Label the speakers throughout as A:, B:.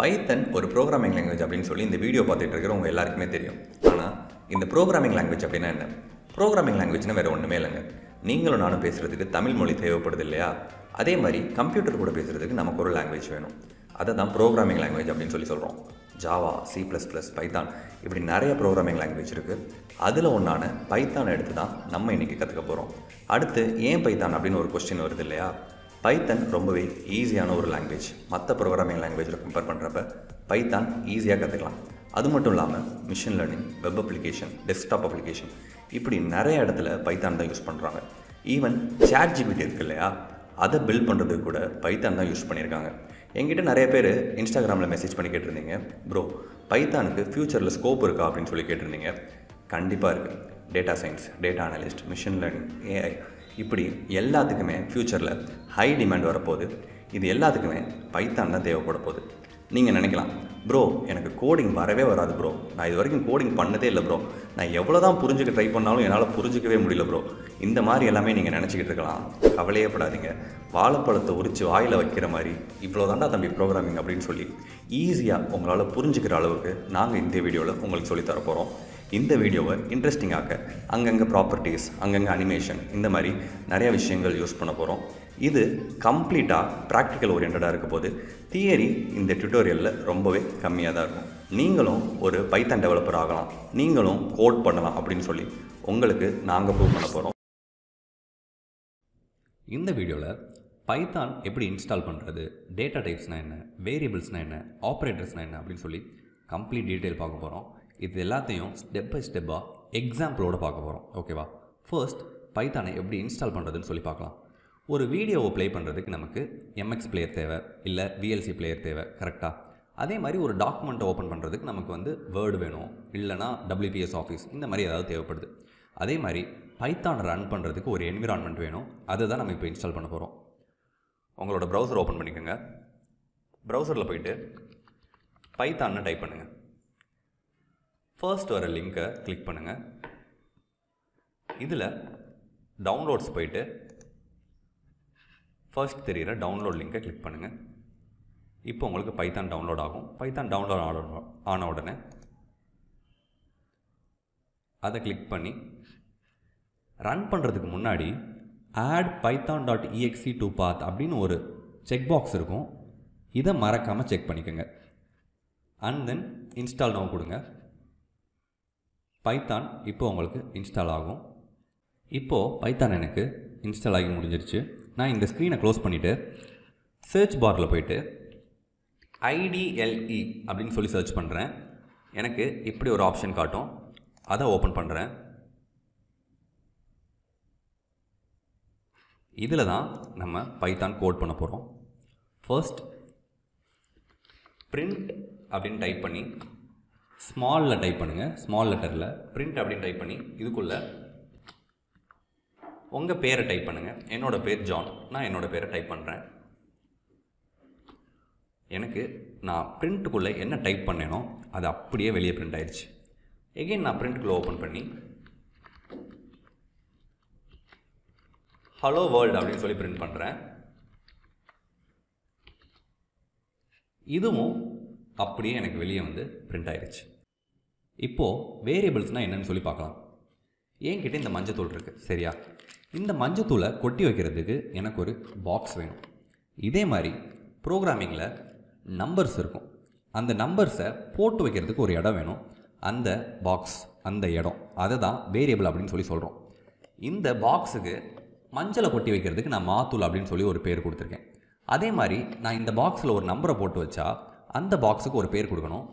A: பைத்தன் ஒரு programming language அப்படின்னு சொல்லி இந்த வீடியோ பார்த்துட்டு இருக்கிறவங்க எல்லாருக்குமே தெரியும் ஆனால் இந்த ப்ரோக்ராமிங் லாங்குவேஜ் அப்படின்னா என்ன ப்ரோக்ராமிங் லாங்குவேஜ்னா வேறு ஒன்றுமே இல்லைங்க நீங்களும் நானும் பேசுகிறதுக்கு தமிழ் மொழி தேவைப்படுது இல்லையா அதே மாதிரி கம்ப்யூட்டர் கூட பேசுகிறதுக்கு நமக்கு ஒரு லாங்குவேஜ் வேணும் அதை தான் ப்ரோக்ராமிங் லாங்குவேஜ் அப்படின்னு சொல்லி சொல்கிறோம் Java C plus plus Python இப்படி நிறைய ப்ரோக்ராமிங் லாங்குவேஜ் இருக்குது அதில் ஒன்றான பைத்தான் எடுத்து தான் நம்ம இன்றைக்கி கற்றுக்க போகிறோம் அடுத்து ஏன் பைத்தான் அப்படின்னு ஒரு கொஸ்டின் வருது இல்லையா பைத்தன் ரொம்பவே ஈஸியான ஒரு லாங்குவேஜ் மற்ற ப்ரோக்ராமிங் லாங்குவேஜில் கம்பேர் பண்ணுறப்ப பைத்தான் ஈஸியாக கற்றுக்கலாம் அது மட்டும் இல்லாமல் machine learning web application desktop application இப்படி நிறைய இடத்துல பைத்தான் தான் யூஸ் பண்ணுறாங்க ஈவன் சேட் ஜிபிடி இருக்கு இல்லையா அதை பில்ட் பண்ணுறதுக்கு கூட பைத்தான் தான் யூஸ் பண்ணியிருக்காங்க எங்கிட்ட நிறைய பேர் இன்ஸ்டாகிராமில் மெசேஜ் பண்ணி கேட்டிருந்தீங்க ப்ரோ பைத்தானுக்கு ஃப்யூச்சரில் ஸ்கோப் இருக்கா அப்படின்னு சொல்லி கேட்டிருந்தீங்க கண்டிப்பாக இருக்குது data science data analyst machine learning AI இப்படி எல்லாத்துக்குமே ஃப்யூச்சரில் ஹை டிமாண்ட் வரப்போகுது இது எல்லாத்துக்குமே பைத்தான் தான் தேவைப்பட போகுது நீங்கள் நினைக்கலாம் ப்ரோ எனக்கு கோடிங் வரவே வராது ப்ரோ நான் இது வரைக்கும் கோடிங் பண்ணதே இல்லை ப்ரோ நான் எவ்வளோ தான் புரிஞ்சுக்க ட்ரை பண்ணாலும் என்னால் புரிஞ்சிக்கவே முடியல ப்ரோ இந்த மாதிரி எல்லாமே நீங்கள் நினச்சிக்கிட்டு இருக்கலாம் கவலையே படாதீங்க வாழைப்பழத்தை உரித்து வாயில் வைக்கிற மாதிரி இவ்வளோ தாண்டா தம்பி ப்ரோக்ராமிங் அப்படின்னு சொல்லி ஈஸியாக உங்களால் புரிஞ்சுக்கிற அளவுக்கு நாங்கள் இந்த வீடியோவில் உங்களுக்கு தரப்போகிறோம் இந்த வீடியோவை இன்ட்ரெஸ்டிங்காக அங்கங்கே ப்ராப்பர்ட்டிஸ் அங்கங்கே அனிமேஷன் இந்த மாதிரி நிறைய விஷயங்கள் யூஸ் பண்ண போகிறோம் இது கம்ப்ளீட்டாக ப்ராக்டிக்கல் ஓரியன்டாக இருக்க போது தியரி இந்த டியூட்டோரியலில் ரொம்பவே கம்மியாக தான் இருக்கும் நீங்களும் ஒரு பைத்தன் டெவலப்பர் ஆகலாம் நீங்களும் கோட் பண்ணலாம் அப்படின்னு சொல்லி உங்களுக்கு நாங்கள் ப்ரூவ் பண்ண போகிறோம் இந்த வீடியோவில் பைத்தான் எப்படி இன்ஸ்டால் பண்ணுறது டேட்டா டைப்ஸ்னால் என்ன வேரியபிள்ஸ்னால் என்ன ஆப்ரேட்டர்ஸ்னால் என்ன அப்படின்னு சொல்லி கம்ப்ளீட் டீட்டெயில் பார்க்க போகிறோம் இது எல்லாத்தையும் ஸ்டெப் பை ஸ்டெப்பாக எக்ஸாம்பிளோட பார்க்க போகிறோம் ஓகேவா ஃபர்ஸ்ட் பைத்தானை எப்படி இன்ஸ்டால் பண்ணுறதுன்னு சொல்லி பார்க்கலாம் ஒரு வீடியோவை ப்ளே பண்ணுறதுக்கு நமக்கு எம்எக்ஸ் பிளேயர் தேவை இல்லை விஎல்சி பிளேயர் தேவை கரெக்டாக அதே மாதிரி ஒரு டாக்குமெண்ட்டை ஓப்பன் பண்ணுறதுக்கு நமக்கு வந்து வேர்டு வேணும் இல்லைனா டபிள்யூபிஎஸ் ஆஃபீஸ் இந்த மாதிரி ஏதாவது தேவைப்படுது அதே மாதிரி பைத்தான் ரன் பண்ணுறதுக்கு ஒரு என்விரான்மெண்ட் வேணும் அதை தான் நம்ம இப்போ இன்ஸ்டால் பண்ண போகிறோம் உங்களோட ப்ரௌசர் ஓப்பன் பண்ணிக்கோங்க ப்ரௌசரில் போயிட்டு பைத்தான்னு டைப் பண்ணுங்கள் ஃபர்ஸ்ட் வர லிங்க்கை கிளிக் பண்ணுங்கள் இதில் டவுன்லோட்ஸ் போயிட்டு ஃபர்ஸ்ட் தெரிகிற டவுன்லோட் லிங்கை கிளிக் பண்ணுங்கள் இப்போ உங்களுக்கு பைத்தான் டவுன்லோட் ஆகும் பைத்தான் டவுன்லோட் ஆன ஆன உடனே அதை கிளிக் பண்ணி ரன் பண்ணுறதுக்கு முன்னாடி add Python dot exe to path அப்படின்னு ஒரு செக் பாக்ஸ் இருக்கும் இதை மறக்காமல் செக் பண்ணிக்கோங்க அண்ட் தென் இன்ஸ்டால் நோ கொடுங்க பைத்தான் இப்போ உங்களுக்கு இன்ஸ்டால் ஆகும் இப்போது பைத்தான் எனக்கு இன்ஸ்டால் ஆகி முடிஞ்சிருச்சு நான் இந்த ஸ்க்ரீனை க்ளோஸ் பண்ணிவிட்டு சர்ச் பாரில் போயிட்டு ஐடிஎல்இ e அப்படின்னு சொல்லி சர்ச் பண்ணுறேன் எனக்கு இப்படி ஒரு ஆப்ஷன் காட்டும் அதை ஓப்பன் பண்ணுறேன் இதில் தான் நம்ம பைத்தான் கோட் பண்ண போகிறோம் ஃபர்ஸ்ட் பிரிண்ட் அப்படின்னு டைப் பண்ணி ஸ்மாலில் டைப் பண்ணுங்கள் ஸ்மால் லெட்டரில் பிரிண்ட் அப்படின்னு டைப் பண்ணி இதுக்குள்ளே உங்கள் பேரை டைப் பண்ணுங்கள் என்னோடய பேர் ஜான் நான் என்னோடய பேரை டைப் பண்ணுறேன் எனக்கு நான் பிரிண்ட்டுக்குள்ளே என்ன டைப் பண்ணேனோ அது அப்படியே வெளியே பிரிண்ட் ஆயிடுச்சு எகெயின் நான் பிரிண்ட்டுக்குள்ளே ஓப்பன் பண்ணி ஹலோ வேர்ல்டு அப்படின்னு சொல்லி பிரிண்ட் பண்ணுறேன் இதுவும் அப்படியே எனக்கு வெளியே வந்து பிரிண்ட் ஆயிடுச்சு இப்போது வேரியபிள்ஸ்னால் என்னென்னு சொல்லி பார்க்கலாம் என்கிட்ட இந்த மஞ்சத்தூள் இருக்குது சரியா இந்த மஞ்சத்தூளை கொட்டி வைக்கிறதுக்கு எனக்கு ஒரு பாக்ஸ் வேணும் இதே மாதிரி ப்ரோக்ராமிங்கில் நம்பர்ஸ் இருக்கும் அந்த நம்பர்ஸை போட்டு வைக்கிறதுக்கு ஒரு இடம் வேணும் அந்த பாக்ஸ் அந்த இடம் அதை தான் வேரியபிள் அப்படின்னு சொல்லி சொல்கிறோம் இந்த பாக்ஸுக்கு மஞ்சளை கொட்டி வைக்கிறதுக்கு நான் மாத்தூள் அப்படின்னு சொல்லி ஒரு பேர் கொடுத்துருக்கேன் அதே மாதிரி நான் இந்த பாக்ஸில் ஒரு நம்பரை போட்டு வச்சா அந்த பாக்ஸுக்கு ஒரு பேர் கொடுக்கணும்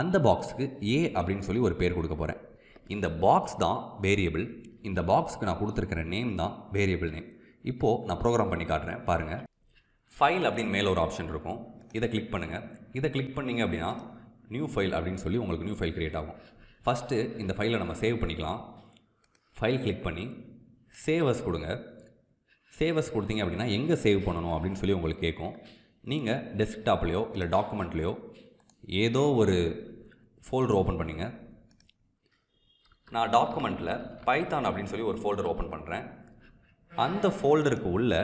A: அந்த பாக்ஸுக்கு ஏ அப்படின்னு சொல்லி ஒரு பேர் கொடுக்க போகிறேன் இந்த பாக்ஸ் தான் வேரியபிள் இந்த பாக்ஸுக்கு நான் கொடுத்துருக்கிற நேம் தான் வேரியபிள் நேம் இப்போது நான் ப்ரோக்ராம் பண்ணி காட்டுறேன் பாருங்கள் ஃபைல் அப்படின்னு மேலே ஒரு ஆப்ஷன் இருக்கும் இதை கிளிக் பண்ணுங்கள் இதை கிளிக் பண்ணிங்க அப்படின்னா நியூ ஃபைல் அப்படின்னு சொல்லி உங்களுக்கு நியூ ஃபைல் க்ரியேட் ஆகும் ஃபஸ்ட்டு இந்த ஃபைலை நம்ம சேவ் பண்ணிக்கலாம் ஃபைல் கிளிக் பண்ணி சேவஸ் கொடுங்க சேவஸ் கொடுத்தீங்க அப்படின்னா எங்கே சேவ் பண்ணணும் அப்படின்னு சொல்லி உங்களுக்கு கேட்கும் நீங்கள் டெஸ்க்டாப்லேயோ இல்லை டாக்குமெண்ட்லேயோ ஏதோ ஒரு ஃபோல்டர் ஓப்பன் பண்ணிங்க நான் டாக்குமெண்ட்டில் பைத்தான் அப்படின்னு சொல்லி ஒரு ஃபோல்டர் ஓப்பன் பண்ணுறேன் அந்த ஃபோல்டருக்கு உள்ள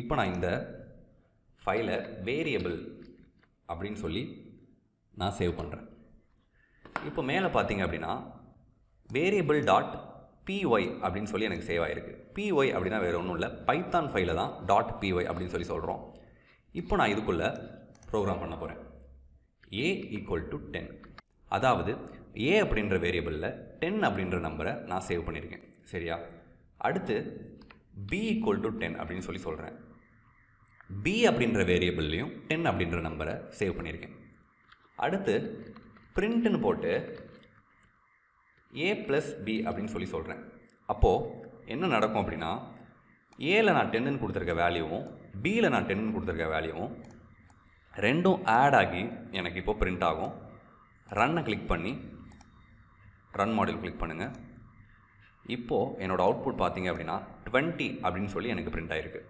A: இப்போ நான் இந்த ஃபைலை வேரியபிள் அப்படின்னு சொல்லி நான் சேவ் பண்ணுறேன் இப்போ மேலே பார்த்தீங்க அப்படின்னா வேரியபிள் டாட் பிஒய் அப்படின்னு சொல்லி எனக்கு சேவ் ஆகிருக்கு பிஒய் அப்படின்னா வேறு ஒன்றும் இல்லை பைத்தான் ஃபைலை தான் டாட் பிஒய் அப்படின்னு சொல்லி சொல்கிறோம் இப்போ நான் இதுக்குள்ளே ப்ரோக்ராம் பண்ண போகிறேன் ஏ ஈக்குவல் டு டென் அதாவது ஏ அப்படின்ற வேரியபிளில் டென் அப்படின்ற நம்பரை நான் சேவ் பண்ணியிருக்கேன் சரியா அடுத்து பி ஈக்குவல் டு டென் அப்படின்னு சொல்லி சொல்கிறேன் பி அப்படின்ற வேரியபிள்லேயும் டென் அப்படின்ற நம்பரை சேவ் பண்ணியிருக்கேன் அடுத்து பிரிண்ட்டுன்னு போட்டு ஏ ப்ளஸ் பி அப்படின்னு சொல்லி சொல்கிறேன் அப்போது என்ன நடக்கும் அப்படின்னா ஏல நான் டென்னு கொடுத்துருக்க வேல்யூவும் பியில் நான் டென்னு கொடுத்துருக்க வேல்யூவும் ரெண்டும் ஆட் ஆகி எனக்கு இப்போது பிரிண்ட் ஆகும் ரன்னை கிளிக் பண்ணி ரன் மாடியூல் கிளிக் பண்ணுங்கள் இப்போது என்னோடய அவுட்புட் பார்த்தீங்க அப்படின்னா டுவெண்ட்டி அப்படின்னு சொல்லி எனக்கு பிரிண்ட் ஆகிருக்கு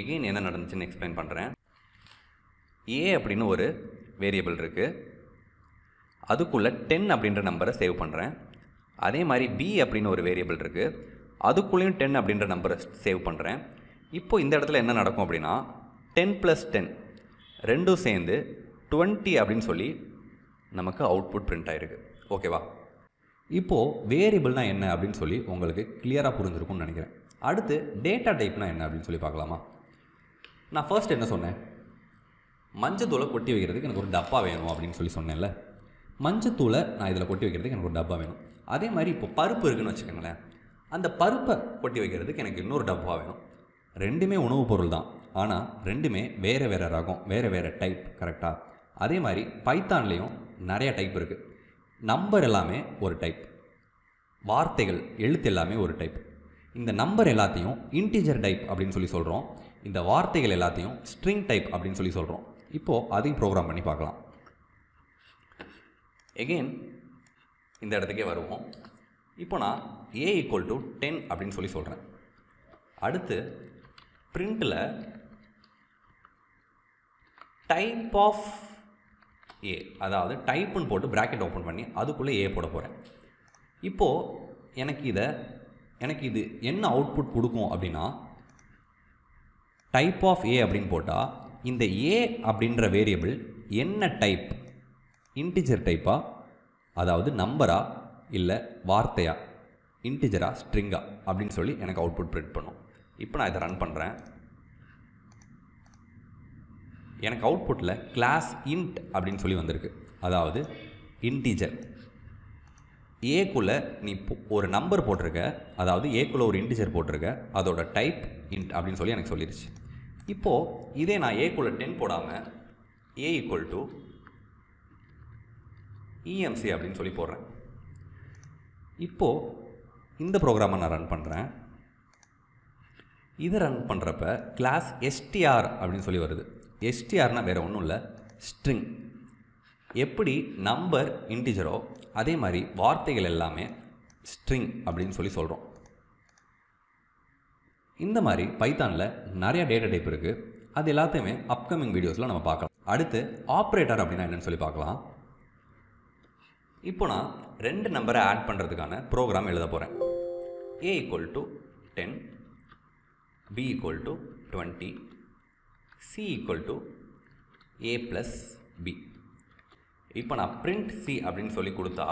A: எகெயின் என்ன நடந்துச்சுன்னு எக்ஸ்பிளைன் பண்ணுறேன் ஏ அப்படின்னு ஒரு வேரியபிள் இருக்குது அதுக்குள்ளே டென் அப்படின்ற நம்பரை சேவ் பண்ணுறேன் அதே மாதிரி பி அப்படின்னு ஒரு வேரியபிள் இருக்குது அதுக்குள்ளேயும் டென் அப்படின்ற நம்பரை சேவ் பண்ணுறேன் இப்போது இந்த இடத்துல என்ன நடக்கும் அப்படின்னா டென் ப்ளஸ் டென் ரெண்டும் சேர்ந்து டுவெண்ட்டி அப்படின்னு சொல்லி நமக்கு அவுட்புட் பிரிண்ட் ஆகிருக்கு ஓகேவா இப்போது வேரியபிள்னா என்ன அப்படின்னு சொல்லி உங்களுக்கு கிளியராக புரிஞ்சிருக்கும்னு நினைக்கிறேன் அடுத்து டேட்டா டைப்னா என்ன அப்படின்னு சொல்லி பார்க்கலாமா நான் ஃபர்ஸ்ட் என்ன சொன்னேன் மஞ்சத்தூளை கொட்டி வைக்கிறதுக்கு எனக்கு ஒரு டப்பா வேணும் அப்படின்னு சொல்லி சொன்னேன்ல மஞ்சத்தூளை நான் இதில் கொட்டி வைக்கிறதுக்கு எனக்கு ஒரு டப்பா வேணும் அதே மாதிரி இப்போ பருப்பு இருக்குதுன்னு வச்சுக்கோங்களேன் அந்த பருப்பை கொட்டி வைக்கிறதுக்கு எனக்கு இன்னொரு டப்பா வேணும் ரெண்டுமே உணவுப் பொருள் தான் ஆனால் ரெண்டுமே வேறு வேறு ரகம் வேறு வேறு டைப் கரெக்டாக அதே மாதிரி பைத்தான்லேயும் நிறைய டைப் இருக்குது நம்பர் எல்லாமே ஒரு டைப் வார்த்தைகள் எழுத்து எல்லாமே ஒரு டைப் இந்த நம்பர் எல்லாத்தையும் இன்டீஜர் டைப் அப்படின்னு சொல்லி சொல்கிறோம் இந்த வார்த்தைகள் எல்லாத்தையும் ஸ்ட்ரிங் டைப் அப்படின்னு சொல்லி சொல்கிறோம் இப்போது அதையும் ப்ரோக்ராம் பண்ணி பார்க்கலாம் எகெயின் இந்த இடத்துக்கே வருவோம் இப்போ நான் ஏ ஈக்குவல் டு டென் அப்படின்னு சொல்லி சொல்கிறேன் அடுத்து பிரிண்டில் டைப் ஆஃப் ஏ அதாவது டைப்புன்னு போட்டு ப்ராக்கெட் ஓப்பன் பண்ணி அதுக்குள்ளே ஏ போட போகிறேன் இப்போது எனக்கு இதை எனக்கு இது என்ன அவுட்புட் கொடுக்கும் அப்படின்னா டைப் ஆஃப் ஏ அப்படின்னு போட்டால் இந்த ஏ அப்படின்ற வேரியபிள் என்ன டைப் இன்டிஜர் டைப்பாக அதாவது நம்பராக இல்லை வார்த்தையா இன்டிஜரா ஸ்ட்ரிங்கா அப்படின்னு சொல்லி எனக்கு அவுட்புட் ப்ரிண்ட் பண்ணும் இப்போ நான் இதை ரன் பண்ணுறேன் எனக்கு அவுட்புட்டில் கிளாஸ் இன்ட் அப்படின்னு சொல்லி வந்திருக்கு அதாவது இன்டிஜர் ஏக்குள்ளே நீ ஒரு நம்பர் போட்டிருக்க அதாவது ஏக்குள்ளே ஒரு இன்டிஜர் போட்டிருக்க அதோட டைப் இன்ட் அப்படின்னு சொல்லி எனக்கு சொல்லிடுச்சு இப்போது இதே நான் ஏக்குள்ளே டென் போடாமல் ஏ ஈக்குவல் டு இஎம்சி e அப்படின்னு சொல்லி போடுறேன் இப்போது இந்த ப்ரோக்ராமை நான் ரன் பண்ணுறேன் இதை ரன் பண்ணுறப்ப கிளாஸ் எஸ்டிஆர் அப்படின்னு சொல்லி வருது எஸ்டிஆர்னால் வேறு ஒன்றும் இல்லை ஸ்ட்ரிங் எப்படி நம்பர் இன்டிஜரோ அதே மாதிரி வார்த்தைகள் எல்லாமே ஸ்ட்ரிங் அப்படின்னு சொல்லி சொல்கிறோம் இந்த மாதிரி பைத்தானில் நிறையா டேட்டா டைப் இருக்குது அது எல்லாத்தையுமே அப்கமிங் வீடியோஸில் நம்ம பார்க்கலாம் அடுத்து ஆப்ரேட்டர் அப்படின்னா என்னென்னு சொல்லி பார்க்கலாம் இப்போ நான் ரெண்டு நம்பரை ஆட் பண்ணுறதுக்கான ப்ரோக்ராம் எழுத போகிறேன் ஏ equal to ten B equal to twenty C equal to A plus B இப்போ நான் பிரிண்ட் சி அப்படின்னு சொல்லி கொடுத்தா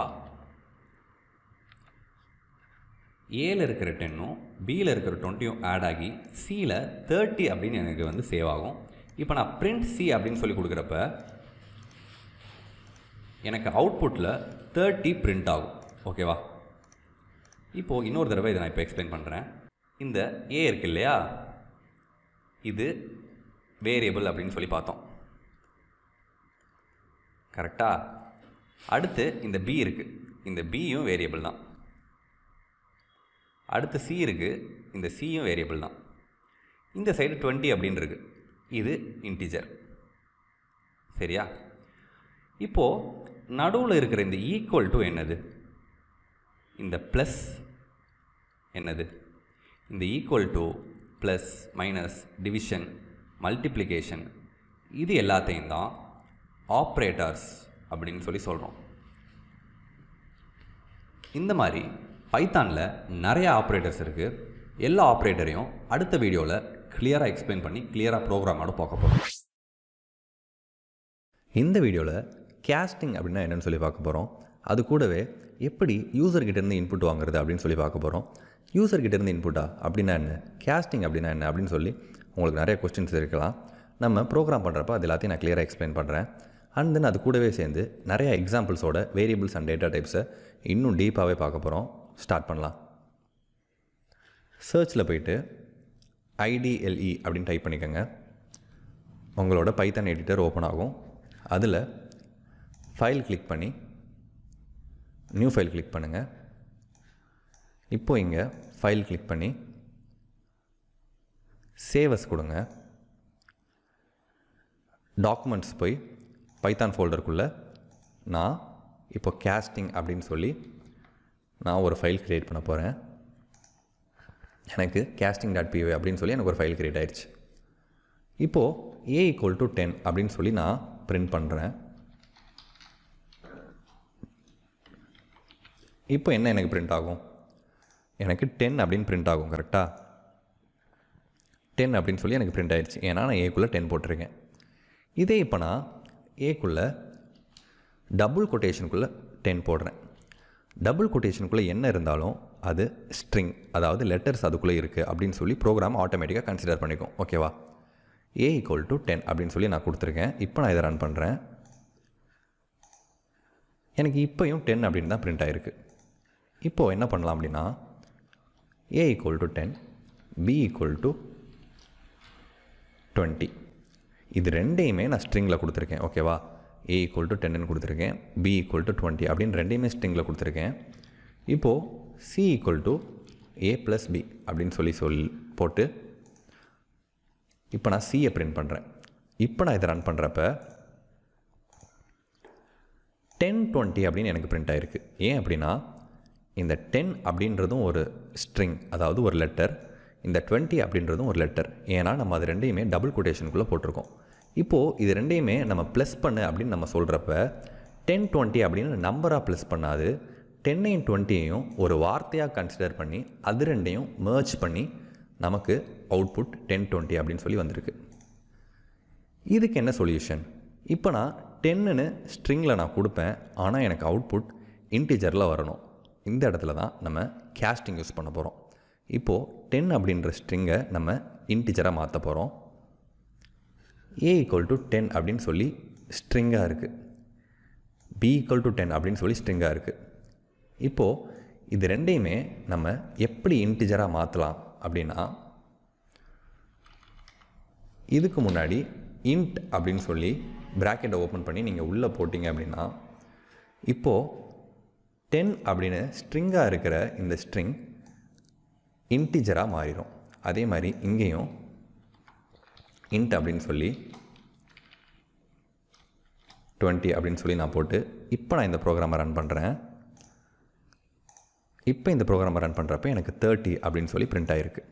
A: ஏல இருக்கிற டென்னும் பியில் இருக்கிற டுவெண்ட்டியும் ஆட் ஆகி சியில் தேர்ட்டி அப்படின்னு எனக்கு வந்து சேவ் ஆகும் இப்போ நான் பிரிண்ட் சி அப்படின்னு சொல்லி கொடுக்குறப்ப எனக்கு அவுட்புட்டில் தேர்ட்டி பிரிண்ட் ஆகும் ஓகேவா இப்போது இன்னொரு தடவை இதை நான் இப்போ எக்ஸ்பிளைன் பண்ணுறேன் இந்த ஏ இருக்கு இல்லையா இது வேரியபிள் அப்படின்னு சொல்லி பார்த்தோம் கரெக்டாக அடுத்து இந்த பி இருக்குது இந்த பியும் வேரியபிள் தான் அடுத்து சி இருக்குது இந்த சியும் வேரியபிள் தான் இந்த சைடு டுவெண்ட்டி அப்படின்னு இருக்குது இது இன்டிஜர் சரியா இப்போது நடுவில் இருக்கிற இந்த ஈக்குவல் டு என்னது இந்த ப்ளஸ் என்னது இந்த equal to plus minus division multiplication இது எல்லாத்தையும் தான் ஆப்ரேட்டர்ஸ் அப்படின்னு சொல்லி சொல்கிறோம் இந்த மாதிரி பைத்தானில் நிறைய ஆப்ரேட்டர்ஸ் இருக்குது எல்லா ஆப்ரேட்டரையும் அடுத்த வீடியோவில் கிளியராக எக்ஸ்பிளைன் பண்ணி கிளியராக ப்ரோக்ராமோட பார்க்க போகிறோம் இந்த வீடியோவில் கேஸ்டிங் அப்படின்னா என்னென்னு சொல்லி பார்க்க போகிறோம் அது கூடவே எப்படி யூசர்கிட்டேருந்து இன்புட் வாங்குறது அப்படின்னு சொல்லி பார்க்க போகிறோம் யூசர்கிட்டேருந்து இன்புட்டா அப்படின்னா என்ன கேஸ்டிங் அப்படின்னா என்ன அப்படின்னு சொல்லி உங்களுக்கு நிறைய கொஸ்டின்ஸ் இருக்கலாம் நம்ம ப்ரோக்ராம் பண்ணுறப்ப அது எல்லாத்தையும் நான் கிளியராக எக்ஸ்பிளைன் பண்ணுறேன் அண்ட் தென் அது கூடவே சேர்ந்து நிறையா எக்ஸாம்பிள்ஸோட வேரியபிள்ஸ் அண்ட் டேட்டா டைப்ஸை இன்னும் டீப்பாகவே பார்க்க போகிறோம் ஸ்டார்ட் பண்ணலாம் சர்ச்சில் போயிட்டு ஐடிஎல்இ e அப்படின்னு டைப் பண்ணிக்கோங்க உங்களோட பைத்தான் எடிட்டர் ஓப்பன் ஆகும் அதில் ஃபைல் கிளிக் பண்ணி நியூ ஃபைல் கிளிக் பண்ணுங்கள் இப்போது இங்கே ஃபைல் கிளிக் பண்ணி சேவஸ் கொடுங்க டாக்குமெண்ட்ஸ் போய் பைத்தான் ஃபோல்டருக்குள்ளே நான் இப்போ கேஸ்டிங் அப்படின்னு சொல்லி நான் ஒரு ஃபைல் க்ரியேட் பண்ண போகிறேன் எனக்கு கேஸ்டிங் டாட் பிஓ அப்படின்னு சொல்லி எனக்கு ஒரு ஃபைல் க்ரியேட் ஆயிடுச்சு இப்போது ஏ ஈக்குவல் டு டென் அப்படின்னு சொல்லி நான் பிரிண்ட் பண்ணுறேன் இப்போ என்ன எனக்கு பிரிண்ட் ஆகும் எனக்கு டென் அப்படின்னு பிரிண்ட் ஆகும் கரெக்டாக டென் அப்படின்னு சொல்லி எனக்கு பிரிண்ட் ஆகிடுச்சு ஏன்னா நான் ஏக்குள்ளே டென் போட்டிருக்கேன் இதே இப்போ நான் ஏக்குள்ளே டபுள் கொட்டேஷனுக்குள்ளே டென் போடுறேன் டபுள் கொட்டேஷனுக்குள்ளே என்ன இருந்தாலும் அது ஸ்ட்ரிங் அதாவது லெட்டர்ஸ் அதுக்குள்ளே இருக்குது அப்படின்னு சொல்லி ப்ரோக்ராம் ஆட்டோமேட்டிக்காக கன்சிடர் பண்ணிக்கும் ஓகேவா ஏ ஈக்குவல் டு டென் அப்படின்னு சொல்லி நான் கொடுத்துருக்கேன் இப்போ நான் இதை ரன் பண்ணுறேன் எனக்கு இப்போயும் டென் அப்படின்னு தான் பிரிண்ட் ஆகிருக்கு இப்போது என்ன பண்ணலாம் அப்படின்னா ஏ equal to ten B equal to twenty இது ரெண்டையுமே நான் ஸ்ட்ரிங்கில் கொடுத்துருக்கேன் ஓகேவா ஏ ஈக்குவல் டு டென்னு கொடுத்துருக்கேன் பி ஈக்குவல் டு டுவெண்ட்டி அப்படின்னு ரெண்டையுமே ஸ்ட்ரிங்கில் கொடுத்துருக்கேன் இப்போது C equal to A plus B அப்படின்னு சொல்லி சொல் போட்டு இப்போ நான் சியை பிரிண்ட் பண்ணுறேன் இப்போ நான் இதை ரன் பண்ணுறப்ப டென் டுவெண்ட்டி அப்படின்னு எனக்கு பிரிண்ட் ஆகிருக்கு ஏன் அப்படின்னா இந்த டென் அப்படின்றதும் ஒரு ஸ்ட்ரிங் அதாவது ஒரு லெட்டர் இந்த டுவெண்ட்டி அப்படின்றதும் ஒரு லெட்டர் ஏன்னா நம்ம அது ரெண்டையுமே டபுள் கொட்டேஷனுக்குள்ளே போட்டிருக்கோம் இப்போது இது ரெண்டையுமே நம்ம ப்ளஸ் பண்ணு அப்படின்னு நம்ம சொல்கிறப்ப டென் டுவெண்ட்டி அப்படின்னு நம்பராக ப்ளஸ் பண்ணாது டென்னையும் டுவெண்ட்டியையும் ஒரு வார்த்தையாக கன்சிடர் பண்ணி அது ரெண்டையும் மேர்ச் பண்ணி நமக்கு அவுட்புட் டென் டுவெண்ட்டி அப்படின்னு சொல்லி வந்திருக்கு இதுக்கு என்ன சொல்யூஷன் இப்போ நான் டென்னுன்னு ஸ்ட்ரிங்கில் நான் கொடுப்பேன் ஆனால் எனக்கு அவுட்புட் இன்டிஜரில் வரணும் இந்த இடத்துல தான் நம்ம கேஸ்டிங் யூஸ் பண்ண போகிறோம் இப்போது டென் அப்படின்ற ஸ்ட்ரிங்கை நம்ம இன்டிஜராக மாற்ற போகிறோம் ஏ ஈக்குவல் டு டென் அப்படின்னு சொல்லி ஸ்ட்ரிங்காக இருக்குது பி ஈக்குவல் டு டென் அப்படின்னு சொல்லி ஸ்ட்ரிங்காக இருக்குது இப்போது இது ரெண்டையுமே நம்ம எப்படி இன்டிஜராக மாற்றலாம் அப்படின்னா இதுக்கு முன்னாடி இன்ட் அப்படின்னு சொல்லி ப்ராக்கெட்டை ஓப்பன் பண்ணி நீங்கள் உள்ளே போட்டிங்க அப்படின்னா இப்போது டென் அப்படின்னு ஸ்ட்ரிங்காக இருக்கிற இந்த ஸ்ட்ரிங் இன்டிஜராக மாறிடும் அதே மாதிரி இங்கேயும் இன்ட் அப்படின்னு சொல்லி டுவெண்ட்டி அப்படின்னு சொல்லி நான் போட்டு இப்போ நான் இந்த ப்ரோக்ராமை ரன் பண்ணுறேன் இப்போ இந்த ப்ரோக்ராமை ரன் பண்ணுறப்ப எனக்கு தேர்ட்டி அப்படின்னு சொல்லி பிரிண்ட் ஆகிருக்கு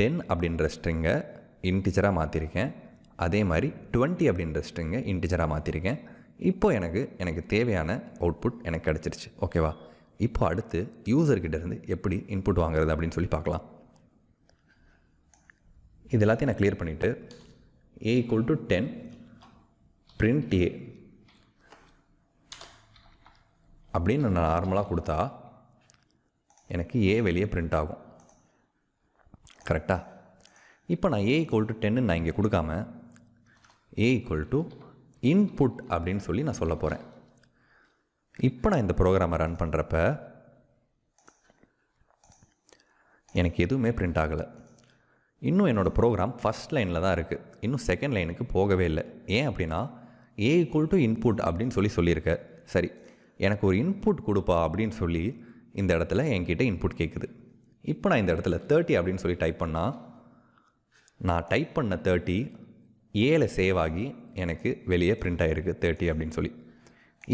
A: டென் அப்படின்ற ஸ்ட்ரிங்கை இன்டிஜராக மாற்றிருக்கேன் அதே மாதிரி டுவெண்ட்டி அப்படின்ற ஸ்ட்ரிங்கை இன்டிஜராக மாற்றிருக்கேன் இப்போ எனக்கு எனக்கு தேவையான அவுட்புட் எனக்கு கிடச்சிருச்சு ஓகேவா இப்போ அடுத்து இருந்து எப்படி இன்புட் வாங்குறது அப்படின்னு சொல்லி பார்க்கலாம் இது எல்லாத்தையும் நான் கிளியர் பண்ணிவிட்டு ஏ equal to ten print A அப்படின்னு நான் நார்மலாக கொடுத்தா எனக்கு ஏ வெளியே பிரிண்ட் ஆகும் கரெக்டாக இப்போ நான் ஏ ஈக்குவல் டு டென்னு நான் இங்கே கொடுக்காம ஏ ஈக்குவல் டு இன்புட் அப்படின்னு சொல்லி நான் சொல்ல போகிறேன் இப்போ நான் இந்த ப்ரோக்ராமை ரன் பண்ணுறப்ப எனக்கு எதுவுமே பிரிண்ட் ஆகலை இன்னும் என்னோடய ப்ரோக்ராம் ஃபஸ்ட் லைனில் தான் இருக்குது இன்னும் செகண்ட் லைனுக்கு போகவே இல்லை ஏன் அப்படின்னா ஏ ஈக்குவல் டு இன்புட் அப்படின்னு சொல்லி சொல்லியிருக்க சரி எனக்கு ஒரு இன்புட் கொடுப்பா அப்படின்னு சொல்லி இந்த இடத்துல என்கிட்ட இன்புட் கேட்குது இப்போ நான் இந்த இடத்துல தேர்ட்டி அப்படின்னு சொல்லி டைப் பண்ணால் நான் டைப் பண்ண தேர்ட்டி ஏழில் சேவ் ஆகி எனக்கு வெளியே பிரிண்ட் ஆகிருக்கு தேர்ட்டி அப்படின்னு சொல்லி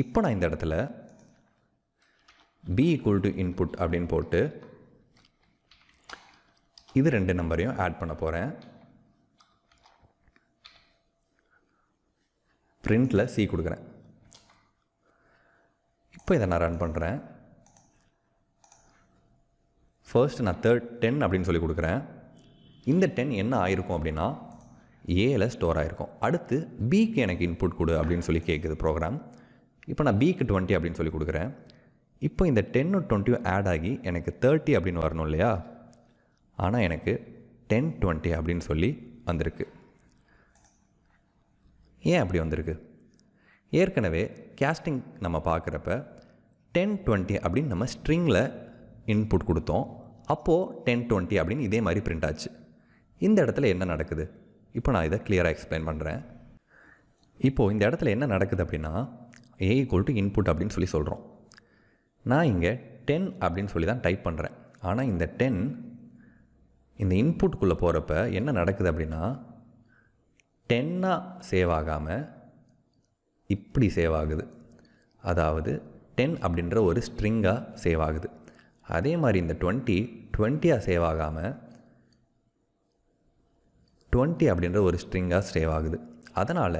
A: இப்போ நான் இந்த இடத்துல பி ஈக்குவல் டு இன்புட் அப்படின்னு போட்டு இது ரெண்டு நம்பரையும் ஆட் பண்ண போகிறேன் பிரிண்டில் சி கொடுக்குறேன் இப்போ இதை நான் ரன் பண்ணுறேன் ஃபர்ஸ்ட் நான் தேர்ட் டென் அப்படின்னு சொல்லி கொடுக்குறேன் இந்த டென் என்ன ஆயிருக்கும் அப்படின்னா ஏல ஸ்டோர் ஆகிருக்கும் அடுத்து பிக்கு எனக்கு இன்புட் கொடு அப்படின்னு சொல்லி கேட்குது ப்ரோக்ராம் இப்போ நான் பிக்கு டுவெண்ட்டி அப்படின்னு சொல்லி கொடுக்குறேன் இப்போ இந்த டென்னு டுவெண்ட்டியும் ஆட் ஆகி எனக்கு தேர்ட்டி அப்படின்னு வரணும் இல்லையா ஆனால் எனக்கு டென் டுவெண்ட்டி அப்படின்னு சொல்லி வந்திருக்கு ஏன் அப்படி வந்திருக்கு ஏற்கனவே கேஸ்டிங் நம்ம பார்க்குறப்ப டென் டுவெண்ட்டி அப்படின்னு நம்ம ஸ்ட்ரிங்கில் இன்புட் கொடுத்தோம் அப்போது டென் டுவெண்ட்டி அப்படின்னு இதே மாதிரி பிரிண்ட் ஆச்சு இந்த இடத்துல என்ன நடக்குது இப்போ நான் இதை கிளியராக எக்ஸ்பிளைன் பண்ணுறேன் இப்போது இந்த இடத்துல என்ன நடக்குது அப்படின்னா ஏ ஈக்குவல் டு இன்புட் அப்படின்னு சொல்லி சொல்கிறோம் நான் இங்கே டென் அப்படின்னு சொல்லி தான் டைப் பண்ணுறேன் ஆனால் இந்த டென் இந்த இன்புட்டுக்குள்ளே போகிறப்ப என்ன நடக்குது அப்படின்னா டென்னாக சேவ் ஆகாமல் இப்படி சேவ் ஆகுது அதாவது டென் அப்படின்ற ஒரு ஸ்ட்ரிங்காக சேவ் ஆகுது அதே மாதிரி இந்த டுவெண்ட்டி டுவெண்ட்டியாக சேவ் ஆகாமல் டுவெண்ட்டி அப்படின்ற ஒரு ஸ்ட்ரிங்காக சேவ் ஆகுது அதனால்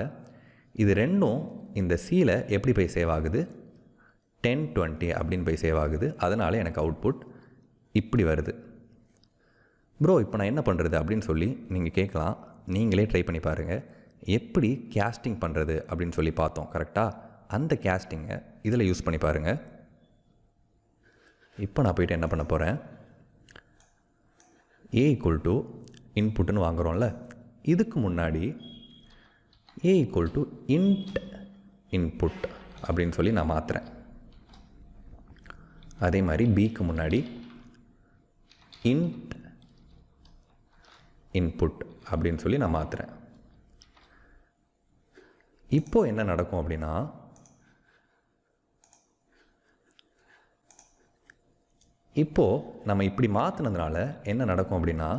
A: இது ரெண்டும் இந்த சீல எப்படி போய் சேவ் ஆகுது டென் டுவெண்ட்டி அப்படின்னு போய் சேவ் ஆகுது அதனால் எனக்கு அவுட்புட் இப்படி வருது ப்ரோ இப்போ நான் என்ன பண்ணுறது அப்படின்னு சொல்லி நீங்கள் கேட்கலாம் நீங்களே ட்ரை பண்ணி பாருங்கள் எப்படி கேஸ்டிங் பண்ணுறது அப்படின்னு சொல்லி பார்த்தோம் கரெக்டாக அந்த கேஸ்டிங்கை இதில் யூஸ் பண்ணி பாருங்கள் இப்போ நான் போயிட்டு என்ன பண்ண போகிறேன் ஏ ஈக்குவல் டு இன்புட்டுன்னு வாங்குகிறோம்ல இதுக்கு முன்னாடி A equal to int input அப்படின்னு சொல்லி நான் மாற்றுறேன் அதே மாதிரி பிக்கு முன்னாடி இன்ட் இன்புட் அப்படின்னு சொல்லி நான் மாற்றுறேன் இப்போது என்ன நடக்கும் அப்படின்னா இப்போது நம்ம இப்படி மாற்றினதுனால என்ன நடக்கும் அப்படின்னா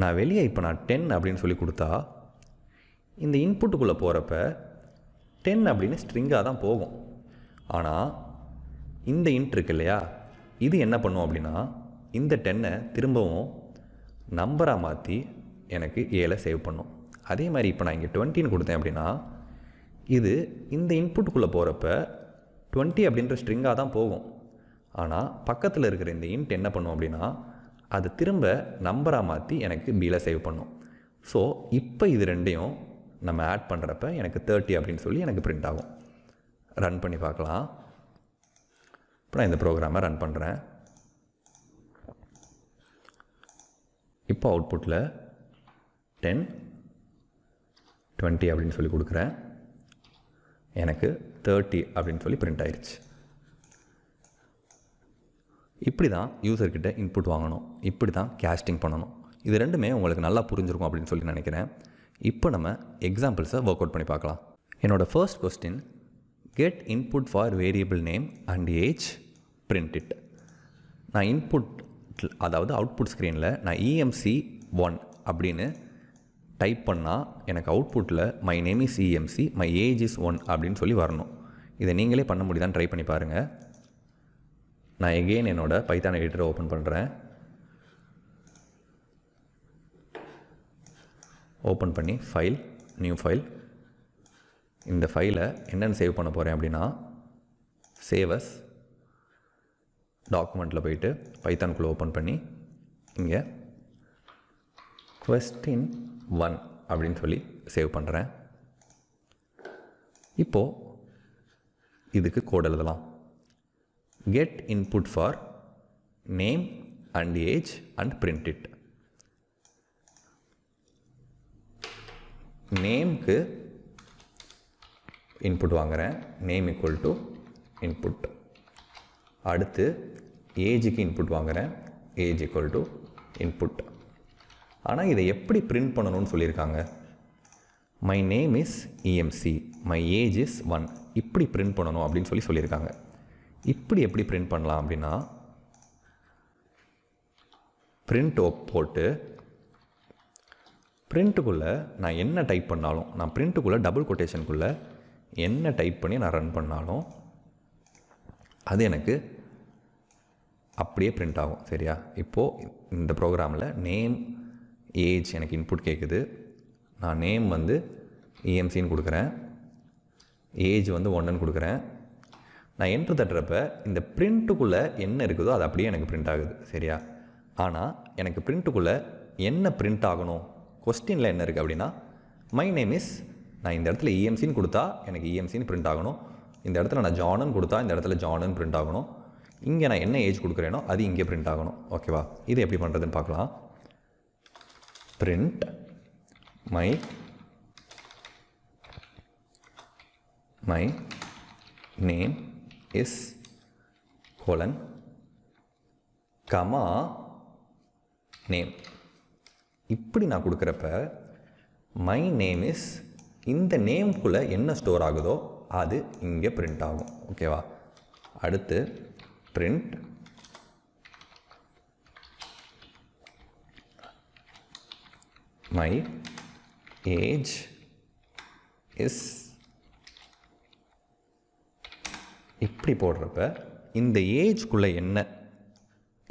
A: நான் வெளியே இப்போ நான் டென் அப்படின்னு சொல்லி கொடுத்தா இந்த இன்புட்டுக்குள்ளே போகிறப்ப டென் அப்படின்னு ஸ்ட்ரிங்காக தான் போகும் ஆனால் இந்த இன்ட் இருக்கு இல்லையா இது என்ன பண்ணும் அப்படின்னா இந்த டென்னை திரும்பவும் நம்பராக மாற்றி எனக்கு ஏழை சேவ் பண்ணும் அதே மாதிரி இப்போ நான் இங்கே டுவெண்ட்டின்னு கொடுத்தேன் அப்படின்னா இது இந்த இன்புட்டுக்குள்ளே போகிறப்ப டுவெண்ட்டி அப்படின்ற ஸ்ட்ரிங்காக தான் போகும் ஆனால் பக்கத்தில் இருக்கிற இந்த இன்ட் என்ன பண்ணும் அப்படின்னா அதை திரும்ப நம்பராக மாற்றி எனக்கு பியில் சேவ் பண்ணும் ஸோ இப்போ இது ரெண்டையும் நம்ம ஆட் பண்ணுறப்ப எனக்கு தேர்ட்டி அப்படின்னு சொல்லி எனக்கு ப்ரிண்ட் ஆகும் ரன் பண்ணி பார்க்கலாம் இப்போ நான் இந்த ப்ரோக்ராமை ரன் பண்ணுறேன் இப்போ அவுட்புட்டில் டென் டுவெண்ட்டி அப்படின்னு சொல்லி கொடுக்குறேன் எனக்கு தேர்ட்டி அப்படின்னு சொல்லி பிரிண்ட் ஆயிடுச்சு இப்படி தான் யூசர்கிட்ட இன்புட் வாங்கணும் இப்படி தான் கேஸ்டிங் பண்ணணும் இது ரெண்டுமே உங்களுக்கு நல்லா புரிஞ்சிருக்கும் அப்படின்னு சொல்லி நினைக்கிறேன் இப்போ நம்ம எக்ஸாம்பிள்ஸை ஒர்க் அவுட் பண்ணி பார்க்கலாம் என்னோடய first question get input for variable name and age print it நான் இன்புட் அதாவது அவுட்புட் ஸ்க்ரீனில் நான் இஎம்சி e ஒன் அப்படின்னு டைப் பண்ணால் எனக்கு அவுட்புட்டில் my name is EMC my age is one அப்படின்னு சொல்லி வரணும் இதை நீங்களே பண்ண முடியுதான்னு ட்ரை பண்ணி பாருங்கள் நான் எகெயின் என்னோடய பைத்தான் எடிட்டர் ஓப்பன் பண்ணுறேன் ஓப்பன் பண்ணி ஃபைல் நியூ ஃபைல் இந்த ஃபைலை என்னென்னு சேவ் பண்ண போகிறேன் அப்படின்னா சேவஸ் டாக்குமெண்ட்டில் போயிட்டு பைத்தான்குள்ளே ஓப்பன் பண்ணி இங்கே கொஸ்டின் ஒன் அப்படின்னு சொல்லி சேவ் பண்ணுறேன் இப்போது இதுக்கு கோட் எழுதலாம் get input for name and age and print it. நேம்க்கு இன்புட் வாங்குகிறேன் நேம் ஈக்குவல் டு இன்புட் அடுத்து ஏஜுக்கு இன்புட் வாங்குகிறேன் ஏஜ் ஈக்குவல் டு இன்புட் ஆனால் இதை எப்படி பிரிண்ட் பண்ணணும்னு சொல்லியிருக்காங்க my name is EMC my age is one இப்படி பிரிண்ட் பண்ணணும் அப்படின்னு சொல்லி சொல்லியிருக்காங்க இப்படி எப்படி பிரிண்ட் பண்ணலாம் அப்படின்னா பிரிண்ட் போட்டு பிரிண்ட்டுக்குள்ளே நான் என்ன டைப் பண்ணாலும் நான் பிரிண்ட்டுக்குள்ளே டபுள் கொட்டேஷனுக்குள்ளே என்ன டைப் பண்ணி நான் ரன் பண்ணாலும் அது எனக்கு அப்படியே பிரிண்ட் ஆகும் சரியா இப்போது இந்த ப்ரோக்ராமில் நேம் ஏஜ் எனக்கு இன்புட் கேட்குது நான் நேம் வந்து இஎம்சின்னு e கொடுக்குறேன் ஏஜ் வந்து ஒன்றுன்னு கொடுக்குறேன் நான் என்ட்ரு தட்டுறப்ப இந்த பிரிண்ட்டுக்குள்ளே என்ன இருக்குதோ அது அப்படியே எனக்கு பிரிண்ட் ஆகுது சரியா ஆனால் எனக்கு பிரிண்ட்டுக்குள்ளே என்ன பிரிண்ட் ஆகணும் கொஸ்டினில் என்ன இருக்குது அப்படின்னா மை நேம் இஸ் நான் இந்த இடத்துல இஎம்சின்னு e கொடுத்தா எனக்கு இஎம்சின்னு e பிரிண்ட் ஆகணும் இந்த இடத்துல நான் ஜானுன்னு கொடுத்தா இந்த இடத்துல ஜானுன்னு பிரிண்ட் ஆகணும் இங்கே நான் என்ன ஏஜ் கொடுக்குறேனோ அது இங்கே பிரிண்ட் ஆகணும் ஓகேவா இது எப்படி பண்ணுறதுன்னு பார்க்கலாம் print my my name is colon comma name இப்படி நான் கொடுக்குறப்ப மை நேம் இஸ் இந்த நேம்குள்ளே என்ன ஸ்டோர் ஆகுதோ அது இங்கே பிரிண்ட் ஆகும் ஓகேவா அடுத்து பிரிண்ட் மை ஏஜ் இஸ் இப்படி போடுறப்ப இந்த ஏஜ்குள்ளே என்ன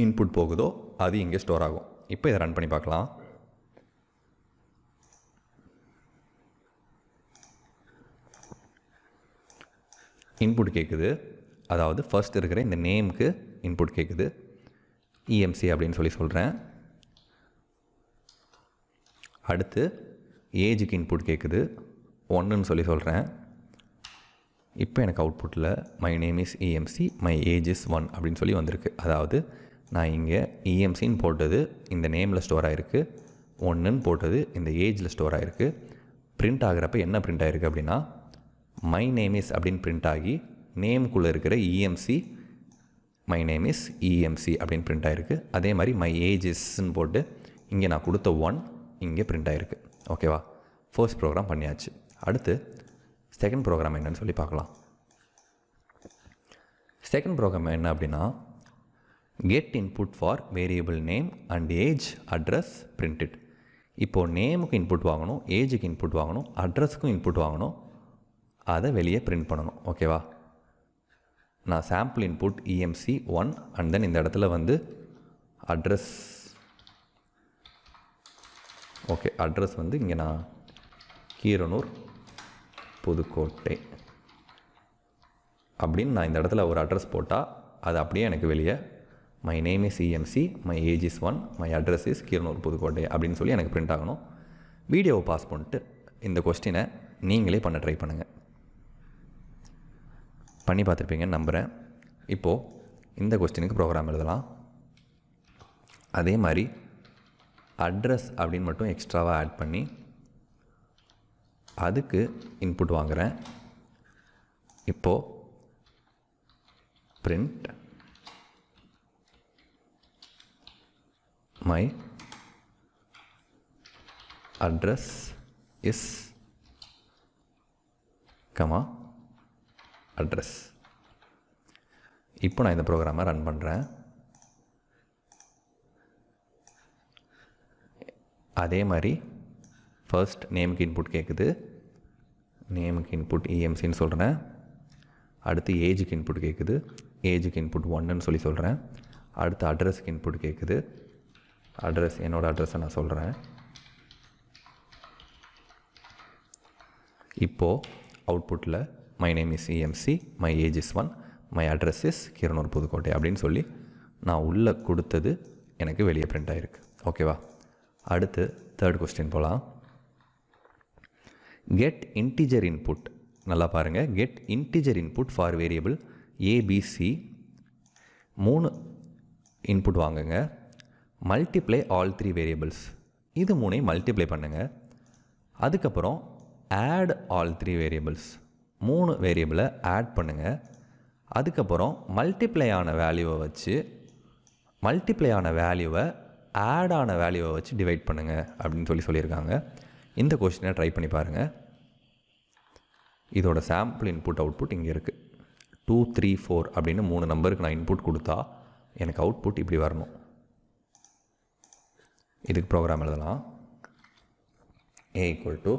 A: இன்புட் போகுதோ அது இங்கே ஸ்டோர் ஆகும் இப்போ இதை ரன் பண்ணி பார்க்கலாம் இன்புட் கேட்குது அதாவது ஃபஸ்ட் இருக்கிற இந்த நேமுக்கு இன்புட் கேட்குது இஎம்சி e அப்படின்னு சொல்லி சொல்கிறேன் அடுத்து ஏஜுக்கு இன்புட் கேட்குது ஒன்றுன்னு சொல்லி சொல்கிறேன் இப்போ எனக்கு அவுட்புட்டில் my name is EMC my age is one அப்படின்னு சொல்லி வந்திருக்கு அதாவது நான் இங்கே இஎம்சின்னு போட்டது இந்த நேமில் ஸ்டோர் ஆகிருக்கு ஒன்றுன்னு போட்டது இந்த ஏஜில் ஸ்டோர் ஆகிருக்கு பிரிண்ட் ஆகிறப்ப என்ன பிரிண்ட் ஆகிருக்கு அப்படின்னா மை நேம் இஸ் அப்படின்னு பிரிண்ட் ஆகி நேமுக்குள்ளே இருக்கிற EMC my name is EMC அப்படின்னு பிரிண்ட் ஆகிருக்கு அதே மாதிரி மை ஏஜ் இஸ்ன்னு போட்டு இங்கே நான் கொடுத்த ஒன் இங்கே பிரிண்ட் ஆகிருக்கு ஓகேவா ஃபர்ஸ்ட் ப்ரோக்ராம் பண்ணியாச்சு அடுத்து செகண்ட் ப்ரோக்ராம் என்னன்னு சொல்லி பார்க்கலாம் செகண்ட் ப்ரோக்ராம் என்ன அப்படின்னா get input for variable name and age address printed இப்போது நேமுக்கு இன்புட் வாங்கணும் ஏஜுக்கு இன்புட் வாங்கணும் அட்ரஸுக்கும் இன்புட் வாங்கணும் அதை வெளியே பிரிண்ட் பண்ணணும் ஓகேவா நான் sample input EMC one and then இந்த இடத்துல வந்து அட்ரஸ் ஓகே அட்ரஸ் வந்து இங்கே நான் கீரனூர் புதுக்கோட்டை அப்படின்னு நான் இந்த இடத்துல ஒரு அட்ரஸ் போட்டால் அது அப்படியே எனக்கு வெளியே my name is CMC my age is one my address is Keeranur Pudukkottai அப்படின்னு சொல்லி எனக்கு பிரிண்ட் ஆகணும் வீடியோவை பாஸ் பண்ணிட்டு இந்த கொஸ்டினை நீங்களே பண்ண ட்ரை பண்ணுங்கள் பண்ணி பார்த்துருப்பீங்கன்னு நம்புகிறேன் இப்போது இந்த கொஸ்டினுக்கு ப்ரோக்ராம் எழுதலாம் அதே மாதிரி அட்ரஸ் அப்படின்னு மட்டும் எக்ஸ்ட்ராவாக ஆட் பண்ணி அதுக்கு இன்புட் வாங்குகிறேன் இப்போது print my address is comma address இப்போ நான் இந்த ப்ரோக்ராமை ரன் பண்ணுறேன் அதே மாதிரி ஃபர்ஸ்ட் நேமுக்கு இன்புட் கேட்குது நேமுக்கு இன்புட் இஎம்சின்னு e சொல்கிறேன் அடுத்து ஏஜுக்கு இன்புட் கேட்குது ஏஜுக்கு இன்புட் ஒன்றுன்னு சொல்லி சொல்கிறேன் அடுத்து அட்ரஸுக்கு இன்புட் கேட்குது அட்ரஸ் என்னோடய அட்ரஸை நான் சொல்கிறேன் இப்போது அவுட்புட்டில் my name is EMC my age is one my address is Kiranur Pudukkottai அப்படின்னு சொல்லி நான் உள்ளே கொடுத்தது எனக்கு வெளியே பிரிண்ட் ஆகிருக்கு ஓகேவா அடுத்து தேர்ட் கொஸ்டின் போகலாம் கெட் இன்டிஜர் இன்புட் நல்லா பாருங்க get integer input for variable ABC மூணு இன்புட் வாங்குங்க multiply ஆல் த்ரீ வேரியபிள்ஸ் இது மூணையும் மல்டிப்ளை பண்ணுங்கள் அதுக்கப்புறம் ஆட் ஆல் த்ரீ வேரியபிள்ஸ் மூணு வேரியபிளை ஆட் பண்ணுங்கள் அதுக்கப்புறம் multiply ஆன வேல்யூவை வச்சு multiply ஆன வேல்யூவை add ஆன வேல்யூவை வச்சு டிவைட் பண்ணுங்கள் அப்படின்னு சொல்லி சொல்லியிருக்காங்க இந்த கொஷினை ட்ரை பண்ணி பாருங்கள் இதோட சாம்பிள் இன்புட் அவுட்புட் இங்கே இருக்குது டூ த்ரீ ஃபோர் அப்படின்னு மூணு நம்பருக்கு நான் இன்புட் கொடுத்தா எனக்கு அவுட்புட் இப்படி வரணும் இதுக்கு ப்ரோக்ராம் எழுதலாம் A equal to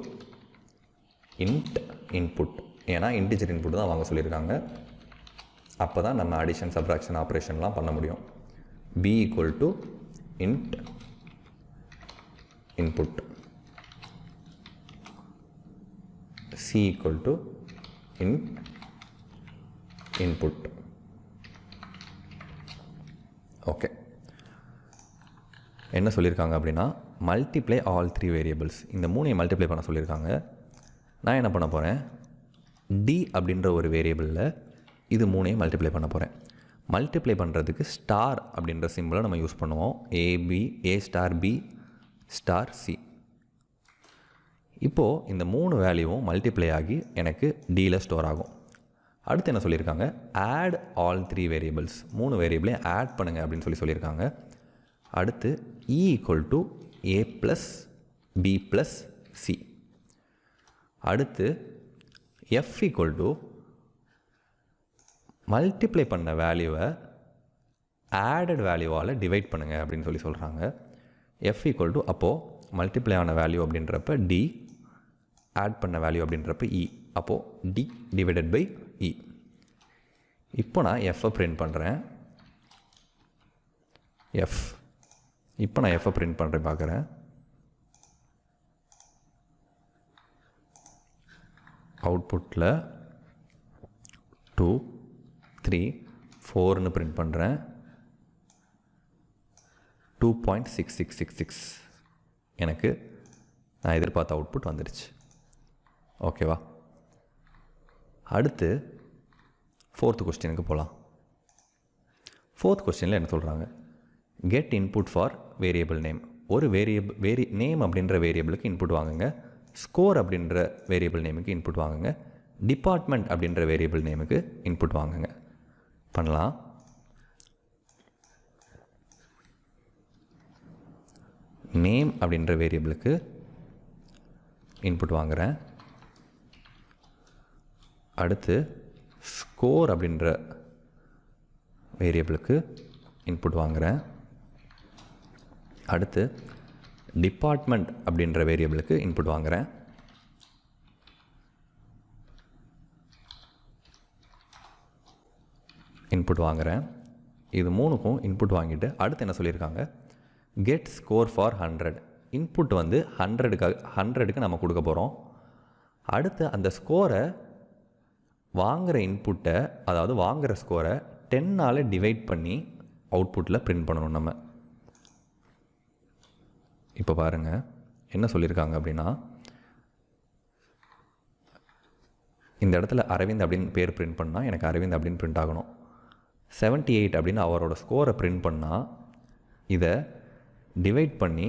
A: int input ஏன்னா இன்டிஜர் இன்புட் தான் வாங்க சொல்லியிருக்காங்க அப்போ தான் நம்ம அடிஷன் சப்ராக்ஷன் ஆப்ரேஷன்லாம் பண்ண முடியும் B equal to int input c equal to int input okay என்ன சொல்லியிருக்காங்க அப்படின்னா மல்டிப்ளை ஆல் த்ரீ வேரியபிள்ஸ் இந்த மூணையும் மல்டிப்ளை பண்ண சொல்லியிருக்காங்க நான் என்ன பண்ண போகிறேன் டி அப்படின்ற ஒரு வேரியபிளில் இது மூணையும் மல்டிப்ளை பண்ண போகிறேன் மல்டிப்ளை பண்ணுறதுக்கு ஸ்டார் அப்படின்ற சிம்பிளை நம்ம யூஸ் பண்ணுவோம் AB A star B star C இப்போது இந்த மூணு வேல்யூவும் மல்டிப்ளை ஆகி எனக்கு டீல ஸ்டோர் ஆகும் அடுத்து என்ன சொல்லியிருக்காங்க ஆட் ஆல் த்ரீ வேரியபிள்ஸ் மூணு வேரியபிளையும் ஆட் பண்ணுங்கள் அப்படின்னு சொல்லி சொல்லியிருக்காங்க அடுத்து E equal to A plus B plus C அடுத்து எஃப் ஈக்குவல் டு மல்டிப்ளை பண்ண வேல்யூவை ஆடட் வேல்யூவால் டிவைட் பண்ணுங்கள் அப்படின்னு சொல்லி சொல்கிறாங்க எஃப் ஈக்குவல் டு அப்போது மல்டிப்ளை ஆன வேல்யூ அப்படின்றப்ப டி ஆட் பண்ண வேல்யூ அப்படின்றப்ப இ அப்போது டி டிவைடட் பை இ இப்போ நான் எஃப்ஐ பிரிண்ட் பண்ணுறேன் எஃப் இப்போ நான் எஃப்ஐ பிரிண்ட் பண்ணுறேன் பார்க்குறேன் அவுட்புட்டில் டூ த்ரீ ஃபோர்னு பிரிண்ட் பண்ணுறேன் two point six six six six எனக்கு நான் எதிர்பார்த்த அவுட்புட் வந்துடுச்சு ஓகேவா அடுத்து ஃபோர்த் கொஸ்டினுக்கு போகலாம் ஃபோர்த் கொஸ்டினில் என்ன சொல்கிறாங்க get input for variable name ஒரு வேரியபிள் வேரி நேம் அப்படின்ற வேரியபிளுக்கு இன்புட் வாங்குங்க ஸ்கோர் அப்படின்ற வேரியபிள் நேமுக்கு இன்புட் வாங்குங்க டிபார்ட்மெண்ட் அப்படின்ற வேரியபிள் நேமுக்கு இன்புட் வாங்குங்க பண்ணலாம் நேம் அப்படின்ற வேரியபிளுக்கு இன்புட் வாங்குகிறேன் அடுத்து ஸ்கோர் அப்படின்ற வேரியபிளுக்கு இன்புட் வாங்குகிறேன் அடுத்து டிபார்ட்மெண்ட் அப்படின்ற வேரியபிளுக்கு இன்புட் வாங்குகிறேன் இன்புட் வாங்குகிறேன் இது மூணுக்கும் இன்புட் வாங்கிட்டு அடுத்து என்ன சொல்லியிருக்காங்க get score for hundred input வந்து ஹண்ட்ரடுக்காக ஹண்ட்ரடுக்கு நம்ம கொடுக்க போகிறோம் அடுத்து அந்த ஸ்கோரை வாங்குகிற இன்புட்டை அதாவது வாங்குகிற ஸ்கோரை டென்னால் டிவைட் பண்ணி அவுட்புட்டில் பிரிண்ட் பண்ணணும் நம்ம இப்போ பாருங்கள் என்ன சொல்லியிருக்காங்க அப்படின்னா இந்த இடத்துல அரவிந்த் அப்படின்னு பேர் பிரிண்ட் பண்ணால் எனக்கு அரவிந்த் அப்படின்னு பிரிண்ட் ஆகணும் செவன்ட்டி எயிட் அப்படின்னு அவரோட ஸ்கோரை பிரிண்ட் பண்ணால் இதை டிவைட் பண்ணி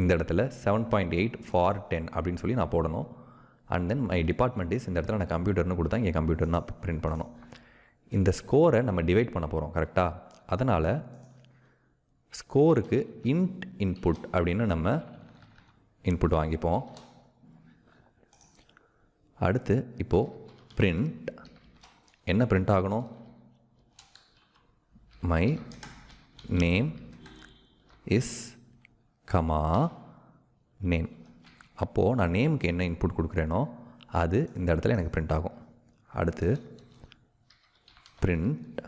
A: இந்த இடத்துல seven point eight for ten அப்படின்னு சொல்லி நான் போடணும் and then my department is இந்த இடத்துல நான் கம்ப்யூட்டர்னு கொடுத்தா இங்கே கம்ப்யூட்டர்னு ப்ரிண்ட் பிரிண்ட் பண்ணணும் இந்த ஸ்கோரை நம்ம டிவைட் பண்ண போகிறோம் கரெக்டாக அதனால் ஸ்கோருக்கு இன்ட் இன்புட் அப்படின்னு நம்ம இன்புட் வாங்கிப்போம் அடுத்து இப்போது பிரிண்ட் என்ன பிரிண்ட் ஆகணும் my name is comma name அப்போது நான் நேமுக்கு என்ன இன்புட் கொடுக்குறேனோ அது இந்த இடத்துல எனக்கு பிரிண்ட் ஆகும் அடுத்து print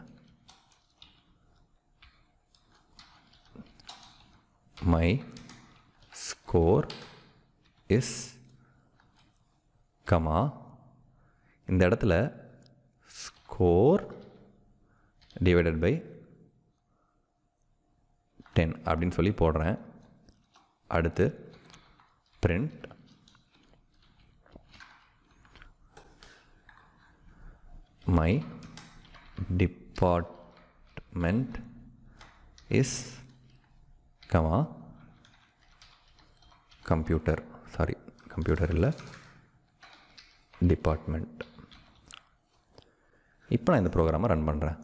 A: my score is comma இந்த இடத்துல ஸ்கோர் டிவைடட் பை டென் அப்படின்னு சொல்லி போடுறேன் அடுத்து print my department is comma computer sorry computer இல்லை department இப்போ நான் இந்த ப்ரோக்ராமை ரன் பண்ணுறேன்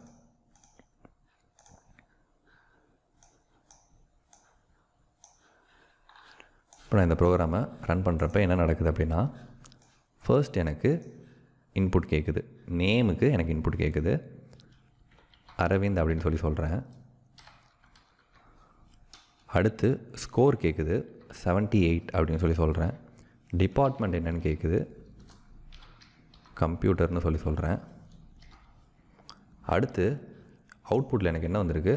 A: இப்போ நான் இந்த ப்ரோக்ராமை ரன் பண்ணுறப்ப என்ன நடக்குது அப்படின்னா ஃபர்ஸ்ட் எனக்கு இன்புட் கேட்குது நேமுக்கு எனக்கு இன்புட் கேட்குது அரவிந்த் அப்படின்னு சொல்லி சொல்கிறேன் அடுத்து ஸ்கோர் கேட்குது செவன்ட்டி எயிட் அப்படின்னு சொல்லி சொல்கிறேன் டிபார்ட்மெண்ட் என்னென்னு கேட்குது கம்ப்யூட்டர்னு சொல்லி சொல்கிறேன் அடுத்து அவுட்புட்டில் எனக்கு என்ன வந்திருக்கு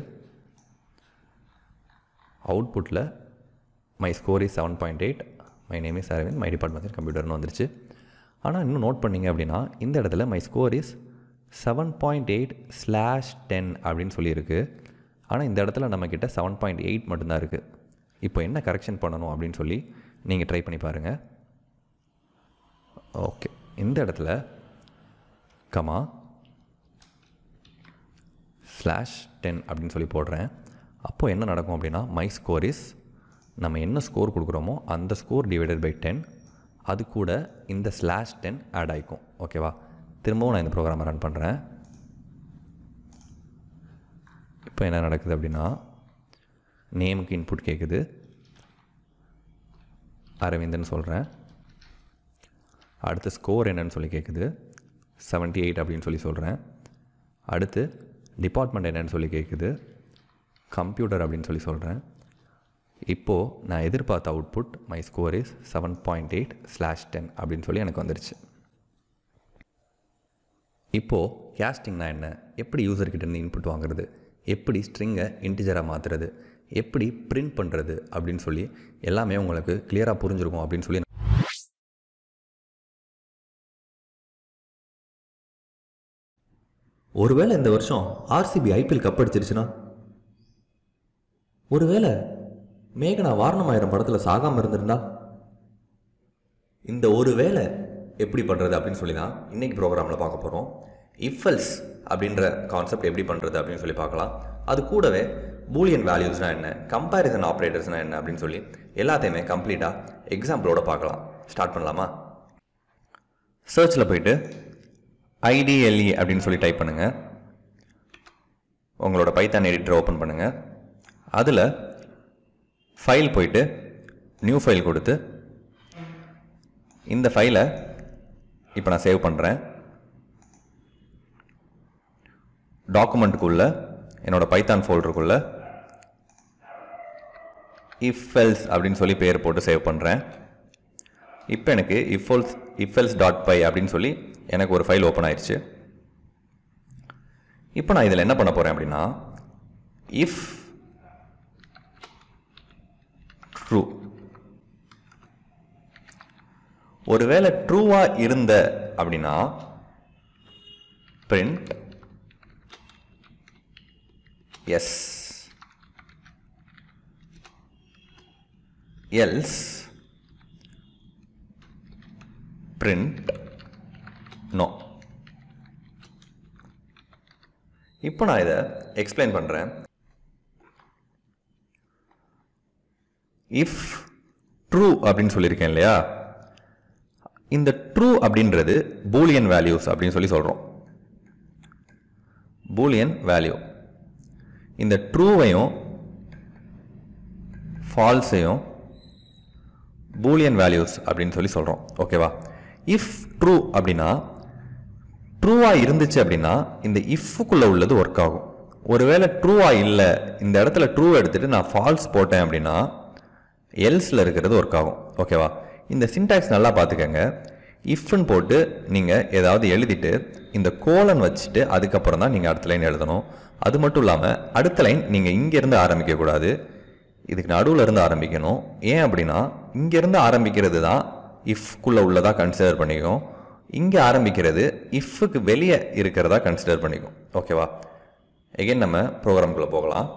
A: அவுட்புட்டில் my score is seven point eight my name is Aravind my department கம்ப்யூட்டர்னு வந்துருச்சு ஆனால் இன்னும் நோட் பண்ணிங்க அப்படின்னா இந்த இடத்துல my score is seven point eight slash ten அப்படின்னு சொல்லியிருக்கு ஆனால் இந்த இடத்துல நம்மக்கிட்ட செவன் பாயிண்ட் எயிட் மட்டும்தான் இருக்குது இப்போ என்ன கரெக்ஷன் பண்ணணும் அப்படின்னு சொல்லி நீங்கள் ட்ரை பண்ணி பாருங்கள் ஓகே இந்த இடத்துல கமா ஸ்லாஷ் டென் அப்படின்னு சொல்லி போடுறேன் அப்போது என்ன நடக்கும் அப்படின்னா மை ஸ்கோர் இஸ் நம்ம என்ன ஸ்கோர் கொடுக்குறோமோ அந்த ஸ்கோர் டிவைடட் பை டென் அது கூட இந்த ஸ்லாஷ் டென் ஆட் ஆகிக்கும் ஓகேவா திரும்பவும் நான் இந்த ப்ரோக்ராமை ரன் பண்ணுறேன் இப்போ என்ன நடக்குது அப்படின்னா நேமுக்கு இன்புட் கேட்குது அரவிந்தன் சொல்கிறேன் அடுத்து ஸ்கோர் என்னன்னு சொல்லி கேட்குது செவன்ட்டி எயிட் அப்படின்னு சொல்லி சொல்கிறேன் அடுத்து டிபார்ட்மெண்ட் என்னன்னு சொல்லி கேட்குது கம்ப்யூட்டர் அப்படின்னு சொல்லி சொல்கிறேன் இப்போது நான் எதிர்பார்த்த output my score is seven point eight slash ten அப்படின்னு சொல்லி எனக்கு வந்துருச்சு இப்போது கேஸ்டிங்னா என்ன எப்படி யூசர்கிட்டேருந்து இன்புட் வாங்குறது எப்படி ஸ்ட்ரிங்கை இன்டிஜராக மாற்றுறது எப்படி பிரிண்ட் பண்ணுறது
B: அப்படின்னு சொல்லி எல்லாமே உங்களுக்கு கிளியராக புரிஞ்சிருக்கும் அப்படின்னு சொல்லி ஒருவேளை இந்த வருஷம் ஆர்சிபி ஐபிஎல் கப் அடிச்சிருச்சுன்னா ஒருவேளை மேகனா
A: வாரணமாயிரம் படத்தில் சாகாமல் இருந்திருந்தா இந்த ஒரு வேலை எப்படி பண்ணுறது அப்படின்னு சொல்லி தான் இன்றைக்கி ப்ரோக்ராமில் பார்க்க போகிறோம் இஃபல்ஸ் அப்படின்ற கான்செப்ட் எப்படி பண்ணுறது அப்படின்னு சொல்லி பார்க்கலாம் அது கூடவே பூலியன் வேல்யூஸ்னால் என்ன கம்பேரிசன் ஆப்ரேட்டர்ஸ்னால் என்ன அப்படின்னு சொல்லி எல்லாத்தையுமே கம்ப்ளீட்டாக எக்ஸாம்பிளோட பார்க்கலாம் ஸ்டார்ட் பண்ணலாமா சர்ச்சில் போயிட்டு ஐடிஎல்இ e அப்படின்னு சொல்லி டைப் பண்ணுங்கள் உங்களோட பைத்தான் எடிட்டர் ஓப்பன் பண்ணுங்கள் அதில் ஃபைல் போயிட்டு நியூ ஃபைல் கொடுத்து இந்த ஃபைலை இப்போ நான் சேவ் பண்ணுறேன் டாக்குமெண்ட்டுக்குள்ளே என்னோடய பைத்தான் ஃபோல்டருக்குள்ளே இஃப்எல்ஸ் அப்படின்னு சொல்லி பேர் போட்டு சேவ் பண்ணுறேன் இப்போ எனக்கு இஃப்எல்ஸ் இஃப்எல்ஸ் டாட் பை அப்படின்னு சொல்லி எனக்கு ஒரு ஃபைல் ஓப்பன் ஆயிடுச்சு இப்போ நான் இதில் என்ன பண்ண போகிறேன் அப்படின்னா இஃப் ட்ரூ ஒருவேளை ட்ரூவாக இருந்த அப்படின்னா print yes else print no இப்போ நான் இதை எக்ஸ்பிளைன் பண்ணுறேன் இஃப் ட்ரூ அப்படின்னு சொல்லியிருக்கேன் இல்லையா இந்த ட்ரூ அப்படின்றது பூலியன் வேல்யூஸ் அப்படின்னு சொல்லி சொல்கிறோம் பூலியன் வேல்யூ இந்த ட்ரூவையும் ஃபால்ஸையும் பூலியன் வேல்யூஸ் அப்படின்னு சொல்லி சொல்கிறோம் ஓகேவா இஃப் ட்ரூ அப்படின்னா ட்ரூவாக இருந்துச்சு அப்படின்னா இந்த இஃப்புக்குள்ளே உள்ளது ஒர்க் ஆகும் ஒருவேளை ட்ரூவாக இல்லை இந்த இடத்துல ட்ரூ எடுத்துகிட்டு நான் ஃபால்ஸ் போட்டேன் அப்படின்னா எல்ஸில் இருக்கிறது ஒர்க் ஆகும் ஓகேவா இந்த சின்டாக்ஸ் நல்லா பார்த்துக்கங்க இஃப்னு போட்டு நீங்கள் ஏதாவது எழுதிட்டு இந்த கோலன் வச்சுட்டு அதுக்கப்புறம் தான் நீங்கள் அடுத்த லைன் எழுதணும் அது மட்டும் இல்லாமல் அடுத்த லைன் நீங்கள் இங்கேருந்து ஆரம்பிக்கக்கூடாது இதுக்கு நடுவில் இருந்து ஆரம்பிக்கணும் ஏன் அப்படின்னா இங்கேருந்து ஆரம்பிக்கிறது தான் இஃப்குள்ளே உள்ளதாக கன்சிடர் பண்ணிக்கும் இங்கே ஆரம்பிக்கிறது இஃப்புக்கு வெளியே இருக்கிறதா கன்சிடர் பண்ணிக்கும் ஓகேவா எகைன் நம்ம ப்ரோக்ராம்குள்ளே போகலாம்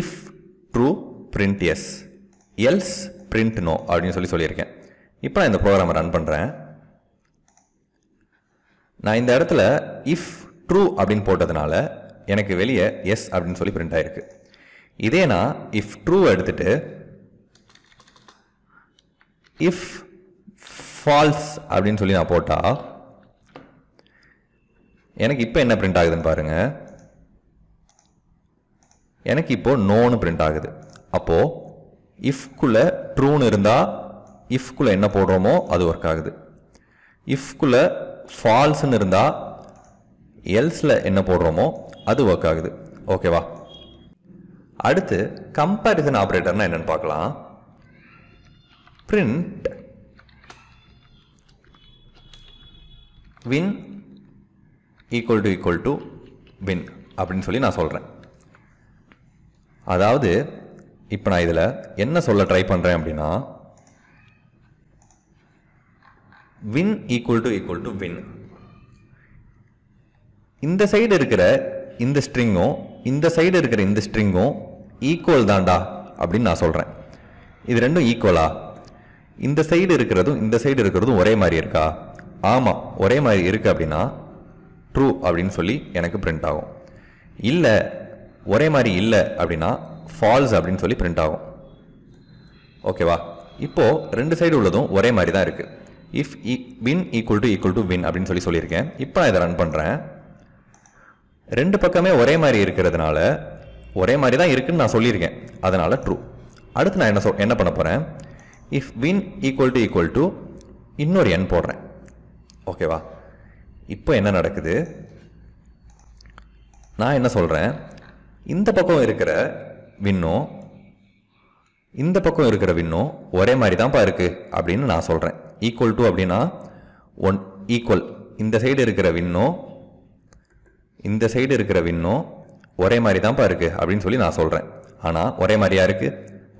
A: if true print yes else print no அப்படின்னு சொல்லி சொல்லியிருக்கேன் இப்போ நான் இந்த ப்ரோக்ராமை ரன் பண்ணுறேன் நான் இந்த இடத்துல இஃப் ட்ரூ அப்படின்னு போட்டதுனால எனக்கு வெளியே எஸ் அப்படின்னு சொல்லி பிரிண்ட் ஆகிருக்கு இதே நான் இஃப் ட்ரூ எடுத்துட்டு இஃப் ஃபால்ஸ் அப்படின்னு சொல்லி நான் போட்டால் எனக்கு இப்போ என்ன பிரிண்ட் ஆகுதுன்னு பாருங்கள் எனக்கு இப்போது நோன்னு பிரிண்ட் ஆகுது அப்போது இஃப்குள்ளே ட்ரூன்னு இருந்தால் இஃப்குள்ளே என்ன போடுறோமோ அது ஒர்க் ஆகுது இஃப்குள்ளே ஃபால்ஸ்ன்னு இருந்தால் எல்ஸில் என்ன போடுறோமோ அது ஒர்க் ஆகுது ஓகேவா அடுத்து கம்பேரிசன் ஆப்ரேட்டர்னா என்னென்னு பார்க்கலாம் print win equal to equal to win அப்படின்னு சொல்லி நான் சொல்கிறேன் அதாவது இப்போ நான் இதில் என்ன சொல்ல ட்ரை பண்ணுறேன் அப்படின்னா win equal to equal to win இந்த சைடு இருக்கிற இந்த ஸ்ட்ரிங்கும் இந்த சைடு இருக்கிற இந்த ஸ்ட்ரிங்கும் ஈக்குவல் தான்டா அப்படின்னு நான் சொல்கிறேன் இது ரெண்டும் ஈக்குவலா இந்த சைடு இருக்கிறதும் இந்த சைடு இருக்கிறதும் ஒரே மாதிரி இருக்கா ஆமாம் ஒரே மாதிரி இருக்குது அப்படின்னா ட்ரூ அப்படின்னு சொல்லி எனக்கு பிரிண்ட் ஆகும் இல்லை ஒரே மாதிரி இல்லை அப்படின்னா ஃபால்ஸ் அப்படின்னு சொல்லி பிரிண்ட் ஆகும் ஓகேவா இப்போது ரெண்டு சைடு உள்ளதும் ஒரே மாதிரி தான் இருக்குது if E win equal to equal to win அப்படின்னு சொல்லி சொல்லியிருக்கேன் இப்போ நான் இதை ரன் பண்ணுறேன் ரெண்டு பக்கமே ஒரே மாதிரி இருக்கிறதுனால ஒரே மாதிரி தான் இருக்குதுன்னு நான் சொல்லியிருக்கேன் அதனால் ட்ரூ அடுத்து நான் என்ன சொல் என்ன பண்ண போகிறேன் if win equal to equal to இன்னொரு எண் போடுறேன் ஓகேவா இப்போ என்ன நடக்குது நான் என்ன சொல்கிறேன் இந்த பக்கம் இருக்கிற விண்ணும் இந்த பக்கம் இருக்கிற விண்ணும் ஒரே மாதிரி தான்ப்பா இருக்குது அப்படின்னு நான் சொல்கிறேன் ஈக்குவல் டு அப்படின்னா ஒன் ஈக்குவல் இந்த சைடு இருக்கிற விண்ணும் இந்த சைடு இருக்கிற விண்ணும் ஒரே மாதிரி தான்ப்பா இருக்குது அப்படின்னு சொல்லி நான் சொல்கிறேன் ஆனால் ஒரே மாதிரியா இருக்குது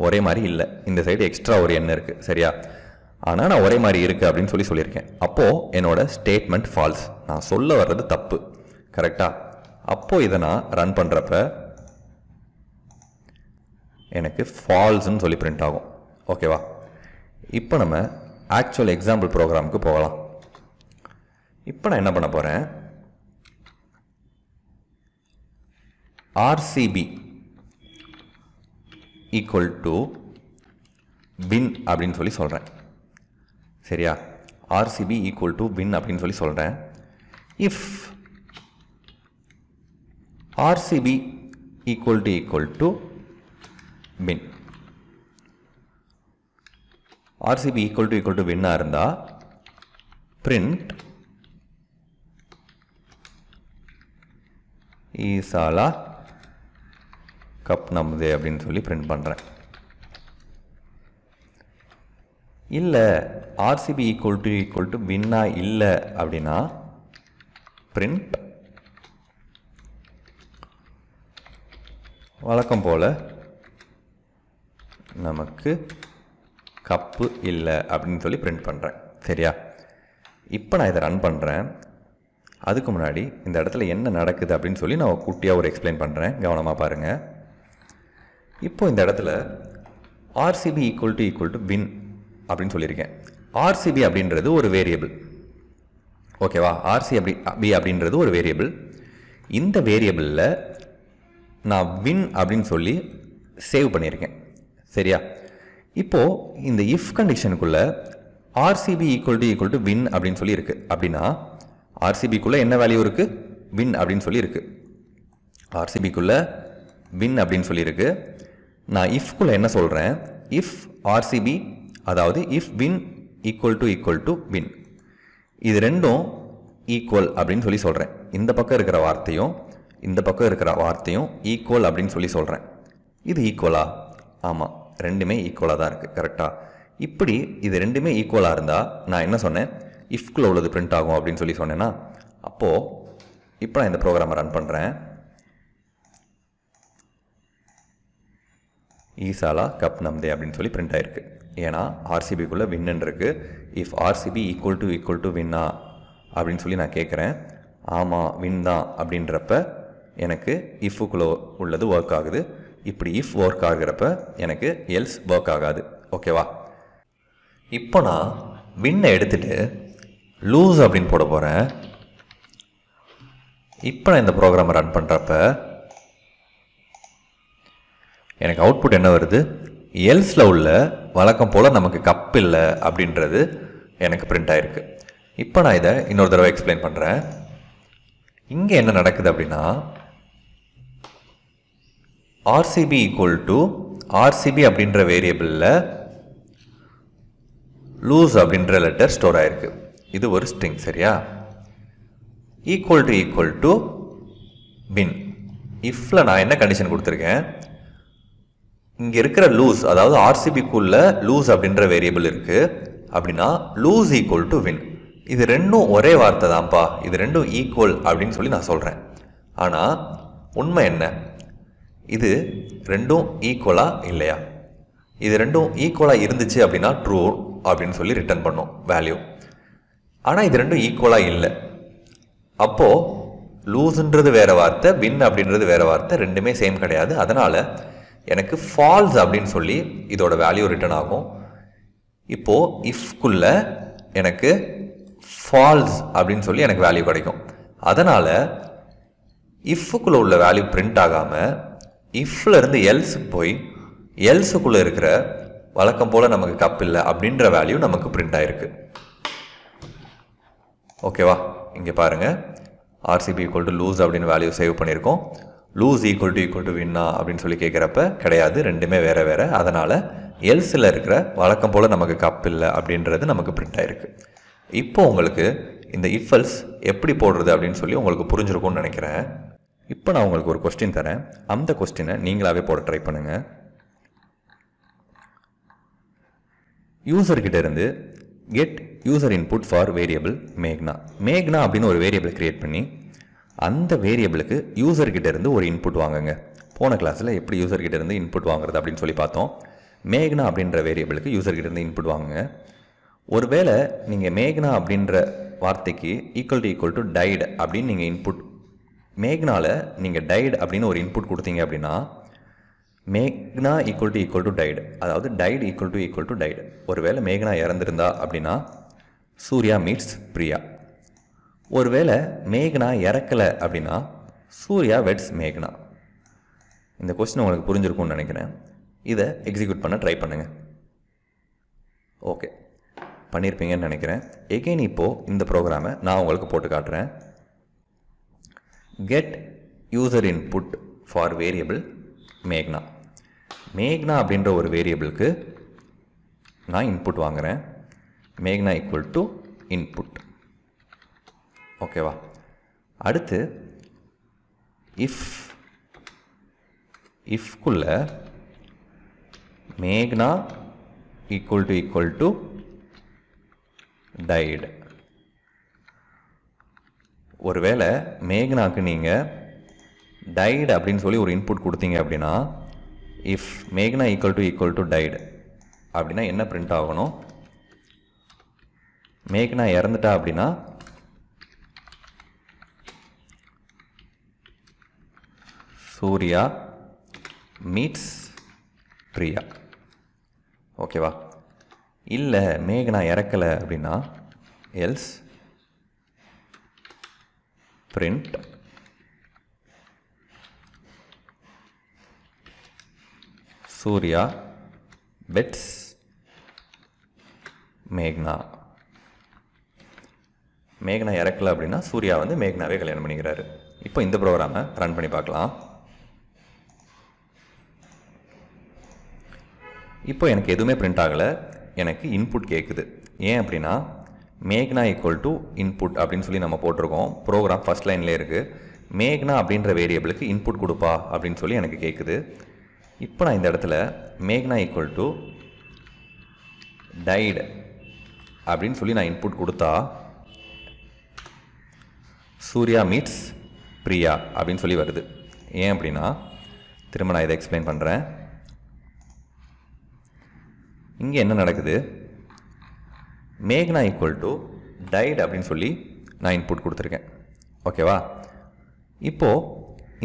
A: ஒரே மாதிரி இல்லை இந்த சைடு எக்ஸ்ட்ரா ஒரு எண்ணம் இருக்குது சரியா ஆனால் நான் ஒரே மாதிரி இருக்குது அப்படின்னு சொல்லி சொல்லியிருக்கேன் அப்போது என்னோடய ஸ்டேட்மெண்ட் ஃபால்ஸ் நான் சொல்ல வர்றது தப்பு கரெக்டாக அப்போது இதை நான் ரன் பண்ணுறப்ப எனக்கு ஃபால்ஸ்ன்னு சொல்லி பிரிண்ட் ஆகும் ஓகேவா இப்போ நம்ம ஆக்சுவல் எக்ஸாம்பிள் ப்ரோக்ராமுக்கு போகலாம் இப்போ நான் என்ன பண்ண போகிறேன் ஆர்சிபி ஈக்குவல் டு பின் அப்படின்னு சொல்லி சொல்கிறேன் சரியா ஆர்சிபி ஈக்குவல் டு பின் அப்படின்னு சொல்லி சொல்கிறேன் if RCB equal to equal to win RCB equal to equal to வின்னாக இருந்தால் பிரிண்ட் ஈசாலா கப் நம்மது அப்படின்னு சொல்லி பிரிண்ட் பண்ணுறேன் இல்லை RCB equal to equal to வின்னா இல்லை அப்படின்னா பிரிண்ட் வழக்கம் போல் நமக்கு கப்பு இல்லை அப்படின்னு சொல்லி பிரிண்ட் பண்ணுறேன் சரியா இப்போ நான் இதை ரன் பண்ணுறேன் அதுக்கு முன்னாடி இந்த இடத்துல என்ன நடக்குது அப்படின்னு சொல்லி நான் குட்டியாக ஒரு எக்ஸ்பிளைன் பண்ணுறேன் கவனமாக பாருங்கள் இப்போது இந்த இடத்துல RCB equal to equal to win அப்படின்னு சொல்லியிருக்கேன் ஆர்சிபி அப்படின்றது ஒரு வேரியபிள் ஓகேவா ஆர்சி அப்படி பி அப்படின்றது ஒரு வேரியபிள் இந்த வேரியபிளில் நான் வின் அப்படின்னு சொல்லி சேவ் பண்ணியிருக்கேன் சரியா இப்போது இந்த இஃப் கண்டிஷனுக்குள்ளே RCB equal to equal to win அப்படின்னு சொல்லி இருக்குது அப்படின்னா ஆர்சிபிக்குள்ளே என்ன வேல்யூ இருக்குது வின் அப்படின்னு சொல்லி இருக்கு ஆர்சிபிக்குள்ளே வின் அப்படின்னு சொல்லியிருக்கு நான் இஃப்குள்ளே என்ன சொல்கிறேன் இஃப் ஆர்சிபி அதாவது if win equal to equal to win இது ரெண்டும் ஈக்குவல் அப்படின்னு சொல்லி சொல்கிறேன் இந்த பக்கம் இருக்கிற வார்த்தையும் இந்த பக்கம் இருக்கிற வார்த்தையும் ஈக்குவல் அப்படின்னு சொல்லி சொல்கிறேன் இது ஈக்குவலா ஆமாம் ரெண்டுமே ஈக்குவலாக தான் இருக்குது கரெக்டாக இப்படி இது ரெண்டுமே ஈக்குவலாக இருந்தால் நான் என்ன சொன்னேன் இஃப் உள்ளது பிரிண்ட் ஆகும் அப்படின்னு சொல்லி சொன்னேன்னா அப்போது இப்போ நான் இந்த ப்ரோக்ராமை ரன் பண்ணுறேன் ஈசாலா கப் நம்தே அப்படின்னு சொல்லி பிரிண்ட் ஆகிருக்கு ஏன்னா ஆர்சிபிக்குள்ளே வின்னு இருக்குது if RCB equal to equal to வின்னா அப்படின்னு சொல்லி நான் கேட்குறேன் ஆமாம் வின் தான் அப்படின்றப்ப எனக்கு இஃபுக்குள்ளே உள்ளது ஒர்க் ஆகுது இப்படி இஃப் ஒர்க் ஆகிறப்ப எனக்கு எல்ஸ் ஒர்க் ஆகாது ஓகேவா இப்போ நான் வின்னை எடுத்துகிட்டு லூஸ் அப்படின்னு போட போகிறேன் இப்போ நான் இந்த ப்ரோக்ராமை ரன் பண்ணுறப்ப எனக்கு அவுட்புட் என்ன வருது எல்ஸில் உள்ள வழக்கம் போல் நமக்கு கப் இல்லை அப்படின்றது எனக்கு பிரிண்ட் ஆகிருக்கு இப்போ நான் இதை இன்னொரு தடவை எக்ஸ்பிளைன் பண்ணுறேன் இங்கே என்ன நடக்குது அப்படின்னா ஆர்சிபி ஈக்குவல் டு ஆர்சிபி அப்படின்ற வேரியபிளில் லூஸ் அப்படின்ற லெட்டர் ஸ்டோர் ஆகிருக்கு இது ஒரு ஸ்ட்ரிங் சரியா ஈக்குவல் டு ஈக்குவல் டு பின் இஃப்ல நான் என்ன கண்டிஷன் கொடுத்துருக்கேன் இங்கே இருக்கிற லூஸ் அதாவது ஆர்சிபிக்குள்ள லூஸ் அப்படின்ற வேரியபிள் இருக்குது அப்படின்னா லூஸ் ஈக்குவல் டு வின் இது ரெண்டும் ஒரே வார்த்தை தான்ப்பா இது ரெண்டும் ஈக்குவல் அப்படின்னு சொல்லி நான் சொல்கிறேன் ஆனால் உண்மை என்ன இது ரெண்டும் ஈக்குவலாக இல்லையா இது ரெண்டும் ஈக்குவலாக இருந்துச்சு அப்படின்னா ட்ரூ அப்படின்னு சொல்லி ரிட்டர்ன் பண்ணும் வேல்யூ ஆனால் இது ரெண்டும் ஈக்குவலாக இல்லை அப்போது லூஸுன்றது வேறு வார்த்தை வின் அப்படின்றது வேறு வார்த்தை ரெண்டுமே சேம் கிடையாது அதனால் எனக்கு ஃபால்ஸ் அப்படின்னு சொல்லி இதோட வேல்யூ ரிட்டர்ன் ஆகும் இப்போது இஃப்குள்ள எனக்கு ஃபால்ஸ் அப்படின்னு சொல்லி எனக்கு வேல்யூ கிடைக்கும் அதனால் இஃப்புக்குள்ளே உள்ள வேல்யூ பிரிண்ட் ஆகாமல் இஃப்லேருந்து எல்ஸுக்கு போய் எல்ஸுக்குள்ளே இருக்கிற வழக்கம் போல் நமக்கு கப் இல்லை அப்படின்ற வேல்யூ நமக்கு பிரிண்ட் ஆகிருக்கு ஓகேவா இங்கே பாருங்கள் ஆர்சிபி ஈக்குவல் டு லூஸ் அப்படின்னு வேல்யூ சேவ் பண்ணியிருக்கோம் lose equal to equal to வின்னா அப்படின்னு சொல்லி கேட்குறப்ப கிடையாது ரெண்டுமே வேறு வேறு அதனால் எல்ஸில் இருக்கிற வழக்கம் போல் நமக்கு கப் இல்லை அப்படின்றது நமக்கு பிரிண்ட் ஆகிருக்கு இப்போ உங்களுக்கு இந்த இஃபல்ஸ் எப்படி போடுறது அப்படின்னு சொல்லி உங்களுக்கு புரிஞ்சிருக்கும்னு நினைக்கிறேன் இப்போ நான் உங்களுக்கு ஒரு கொஸ்டின் தரேன் அந்த கொஸ்டினை நீங்களாகவே போட ட்ரை பண்ணுங்கள் யூசர்கிட்ட இருந்து get user input for variable மேக்னா மேக்னா அப்படின்னு ஒரு வேரியபிள் கிரியேட் பண்ணி அந்த வேரியபிளுக்கு யூசர்கிட்ட இருந்து ஒரு இன்புட் வாங்குங்க போன கிளாஸில் எப்படி யூசர்கிட்ட இருந்து இன்புட் வாங்குறது அப்படின்னு சொல்லி பார்த்தோம் மேக்னா அப்படின்ற வேரியபிளுக்கு யூசர்கிட்ட இருந்து இன்புட் வாங்குங்க ஒருவேளை நீங்கள் மேக்னா அப்படின்ற வார்த்தைக்கு equal to equal to tight அப்படின்னு நீங்கள் இன்புட் மேக்னால் நீங்கள் டைட் அப்படின்னு ஒரு இன்புட் கொடுத்தீங்க அப்படின்னா மேக்னா equal to equal to died அதாவது died equal to equal to died ஒருவேளை மேக்னா இறந்துருந்தா அப்படின்னா சூர்யா மீட்ஸ் பிரியா ஒருவேளை மேக்னா இறக்கலை அப்படின்னா சூர்யா வெட்ஸ் மேக்னா இந்த கொஸ்டின் உங்களுக்கு புரிஞ்சிருக்கும்னு நினைக்கிறேன் இதை எக்ஸிக்யூட் பண்ண ட்ரை பண்ணுங்கள் ஓகே பண்ணியிருப்பீங்கன்னு நினைக்கிறேன் எகெயின் இப்போது இந்த ப்ரோக்ராமை நான் உங்களுக்கு போட்டு காட்டுறேன் get user input for variable மேக்னா மேக்னா அப்படின்ற ஒரு வேரியபிளுக்கு நான் இன்புட் வாங்குகிறேன் மேக்னா ஈக்குவல் டு இன்புட் ஓகேவா அடுத்து இஃப் இஃப்குள்ள மேக்னா equal to equal to died ஒருவேளை மேகனாக்கு நீங்கள் டைடு அப்படின்னு சொல்லி ஒரு இன்புட் கொடுத்தீங்க அப்படின்னா இஃப் மேக்னா equal to equal to Tide அப்படின்னா என்ன பிரிண்ட் ஆகணும் மேக்னா இறந்துட்டா அப்படின்னா சூர்யா மீட்ஸ் பிரியா ஓகேவா இல்லை மேகனா இறக்கலை அப்படின்னா எல்ஸ் print Surya bets மேக்னா மேக்னா இறக்கல அப்படின்னா சூர்யா வந்து மேக்னாவே கல்யாணம் பண்ணிக்கிறாரு இப்போ இந்த ப்ரோக்ராமை ரன் பண்ணி பார்க்கலாம் இப்போ எனக்கு எதுவுமே பிரிண்ட் ஆகலை எனக்கு இன்புட் கேட்குது ஏன் அப்படின்னா மேக்னா ஈக்குவல் டு இன்புட் அப்படின்னு சொல்லி நம்ம போட்டிருக்கோம் ப்ரோக்ராம் ஃபஸ்ட் லைன்லேயே இருக்குது மேக்னா அப்படின்ற வேரியபிளுக்கு இன்புட் கொடுப்பா அப்படின்னு சொல்லி எனக்கு கேட்குது இப்போ நான் இந்த இடத்துல மேக்னா ஈக்குவல் டு டைடு அப்படின்னு சொல்லி நான் இன்புட் கொடுத்தா சூர்யா மீட்ஸ் பிரியா அப்படின்னு சொல்லி வருது ஏன் அப்படின்னா திரும்ப நான் இதை எக்ஸ்பிளைன் பண்ணுறேன் இங்கே என்ன நடக்குது மேக்னா ஈக்குவல் டு டைட் அப்படின்னு சொல்லி நான் இன்புட் கொடுத்துருக்கேன் ஓகேவா இப்போது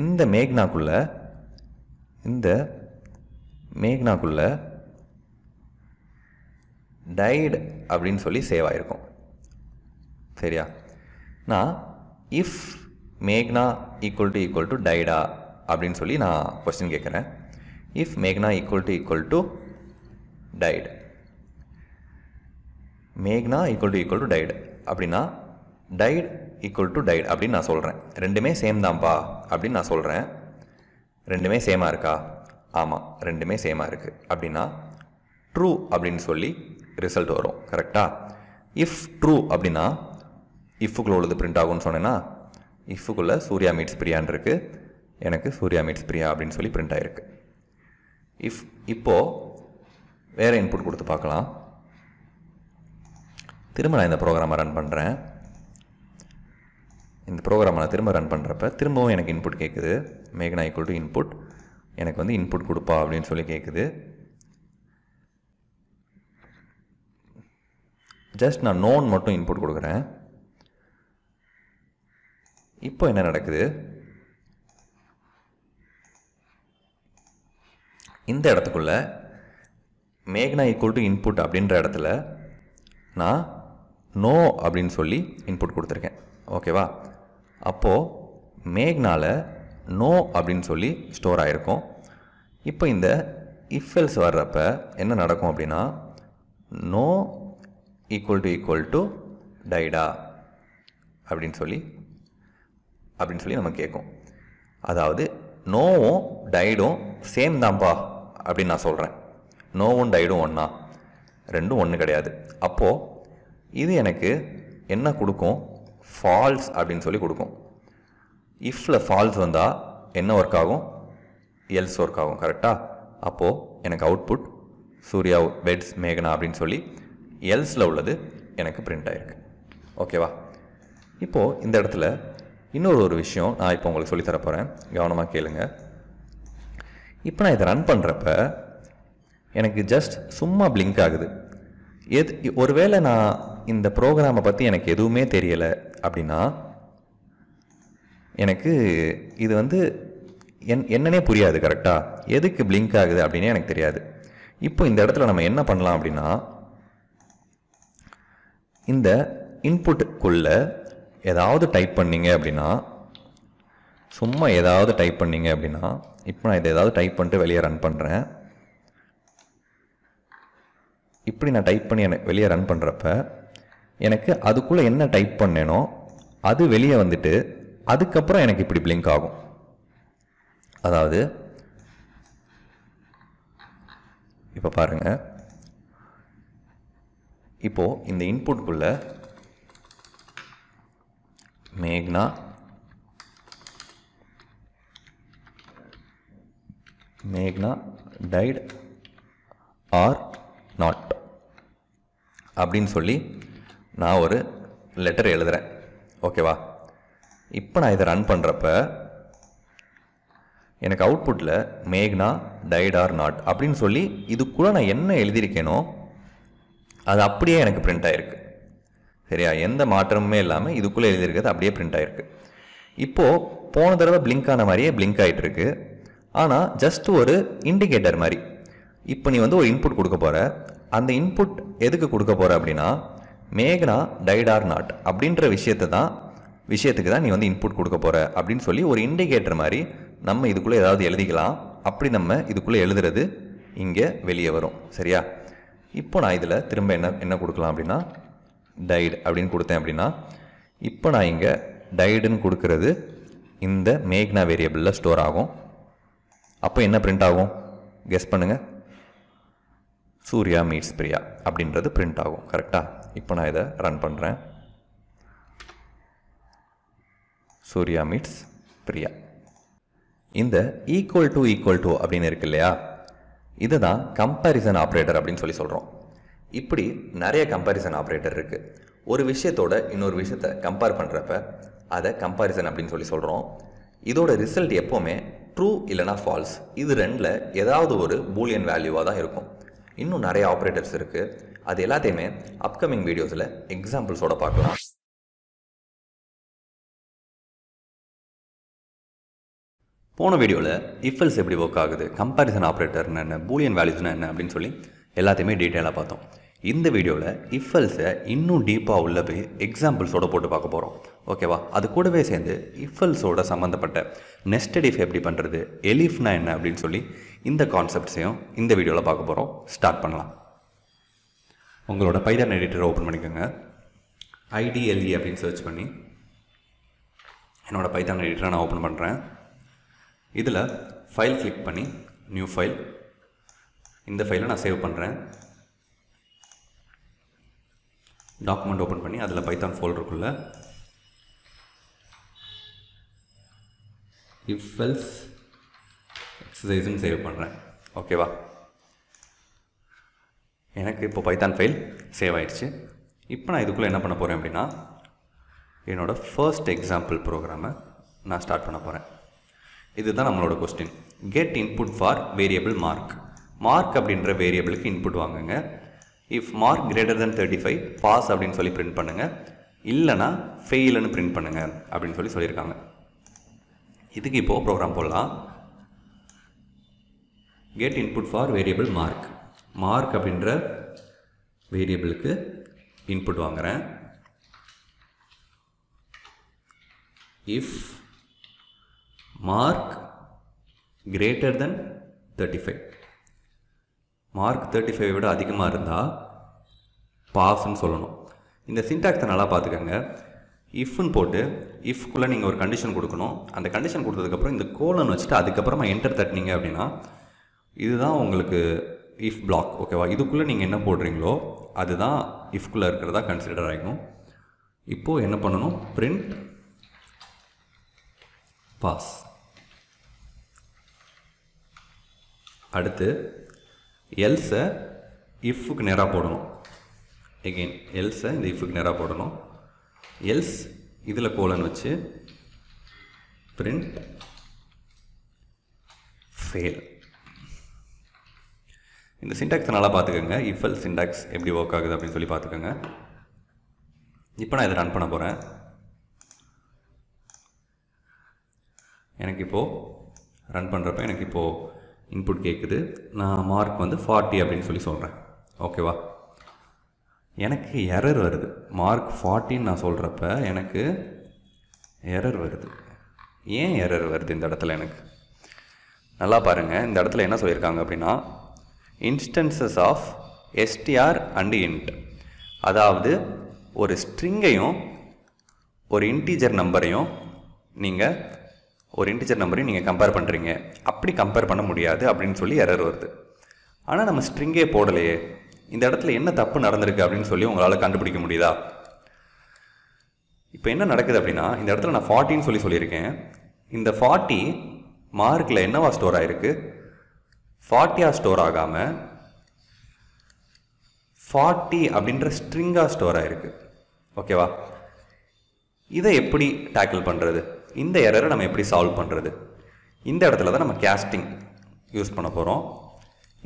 A: இந்த மேக்னாக்குள்ளே இந்த மேக்னாக்குள்ளே டைடு அப்படின்னு சொல்லி சேவ் ஆகிருக்கும் சரியா நான் இஃப் மேக்னா ஈக்குவல் டு ஈக்குவல் டு டைடா அப்படின்னு சொல்லி நான் கொஸ்டின் கேட்குறேன் இஃப் மேக்னா equal to equal to tide magna equal to equal to Tide அப்படின்னா டைட் ஈக்குவல் டு டைட் அப்படின்னு நான் சொல்கிறேன் ரெண்டுமே சேம் தான்ப்பா அப்படின்னு நான் சொல்கிறேன் ரெண்டுமே சேமாக இருக்கா ஆமாம் ரெண்டுமே சேமாக இருக்குது அப்படின்னா ட்ரூ அப்படின்னு சொல்லி ரிசல்ட் வரும் கரெக்டாக இஃப் ட்ரூ அப்படின்னா இஃப்புக்குள்ள உள்ளது பிரிண்ட் ஆகும்னு சொன்னேன்னா இஃப்க்குள்ளே சூர்யா மீட்ஸ் பிரியான் இருக்குது எனக்கு சூர்யா மீட்ஸ் பிரியா அப்படின்னு சொல்லி பிரிண்ட் ஆகிருக்கு இஃப் இப்போது வேறு இன்புட் கொடுத்து பார்க்கலாம் திரும்ப நான் இந்த ப்ரோக்ராமை ரன் பண்ணுறேன் இந்த ப்ரோக்ராமை நான் திரும்ப ரன் பண்ணுறப்ப திரும்பவும் எனக்கு இன்புட் கேட்குது மேகனா ஈக்குவல் டு இன்புட் எனக்கு வந்து இன்புட் கொடுப்பா அப்படின்னு சொல்லி கேட்குது ஜஸ்ட் நான் நோன் மட்டும் இன்புட் கொடுக்குறேன் இப்போ என்ன நடக்குது இந்த இடத்துக்குள்ள மேக்னா ஈக்குவல் டு இன்புட் அப்படின்ற இடத்துல நான் நோ அப்படின்னு சொல்லி இன்புட் கொடுத்துருக்கேன் ஓகேவா அப்போது மேக்னால் நோ அப்படின்னு சொல்லி ஸ்டோர் ஆகிருக்கும் இப்போ இந்த இஃபெல்ஸ் வர்றப்ப என்ன நடக்கும் அப்படின்னா no equal to equal to டைடா அப்படின்னு சொல்லி அப்படின்னு சொல்லி நம்ம கேட்கும் அதாவது நோவும் டைடும் சேம் தான்ப்பா அப்படின்னு நான் சொல்கிறேன் நோவும் டைடும் ஒன்றா ரெண்டும் ஒன்று கிடையாது அப்போது இது எனக்கு என்ன கொடுக்கும் ஃபால்ஸ் அப்படின்னு சொல்லி கொடுக்கும் இஃப்பில் ஃபால்ஸ் வந்தால் என்ன ஒர்க் ஆகும் எல்ஸ் ஒர்க் ஆகும் கரெக்டாக அப்போது எனக்கு அவுட்புட் சூர்யா வெட்ஸ் மேகனா அப்படின்னு சொல்லி எல்ஸில் உள்ளது எனக்கு பிரிண்ட் ஆகிருக்கு ஓகேவா இப்போது இந்த இடத்துல இன்னொரு ஒரு விஷயம் நான் இப்போ உங்களுக்கு சொல்லித்தர போகிறேன் கவனமாக கேளுங்க இப்போ நான் இதை ரன் பண்ணுறப்ப எனக்கு ஜஸ்ட் சும்மா பிளிங்க் ஆகுது எது ஒருவேளை நான் இந்த ப்ரோக்ராமை பற்றி எனக்கு எதுவுமே தெரியலை அப்படின்னா எனக்கு இது வந்து என் என்னன்னே புரியாது கரெக்டாக எதுக்கு பிளிங்க் ஆகுது அப்படின்னே எனக்கு தெரியாது இப்போ இந்த இடத்துல நம்ம என்ன பண்ணலாம் அப்படின்னா இந்த இன்புட்டுக்குள்ளே ஏதாவது டைப் பண்ணிங்க அப்படின்னா சும்மா ஏதாவது டைப் பண்ணிங்க அப்படின்னா இப்போ நான் இதை ஏதாவது டைப் பண்ணிட்டு வெளியே ரன் பண்ணுறேன் இப்படி நான் டைப் பண்ணி எனக்கு வெளியே ரன் பண்ணுறப்ப எனக்கு அதுக்குள்ளே என்ன டைப் பண்ணேனோ அது வெளியே வந்துட்டு அதுக்கப்புறம் எனக்கு இப்படி பிளிங்க் ஆகும் அதாவது இப்போ பாருங்கள் இப்போது இந்த இன்புட்குள்ளே மேக்னா மேக்னா டைட் ஆர் நாட் அப்படின்னு சொல்லி நான் ஒரு லெட்டர் எழுதுகிறேன் ஓகேவா இப்போ நான் இதை ரன் பண்ணுறப்ப எனக்கு அவுட்புட்டில் மேக்னா டைட் ஆர் நாட் அப்படின்னு சொல்லி இதுக்குள்ளே நான் என்ன எழுதியிருக்கேனோ அது அப்படியே எனக்கு பிரிண்ட் ஆகிருக்கு சரியா எந்த மாற்றமுமே இல்லாமல் இதுக்குள்ளே எழுதியிருக்கிறது அப்படியே பிரிண்ட் ஆகிருக்கு இப்போது போன தடவை பிளிங்க் ஆன மாதிரியே பிளிங்க் ஆகிட்டு ஆனால் ஜஸ்ட் ஒரு இண்டிகேட்டர் மாதிரி இப்போ நீ வந்து ஒரு இன்புட் கொடுக்க போகிற அந்த இன்புட் எதுக்கு கொடுக்க போகிற அப்படின்னா மேகனா டைட் ஆர் நாட் அப்படின்ற விஷயத்தை தான் விஷயத்துக்கு தான் நீ வந்து இன்புட் கொடுக்க போகிற அப்படின்னு சொல்லி ஒரு இண்டிகேட்டர் மாதிரி நம்ம இதுக்குள்ளே ஏதாவது எழுதிக்கலாம் அப்படி நம்ம இதுக்குள்ளே எழுதுறது இங்கே வெளியே வரும் சரியா இப்போ நான் இதில் திரும்ப என்ன என்ன கொடுக்கலாம் அப்படின்னா டைட் அப்படின்னு கொடுத்தேன் அப்படின்னா இப்போ நான் இங்கே டைடுன்னு கொடுக்கறது இந்த மேக்னா வேரியபிளில் ஸ்டோர் ஆகும் அப்போ என்ன பிரிண்ட் ஆகும் கெஸ் பண்ணுங்கள் சூர்யா மீட்ஸ் பிரியா அப்படின்றது பிரிண்ட் ஆகும் கரெக்டாக இப்போ நான் இதை ரன் பண்ணுறேன் சூர்யா மீட்ஸ் பிரியா இந்த ஈக்குவல் டு ஈக்குவல் டு அப்படின்னு இருக்கு இல்லையா தான் கம்பேரிசன் ஆப்ரேட்டர் அப்படின்னு சொல்லி சொல்கிறோம் இப்படி நிறைய கம்பேரிசன் ஆப்ரேட்டர் இருக்குது ஒரு விஷயத்தோட இன்னொரு விஷயத்த கம்பேர் பண்ணுறப்ப அதை கம்பேரிசன் அப்படின்னு சொல்லி சொல்கிறோம் இதோட ரிசல்ட் எப்போவுமே ட்ரூ இல்லைனா ஃபால்ஸ் இது ரெண்டில் ஏதாவது ஒரு
B: பூலியன் வேல்யூவாக தான் இருக்கும் இன்னும் நிறைய ஆப்ரேட்டர்ஸ் இருக்குது அது எல்லாத்தையுமே அப்கமிங் வீடியோஸில் எக்ஸாம்பிள்ஸோட பார்க்கலாம் போன வீடியோவில் இஃபல்ஸ் எப்படி ஒர்க் ஆகுது கம்பேரிசன் ஆப்ரேட்டர்னு
A: என்ன பூலியன் வேல்யூஸ்னா என்ன அப்படின்னு சொல்லி எல்லாத்தையுமே டீட்டெயிலாக பார்த்தோம் இந்த வீடியோவில் இஃபல்ஸை இன்னும் டீப்பாக உள்ள போய் எக்ஸாம்பிள்ஸோட போட்டு பார்க்க போகிறோம் ஓகேவா அது கூடவே சேர்ந்து இஃபல்ஸோட சம்மந்தப்பட்ட நெஸ்டடிஃப் எப்படி பண்ணுறது எலிஃப்னா என்ன அப்படின்னு சொல்லி இந்த கான்செப்ட்ஸையும் இந்த வீடியோவில் பார்க்க போகிறோம் ஸ்டார்ட் பண்ணலாம் உங்களோட பைதான் எடிட்டரை ஓப்பன் பண்ணிக்கோங்க ஐடிஎல்இ e அப்படின்னு சர்ச் பண்ணி என்னோடய பைதான் எடிட்டரை நான் ஓப்பன் பண்ணுறேன் இதில் ஃபைல் கிளிக் பண்ணி நியூ ஃபைல் இந்த ஃபைலை நான் சேவ் பண்ணுறேன் டாக்குமெண்ட் ஓப்பன் பண்ணி அதில் பைத்தான் ஃபோல்டருக்குள்ளே இஃப் எல்ஸ் எக்ஸசைஸும் சேவ் பண்ணுறேன் ஓகேவா எனக்கு இப்போ பைத்தான் ஃபைல் சேவ் ஆயிடுச்சு இப்போ நான் இதுக்குள்ளே என்ன பண்ண போகிறேன் அப்படின்னா என்னோடய ஃபர்ஸ்ட் எக்ஸாம்பிள் ப்ரோக்ராமை நான் ஸ்டார்ட் பண்ண போகிறேன் இதுதான் நம்மளோட question get input for variable mark mark அப்படின்ற வேரியபிளுக்கு இன்புட் வாங்குங்க if mark greater then thirty five pass அப்படின்னு சொல்லி பிரிண்ட் பண்ணுங்கள் இல்லைனா ஃபெயிலுன்னு பிரிண்ட் பண்ணுங்கள் அப்படின்னு சொல்லி சொல்லியிருக்காங்க இதுக்கு இப்போது ப்ரோக்ராம் போடலாம் get input for variable mark mark அப்படின்ற வேரியபிளுக்கு இன்புட் வாங்குகிறேன் if mark greater then thirty five mark thirty ஃபைவை விட அதிகமாக இருந்தால் பாஸ்ன்னு சொல்லணும் இந்த சின்டாக்ஸை நல்லா பார்த்துக்கோங்க இஃப்னு போட்டு இஃப்குள்ளே நீங்கள் ஒரு கண்டிஷன் கொடுக்கணும் அந்த கண்டிஷன் கொடுத்ததுக்கப்புறம் இந்த கோலன் வச்சுட்டு அதுக்கப்புறமா என்டர் தட்டினீங்க அப்படின்னா இதுதான் உங்களுக்கு இஃப் பிளாக் ஓகேவா இதுக்குள்ளே நீங்கள் என்ன போடுறீங்களோ அதுதான் இஃப்குள்ளே இருக்கிறதா கன்சிடர் ஆகிக்கும் இப்போது என்ன பண்ணணும் பிரிண்ட் பாஸ் அடுத்து எல்ஸை இஃப்க்கு நேராக போடணும் எகெயின் எல்ஸை இந்த இஃப்க்கு நேராக போடணும் எல்ஸ் இதில் கோலன் வச்சு பிரிண்ட் ஃபெயில் இந்த சின்டாக்ஸை நல்லா பார்த்துக்கோங்க இஃபல் சிண்டாக்ஸ் எப்படி ஒர்க் ஆகுது அப்படின்னு சொல்லி பார்த்துக்கோங்க இப்போ நான் இதை ரன் பண்ண போகிறேன் எனக்கு இப்போது ரன் பண்ணுறப்ப எனக்கு இப்போது இன்புட் கேட்குது நான் மார்க் வந்து ஃபார்ட்டி அப்படின்னு சொல்லி சொல்கிறேன் ஓகேவா எனக்கு எரர் வருது மார்க் ஃபார்ட்டின்னு நான் சொல்கிறப்ப எனக்கு எரர் வருது ஏன் எரர் வருது இந்த இடத்துல எனக்கு நல்லா பாருங்கள் இந்த இடத்துல என்ன சொல்லியிருக்காங்க அப்படின்னா instances of STR and int அதாவது ஒரு ஸ்ட்ரிங்கையும் ஒரு இன்டீஜர் நம்பரையும் நீங்கள் ஒரு இன்டீஜர் நம்பரையும் நீங்கள் கம்பேர் பண்ணுறீங்க அப்படி கம்பேர் பண்ண முடியாது அப்படின்னு சொல்லி எரர் வருது ஆனால் நம்ம ஸ்ட்ரிங்கே போடலையே இந்த இடத்துல என்ன தப்பு நடந்திருக்கு அப்படின்னு சொல்லி உங்களால் கண்டுபிடிக்க முடியுதா இப்போ என்ன நடக்குது அப்படின்னா இந்த இடத்துல நான் ஃபார்ட்டின்னு சொல்லி சொல்லியிருக்கேன் இந்த ஃபார்ட்டி மார்க்கில் என்னவா ஸ்டோர் ஆகிருக்கு ஃபார்ட்டியாக ஸ்டோர் ஆகாமல் ஃபார்ட்டி அப்படின்ற ஸ்ட்ரிங்காக ஸ்டோர் ஆகிருக்கு ஓகேவா இதை எப்படி டேக்கிள் பண்ணுறது இந்த எரரை நம்ம எப்படி சால்வ் பண்ணுறது இந்த இடத்துல தான் நம்ம கேஸ்டிங் யூஸ் பண்ண போகிறோம்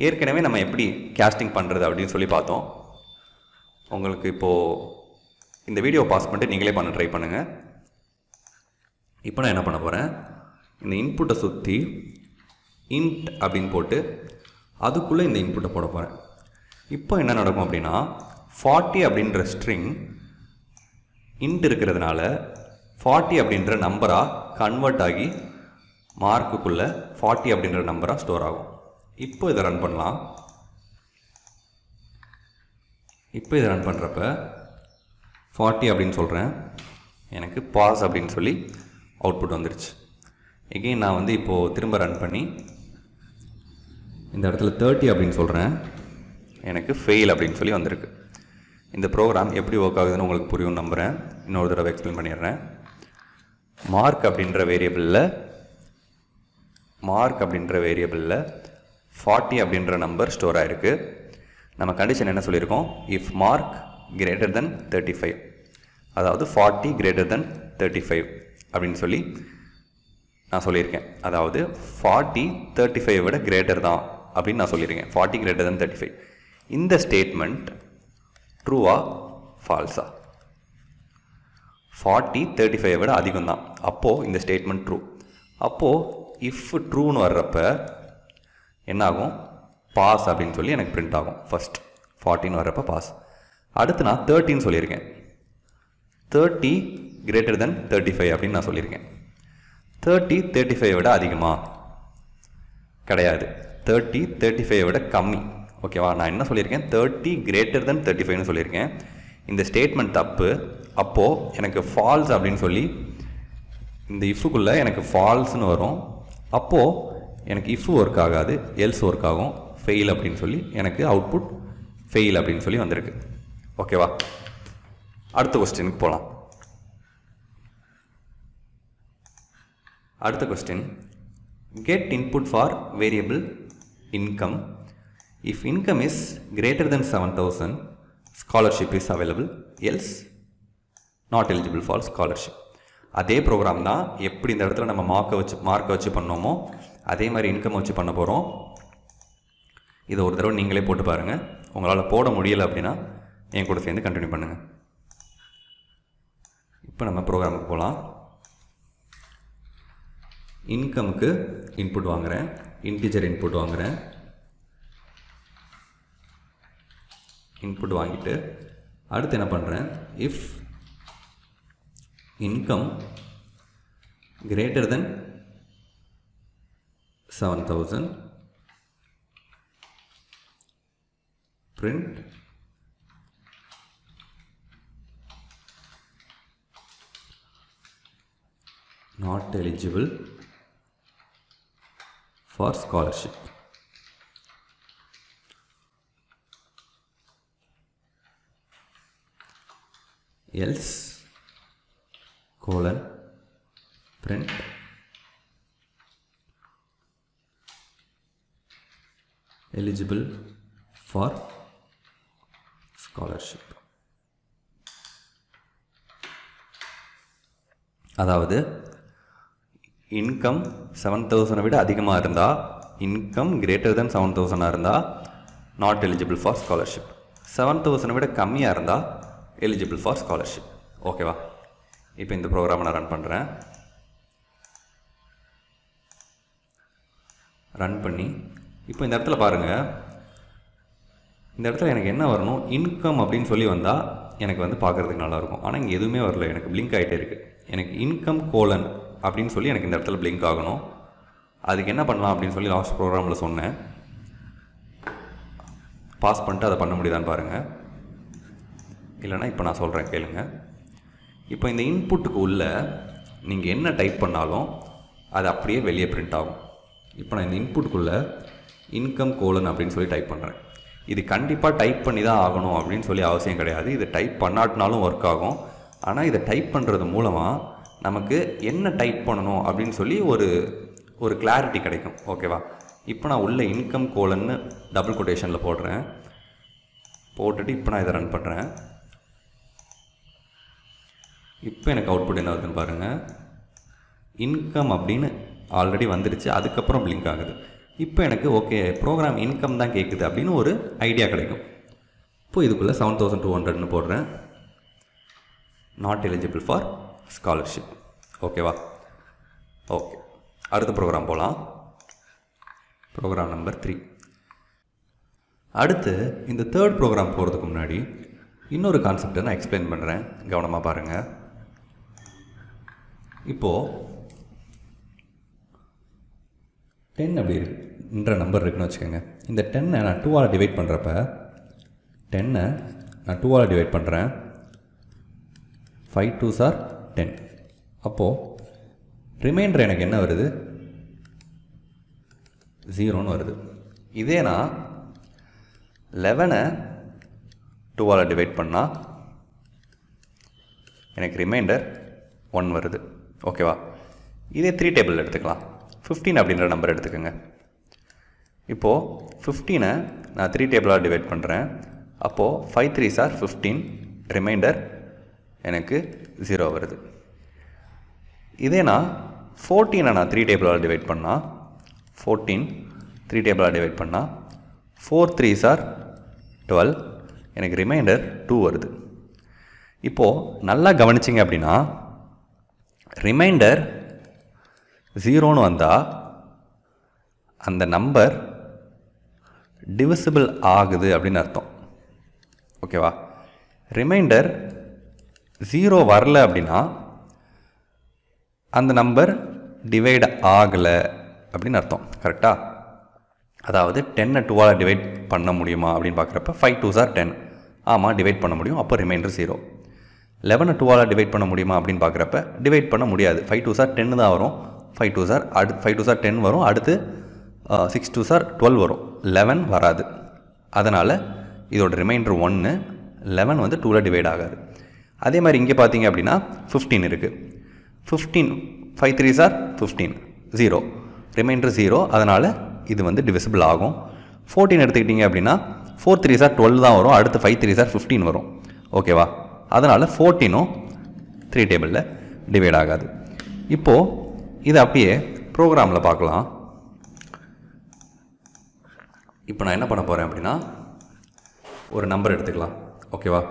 A: ஏற்கனவே நம்ம எப்படி கேஸ்டிங் பண்ணுறது அப்படின்னு சொல்லி பார்த்தோம் உங்களுக்கு இப்போது இந்த வீடியோ பாஸ் பண்ணிட்டு நீங்களே பண்ண ட்ரை பண்ணுங்கள் இப்போ நான் என்ன பண்ண போகிறேன் இந்த இன்புட்டை சுற்றி இன்ட் அப்படின்னு போட்டு அதுக்குள்ளே இந்த இன்புட்டை போட போகிறேன் இப்போ என்ன நடக்கும் அப்படின்னா ஃபார்ட்டி அப்படின்ற ஸ்ட்ரிங் இன்ட் இருக்கிறதுனால ஃபார்ட்டி அப்படின்ற நம்பராக கன்வெர்ட் ஆகி மார்க்குக்குள்ளே ஃபார்ட்டி அப்படின்ற நம்பராக ஸ்டோர் ஆகும் இப்போ இதை ரன் பண்ணலாம் இப்போ இதை ரன் பண்ணுறப்ப ஃபார்ட்டி அப்படின்னு சொல்கிறேன் எனக்கு பாஸ் அப்படின்னு சொல்லி அவுட்புட் வந்துருச்சு எகெயின் நான் வந்து இப்போது திரும்ப ரன் பண்ணி இந்த இடத்துல தேர்ட்டி அப்படின்னு சொல்கிறேன் எனக்கு ஃபெயில் அப்படின்னு சொல்லி வந்திருக்கு இந்த ப்ரோக்ராம் எப்படி ஒர்க் ஆகுதுன்னு உங்களுக்கு புரியும் நம்புகிறேன் இன்னொரு தடவை எக்ஸ்பிளைன் பண்ணிடுறேன் மார்க் அப்படின்ற வேரியபிளில் மார்க் அப்படின்ற வேரியபிளில் ஃபார்ட்டி அப்படின்ற நம்பர் ஸ்டோர் ஆகிருக்கு நம்ம கண்டிஷன் என்ன சொல்லியிருக்கோம் if mark greater then thirty five அதாவது ஃபார்ட்டி கிரேட்டர் தென் தேர்ட்டி ஃபைவ் அப்படின்னு சொல்லி நான் சொல்லியிருக்கேன் அதாவது ஃபார்ட்டி தேர்ட்டி ஃபைவ் விட கிரேட்டர் தான் அப்படின்னு நான் சொல்லியிருக்கேன் forty greater than thirty five இந்த ஸ்டேட்மெண்ட் ட்ரூவா ஃபால்ஸா ஃபார்ட்டி தேர்ட்டி ஃபைவை விட அதிகம் தான் அப்போது இந்த ஸ்டேட்மெண்ட் ட்ரூ அப்போது இஃப் ட்ரூன்னு வர்றப்ப என்னாகும் பாஸ் அப்படின்னு சொல்லி எனக்கு பிரிண்ட் ஆகும் ஃபஸ்ட் ஃபார்ட்டின்னு வர்றப்ப பாஸ் அடுத்து நான் தேர்ட்டின்னு சொல்லியிருக்கேன் தேர்ட்டி கிரேட்டர் தென் தேர்ட்டி ஃபைவ் அப்படின்னு நான் சொல்லியிருக்கேன் தேர்ட்டி தேர்ட்டி ஃபைவை விட அதிகமாக கிடையாது தேர்ட்டி தேர்ட்டி ஃபைவை விட கம்மி ஓகேவா நான் என்ன சொல்லியிருக்கேன் தேர்ட்டி கிரேட்டர் தென் தேர்ட்டி ஃபைவ்னு சொல்லியிருக்கேன் இந்த ஸ்டேட்மெண்ட் தப்பு அப்போது எனக்கு ஃபால்ஸ் அப்படின்னு சொல்லி இந்த இஃபுக்குள்ளே எனக்கு ஃபால்ஸ்னு வரும் அப்போது எனக்கு இஃப் ஒர்க் ஆகாது எல்ஸ் ஒர்க் ஆகும் ஃபெயில் அப்படின்னு சொல்லி எனக்கு அவுட்புட் ஃபெயில் அப்படின்னு சொல்லி வந்திருக்கு ஓகேவா அடுத்த கொஸ்டினுக்கு போகலாம் அடுத்த question get input for variable income. If income is greater than 7000, scholarship is available, else not eligible for scholarship. அதே ப்ரோக்ராம் தான் எப்படி இந்த இடத்துல நம்ம மார்க்கை வச்சு மார்க்கை வச்சு பண்ணோமோ அதே மாதிரி இன்கம் வச்சு பண்ண போகிறோம் இதை ஒரு தடவை நீங்களே போட்டு பாருங்கள் உங்களால் போட முடியலை அப்படின்னா என் கூட சேர்ந்து கண்டினியூ பண்ணுங்கள் இப்போ நம்ம ப்ரோக்ராமுக்கு போகலாம் இன்கமுக்கு இன்புட் வாங்குகிறேன் integer இன்புட் வாங்குகிறேன் இன்புட் வாங்கிட்டு அடுத்து என்ன பண்ணுறேன் if income greater then seven thousand print not eligible for scholarship. else colon print eligible for scholarship அதாவது இன்கம் செவன் தௌசண்டை விட அதிகமாக இருந்தால் இன்கம் கிரேட்டர் தென் செவன் தௌசண்டாக இருந்தால் not eligible for scholarship seven தௌசண்டை விட கம்மியாக இருந்தால் எலிஜிபிள் ஃபார் ஸ்காலர்ஷிப் ஓகேவா இப்போ இந்த ப்ரோக்ராமை நான் ரன் பண்ணுறேன் ரன் பண்ணி இப்போ இந்த இடத்துல பாருங்கள் இந்த இடத்துல எனக்கு என்ன வரணும் இன்கம் அப்படின்னு சொல்லி வந்தால் எனக்கு வந்து பார்க்குறதுக்கு நல்லாயிருக்கும் ஆனால் இங்கே எதுவுமே வரல எனக்கு பிளிங்க் ஆகிட்டே இருக்குது எனக்கு இன்கம் கோலன் அப்படின்னு சொல்லி எனக்கு இந்த இடத்துல பிளிங்க் ஆகணும் அதுக்கு என்ன பண்ணலாம் அப்படின்னு சொல்லி லாஸ்ட் ப்ரோக்ராமில் சொன்னேன் பாஸ் பண்ணிட்டு அதை பண்ண முடியுதான்னு பாருங்கள் இல்லைனா இப்போ நான் சொல்கிறேன் கேளுங்க இப்போ இந்த இன்புட்டுக்கு உள்ள நீங்கள் என்ன டைப் பண்ணாலும் அது அப்படியே வெளியே பிரிண்ட் ஆகும் இப்போ நான் இந்த இன்புட்டுக்குள்ளே இன்கம் கோலன் அப்படின்னு சொல்லி டைப் பண்ணுறேன் இது கண்டிப்பாக டைப் பண்ணி தான் ஆகணும் அப்படின்னு சொல்லி அவசியம் கிடையாது இது டைப் பண்ணாட்டினாலும் ஒர்க் ஆகும் ஆனால் இதை டைப் பண்ணுறது மூலமாக நமக்கு என்ன டைப் பண்ணணும் அப்படின்னு சொல்லி ஒரு ஒரு கிளாரிட்டி கிடைக்கும் ஓகேவா இப்போ நான் உள்ள இன்கம் கோலன்னு டபுள் கொட்டேஷனில் போடுறேன் போட்டுட்டு இப்போ நான் இதை ரன் பண்ணுறேன் இப்போ எனக்கு அவுட்புட் என்ன வருதுன்னு பாருங்கள் இன்கம் அப்படின்னு ஆல்ரெடி வந்துடுச்சு அதுக்கப்புறம் பிளிங்க் ஆகுது இப்போ எனக்கு ஓகே ப்ரோக்ராம் இன்கம் தான் கேட்குது அப்படின்னு ஒரு ஐடியா கிடைக்கும் இப்போது இதுக்குள்ளே செவன் தௌசண்ட் டூ ஹண்ட்ரட்னு போடுறேன் நாட் எலிஜிபிள் ஃபார் ஸ்காலர்ஷிப் ஓகேவா ஓகே அடுத்த ப்ரோக்ராம் போகலாம் ப்ரோக்ராம் நம்பர் த்ரீ அடுத்து இந்த தேர்ட் ப்ரோக்ராம் போகிறதுக்கு முன்னாடி இன்னொரு கான்செப்டை நான் எக்ஸ்பிளைன் பண்ணுறேன் கவனமாக பாருங்கள் இப்போது டென் அப்படி இருக்குன்ற நம்பர் இருக்குன்னு வச்சுக்கோங்க இந்த டென்னை நான் டூவால் டிவைட் பண்ணுறப்ப டென்னை நான் டூவால் டிவைட் பண்ணுறேன் ஃபைவ் டூ சார் டென் அப்போது ரிமைண்டர் எனக்கு என்ன வருது ஜீரோன்னு வருது இதே நான் லெவனை டூவால் டிவைட் பண்ணால் எனக்கு ரிமைண்டர் ஒன் வருது ஓகேவா இதே த்ரீ டேபிள் எடுத்துக்கலாம் ஃபிஃப்டீன் அப்படின்ற நம்பர் எடுத்துக்கோங்க இப்போது ஃபிஃப்டீனை நான் த்ரீ டேபிளாக டிவைட் பண்ணுறேன் அப்போது five three sir fifteen remainder எனக்கு ஜீரோ வருது இதே நான் ஃபோர்டீனை நான் த்ரீ டேபிளால் டிவைட் பண்ணால் ஃபோர்டீன் த்ரீ டேபிளால் டிவைட் பண்ணால் ஃபோர் த்ரீ சார் டுவெல் எனக்கு ரிமைண்டர் டூ வருது இப்போது நல்லா கவனிச்சிங்க அப்படின்னா ரிமைண்டர் ஜீரோன்னு வந்தால் அந்த நம்பர் டிவிசிபிள் ஆகுது அப்படின்னு அர்த்தம் ஓகேவா ரிமைண்டர் ஜீரோ வரல அப்படின்னா அந்த நம்பர் டிவைட் ஆகலை அப்படின்னு அர்த்தம் கரெக்டாக அதாவது டென்னை டூவால் டிவைட் பண்ண முடியுமா அப்படின்னு பார்க்குறப்ப ஃபைவ் டூ ஆர் டென் ஆமாம் டிவைட் பண்ண முடியும் அப்போ ரிமைண்டர் ஜீரோ லெவனை டூவால் டிவைட் பண்ண முடியுமா அப்படின்னு பார்க்குறப்ப டிவைட் பண்ண முடியாது ஃபைவ் டூ சார் டென்னு தான் வரும் ஃபைவ் டூ சார் அடு ஃபைவ் டூ சார் டென் வரும் அடுத்து சிக்ஸ் டூ சார் டுவெல் வரும் லெவன் வராது அதனால் இதோட ரிமைண்டர் ஒன்று லெவன் வந்து டூவில் டிவைட் ஆகாது அதே மாதிரி இங்கே பார்த்தீங்க அப்படின்னா ஃபிஃப்டீன் இருக்குது fifteen five three sir fifteen zero remainder zero அதனால் இது வந்து டிவிசிபிள் ஆகும் ஃபோர்டீன் எடுத்துக்கிட்டிங்க அப்படின்னா ஃபோர் த்ரீ சார் டுவெல் தான் வரும் அடுத்து ஃபைவ் த்ரீ சார் ஃபிஃப்டீன் வரும் ஓகேவா அதனால் ஃபோர்டீனும் த்ரீ டேபிளில் டிவைட் ஆகாது இப்போது இது அப்படியே ப்ரோக்ராமில் பார்க்கலாம் இப்போ நான் என்ன பண்ண போகிறேன் அப்படின்னா ஒரு நம்பர் எடுத்துக்கலாம் ஓகேவா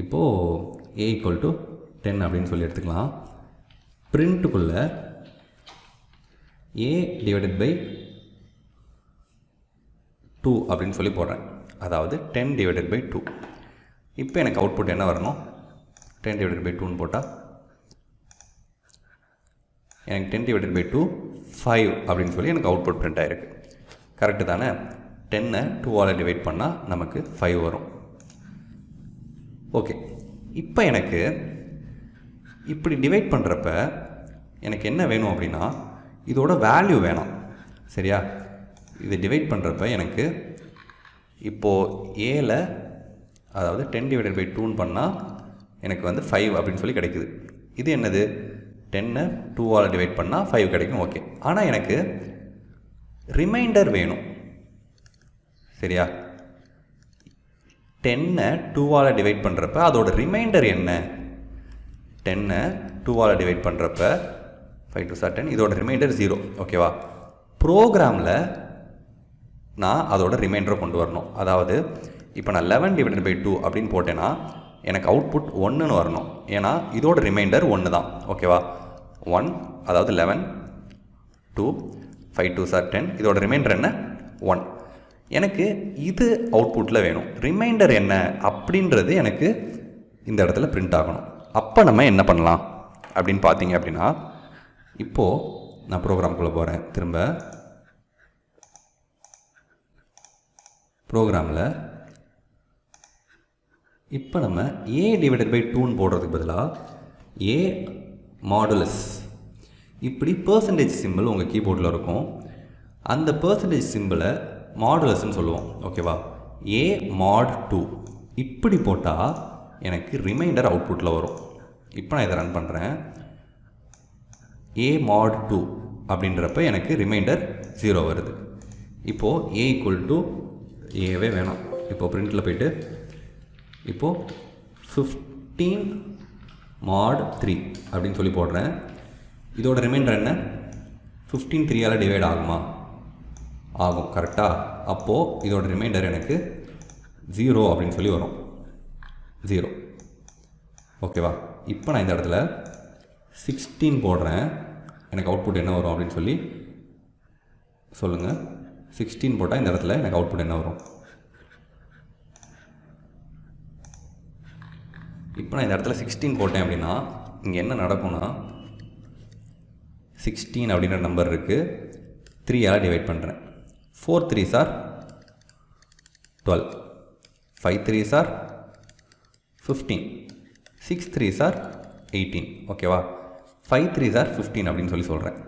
A: இப்போது ஏ equal to டென் அப்படின்னு சொல்லி எடுத்துக்கலாம் குள்ள ஏ divided பை டூ அப்படின்னு சொல்லி போடுறேன் அதாவது டென் divided பை டூ இப்போ எனக்கு அவுட்புட் என்ன வரணும் டென் divided பை டூன்னு போட்டால் எனக்கு ten divided by two five அப்படின்னு சொல்லி எனக்கு அவுட்புட் பிரிண்ட் ஆகிருக்கு கரெக்டு தானே டென்னை வால் டிவைட் பண்ணால் நமக்கு ஃபைவ் வரும் ஓகே இப்போ எனக்கு இப்படி டிவைட் பண்ணுறப்ப எனக்கு என்ன வேணும் அப்படின்னா இதோட வேல்யூ வேணும் சரியா இது டிவைட் பண்ணுறப்ப எனக்கு இப்போது ஏல அதாவது டென் டிவைடட் பை டூன்னு பண்ணால் எனக்கு வந்து ஃபைவ் அப்படின்னு சொல்லி கிடைக்குது இது என்னது டென்னை டூவால் டிவைட் பண்ணால் ஃபைவ் கிடைக்கும் ஓகே ஆனால் எனக்கு ரிமைண்டர் வேணும் சரியா டென்னை டூவால் டிவைட் பண்ணுறப்ப அதோட ரிமைண்டர் என்ன டென்னை டூவால் டிவைட் பண்ணுறப்ப ஃபைவ் டூ சார் டென் இதோட ரிமைண்டர் ஜீரோ ஓகேவா ப்ரோக்ராமில் நான் அதோட ரிமைண்டரை கொண்டு வரணும் அதாவது இப்போ நான் லெவன் டிவைடட் பை டூ அப்படின்னு போட்டேன்னா எனக்கு அவுட்புட் ஒன்றுன்னு வரணும் ஏன்னா இதோட ரிமைண்டர் ஒன்று தான் ஓகேவா ஒன் அதாவது eleven two five two sir ten இதோட ரிமைண்டர் என்ன ஒன் எனக்கு இது அவுட்புட்டில் வேணும் ரிமைண்டர் என்ன அப்படின்றது எனக்கு இந்த இடத்துல பிரிண்ட் ஆகணும் அப்போ நம்ம என்ன பண்ணலாம் அப்படின்னு பார்த்தீங்க அப்படின்னா இப்போது நான் ப்ரோக்ராம்குள்ளே போகிறேன் திரும்ப ப்ரோக்ராமில் இப்போ நம்ம ஏ டிவைடட் பை டூன்னு போடுறதுக்கு பதிலாக ஏ மாடுலஸ் இப்படி பர்சன்டேஜ் சிம்பிள் உங்கள் கீபோர்டில் இருக்கும் அந்த பர்சன்டேஜ் சிம்பிளை மாடுலஸ்ன்னு சொல்லுவோம் ஓகேவா ஏ மாட் டூ இப்படி போட்டால் எனக்கு ரிமைண்டர் அவுட்புட்டில் வரும் இப்போ நான் இதை ரன் பண்ணுறேன் ஏ மாட் டூ அப்படின்றப்ப எனக்கு ரிமைண்டர் ஜீரோ வருது இப்போது ஏ ஈக்குவல் டு ஏவே வேணும் இப்போது ப்ரிண்டில் போயிட்டு இப்போது ஃபிஃப்டீன் மாட் த்ரீ அப்படின்னு சொல்லி போடுறேன் இதோட ரிமைண்டர் என்ன ஃபிஃப்டீன் த்ரீயால் டிவைட் ஆகுமா ஆகும் கரெக்டாக அப்போது இதோட ரிமைண்டர் எனக்கு ஜீரோ அப்படின்னு சொல்லி வரும் ஜீரோ ஓகேவா இப்போ நான் இந்த இடத்துல சிக்ஸ்டீன் போடுறேன் எனக்கு அவுட்புட் என்ன வரும் அப்படின்னு சொல்லி சொல்லுங்கள் சிக்ஸ்டீன் போட்டால் இந்த இடத்துல எனக்கு அவுட்புட் என்ன வரும் இப்போ நான் இந்த இடத்துல சிக்ஸ்டீன் போட்டேன் அப்படின்னா இங்கே என்ன நடக்கும்னா சிக்ஸ்டீன் அப்படின்ற நம்பர் இருக்குது த்ரீயால் டிவைட் பண்ணுறேன் four three sir twelve five three sir fifteen six three sir eighteen ஓகேவா ஃபைவ் த்ரீ சார் ஃபிஃப்டீன் அப்படின்னு சொல்லி சொல்கிறேன்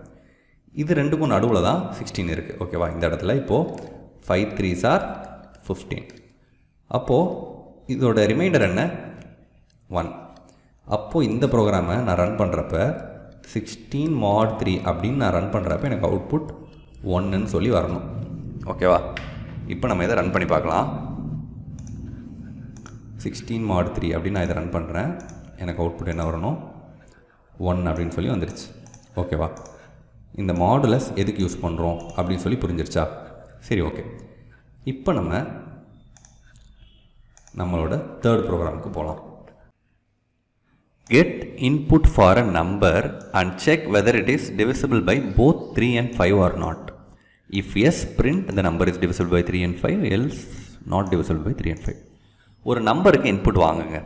A: இது ரெண்டுக்கும் நடுவில் தான் சிக்ஸ்டீன் இருக்குது ஓகேவா இந்த இடத்துல இப்போது ஃபைவ் த்ரீ சார் ஃபிஃப்டீன் அப்போது இதோட ரிமைண்டர் என்ன ஒன் அப்போது இந்த ப்ரோக்ராமை நான் ரன் பண்ணுறப்ப சிக்ஸ்டீன் மாட் த்ரீ அப்படின்னு நான் ரன் பண்ணுறப்ப எனக்கு அவுட்புட் ஒன்றுன்னு சொல்லி வரணும் ஓகேவா இப்போ நம்ம இதை ரன் பண்ணி பார்க்கலாம் சிக்ஸ்டீன் மாட் த்ரீ அப்படின்னு நான் இதை ரன் பண்ணுறேன் எனக்கு அவுட்புட் என்ன வரணும் ஒன் அப்படின்னு சொல்லி வந்துடுச்சு ஓகேவா இந்த மாடுலஸ் எதுக்கு யூஸ் பண்ணுறோம் அப்படின்னு சொல்லி புரிஞ்சிருச்சா சரி ஓகே இப்போ நம்ம நம்மளோட தேர்ட் ப்ரோக்ராமுக்கு போகலாம் get input for a number and check whether it is divisible by both three and five or not if yes print இந்த number is divisible by three and five else not divisible by three and five ஒரு நம்பருக்கு input வாங்குங்க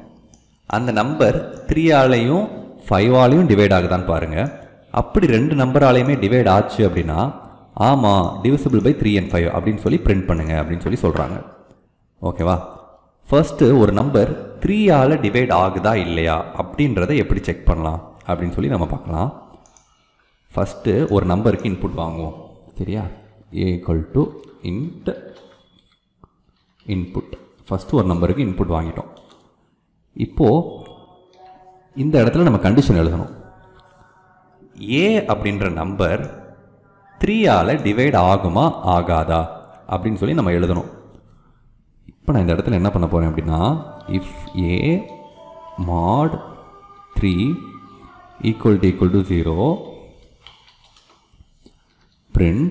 A: அந்த number three ஆலையும் five ஆலையும் divide ஆகுதான்னு பாருங்கள் அப்படி ரெண்டு நம்பராலையுமே டிவைட் ஆச்சு அப்படின்னா ஆமாம் divisible by three and five அப்படின்னு சொல்லி பிரிண்ட் பண்ணுங்கள் அப்படின்னு சொல்லி சொல்கிறாங்க ஓகேவா ஃபர்ஸ்ட்டு ஒரு நம்பர் த்ரீயால் டிவைட் ஆகுதா இல்லையா அப்படின்றத எப்படி செக் பண்ணலாம் அப்படின்னு சொல்லி நம்ம பார்க்கலாம் ஃபஸ்ட்டு ஒரு நம்பருக்கு இன்புட் வாங்குவோம் சரியா ஏ equal to int input first ஒரு நம்பருக்கு இன்புட் வாங்கிட்டோம் இப்போது இந்த இடத்துல நம்ம கண்டிஷன் எழுதணும் ஏ அப்படின்ற நம்பர் த்ரீயால் டிவைட் ஆகுமா ஆகாதா அப்படின்னு சொல்லி நம்ம எழுதணும் இப்போ நான் இந்த இடத்துல என்ன பண்ண போகிறேன் அப்படின்னா if A mod three equal to equal zero print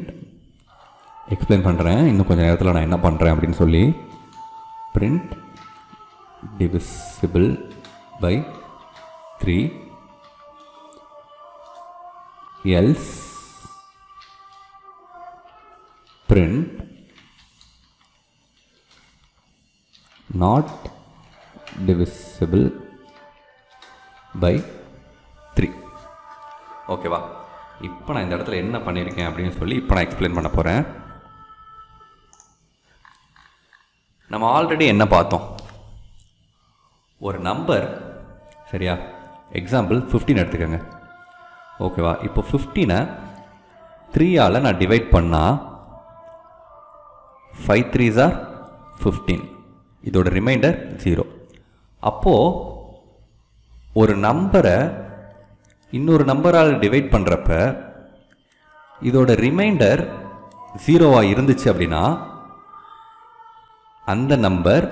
A: explain பண்ணுறேன் இன்னும் கொஞ்சம் நேரத்தில் நான் என்ன பண்ணுறேன் அப்படின்னு சொல்லி print divisible by three else print not divisible by three ஓகேவா இப்போ நான் இந்த இடத்துல என்ன பண்ணியிருக்கேன் அப்படின்னு சொல்லி இப்போ நான் எக்ஸ்பிளைன் பண்ண போகிறேன் நம்ம ஆல்ரெடி என்ன பார்த்தோம் ஒரு நம்பர் சரியா எக்ஸாம்பிள் ஃபிஃப்டின் எடுத்துக்கோங்க ஓகேவா இப்போ ஃபிஃப்டீனை த்ரீயால் நான் டிவைட் பண்ணால் ஃபைவ் த்ரீ ஜார் ஃபிஃப்டீன் இதோட ரிமைண்டர் ஜீரோ அப்போது ஒரு நம்பரை இன்னொரு நம்பரால் டிவைட் பண்ணுறப்ப இதோட ரிமைண்டர் ஜீரோவாக இருந்துச்சு அப்படின்னா அந்த நம்பர்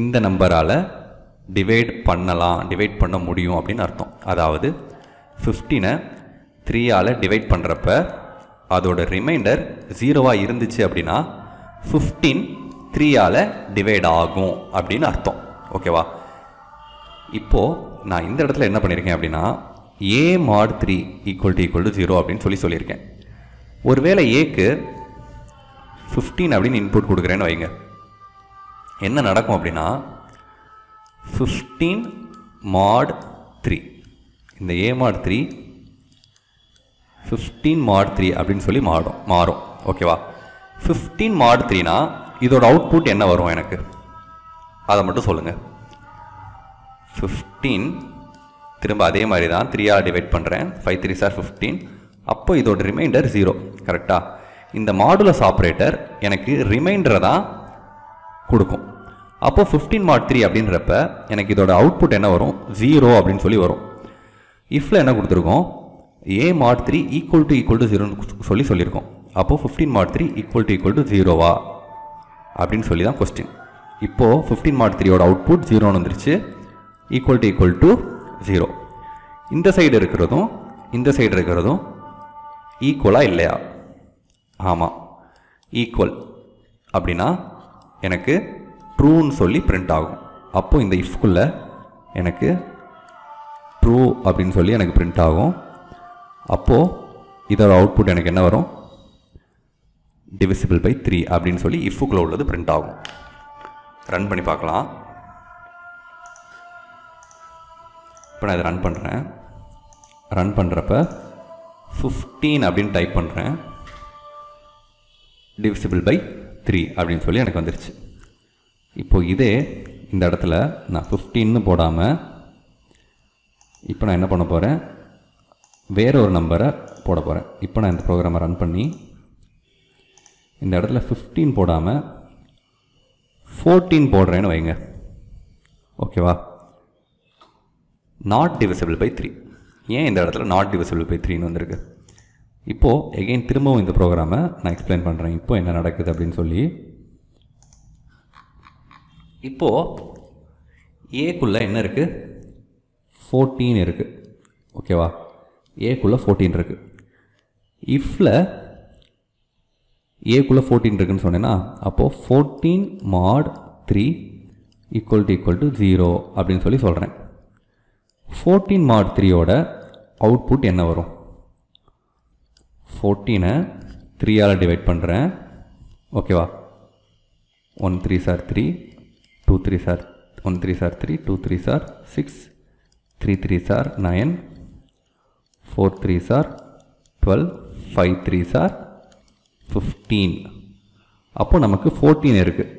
A: இந்த நம்பரால் டிவைட் பண்ணலாம் டிவைட் பண்ண முடியும் அப்படின்னு அர்த்தம் அதாவது ஃபிஃப்டீனை த்ரீயால் டிவைட் பண்ணுறப்ப அதோட ரிமைண்டர் ஜீரோவாக இருந்துச்சு அப்படின்னா ஃபிஃப்டீன் த்ரீயால் டிவைட் ஆகும் அப்படின்னு அர்த்தம் ஓகேவா இப்போது நான் இந்த இடத்துல என்ன பண்ணியிருக்கேன் அப்படின்னா ஏ mod three equal to equal to zero அப்படின்னு சொல்லி சொல்லியிருக்கேன் ஒருவேளை ஏக்கு ஃபிஃப்டீன் அப்படின்னு இன்புட் கொடுக்குறேன்னு வைங்க என்ன நடக்கும் அப்படின்னா ஃபிஃப்டீன் மாட் த்ரீ இந்த ஏ mod three fifteen mod three அப்படின்னு சொல்லி மாறும் மாறும் ஓகேவா ஃபிஃப்டீன் மாட் த்ரீனா இதோட அவுட்புட் என்ன வரும் எனக்கு அதை மட்டும் சொல்லுங்கள் ஃபிஃப்டீன் திரும்ப அதே மாதிரி தான் த்ரீயாக டிவைட் பண்ணுறேன் ஃபைவ் த்ரீ சார் ஃபிஃப்டீன் அப்போ இதோட ரிமைண்டர் ஜீரோ கரெக்டாக இந்த மாடுலஸ் ஆப்ரேட்டர் எனக்கு ரிமைண்டரை தான் கொடுக்கும் அப்போது ஃபிஃப்டீன் மாட் த்ரீ அப்படின்றப்ப எனக்கு இதோட அவுட்புட் என்ன வரும் ஜீரோ அப்படின்னு சொல்லி வரும் இஃபில் என்ன கொடுத்துருக்கோம் ஏ mod three equal to equal to ஜீரோன்னு சொல்லி சொல்லியிருக்கோம் அப்போது fifteen mod three equal to equal to ஜீரோவா அப்படின்னு சொல்லி தான் கொஸ்டின் இப்போது ஃபிஃப்டீன் மாட் த்ரீயோட அவுட்புட் ஜீரோன்னு வந்துருச்சு equal to equal to zero இந்த சைடு இருக்கிறதும் இந்த சைடு இருக்கிறதும் ஈக்குவலாக இல்லையா ஆமாம் ஈக்குவல் அப்படின்னா எனக்கு ட்ரூன்னு சொல்லி பிரிண்ட் ஆகும் அப்போது இந்த இஃப்குள்ளே எனக்கு ட்ரூ அப்படின்னு சொல்லி எனக்கு பிரிண்ட் ஆகும் அப்போது இதோட அவுட்புட் எனக்கு என்ன வரும் டிவிசிபிள் பை த்ரீ அப்படின்னு சொல்லி இஃப்புக்குள்ளே உள்ளது பிரிண்ட் ஆகும் ரன் பண்ணி பார்க்கலாம் இப்போ நான் இதை ரன் பண்ணுறேன் ரன் பண்ணுறப்ப ஃபிஃப்டீன் அப்படின்னு டைப் பண்ணுறேன் டிவிசிபிள் பை த்ரீ அப்படின்னு சொல்லி எனக்கு வந்துருச்சு இப்போ இதே இந்த இடத்துல நான் ஃபிஃப்டீன்னு போடாமல் இப்போ நான் என்ன பண்ண போகிறேன் வேறு ஒரு நம்பரை போட போகிறேன் இப்போ நான் இந்த ப்ரோக்ராமை ரன் பண்ணி இந்த இடத்துல ஃபிஃப்டீன் போடாமல் ஃபோர்டீன் போடுறேன்னு வைங்க ஓகேவா நாட் டிவிசபிள் பை த்ரீ ஏன் இந்த இடத்துல நாட் டிவிசபிள் பை த்ரீன்னு வந்திருக்கு இப்போது எகெயின் திரும்பவும் இந்த ப்ரோக்ராமை நான் எக்ஸ்பிளைன் பண்ணுறேன் இப்போ என்ன நடக்குது அப்படின்னு சொல்லி இப்போது ஏக்குள்ள என்ன இருக்குது ஃபோர்டீன் இருக்குது ஓகேவா ஏக்குள்ளே ஃபோர்டீன் இருக்குது இஃப்பில் ஏக்குள்ளே ஃபோர்டீன் இருக்குன்னு சொன்னேன்னா அப்போது fourteen mod three equal to equal to zero அப்படின்னு சொல்லி சொல்கிறேன் ஃபோர்டீன் மாட் த்ரீயோட அவுட்புட் என்ன வரும் ஃபோர்டீனை த்ரீயால் டிவைட் பண்ணுறேன் ஓகேவா one three sir three two three sir one three sir three two three sir six three three sir nine four three sir twelve five three sir fifteen அப்போது நமக்கு ஃபோர்டீன் இருக்குது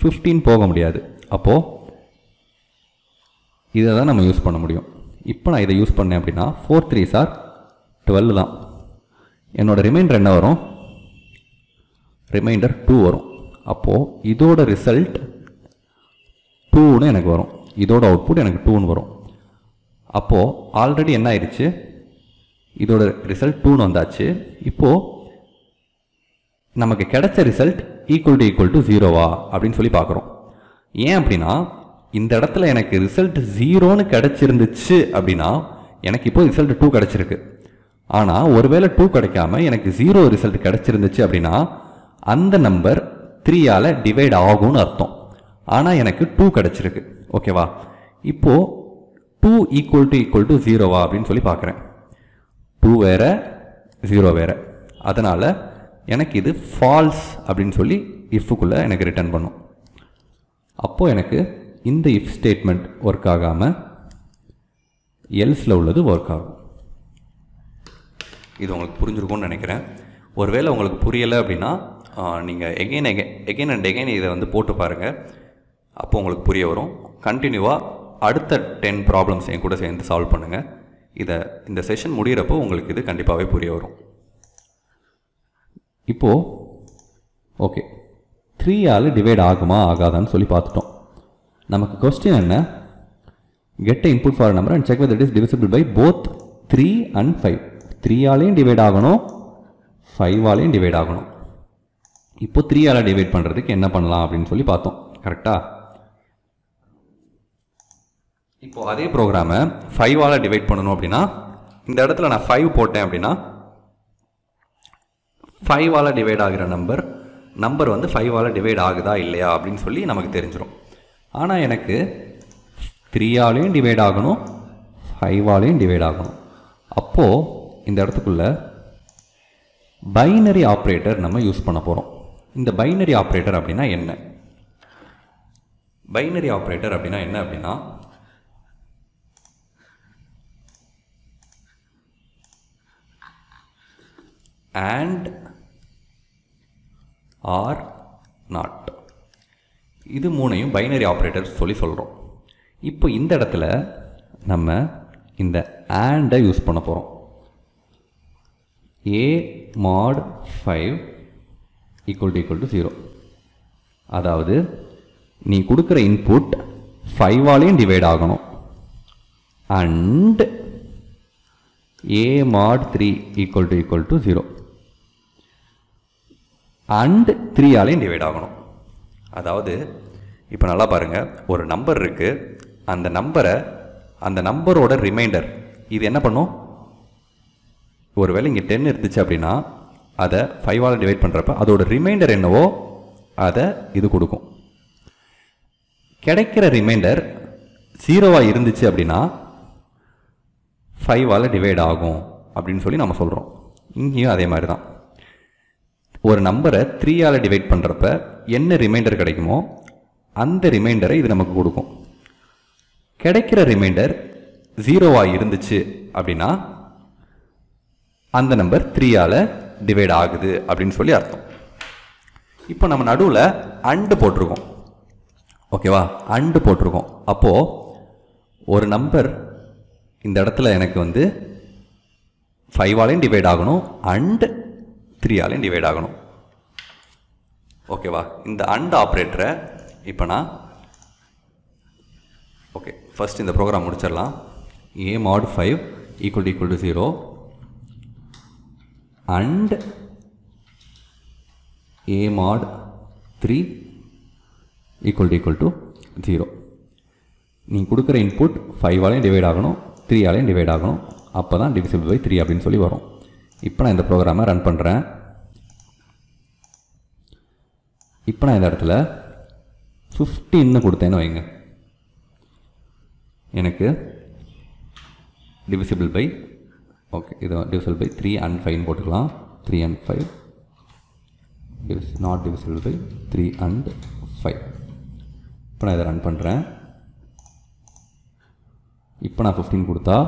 A: fifteen போக முடியாது அப்போது இதை தான் நம்ம யூஸ் பண்ண முடியும் இப்போ நான் இதை யூஸ் பண்ணேன் அப்படின்னா ஃபோர் த்ரீ சார் டுவெல் தான் என்னோடய ரிமைண்டர் என்ன வரும் ரிமைண்டர் டூ வரும் அப்போது இதோட ரிசல்ட் டூன்னு எனக்கு வரும் இதோட அவுட்புட் எனக்கு டூன்னு வரும் அப்போது ஆல்ரெடி என்ன ஆயிடுச்சு இதோட ரிசல்ட் டூன்னு வந்தாச்சு இப்போது நமக்கு கிடைச்ச result equal to equal to ஜீரோவா அப்படின்னு சொல்லி பார்க்குறோம் ஏன் அப்படின்னா இந்த இடத்துல எனக்கு ரிசல்ட் ஜீரோன்னு கிடச்சிருந்துச்சு அப்படின்னா எனக்கு இப்போ ரிசல்ட் டூ கிடச்சிருக்கு ஆனால் ஒருவேளை டூ கிடைக்காம எனக்கு ஜீரோ ரிசல்ட் கிடச்சிருந்துச்சு அப்படின்னா அந்த நம்பர் த்ரீயால் டிவைட் ஆகும்னு அர்த்தம் ஆனால் எனக்கு டூ கிடச்சிருக்கு ஓகேவா இப்போது two equal to equal to ஜீரோவா அப்படின்னு சொல்லி பார்க்குறேன் டூ வேற ஜீரோ வேறு அதனால் எனக்கு இது ஃபால்ஸ் அப்படின்னு சொல்லி இஃப்புக்குள்ளே எனக்கு ரிட்டர்ன் பண்ணும் அப்போது எனக்கு இந்த இஃப் ஸ்டேட்மெண்ட் ஒர்க் ஆகாமல் எல்ஸில் உள்ளது ஒர்க் ஆகும் இது உங்களுக்கு புரிஞ்சிருக்கும்னு நினைக்கிறேன் ஒருவேளை உங்களுக்கு புரியலை அப்படின்னா நீங்கள் எகெயின் எகெயின் அண்ட் எகெயின் இதை வந்து போட்டு பாருங்கள் அப்போ உங்களுக்கு புரிய வரும் கண்டினியூவாக அடுத்த டென் ப்ராப்ளம்ஸ் என் கூட சேர்ந்து சால்வ் பண்ணுங்கள் இதை இந்த செஷன் முடிகிறப்போ உங்களுக்கு இது கண்டிப்பாகவே புரிய வரும் இப்போது ஓகே த்ரீ ஆள் டிவைட் ஆகுமா ஆகாதான்னு சொல்லி பார்த்துட்டோம் நமக்கு கொஸ்டின் என்ன get input for number and check with it is divisible by both three and five three ஆலையும் டிவைட் ஆகணும் ஃபைவ் ஆலையும் டிவைட் ஆகணும் இப்போ த்ரீ ஆளை டிவைட் பண்ணுறதுக்கு என்ன பண்ணலாம் அப்படின்னு சொல்லி பார்த்தோம் கரெக்டாக இப்போது அதே ப்ரோக்ராமை ஃபைவால் டிவைட் பண்ணணும் அப்படின்னா இந்த இடத்துல நான் ஃபைவ் போட்டேன் அப்படின்னா ஃபைவால் டிவைட் ஆகிற நம்பர் நம்பர் வந்து ஃபைவால் டிவைட் ஆகுதா இல்லையா அப்படின்னு சொல்லி நமக்கு தெரிஞ்சிடும் ஆனால் எனக்கு த்ரீயாலையும் டிவைட் ஆகணும் ஃபைவாலையும் டிவைட் ஆகணும் அப்போது இந்த இடத்துக்குள்ளே பைனரி ஆப்ரேட்டர் நம்ம யூஸ் பண்ண போகிறோம் இந்த பைனரி ஆப்ரேட்டர் அப்படின்னா என்ன பைனரி ஆப்ரேட்டர் அப்படின்னா என்ன அப்படின்னா AND ஆர் நாட் இது மூணையும் பைனரி ஆப்ரேட்டர் சொல்லி சொல்கிறோம் இப்போ இந்த இடத்துல நம்ம இந்த ஆண்டை யூஸ் பண்ண போகிறோம் A mod five equal to equal to zero அதாவது நீ கொடுக்குற இன்புட் ஃபைவாலையும் டிவைட் ஆகணும் and A mod three equal to equal to zero and த்ரீயாலையும் டிவைட் ஆகணும் அதாவது இப்போ நல்லா பாருங்கள் ஒரு நம்பர் இருக்குது அந்த நம்பரை அந்த நம்பரோட ரிமைண்டர் இது என்ன பண்ணும் ஒரு வேளை இங்கே டென் இருந்துச்சு அப்படின்னா அதை ஃபைவால் டிவைட் பண்ணுறப்ப அதோட ரிமைண்டர் என்னவோ அதை இது கொடுக்கும் கிடைக்கிற ரிமைண்டர் ஜீரோவாக இருந்துச்சு அப்படின்னா ஃபைவால் டிவைட் ஆகும் அப்படின்னு சொல்லி நம்ம சொல்கிறோம் இங்கேயும் அதே மாதிரி தான் ஒரு நம்பரை த்ரீயால் டிவைட் பண்ணுறப்ப என்ன ரிமைண்டர் கிடைக்குமோ அந்த ரிமைண்டரை இது நமக்கு கொடுக்கும் கிடைக்கிற ரிமைண்டர் ஜீரோவாக இருந்துச்சு அப்படின்னா அந்த நம்பர் த்ரீயால் டிவைட் ஆகுது அப்படின்னு சொல்லி அர்த்தம் இப்போ நம்ம நடுவில் அண்டு போட்டிருக்கோம் ஓகேவா அண்டு போட்டிருக்கோம் அப்போது ஒரு நம்பர் இந்த இடத்துல எனக்கு வந்து ஃபைவாலையும் டிவைட் ஆகணும் அண்டு த்ரீயாலையும் டிவைட் ஆகணும் ஓகேவா இந்த அண்ட் ஆப்ரேட்டரை இப்போ நான் ஓகே ஃபஸ்ட் இந்த ப்ரோக்ராம் முடிச்சிடலாம் A mod five equal equal to zero and A mod three equal equal to zero நீ கொடுக்குற இன்புட் ஃபைவாலையும் டிவைட் ஆகணும் த்ரீ ஆலையும் டிவைட் ஆகணும் அப்போ தான் டிவிசிபிள் பை த்ரீ அப்படின்னு சொல்லி வரும் இப்போ நான் இந்த ப்ரோக்ராமை ரன் பண்ணுறேன் இப்போ நான் இந்த இடத்துல ஃபிஃப்டின்னு கொடுத்தேன்னு வைங்க எனக்கு டிவிசிபிள் பை ஓகே இது டிவிசிபிள் பை த்ரீ அண்ட் ஃபைவ்னு போட்டுக்கலாம் த்ரீ அண்ட் ஃபைவ் டிவிஸ் not divisible by three and five இப்போ நான் இதை ரன் பண்ணுறேன் இப்போ நான் ஃபிஃப்டின் கொடுத்தா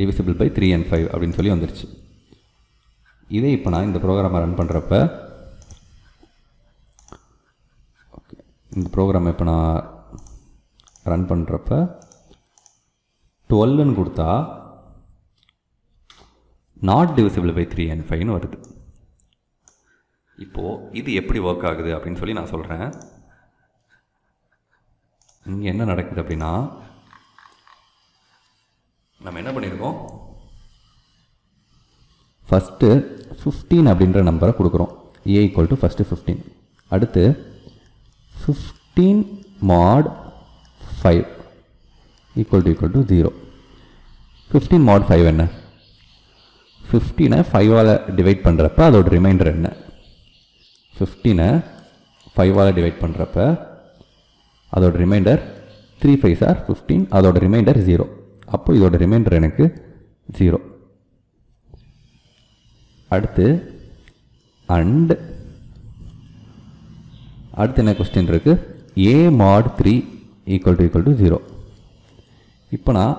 A: divisible by three and five அப்படின்னு சொல்லி வந்துருச்சு இதே இப்போ நான் இந்த ப்ரோக்ராமை ரன் பண்ணுறப்ப ஓகே இந்த ப்ரோக்ராம் இப்போ நான் ரன் பண்ணுறப்ப டுவெல்னு கொடுத்தா not divisible by three and ஃபைவ்னு வருது இப்போது இது எப்படி ஒர்க் ஆகுது அப்படின்னு சொல்லி நான் சொல்கிறேன் இங்கே என்ன நடக்குது அப்படின்னா நம்ம என்ன பண்ணியிருக்கோம் ஃபஸ்ட்டு ஃபிஃப்டீன் அப்படின்ற நம்பரை கொடுக்குறோம் ஏ ஈக்குவல் டு ஃபஸ்ட்டு ஃபிஃப்டீன் அடுத்து fifteen mod five equal to equal to zero fifteen mod five என்ன ஃபிஃப்டீனை ஃபைவால் டிவைட் பண்ணுறப்ப அதோட ரிமைண்டர் என்ன ஃபிஃப்டீனை ஃபைவால் டிவைட் பண்ணுறப்ப அதோட remainder three five are fifteen அதோட ரிமைண்டர் ஜீரோ அப்போது இதோட ரிமைண்டர் எனக்கு ஜீரோ அடுத்து அண்ட் அடுத்து என்ன கொஸ்டின் இருக்கு A mod three equal to equal to zero இப்போ நான்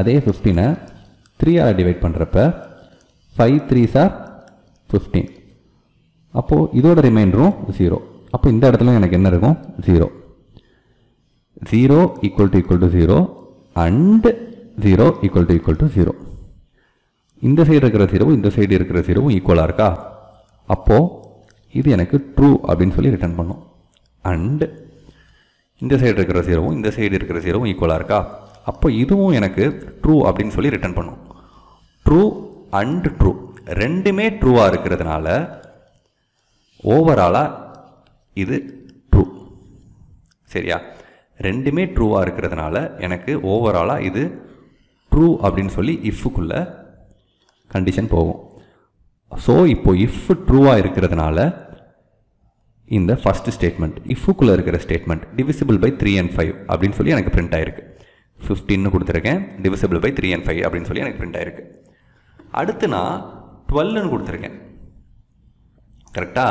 A: அதே ஃபிஃப்டீனை த்ரீ ஆர் டிவைட் பண்ணுறப்ப ஃபைவ் த்ரீ சார் ஃபிஃப்டீன் அப்போது இதோட ரிமைண்டரும் ஜீரோ அப்போ இந்த இடத்துல எனக்கு என்ன இருக்கும் zero zero equal to equal to zero and zero equal to equal to zero இந்த சைடு இருக்கிற சீரவும் இந்த சைடு இருக்கிற சீரவும் ஈக்குவலாக இருக்கா அப்போது இது எனக்கு ட்ரூ அப்படின்னு சொல்லி ரிட்டர்ன் பண்ணும் அண்டு இந்த சைடு இருக்கிற சீரவும் இந்த சைடு இருக்கிற சீரவும் ஈக்குவலாக இருக்கா அப்போ இதுவும் எனக்கு ட்ரூ அப்படின்னு சொல்லி ரிட்டர்ன் பண்ணும் ட்ரூ அண்டு ட்ரூ ரெண்டுமே ட்ரூவாக இருக்கிறதுனால ஓவராலாக இது ட்ரூ சரியா ரெண்டுமே ட்ரூவாக இருக்கிறதுனால எனக்கு ஓவராலாக இது ட்ரூ அப்படின்னு சொல்லி இஃப்புக்குள்ளே கண்டிஷன் போகும் ஸோ இப்போ இஃப் ட்ரூவாக இருக்கிறதுனால இந்த ஃபஸ்ட் ஸ்டேட்மெண்ட் இஃப்புக்குள்ளே இருக்கிற statement divisible by three and five அப்படின்னு சொல்லி எனக்கு பிரிண்ட் ஆயிருக்கு ஃபிஃப்டின்னு கொடுத்துருக்கேன் divisible by three and five அப்படின்னு சொல்லி எனக்கு பிரிண்ட் ஆயிருக்கு அடுத்து நான் டுவெல்னு கொடுத்துருக்கேன் கரெக்டா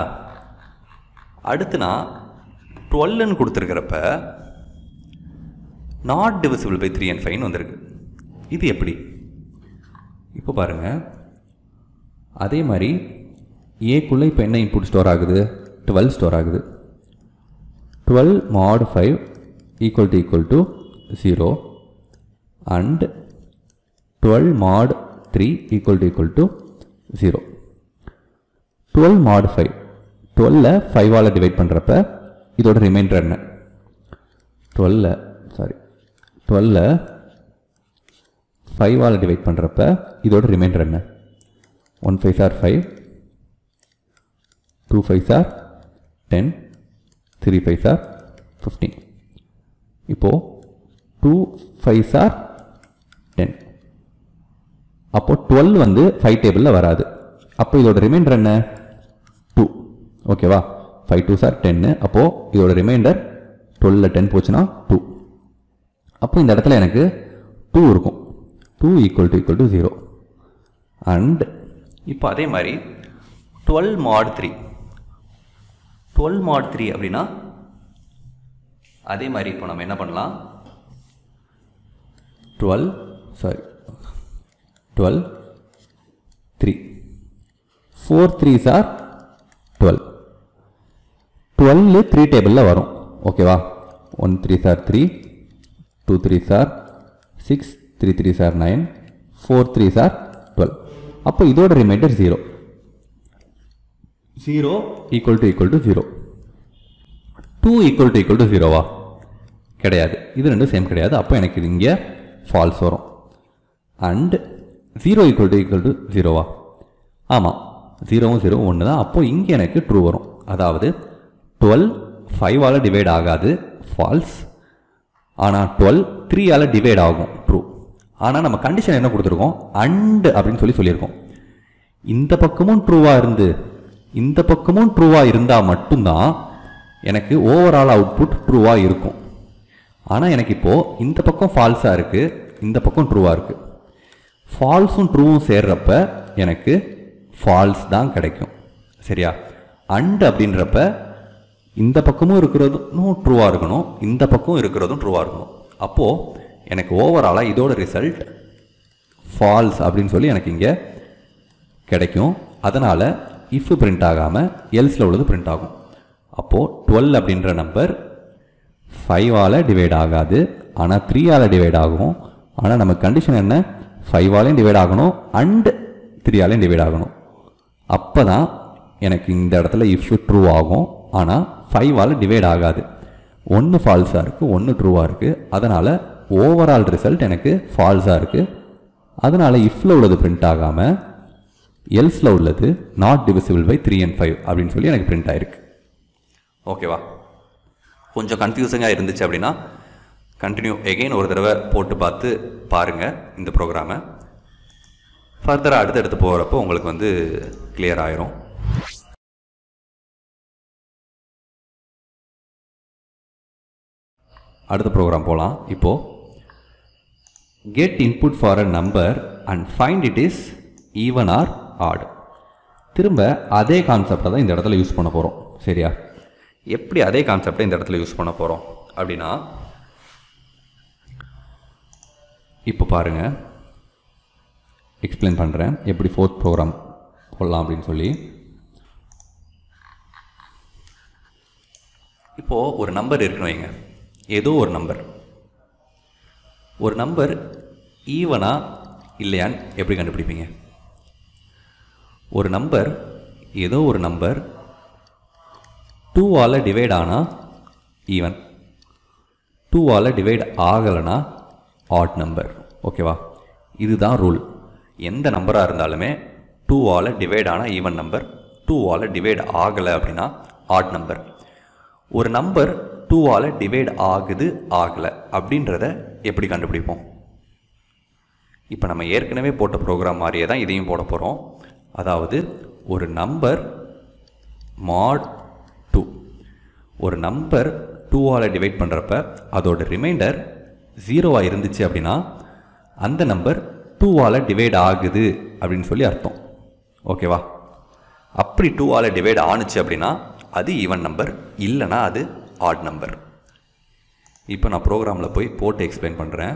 A: அடுத்து நான் டுவெல்னு கொடுத்துருக்கிறப்ப not divisible by three and ஃபைவ்னு வந்திருக்கு இது எப்படி இப்போ பாருங்கள் அதே மாதிரி ஏக்குள்ளே இப்போ என்ன இன்புட் ஸ்டோர் ஆகுது டுவெல் ஸ்டோர் ஆகுது twelve mod five equal to equal to zero and twelve mod three equal to equal to zero twelve mod five டுவெல்ல ஃபைவால் டிவைட் பண்ணுறப்ப இதோட ரிமைண்டர் என்ன டுவெல்ல சாரி டுவெல்ல ஃபைவால் டிவைட் பண்ணுறப்ப இதோட ரிமைண்டர் என்ன one five are five two five are ten three five are fifteen இப்போது டூ ஃபைவ் சார் டென் அப்போது டுவெல் வந்து ஃபைவ் டேபிளில் வராது அப்போ இதோட ரிமைண்டர் என்ன டூ ஓகேவா ஃபைவ் டூ சார் டென்னு அப்போது இதோட ரிமைண்டர் டுவெல்லில் டென் போச்சுன்னா டூ அப்போ இந்த இடத்துல எனக்கு டூ இருக்கும் two equal to equal to zero and இப்போ அதே மாதிரி twelve mod three twelve mod three அப்படின்னா அதே மாதிரி இப்போ நம்ம என்ன பண்ணலாம் twelve sorry twelve three four three sir twelve twelve three டேபிளில் வரும் ஓகேவா one three sir three two three sir six three three sir nine four three sir twelve அப்போ இதோட remainder zero zero equal to equal to zero two equal to equal to ஜீரோவா கிடையாது இது ரெண்டும் same கிடையாது அப்போ எனக்கு இது இங்கே ஃபால்ஸ் வரும் and zero equal to equal to ஜீரோவா ஆமாம் ஜீரோவும் ஜீரோவும் ஒன்று தான் அப்போது இங்கே எனக்கு ட்ரூ வரும் அதாவது டுவெல் ஃபைவால் டிவைட் ஆகாது ஃபால்ஸ் ஆனால் டுவெல் த்ரீயால் டிவைட் ஆகும் ஆனால் நம்ம கண்டிஷன் என்ன கொடுத்துருக்கோம் அண்டு அப்படின்னு சொல்லி சொல்லியிருக்கோம் இந்த பக்கமும் ட்ரூவாக இருந்து இந்த பக்கமும் ட்ரூவாக இருந்தால் மட்டும்தான் எனக்கு ஓவரால் அவுட்புட் ட்ரூவாக இருக்கும் ஆனால் எனக்கு இப்போது இந்த பக்கம் ஃபால்ஸாக இருக்குது இந்த பக்கம் ட்ரூவாக இருக்குது ஃபால்ஸும் ட்ரூவும் சேர்றப்ப எனக்கு ஃபால்ஸ் தான் கிடைக்கும் சரியா அண்டு அப்படின்றப்ப இந்த பக்கமும் இருக்கிறதும் ட்ரூவாக இருக்கணும் இந்த பக்கம் இருக்கிறதும் ட்ரூவாக இருக்கணும் அப்போது எனக்கு ஓவராலாக இதோட ரிசல்ட் ஃபால்ஸ் அப்படின்னு சொல்லி எனக்கு இங்கே கிடைக்கும் அதனால் இஃப் பிரிண்ட் ஆகாமல் எல்ஸில் உள்ளது பிரிண்ட் ஆகும் அப்போது டுவெல் அப்படின்ற நம்பர் ஃபைவால் டிவைட் ஆகாது ஆனால் த்ரீயால் டிவைட் ஆகும் ஆனால் நம்ம கண்டிஷன் என்ன ஃபைவாலையும் டிவைட் ஆகணும் அண்டு த்ரீயாலையும் டிவைட் ஆகணும் அப்போ தான் எனக்கு இந்த இடத்துல இஃப் ட்ரூ ஆகும் ஆனால் ஃபைவால் டிவைட் ஆகாது ஒன்று ஃபால்ஸாக இருக்குது ஒன்று ட்ரூவாக இருக்குது அதனால் ஓவரால் ரிசல்ட் எனக்கு ஃபால்ஸாக இருக்குது அதனால் இஃப்பில் உள்ளது பிரிண்ட் ஆகாமல் எல்ஸில் உள்ளது not divisible by three and five அப்படின்னு சொல்லி எனக்கு பிரிண்ட் ஆகிருக்கு ஓகேவா கொஞ்சம் கன்ஃபியூசிங்காக இருந்துச்சு அப்படின்னா கண்டினியூ எகெயின் ஒரு தடவை போட்டு பார்த்து
B: பாருங்கள் இந்த ப்ரோக்ராமை ஃபர்தராக அடுத்தடுத்து போகிறப்போ உங்களுக்கு வந்து கிளியர் ஆயிரும் அடுத்த ப்ரோக்ராம் போகலாம் இப்போது
A: get input for a number and find it is even or odd திரும்ப அதே கான்செப்டை தான் இந்த இடத்துல யூஸ் பண்ண போகிறோம் சரியா எப்படி அதே கான்செப்டை இந்த இடத்துல யூஸ் பண்ண போகிறோம் அப்படின்னா இப்போ பாருங்கள் எக்ஸ்பிளைன் பண்ணுறேன் எப்படி ஃபோர்த் ப்ரோக்ராம் போடலாம் அப்படின்னு சொல்லி இப்போது ஒரு நம்பர் இருக்குன்னு வைங்க ஏதோ ஒரு நம்பர் ஒரு நம்பர் ஈவனா இல்லையான்னு எப்படி கண்டுபிடிப்பீங்க ஒரு நம்பர் ஏதோ ஒரு நம்பர் டூவால் டிவைட் ஆனால் ஈவன் டூவால் டிவைட் ஆகலைனா ஆட் நம்பர் ஓகேவா இதுதான் ரூல் எந்த நம்பராக இருந்தாலுமே டூவால் டிவைட் ஆனால் ஈவன் நம்பர் டூவால் டிவைட் ஆகலை அப்படின்னா ஆட் நம்பர் ஒரு நம்பர் டூவால் டிவைட் ஆகுது ஆகலை அப்படின்றத எப்படி கண்டுபிடிப்போம் இப்போ நம்ம ஏற்கனவே போட்ட ப்ரோக்ராம் மாதிரியே தான் இதையும் போட போகிறோம் அதாவது ஒரு நம்பர் மாட் டூ ஒரு நம்பர் டூவால் டிவைட் பண்ணுறப்ப அதோட ரிமைண்டர் ஜீரோவாக இருந்துச்சு அப்படின்னா அந்த நம்பர் டூவால் டிவைட் ஆகுது அப்படின்னு சொல்லி அர்த்தம் ஓகேவா அப்படி டூவால் டிவைட் ஆணுச்சு அப்படின்னா அது ஈவன் நம்பர் இல்லைனா அது ஆட் நம்பர் இப்போ நான் ப்ரோக்ராமில் போய் போட்டு எக்ஸ்பிளைன் பண்ணுறேன்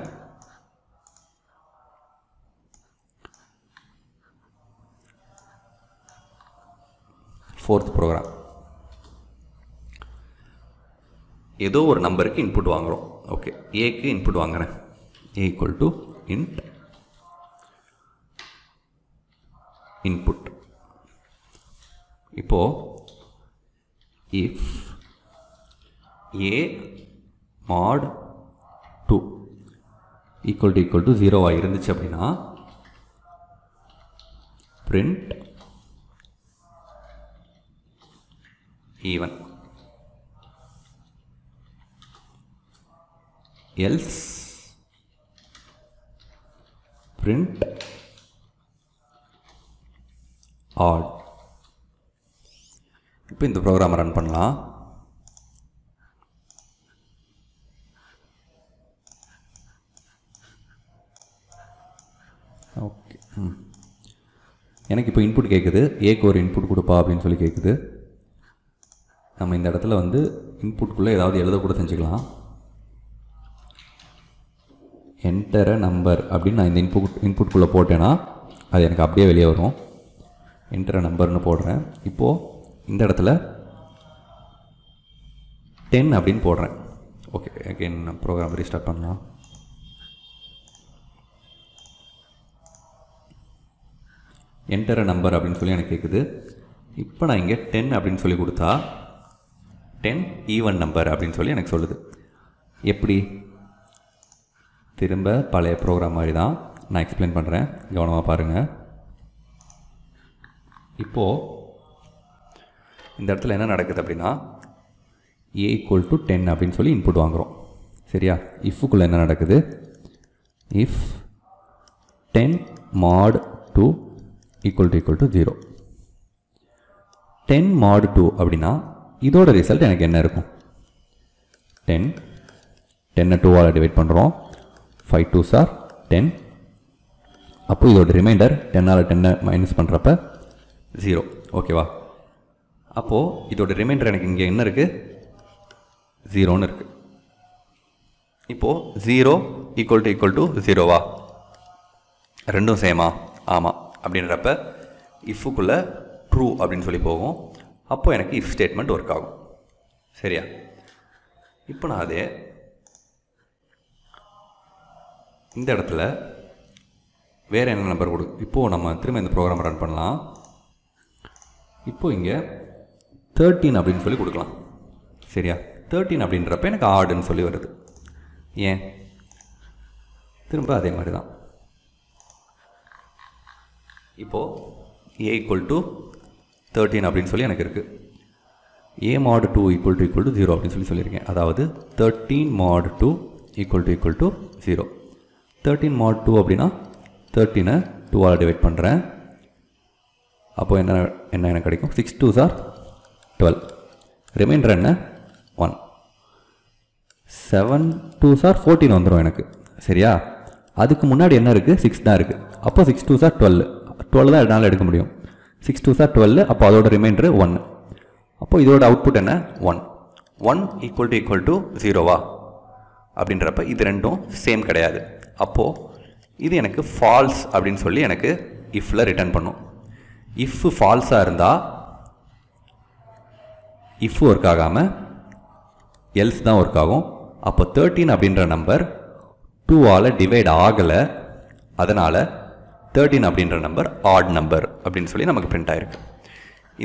A: ஃபோர்த் ப்ரோக்ராம் ஏதோ ஒரு நம்பருக்கு இன்புட் வாங்குகிறோம் ஓகே ஏக்கு இன்புட் வாங்குகிறேன் ஏ ஈக்குவல் டு இன்ட் இன்புட் இப்போது if A mod two equal to equal to ஜீரோவாக இருந்துச்சு அப்படின்னா print even else print odd இப்போ இந்த ப்ரோக்ராம் ரன் பண்ணலாம் எனக்கு இப்போ இன்புட் கேட்குது ஏக்கு ஒரு இன்புட் கொடுப்பா அப்படின்னு சொல்லி கேட்குது நம்ம இந்த இடத்துல வந்து இன்புட்குள்ளே ஏதாவது எழுதக்கூட செஞ்சுக்கலாம் என்டர நம்பர் அப்படின்னு நான் இந்த இன்புட் இன்புட்குள்ளே போட்டேன்னா அது எனக்கு அப்படியே வெளியே வரும் என்டர நம்பர்னு போடுறேன் இப்போது இந்த இடத்துல டென் அப்படின்னு போடுறேன் ஓகே அகெயின் ப்ரோக்ராம் ரீஸ்டார்ட் பண்ணலாம் என்டர் நம்பர் அப்படின்னு சொல்லி எனக்கு கேட்குது இப்போ நான் இங்கே டென் அப்படின்னு சொல்லி கொடுத்தா டென் ஈவன் நம்பர் அப்படின்னு சொல்லி எனக்கு சொல்லுது எப்படி திரும்ப பழைய ப்ரோக்ராம் மாதிரி தான் நான் எக்ஸ்பிளைன் பண்ணுறேன் கவனமாக பாருங்கள் இப்போது இந்த இடத்துல என்ன நடக்குது அப்படின்னா ஏ ஈக்குவல் டு டென் அப்படின்னு சொல்லி இன்புட் வாங்குகிறோம் சரியா இஃப்புக்குள்ளே என்ன நடக்குது if ten mod two equal to equal to ஜீரோ டென் மாடு டூ அப்படின்னா இதோட ரிசல்ட் எனக்கு என்ன இருக்கும் டென் டென்னை டூவால் டிவைட் பண்ணுறோம் ஃபைவ் டூ சார் டென் அப்போ இதோட ரிமைண்டர் 10 டென்னை மைனஸ் 0. ஜீரோ ஓகேவா அப்போது இதோட ரிமைண்டர் எனக்கு இங்கே என்ன இருக்குது இருக்கு. இருக்குது இப்போது ஜீரோ ஈக்குவல் டு ஈக்குவல் 0 ஜீரோவா ரெண்டும் சேமா ஆமாம் அப்படின்றப்ப இஃப்புக்குள்ளே ட்ரூ அப்படின்னு சொல்லி போகும் அப்போது எனக்கு இஃப் ஸ்டேட்மெண்ட் ஒர்க் ஆகும் சரியா இப்போ நான் அதே இந்த இடத்துல வேறு என்ன நம்பர் கொடு இப்போது நம்ம திரும்ப இந்த ப்ரோக்ராம் ரன் பண்ணலாம் இப்போது இங்கே தேர்ட்டீன் அப்படின்னு சொல்லி கொடுக்கலாம் சரியா தேர்ட்டீன் அப்படின்றப்ப எனக்கு ஆடுன்னு சொல்லி வருது ஏன் திரும்ப அதே மாதிரி தான் இப்போது ஏ ஈக்குவல் டு தேர்ட்டீன் அப்படின்னு சொல்லி எனக்கு இருக்குது A mod two equal to equal to zero அப்படின்னு சொல்லி சொல்லியிருக்கேன் அதாவது thirteen mod two equal to equal to zero thirteen mod two அப்படின்னா தேர்ட்டீனை டூவால் டிவைட் பண்ணுறேன் அப்போது என்ன என்ன எனக்கு கிடைக்கும் six two sir twelve remainder என்ன one seven two are fourteen வந்துடும் எனக்கு சரியா அதுக்கு முன்னாடி என்ன இருக்குது சிக்ஸ் தான் இருக்குது அப்போ six two are twelve twelve தான் என்னால் எடுக்க முடியும் சிக்ஸ் டூ சார் டுவெல் அப்போ அதோட ரிமைண்டர் ஒன் அப்போ இதோட அவுட்புட் என்ன one one equal to equal to ஜீரோவா அப்படின்றப்ப இது ரெண்டும் சேம் கிடையாது அப்போது இது எனக்கு ஃபால்ஸ் அப்படின்னு சொல்லி எனக்கு இஃப்பில் ரிட்டர்ன் பண்ணும் இஃப் ஃபால்ஸாக இருந்தால் இஃப் ஒர்க் ஆகாமல் எல்ஸ் தான் ஒர்க் ஆகும் அப்போ தேர்ட்டீன் அப்படின்ற நம்பர் டூவால் டிவைட் ஆகலை அதனால் தேர்ட்டின் அப்படின்ற நம்பர் ஆட் நம்பர் அப்படின்னு சொல்லி நமக்கு பிரிண்ட் ஆகிருக்கு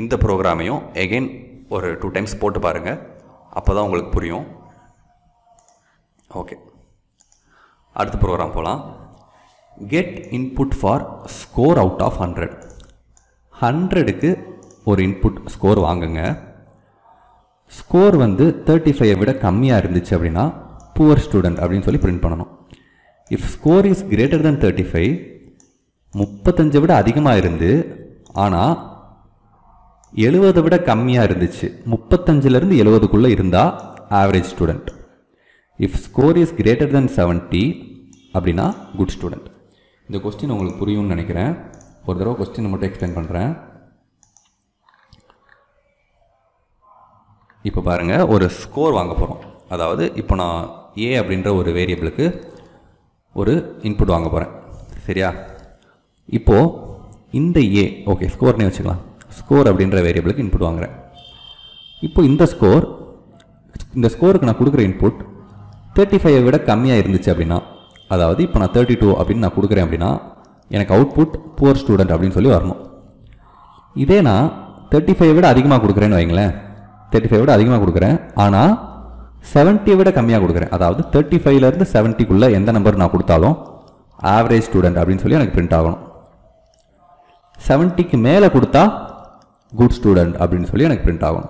A: இந்த ப்ரோக்ராமையும் எகெயின் ஒரு டூ டைம்ஸ் போட்டு பாருங்கள் அப்போ தான் உங்களுக்கு புரியும் ஓகே அடுத்த ப்ரோக்ராம் போகலாம் get input for score out of hundred ஹண்ட்ரடுக்கு ஒரு இன்புட் ஸ்கோர் வாங்குங்க ஸ்கோர் வந்து தேர்ட்டி ஃபைவை விட கம்மியாக இருந்துச்சு அப்படின்னா புவர் ஸ்டூடெண்ட் அப்படின்னு சொல்லி பிரிண்ட் பண்ணணும் if score is greater then thirty five முப்பத்தஞ்சை விட அதிகமாக இருந்து ஆனால் எழுபதை விட கம்மியாக இருந்துச்சு முப்பத்தஞ்சிலேருந்து எழுபதுக்குள்ளே இருந்தால் average student if score is greater than seventy அப்படின்னா குட் ஸ்டூடெண்ட் இந்த கொஸ்டின் உங்களுக்கு புரியும்னு நினைக்கிறேன் ஒரு தடவை கொஸ்டின் மட்டும் எக்ஸ்பிளைன் பண்ணுறேன் இப்போ பாருங்கள் ஒரு ஸ்கோர் வாங்க போகிறோம் அதாவது இப்போ நான் ஏ அப்படின்ற ஒரு வேரியபிளுக்கு ஒரு இன்புட் வாங்க போகிறேன் சரியா இப்போது இந்த ஏ ஓகே ஸ்கோர்னே வச்சுக்கலாம் ஸ்கோர் அப்படின்ற வேரியபிளுக்கு இன்புட் வாங்குகிறேன் இப்போ இந்த ஸ்கோர் இந்த ஸ்கோருக்கு நான் கொடுக்குற இன்புட் தேர்ட்டி ஃபைவை விட கம்மியாக இருந்துச்சு அப்படின்னா அதாவது இப்போ நான் தேர்ட்டி டூ அப்படின்னு நான் கொடுக்குறேன் அப்படின்னா எனக்கு அவுட்புட் புவர் ஸ்டூடெண்ட் அப்படின்னு சொல்லி வரணும் இதே நான் தேர்ட்டி ஃபைவ் விட அதிகமாக கொடுக்குறேன்னு வைங்களேன் தேர்ட்டி ஃபைவ் விட அதிகமாக கொடுக்குறேன் ஆனால் செவன்ட்டியை விட கம்மியாக கொடுக்குறேன் அதாவது தேர்ட்டி ஃபைவ்லேருந்து செவன்ட்டிக்குள்ளே எந்த நம்பர் நான் கொடுத்தாலும் ஆவரேஜ் ஸ்டூடெண்ட் அப்படின்னு சொல்லி எனக்கு பிரிண்ட் ஆகணும் செவன்ட்டிக்கு மேலே கொடுத்தா குட் ஸ்டூடெண்ட் அப்படின்னு சொல்லி எனக்கு பிரிண்ட் ஆகும்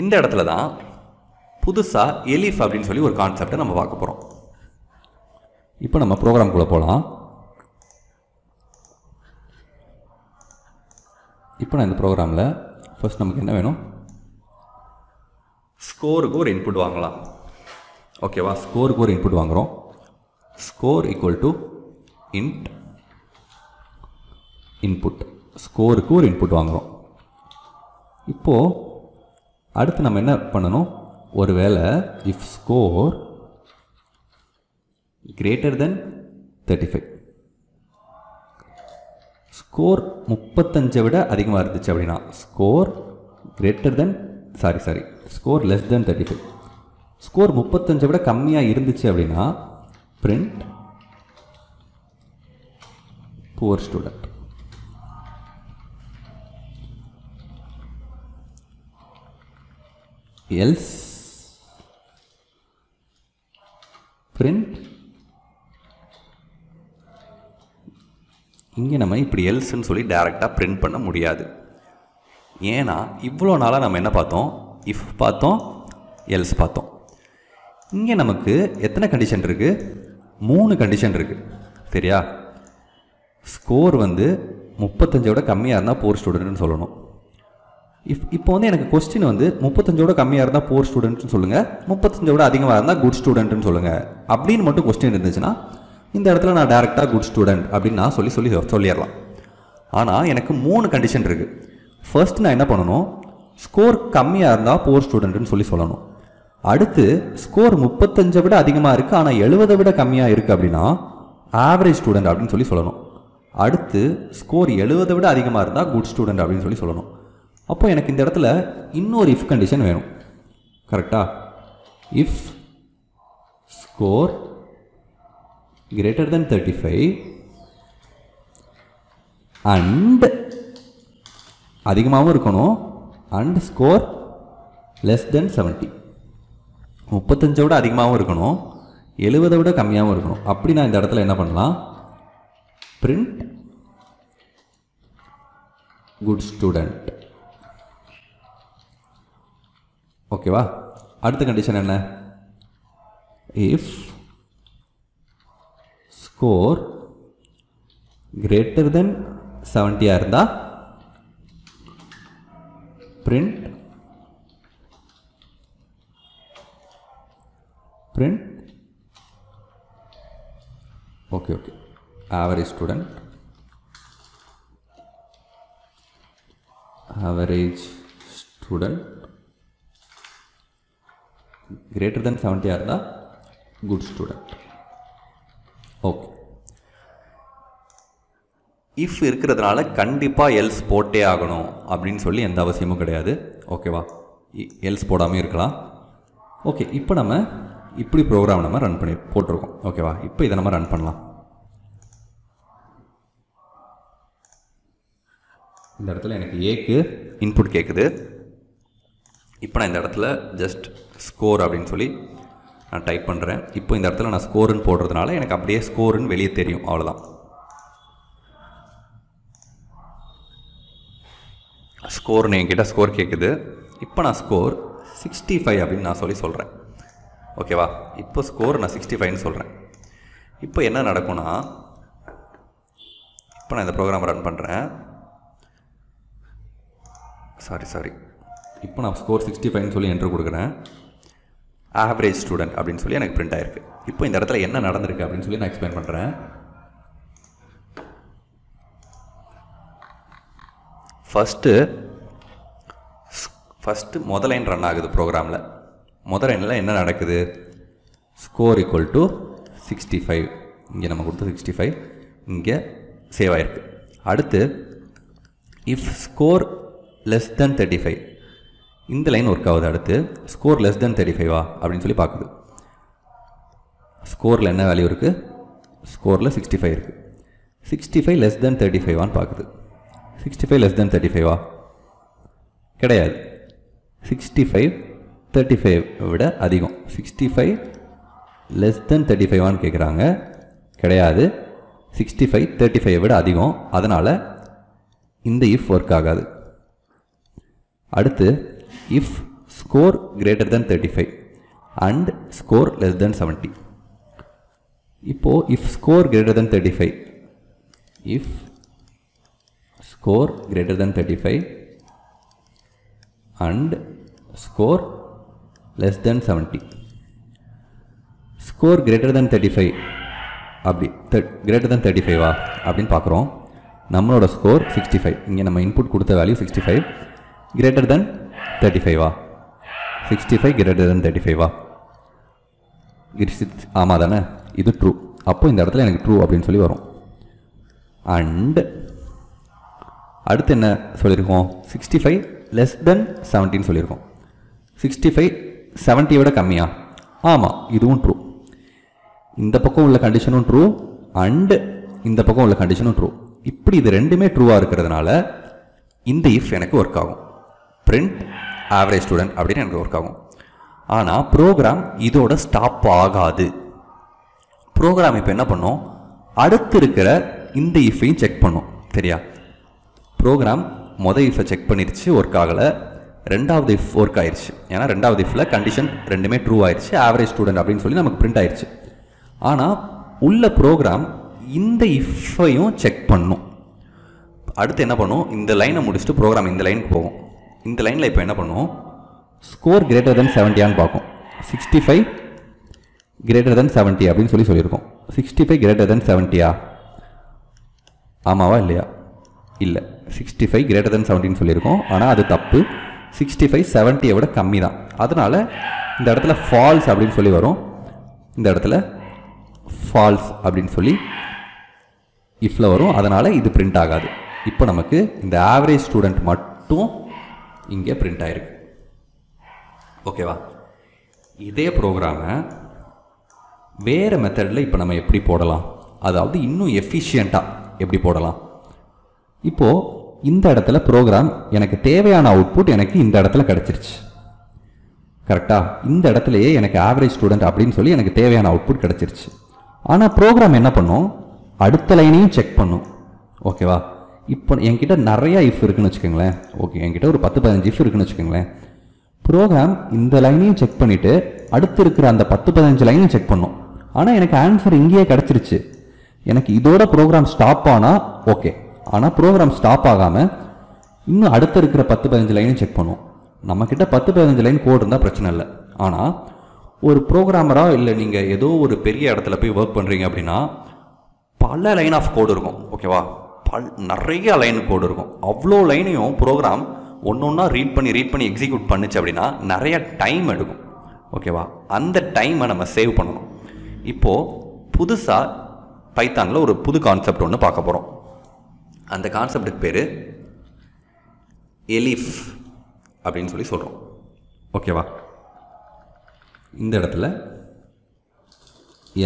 A: இந்த இடத்துல தான் புதுசாக எலிஃப் அப்படின்னு சொல்லி ஒரு கான்செப்டை நம்ம பார்க்க போகிறோம் இப்போ நம்ம ப்ரோக்ராம்குள்ளே போகலாம் இப்போ நான் இந்த ப்ரோக்ராமில் ஃபஸ்ட் நமக்கு என்ன வேணும் ஸ்கோருக்கு ஒரு இன்புட் வாங்கலாம் ஓகேவா ஸ்கோருக்கு ஒரு இன்புட் வாங்குகிறோம் score equal to int input ஸ்கோருக்கு ஒரு இன்புட் வாங்குகிறோம் இப்போது அடுத்து நம்ம என்ன பண்ணணும் ஒரு வேளை if score greater then thirty five score முப்பத்தஞ்சை விட அதிகமாக இருந்துச்சு அப்படின்னா score greater than sorry sorry score less than thirty five score முப்பத்தஞ்சை விட கம்மியாக இருந்துச்சு அப்படின்னா print poor student else print இங்கே நம்ம இப்படி எல்ஸ்ன்னு சொல்லி டேரெக்டாக பிரிண்ட் பண்ண முடியாது ஏன்னா இவ்வளோ நாளாக நம்ம என்ன பார்த்தோம் இஃப் பார்த்தோம் எல்ஸ் பார்த்தோம் இங்கே நமக்கு எத்தனை கண்டிஷன் இருக்குது மூணு கண்டிஷன் இருக்குது சரியா ஸ்கோர் வந்து முப்பத்தஞ்சோட கம்மியாக இருந்தால் போர் ஸ்டூடெண்ட்னு சொல்லணும் இப் இப்போ வந்து எனக்கு கொஸ்டின் வந்து முப்பத்தஞ்சோட கம்மியாக இருந்தால் போர் ஸ்டூடெண்ட்னு சொல்லுங்கள் முப்பத்தஞ்சோட அதிகமாக இருந்தால் குட் ஸ்டூடெண்ட்னு சொல்லுங்கள் அப்படின்னு மட்டும் கொஸ்டின் இருந்துச்சுன்னா இந்த இடத்துல நான் டேரெக்டாக குட் ஸ்டூடெண்ட் அப்படின்னு நான் சொல்லி சொல்லி சொல்லிடலாம் ஆனால் எனக்கு மூணு கண்டிஷன் இருக்குது ஃபர்ஸ்ட் நான் என்ன பண்ணணும் ஸ்கோர் கம்மியாக இருந்தால் போர் ஸ்டூடெண்ட்னு சொல்லி சொல்லணும் அடுத்து ஸ்கோர் முப்பத்தஞ்சை விட அதிகமாக இருக்குது ஆனால் எழுபதை விட கம்மியாக இருக்குது அப்படின்னா ஆவரேஜ் ஸ்டூடெண்ட் அப்படின்னு சொல்லி சொல்லணும் அடுத்து ஸ்கோர் எழுபதை விட அதிகமாக இருந்தால் குட் ஸ்டூடெண்ட் அப்படின்னு சொல்லி சொல்லணும் அப்போ எனக்கு இந்த இடத்துல இன்னொரு இஃப் கண்டிஷன் வேணும் கரெக்டாக if score greater then thirty five and அதிகமாகவும் இருக்கணும் and score less than seventy முப்பத்தஞ்சை விட அதிகமாகவும் இருக்கணும் எழுபதை விட கம்மியாகவும் இருக்கணும் அப்படி நான் இந்த இடத்துல என்ன பண்ணலாம் பிரிண்ட் குட் ஸ்டூடெண்ட் ஓகேவா அடுத்த கண்டிஷன் என்ன இஃப் ஸ்கோர் கிரேட்டர் தென் செவன்ட்டியாக இருந்தால் print print okay okay average student average student greater than 70 are the good student okay if இருக்கிறதுனால கண்டிப்பாக எல்ஸ் போட்டே ஆகணும் அப்படின்னு சொல்லி எந்த அவசியமும் கிடையாது ஓகேவா எல்ஸ் போடாமல் இருக்கலாம் ஓகே இப்போ நம்ம இப்படி ப்ரோக்ராம் நம்ம ரன் பண்ணி போட்டிருக்கோம் ஓகேவா இப்போ இதை நம்ம ரன் பண்ணலாம் இந்த இடத்துல எனக்கு ஏக்கு இன்புட் கேட்குது இப்போ நான் இந்த இடத்துல ஜஸ்ட் ஸ்கோர் அப்படின்னு சொல்லி நான் டைப் பண்ணுறேன் இப்போ இந்த இடத்துல நான் ஸ்கோருன்னு போடுறதுனால எனக்கு அப்படியே ஸ்கோருன்னு வெளியே தெரியும் அவ்வளோதான் ஸ்கோர்னு என்கிட்ட ஸ்கோர் கேட்குது இப்போ நான் ஸ்கோர் சிக்ஸ்டி ஃபைவ் அப்படின்னு நான் சொல்லி சொல்கிறேன் ஓகேவா இப்போ ஸ்கோர் நான் சிக்ஸ்டி ஃபைவ்னு சொல்கிறேன் இப்போ என்ன நடக்கும்னா இப்போ நான் இந்த ப்ரோக்ராம் ரன் பண்ணுறேன் சாரி சாரி இப்போ நான் ஸ்கோர் சிக்ஸ்டி ஃபைவ்னு சொல்லி என்ட்ரு கொடுக்குறேன் ஆவரேஜ் ஸ்டூடெண்ட் அப்படின்னு சொல்லி எனக்கு பிரிண்ட் ஆயிருக்கு இப்போ இந்த இடத்துல என்ன நடந்திருக்கு அப்படின்னு சொல்லி நான் எக்ஸ்பிளைன் பண்ணுறேன் ஃபஸ்ட்டு ஃபஸ்ட்டு முதல் லைன் ரன் ஆகுது ப்ரோக்ராமில் முதல் லைனில் என்ன நடக்குது score equal to sixty five இங்கே நம்ம கொடுத்த சிக்ஸ்டி ஃபைவ் இங்கே சேவ் ஆகிருக்கு அடுத்து if score less than thirty five இந்த லைன் ஒர்க் ஆகுது அடுத்து ஸ்கோர் லெஸ் தென் தேர்ட்டி ஃபைவா அப்படின்னு சொல்லி பார்க்குது ஸ்கோரில் என்ன வேல்யூ இருக்குது ஸ்கோரில் சிக்ஸ்டி ஃபைவ் இருக்குது sixty five less than thirty ஃபைவான்னு பார்க்குது sixty five less than thirty ஃபைவா கிடையாது சிக்ஸ்டி ஃபைவ் தேர்ட்டி ஃபைவ் விட அதிகம் sixty five less than thirty ஃபைவான்னு கேட்குறாங்க கிடையாது சிக்ஸ்டி ஃபைவ் தேர்ட்டி ஃபைவை விட அதிகம் அதனால் இந்த இஃப் ஒர்க் ஆகாது அடுத்து if score greater than 35 and score less than 70 இப்போ if score greater than 35 if score greater than 35 and score less than 70 score greater than 35 அப்படி greater than 35 வா அப்படின்னு பார்க்குறோம் நம்மளோட ஸ்கோர் சிக்ஸ்டி ஃபைவ் இங்கே நம்ம இன்புட் கொடுத்த வேல்யூ சிக்ஸ்டி ஃபைவ் கிரேட்டர் தென் thirty ஃபைவா சிக்ஸ்டி ஃபைவ் கிரேட்டர் தென் தேர்ட்டி ஃபைவா கிரிஷித் ஆமாம் தானே இது ட்ரூ அப்போது இந்த இடத்துல எனக்கு ட்ரூ அப்படின்னு சொல்லி வரும் அண்டு அடுத்து என்ன சொல்லியிருக்கோம் சிக்ஸ்டி ஃபைவ் லெஸ் தென் செவன்ட்டின்னு சொல்லியிருக்கோம் சிக்ஸ்டி ஃபைவ் செவன்ட்டி விட கம்மியா ஆமாம் இதுவும் ட்ரூ இந்த பக்கம் உள்ள கண்டிஷனும் ட்ரூ அண்டு இந்த பக்கம் உள்ள கண்டிஷனும் ட்ரூ இப்படி இது ரெண்டுமே ட்ரூவாக இருக்கிறதுனால இந்த இஃப் எனக்கு ஒர்க் ஆகும் பிரிண்ட் ஆவரேஜ் ஸ்டூடெண்ட் அப்படின்னு எனக்கு ஒர்க் ஆகும் ஆனால் ப்ரோக்ராம் இதோட ஸ்டாப் ஆகாது ப்ரோக்ராம் இப்போ என்ன பண்ணும் அடுத்து இருக்கிற இந்த இஃபையும் செக் பண்ணும் சரியா ப்ரோக்ராம் மொதல் இஃபை செக் பண்ணிருச்சு ஒர்க் ஆகலை ரெண்டாவது இஃப் ஒர்க் ஆயிடுச்சு ஏன்னா ரெண்டாவது இஃபில் கண்டிஷன் ரெண்டுமே ட்ரூ ஆயிடுச்சு ஆவரேஜ் ஸ்டூடெண்ட் அப்படின்னு சொல்லி நமக்கு பிரிண்ட் ஆயிடுச்சு ஆனால் உள்ள ப்ரோக்ராம் இந்த இஃப்பையும் செக் பண்ணும் அடுத்து என்ன பண்ணும் இந்த லைனை முடிச்சுட்டு ப்ரோக்ராம் இந்த லைனுக்கு போகும் இந்த லைனில் இப்போ என்ன பண்ணுவோம் ஸ்கோர் கிரேட்டர் தென் செவன்ட்டியான்னு பார்க்கும் sixty five greater than seventy அப்படின்னு சொல்லி சொல்லியிருக்கோம் சிக்ஸ்டி ஃபைவ் கிரேட்டர் தென் செவன்ட்டியா ஆமாவா இல்லையா இல்லை சிக்ஸ்டி ஃபைவ் கிரேட்டர் தென் செவன்ட்டின்னு சொல்லியிருக்கோம் ஆனால் அது தப்பு சிக்ஸ்டி ஃபைவ் செவன்ட்டியை விட கம்மி தான் அதனால் இந்த இடத்துல ஃபால்ஸ் அப்படின்னு சொல்லி வரும் இந்த இடத்துல ஃபால்ஸ் அப்படின்னு சொல்லி இஃப்பில் வரும் அதனால் இது பிரிண்ட் ஆகாது இப்போ நமக்கு இந்த ஆவரேஜ் ஸ்டூடெண்ட் மட்டும் இங்கே பிரிண்ட் ஆகிருக்கு ஓகேவா இதே ப்ரோக்ராமை வேறு மெத்தடில் இப்போ நம்ம எப்படி போடலாம் அதாவது இன்னும் எஃபிஷியண்ட்டாக எப்படி போடலாம் இப்போது இந்த இடத்துல ப்ரோக்ராம் எனக்கு தேவையான அவுட்புட் எனக்கு இந்த இடத்துல கிடச்சிருச்சு கரெக்டாக இந்த இடத்துலையே எனக்கு ஆவரேஜ் ஸ்டூடெண்ட் அப்படின்னு சொல்லி எனக்கு தேவையான அவுட்புட் கிடச்சிருச்சு ஆனால் ப்ரோக்ராம் என்ன பண்ணும் அடுத்த லைனையும் செக் பண்ணும் ஓகேவா இப்போ என்கிட்ட நிறையா இஃப் இருக்குன்னு வச்சுக்கோங்களேன் ஓகே என்கிட்ட ஒரு பத்து பதினஞ்சு இஃப் இருக்குன்னு வச்சுக்கோங்களேன் ப்ரோக்ராம் இந்த லைனையும் செக் பண்ணிவிட்டு அடுத்து இருக்கிற அந்த பத்து பதினஞ்சு லைனையும் செக் பண்ணும் ஆனால் எனக்கு ஆன்சர் இங்கேயே கிடச்சிருச்சு எனக்கு இதோட ப்ரோக்ராம் ஸ்டாப் ஆனால் ஓகே ஆனால் ப்ரோக்ராம் ஸ்டாப் ஆகாமல் இன்னும் அடுத்து இருக்கிற பத்து பதினஞ்சு லைனும் செக் பண்ணும் நம்மக்கிட்ட பத்து பதினஞ்சு லைன் கோடு இருந்தால் பிரச்சனை இல்லை ஆனால் ஒரு ப்ரோக்ராமராக இல்லை நீங்கள் ஏதோ ஒரு பெரிய இடத்துல போய் ஒர்க் பண்ணுறீங்க அப்படின்னா பல லைன் ஆஃப் கோடு இருக்கும் ஓகேவா பல் நிறைய லைன் கோடு இருக்கும் அவ்வளோ லைனையும் ப்ரோக்ராம் ஒன்று ஒன்றா ரீட் பண்ணி ரீட் பண்ணி எக்ஸிக்யூட் பண்ணிச்சு அப்படின்னா நிறைய டைம் எடுக்கும் ஓகேவா அந்த டைமை நம்ம சேவ் பண்ணணும் இப்போது புதுசாக பைத்தானில் ஒரு புது கான்செப்ட் ஒன்று பார்க்க போகிறோம் அந்த கான்செப்டுக்கு பேர் எலிஃப் அப்படின்னு சொல்லி சொல்கிறோம் ஓகேவா இந்த இடத்துல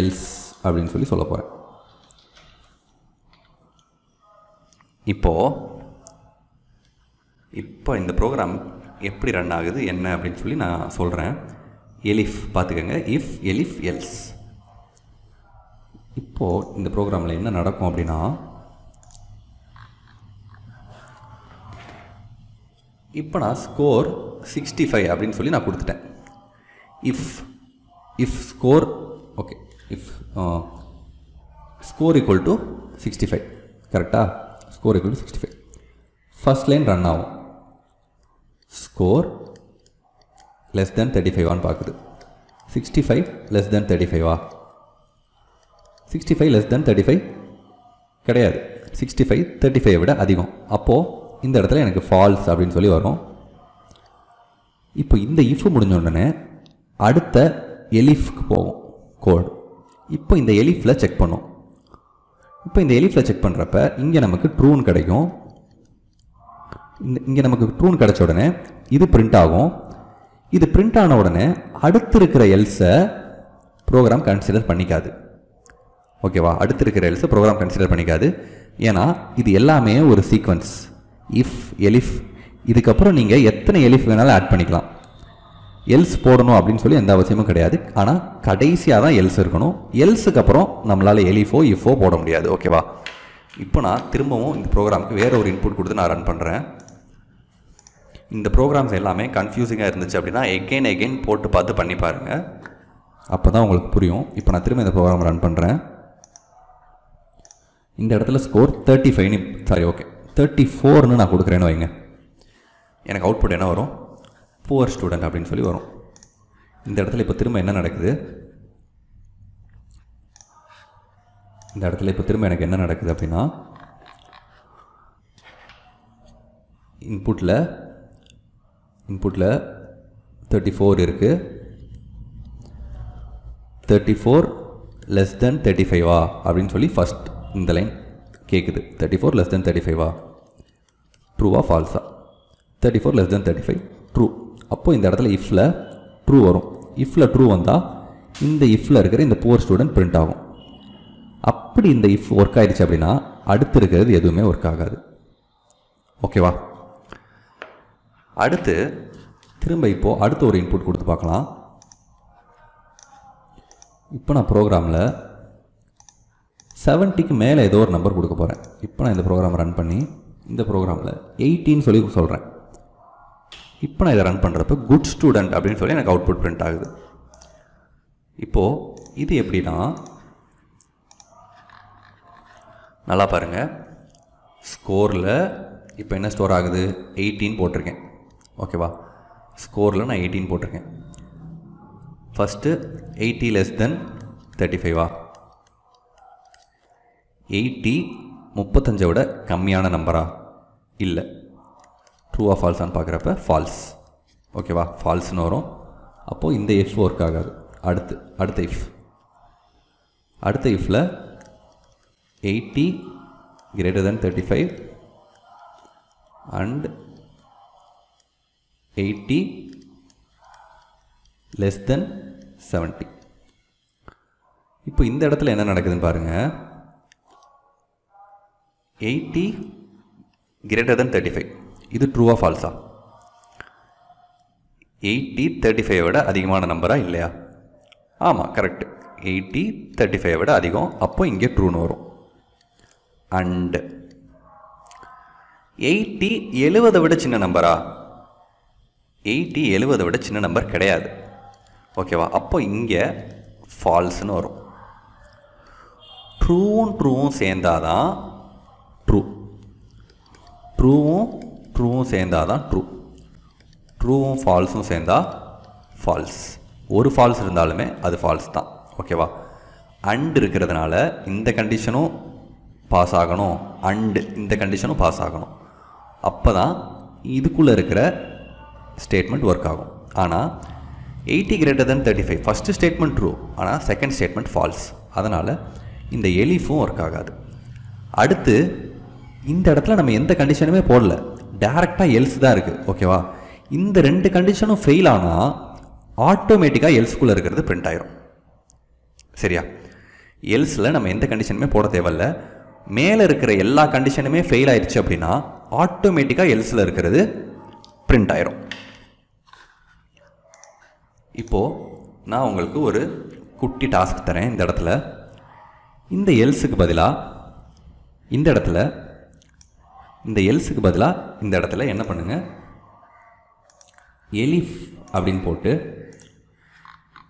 A: எல்ஸ் அப்படின்னு சொல்லி சொல்ல போகிறேன் இப்போது இப்போ இந்த ப்ரோக்ராம் எப்படி ரன் ஆகுது என்ன அப்படின்னு சொல்லி நான் சொல்கிறேன் எலிஃப் பார்த்துக்கோங்க இஃப் எலிஃப் எல்ஸ் இப்போது இந்த ப்ரோக்ராமில் என்ன நடக்கும் அப்படின்னா இப்போ நான் ஸ்கோர் சிக்ஸ்டி ஃபைவ் அப்படின்னு சொல்லி நான் கொடுத்துட்டேன் if if score okay if score equal to sixty five கரெக்டாக score equal sixty five first line run ஆகும் ஸ்கோர் லெஸ் தென் தேர்ட்டி ஃபைவான்னு பார்க்குது sixty five less than thirty ஃபைவா sixty five less than thirty five கிடையாது sixty five thirty ஃபைவை விட அதிகம் அப்போது இந்த இடத்துல எனக்கு ஃபால்ஸ் அப்படின்னு சொல்லி வரும் இப்போ இந்த இஃப் முடிஞ்ச உடனே அடுத்த எலிஃப்க்கு போவோம் கோட் இப்போ இந்த எலிஃபில் செக் பண்ணோம் இப்போ இந்த எலிஃபில் செக் பண்ணுறப்ப இங்கே நமக்கு ட்ரூன் கிடைக்கும் இந்த இங்கே நமக்கு ட்ரூன் கிடைச்ச உடனே இது பிரிண்ட் ஆகும் இது பிரிண்ட் ஆன உடனே அடுத்து இருக்கிற எல்ஸை ப்ரோக்ராம் கன்சிடர் பண்ணிக்காது ஓகேவா அடுத்து இருக்கிற எல்ஸை ப்ரோக்ராம் கன்சிடர் பண்ணிக்காது ஏன்னா இது எல்லாமே ஒரு சீக்வன்ஸ் இஃப் எலிஃப் இதுக்கப்புறம் நீங்கள் எத்தனை எலிஃப் வேணாலும் ஆட் பண்ணிக்கலாம் எல்ஸ் போடணும் அப்படின்னு சொல்லி எந்த அவசியமும் கிடையாது ஆனால் கடைசியாக தான் எல்ஸ் இருக்கணும் எல்ஸுக்கு அப்புறம் நம்மளால் எலிஃபோ இஃபோ போட முடியாது ஓகேவா இப்போ நான் திரும்பவும் இந்த ப்ரோக்ராமுக்கு வேறு ஒரு இன்புட் கொடுத்து நான் ரன் பண்ணுறேன் இந்த ப்ரோக்ராம்ஸ் எல்லாமே கன்ஃபியூசிங்காக இருந்துச்சு அப்படின்னா எகெயின் எகெயின் போட்டு பார்த்து பண்ணி பாருங்கள் அப்போ தான் உங்களுக்கு புரியும் இப்போ நான் திரும்ப இந்த ப்ரோக்ராம் ரன் பண்ணுறேன் இந்த இடத்துல ஸ்கோர் தேர்ட்டி ஃபைவ்னு சாரி ஓகே தேர்ட்டி ஃபோர்னு நான் கொடுக்குறேன்னு வைங்க எனக்கு அவுட்புட் என்ன வரும் புவர் ஸ்டூடெண்ட் அப்படின்னு சொல்லி வரும் இந்த இடத்துல இப்போ திரும்ப என்ன நடக்குது இந்த இடத்துல இப்போ திரும்ப எனக்கு என்ன நடக்குது அப்படின்னா இன்புட்டில் இன்புட்டில் தேர்ட்டி ஃபோர் இருக்குது thirty four less than thirty ஃபைவா அப்படின்னு சொல்லி ஃபஸ்ட் இந்த லைன் கேட்குது thirty four less than thirty ஃபைவா ட்ரூவா ஃபால்ஸா thirty four less than thirty five true அப்போது இந்த இடத்துல இஃப்பில் ட்ரூ வரும் இஃப்பில் ட்ரூ வந்தால் இந்த இஃப்பில் இருக்கிற இந்த புவர் ஸ்டூடெண்ட் பிரிண்ட் ஆகும் அப்படி இந்த இஃப் ஒர்க் ஆயிடுச்சு அப்படின்னா அடுத்து இருக்கிறது எதுவுமே ஒர்க் ஆகாது ஓகேவா அடுத்து திரும்ப இப்போது அடுத்த ஒரு இன்புட் கொடுத்து பார்க்கலாம் இப்போ நான் ப்ரோக்ராமில் செவன்ட்டிக்கு மேலே ஏதோ ஒரு நம்பர் கொடுக்க போகிறேன் இப்போ நான் இந்த ப்ரோக்ராம் ரன் பண்ணி இந்த ப்ரோக்ராமில் எயிட்டின்னு சொல்லி சொல்கிறேன் இப்போ நான் இதை ரன் பண்ணுறப்ப குட் ஸ்டூடெண்ட் அப்படின்னு சொல்லி எனக்கு அவுட்புட் பிரிண்ட் ஆகுது இப்போது இது எப்படின்னா நல்லா பாருங்கள் ஸ்கோரில் இப்போ என்ன ஸ்டோர் ஆகுது எயிட்டீன் போட்டிருக்கேன் ஓகேவா ஸ்கோரில் நான் எயிட்டீன் போட்டிருக்கேன் first eighty less than thirty ஃபைவா எயிட்டி முப்பத்தஞ்சை விட கம்மியான நம்பரா இல்லை ட்ரூவாக ஃபால்ஸான்னு பார்க்குறப்ப ஃபால்ஸ் ஓகேவா ஃபால்ஸ்னு வரும் அப்போது இந்த எஃப் ஒர்க் ஆகாது அடுத்து அடுத்த இஃப் அடுத்த இஃப்பில் eighty greater then thirty five and eighty less than seventy இப்போ இந்த இடத்துல என்ன நடக்குதுன்னு பாருங்கள் எயிட்டி கிரேட்டர் தென் தேர்ட்டி ஃபைவ் இது ட்ரூவா ஃபால்ஸா எயிட்டி தேர்ட்டி ஃபைவ் விட அதிகமான நம்பரா இல்லையா ஆமாம் கரெக்ட் எயிட்டி தேர்ட்டி ஃபைவ் விட அதிகம் அப்போ இங்கே ட்ரூன்னு வரும் அண்டு எயிட்டி எழுபதை விட சின்ன நம்பரா எயிட்டி எழுபதை விட சின்ன நம்பர் கிடையாது ஓகேவா அப்போ இங்கே ஃபால்ஸ்னு வரும் ட்ரூவும் ட்ரூவும் சேர்ந்தாதான் ட்ரூ ட்ரூவும் ட்ரூவும் சேர்ந்தா தான் ட்ரூ ட்ரூவும் ஃபால்ஸும் சேர்ந்தால் ஃபால்ஸ் ஒரு ஃபால்ஸ் இருந்தாலுமே அது ஃபால்ஸ் தான் ஓகேவா அண்டு இருக்கிறதுனால இந்த கண்டிஷனும் பாஸ் ஆகணும் அண்டு இந்த கண்டிஷனும் பாஸ் ஆகணும் அப்போ தான் இதுக்குள்ளே இருக்கிற ஸ்டேட்மெண்ட் ஒர்க் ஆகும் ஆனால் எயிட்டி கிரேட்டர் தென் thirty five first statement true ஆனால் செகண்ட் ஸ்டேட்மெண்ட் ஃபால்ஸ் அதனால் இந்த எலிஃபும் ஒர்க் ஆகாது அடுத்து இந்த இடத்துல நம்ம எந்த கண்டிஷனுமே போடல டேரெக்டாக எல்ஸ் தான் இருக்குது ஓகேவா இந்த ரெண்டு கண்டிஷனும் ஃபெயில் ஆனால் ஆட்டோமேட்டிக்காக எல்ஸ்குள்ளே இருக்கிறது பிரிண்ட் ஆயிரும் சரியா எல்ஸில் நம்ம எந்த கண்டிஷனுமே போட தேவையில்ல மேலே இருக்கிற எல்லா கண்டிஷனுமே ஃபெயில் ஆயிடுச்சு அப்படின்னா ஆட்டோமேட்டிக்காக எல்ஸில் இருக்கிறது பிரிண்ட் ஆயிரும் இப்போது நான் உங்களுக்கு ஒரு குட்டி டாஸ்க் தரேன் இந்த இடத்துல இந்த எல்ஸுக்கு பதிலாக இந்த இடத்துல இந்த எல்ஸுக்கு பதிலாக இந்த இடத்துல என்ன பண்ணுங்கள் எலிஃப் அப்படின்னு போட்டு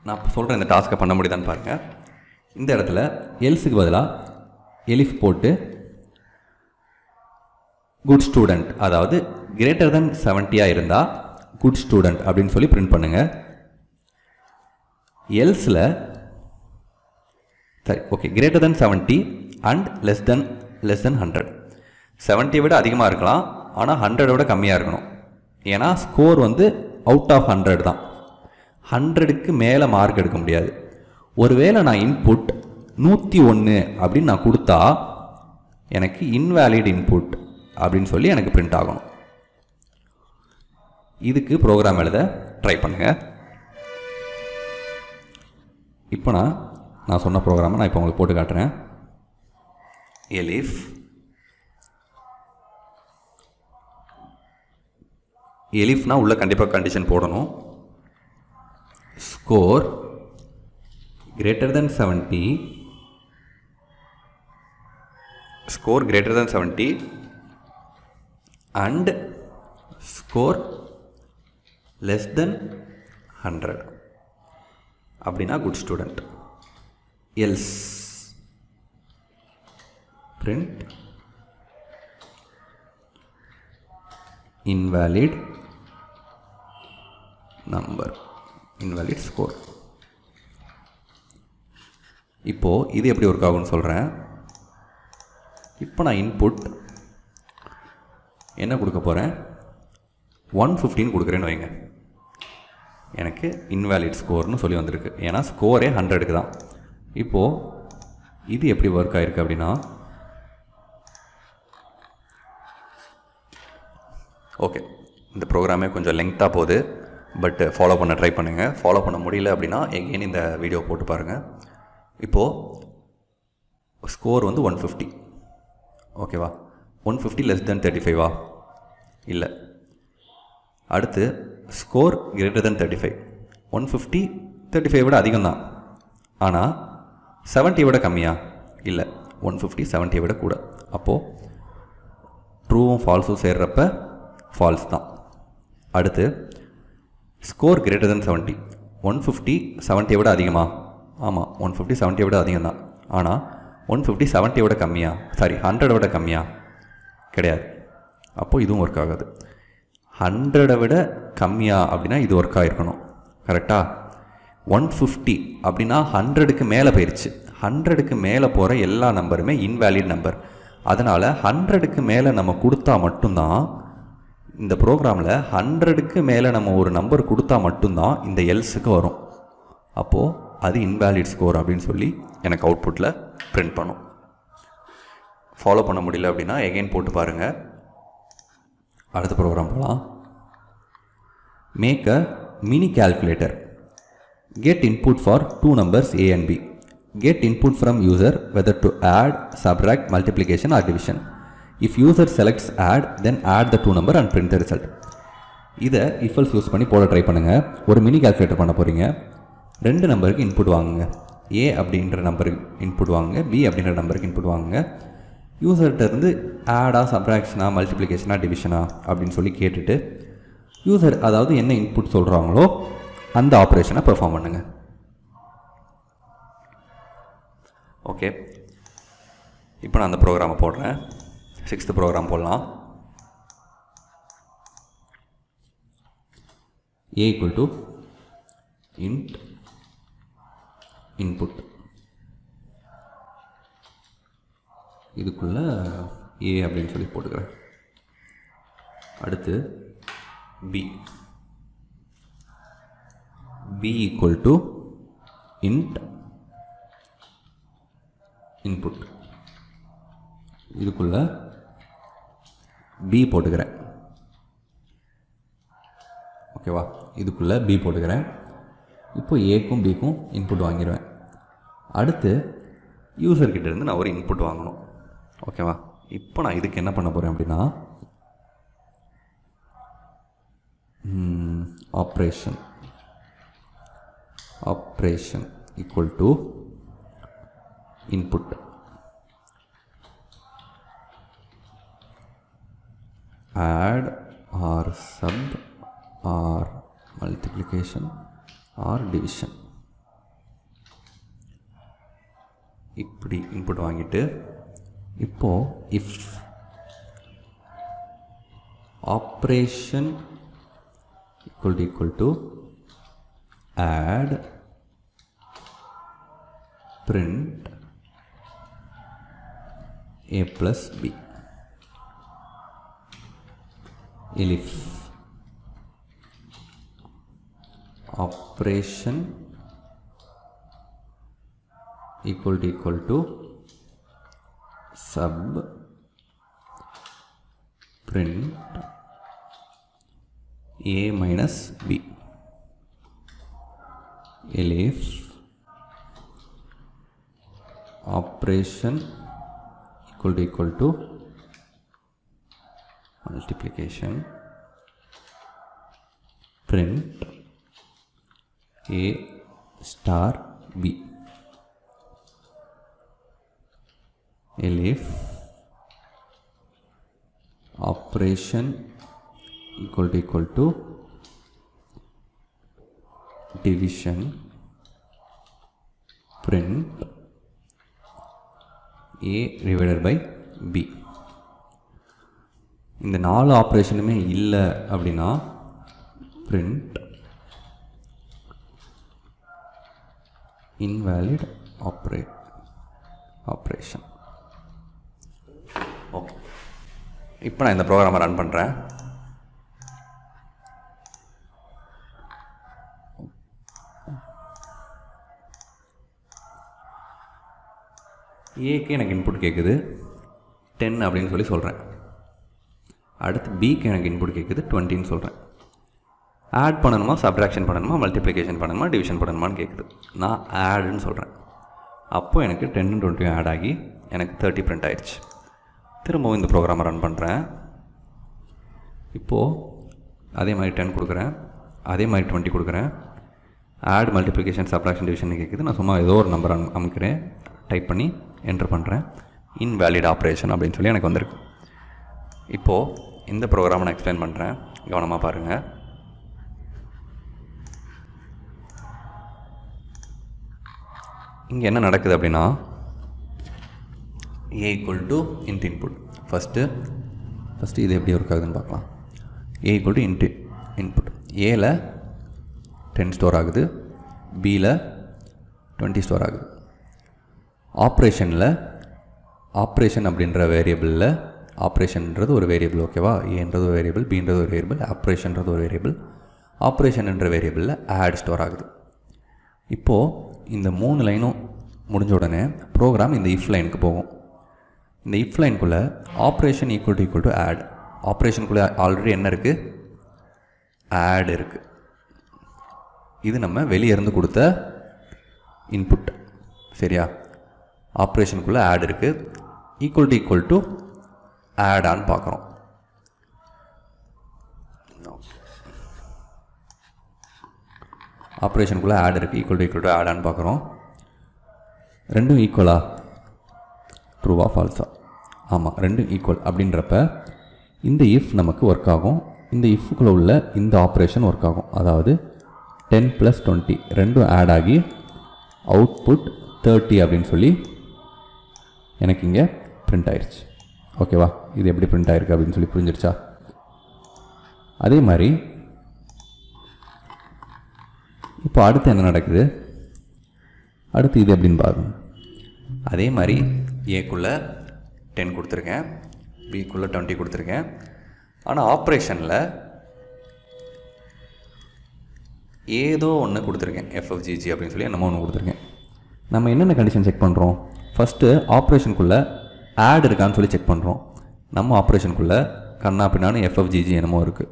A: நான் இப்போ சொல்கிறேன் இந்த டாஸ்க்கை பண்ண முடியுதான்னு பாருங்கள் இந்த இடத்துல எல்ஸுக்கு பதிலாக எலிஃப் போட்டு குட் ஸ்டூடெண்ட் அதாவது கிரேட்டர் தென் செவன்ட்டியாக இருந்தால் குட் ஸ்டூடெண்ட் அப்படின்னு சொல்லி பிரிண்ட் பண்ணுங்கள் எல்ஸில் சரி okay greater than seventy and less than less than hundred seventy விட அதிகமாக இருக்கலாம் ஆனால் விட கம்மியாக இருக்கணும் ஏன்னா ஸ்கோர் வந்து அவுட் ஆஃப் ஹண்ட்ரட் தான் ஹண்ட்ரடுக்கு மேலே மார்க் எடுக்க முடியாது ஒருவேளை நான் இன்புட் நூற்றி ஒன்று அப்படின்னு நான் கொடுத்தா எனக்கு இன்வேலிட் இன்புட் அப்படின்னு சொல்லி எனக்கு பிரிண்ட் ஆகணும் இதுக்கு ப்ரோக்ராம் எழுத ட்ரை பண்ணுங்கள் இப்போ நான் நான் சொன்ன ப்ரோக்ராமை நான் இப்போ உங்களுக்கு போட்டு காட்டுறேன் எலிஃப் एलिफ्ना कंपा कंडीशन पड़नों score greater than seventy score greater than seventy and score less than hundred अब good student else print invalid number invalid score இப்போது இது எப்படி ஒர்க் ஆகும்னு சொல்கிறேன் இப்போ நான் இன்புட் என்ன கொடுக்க போகிறேன் ஒன் ஃபிஃப்டின் கொடுக்குறேன்னு வைங்க எனக்கு இன்வேலிட் ஸ்கோர்னு சொல்லி வந்திருக்கு ஏன்னா ஸ்கோரே ஹண்ட்ரடுக்கு தான் இப்போது இது எப்படி ஒர்க் ஆகிருக்கு அப்படின்னா ஓகே இந்த ப்ரோக்ராமே கொஞ்சம் லெங்க்த்தாக போகுது பட் ஃபாலோ பண்ண ட்ரை பண்ணுங்கள் ஃபாலோ பண்ண முடியல அப்படின்னா எங்கேயும் இந்த வீடியோ போட்டு பாருங்கள் இப்போது ஸ்கோர் வந்து ஒன் ஃபிஃப்டி ஓகேவா one fifty less than thirty ஃபைவா இல்லை அடுத்து ஸ்கோர் கிரேட்டர் தென் thirty five one fifty thirty five விட அதிகம் தான் ஆனால் செவன்ட்டி விட கம்மியா இல்லை ஒன் ஃபிஃப்டி செவன்ட்டியை விட கூட அப்போது ட்ரூவும் ஃபால்ஸும் சேர்றப்ப ஃபால்ஸ் தான் அடுத்து score greater than seventy one fifty செவன்ட்டியை விட அதிகமா ஆமாம் ஒன் ஃபிஃப்டி செவன்ட்டியை விட அதிகம் தான் ஆனால் ஒன் ஃபிஃப்டி செவன்ட்டியை விட கம்மியா சாரி ஹண்ட்ரடை விட கம்மியா கிடையாது அப்போது இதுவும் ஒர்க் ஆகாது ஹண்ட்ரடை விட கம்மியா அப்படின்னா இது ஒர்க் ஆகிருக்கணும் கரெக்டாக ஒன் ஃபிஃப்டி அப்படின்னா ஹண்ட்ரடுக்கு மேலே போயிடுச்சு ஹண்ட்ரடுக்கு மேலே போகிற எல்லா நம்பருமே இன்வேலிட் நம்பர் அதனால் ஹண்ட்ரடுக்கு மேலே நம்ம கொடுத்தா மட்டும்தான் இந்த ப்ரோக்ராமில் ஹண்ட்ரடுக்கு மேலே நம்ம ஒரு நம்பர் கொடுத்தா மட்டும்தான் இந்த எல்ஸுக்கு வரும் அப்போது அது இன்வேலிட் ஸ்கோர் அப்படின்னு சொல்லி எனக்கு அவுட்புட்டில் பிரிண்ட் பண்ணும் ஃபாலோ பண்ண முடியல அப்படின்னா எகெயின் போட்டு பாருங்கள் அடுத்த ப்ரோக்ராம் போகலாம் make a mini calculator get input for two numbers A and B get input from user whether to add subtract multiplication or division if user selects add then add the two number and print the result இதை else use பண்ணி போட try பண்ணுங்கள் ஒரு mini calculator பண்ண போகிறீங்க ரெண்டு நம்பருக்கு input வாங்குங்க ஏ அப்படின்ற நம்பருக்கு இன்புட் வாங்குங்க பி அப்படின்ற நம்பருக்கு இன்புட் வாங்குங்க இருந்து ஆடா சப்ராக்ஷனா மல்டிப்ளிகேஷனா டிவிஷனா அப்படின்னு சொல்லி கேட்டுட்டு யூசர் அதாவது என்ன இன்புட் சொல்கிறாங்களோ அந்த ஆப்ரேஷனை பெர்ஃபார்ம் பண்ணுங்க ஓகே இப்போ நான் அந்த ப்ரோக்ராமை போடுறேன் சிக்ஸ்த்து ப்ரோக்ராம் போடலாம் A equal to int input இதுக்குள்ளே ஏ அப்படின்னு சொல்லி போட்டுக்கிறேன் அடுத்து B B equal to int input இதுக்குள்ளே பி போட்டுக்கிறேன் ஓகேவா இதுக்குள்ளே பி போட்டுக்கிறேன் இப்போது ஏக்கும் பிக்கும் இன்புட் வாங்கிடுவேன் அடுத்து யூசர்கிட்ட இருந்து நான் ஒரு இன்புட் வாங்கணும் ஓகேவா இப்போ நான் இதுக்கு என்ன பண்ண போகிறேன் அப்படின்னா operation operation equal to input add or sub or multiplication or division இப்படி input வாங்கிட்டு இப்போ if operation equal to equal to add print a plus b elif operation equal to equal to sub print a minus b elif operation equal to equal to multiplication print a star b elif operation equal to equal to division print a divided by b இந்த நாலு ஆப்ரேஷனுமே இல்லை அப்படின்னா print invalid operate operation okay இப்போ நான் இந்த ப்ரோக்ராமை run பண்ணுறேன் ஏக்கே எனக்கு இன்புட் கேட்குது டென் அப்படின்னு சொல்லி சொல்கிறேன் அடுத்து பிக்கு எனக்கு இன்புட் கேட்குது டுவெண்ட்டின்னு சொல்கிறேன் ஆட் பண்ணணுமா சப்ராக்ஷன் பண்ணணுமா மல்டிப்ளிகேஷன் பண்ணணுமா டிவிஷன் பண்ணணுமான்னு கேட்குது நான் ஆடுன்னு சொல்கிறேன் அப்போது எனக்கு டென் டுவெண்ட்டியும் ஆட் ஆகி எனக்கு தேர்ட்டி பிரிண்ட் ஆயிடுச்சு திரும்பவும் இந்த ப்ரோக்ராமை ரன் பண்ணுறேன் இப்போது அதே மாதிரி டென் கொடுக்குறேன் அதே மாதிரி டுவெண்ட்டி கொடுக்குறேன் ஆட் மல்டிப்ளிகேஷன் சப்ராக்ஷன் டிவிஷன் கேட்குது நான் சும்மா ஏதோ ஒரு நம்பர் அமைக்கிறேன் டைப் பண்ணி என்ட்ரு பண்ணுறேன் இன்வேலிட் ஆப்ரேஷன் அப்படின்னு சொல்லி எனக்கு வந்திருக்கு இப்போது இந்த ப்ரோக்ராமை நான் எக்ஸ்பிளைன் பண்ணுறேன் கவனமாக பாருங்கள் இங்கே என்ன நடக்குது அப்படின்னா ஏ equal to int input first first இது எப்படி ஒர்க் ஆகுதுன்னு பார்க்கலாம் ஏ ஈக்குவல் டு இன்ட் இன்புட் ஏல டென் ஸ்டோர் ஆகுது பியில் டுவெண்ட்டி ஸ்டோர் ஆகுது ஆப்ரேஷனில் ஆப்ரேஷன் அப்படின்ற வேரியபிளில் ஆப்ரேஷன்ன்றது ஒரு வேரியபிள் ஓகேவா ஏன்றது ஒரு வேரியபிள் பின்றது ஒரு வேரியபிள் ஆப்ரேஷன்றது ஒரு வேரியபிள் ஆப்ரேஷன் என்ற வேரியபிளில் ஆட் ஸ்டோர் ஆகுது இப்போது இந்த மூணு லைனும் முடிஞ்ச உடனே ப்ரோக்ராம் இந்த இஃப் லைனுக்கு போகும் இந்த இஃப் லைனுக்குள்ளே operation equal to equal to add ஆப்ரேஷனுக்குள்ளே ஆல்ரெடி என்ன இருக்குது ஆட் இருக்குது இது நம்ம வெளியேருந்து கொடுத்த இன்புட் சரியா ஆப்ரேஷனுக்குள்ளே ஆட் இருக்குது equal to equal to add on பார்க்குறோம் ஆப்ரேஷனுக்குள்ளே ஆட் இருக்குது equal to equal to add on பார்க்குறோம் ரெண்டும் ஈக்குவலா ட்ரூவா ஃபால்ஸா ஆமாம் ரெண்டும் ஈக்குவல் அப்படின்றப்ப இந்த இஃப் நமக்கு ஒர்க் ஆகும் இந்த இஃப்குள்ளே உள்ள இந்த ஆப்ரேஷன் ஒர்க் ஆகும் அதாவது டென் ப்ளஸ் டுவெண்ட்டி ரெண்டும் ஆட் ஆகி அவுட்புட் தேர்ட்டி அப்படின்னு சொல்லி எனக்கு இங்கே பிரிண்ட் ஆயிடுச்சு ஓகேவா இது எப்படி பிரிண்ட் ஆகிருக்கு அப்படின்னு சொல்லி புரிஞ்சிருச்சா அதே மாதிரி இப்போ அடுத்து என்ன நடக்குது அடுத்து இது அப்படின்னு பாருங்க அதே மாதிரி ஏக்குள்ளே டென் கொடுத்துருக்கேன் பிக்குள்ளே டுவெண்ட்டி கொடுத்துருக்கேன் ஆனால் ஆப்ரேஷனில் ஏதோ ஒன்று கொடுத்துருக்கேன் எஃப்எஃப்ஜிஜி அப்படின்னு சொல்லி என்னமோ ஒன்று கொடுத்துருக்கேன் நம்ம என்னென்ன கண்டிஷன் செக் பண்ணுறோம் ஃபஸ்ட்டு ஆப்ரேஷனுக்குள்ளே ஆட் இருக்கான்னு சொல்லி செக் பண்ணுறோம் நம்ம ஆப்ரேஷனுக்குள்ளே கண்ணா பின்னான்னு எஃப்எஃப்ஜிஜி என்னமோ இருக்குது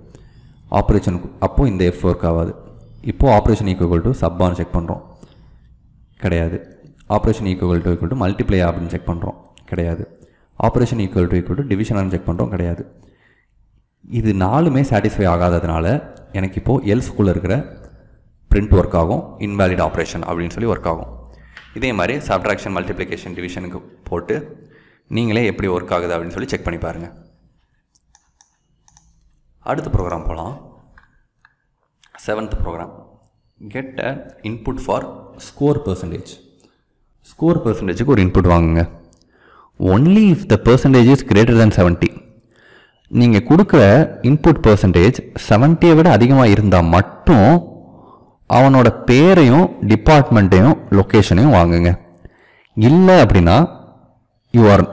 A: ஆப்ரேஷனுக்கு அப்போது இந்த எஃப் ஒர்க் ஆகாது இப்போது ஆப்ரேஷன் ஈக்குவல் டு சப்பான்னு செக் பண்ணுறோம் கிடையாது operation equal to equal to multiply அப்படின்னு செக் பண்ணுறோம் கிடையாது operation equal to equal to டிவிஷனானு செக் பண்ணுறோம் கிடையாது இது நாலுமே சாட்டிஸ்ஃபை ஆகாததுனால எனக்கு இப்போது எல்ஸ்குள்ளே இருக்கிற பிரிண்ட் ஒர்க் ஆகும் இன்வேலிட் ஆப்ரேஷன் அப்படின்னு சொல்லி ஒர்க் ஆகும் இதே மாதிரி சப்ட்ராக்ஷன் மல்டிப்ளிகேஷன் டிவிஷனுக்கு போட்டு நீங்களே எப்படி ஒர்க் ஆகுது அப்படின்னு சொல்லி செக் பண்ணி பாருங்கள் அடுத்த ப்ரோக்ராம் போகலாம் seventh program get a input for score percentage score பர்சன்டேஜுக்கு ஒரு இன்புட் வாங்குங்க only if the percentage is greater than seventy நீங்கள் கொடுக்குற இன்புட் பர்சன்டேஜ் செவன்ட்டியை விட அதிகமாக இருந்தால் மட்டும் அவனோட பேரையும் டிபார்ட்மெண்ட்டையும் லொக்கேஷனையும் வாங்குங்க இல்லை அப்படின்னா யூ ஆர்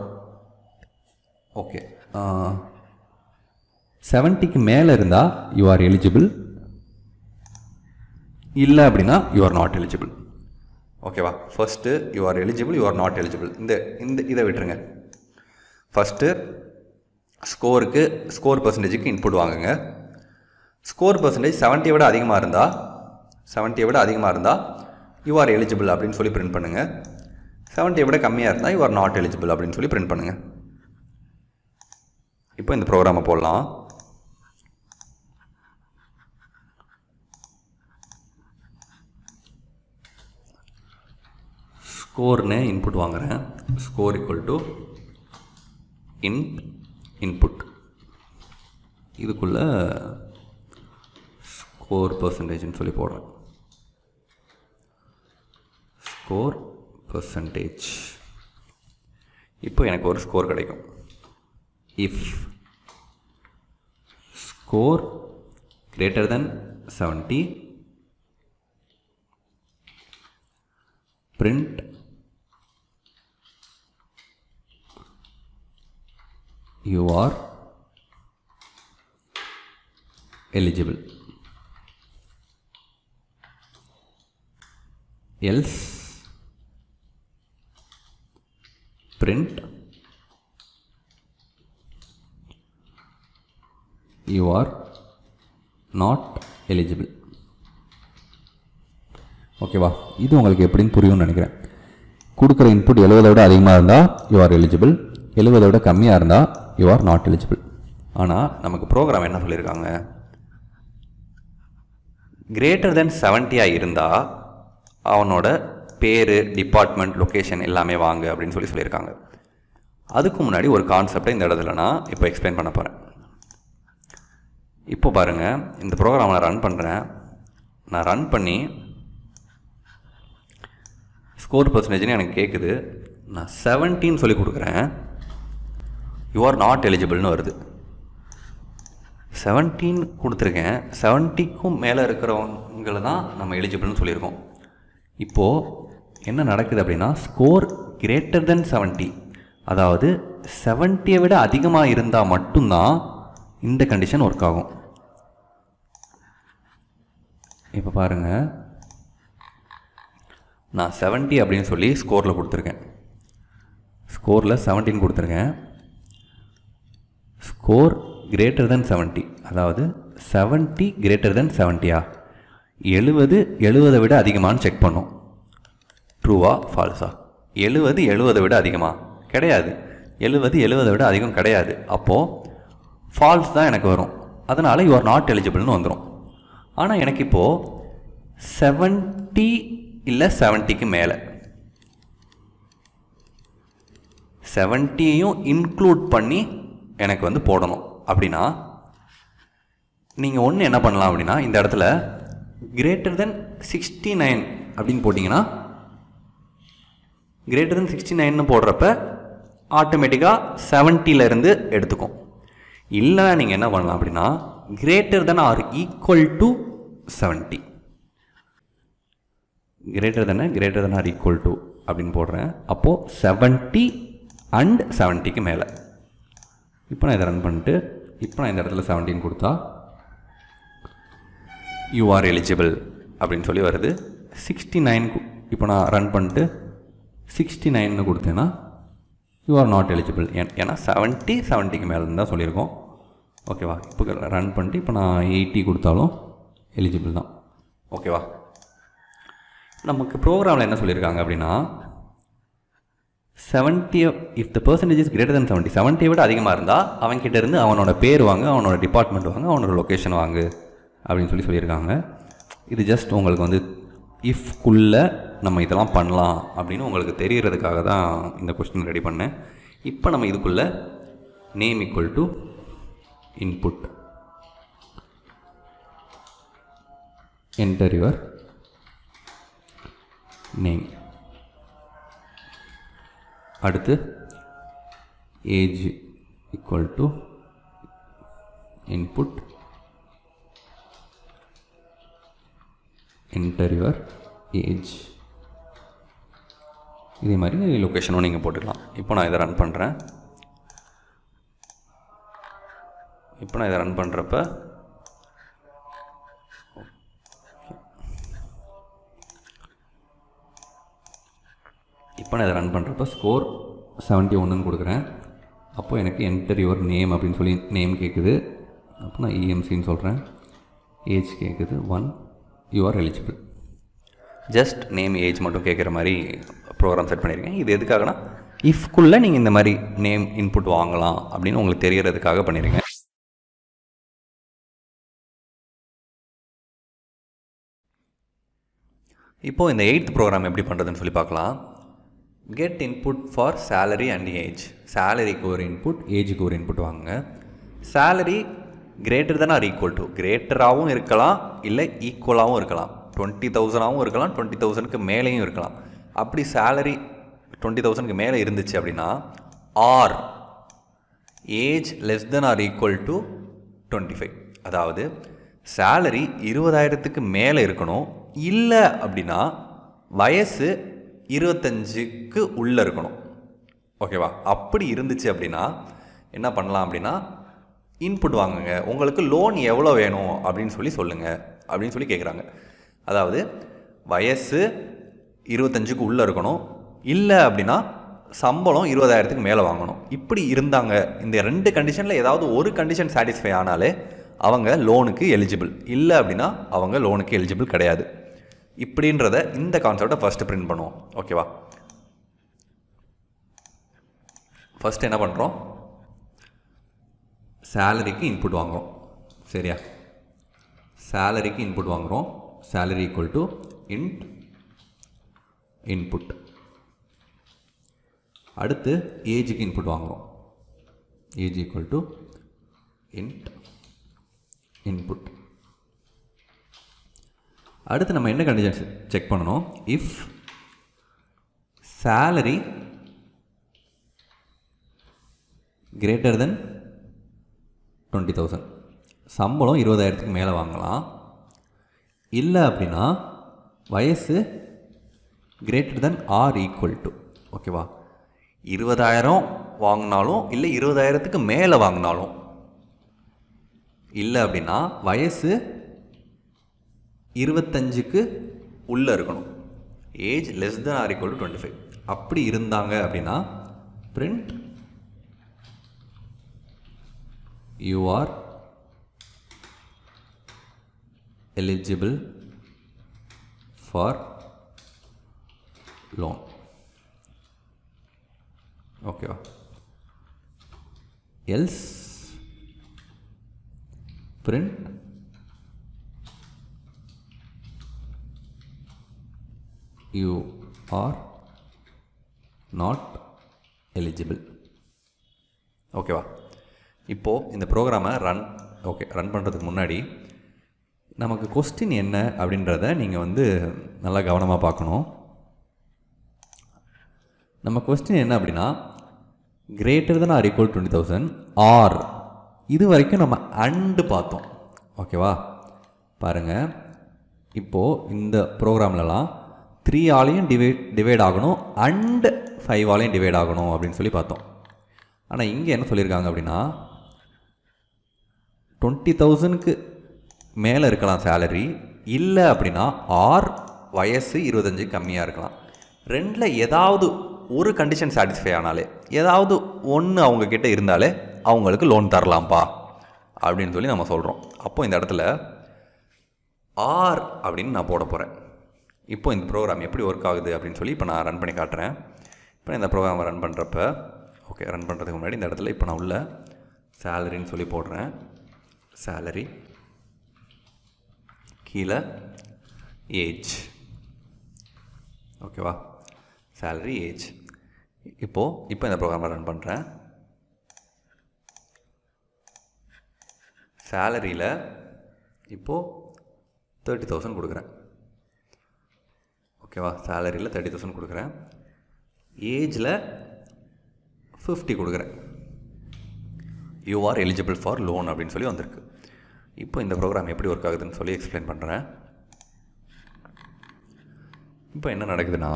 A: ஓகே செவன்ட்டிக்கு uh, மேலே இருந்தால் யூ ஆர் எலிஜிபிள் இல்லை அப்படின்னா யூ ஆர் நாட் எலிஜிபிள் ஓகேவா first you are eligible you are not eligible இந்த இந்த இதை விட்டுருங்க ஃபஸ்ட்டு ஸ்கோருக்கு ஸ்கோர் பர்சன்டேஜுக்கு இன்புட் வாங்குங்க ஸ்கோர் பர்சன்டேஜ் செவன்ட்டியை விட அதிகமாக இருந்தால் செவன்ட்டியை விட அதிகமாக இருந்தால் யூ ஆர் எலிஜிபிள் அப்படின்னு சொல்லி பிரிண்ட் பண்ணுங்கள் செவன்ட்டியை விட கம்மியாக இருந்தால் யூ ஆர் நாட் எலிஜிபிள் அப்படின்னு சொல்லி பிரிண்ட் பண்ணுங்கள் இப்போ இந்த ப்ரோக்ராமை போடலாம் ஸ்கோர்னு இன்புட் வாங்குகிறேன் score equal to in input இதுக்குள்ளே ஸ்கோர் பர்சன்டேஜ்னு சொல்லி போடுறேன் ஸ்கோர் பர்சன்டேஜ் இப்போ எனக்கு ஒரு ஸ்கோர் கிடைக்கும் if score greater than 70 print you are eligible else print you are not eligible ஓகேவா இது உங்களுக்கு எப்படின்னு புரியும்னு நினைக்கிறேன் கொடுக்குற இன்புட் எழுபதை விட அதிகமாக இருந்தால் யூ ஆர் எலிஜிபிள் எழுபதை விட கம்மியாக இருந்தால் யூ ஆர் நாட் எலிஜிபிள் ஆனால் நமக்கு ப்ரோக்ராம் என்ன சொல்லியிருக்காங்க கிரேட்டர் தென் செவன்ட்டியாக இருந்தால் அவனோட பேர் டிபார்ட்மெண்ட் லொக்கேஷன் எல்லாமே வாங்க அப்படின்னு சொல்லி சொல்லியிருக்காங்க அதுக்கு முன்னாடி ஒரு கான்செப்டை இந்த இடத்துல நான் இப்போ எக்ஸ்பிளைன் பண்ண போகிறேன் இப்போ பாருங்கள் இந்த ப்ரோக்ராம் நான் ரன் பண்ணுறேன் நான் ரன் பண்ணி ஸ்கோர் பர்சன்டேஜ்னு எனக்கு கேட்குது நான் செவன்டீன் சொல்லி கொடுக்குறேன் யூ ஆர் நாட் எலிஜிபிள்னு வருது செவன்டீன் கொடுத்துருக்கேன் செவன்ட்டிக்கும் மேலே இருக்கிறவங்கள தான் நம்ம எலிஜிபிள்னு சொல்லியிருக்கோம் இப்போது என்ன நடக்குது அப்படின்னா ஸ்கோர் கிரேட்டர் தென் செவன்ட்டி அதாவது செவன்ட்டியை விட அதிகமாக இருந்தால் மட்டும்தான் இந்த கண்டிஷன் ஒர்க் ஆகும் இப்போ பாருங்கள் நான் செவன்ட்டி அப்படின்னு சொல்லி ஸ்கோரில் கொடுத்துருக்கேன் ஸ்கோரில் செவன்ட்டின்னு கொடுத்துருக்கேன் ஸ்கோர் கிரேட்டர் தென் செவன்ட்டி அதாவது செவன்ட்டி கிரேட்டர் தென் செவன்ட்டியா எழுபது எழுபதை விட அதிகமானு செக் பண்ணும் ட்ரூவா ஃபால்ஸா எழுபது எழுவதை விட அதிகமாக கிடையாது எழுபது எழுவதை விட அதிகம் கிடையாது அப்போது ஃபால்ஸ் தான் எனக்கு வரும் அதனால் யூ ஆர் நாட் எலிஜிபிள்னு வந்துடும் ஆனால் எனக்கு இப்போது செவன்ட்டி இல்லை செவன்ட்டிக்கு மேலே செவன்ட்டியையும் இன்க்ளூட் பண்ணி எனக்கு வந்து போடணும் அப்படின்னா நீங்கள் ஒன்று என்ன பண்ணலாம் அப்படின்னா இந்த இடத்துல கிரேட்டர் தென் சிக்ஸ்டி நைன் அப்படின்னு போட்டிங்கன்னா கிரேட்டர் தென் சிக்ஸ்டி நைன்னு போடுறப்ப ஆட்டோமேட்டிக்காக செவன்ட்டியிலேருந்து எடுத்துக்கும் இல்லைனா நீங்கள் என்ன பண்ணலாம் அப்படின்னா greater than or equal to seventy greater தானே greater than or equal to அப்படின்னு போடுறேன் அப்போது செவன்ட்டி அண்ட் செவன்ட்டிக்கு மேலே இப்போ நான் இதை ரன் பண்ணிட்டு இப்போ நான் இந்த இடத்துல செவன்டீன் கொடுத்தா யூ ஆர் எலிஜிபிள் அப்படின்னு சொல்லி வருது சிக்ஸ்டி நைனுக்கு இப்போ நான் ரன் பண்ணிட்டு சிக்ஸ்டி நைன்னு கொடுத்தேன்னா யூ ஆர் நாட் எலிஜிபிள் ஏன் ஏன்னா செவன்ட்டி செவன்ட்டிக்கு மேலே தான் சொல்லியிருக்கோம் ஓகேவா இப்போ ரன் பண்ணிட்டு இப்போ நான் எயிட்டி கொடுத்தாலும் எலிஜிபிள் தான் ஓகேவா நமக்கு ப்ரோக்ராமில் என்ன சொல்லியிருக்காங்க அப்படின்னா seventy if the percentage is greater than seventy செவன்ட்டியை விட அதிகமாக இருந்தால் அவன்கிட்ட இருந்து அவனோட பேர் வாங்க அவனோட டிபார்ட்மெண்ட் வாங்க அவனோட லொக்கேஷன் வாங்கு அப்படின்னு சொல்லி சொல்லியிருக்காங்க இது ஜஸ்ட் உங்களுக்கு வந்து இஃப்குள்ள நம்ம இதெல்லாம் பண்ணலாம் அப்படின்னு உங்களுக்கு தெரிகிறதுக்காக தான் இந்த கொஸ்டின் ரெடி பண்ணேன் இப்போ நம்ம இதுக்குள்ளே name equal to input enter your name அடுத்து age equal to input enter your age இதே மாதிரி லொக்கேஷனும் நீங்கள் போட்டுக்கலாம் இப்போ நான் இதை ரன் பண்ணுறேன் இப்போ நான் இதை ரன் பண்ணுறப்ப இப்போ நான் இதை ரன் பண்ணுறப்ப ஸ்கோர் செவன்ட்டி ஒன்றுன்னு கொடுக்குறேன் அப்போது எனக்கு என்டர் யுவர் நேம் அப்படின்னு சொல்லி நேம் கேட்குது அப்போ நான் இஎம்சின்னு சொல்கிறேன் ஏஜ் கேட்குது one you are eligible just name age மட்டும் கேட்குற மாதிரி ப்ரோக்ராம் செட் பண்ணியிருக்கேன் இது எதுக்காகனா இஃப்குள்ளே நீங்கள் இந்த மாதிரி நேம்
B: இன்புட் வாங்கலாம் அப்படின்னு உங்களுக்கு தெரியறதுக்காக பண்ணியிருக்கேன் இப்போது இந்த எயித் ப்ரோக்ராம்
A: எப்படி பண்ணுறதுன்னு சொல்லி பார்க்கலாம் get input for salary and age சேலரிக்கு ஒரு இன்புட் ஏஜுக்கு ஒரு இன்புட் வாங்க சேலரி கிரேட்டர் தானே ஆர் ஈக்குவல் டு கிரேட்டராகவும் இருக்கலாம் இல்லை ஈக்குவலாகவும் இருக்கலாம் டுவெண்ட்டி தௌசண்டாகவும் இருக்கலாம் டுவெண்ட்டி தௌசண்ட்க்கு மேலேயும் இருக்கலாம் அப்படி சேலரி டுவெண்ட்டி தௌசண்ட்க்கு மேலே இருந்துச்சு அப்படின்னா or age less than or equal to twenty five அதாவது சேலரி இருபதாயிரத்துக்கு மேலே இருக்கணும் இல்லை அப்படின்னா வயசு இருபத்தஞ்சுக்கு உள்ளே இருக்கணும் ஓகேவா அப்படி இருந்துச்சு அப்படின்னா என்ன பண்ணலாம் அப்படின்னா இன்புட் வாங்குங்க உங்களுக்கு லோன் எவ்வளோ வேணும் அப்படின்னு சொல்லி சொல்லுங்கள் அப்படின்னு சொல்லி கேட்குறாங்க அதாவது வயசு இருபத்தஞ்சுக்கு உள்ளே இருக்கணும் இல்லை அப்படின்னா சம்பளம் இருபதாயிரத்துக்கு மேலே வாங்கணும் இப்படி இருந்தாங்க இந்த ரெண்டு கண்டிஷனில் ஏதாவது ஒரு கண்டிஷன் சாட்டிஸ்ஃபை ஆனாலே அவங்க லோனுக்கு எலிஜிபிள் இல்லை அப்படின்னா அவங்க லோனுக்கு எலிஜிபிள் கிடையாது இப்படின்றத இந்த கான்செப்டை ஃபஸ்ட்டு ப்ரிண்ட் பண்ணுவோம் ஓகேவா ஃபஸ்ட் என்ன பண்ணுறோம் சேலரிக்கு இன்புட் வாங்குகிறோம் சரியா சேலரிக்கு இன்புட் வாங்குகிறோம் salary equal to int input அடுத்து ஏஜுக்கு இன்புட் வாங்குகிறோம் age equal to int input அடுத்து நம்ம என்ன கண்டிஷன்ஸ் செக் பண்ணணும் if salary greater than twenty thousand சம்பளம் இருபதாயிரத்துக்கு மேலே வாங்கலாம் இல்லை அப்படின்னா வயசு greater than or equal to ஓகேவா இருபதாயிரம் வாங்கினாலும் இல்லை இருபதாயிரத்துக்கு மேலே வாங்கினாலும் இல்லை அப்படின்னா வயசு இருபத்தஞ்சுக்கு உள்ளே இருக்கணும் age less than or equal to twenty five அப்படி இருந்தாங்க அப்படின்னா print you are eligible for loan ஓகேவா else print you are not eligible ஓகேவா இப்போது இந்த ப்ரோக்ராமை ரன் ஓகே ரன் பண்ணுறதுக்கு முன்னாடி நமக்கு கொஸ்டின் என்ன அப்படின்றத நீங்கள் வந்து நல்லா கவனமாக பார்க்கணும் நம்ம கொஸ்டின் என்ன அப்படின்னா greater than or equal twenty thousand or இது வரைக்கும் நம்ம அண்டு பார்த்தோம் ஓகேவா பாருங்கள் இப்போது இந்த ப்ரோக்ராம்லலாம் த்ரீ ஆலையும் டிவைட் டிவைட் ஆகணும் அண்டு ஃபைவ் ஆலையும் டிவைட் ஆகணும் அப்படின்னு சொல்லி பார்த்தோம் ஆனால் இங்கே என்ன சொல்லியிருக்காங்க அப்படின்னா டுவெண்ட்டி தௌசண்ட்க்கு மேலே இருக்கலாம் சேலரி இல்லை அப்படின்னா ஆர் வயசு இருபத்தஞ்சு கம்மியாக இருக்கலாம் ரெண்டில் ஏதாவது ஒரு கண்டிஷன் சாட்டிஸ்ஃபை ஆனாலே ஏதாவது ஒன்று அவங்கக்கிட்ட இருந்தாலே அவங்களுக்கு லோன் தரலாம்ப்பா அப்படின்னு சொல்லி நம்ம சொல்கிறோம் அப்போது இந்த இடத்துல ஆர் அப்படின்னு நான் போட போகிறேன் இப்போ இந்த ப்ரோக்ராம் எப்படி ஒர்க் ஆகுது அப்படின்னு சொல்லி இப்போ நான் ரன் பண்ணி காட்டுறேன் இப்போ இந்த ப்ரோக்ராம் ரன் பண்ணுறப்ப ஓகே ரன் பண்ணுறதுக்கு முன்னாடி இந்த இடத்துல இப்போ நான் உள்ள சேலரின்னு சொல்லி போடுறேன் சேலரி கீழே ஏஜ் ஓகேவா சேலரி ஏஜ் இப்போது இப்போ இந்த ப்ரோக்ராமை ரன் பண்ணுறேன் சேலரியில் இப்போது தேர்ட்டி தௌசண்ட் கொடுக்குறேன் ஓகேவா சேலரியில் தேர்ட்டி தௌசண்ட் கொடுக்குறேன் ஏஜில் ஃபிஃப்டி கொடுக்குறேன் you are eligible for loan அப்படின்னு சொல்லி வந்திருக்கு இப்போ இந்த ப்ரோக்ராம் எப்படி ஒர்க் ஆகுதுன்னு சொல்லி எக்ஸ்பிளைன் பண்ணுறேன் இப்போ என்ன நடக்குதுன்னா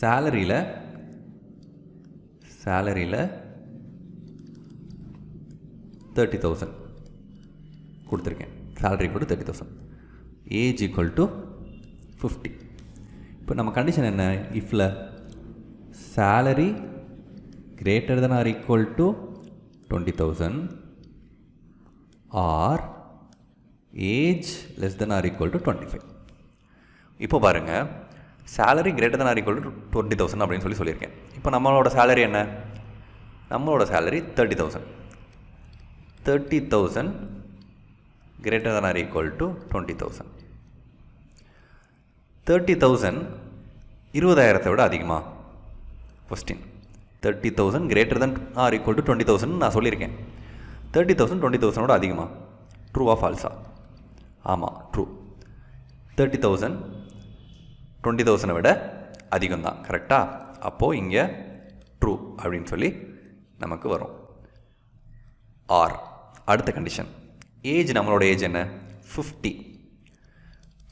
A: சேலரியில் சேலரியில் தேர்ட்டி தௌசண்ட் கொடுத்துருக்கேன் சேலரி கூட thirty thousand age equal to fifty இப்போ நம்ம கண்டிஷன் என்ன இஃப்பில் salary greater than or equal to twenty thousand or age less than or equal to twenty five இப்போ பாருங்கள் salary greater than or equal to twenty thousand அப்படின்னு சொல்லி சொல்லியிருக்கேன் இப்போ நம்மளோட சேலரி என்ன நம்மளோட salary thirty thousand thirty thousand greater than or equal to twenty thousand thirty thousand இருபதாயிரத்தை விட அதிகமா question thirty thousand greater than or equal to twenty thousand நான் சொல்லியிருக்கேன் தேர்ட்டி தௌசண்ட் டுவெண்ட்டி தௌசண்டோட அதிகமாக ட்ரூவா ஃபால்ஸா ஆமாம் ட்ரூ தேர்ட்டி தௌசண்ட் டுவெண்ட்டி தௌசண்டை விட அதிகம் தான் கரெக்டாக அப்போது இங்கே ட்ரூ அப்படின்னு சொல்லி நமக்கு வரும் ஆர் அடுத்த கண்டிஷன் ஏஜ் நம்மளோட ஏஜ் என்ன fifty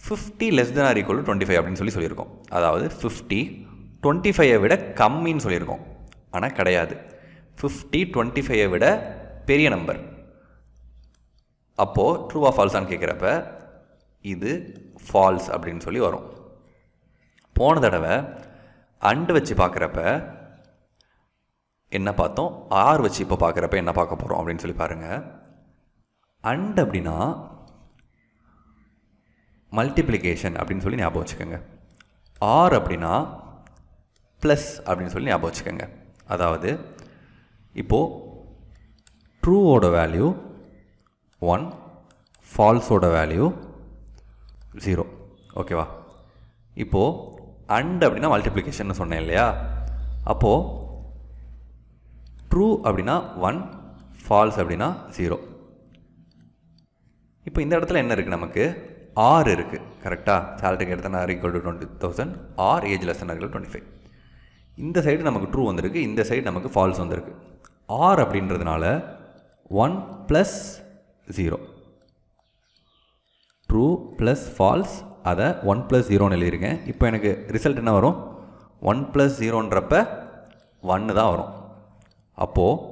A: fifty less than or equal twenty five அப்படின்னு சொல்லி சொல்லியிருக்கோம் அதாவது ஃபிஃப்டி டுவெண்ட்டி ஃபைவை விட கம்மின்னு சொல்லியிருக்கோம் ஆனால் கிடையாது ஃபிஃப்டி டுவெண்ட்டி ஃபைவை விட பெரிய நம்பர் அப்போது ட்ரூவா ஃபால்ஸான்னு கேட்குறப்ப இது ஃபால்ஸ் அப்படின்னு சொல்லி வரும் போன தடவை அண்டு வச்சு பார்க்குறப்ப என்ன பார்த்தோம் ஆர் வச்சு இப்போ பார்க்குறப்ப என்ன பார்க்க போகிறோம் அப்படின்னு சொல்லி பாருங்கள் அண்ட் அப்படின்னா மல்டிப்ளிகேஷன் அப்படின்னு சொல்லி ஞாபகம் வச்சுக்கோங்க ஆர் அப்படின்னா ப்ளஸ் அப்படின்னு சொல்லி ஞாபகம் வச்சுக்கோங்க அதாவது இப்போது ட்ரூவோட வேல்யூ ஒன் ஃபால்ஸோட வேல்யூ ஜீரோ ஓகேவா இப்போது அண்ட் அப்படின்னா மல்டிப்ளிகேஷன் சொன்னேன் இல்லையா அப்போது ட்ரூ அப்படின்னா ஒன் ஃபால்ஸ் அப்படின்னா ஜீரோ இப்போ இந்த இடத்துல என்ன இருக்குது நமக்கு ஆர் இருக்குது கரெக்டாக சேலரிக்கு எடுத்தனார் equal to twenty thousand or age less than twenty five இந்த சைடு நமக்கு ட்ரூ வந்திருக்கு இந்த சைடு நமக்கு ஃபால்ஸ் வந்திருக்கு ஆர் அப்படின்றதுனால one plus zero true plus false அதை ஒன் ப்ளஸ் ஜீரோன்னு எழுதியிருக்கேன் இப்போ எனக்கு ரிசல்ட் என்ன வரும் ஒன் ப்ளஸ் ஜீரோன்றப்ப ஒன்று தான் வரும் அப்போது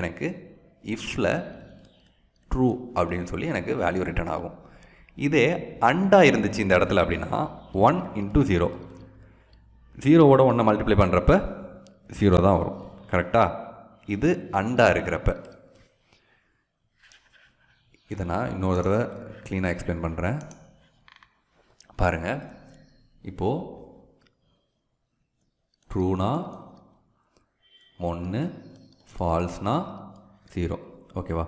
A: எனக்கு இஃப்பில் ட்ரூ அப்படின்னு சொல்லி எனக்கு வேல்யூ ரிட்டர்ன் ஆகும் இதே அண்டாக இருந்துச்சு இந்த இடத்துல அப்படின்னா ஒன் இன்ட்டு ஜீரோ ஜீரோவோட ஒன்றை மல்டிப்ளை பண்ணுறப்ப ஜீரோ தான் வரும் கரெக்டாக இது அண்டா இருக்கிறப்ப இதை நான் இன்னொரு தடவை க்ளீனாக எக்ஸ்பிளைன் பண்ணுறேன் பாருங்கள் இப்போது ட்ரூனா ஒன்று ஃபால்ஸ்னா ஜீரோ ஓகேவா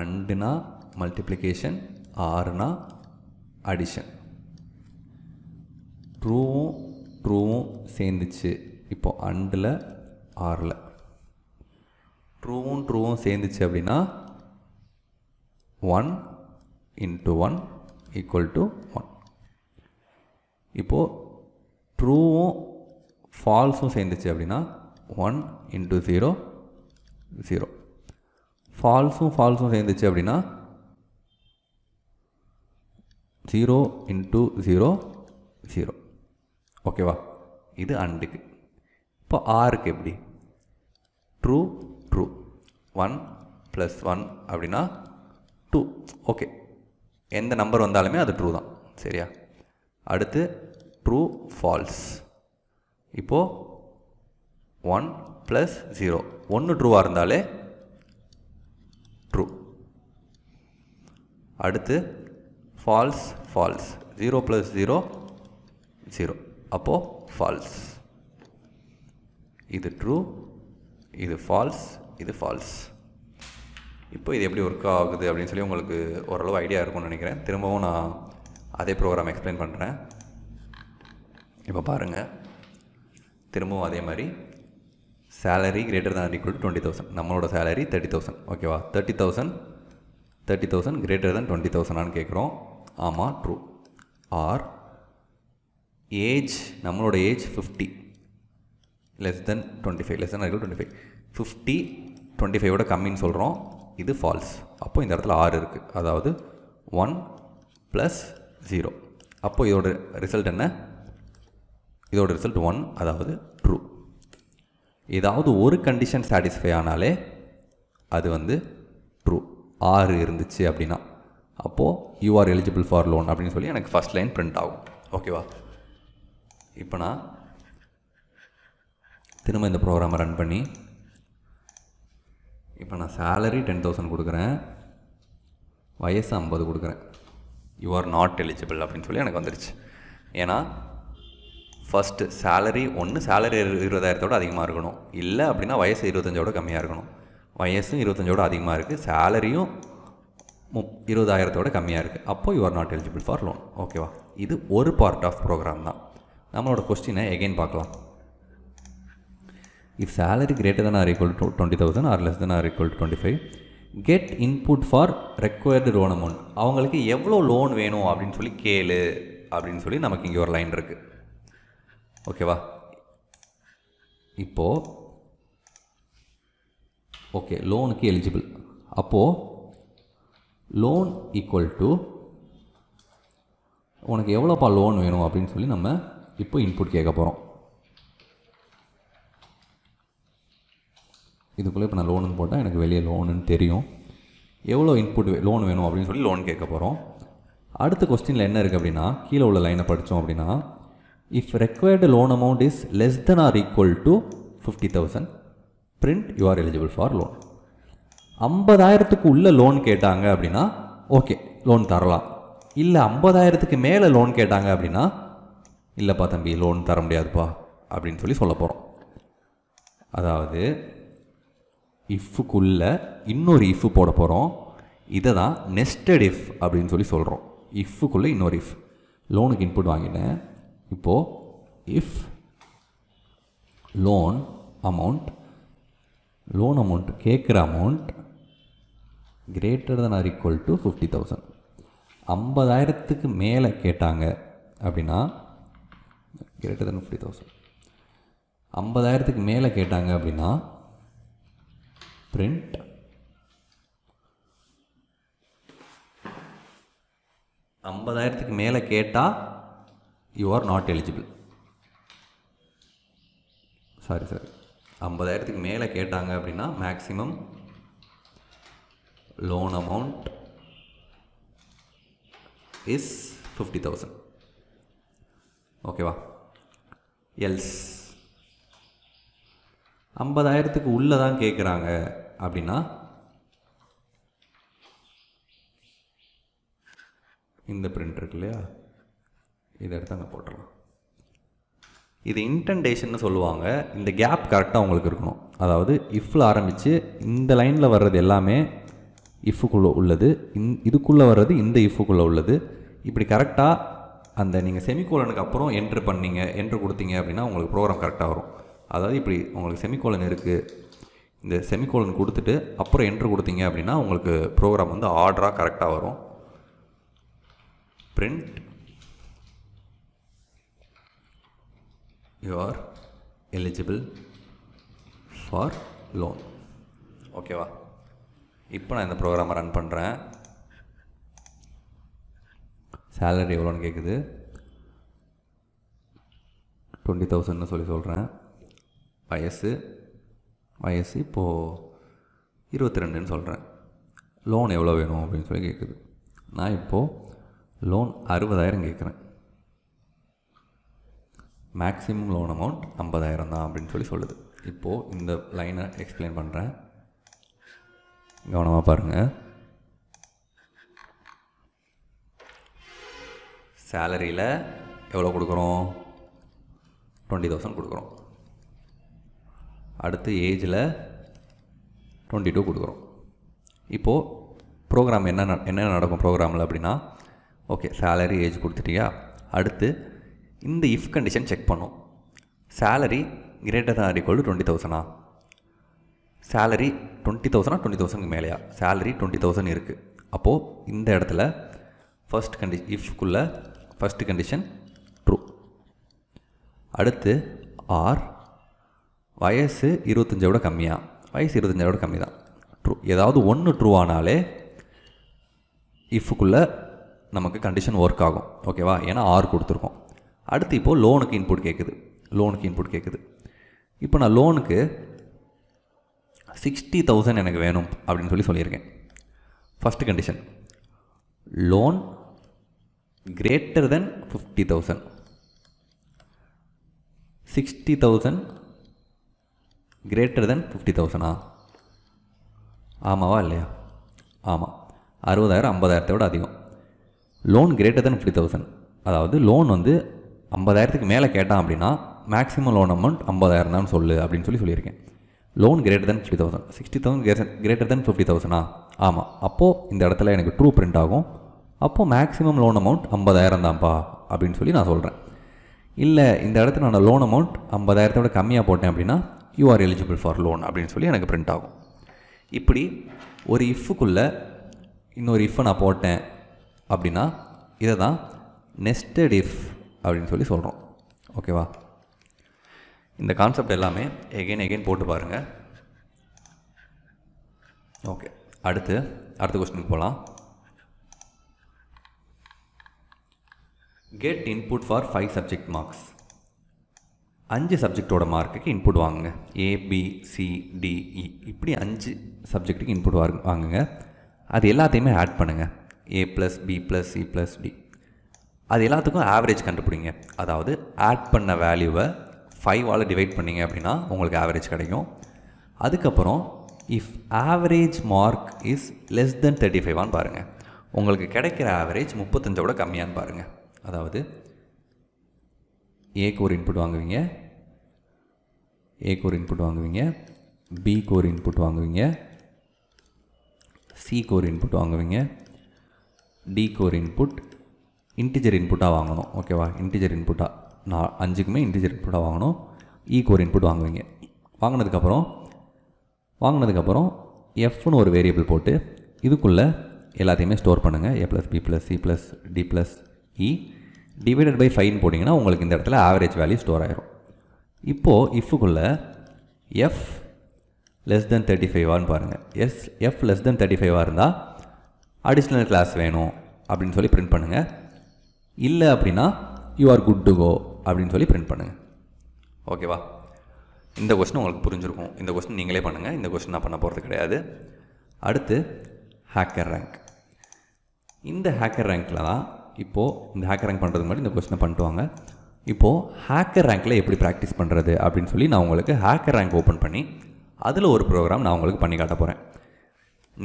A: அண்டுனா மல்டிப்ளிகேஷன் ஆறுனா அடிஷன் ட்ரூவும் ட்ரூவும் சேர்ந்துச்சு இப்போ அண்டில் ஆறில் ட்ரூவும் ட்ரூவும் சேர்ந்துச்சு அப்படின்னா one into one equal to one இப்போது ட்ரூவும் ஃபால்ஸும் சேர்ந்துச்சு அப்படின்னா ஒன் இன்ட்டு ஜீரோ ஜீரோ ஃபால்ஸும் ஃபால்ஸும் சேர்ந்துச்சு அப்படின்னா ஜீரோ இன்ட்டு ஜீரோ ஜீரோ ஓகேவா இது அண்டுக்கு இப்போ ஆருக்கு எப்படி true true one plus one அப்படின்னா டூ ஓகே எந்த நம்பர் வந்தாலுமே அது ட்ரூ தான் சரியா அடுத்து ட்ரூ ஃபால்ஸ் இப்போது ஒன் ப்ளஸ் ஜீரோ ஒன்று ட்ரூவாக இருந்தாலே ட்ரூ அடுத்து false false zero plus zero zero அப்போது ஃபால்ஸ் இது ட்ரூ இது ஃபால்ஸ் இது ஃபால்ஸ் இப்போ இது எப்படி ஒர்க் ஆகுது அப்படின்னு சொல்லி உங்களுக்கு ஓரளவு ஐடியா இருக்கும்னு நினைக்கிறேன் திரும்பவும் நான் அதே ப்ரோக்ராம் எக்ஸ்பிளைன் பண்ணுறேன் இப்போ பாருங்கள் திரும்பவும் அதே மாதிரி salary greater than equal twenty thousand நம்மளோட சேலரி தேர்ட்டி தௌசண்ட் ஓகேவா thirty thousand thirty thousand greater than twenty தௌசண்டானு கேட்குறோம் ஆமாம் ட்ரூ ஆர் ஏஜ் நம்மளோட age fifty less than twenty five less than twenty five fifty twenty ஃபைவோட கம்மின்னு சொல்கிறோம் இது ஃபால்ஸ் அப்போது இந்த இடத்துல ஆறு இருக்குது அதாவது ஒன் ப்ளஸ் ஜீரோ அப்போது இதோட ரிசல்ட் என்ன இதோட ரிசல்ட் ஒன் அதாவது ட்ரூ ஏதாவது ஒரு கண்டிஷன் சாட்டிஸ்ஃபை ஆனாலே அது வந்து ட்ரூ ஆறு இருந்துச்சு அப்படின்னா அப்போது you are eligible for loan அப்படின்னு சொல்லி எனக்கு ஃபஸ்ட் லைன் பிரிண்ட் ஆகும் ஓகேவா இப்போ நான் திரும்ப இந்த ப்ரோக்ராமை ரன் பண்ணி இப்போ நான் சேலரி டென் தௌசண்ட் கொடுக்குறேன் வயசு ஐம்பது கொடுக்குறேன் யூ ஆர் நாட் எலிஜிபிள் அப்படின்னு சொல்லி எனக்கு வந்துடுச்சு ஏன்னா ஃபஸ்ட்டு சேலரி ஒன்று சேலரி இருபதாயிரத்தோட அதிகமாக இருக்கணும் இல்லை அப்படின்னா வயசு இருபத்தஞ்சோட கம்மியாக இருக்கணும் வயசும் இருபத்தஞ்சோட அதிகமாக இருக்குது சேலரியும் முப் இருபதாயிரத்தோட கம்மியாக இருக்குது அப்போ you are not eligible for loan ஓகேவா இது ஒரு பார்ட் ஆஃப் ப்ரோக்ராம் தான் நம்மளோட கொஸ்டினை எகெயின் பார்க்கலாம் if salary greater than or equal to twenty thousand or less than or equal to twenty five get input for required loan amount அவங்களுக்கு எவ்வளோ loan வேணும் அப்படின்னு சொல்லி கேளு அப்படின்னு சொல்லி நமக்கு இங்கே ஒரு லைன் இருக்குது ஓகேவா இப்போது ஓகே லோனுக்கு எலிஜிபிள் அப்போது லோன் ஈக்குவல் to உனக்கு எவ்வளோப்பா லோன் வேணும் அப்படின்னு சொல்லி நம்ம இப்போ இன்புட் கேட்க போகிறோம் இதுக்குள்ளே இப்போ நான் லோனு போட்டால் எனக்கு வெளியே லோனுன்னு தெரியும் எவ்வளோ இன்புட் லோன் வேணும் அப்படின்னு சொல்லி லோன் கேட்க போகிறோம் அடுத்த கொஸ்டினில் என்ன இருக்குது அப்படின்னா கீழே உள்ள லைனை படித்தோம் அப்படின்னா if required loan amount is less than or equal to fifty thousand print you are eligible for loan ஐம்பதாயிரத்துக்கு உள்ளே லோன் கேட்டாங்க அப்படின்னா ஓகே லோன் தரலாம் இல்லை ஐம்பதாயிரத்துக்கு மேலே லோன் கேட்டாங்க அப்படின்னா இல்லைப்பா தம்பி லோன் தர முடியாதுப்பா அப்படின்னு சொல்லி சொல்ல போகிறோம் அதாவது இஃப்புக்குள்ளே இன்னொரு இஃப்பு போட போகிறோம் இதை தான் நெஸ்டட் இஃப் அப்படின்னு சொல்லி சொல்கிறோம் இஃப்புக்குள்ளே இன்னொரு இஃப் லோனுக்கு இன்புட் வாங்கினேன் இப்போது if loan amount loan amount கேட்குற amount greater than or equal to fifty thousand ஐம்பதாயிரத்துக்கு மேலே கேட்டாங்க அப்படின்னா கிரேட்டர் தன் ஃபிஃப்டி தௌசண்ட் ஐம்பதாயிரத்துக்கு மேலே கேட்டாங்க அப்படின்னா பிரிண்ட் ஐம்பதாயிரத்துக்கு மேலே கேட்டால் you are not eligible sorry sorry ஐம்பதாயிரத்துக்கு மேலே கேட்டாங்க அப்படின்னா maximum loan amount is fifty thousand ஓகேவா எல்ஸ் ஐம்பதாயிரத்துக்கு உள்ளே தான் கேட்குறாங்க அப்படின்னா இந்த பிரிண்ட் இருக்கு இல்லையா இதை எடுத்து அங்கே போட்டுடலாம் இது இன்டென்டேஷன்னு சொல்லுவாங்க இந்த கேப் கரெக்டாக உங்களுக்கு இருக்கணும் அதாவது இஃப்பில் ஆரம்பித்து இந்த லைனில் வர்றது எல்லாமே இஃப்புக்குள்ளே உள்ளது இந் இதுக்குள்ளே வர்றது இந்த இஃப்புக்குள்ளே உள்ளது இப்படி கரெக்டாக அந்த நீங்கள் செமிகோலனுக்கு அப்புறம் என்ட்ரு பண்ணீங்க என்ட்ரு கொடுத்தீங்க அப்படின்னா உங்களுக்கு ப்ரோக்ராம் கரெக்டாக வரும் அதாவது இப்படி உங்களுக்கு செமிகோலன் இருக்குது இந்த செமிகோலன் கொடுத்துட்டு அப்புறம் என்ட்ரு கொடுத்தீங்க அப்படின்னா உங்களுக்கு ப்ரோக்ராம் வந்து ஆர்டராக கரெக்டாக வரும் print you are eligible for loan ஓகேவா இப்போ நான் இந்த ப்ரோக்ராமை ரன் பண்ணுறேன் சேலரி எவ்வளோன்னு கேட்குது டுவெண்ட்டி தௌசண்ட்னு சொல்லி சொல்கிறேன் வயசு வயசு இப்போது இருபத்தி ரெண்டுன்னு சொல்கிறேன் லோன் எவ்வளோ வேணும் அப்படின்னு சொல்லி கேட்குது நான் இப்போது லோன் அறுபதாயிரம் கேட்குறேன் மேக்ஸிமம் லோன் அமௌண்ட் ஐம்பதாயிரம் தான் அப்படின்னு சொல்லி சொல்லுது இப்போது இந்த லைனை எக்ஸ்பிளைன் பண்ணுறேன் கவனமாக பாருங்கள் சேலரியில் எவ்வளோ கொடுக்குறோம் டுவெண்ட்டி தௌசண்ட் கொடுக்குறோம் அடுத்து ஏஜில் டுவெண்ட்டி டூ கொடுக்குறோம் இப்போது ப்ரோக்ராம் என்ன என்ன நடக்கும் ப்ரோக்ராமில் அப்படின்னா ஓகே சேலரி ஏஜ் கொடுத்துட்டியா அடுத்து இந்த இஃப் கண்டிஷன் செக் பண்ணும் salary greater than equal twenty தௌசண்டா சேலரி டுவெண்ட்டி தௌசண்டா டுவெண்ட்டி தௌசண்ட் மேலேயா சேலரி டுவெண்ட்டி தௌசண்ட் இருக்குது அப்போது இந்த இடத்துல ஃபஸ்ட் கண்டி இஃப்குள்ள ஃபஸ்ட் கண்டிஷன் ட்ரூ அடுத்து ஆர் வயசு விட கம்மியாக வயசு விட கம்மி தான் ட்ரூ ஏதாவது ஒன்று ட்ரூ ஆனாலே இஃப்குள்ள நமக்கு கண்டிஷன் ஒர்க் ஆகும் ஓகேவா ஏன்னா ஆர் கொடுத்துருக்கோம் அடுத்து இப்போது லோனுக்கு இன்புட் கேட்குது லோனுக்கு இன்புட் கேட்குது இப்போ நான் லோனுக்கு சிக்ஸ்டி தௌசண்ட் எனக்கு வேணும் அப்படின்னு சொல்லி சொல்லியிருக்கேன் first condition loan greater than fifty thousand sixty thousand greater than fifty தௌசண்டா ஆமாவா இல்லையா ஆமாம் அறுபதாயிரம் ஐம்பதாயிரத்தை விட அதிகம் loan greater than fifty thousand அதாவது லோன் வந்து ஐம்பதாயிரத்துக்கு மேலே கேட்டான் அப்படின்னா மேக்ஸிமம் லோன் அமௌண்ட் ஐம்பதாயிரம் தான் சொல்லு அப்படின்னு சொல்லி சொல்லியிருக்கேன் loan greater than fifty thousand sixty thousand greater than fifty தௌசண்டா ஆமாம் அப்போது இந்த இடத்துல எனக்கு ட்ரூ பிரிண்ட் ஆகும் அப்போது மேக்ஸிமம் லோன் அமௌண்ட் ஐம்பதாயிரம் தான்ப்பா அப்படின்னு சொல்லி நான் சொல்கிறேன் இல்லை இந்த இடத்துல நான் லோன் அமௌண்ட் ஐம்பதாயிரத்தோட கம்மியாக போட்டேன் அப்படின்னா you are eligible for loan அப்படின்னு சொல்லி எனக்கு பிரிண்ட் ஆகும் இப்படி ஒரு இஃப்புக்குள்ளே இன்னொரு இஃப்பை நான் போட்டேன் அப்படின்னா இதை தான் நெஸ்டட் இஃப் அப்படின்னு சொல்லி சொல்கிறோம் ஓகேவா இந்த கான்செப்ட் எல்லாமே எகெயின் எகெயின் போட்டு பாருங்கள் ஓகே அடுத்து அடுத்த கொஸ்டினுக்கு போகலாம் get input for five subject marks அஞ்சு சப்ஜெக்டோட மார்க்குக்கு இன்புட் வாங்குங்க ஏ பி சி டிஇ இப்படி அஞ்சு சப்ஜெக்ட்டுக்கு இன்புட் வாங்குங்க அது எல்லாத்தையுமே ஆட் பண்ணுங்கள் A plus B plus C plus D அது எல்லாத்துக்கும் ஆவரேஜ் கண்டுபிடிங்க அதாவது ஆட் பண்ண வேல்யூவை ஃபைவால் டிவைட் பண்ணிங்க அப்படின்னா உங்களுக்கு ஆவரேஜ் கிடைக்கும் அதுக்கப்புறம் if average mark is less than thirty ஃபைவான்னு பாருங்கள் உங்களுக்கு கிடைக்கிற ஆவரேஜ் முப்பத்தஞ்சோட கம்மியானு பாருங்கள் அதாவது ஏக்கு ஒரு இன்புட் வாங்குவீங்க ஏக்கு ஒரு இன்புட் வாங்குவீங்க பிக்கு ஒரு இன்புட் வாங்குவீங்க சிக்கு ஒரு இன்புட் வாங்குவீங்க டிக்கு ஒரு இன்புட் இன்டிஜர் இன்புட்டாக வாங்கணும் ஓகேவா இன்டிஜர் இன்புட்டாக நான் அஞ்சுக்குமே இன்டிஜர் இன்புட்டாக வாங்கணும் ஈக்கு e ஒரு இன்புட் வாங்குவீங்க வாங்கினதுக்கப்புறம் வாங்கினதுக்கப்புறம் எஃப்னு ஒரு வேரியபிள் போட்டு இதுக்குள்ளே எல்லாத்தையுமே ஸ்டோர் பண்ணுங்கள் A plus B plus C plus D plus E divided by five போட்டிங்கன்னா உங்களுக்கு இந்த இடத்துல ஆவரேஜ் வேல்யூ ஸ்டோர் ஆகிரும் இப்போது இஃப்புக்குள்ளே எஃப் லெஸ் தென் தேர்ட்டி ஃபைவான்னு பாருங்கள் yes if less than thirty ஃபைவாக இருந்தால் அடிஷ்னல் கிளாஸ் வேணும் அப்படின்னு சொல்லி பிரிண்ட் பண்ணுங்கள் இல்லை அப்படின்னா you are good to go அப்படின்னு சொல்லி பிரிண்ட் பண்ணுங்கள் ஓகேவா இந்த கொஸ்டின் உங்களுக்கு புரிஞ்சிருக்கும் இந்த கொஸ்டின் நீங்களே பண்ணுங்கள் இந்த கொஸ்டின் நான் பண்ண போகிறது கிடையாது அடுத்து ஹேக்கர் ரேங்க் இந்த ஹேக்கர் ரேங்க்கில் தான் இப்போது இந்த ஹேக்கர் ரேங்க் பண்ணுறது மாதிரி இந்த கொஸ்டினை பண்ணிட்டுவாங்க இப்போது ஹேக்கர் ரேங்க்கில் எப்படி ப்ராக்டிஸ் பண்ணுறது அப்படின்னு சொல்லி நான் உங்களுக்கு ஹேக்கர் ரேங்க் ஓப்பன் பண்ணி அதில் ஒரு ப்ரோக்ராம் நான் உங்களுக்கு பண்ணி காட்ட போகிறேன்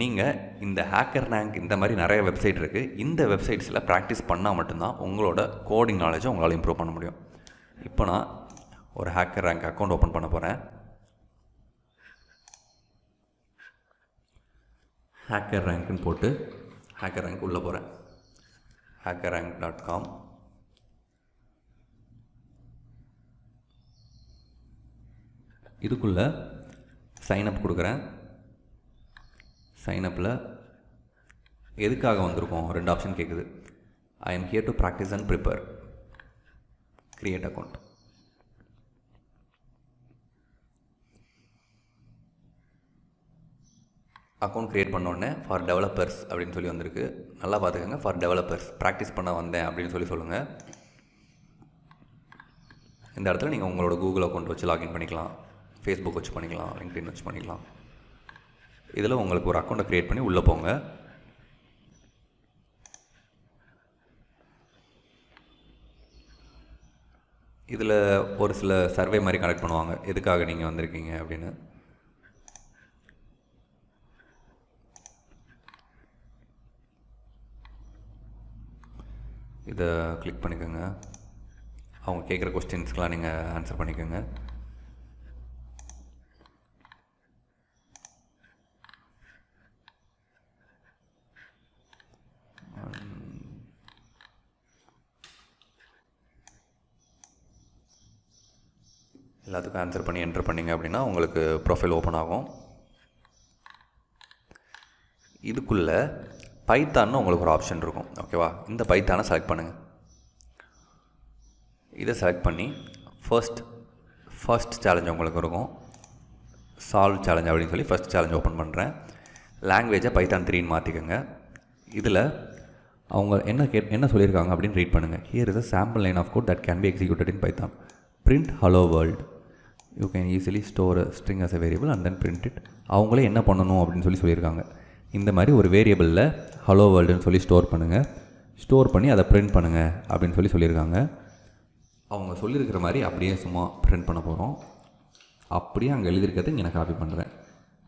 A: நீங்கள் இந்த ஹேக்கர் ரேங்க் இந்த மாதிரி நிறைய வெப்சைட் இருக்குது இந்த வெப்சைட்ஸில் ப்ராக்டிஸ் பண்ணால் மட்டும்தான் உங்களோட கோடிங் நாலேஜும் உங்களால் இம்ப்ரூவ் பண்ண முடியும் இப்போ நான் ஒரு ஹேக்கர் ரேங்க் அக்கௌண்ட் ஓப்பன் பண்ண போகிறேன் ஹேக்கர் ரேங்க்குன்னு போட்டு ஹேக்கர் ரேங்க் உள்ளே போகிறேன் ஹேக்கர் ரேங்க் டாட் காம் இதுக்குள்ளே சைனப் கொடுக்குறேன் சைனப்பில் எதுக்காக வந்திருக்கோம் ரெண்டு ஆப்ஷன் கேட்குது I am here to practice and prepare create account account create பண்ணோடனே ஃபார் டெவலப்பர்ஸ் அப்படின்னு சொல்லி வந்திருக்கு நல்லா பார்த்துக்கோங்க ஃபார் டெவலப்பர்ஸ் ப்ராக்டிஸ் பண்ண வந்தேன் அப்படின்னு சொல்லி சொல்லுங்கள் இந்த இடத்துல நீங்கள் உங்களோட கூகுள் அக்கௌண்ட் வச்சு லாகின் பண்ணிக்கலாம் ஃபேஸ்புக் வச்சு பண்ணிக்கலாம் லிங்க்டின் வச்சு பண்ணிக்கலாம் இதில் உங்களுக்கு ஒரு அக்கௌண்ட்டை க்ரியேட் பண்ணி உள்ளே போங்க இதில் ஒரு சில சர்வே மாதிரி கனெக்ட் பண்ணுவாங்க எதுக்காக நீங்கள் வந்திருக்கீங்க அப்படின்னு இதை கிளிக் பண்ணிக்கோங்க அவங்க கேட்குற கொஸ்டின்ஸ்க்கெலாம் நீங்கள் ஆன்சர் பண்ணிக்கோங்க எல்லாத்துக்கும் ஆன்சர் பண்ணி என்ட்ரு பண்ணிங்க அப்படின்னா உங்களுக்கு ப்ரொஃபைல் ஓப்பன் ஆகும் இதுக்குள்ளே பைத்தான்னு உங்களுக்கு ஒரு ஆப்ஷன் இருக்கும் ஓகேவா இந்த பைத்தானை செலக்ட் பண்ணுங்கள் இதை செலக்ட் பண்ணி ஃபர்ஸ்ட் ஃபர்ஸ்ட் சேலஞ்ச் உங்களுக்கு இருக்கும் சால்வ் சேலஞ்ச் அப்படின்னு சொல்லி ஃபஸ்ட் சேலஞ்ச் ஓப்பன் பண்ணுறேன் லாங்குவேஜை பைத்தான் த்ரீன்னு மாற்றிக்கோங்க இதில் அவங்க என்ன கே என்ன சொல்லியிருக்காங்க அப்படின்னு ரீட் பண்ணுங்கள் here is a sample line of code that can be executed in Python print hello world you can easily store string as a variable and then print it அவங்களே என்ன பண்ணணும் அப்படின்னு சொல்லி சொல்லியிருக்காங்க இந்த மாதிரி ஒரு வேரியபிளில் ஹலோ வேர்ல்டுன்னு சொல்லி ஸ்டோர் பண்ணுங்கள் ஸ்டோர் பண்ணி அதை பிரிண்ட் பண்ணுங்கள் அப்படின்னு சொல்லி சொல்லியிருக்காங்க அவங்க சொல்லியிருக்கிற மாதிரி அப்படியே சும்மா பிரிண்ட் பண்ண போகிறோம் அப்படியே அங்கே எழுதியிருக்கிறத இங்கே நான் காப்பி பண்ணுறேன்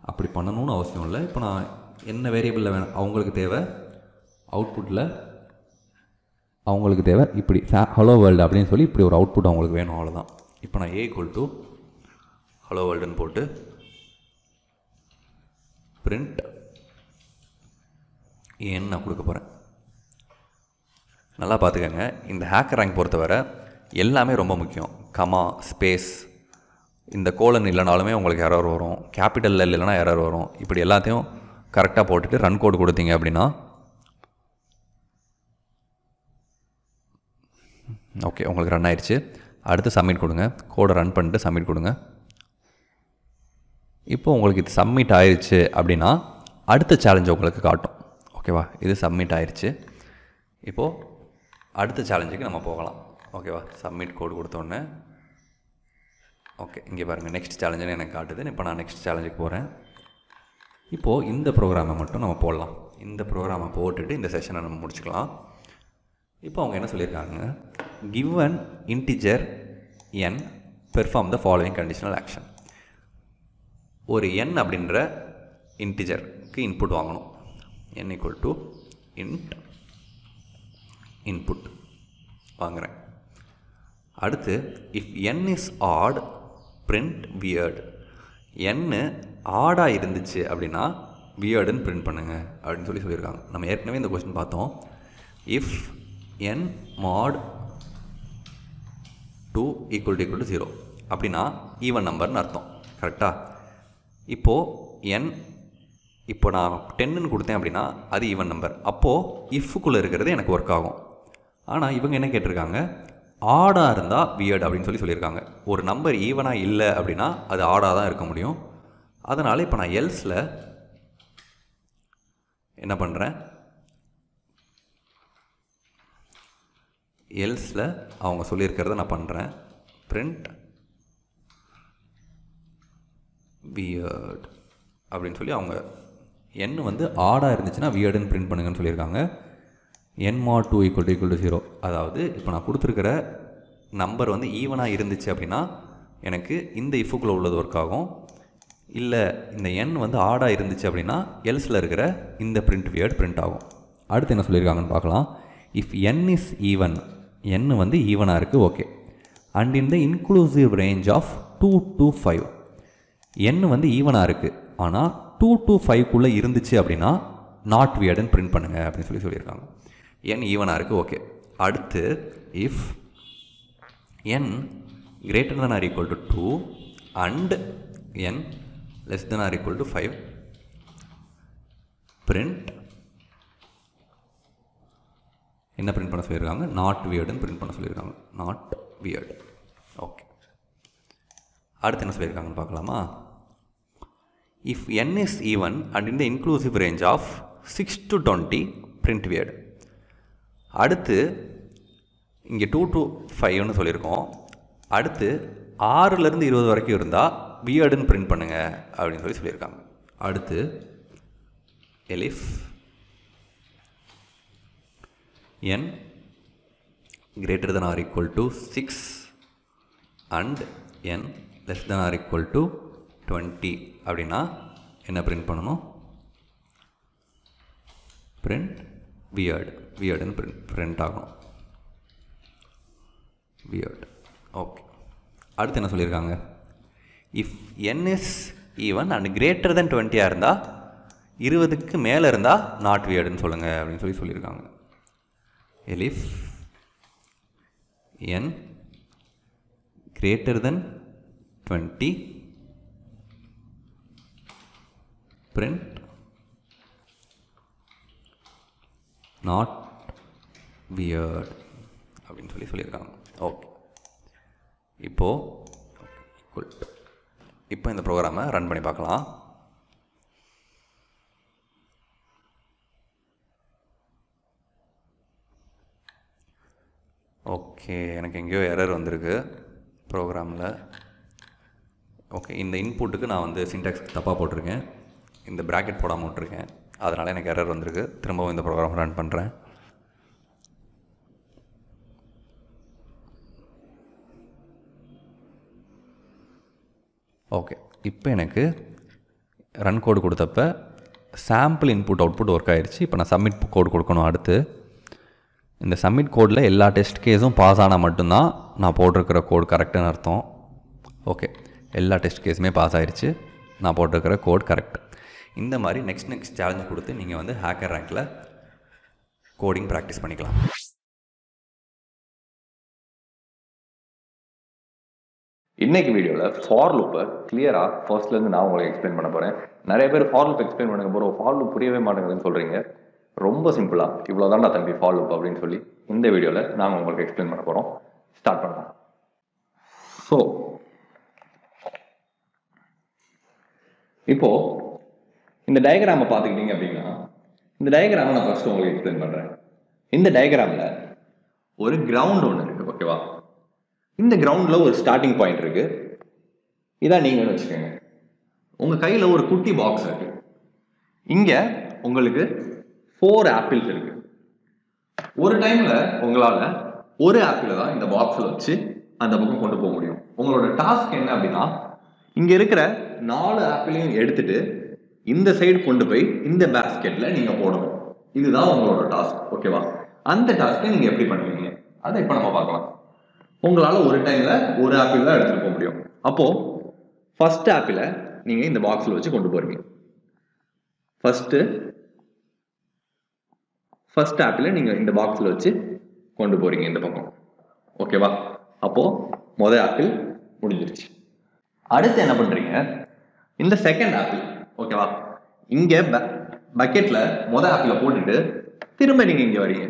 A: அப்படி பண்ணணும்னு அவசியம் இல்லை இப்போ நான் என்ன வேரியபிளில் வேணும் அவங்களுக்கு தேவை அவுட்புட்டில் அவங்களுக்கு தேவை இப்படி ஹலோ வேர்ல்டு அப்படின்னு சொல்லி இப்படி ஒரு அவுட்புட் அவங்களுக்கு வேணும் அவ்வளோதான் இப்போ நான் ஏ கொல் டூ ஹலோ வேர்ல்டுன்னு போட்டு பிரிண்ட் ஏன்னு நான் கொடுக்க போகிறேன் நல்லா பார்த்துக்கோங்க இந்த ஹேக்கர் ரேங்க் பொறுத்தவரை எல்லாமே ரொம்ப முக்கியம் கமா ஸ்பேஸ் இந்த கோலன் இல்லைனாலுமே உங்களுக்கு எரர் வரும் கேபிட்டலில் இல்லைனா எரர் வரும் இப்படி எல்லாத்தையும் கரெக்டாக போட்டுட்டு ரன் கோடு கொடுத்தீங்க அப்படின்னா ஓகே உங்களுக்கு ரன் ஆயிடுச்சு அடுத்து சப்மிட் கொடுங்க கோடை ரன் பண்ணிட்டு சப்மிட் கொடுங்க இப்போ உங்களுக்கு இது சப்மிட் ஆயிடுச்சு அப்படின்னா அடுத்த சேலஞ்சை உங்களுக்கு காட்டும் ஓகேவா இது சப்மிட் ஆயிடுச்சு இப்போது அடுத்த சேலஞ்சுக்கு நம்ம போகலாம் ஓகேவா சப்மிட் கோடு கொடுத்தோடனே ஓகே இங்கே பாருங்கள் நெக்ஸ்ட் சேலஞ்சுன்னு எனக்கு காட்டுது இப்போ நான் நெக்ஸ்ட் சேலஞ்சுக்கு போகிறேன் இப்போது இந்த ப்ரோக்ராமை மட்டும் நம்ம போடலாம் இந்த ப்ரோக்ராமை போட்டுட்டு இந்த செஷனை நம்ம முடிச்சுக்கலாம் இப்போ அவங்க என்ன சொல்லியிருக்காங்க given integer n perform the following conditional action ஒரு என் அப்படின்ற இன்டிஜருக்கு இன்புட் வாங்கணும் n equal to int input வாங்குகிறேன் அடுத்து if n is odd print weird என்னு ஆடாக இருந்துச்சு அப்படின்னா வியர்டுன்னு பிரிண்ட் பண்ணுங்கள் அப்படின்னு சொல்லி சொல்லியிருக்காங்க நம்ம ஏற்கனவே இந்த கொஸ்டின் பார்த்தோம் if n mod two equal to equal to zero அப்படின்னா ஈவன் நம்பர்னு அர்த்தம் கரெக்டாக இப்போது என் இப்போ நான் டென்னுன்னு கொடுத்தேன் அப்படின்னா அது ஈவன் நம்பர் அப்போது இஃப்க்குள்ளே இருக்கிறது எனக்கு ஒர்க் ஆகும் ஆனால் இவங்க என்ன கேட்டிருக்காங்க ஆடாக இருந்தால் வியர்டு அப்படின்னு சொல்லி சொல்லியிருக்காங்க ஒரு நம்பர் ஈவனாக இல்லை அப்படின்னா அது ஆடாக தான் இருக்க முடியும் அதனால் இப்போ நான் எல்ஸில் என்ன பண்ணுறேன் எல்ஸில் அவங்க சொல்லியிருக்கிறத நான் பண்ணுறேன் பிரிண்ட் வியர்ட் அப்படின்னு சொல்லி அவங்க எண் வந்து ஆடாக இருந்துச்சுன்னா வியர்டுன்னு பிரிண்ட் பண்ணுங்கன்னு சொல்லியிருக்காங்க n mod two equal to equal to zero அதாவது இப்போ நான் கொடுத்துருக்கிற நம்பர் வந்து ஈவனாக இருந்துச்சு அப்படின்னா எனக்கு இந்த இஃபுக்குள்ளே உள்ளது ஒர்க் ஆகும் இல்லை இந்த எண் வந்து ஆடாக இருந்துச்சு அப்படின்னா எல்ஸில் இருக்கிற இந்த பிரிண்ட் வியர்டு பிரிண்ட் ஆகும் அடுத்து என்ன சொல்லியிருக்காங்கன்னு பார்க்கலாம் if n is even n வந்து ஈவனாக இருக்குது okay and in the inclusive range of two to five எண் வந்து ஈவனாக இருக்குது ஆனால் டூ டூ ஃபைவ்க்குள்ளே இருந்துச்சு அப்படின்னா நாட் வியர்டுன்னு பிரிண்ட் பண்ணுங்கள் அப்படின்னு சொல்லி சொல்லியிருக்காங்க என் ஈவனாக இருக்குது ஓகே அடுத்து if n greater than or equal to two and n less than or equal to five print என்ன பிரிண்ட் பண்ண சொல்லியிருக்காங்க நாட் வியர்டுன்னு பிரிண்ட் பண்ண சொல்லியிருக்காங்க நாட் வியர்டு ஓகே அடுத்து என்ன சொல்லியிருக்காங்கன்னு பார்க்கலாமா if n is even and in the inclusive range of 6 to 20 print weird அடுத்து இங்க 2 to 5 ஃபைவ்னு சொல்லிருக்கும் அடுத்து 6ல இருந்து 20 வரக்கு இருந்தா weird வியர்டுன்னு print பண்ணுங்க அப்படின்னு சொல்லி சொல்லிருக்காம் அடுத்து elif n greater than or equal to 6 and n less than or equal to 20 அப்படின்னா என்ன பிரிண்ட் பண்ணணும் பிரிண்ட் வியர்டு வியர்டுன்னு பிரிண்ட் பிரிண்ட் ஆகணும் வியர்டு ஓகே அடுத்து என்ன சொல்லியிருக்காங்க if n is even and greater than டுவெண்ட்டியாக இருந்தால் இருபதுக்கு மேலே இருந்தால் நாட் வியர்டுன்னு சொல்லுங்கள் அப்படின்னு சொல்லி சொல்லியிருக்காங்க elif n greater than twenty print not weird அப்படின்னு சொல்லி சொல்லியிருக்காங்க ஓகே இப்போது இப்போ இந்த ப்ரோக்ராமை ரன் பண்ணி பார்க்கலாம் ஓகே எனக்கு எங்கேயோ எரர் வந்திருக்கு ப்ரோக்ராமில் ஓகே இந்த இன்புட்டுக்கு நான் வந்து சின்டாக்ஸ் தப்பாக போட்டிருக்கேன் இந்த ப்ராக்கெட் போடாமல் விட்டுருக்கேன் அதனால் எனக்கு எரர் வந்திருக்கு திரும்பவும் இந்த ப்ரோக்ராம் ரன் பண்ணுறேன் ஓகே இப்போ எனக்கு ரன் கோடு கொடுத்தப்ப சாம்பிள் இன்புட் அவுட்புட் ஒர்க் ஆகிடுச்சு இப்போ நான் சப்மிட் கோடு கொடுக்கணும் அடுத்து இந்த சப்மிட் கோடில் எல்லா டெஸ்ட் கேஸும் பாஸ் ஆனால் மட்டும்தான் நான் போட்டிருக்கிற கோடு கரெக்டுன்னு அர்த்தம் ஓகே எல்லா டெஸ்ட் கேஸுமே பாஸ் ஆகிடுச்சு நான் போட்டிருக்கிற
B: கோட் கரெக்ட் இந்த மாதிரி நெக்ஸ்ட் நெக்ஸ்ட் சேலஞ்ச் கொடுத்து நீங்கள் வந்து ஹேக்கர் ரேங்கில் கோடிங் ப்ராக்டிஸ் பண்ணிக்கலாம் இன்னைக்கு வீடியோவில் ஃபார் லூப்பை கிளியராக ஃபர்ஸ்ட்லேருந்து நான் உங்களுக்கு எக்ஸ்பிளைன் பண்ண
A: போகிறேன் நிறைய பேர் ஃபார் லூப் எக்ஸ்பிளைன் பண்ணுங்க போகிற ஃபார் லூப் புரியவே மாட்டேங்குதுன்னு சொல்கிறீங்க ரொம்ப சிம்பிளாக இவ்வளோ தான்டா தம்பி ஃபார் லூப் அப்படின்னு சொல்லி இந்த வீடியோவில் நாங்கள் உங்களுக்கு எக்ஸ்பிளைன் பண்ண போகிறோம் ஸ்டார்ட் பண்ணலாம் ஸோ இப்போது இந்த டயக்ராமை பார்த்துக்கிட்டீங்க அப்படின்னா இந்த டயக்ராமை நான் ஃபர்ஸ்ட் உங்களுக்கு எக்ஸ்பிளைன் பண்ணுறேன் இந்த டயக்ராமில் ஒரு கிரவுண்ட் ஒன்று இருக்குது ஓகேவா இந்த கிரவுண்டில் ஒரு ஸ்டார்டிங் பாயிண்ட் இருக்குது இதான் நீங்கள் வச்சுக்கோங்க உங்கள் கையில் ஒரு குட்டி பாக்ஸ் இருக்குது இங்கே உங்களுக்கு ஃபோர் ஆப்பிள்ஸ் இருக்குது ஒரு டைமில் உங்களால் ஒரு ஆப்பிள் தான் இந்த பாக்ஸில் வச்சு அந்த பக்கம் கொண்டு போக முடியும் உங்களோட டாஸ்க் என்ன அப்படின்னா இங்கே இருக்கிற நாலு ஆப்பிளையும் எடுத்துட்டு இந்த சைடு கொண்டு போய் இந்த பேஸ்கெட்ல நீங்க போடணும் இதுதான் உங்களோட டாஸ்க் ஓகேவா அந்த டாஸ்க்கை நீங்க எப்படி பண்ணுவீங்க அதை இப்போ நம்ம பார்க்கலாம் உங்களால ஒரு டைம்ல ஒரு ஆப்பிள் தான் எடுத்துட்டு போக முடியும் அப்போ ஃபர்ஸ்ட் ஆப்பிள நீங்க இந்த பாக்ஸ்ல வச்சு கொண்டு போறீங்க ஃபர்ஸ்ட் ஃபர்ஸ்ட் ஆப்பிள நீங்க இந்த பாக்ஸ்ல வச்சு கொண்டு போறீங்க இந்த பக்கம் ஓகேவா அப்போ மொதல் ஆப்பிள் முடிஞ்சிருச்சு அடுத்து என்ன பண்றீங்க இந்த செகண்ட் ஆப்பிள் ஓகேவா இங்கே பக்கெட்டில் மொத ஆப்பில் போட்டுட்டு திரும்ப நீங்கள் இங்கே வரீங்க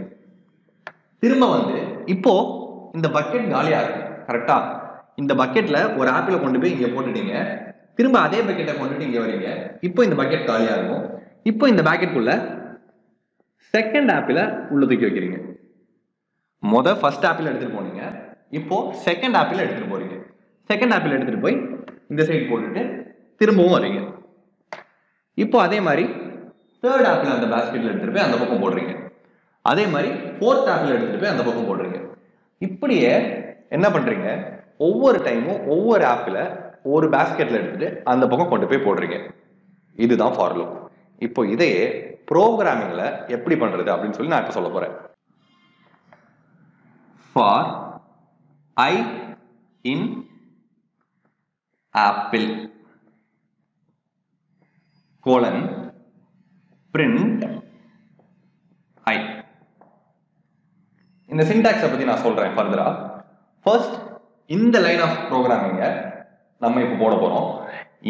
A: திரும்ப வந்து இப்போ இந்த பக்கெட் காலியாக இருக்கு கரெக்டா இந்த பக்கெட்டில் ஒரு ஆப்பில் கொண்டு போய் இங்கே போட்டுட்டீங்க திரும்ப அதே பக்கெட்டை கொண்டுட்டு இங்கே வரீங்க இப்போ இந்த பக்கெட் காலியாக இருக்கும் இப்போ இந்த பேக்கெட்டுக்குள்ள செகண்ட் ஆப்பில் உள்ள தூக்கி வைக்கிறீங்க மொதல் ஃபர்ஸ்ட் ஆப்பில் எடுத்துகிட்டு போனீங்க இப்போ செகண்ட் ஆப்பில் எடுத்துகிட்டு போகிறீங்க செகண்ட் ஆப்பில் எடுத்துகிட்டு போய் இந்த சைடு போட்டுட்டு திரும்பவும் வரீங்க இப்போ அதே மாதிரி தேர்ட் ஆப்பிள் அந்த பேஸ்கெட்டில் எடுத்துகிட்டு போய் அந்த பக்கம் போடுறீங்க அதே மாதிரி ஃபோர்த் ஆப்பிள் எடுத்துகிட்டு போய் அந்த பக்கம் போடுறீங்க இப்படியே என்ன பண்ணுறீங்க ஒவ்வொரு டைமும் ஒவ்வொரு ஆப்பில் ஒரு பேஸ்கெட்டில் எடுத்துகிட்டு அந்த பக்கம் கொண்டு போய் போடுறீங்க இதுதான் ஃபார்லோ இப்போ இதையே ப்ரோக்ராமிங்கில் எப்படி பண்ணுறது அப்படின்னு சொல்லி நான் இப்போ சொல்ல போகிறேன்
B: for I
A: in apple colon print i இந்த சிண்டாக்ஸை பற்றி நான் சொல்கிறேன் ஃபர்தரா ஃபர்ஸ்ட் இந்த லைன் ஆஃப் ப்ரோக்ராமிங்க நம்ம இப்போ போட போகிறோம்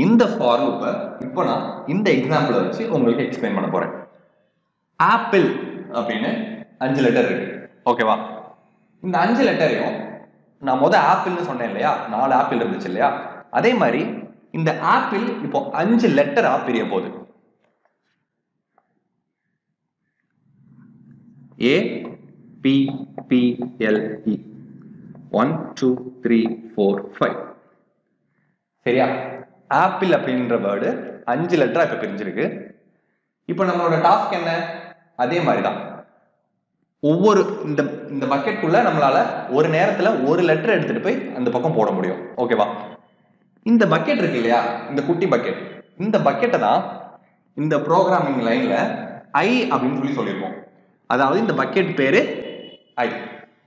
A: இந்த ஃபார் லூப்பை இப்போ நான் இந்த எக்ஸாம்பிளை வச்சு உங்களுக்கு எக்ஸ்பிளைன் பண்ண போகிறேன் ஆப்பிள் அப்படின்னு அஞ்சு லெட்டர் இருக்கு ஓகேவா இந்த அஞ்சு லெட்டரையும் நான் முத ஆப்பிள்னு சொன்னேன் இல்லையா நாலு ஆப்பிள் இருந்துச்சு இல்லையா அதே மாதிரி இந்த ஆப்பிள் இப்போ அஞ்சு
B: ஆப் பிரிய போகுது A P P L E one two three
A: four five சரியா ஆப்பிள் அப்படின்ற வேர்டு அஞ்சு லெட்டரா இப்போ பிரிஞ்சிருக்கு இப்போ நம்மளோட டாஸ்க் என்ன அதே மாதிரி தான் ஒவ்வொரு இந்த இந்த பக்கெட்டுக்குள்ள நம்மளால ஒரு நேரத்துல ஒரு லெட்டர் எடுத்துட்டு போய் அந்த பக்கம் போட முடியும் ஓகேவா இந்த பக்கெட் இருக்கு இல்லையா இந்த குட்டி பக்கெட் இந்த பக்கெட்டை தான் இந்த ப்ரோக்ராமிங் லைன்ல ஐ அப்படின்னு சொல்லி சொல்லியிருக்கோம் அதாவது இந்த பக்கெட் பேரு ஐ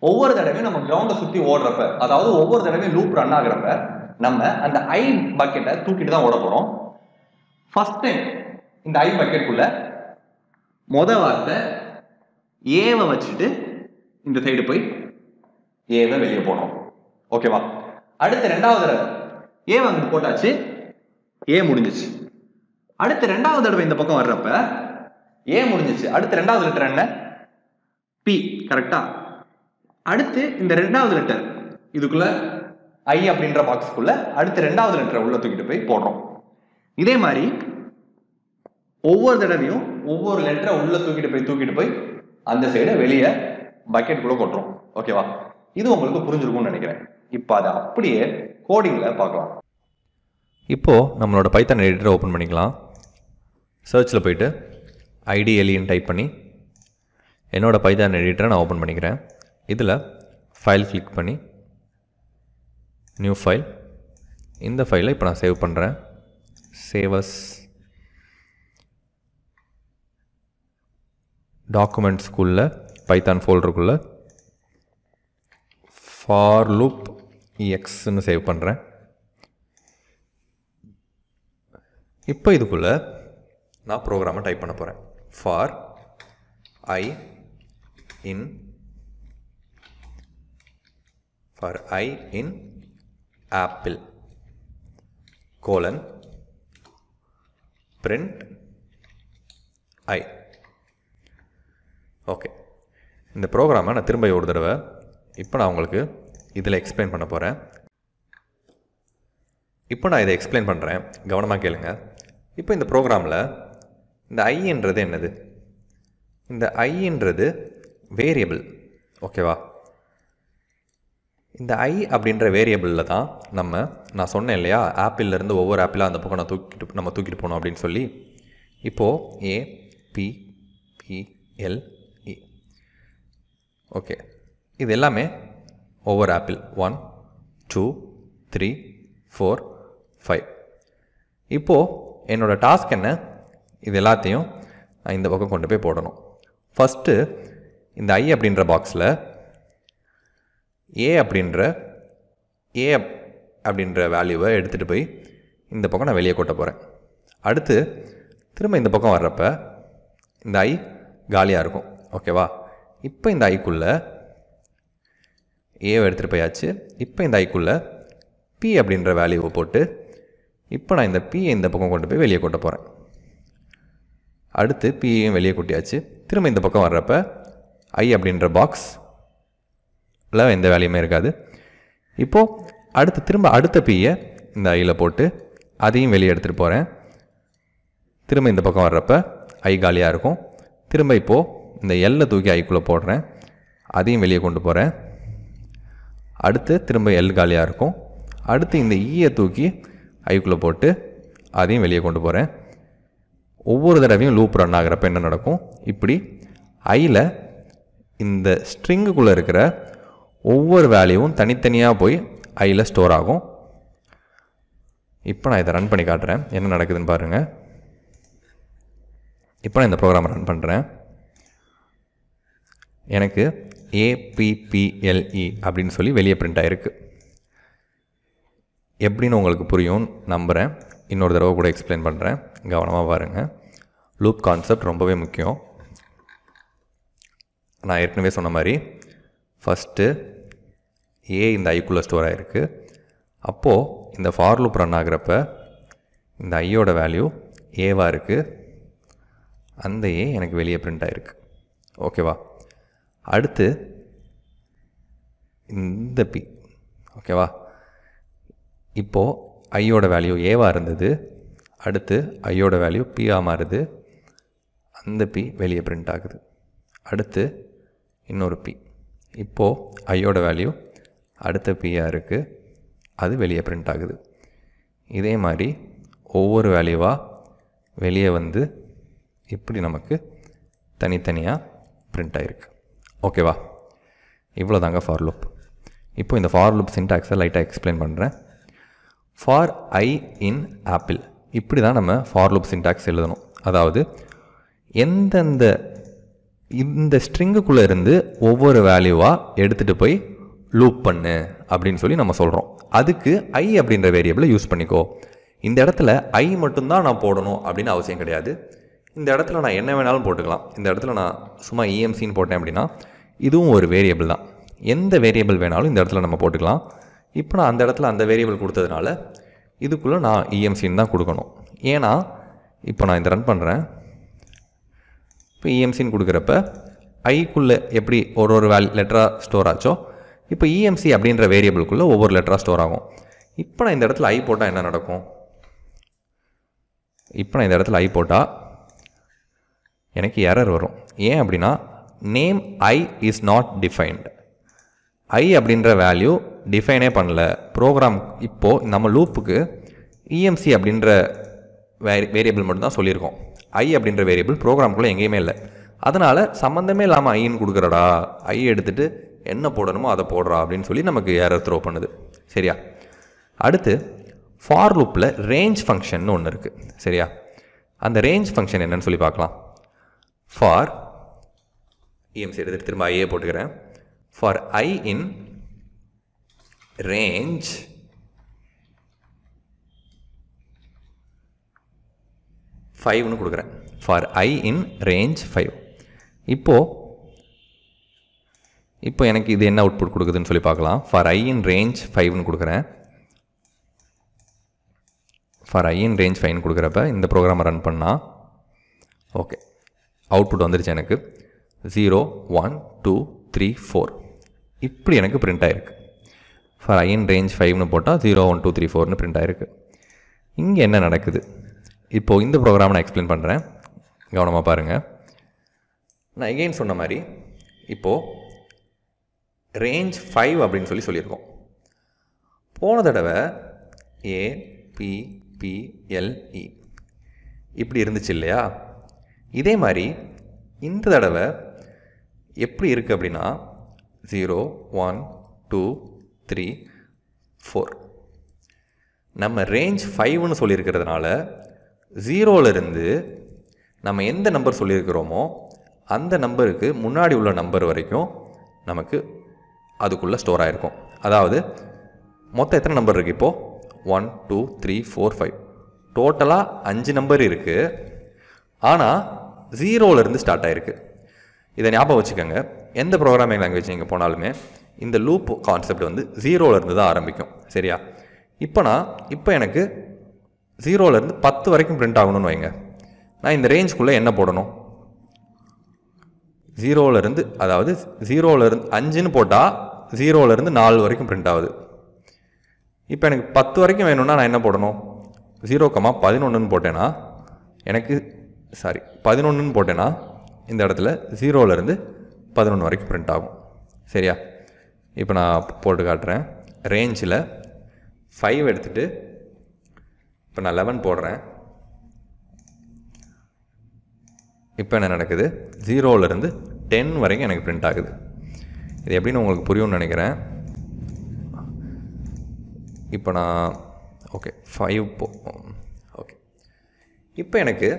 A: ஒவ்வொரு தடவையும் நம்ம கிரவுண்டை சுத்தி ஓடுறப்ப அதாவது ஒவ்வொரு தடவையும் லூப் ரன் ஆகுறப்ப நம்ம அந்த ஐ பக்கெட்டை தூக்கிட்டு தான் ஓட போறோம் ஃபர்ஸ்ட் டைம் இந்த ஐ பக்கெட்டுக்குள்ள மொத வார்த்தை ஏவை வச்சுட்டு இந்த சைடு போய் ஏவை வெளியே போனோம் ஓகேவா அடுத்த ரெண்டாவது தடவை ஏ வந்து போட்டாச்சு ஏ முடிஞ்சிச்சு அடுத்து ரெண்டாவது தடவை இந்த பக்கம் வர்றப்ப ஏ முடிஞ்சிச்சு அடுத்து ரெண்டாவது லெட்டர் என்ன பி கரெக்டா அடுத்து இந்த ரெண்டாவது லெட்டர் இதுக்குள்ள ஐ அப்படின்ற பாக்ஸுக்குள்ள அடுத்து ரெண்டாவது லெட்டரை உள்ள தூக்கிட்டு போய் போடுறோம் இதே மாதிரி ஒவ்வொரு தடவையும் ஒவ்வொரு லெட்டரை உள்ள தூக்கிட்டு போய் தூக்கிட்டு போய் அந்த சைடை வெளியே பக்கெட் பக்கெட்டுக்குள்ளே கொட்டுறோம் ஓகேவா இது உங்களுக்கு புரிஞ்சிருக்கும்னு நினைக்கிறேன் இப்போ அதை அப்படியே கோடிங்கில் பார்க்கலாம் இப்போது நம்மளோட பைத்தான் எடிட்டரை ஓப்பன் பண்ணிக்கலாம் சர்ச்சில் போயிட்டு ஐடி எலியன் டைப் பண்ணி என்னோடய பைத்தான் எடிட்டரை நான் ஓப்பன் பண்ணிக்கிறேன் இதில் ஃபைல் கிளிக் பண்ணி நியூ ஃபைல் இந்த ஃபைலை இப்போ நான் சேவ் பண்ணுறேன் சேவஸ் டாக்குமெண்ட்ஸ்குள்ளே பைத்தான் ஃபோல்டருக்குள்ளே ஃபார் லூப் எக்ஸ்ன்னு சேவ் பண்ணுறேன் இப்போ இதுக்குள்ளே நான் ப்ரோக்ராமை டைப் பண்ண போகிறேன் for I in for I in apple colon print i okay இந்த ப்ரோக்ராமை நான் திரும்ப ஒரு தடவை இப்போ நான் உங்களுக்கு இதில் எக்ஸ்பிளைன் பண்ண போகிறேன் இப்போ நான் இதை எக்ஸ்பிளைன் பண்ணுறேன் கவனமாக கேளுங்க இப்போ இந்த ப்ரோக்ராமில் இந்த ஐன்றது என்னது இந்த ஐன்றது வேரியபிள் ஓகேவா இந்த ஐ அப்படின்ற வேரியபிளில் தான் நம்ம நான் சொன்னேன் இல்லையா ஆப்பிள்லேருந்து ஒவ்வொரு ஆப்பிளாக அந்த பக்கம் நான் தூக்கிட்டு நம்ம தூக்கிட்டு போனோம் அப்படின்னு சொல்லி இப்போது ஏ பி பி ஓகே இது எல்லாமே ஒவ்வொரு apple one two three four five இப்போது என்னோடய டாஸ்க் என்ன இது எல்லாத்தையும் நான் இந்த பக்கம் கொண்டு போய் போடணும் ஃபஸ்ட்டு இந்த ஐ அப்படின்ற பாக்ஸில் ஏ அப்படின்ற ஏ அப்படின்ற வேல்யூவை எடுத்துகிட்டு போய் இந்த பக்கம் நான் வெளியே கொட்ட போகிறேன் அடுத்து திரும்ப இந்த பக்கம் வர்றப்ப இந்த ஐ காலியாக இருக்கும் ஓகேவா இப்போ இந்த ஐக்குள்ளே ஏவை எடுத்துகிட்டு போயாச்சு இப்போ இந்த ஐக்குள்ளே பி அப்படின்ற வேல்யூவை போட்டு இப்போ நான் இந்த பியை இந்த பக்கம் கொண்டு போய் வெளியே கொட்ட போகிறேன் அடுத்து பியையும் வெளியே கொட்டியாச்சு திரும்ப இந்த பக்கம் வர்றப்ப ஐ அப்படின்ற பாக்ஸ் எந்த வேலையுமே இருக்காது இப்போது அடுத்து திரும்ப அடுத்த பியை இந்த ஐயில் போட்டு அதையும் வெளியே எடுத்துகிட்டு போகிறேன் திரும்ப இந்த பக்கம் வர்றப்ப ஐ காலியாக இருக்கும் திரும்ப இப்போது இந்த எல்லை தூக்கி ஐக்குள்ளே போடுறேன் அதையும் வெளியே கொண்டு போகிறேன் அடுத்து திரும்ப எல் காலியாக இருக்கும் அடுத்து இந்த ஈயை e தூக்கி ஐக்குள்ளே போட்டு அதையும் வெளியே கொண்டு போகிறேன் ஒவ்வொரு தடவையும் லூப் ரன் ஆகிறப்ப என்ன நடக்கும் இப்படி ஐயில் இந்த ஸ்ட்ரிங்குக்குள்ளே இருக்கிற ஒவ்வொரு வேல்யூவும் தனித்தனியாக போய் ஐயில் ஸ்டோர் ஆகும் இப்போ நான் இதை ரன் பண்ணி காட்டுறேன் என்ன நடக்குதுன்னு பாருங்கள் இப்போ நான் இந்த ப்ரோக்ராமை ரன் பண்ணுறேன் எனக்கு ஏபிபிஎல்இ அப்படின்னு சொல்லி வெளியே பிரிண்ட் ஆகிருக்கு எப்படின்னு உங்களுக்கு புரியும் நம்புகிறேன் இன்னொரு தடவை கூட எக்ஸ்பிளைன் பண்ணுறேன் கவனமாக பாருங்கள் லூப் கான்செப்ட் ரொம்பவே முக்கியம் நான் ஏற்கனவே சொன்ன மாதிரி ஃபஸ்ட்டு ஏ இந்த ஐக்குள்ளே ஸ்டோர் ஆகிருக்கு அப்போது இந்த ஃபார் லூப் ரன் ஆகிறப்ப இந்த ஐயோட வேல்யூ ஏவாக இருக்குது அந்த ஏ எனக்கு வெளியே பிரிண்ட் ஆகிருக்கு ஓகேவா அடுத்து இந்த பி ஓகேவா இப்போது ஐயோட வேல்யூ ஏவாக இருந்தது அடுத்து ஐயோட வேல்யூ பியாக மாறுது அந்த பி வெளியே பிரிண்ட் ஆகுது அடுத்து இன்னொரு பி இப்போது ஐயோட வேல்யூ அடுத்த பியாக இருக்குது அது வெளியே பிரிண்ட் ஆகுது இதே மாதிரி ஒவ்வொரு வேல்யூவாக வெளியே வந்து இப்படி நமக்கு தனித்தனியாக பிரிண்ட் ஆகிருக்கு ஓகேவா இவ்வளோ தாங்க ஃபார் லுப் இப்போ இந்த ஃபார் லுப் சின்டாக்ஸை லைட்டாக எக்ஸ்பிளைன் பண்ணுறேன் ஃபார் ஐ இன் ஆப்பிள் இப்படி தான் நம்ம ஃபார் லுப் சின்டாக்ஸ் எழுதணும் அதாவது எந்தெந்த இந்த ஸ்ட்ரிங்குக்குள்ளே இருந்து ஒவ்வொரு வேல்யூவாக எடுத்துகிட்டு போய் லூப் பண்ணு அப்படின்னு சொல்லி நம்ம சொல்கிறோம் அதுக்கு ஐ அப்படின்ற வேரியபிளை யூஸ் பண்ணிக்கோ இந்த இடத்துல ஐ மட்டும்தான் நான் போடணும் அப்படின்னு அவசியம் கிடையாது இந்த இடத்துல நான் என்ன வேணாலும் போட்டுக்கலாம் இந்த இடத்துல நான் சும்மா இஎம்சின்னு e போட்டேன் அப்படின்னா இதுவும் ஒரு வேரியபிள் தான் எந்த வேரியபிள் வேணாலும் இந்த இடத்துல நம்ம போட்டுக்கலாம் இப்போ நான் அந்த இடத்துல அந்த வேரியபிள் கொடுத்ததுனால இதுக்குள்ளே நான் இஎம்சின்னு e தான் கொடுக்கணும் ஏன்னா இப்போ நான் இந்த ரன் பண்ணுறேன் இப்போ இஎம்சின்னு e கொடுக்குறப்ப ஐக்குள்ளே எப்படி ஒரு ஒரு வேல் லெட்டராக ஸ்டோர் ஆச்சோ இப்போ இஎம்சி e அப்படின்ற வேரியபிளுக்குள்ளே ஒவ்வொரு லெட்டராக ஸ்டோர் ஆகும் இப்போ நான் இந்த இடத்துல ஐ போட்டால் என்ன நடக்கும் இப்போ நான் இந்த இடத்துல ஐ போட்டால் எனக்கு எரர் வரும் ஏன் அப்படின்னா name i is not defined i அப்படின்ற வேல்யூ டிஃபைனே பண்ணல ப்ரோக்ராம் இப்போது நம்ம லூப்புக்கு இஎம்சி e அப்படின்ற வே வேரியபிள் மட்டும்தான் சொல்லியிருக்கோம் ஐ அப்படின்ற வேரியபிள் ப்ரோக்ராம்குள்ளே எங்கேயுமே இல்லை அதனால் சம்மந்தமே இல்லாமல் ஐன்னு கொடுக்குறடா ஐ எடுத்துகிட்டு என்ன போடணுமோ அதை போடுறா அப்படின்னு சொல்லி நமக்கு ஏற த்ரோ பண்ணுது சரியா அடுத்து ஃபார் லூப்பில் ரேஞ்ச் ஃபங்க்ஷன் ஒன்று இருக்குது சரியா அந்த ரேஞ்ச் ஃபங்க்ஷன் என்னன்னு சொல்லி பார்க்கலாம் ஃபார் E இஎம்சி எடுத்துகிட்டு திரும்ப ஐஏ போட்டுக்கிறேன் ஃபார் ஐ இன் ரேஞ்ச் ஃபைவ்னு கொடுக்குறேன் for I in range five இப்போது இப்போ எனக்கு இது என்ன அவுட்புட் கொடுக்குதுன்னு சொல்லி பார்க்கலாம் ஃபார் ஐ இன் ரேஞ்ச் ஃபைவ்னு கொடுக்குறேன் ஃபார் ஐ இன் ரேஞ்ச் ஃபைவ்னு கொடுக்குறப்ப இந்த ப்ரோக்ராமை ரன் பண்ணால் ஓகே அவுட்புட் வந்துருச்சு எனக்கு zero one two three four இப்படி எனக்கு பிரிண்ட் ஆகிருக்கு ஃபார் ஐன் ரேஞ்ச் ஃபைவ்னு போட்டால் ஜீரோ ஒன் டூ த்ரீ ஃபோர்னு பிரிண்ட் ஆகிருக்கு இங்கே என்ன நடக்குது இப்போது இந்த ப்ரோக்ராம் நான் எக்ஸ்பிளைன் பண்ணுறேன் கவனமாக பாருங்கள் நான் எகெயின் சொன்ன மாதிரி இப்போது ரேஞ்ச் ஃபைவ் அப்படின்னு சொல்லி சொல்லியிருக்கோம் போன தடவை ஏ பி பி எல்இ இப்படி இருந்துச்சு இல்லையா இதே மாதிரி இந்த தடவை எப்படி இருக்குது அப்படின்னா zero one two three four நம்ம ரேஞ்ச் ஃபைவ்னு சொல்லியிருக்கிறதுனால ஜீரோவிலிருந்து நம்ம எந்த நம்பர் சொல்லியிருக்கிறோமோ அந்த நம்பருக்கு முன்னாடி உள்ள நம்பர் வரைக்கும் நமக்கு அதுக்குள்ளே ஸ்டோர் ஆகிருக்கும் அதாவது மொத்தம் எத்தனை நம்பர் இருக்குது இப்போது one two three four five டோட்டலாக அஞ்சு நம்பர் இருக்குது ஆனால் ஜீரோவிலேருந்து ஸ்டார்ட் ஆகிருக்கு இதை ஞாபகம் வச்சுக்கோங்க எந்த ப்ரோக்ராமிங் லாங்குவேஜ் நீங்கள் போனாலுமே இந்த லூப் கான்செப்ட் வந்து ஜீரோலேருந்து தான் ஆரம்பிக்கும் சரியா இப்போ நான் இப்போ எனக்கு ஜீரோலேருந்து பத்து வரைக்கும் பிரிண்ட் ஆகணும்னு வைங்க நான் இந்த ரேஞ்சுக்குள்ளே என்ன போடணும் ஜீரோவிலேருந்து அதாவது ஜீரோலேருந்து அஞ்சுன்னு போட்டால் ஜீரோலேருந்து நாலு வரைக்கும் பிரிண்ட் ஆகுது இப்போ எனக்கு பத்து வரைக்கும் வேணும்னா நான் என்ன போடணும் ஜீரோ கம்மா பதினொன்றுன்னு போட்டேன்னா எனக்கு சாரி பதினொன்றுன்னு போட்டேன்னா இந்த இடத்துல ஜீரோவிலேருந்து பதினொன்று வரைக்கும் பிரிண்ட் ஆகும் சரியா இப்போ நான் போட்டு காட்டுறேன் ரேஞ்சில் ஃபைவ் எடுத்துகிட்டு இப்போ நான் லெவன் போடுறேன் இப்போ என்ன நடக்குது ஜீரோவிலேருந்து டென் வரைக்கும் எனக்கு பிரிண்ட் ஆகுது இது எப்படின்னு உங்களுக்கு புரியும்னு நினைக்கிறேன் இப்போ நான் ஓகே ஃபைவ் போ ஓகே இப்போ எனக்கு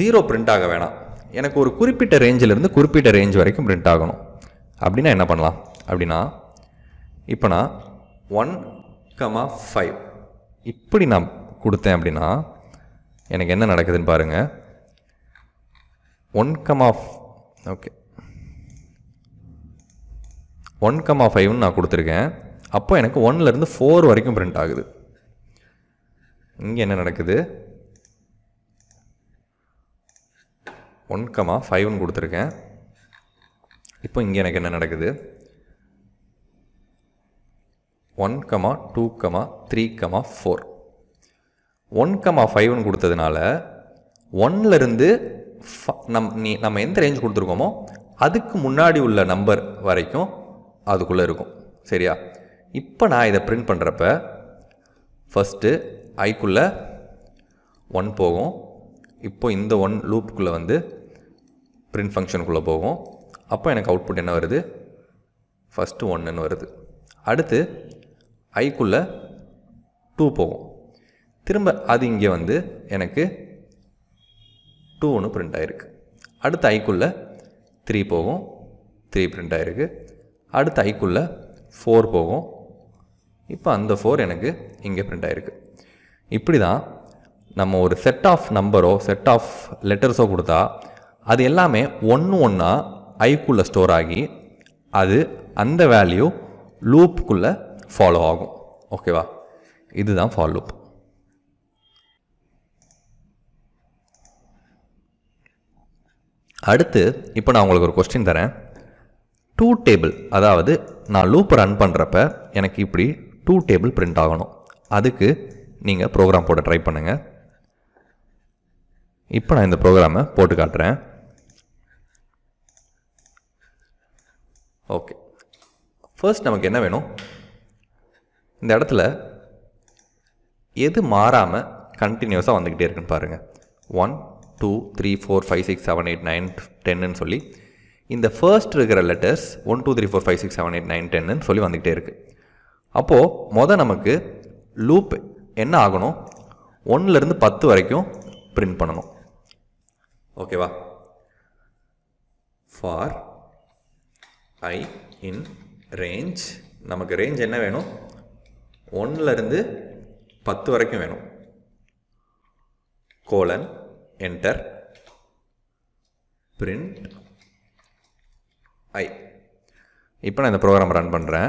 A: ஜீரோ பிரிண்ட் ஆக வேணாம் எனக்கு ஒரு குறிப்பிட்ட ரேஞ்சிலேருந்து குறிப்பிட்ட ரேஞ்ச் வரைக்கும் பிரிண்ட் ஆகணும் அப்படின்னா என்ன பண்ணலாம் அப்படின்னா இப்போ நான் ஒன் கமா ஃபைவ் இப்படி நான் கொடுத்தேன் அப்படின்னா எனக்கு என்ன நடக்குதுன்னு பாருங்கள் one comma okay one comma ஃபைவ்னு நான் கொடுத்துருக்கேன் அப்போ எனக்கு இருந்து ஃபோர் வரைக்கும் பிரிண்ட் ஆகுது இங்கே என்ன நடக்குது ஒன் கமா ஃபைவ் ஒன் கொடுத்துருக்கேன் இப்போ இங்கே எனக்கு என்ன நடக்குது one comma two comma three comma four one comma ஃபைவ்னு கொடுத்ததுனால ஒன்லேருந்து நம் நீ நம்ம எந்த ரேஞ்ச் கொடுத்துருக்கோமோ அதுக்கு முன்னாடி உள்ள நம்பர் வரைக்கும் அதுக்குள்ளே இருக்கும் சரியா இப்போ நான் இதை பிரிண்ட் பண்ணுறப்ப ஃபஸ்ட்டு ஐக்குள்ளே ஒன் போகும் இப்போ இந்த ஒன் லூப்புக்குள்ளே வந்து பிரிண்ட் ஃபங்க்ஷனுக்குள்ளே போகும் அப்போ எனக்கு அவுட்புட் என்ன வருது ஃபஸ்ட்டு ஒன்றுன்னு வருது அடுத்து ஐக்குள்ளே டூ போகும் திரும்ப அது இங்கே வந்து எனக்கு டூ ஒன்று பிரிண்ட் ஆகிருக்கு அடுத்து ஐக்குள்ளே த்ரீ போகும் த்ரீ பிரிண்ட் ஆகிருக்கு அடுத்து ஐக்குள்ளே ஃபோர் போகும் இப்போ அந்த ஃபோர் எனக்கு இங்கே பிரிண்ட் ஆகிருக்கு இப்படி தான் நம்ம ஒரு செட் ஆஃப் நம்பரோ செட் ஆஃப் லெட்டர்ஸோ கொடுத்தா அது எல்லாமே ஒன்று ஒன்றா ஐக்குள்ளே ஸ்டோர் ஆகி அது அந்த வேல்யூ லூப்புக்குள்ளே ஃபாலோ ஆகும் ஓகேவா இதுதான் ஃபால் லூப் அடுத்து இப்போ நான் உங்களுக்கு ஒரு கொஸ்டின் தரேன் டூ டேபிள் அதாவது நான் லூப் ரன் பண்ணுறப்ப எனக்கு இப்படி டூ டேபிள் பிரிண்ட் ஆகணும் அதுக்கு நீங்கள் ப்ரோக்ராம் போட ட்ரை பண்ணுங்கள் இப்போ நான் இந்த ப்ரோக்ராமை போட்டு காட்டுறேன் ஓகே ஃபர்ஸ்ட் நமக்கு என்ன வேணும் இந்த இடத்துல எது மாறாமல் கண்டினியூஸாக வந்துக்கிட்டே இருக்குன்னு பாருங்கள் one two three four five six seven eight nine டென்னுன்னு சொல்லி இந்த ஃபர்ஸ்ட் இருக்கிற letters one two three four five six seven eight nine டென்னு சொல்லி வந்துக்கிட்டே இருக்குது அப்போது மொதல் நமக்கு லூப் என்ன ஆகணும் ஒன்றுலேருந்து பத்து வரைக்கும் பிரிண்ட் பண்ணணும் ஓகேவா ஃபார் ஐ இன் ரேஞ்ச் நமக்கு ரேஞ்ச் என்ன வேணும் இருந்து பத்து வரைக்கும் வேணும் கோலன் என்டர் பிரிண்ட் ஐ இப்போ நான் இந்த ப்ரோக்ராம் ரன் பண்ணுறேன்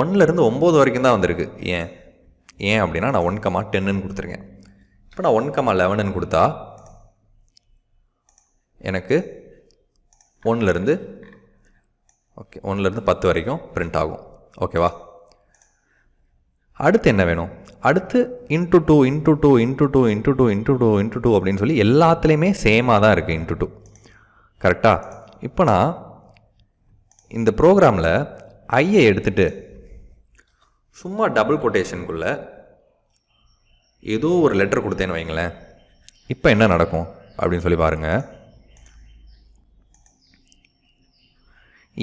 A: ஒன்லேருந்து ஒம்பது 9 தான் வந்திருக்கு ஏன் ஏன் அப்படின்னா நான் 1,10 கமா டென்னுன்னு கொடுத்துருக்கேன் இப்போ நான் ஒன் லெவனுன்னு கொடுத்தா எனக்கு ஒன்றுலேருந்து ஓகே ஒன்றுலேருந்து பத்து வரைக்கும் பிரிண்ட் ஆகும் ஓகேவா அடுத்து என்ன வேணும் அடுத்து into two into two into two into two into two into two அப்படின்னு சொல்லி எல்லாத்துலேயுமே சேமாக தான் இருக்குது இன்ட்டு டூ கரெக்டாக இப்போ நான் இந்த ப்ரோக்ராமில் ஐயை எடுத்துகிட்டு சும்மா டபுள் கொட்டேஷனுக்குள்ளே ஏதோ ஒரு லெட்டர் கொடுத்தேன்னு வைங்களேன் இப்போ என்ன நடக்கும் அப்படின்னு சொல்லி பாருங்கள்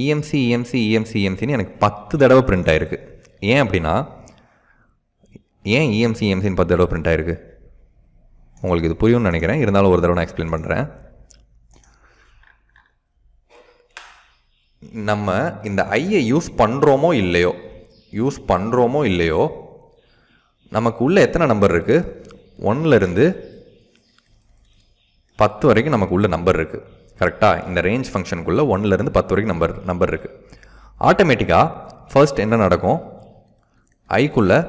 A: இஎம்சி இஎம்சி இஎம்சி இஎம்சின்னு எனக்கு பத்து தடவை பிரிண்ட் ஆகிருக்கு ஏன் அப்படின்னா ஏன் இஎம்சி e இஎம்சின்னு e பத்து தடவை பிரிண்ட் ஆயிருக்கு உங்களுக்கு இது புரியும்னு நினைக்கிறேன் இருந்தாலும் ஒரு தடவை நான் எக்ஸ்பிளைன் பண்ணுறேன் நம்ம இந்த ஐயை யூஸ் பண்ணுறோமோ இல்லையோ யூஸ் பண்ணுறோமோ இல்லையோ நமக்கு உள்ளே எத்தனை நம்பர் இருக்குது ஒன்றுலேருந்து பத்து வரைக்கும் நமக்கு உள்ள நம்பர் இருக்குது கரெக்டாக இந்த ரேஞ்ச் ஃபங்க்ஷனுக்குள்ளே ஒன்லேருந்து பத்து வரைக்கும் நம்பர் நம்பர் இருக்குது ஆட்டோமேட்டிக்காக ஃபர்ஸ்ட் என்ன நடக்கும் ஐக்குள்ளே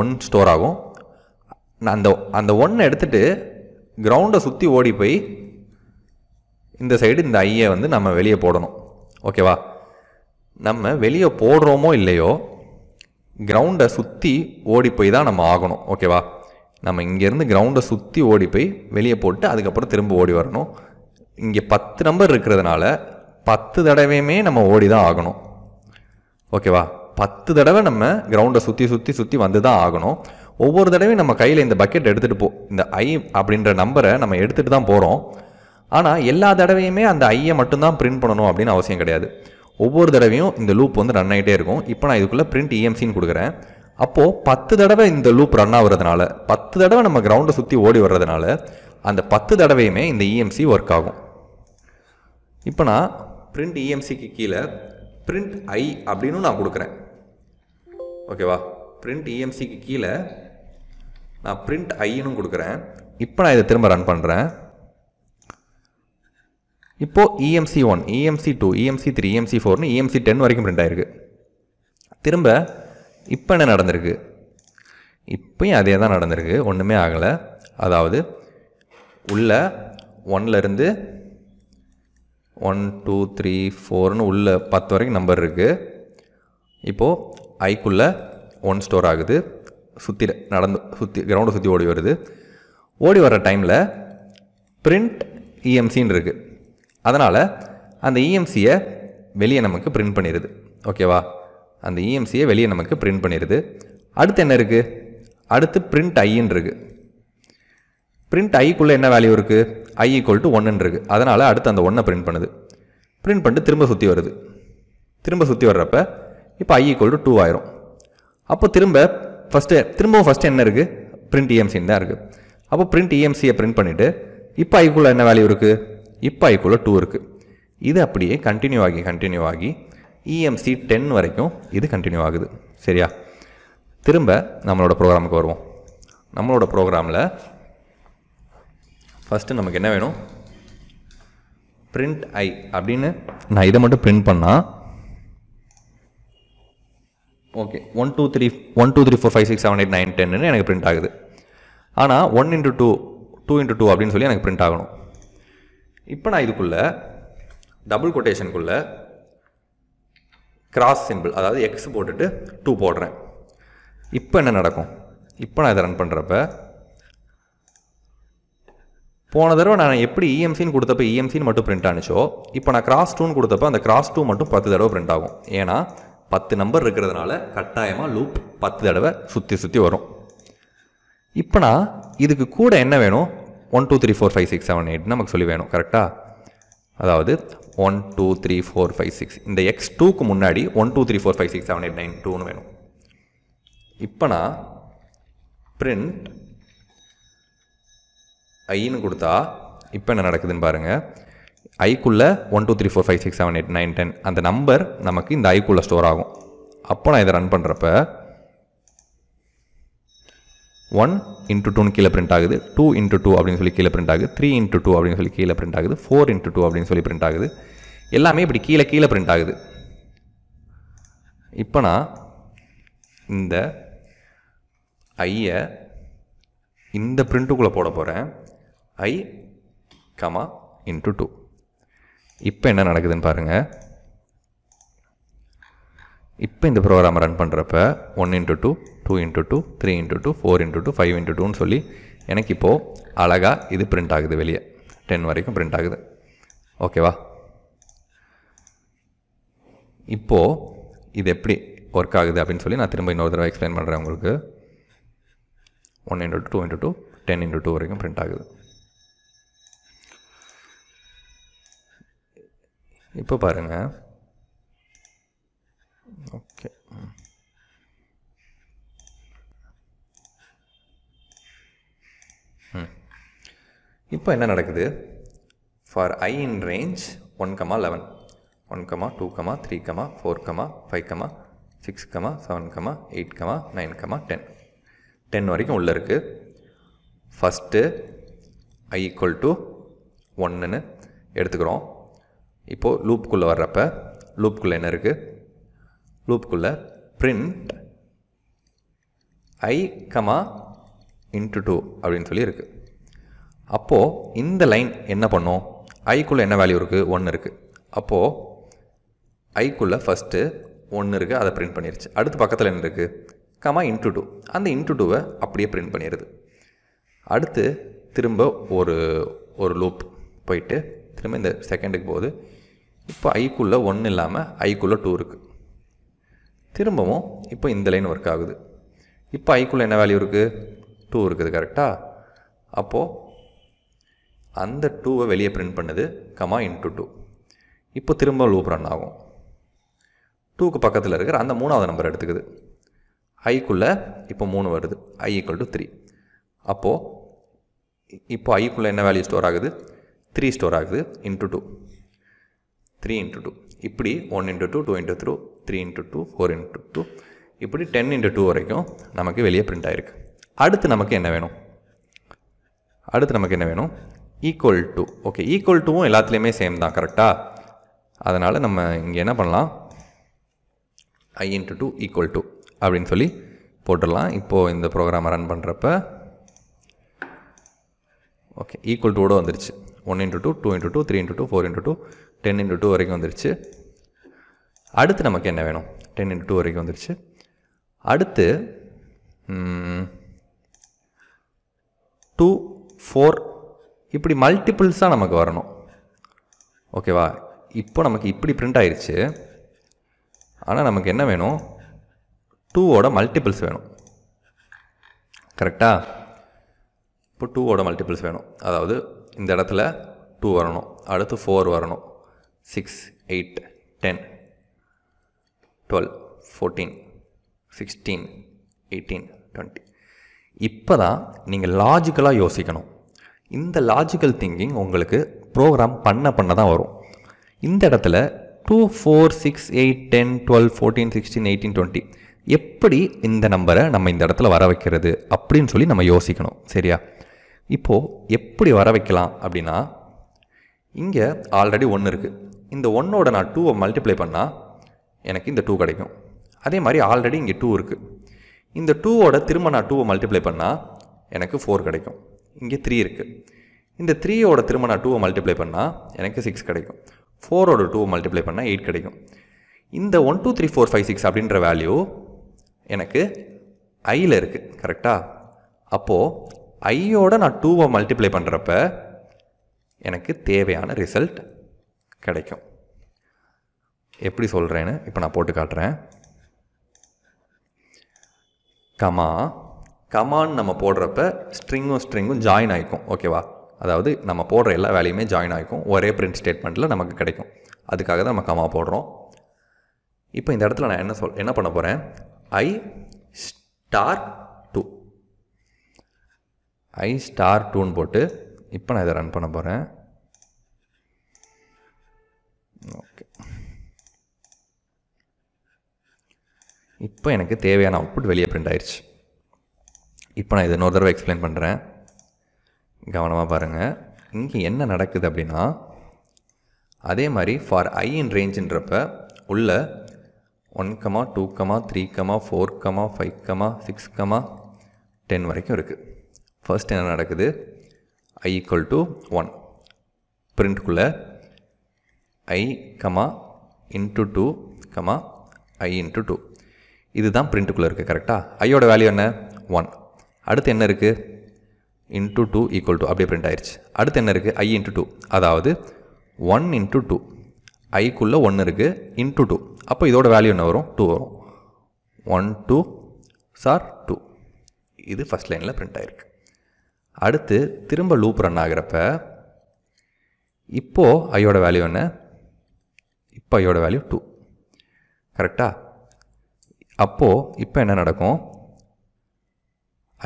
A: ஒன் ஸ்டோர் ஆகும் அந்த அந்த ஒன்னை எடுத்துகிட்டு கிரவுண்டை சுற்றி ஓடி போய் இந்த சைடு இந்த ஐயை வந்து நம்ம வெளியே போடணும் ஓகேவா நம்ம வெளியே போடுறோமோ இல்லையோ கிரவுண்டை சுற்றி ஓடி போய் தான் நம்ம ஆகணும் ஓகேவா நம்ம இங்கேருந்து கிரவுண்டை சுற்றி ஓடி போய் வெளியே போட்டு அதுக்கப்புறம் திரும்ப ஓடி வரணும் இங்கே பத்து நம்பர் இருக்கிறதுனால பத்து தடவையுமே நம்ம ஓடி தான் ஆகணும் ஓகேவா பத்து தடவை நம்ம கிரவுண்டை சுற்றி சுற்றி சுற்றி வந்து தான் ஆகணும் ஒவ்வொரு தடவையும் நம்ம கையில் இந்த பக்கெட் எடுத்துகிட்டு போ இந்த ஐ அப்படின்ற நம்பரை நம்ம எடுத்துகிட்டு தான் போகிறோம் ஆனால் எல்லா தடவையுமே அந்த ஐயை மட்டும்தான் பிரிண்ட் பண்ணணும் அப்படின்னு அவசியம் கிடையாது ஒவ்வொரு தடவையும் இந்த லூப் வந்து ரன் ஆகிட்டே இருக்கும் இப்போ நான் இதுக்குள்ளே பிரிண்ட் இஎம்சின்னு கொடுக்குறேன் அப்போது பத்து தடவை இந்த லூப் ரன் ஆகுறதுனால பத்து தடவை நம்ம கிரவுண்டை சுற்றி ஓடி வர்றதுனால அந்த பத்து தடவையுமே இந்த இஎம்சி e ஒர்க் ஆகும் இப்போ நான் பிரிண்ட் இஎம்சிக்கு e கீழே பிரிண்ட் ஐ அப்படின்னு நான் கொடுக்குறேன் ஓகேவா பிரிண்ட் இஎம்சிக்கு e கீழே நான் பிரிண்ட் ஐன்னு கொடுக்குறேன் இப்போ நான் இதை திரும்ப ரன் பண்ணுறேன் இப்போது EMC one EMC two EMC three EMC ஃபோர்னு இஎம்சி டென் வரைக்கும் பிரிண்ட் ஆயிருக்கு திரும்ப இப்போ என்ன நடந்திருக்கு இப்போயும் அதே தான் நடந்திருக்கு ஒன்றுமே ஆகலை அதாவது உள்ளே ஒன்லேருந்து ஒன் டூ த்ரீ ஃபோர்னு உள்ள பத்து வரைக்கும் நம்பர் இருக்குது இப்போது ஐக்குள்ளே ஒன் ஸ்டோர் ஆகுது சுற்றி நடந்து சுற்றி கிரவுண்டை சுற்றி ஓடி வருது ஓடி வர்ற டைமில் பிரிண்ட் இஎம்சின்னு இருக்குது அதனால் அந்த இஎம்சியை வெளியே நமக்கு பிரிண்ட் பண்ணிடுது ஓகேவா அந்த இஎம்சியை வெளியே நமக்கு பிரிண்ட் பண்ணிடுது அடுத்து என்ன இருக்குது அடுத்து பிரிண்ட் ஐன்னு இருக்குது பிரிண்ட் ஐக்குள்ளே என்ன வேல்யூ இருக்குது ஐ ஈக்குவல் டு ஒன்னு இருக்குது அதனால் அடுத்து அந்த ஒன்றை பிரிண்ட் பண்ணுது பிரிண்ட் பண்ணிட்டு திரும்ப சுற்றி வருது திரும்ப சுற்றி வர்றப்ப இப்போ ஐ ஈக்குவல் டு டூ ஆயிரும் அப்போ திரும்ப ஃபஸ்ட்டு திரும்பவும் ஃபஸ்ட்டு என்ன இருக்குது பிரிண்ட் இஎம்சின்னு தான் இருக்குது அப்போ பிரிண்ட் இஎம்சியை பிரிண்ட் பண்ணிவிட்டு இப்போ ஐக்குள்ளே என்ன வேல்யூ இருக்குது இப்போ ஐக்குள்ளே டூ இருக்குது இது அப்படியே கண்டினியூ ஆகி கண்டினியூ ஆகி இஎம்சி டென் வரைக்கும் இது கண்டினியூ ஆகுது சரியா திரும்ப நம்மளோட ப்ரோக்ராமுக்கு வருவோம் நம்மளோட ப்ரோக்ராமில் ஃபஸ்ட்டு நமக்கு என்ன வேணும் பிரிண்ட் ஐ அப்படின்னு நான் இதை மட்டும் பிரிண்ட் பண்ணால் okay one two three one two three four five six seven eight nine டென்னு எனக்கு பிரிண்ட் ஆகுது ஆனால் one into two two into two அப்படின்னு சொல்லி எனக்கு பிரிண்ட் ஆகணும் இப்போ நான் இதுக்குள்ளே டபுள் கொட்டேஷனுக்குள்ளே கிராஸ் சிம்பிள் அதாவது எக்ஸ் போட்டுட்டு டூ போடுறேன் இப்போ என்ன நடக்கும் இப்போ நான் இதை ரன் பண்ணுறப்ப போன தடவை நான் எப்படி இஎம்சின்னு e கொடுத்தப்ப இஎம்சின்னு e மட்டும் பிரிண்ட் ஆனிச்சோ இப்போ நான் கிராஸ் டூன்னு கொடுத்தப்ப அந்த கிராஸ் டூ மட்டும் பத்து தடவை பிரிண்ட் ஆகும் ஏன்னா பத்து நம்பர் இருக்கிறதுனால கட்டாயமாக லூப் பத்து தடவை சுற்றி சுற்றி வரும் இப்போ நான் இதுக்கு கூட என்ன வேணும் one two three four five six seven eight நமக்கு சொல்லி வேணும் கரெக்டாக அதாவது one two three four five six இந்த எக்ஸ் டூக்கு முன்னாடி one two three four five six seven eight nine டூன்னு வேணும் இப்போ நான் பிரிண்ட் ஐன்னு கொடுத்தா இப்போ என்ன நடக்குதுன்னு பாருங்கள் ஐக்குள்ளே one two three four five six seven eight nine ten அந்த நம்பர் நமக்கு இந்த ஐக்குள்ளே ஸ்டோர் ஆகும் அப்போ நான் இதை ரன் பண்ணுறப்ப ஒன் இன்ட்டு டூன்னு கீழே பிரிண்ட் ஆகுது டூ இன்ட்டு டூ அப்படின்னு சொல்லி கீழே பிரிண்ட் ஆகுது த்ரீ இன்ட்டு டூ அப்படின்னு சொல்லி கீழே பிரிண்ட் ஆகுது ஃபோர் இன்ட்டு டூ அப்படின்னு சொல்லி பிரிண்ட் ஆகுது எல்லாமே இப்படி கீழே கீழே பிரிண்ட் ஆகுது இப்போ நான் இந்த ஐயை இந்த பிரிண்ட்டுக்குள்ளே போட போகிறேன் ஐ கமா இன்ட்டு டூ இப்போ என்ன நடக்குதுன்னு பாருங்கள் இப்போ இந்த ப்ரோக்ராம் ரன் பண்ணுறப்ப one into two two into two three into two four into two five into டூன்னு சொல்லி எனக்கு இப்போது அழகாக இது பிரிண்ட் ஆகுது வெளியே டென் வரைக்கும் பிரிண்ட் ஆகுது ஓகேவா இப்போது இது எப்படி ஒர்க் ஆகுது அப்படின்னு சொல்லி நான் திரும்ப இன்னொரு தடவை எக்ஸ்பிளைன் பண்ணுறேன் உங்களுக்கு one into two into two ten into two வரைக்கும் பிரிண்ட் ஆகுது இப்போ பாருங்கள் ஓகே இப்போ என்ன நடக்குது for I in range one comma eleven one comma two comma three comma four comma five comma six comma seven comma eight comma nine comma ten ten வரைக்கும் உள்ளே இருக்குது ஃபஸ்ட்டு ஐ ஈக்குவல் டு ஒன்றுன்னு எடுத்துக்கிறோம் இப்போது லூப்புக்குள்ளே வர்றப்ப லூப்புக்குள்ளே என்ன இருக்குது லூப்புக்குள்ளே print i comma into two அப்படின்னு சொல்லி இருக்குது அப்போது இந்த லைன் என்ன பண்ணும் ஐக்குள்ளே என்ன வேல்யூ இருக்குது ஒன்று இருக்குது அப்போது ஐக்குள்ளே ஃபஸ்ட்டு ஒன்று இருக்குது அதை பிரிண்ட் பண்ணிருச்சு அடுத்து பக்கத்தில் என்ன இருக்குது கமா இன்ட்டு டூ அந்த இன்ட்டு டூவை அப்படியே பிரிண்ட் பண்ணிடுது அடுத்து திரும்ப ஒரு ஒரு லூப் போயிட்டு திரும்ப இந்த செகண்டுக்கு போகுது இப்போ ஐக்குள்ளே ஒன்று இல்லாமல் ஐக்குள்ளே டூ இருக்குது திரும்பவும் இப்போ இந்த லைன் ஒர்க் ஆகுது இப்போ ஐக்குள்ளே என்ன வேல்யூ இருக்குது டூ இருக்குது கரெக்டாக அப்போது அந்த டூவை வெளியே பிரிண்ட் பண்ணுது கமா இன்ட்டு டூ இப்போ திரும்ப லூப் ரன் ஆகும் டூக்கு பக்கத்தில் இருக்கிற அந்த மூணாவது நம்பர் எடுத்துக்குது ஐக்குள்ளே இப்போ மூணு வருது ஐ ஈக்குவல் டு த்ரீ அப்போது இப்போ ஐக்குள்ளே என்ன வேல்யூ ஸ்டோர் ஆகுது த்ரீ ஸ்டோர் ஆகுது into two three into two இப்படி one into two two into through three into two four into two இப்படி டென் இன்ட்டு டூ வரைக்கும் நமக்கு வெளியே பிரிண்ட் ஆகிருக்கு அடுத்து நமக்கு என்ன வேணும் அடுத்து நமக்கு என்ன வேணும் ஈக்குவல் டூ ஓகே ஈக்குவல் டூவும் எல்லாத்துலேயுமே சேம் தான் கரெக்டாக அதனால் நம்ம இங்கே என்ன பண்ணலாம் i into two equal to அப்படின்னு சொல்லி போட்டுடலாம் இப்போது இந்த ப்ரோக்ராமை ரன் பண்ணுறப்ப ஓகே ஈக்குவல் டூட வந்துருச்சு one into two two into two three into two four into two ten into two வரைக்கும் வந்துருச்சு அடுத்து நமக்கு என்ன வேணும் டென் இன்ட்டு டூ வரைக்கும் வந்துருச்சு அடுத்து டூ ஃபோர் இப்படி மல்டிபிள்ஸாக நமக்கு வரணும் ஓகேவா இப்போ நமக்கு இப்படி பிரிண்ட் ஆயிடுச்சு ஆனால் நமக்கு என்ன வேணும் டூவோட மல்டிபிள்ஸ் வேணும் கரெக்டாக இப்போ டூவோட மல்டிபிள்ஸ் வேணும் அதாவது இந்த இடத்துல டூ வரணும் அடுத்து ஃபோர் வரணும் six eight ten twelve fourteen sixteen eighteen twenty இப்போ தான் நீங்கள் லாஜிக்கலாக யோசிக்கணும் இந்த லாஜிக்கல் திங்கிங் உங்களுக்கு ப்ரோக்ராம் பண்ண பண்ண தான் வரும் இந்த இடத்துல two four six eight ten twelve fourteen sixteen eighteen twenty எப்படி இந்த நம்பரை நம்ம இந்த இடத்துல வர வைக்கிறது அப்படின்னு சொல்லி நம்ம யோசிக்கணும் சரியா இப்போது எப்படி வர வைக்கலாம் அப்படின்னா இங்கே ஆல்ரெடி ஒன்று இருக்குது இந்த ஒன்னோட நான் டூவை மல்டிப்ளை பண்ணால் எனக்கு இந்த டூ கிடைக்கும் அதே மாதிரி ஆல்ரெடி இங்கே டூ இருக்குது இந்த டூவோட திரும்ப நான் டூவை மல்டிப்ளை பண்ணால் எனக்கு ஃபோர் கிடைக்கும் இங்கே த்ரீ இருக்குது இந்த த்ரீயோட திரும்ப நான் டூவை மல்டிப்ளை பண்ணால் எனக்கு சிக்ஸ் கிடைக்கும் ஃபோரோட டூவை மல்டிப்ளை பண்ணால் எயிட் கிடைக்கும் இந்த one two three four five six அப்படின்ற வேல்யூ எனக்கு ஐயில் இருக்குது கரெக்டாக அப்போது ஐயோட நான் டூவை மல்டிப்ளை பண்ணுறப்ப எனக்கு தேவையான ரிசல்ட் கிடைக்கும் எப்படி சொல்கிறேன்னு இப்போ நான் போட்டு காட்டுறேன் கமா கமான்னு நம்ம போடுறப்ப ஸ்ட்ரிங்கும் ஸ்ட்ரிங்கும் ஜாயின் ஆகிக்கும் ஓகேவா அதாவது நம்ம போடுற எல்லா வேலையுமே ஜாயின் ஆகிக்கும் ஒரே பிரிண்ட் ஸ்டேட்மெண்ட்டில் நமக்கு கிடைக்கும் அதுக்காக தான் நம்ம கமா போடுறோம் இப்போ இந்த இடத்துல நான் என்ன சொல் என்ன பண்ண போகிறேன் i star two i star டூன்னு போட்டு இப்போ நான் இதை ரன் பண்ண போகிறேன் ஓகே இப்போ எனக்கு தேவையான அவுட்புட் வெளியே பிரிண்ட் ஆயிடுச்சு இப்போ நான் இதை இன்னொரு தடவை எக்ஸ்பிளைன் பண்ணுறேன் கவனமாக பாருங்கள் இங்கே என்ன நடக்குது அப்படின்னா அதே மாதிரி ஃபார் ஐ இன் ரேஞ்சுன்றப்ப உள்ள one comma two comma three comma four comma five comma six comma ten வரைக்கும் இருக்குது ஃபர்ஸ்ட் என்ன நடக்குது ஐ ஈக்குவல் டு ஒன் பிரிண்ட்குள்ளே i comma 2, two comma i into two இதுதான் பிரிண்ட்டுக்குள்ளே இருக்குது கரெக்டாக ஐயோட வேல்யூ என்ன ஒன் அடுத்து என்ன இருக்குது into டூ ஈக்குவல் டூ அப்படியே பிரிண்ட் ஆயிடுச்சு அடுத்து என்ன இருக்குது ஐ into டூ அதாவது ஒன் இன்ட்டு டூ ஐக்குள்ளே ஒன்று இருக்குது into டூ அப்போ இதோட வேல்யூ என்ன வரும் டூ வரும் ஒன் டூ சார் டூ இது ஃபஸ்ட் லைனில் பிரிண்ட் ஆகிருக்கு அடுத்து திரும்ப லூப் ரன் ஆகிறப்ப இப்போது ஐயோட வேல்யூ என்ன பையோட வேல்யூ டூ கரெக்டாக அப்போது இப்போ என்ன நடக்கும்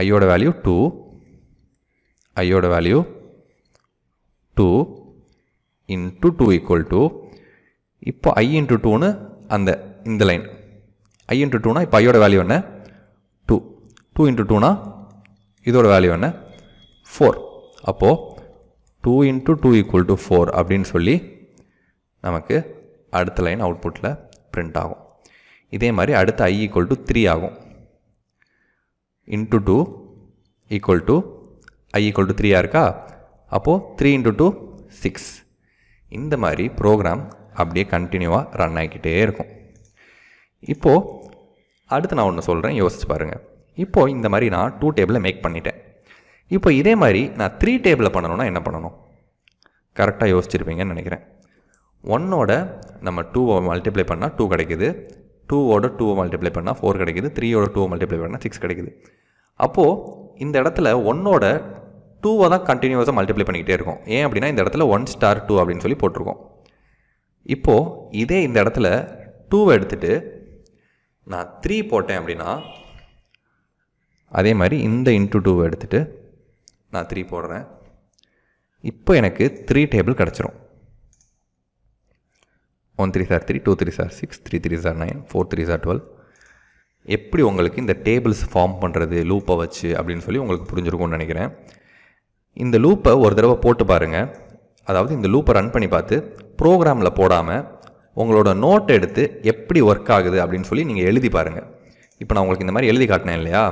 A: ஐயோட வேல்யூ டூ ஐயோட value two into two equal to இப்போ ஐ இன்ட்டு டூன்னு அந்த இந்த லைன் ஐ இன்ட்டு டூனா இப்போ ஐயோட வேல்யூ என்ன டூ டூ இன்ட்டு டூனா இதோட வேல்யூ என்ன ஃபோர் அப்போது two into two equal to four அப்படின்னு சொல்லி நமக்கு அடுத்த லைன் அவுட்புட்டில் பிரிண்ட் ஆகும் இதே மாதிரி அடுத்த ஐ ஈக்குவல் டு த்ரீ ஆகும் into two equal to i equal to த்ரீயாக இருக்கா அப்போது த்ரீ இன்ட்டு டூ சிக்ஸ் இந்த மாதிரி ப்ரோக்ராம் அப்படியே கண்டினியூவாக ரன் ஆகிக்கிட்டே இருக்கும் இப்போது அடுத்து நான் ஒன்று சொல்கிறேன் யோசிச்சு பாருங்கள் இப்போது இந்த மாதிரி நான் டூ டேபிளை மேக் பண்ணிட்டேன் இப்போ இதே மாதிரி நான் த்ரீ டேபிளை பண்ணணும்னா என்ன பண்ணணும் கரெக்டாக யோசிச்சுருப்பீங்கன்னு நினைக்கிறேன் ஒன்னோட நம்ம டூவை மல்டிப்ளை பண்ணால் டூ கிடைக்குது டூவோட டூவை மல்டிப்ளை பண்ணால் ஃபோர் கிடைக்குது த்ரீயோட டூவை மல்டிப்ளை பண்ணால் சிக்ஸ் கிடைக்குது அப்போது இந்த இடத்துல ஒன்னோட டூவை தான் கண்டினியூஸாக மல்டிப்ளை பண்ணிக்கிட்டே இருக்கும் ஏன் அப்படின்னா இந்த இடத்துல ஒன் ஸ்டார் டூ அப்படின்னு சொல்லி போட்டிருக்கோம் இப்போது இதே இந்த இடத்துல டூவை எடுத்துகிட்டு நான் த்ரீ போட்டேன் அப்படின்னா அதே மாதிரி இந்த இன்ட்டு டூவை எடுத்துகிட்டு நான் த்ரீ போடுறேன் இப்போ எனக்கு த்ரீ டேபிள் கிடச்சிரும் one three sir three two three sir six three three sir nine four three sir twelve எப்படி உங்களுக்கு இந்த டேபிள்ஸ் ஃபார்ம் பண்ணுறது லூப்பை வச்சு அப்படின்னு சொல்லி உங்களுக்கு புரிஞ்சிருக்கும்னு நினைக்கிறேன் இந்த லூப்பை ஒரு தடவை போட்டு பாருங்கள் அதாவது இந்த லூப்பை ரன் பண்ணி பார்த்து ப்ரோக்ராமில் போடாமல் உங்களோட நோட்டை எடுத்து எப்படி ஒர்க் ஆகுது அப்படின்னு சொல்லி நீங்கள் எழுதி பாருங்கள் இப்போ நான் உங்களுக்கு இந்த மாதிரி எழுதி காட்டினேன் இல்லையா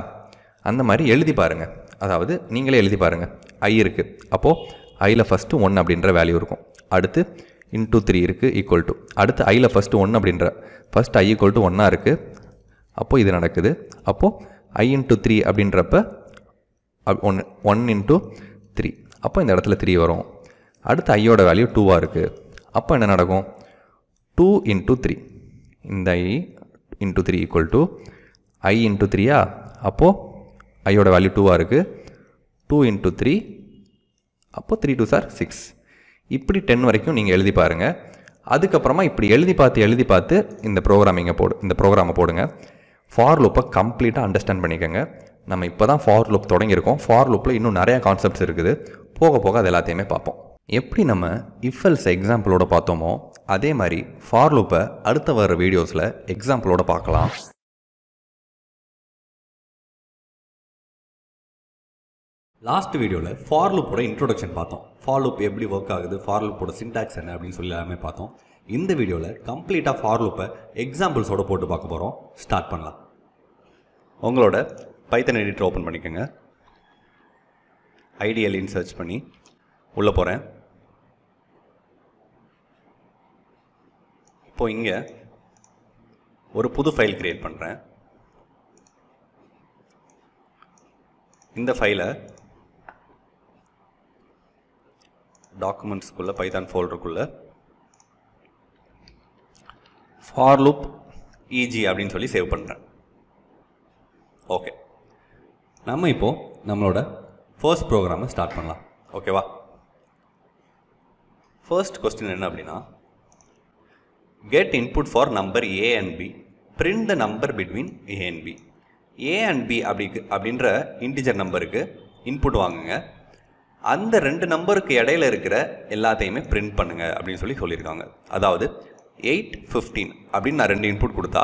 A: அந்த மாதிரி எழுதி பாருங்கள் அதாவது நீங்களே எழுதி பாருங்கள் ஐ இருக்குது அப்போது ஐயில் ஃபஸ்ட்டு ஒன் அப்படின்ற வேல்யூ இருக்கும் அடுத்து இன்டூ த்ரீ இருக்குது ஈக்குவல் டு அடுத்து ஐயில் ஃபஸ்ட்டு ஒன்று அப்படின்ற ஃபஸ்ட் ஐ ஈக்குவல் டு ஒன்னாக இருக்குது அப்போது இது நடக்குது அப்போது ஐ இன்ட்டு த்ரீ அப்படின்றப்ப ஒன் ஒன் இன்ட்டு த்ரீ அப்போ இந்த இடத்துல த்ரீ வரும் அடுத்து ஐயோட வேல்யூ டூவாக இருக்குது அப்போ என்ன நடக்கும் டூ இன்ட்டு த்ரீ இந்த i into three equal to i into த்ரீயா அப்போது ஐயோட வேல்யூ டூவாக இருக்குது டூ இன்ட்டு த்ரீ அப்போது த்ரீ டூ சார் சிக்ஸ் இப்படி டென் வரைக்கும் நீங்கள் எழுதி பாருங்கள் அதுக்கப்புறமா இப்படி எழுதி பார்த்து எழுதி பார்த்து இந்த ப்ரோக்ராமிங்கை போடு இந்த ப்ரோக்ராமை போடுங்க ஃபார் லூப்பை கம்ப்ளீட்டாக அண்டர்ஸ்டாண்ட் பண்ணிக்கோங்க நம்ம இப்போ தான் ஃபார் லூப் தொடங்கியிருக்கோம் ஃபார் லூப்பில் இன்னும் நிறையா கான்செப்ட்ஸ் இருக்குது போக போக அது எல்லாத்தையுமே பார்ப்போம் எப்படி நம்ம இஃபெல்ஸ் எக்ஸாம்பிளோட பார்த்தோமோ
B: அதே மாதிரி ஃபார் லூப்பை அடுத்த வர வீடியோஸில் எக்ஸாம்பிளோட பார்க்கலாம் லாஸ்ட் வீடியோவில் ஃபார் லூப்போட இன்ட்ரோடக்ஷன் பார்த்தோம் ஃபார் எப்படி ஒர்க் ஆகுது ஃபார் லூப்போட சின்டாக்ஸ் என்ன அப்படின்னு சொல்லி எல்லாமே பார்த்தோம்
A: இந்த வீடியோவில் கம்ப்ளீட்டாக ஃபார் லூப்பை எக்ஸாம்பிள்ஸோட போட்டு பார்க்க போகிறோம் ஸ்டார்ட் பண்ணலாம் உங்களோட பைத்தன் எடிட்டர் ஓப்பன் பண்ணிக்கோங்க ஐடியலின்னு சர்ச் பண்ணி உள்ளே போகிறேன் இப்போ இங்கே ஒரு புது ஃபைல் க்ரியேட் பண்ணுறேன் இந்த ஃபைலை டாக்குமெண்ட்ஸ்க்குள்ளே பைதான் ஃபோல்டருக்குள்ளே ஃபார் லுப் இஜி e அப்படின்னு சொல்லி சேவ் பண்ணுறேன் ஓகே நம்ம இப்போது நம்மளோட ஃபர்ஸ்ட் ப்ரோக்ராமை ஸ்டார்ட் பண்ணலாம் ஓகேவா ஃபர்ஸ்ட் கொஸ்டின் என்ன அப்படின்னா get input for number a and b print the number between a and b a and b அப்படி அப்படின்ற இன்டிஜர் நம்பருக்கு இன்புட் வாங்குங்க அந்த ரெண்டு நம்பருக்கு இடையில இருக்கிற எல்லாத்தையுமே பிரிண்ட் பண்ணுங்கள் அப்படின்னு சொல்லி சொல்லியிருக்காங்க அதாவது எயிட் ஃபிஃப்டீன் அப்படின்னு நான் ரெண்டு இன்புட் கொடுத்தா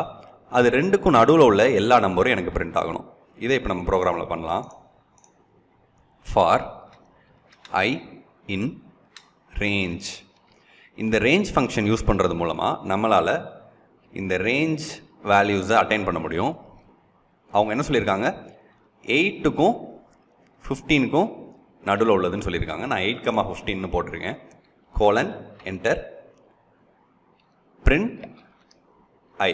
A: அது ரெண்டுக்கும் நடுவில் உள்ள எல்லா நம்பரும் எனக்கு பிரிண்ட் ஆகணும் இதை இப்போ நம்ம ப்ரோக்ராமில் பண்ணலாம் ஃபார் ஐ இன் ரேஞ்ச் இந்த ரேஞ்ச் ஃபங்க்ஷன் யூஸ் பண்ணுறது மூலமாக நம்மளால் இந்த ரேஞ்ச் வேல்யூஸை அட்டைன் பண்ண முடியும் அவங்க என்ன சொல்லியிருக்காங்க எயிட்டுக்கும் ஃபிஃப்டீனுக்கும் நடுவில் உள்ளதுன்னு சொல்லியிருக்காங்க நான் எயிட் கமா ஃபிஃப்டின்னு போட்டிருக்கேன் colon enter print I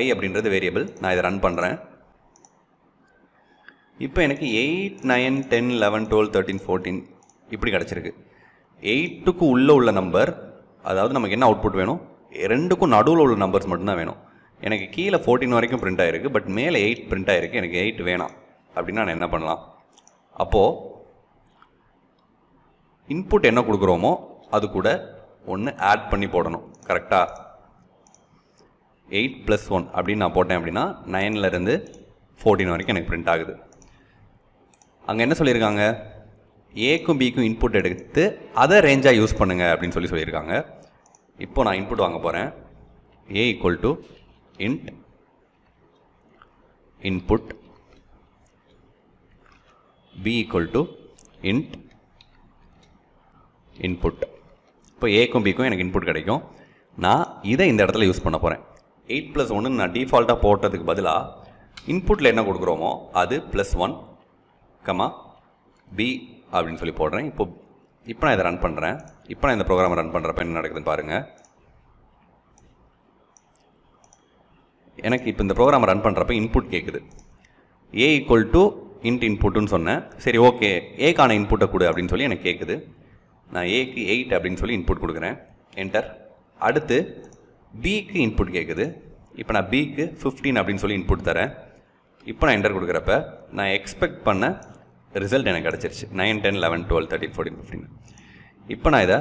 A: i அப்படின்றது வேரியபிள் நான் இதை ரன் பண்ணுறேன் இப்போ எனக்கு eight nine ten eleven twelve thirteen fourteen இப்படி கிடச்சிருக்கு எயிட்டுக்கு உள்ளே உள்ள நம்பர் அதாவது நமக்கு என்ன அவுட்புட் வேணும் ரெண்டுக்கும் நடுவில் உள்ள நம்பர்ஸ் மட்டும்தான் வேணும் எனக்கு கீழே ஃபோர்டீன் வரைக்கும் பிரிண்ட் ஆகிருக்கு பட் மேலே எயிட் பிரிண்ட் ஆகிருக்கு எனக்கு எயிட் வேணாம் அப்படின்னா நான் என்ன பண்ணலாம் அப்போது இன்புட் என்ன கொடுக்குறோமோ அது கூட ஒன்று ஆட் பண்ணி போடணும் கரெக்டாக எயிட் ப்ளஸ் ஒன் அப்படின்னு நான் போட்டேன் அப்படின்னா நைன்லேருந்து ஃபோர்டீன் வரைக்கும் எனக்கு பிரிண்ட் ஆகுது அங்கே என்ன சொல்லியிருக்காங்க ஏக்கும் பிக்கும் இன்புட் எடுத்து அதை ரேஞ்சாக யூஸ் பண்ணுங்கள் அப்படின்னு சொல்லி சொல்லியிருக்காங்க இப்போ நான் இன்புட் வாங்க போகிறேன் ஏ equal to int input b equal to int input இப்போ ஏக்கும் பிக்கும் எனக்கு இன்புட் கிடைக்கும் நான் இதை இந்த இடத்துல யூஸ் பண்ண போகிறேன் எயிட் ப்ளஸ் ஒன்று நான் டிஃபால்ட்டாக போட்டதுக்கு பதிலாக இன்புட்டில் என்ன கொடுக்குறோமோ அது ப்ளஸ் ஒன் கமா பி அப்படின்னு சொல்லி போடுறேன் இப்போ இப்போ நான் இதை ரன் பண்ணுறேன் இப்போ நான் இந்த ப்ரோக்ராமை ரன் பண்ணுறப்ப என்ன நடக்குதுன்னு பாருங்கள் எனக்கு இப்போ இந்த ப்ரோக்ராமை ரன் பண்ணுறப்ப இன்புட் கேட்குது ஏ ஈக்குவல் டு இன்ட் இன்புட்டுன்னு சொன்னேன் சரி ஓகே ஏக்கான இன்புட்டை கொடு அப்படின்னு சொல்லி எனக்கு கேட்குது நான் ஏக்கு எயிட் அப்படின்னு சொல்லி இன்புட் கொடுக்குறேன் என்டர் அடுத்து பிக்கு இன்புட் கேட்குது இப்போ நான் பிக்கு ஃபிஃப்டீன் அப்படின்னு சொல்லி இன்புட் தரேன் இப்போ நான் என்டர் கொடுக்குறப்ப நான் எக்ஸ்பெக்ட் பண்ண ரிசல்ட் எனக்கு கிடச்சிருச்சு nine ten eleven twelve thirteen fourteen fifteen இப்போ நான் இதை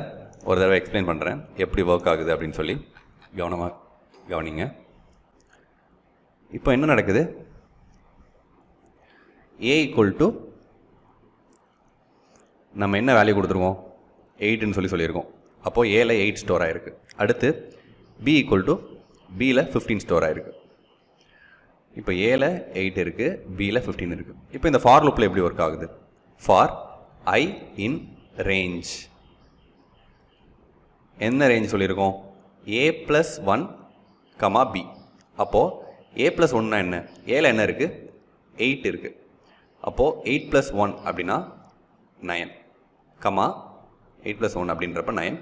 A: ஒரு தடவை எக்ஸ்பிளைன் பண்ணுறேன் எப்படி ஒர்க் ஆகுது அப்படின்னு சொல்லி கவனமாக கவனிங்க இப்போ என்ன நடக்குது ஏ ஈக்குவல் டு நம்ம என்ன வேல்யூ கொடுத்துருவோம் எயிட்னு சொல்லி சொல்லியிருக்கோம் அப்போது ஏல எயிட் ஸ்டோர் ஆகிருக்கு அடுத்து பி ஈக்குவல் டு பியில் ஃபிஃப்டீன் ஸ்டோர் ஆகிருக்கு இப்போ ஏல எயிட் இருக்குது பியில் ஃபிஃப்டீன் இருக்குது இப்போ இந்த ஃபார் லூப்பில் எப்படி ஒர்க் ஆகுது ஃபார் ஐ இன் ரேஞ்ச் என்ன ரேஞ்ச் சொல்லியிருக்கோம் a plus one comma b அப்போது ஏ ப்ளஸ் ஒன்னா என்ன ஏல என்ன இருக்குது எயிட் இருக்குது அப்போது எயிட் ப்ளஸ் ஒன் அப்படின்னா nine comma eight plus one அப்படின்றப்ப நயன்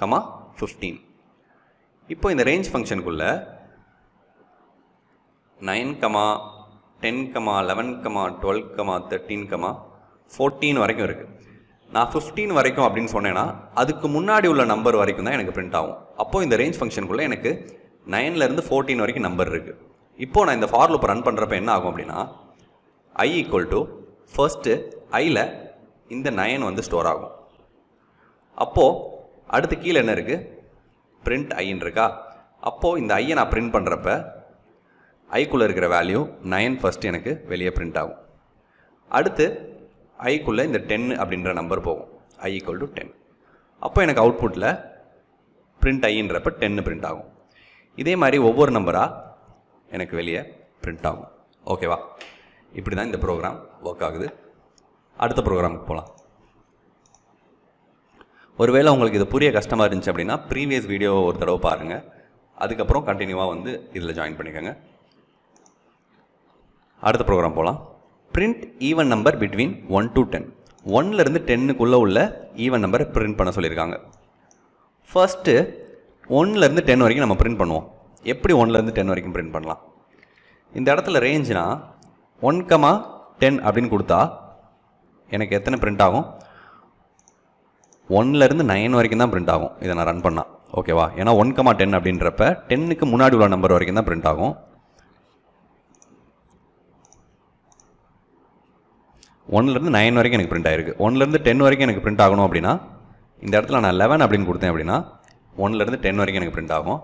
A: கமா ஃபிஃப்டீன் இப்போ இந்த ரேஞ்ச் ஃபங்க்ஷனுக்குள்ள nine comma ten comma eleven comma twelve comma thirteen comma fourteen வரைக்கும் இருக்குது நான் ஃபிஃப்டீன் வரைக்கும் அப்படின்னு சொன்னேன்னா அதுக்கு முன்னாடி உள்ள நம்பர் வரைக்கும் தான் எனக்கு பிரிண்ட் ஆகும் அப்போது இந்த ரேஞ்ச் ஃபங்க்ஷனுக்குள்ளே எனக்கு நைன்லேருந்து ஃபோர்டீன் வரைக்கும் நம்பர் இருக்குது இப்போது நான் இந்த ஃபார் லூப் ரன் பண்ணுறப்ப என்ன ஆகும் அப்படின்னா ஐ ஈக்குவல் டு ஃபர்ஸ்ட்டு ஐயில் இந்த நயன் வந்து ஸ்டோர் ஆகும் அப்போது அடுத்து கீழே என்ன இருக்குது பிரிண்ட் ஐன்னு இருக்கா அப்போது இந்த i நான் பிரிண்ட் i ஐக்குள்ளே இருக்கிற வேல்யூ நயன் first எனக்கு வெளியே பிரிண்ட் ஆகும் அடுத்து ஐக்குள்ளே இந்த 10 அப்படின்ற நம்பர் போகும் i equal டு டென் அப்போ எனக்கு அவுட்புட்டில் பிரிண்ட் ஐன்றப்ப டென்னு பிரிண்ட் ஆகும் இதே மாதிரி ஒவ்வொரு நம்பராக எனக்கு வெளியே பிரிண்ட் ஆகும் ஓகேவா இப்படி தான் இந்த ப்ரோக்ராம் ஒர்க் ஆகுது அடுத்த ப்ரோக்ராமுக்கு போகலாம் ஒருவேளை உங்களுக்கு இது புரிய கஷ்டமாக இருந்துச்சு அப்படின்னா ப்ரீவியஸ் வீடியோ ஒரு தடவை பாருங்கள் அதுக்கப்புறம் கண்டினியூவாக வந்து இதில் ஜாயின் பண்ணிக்கோங்க அடுத்த ப்ரோக்ராம் போகலாம் print even number between one to ten ஒன்லேருந்து டென்னுக்குள்ளே உள்ள ஈவன் நம்பரை பிரிண்ட் பண்ண சொல்லியிருக்காங்க ஃபஸ்ட்டு ஒன்லேருந்து டென் வரைக்கும் நம்ம பிரிண்ட் பண்ணுவோம் எப்படி ஒன்லேருந்து டென் வரைக்கும் பிரிண்ட் பண்ணலாம் இந்த இடத்துல ரேஞ்சுனா ஒன் கமா டென் அப்படின்னு கொடுத்தா எனக்கு எத்தனை பிரிண்ட் ஆகும் ஒன்லேருந்து நைன் வரைக்கும் தான் பிரிண்ட் ஆகும் இதை நான் ரன் பண்ணால் ஓகேவா ஏன்னா ஒன் கமா டென் அப்படின்றப்ப டென்னுக்கு முன்னாடி உள்ள நம்பர் வரைக்கும் தான் பிரிண்ட் ஆகும் ஒன்லேருந்து நைன் வரைக்கும் எனக்கு பிரிண்ட் ஆயிருக்கு ஒன்லேருந்து டென் வரைக்கும் எனக்கு பிரிண்ட் ஆகணும் அப்படின்னா இந்த இடத்துல நான் லெவன் அப்படின்னு கொடுத்தேன் அப்படின்னா ஒன்லேருந்து டென் வரைக்கும் எனக்கு பிரிண்ட் ஆகும்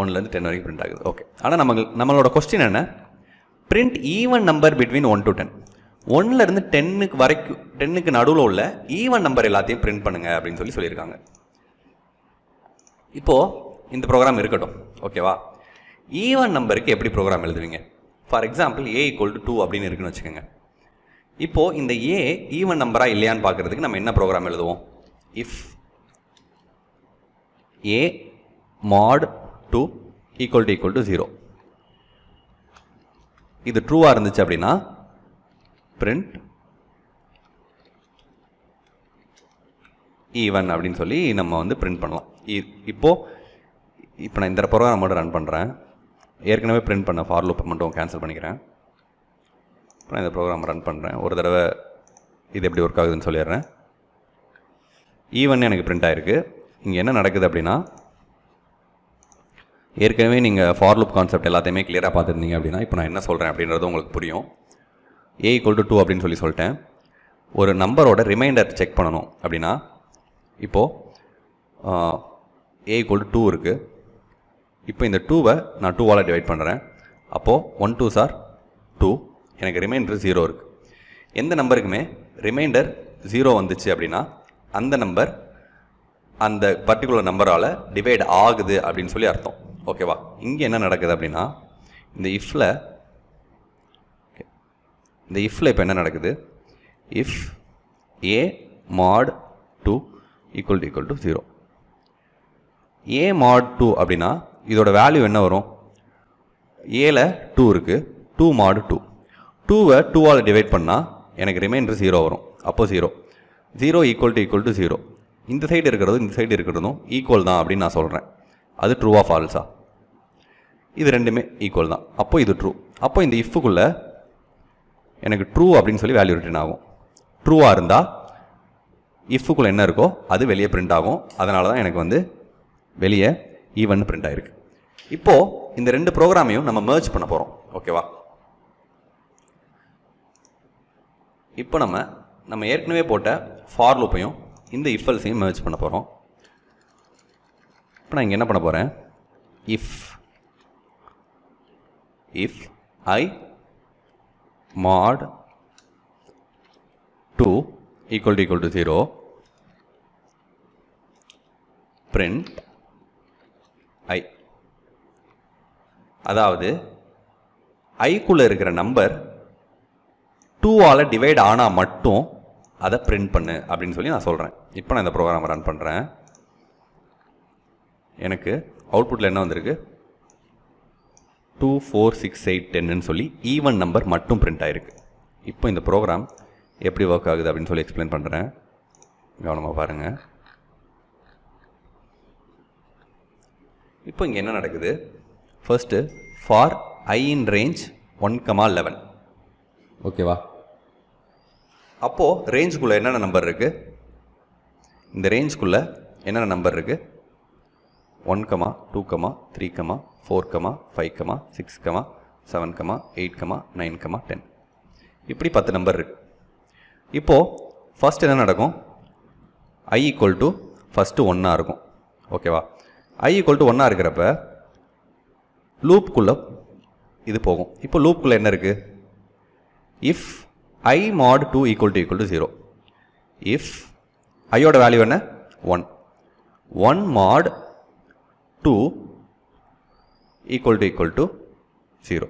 A: ஒன்லேருந்து டென் வரைக்கும் பிரிண்ட் ஆகுது ஓகே ஆனால் நம்ம நம்மளோட கொஸ்டின் என்ன print even number between one to ten இருந்து டென்னுக்கு வரைக்கும் டென்னுக்கு நடுவில் உள்ள ஈவன் நம்பர் எல்லாத்தையும் பிரிண்ட் பண்ணுங்க அப்படின்னு சொல்லி சொல்லியிருக்காங்க இப்போது இந்த ப்ரோக்ராம் இருக்கட்டும் ஓகேவா ஈவன் நம்பருக்கு எப்படி ப்ரோக்ராம் எழுதுவீங்க for example a equal to two அப்படின்னு இருக்குன்னு வச்சுக்கோங்க இப்போது இந்த ஏ ஈவன் நம்பராக இல்லையான்னு பார்க்குறதுக்கு நம்ம என்ன ப்ரோக்ராம் எழுதுவோம் if A mod two equal to equal to zero இது ட்ரூவாக இருந்துச்சு அப்படின்னா பிரிண்ட் ஈவன் அப்படின்னு சொல்லி நம்ம வந்து பிரிண்ட் பண்ணலாம் இப்போது இப்போ நான் இந்த ப்ரோக்ராம் மட்டும் ரன் பண்ணுறேன் ஏற்கனவே பிரிண்ட் பண்ண ஃபார் லூப்பை மட்டும் கேன்சல் பண்ணிக்கிறேன் இப்போ நான் இந்த ப்ரோக்ராம் ரன் பண்ணுறேன் ஒரு தடவை இது எப்படி ஒர்க் ஆகுதுன்னு சொல்லிடுறேன் ஈவன் எனக்கு பிரிண்ட் ஆகிருக்கு இங்கே என்ன நடக்குது அப்படின்னா ஏற்கனவே நீங்கள் ஃபார்லுப் கான்செப்ட் எல்லாத்தையுமே கிளியராக பார்த்துருந்தீங்க அப்படின்னா இப்போ நான் என்ன சொல்கிறேன் அப்படின்றது உங்களுக்கு புரியும் ஏ ஈக்குவல் டு டூ அப்படின்னு சொல்லி சொல்லிட்டேன் ஒரு நம்பரோட ரிமைண்டர் செக் பண்ணணும் அப்படின்னா இப்போது ஏ ஈக்குவல் டு டூ இருக்குது இப்போ இந்த டூவை நான் டூவால் டிவைட் பண்ணுறேன் அப்போது ஒன் டூ சார் டூ எனக்கு ரிமைண்டர் ஜீரோ இருக்குது எந்த நம்பருக்குமே ரிமைண்டர் ஜீரோ வந்துச்சு அப்படின்னா அந்த நம்பர் அந்த பர்டிகுலர் நம்பரால் டிவைட் ஆகுது அப்படின்னு சொல்லி அர்த்தம் ஓகேவா இங்கே என்ன நடக்குது அப்படின்னா இந்த இஃப்பில் இந்த இஃப்பில் இப்போ என்ன நடக்குது if A mod two equal to equal to zero a mod two அப்படின்னா இதோட வேல்யூ என்ன வரும் ஏல டூ இருக்குது டூ மாடு டூ டூவை டூவால் டிவைட் பண்ணால் எனக்கு ரிமைண்டர் ஜீரோ வரும் அப்போது zero zero equal to equal to zero இந்த சைடு இருக்கிறதும் இந்த சைடு இருக்கிறதும் ஈக்குவல் தான் அப்படின்னு நான் சொல்கிறேன் அது ட்ரூவா ஃபால்ஸா இது ரெண்டுமே ஈக்குவல் தான் அப்போ இது ட்ரூ அப்போ இந்த இஃப்புக்குள்ளே எனக்கு ட்ரூ அப்படின்னு சொல்லி வேல்யூ ரிட்டர்ன் ஆகும் ட்ரூவாக இருந்தால் இஃப்புக்குள்ளே என்ன இருக்கோ அது வெளியே பிரிண்ட் ஆகும் அதனால தான் எனக்கு வந்து வெளியே ஈவன் பிரிண்ட் ஆகிருக்கு இப்போது இந்த ரெண்டு ப்ரோக்ராமையும் நம்ம மேர்ஜ் பண்ண போகிறோம் ஓகேவா இப்போ நம்ம நம்ம ஏற்கனவே போட்ட ஃபார் லூப்பையும் இந்த இஃப்எல்ஸையும் மேர்ஜ் பண்ண போகிறோம் இப்போ நான் இங்கே என்ன பண்ண போகிறேன் if if i mod 2 equal to equal to 0 print i அதாவது ஐக்குள்ளே இருக்கிற நம்பர் டூவால் டிவைட் ஆனால் மட்டும் அதை பிரிண்ட் பண்ணு அப்படின்னு சொல்லி நான் சொல்கிறேன் இப்போ நான் இந்த ப்ரோக்ராம் ரன் பண்ணுறேன் எனக்கு அவுட்புட்டில் என்ன வந்திருக்கு டூ ஃபோர் சிக்ஸ் எயிட் டென்னு சொல்லி ஈவன் நம்பர் மட்டும் பிரிண்ட் ஆகிருக்கு இப்போ இந்த ப்ரோக்ராம் எப்படி ஒர்க் ஆகுது அப்படின்னு சொல்லி எக்ஸ்பிளைன் பண்ணுறேன் கவனமாக பாருங்கள் இப்போ இங்கே என்ன நடக்குது first for I in range one comma eleven ஓகேவா அப்போது ரேஞ்சுக்குள்ளே என்னென்ன நம்பர் இருக்குது இந்த ரேஞ்சுக்குள்ளே என்னென்ன நம்பர் இருக்குது one comma two comma three comma four comma five comma six comma seven comma eight comma nine comma ten இப்படி பத்து நம்பர் இருக்குது இப்போது ஃபஸ்ட் என்ன நடக்கும் ஐ ஈக்குவல் டு ஃபஸ்ட்டு ஒன்னாக இருக்கும் ஓகேவா ஐ ஈக்குவல் டு ஒன்னாக இருக்கிறப்ப லூப்புக்குள்ளே இது போகும் இப்போ லூப்குள்ளே என்ன இருக்குது if i mod two equal to equal to zero if ஐயோட வேல்யூ என்ன one one mod two equal to equal to zero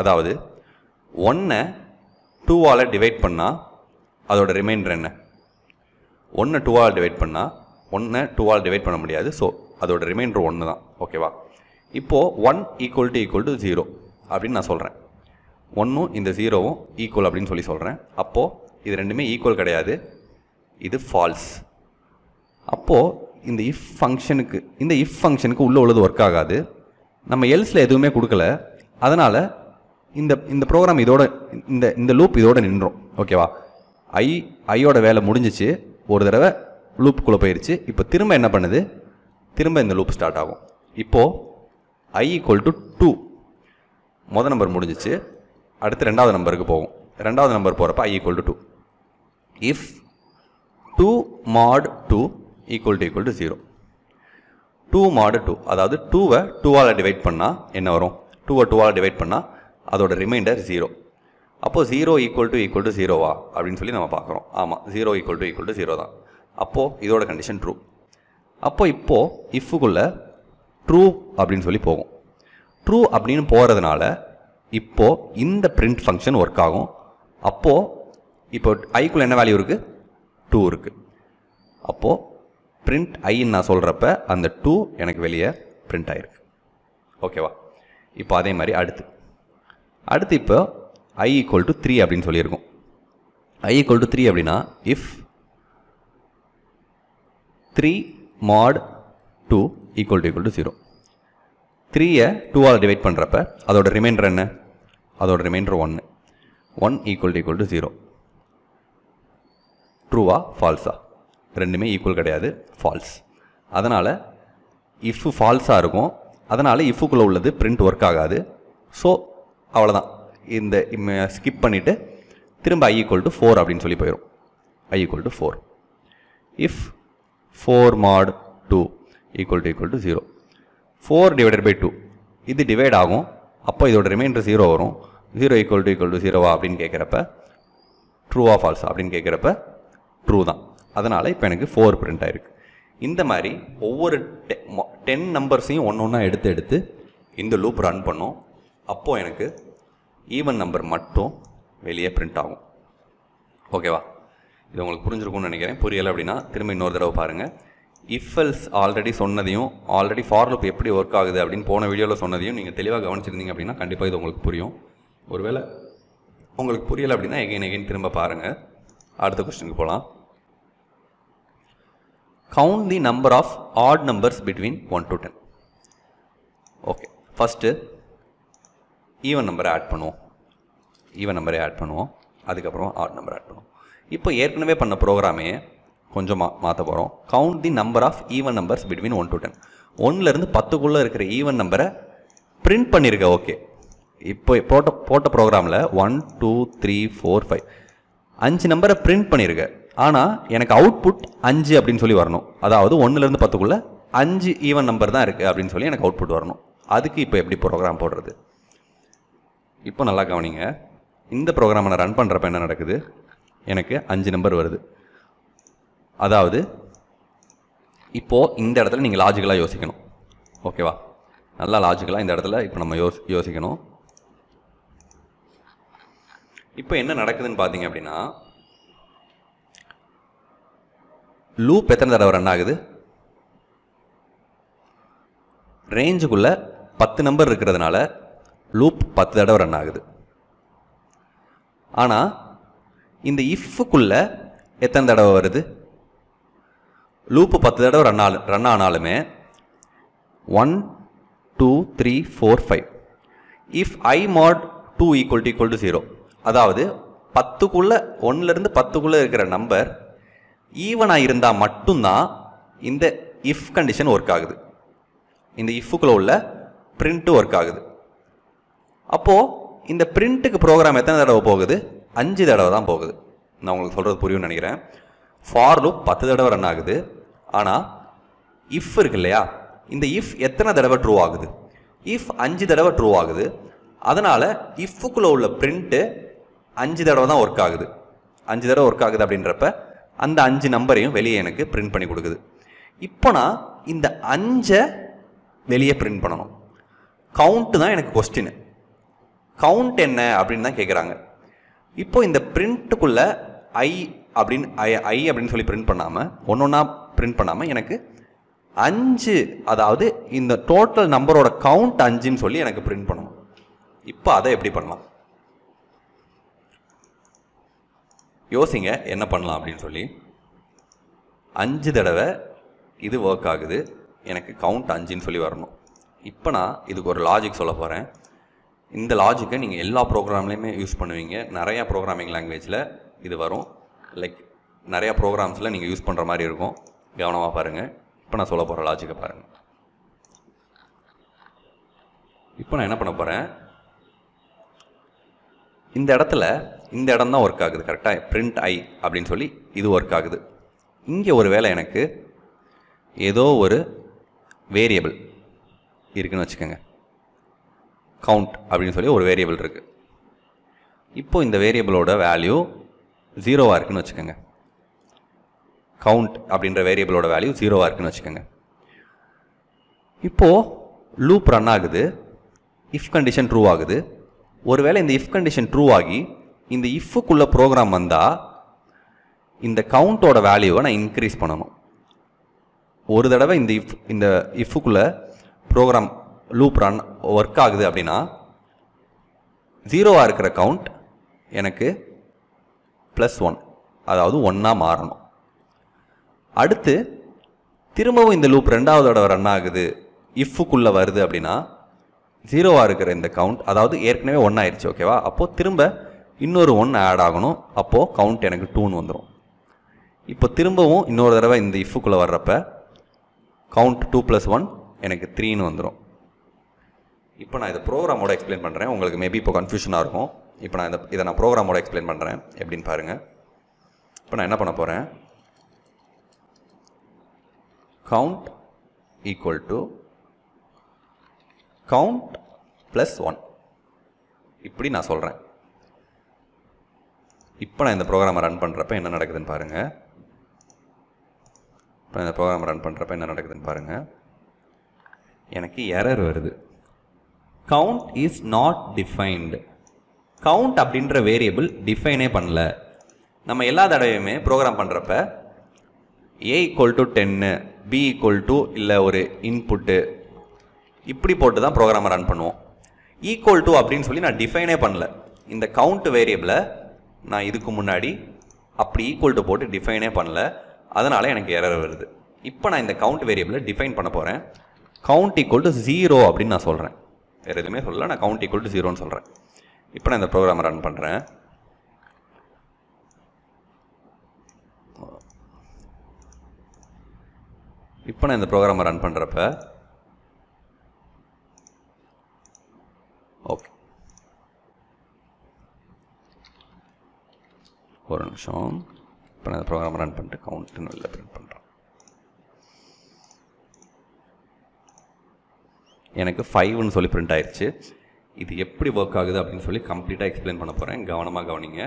A: அதாவது ஒன்றை டூவால் டிவைட் பண்ணால் அதோட ரிமைண்டர் என்ன ஒன்று டூவால் டிவைட் பண்ணால் ஒன்று டூவால் டிவைட் பண்ண முடியாது ஸோ அதோட ரிமைண்டர் ஒன்று தான் ஓகேவா இப்போது one equal to equal to zero அப்படின்னு நான் சொல்கிறேன் ஒன்றும் இந்த ஜீரோவும் ஈக்குவல் அப்படின்னு சொல்லி சொல்கிறேன் அப்போது இது ரெண்டுமே ஈக்குவல் கிடையாது இது ஃபால்ஸ் அப்போது இந்த இஃப் ஃபங்க்ஷனுக்கு இந்த இஃப் ஃபங்க்ஷனுக்கு உள்ளே உள்ளது ஒர்க் ஆகாது நம்ம எல்ஸில் எதுவுமே கொடுக்கல அதனால் இந்த இந்த ப்ரோக்ராம் இதோட இந்த இந்த லூப் இதோட நின்றோம் ஓகேவா ஐ ஐயோட வேலை முடிஞ்சிச்சு ஒரு தடவை லூப்புக்குள்ளே போயிடுச்சு இப்போ திரும்ப என்ன பண்ணுது திரும்ப இந்த லூப் ஸ்டார்ட் ஆகும் இப்போது ஐ ஈக்குவல் டு டூ மொதல் நம்பர் முடிஞ்சிச்சு அடுத்து ரெண்டாவது நம்பருக்கு போகும் ரெண்டாவது நம்பர் போகிறப்ப i equal to two if two mod two equal to equal to zero two mod two அதாவது டூவை டூவால் டிவைட் பண்ணால் என்ன வரும் டூவை டூவால் டிவைட் பண்ணால் அதோட ரிமைண்டர் ஜீரோ அப்போது zero equal to equal to ஜீரோவா அப்படின்னு சொல்லி நம்ம பார்க்குறோம் ஆமாம் zero equal to equal to zero தான் அப்போது இதோட கண்டிஷன் ட்ரூ அப்போது இப்போது இஃப்புக்குள்ளே ட்ரூ அப்படின்னு சொல்லி போகும் ட்ரூ அப்படின்னு போகிறதுனால இப்போது இந்த பிரிண்ட் ஃபங்க்ஷன் ஒர்க் ஆகும் அப்போது இப்போ ஐக்குள்ளே என்ன வேல்யூ இருக்குது டூ இருக்குது அப்போது பிரிண்ட் ஐன்னு நான் சொல்கிறப்ப அந்த டூ எனக்கு வெளியே பிரிண்ட் ஆகிருக்கு ஓகேவா இப்போ அதே மாதிரி அடுத்து அடுத்து இப்போ ஐ ஈக்குவல் டு த்ரீ அப்படின்னு சொல்லியிருக்கோம் ஐ ஈக்குவல் டு த்ரீ அப்படின்னா if three mod two equal to equal to zero த்ரீயை டூவால் டிவைட் பண்ணுறப்ப அதோட ரிமைண்டர் என்ன அதோட ரிமைண்டர் ஒன்று one equal to equal to zero ட்ரூவா ஃபால்ஸா ரெண்டுமே ஈக்குவல் கிடையாது ஃபால்ஸ் அதனால் இஃபு ஃபால்ஸாக இருக்கும் அதனால் இஃப்புக்குள்ளே உள்ளது பிரிண்ட் ஒர்க் ஆகாது ஸோ அவ்வளோதான் இந்த ஸ்கிப் பண்ணிவிட்டு திரும்ப ஐ ஈக்குவல் டு ஃபோர் அப்படின்னு சொல்லி போயிடும் i equal to four if four mod two equal to equal to zero four divided by two இது டிவைட் ஆகும் அப்போ இதோட ரிமைண்டர் ஜீரோ வரும் zero equal to equal to ஜீரோவா அப்படின்னு கேட்குறப்ப ட்ரூவா ஃபால்ஸ் அப்படின்னு கேட்குறப்ப ட்ரூ தான் அதனால் இப்போ எனக்கு ஃபோர் பிரிண்ட் ஆகிருக்கு இந்த மாதிரி ஒவ்வொரு டென் நம்பர்ஸையும் ஒன்று ஒன்றா எடுத்து எடுத்து இந்த லூப் ரன் பண்ணோம் அப்போது எனக்கு ஈவன் நம்பர் மட்டும் வெளியே பிரிண்ட் ஆகும் ஓகேவா இது உங்களுக்கு புரிஞ்சிருக்கும்னு நினைக்கிறேன் புரியலை அப்படின்னா திரும்ப இன்னொரு தடவை பாருங்கள் இஃபல்ஸ் ஆல்ரெடி சொன்னதையும் ஆல்ரெடி ஃபார் லூப் எப்படி ஒர்க் ஆகுது அப்படின்னு போன வீடியோவில் சொன்னதையும் நீங்கள் தெளிவாக கவனிச்சிருந்தீங்க அப்படின்னா கண்டிப்பாக இது உங்களுக்கு புரியும் ஒருவேளை உங்களுக்கு புரியலை அப்படின்னா எகைன் எகைன் திரும்ப பாருங்கள் அடுத்த கொஸ்டினுக்கு போகலாம் count the number of odd numbers between 1 to 10 okay first even நம்பரை ஆட் பண்ணுவோம் ஈவன் நம்பரை ஆட் பண்ணுவோம் அதுக்கப்புறம் ஆட் நம்பர் ஆட் பண்ணுவோம் இப்போ ஏற்கனவே பண்ண ப்ரோக்ராமே கொஞ்சம் மா மாற்ற போகிறோம் count the number of even numbers between one to ten ஒன்லேருந்து பத்துக்குள்ளே இருக்கிற ஈவன் நம்பரை பிரிண்ட் பண்ணியிருக்க ஓகே இப்போ போட்ட போட்ட ப்ரோக்ராமில் one two three four five அஞ்சு நம்பரை பிரிண்ட் பண்ணியிருக்க ஆனால் எனக்கு அவுட்புட் அஞ்சு அப்படின்னு சொல்லி வரணும் அதாவது ஒன்றுலேருந்து பத்துக்குள்ளே அஞ்சு ஈவன் நம்பர் தான் இருக்குது அப்படின்னு சொல்லி எனக்கு அவுட்புட் வரணும் அதுக்கு இப்போ எப்படி ப்ரோக்ராம் போடுறது இப்போ நல்லா கவனிங்க இந்த ப்ரோக்ராமை நான் ரன் பண்ணுறப்ப என்ன நடக்குது எனக்கு அஞ்சு நம்பர் வருது அதாவது இப்போது இந்த இடத்துல நீங்கள் லாஜிக்கலாக யோசிக்கணும் ஓகேவா நல்லா லாஜிக்கலாக இந்த இடத்துல இப்போ நம்ம யோசி யோசிக்கணும் இப்போ என்ன நடக்குதுன்னு பார்த்தீங்க அப்படின்னா லூப் எத்தனை தடவை ரன் ஆகுது ரேஞ்சுக்குள்ளே பத்து நம்பர் இருக்கிறதுனால லூப் பத்து தடவை ரன் ஆகுது ஆனால் இந்த இஃப்புக்குள்ள எத்தனை தடவை வருது லூப்பு பத்து தடவை ரன் ஆ ரன் ஆனாலுமே one two three four five if i mod two equal to equal to zero அதாவது பத்துக்குள்ளே ஒன்னுலேருந்து பத்துக்குள்ளே இருக்கிற நம்பர் ஈவனாக இருந்தால் மட்டும்தான் இந்த இஃப் கண்டிஷன் ஒர்க் ஆகுது இந்த இஃப்புக்குள்ளே உள்ள பிரிண்ட்டு ஒர்க் ஆகுது அப்போது இந்த பிரிண்ட்டுக்கு ப்ரோக்ராம் எத்தனை தடவை போகுது அஞ்சு தடவை தான் போகுது நான் உங்களுக்கு சொல்கிறது புரியும்னு நினைக்கிறேன் ஃபார் பத்து தடவை ரன் ஆகுது ஆனால் இஃப் இருக்கு இல்லையா இந்த இஃப் எத்தனை தடவை ட்ரூ ஆகுது இஃப் அஞ்சு தடவை ட்ரூ ஆகுது அதனால் இஃப்புக்குள்ளே உள்ள பிரிண்ட்டு அஞ்சு தடவை தான் ஒர்க் ஆகுது அஞ்சு தடவை ஒர்க் ஆகுது அப்படின்றப்ப அந்த அஞ்சு நம்பரையும் வெளியே எனக்கு பிரிண்ட் பண்ணி கொடுக்குது இப்போ நான் இந்த அஞ்சை வெளியே பிரிண்ட் பண்ணணும் கவுண்ட்டு தான் எனக்கு கொஸ்டின் கவுண்ட் என்ன அப்படின்னு தான் கேட்குறாங்க இப்போ இந்த பிரிண்ட்டுக்குள்ள ஐ அப்படின்னு ஐ ஐ அப்படின்னு சொல்லி பிரிண்ட் பண்ணாமல் ஒன்று ஒன்றா பிரிண்ட் பண்ணாமல் எனக்கு அஞ்சு அதாவது இந்த டோட்டல் நம்பரோட கவுண்ட் அஞ்சுன்னு சொல்லி எனக்கு பிரிண்ட் பண்ணணும் இப்போ அதை எப்படி பண்ணலாம் யோசிங்க என்ன பண்ணலாம் அப்படின்னு சொல்லி அஞ்சு தடவை இது ஒர்க் ஆகுது எனக்கு கவுண்ட் அஞ்சுன்னு சொல்லி வரணும் இப்போ நான் இதுக்கு ஒரு லாஜிக் சொல்ல போகிறேன் இந்த லாஜிக்கை நீங்கள் எல்லா ப்ரோக்ராம்லேயுமே யூஸ் பண்ணுவீங்க நிறையா ப்ரோக்ராமிங் லாங்குவேஜில் இது வரும் லைக் நிறையா ப்ரோக்ராம்ஸில் நீங்கள் யூஸ் பண்ணுற மாதிரி இருக்கும் கவனமாக பாருங்கள் இப்போ நான் சொல்ல போகிற லாஜிக்கை பாருங்கள் இப்போ நான் என்ன பண்ண போகிறேன் இந்த இடத்துல இந்த இடம் தான் ஒர்க் ஆகுது கரெக்டாக பிரிண்ட் ஐ அப்படின்னு சொல்லி இது ஒர்க் ஆகுது இங்கே ஒரு வேலை எனக்கு ஏதோ ஒரு வேரியபிள் இருக்குன்னு வச்சுக்கோங்க கவுண்ட் அப்படின்னு சொல்லி ஒரு வேரியபிள் இருக்குது இப்போது இந்த வேரியபிளோட வேல்யூ ஜீரோவாக இருக்குன்னு வச்சுக்கோங்க கவுண்ட் அப்படின்ற வேரியபிளோட வேல்யூ ஜீரோவாக இருக்குன்னு வச்சுக்கோங்க இப்போது லூப் ரன் ஆகுது இஃப் கண்டிஷன் ட்ரூ ஆகுது ஒருவேளை இந்த இஃப் கண்டிஷன் ட்ரூ ஆகி இந்த இஃப்புக்குள்ளே ப்ரோக்ராம் வந்தால் இந்த கவுண்டோட வேல்யூவை நான் இன்க்ரீஸ் பண்ணணும் ஒரு தடவை இந்த இஃப் இந்த இஃப்புக்குள்ளே ப்ரோக்ராம் லூப் ரன் ஒர்க் ஆகுது அப்படின்னா ஜீரோவாக இருக்கிற கவுண்ட் எனக்கு ப்ளஸ் ஒன் அதாவது ஒன்னாக மாறணும் அடுத்து திரும்பவும் இந்த லூப் ரெண்டாவது தடவை ரன் ஆகுது இஃபுக்குள்ளே வருது அப்படின்னா ஜீரோவாக இருக்கிற இந்த கவுண்ட் அதாவது ஏற்கனவே ஒன்றாயிருச்சு ஓகேவா அப்போது திரும்ப இன்னொரு ஒன் ஆட் ஆகணும் அப்போது கவுண்ட் எனக்கு டூன்னு வந்துடும் இப்போ திரும்பவும் இன்னொரு தடவை இந்த இஃப்புக்குள்ளே வர்றப்ப கவுண்ட் டூ ப்ளஸ் ஒன் எனக்கு த்ரீன்னு வந்துடும் இப்போ நான் இதை ப்ரோக்ராமோட எக்ஸ்பிளைன் பண்ணுறேன் உங்களுக்கு மேபி இப்போ கன்ஃபியூஷனாக இருக்கும் இப்போ நான் இந்த இதை நான் ப்ரோக்ராமோட எக்ஸ்பிளைன் பண்ணுறேன் எப்படின்னு பாருங்கள் இப்போ நான் என்ன பண்ண போகிறேன் count equal to count plus one இப்படி நான் சொல்கிறேன் இப்போ நான் இந்த ப்ரோக்ராமை ரன் பண்ணுறப்ப என்ன நடக்குதுன்னு பாருங்கள் இப்போ இந்த ப்ரோக்ராம் ரன் பண்ணுறப்ப என்ன நடக்குதுன்னு பாருங்கள் எனக்கு எரர் வருது count is not defined count அப்படின்ற வேரியபிள் டிஃபைனே பண்ணல நம்ம எல்லா தடவையுமே ப்ரோக்ராம் பண்ணுறப்ப ஏ ஈக்குவல் டு டென்னு பி ஈக்குவல் டு இல்லை ஒரு இன்புட்டு இப்படி போட்டு தான் ப்ரோக்ராமை ரன் பண்ணுவோம் ஈக்குவல் டு அப்படின்னு சொல்லி நான் டிஃபைனே பண்ணல இந்த கவுண்ட் வேரியபிளை நான் இதுக்கு முன்னாடி அப்படி ஈக்குவல் டு போட்டு டிஃபைனே பண்ணல அதனால் எனக்கு எரர் வருது இப்போ நான் இந்த கவுண்ட் வேரியபிளை டிஃபைன் பண்ண போகிறேன் கவுண்ட் ஈக்குவல் டு ஜீரோ அப்படின்னு நான் சொல்கிறேன் வேறு எதுவுமே சொல்லலை நான் கவுண்ட் ஈக்குவல் டு ஜீரோன்னு சொல்கிறேன் இப்போ நான் இந்த ப்ரோக்ராம் ரன் பண்ணுறேன் இப்போ நான் இந்த ப்ரோக்ராமை ரன் பண்ணுறப்ப ஒரு நிமிஷம் இப்போ நான் ப்ரோக்ராம் ரன் பண்ணிட்டு கவுண்ட்டுன்னு நல்ல பிரிண்ட் பண்ணுறேன் எனக்கு ஃபைவ்னு சொல்லி பிரிண்ட் ஆயிடுச்சு இது எப்படி ஒர்க் ஆகுது அப்படின்னு சொல்லி கம்ப்ளீட்டாக எக்ஸ்பிளைன் பண்ண போகிறேன் கவனமாக கவனிங்க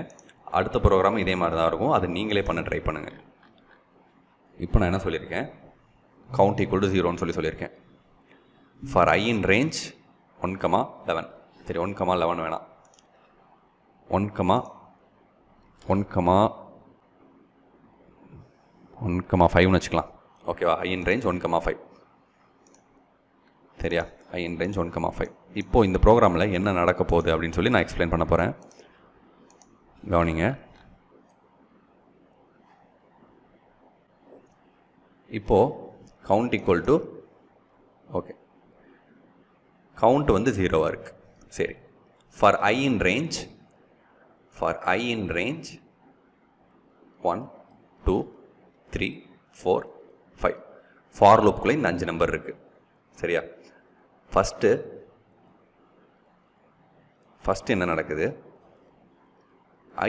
A: அடுத்த ப்ரோக்ராம் இதே மாதிரி தான் இருக்கும் அதை நீங்களே பண்ண ட்ரை பண்ணுங்கள் இப்போ நான் என்ன சொல்லியிருக்கேன் கவுண்ட் ஈக்குவல் டு ஜீரோன்னு சொல்லி சொல்லியிருக்கேன் for I in range one comma eleven சரி ஒன் கமா லெவன் வேணாம் one comma one comma one comma ஃபைவ்னு வச்சுக்கலாம் ஓகேவா i in range one comma five சரியா i in range one comma five இப்போது இந்த ப்ரோக்ராமில் என்ன நடக்க போகுது அப்படின்னு சொல்லி நான் எக்ஸ்பிளைன் பண்ண போகிறேன் கவனிங்க இப்போது count equal to okay count வந்து ஜீரோவாக இருக்குது சரி for I in range for I in range one two three four five for லூப்குள்ளே இந்த அஞ்சு நம்பர் இருக்குது சரியா ஃபஸ்ட்டு ஃபஸ்ட்டு என்ன நடக்குது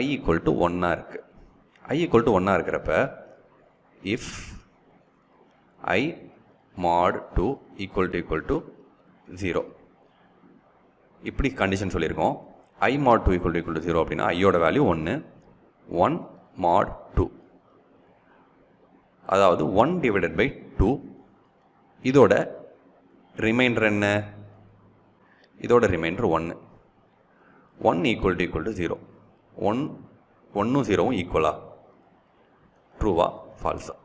A: ஐ ஈக்குவல் டு ஒன்னாக இருக்குது ஐ ஈக்குவல் டு ஒன்னாக இருக்கிறப்ப if i mod two equal to equal to zero இப்படி கண்டிஷன் சொல்லியிருக்கோம் i mod two equal equal to zero அப்படின்னா ஐயோட வேல்யூ ஒன்று ஒன் மாட் டூ அதாவது ஒன் டிவைடட் பை டூ இதோட ரிமைண்டர் என்ன இதோட ரிமைண்டர் ஒன்று one equal to equal to zero one ஒன்றும் ஜீரோவும் ஈக்குவலா ட்ரூவா ஃபால்ஸா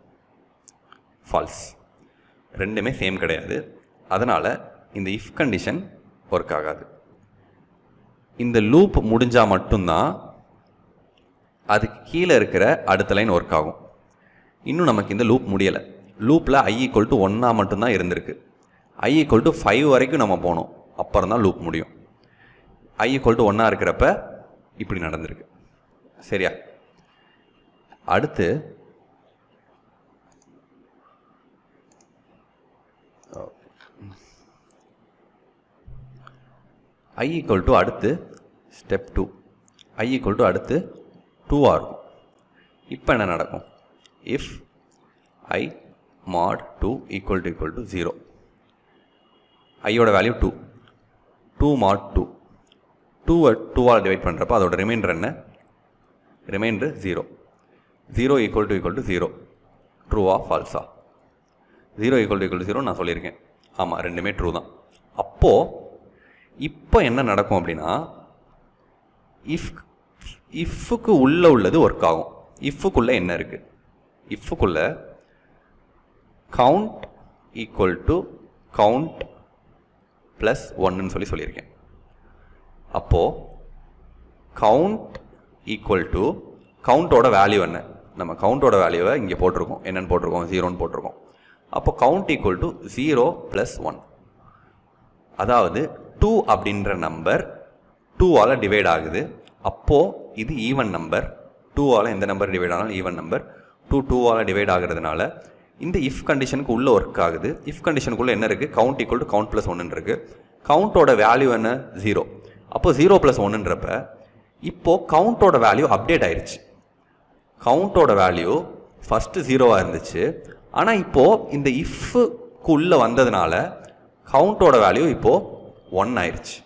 A: ஃபால்ஸ் ரெண்டுமே சேம் கிடையாது அதனால் இந்த இஃப் கண்டிஷன் ஒர்க் ஆகாது இந்த லூப் முடிஞ்சால் மட்டும்தான் அதுக்கு கீழே இருக்கிற அடுத்த லைன் ஒர்க் ஆகும் இன்னும் நமக்கு இந்த லூப் முடியலை லூப்பில் ஐ ஈக்குவல் டு ஒன்னாக மட்டும்தான் இருந்திருக்கு ஐ ஈக்குவல் டு ஃபைவ் வரைக்கும் நம்ம போனோம் அப்புறம் தான் லூப் முடியும் ஐ ஈக்குவல் டு ஒன்னாக இருக்கிறப்ப இப்படி நடந்திருக்கு சரியா அடுத்து ஐ ஈக்குவல் டு அடுத்து step two i equal to அடுத்து டூ ஆர் இப்போ என்ன நடக்கும் if i mod two equal to equal to zero ஐயோட value two two mod two two டூவால் டிவைட் பண்ணுறப்போ அதோட ரிமைண்டர் என்ன remainder zero zero equal to equal to zero ட்ரூவா ஃபால்ஸா zero equal to equal to zero நான் சொல்லியிருக்கேன் ஆமாம் ரெண்டுமே ட்ரூ தான் அப்போது இப்போ என்ன நடக்கும் அப்படின்னா இஃப் இஃப்புக்கு உள்ளே உள்ளது ஒர்க் ஆகும் இஃப்புக்குள்ளே என்ன இருக்குது இஃப்புக்குள்ளே count equal to count plus ஒன்னு சொல்லி சொல்லியிருக்கேன் அப்போது கவுண்ட் ஈக்குவல் டு கவுண்ட்டோட வேல்யூ என்ன நம்ம கவுண்டோட வேல்யூவை இங்கே போட்டிருக்கோம் என்னென்னு போட்டிருக்கோம் ஜீரோன்னு போட்டிருக்கோம் அப்போ count equal to zero plus one அதாவது டூ அப்படின்ற நம்பர் டூவால் டிவைட் ஆகுது அப்போது இது ஈவன் நம்பர் டூவால் எந்த நம்பர் டிவைட் ஆனாலும் ஈவன் நம்பர் டூ டூவால் டிவைட் ஆகிறதுனால இந்த இஃப் கண்டிஷனுக்கு உள்ளே ஒர்க் ஆகுது இஃப் கண்டிஷனுக்குள்ளே என்ன இருக்குது count equal to count plus ஒன்றுன்னு இருக்குது கவுண்ட்டோட வேல்யூ என்ன ஜீரோ அப்போது ஜீரோ ப்ளஸ் ஒன்றுன்றப்ப இப்போது கவுண்ட்டோட வேல்யூ அப்டேட் ஆயிடுச்சு கவுண்ட்டோட வேல்யூ ஃபஸ்ட்டு ஜீரோவாக இருந்துச்சு ஆனால் இப்போது இந்த உள்ளே வந்ததுனால கவுண்ட்டோட வேல்யூ இப்போது ஒன் ஆயிடுச்சு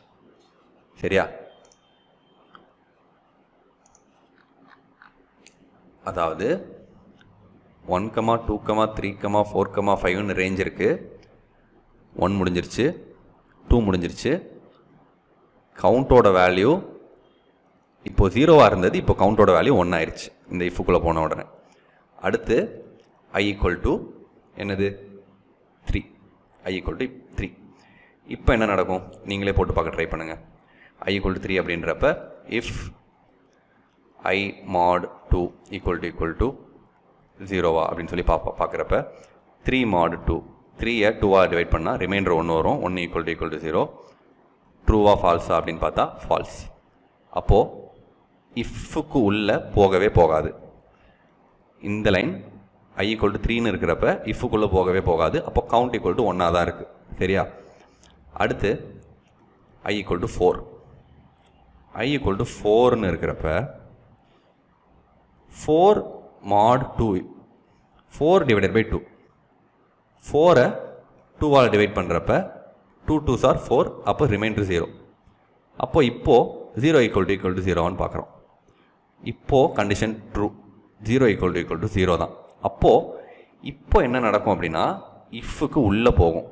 A: சரியா அதாவது one comma two comma three comma four comma ஃபைவ்னு ரேஞ்ச் இருக்குது ஒன் முடிஞ்சிருச்சு டூ முடிஞ்சிருச்சு கவுண்டோட வேல்யூ இப்போ ஜீரோவாக இருந்தது இப்போ கவுண்டோட வேல்யூ ஒன் ஆயிடுச்சு இந்த இஃபுக்குள்ளே போன உடனே அடுத்து ஐ ஈக்குவல் டு என்னது த்ரீ ஐ ஈக்குவல் டு இப்போ என்ன நடக்கும் நீங்களே போட்டு பார்க்க ட்ரை பண்ணுங்கள் ஐ ஈக்குவல் டு த்ரீ அப்படின்றப்ப if i mod two equal to equal to ஜீரோவா அப்படின்னு சொல்லி பார்ப்போம் பார்க்குறப்ப த்ரீ மாடு டூ த்ரீயை டூவாக டிவைட் பண்ணால் ரிமைண்டர் ஒன்று வரும் ஒன்று equal to equal to zero ட்ரூவா ஃபால்ஸா அப்படின்னு பார்த்தா ஃபால்ஸ் அப்போது இஃப்புக்கு உள்ளே போகவே போகாது இந்த லைன் ஐ ஈக்குவல் டு த்ரீன்னு இருக்கிறப்ப இஃப்புக்குள்ளே போகவே போகாது அப்போ கவுண்ட் ஈக்குவல் டு ஒன்னாக தான் இருக்குது சரியா அடுத்து ஐ equal to four i equal to ஃபோர்னு இருக்கிறப்ப four mod two four divided by two ஃபோரை டூவால் டிவைட் பண்ணுறப்ப டூ டூ சார் ஃபோர் அப்போ ரிமைண்டர் ஜீரோ அப்போது இப்போது zero equal to equal to ஜீரோன்னு பார்க்குறோம் இப்போது condition true zero equal to equal to zero தான் அப்போது இப்போ என்ன நடக்கும் அப்படின்னா இஃப்புக்கு உள்ளே போகும்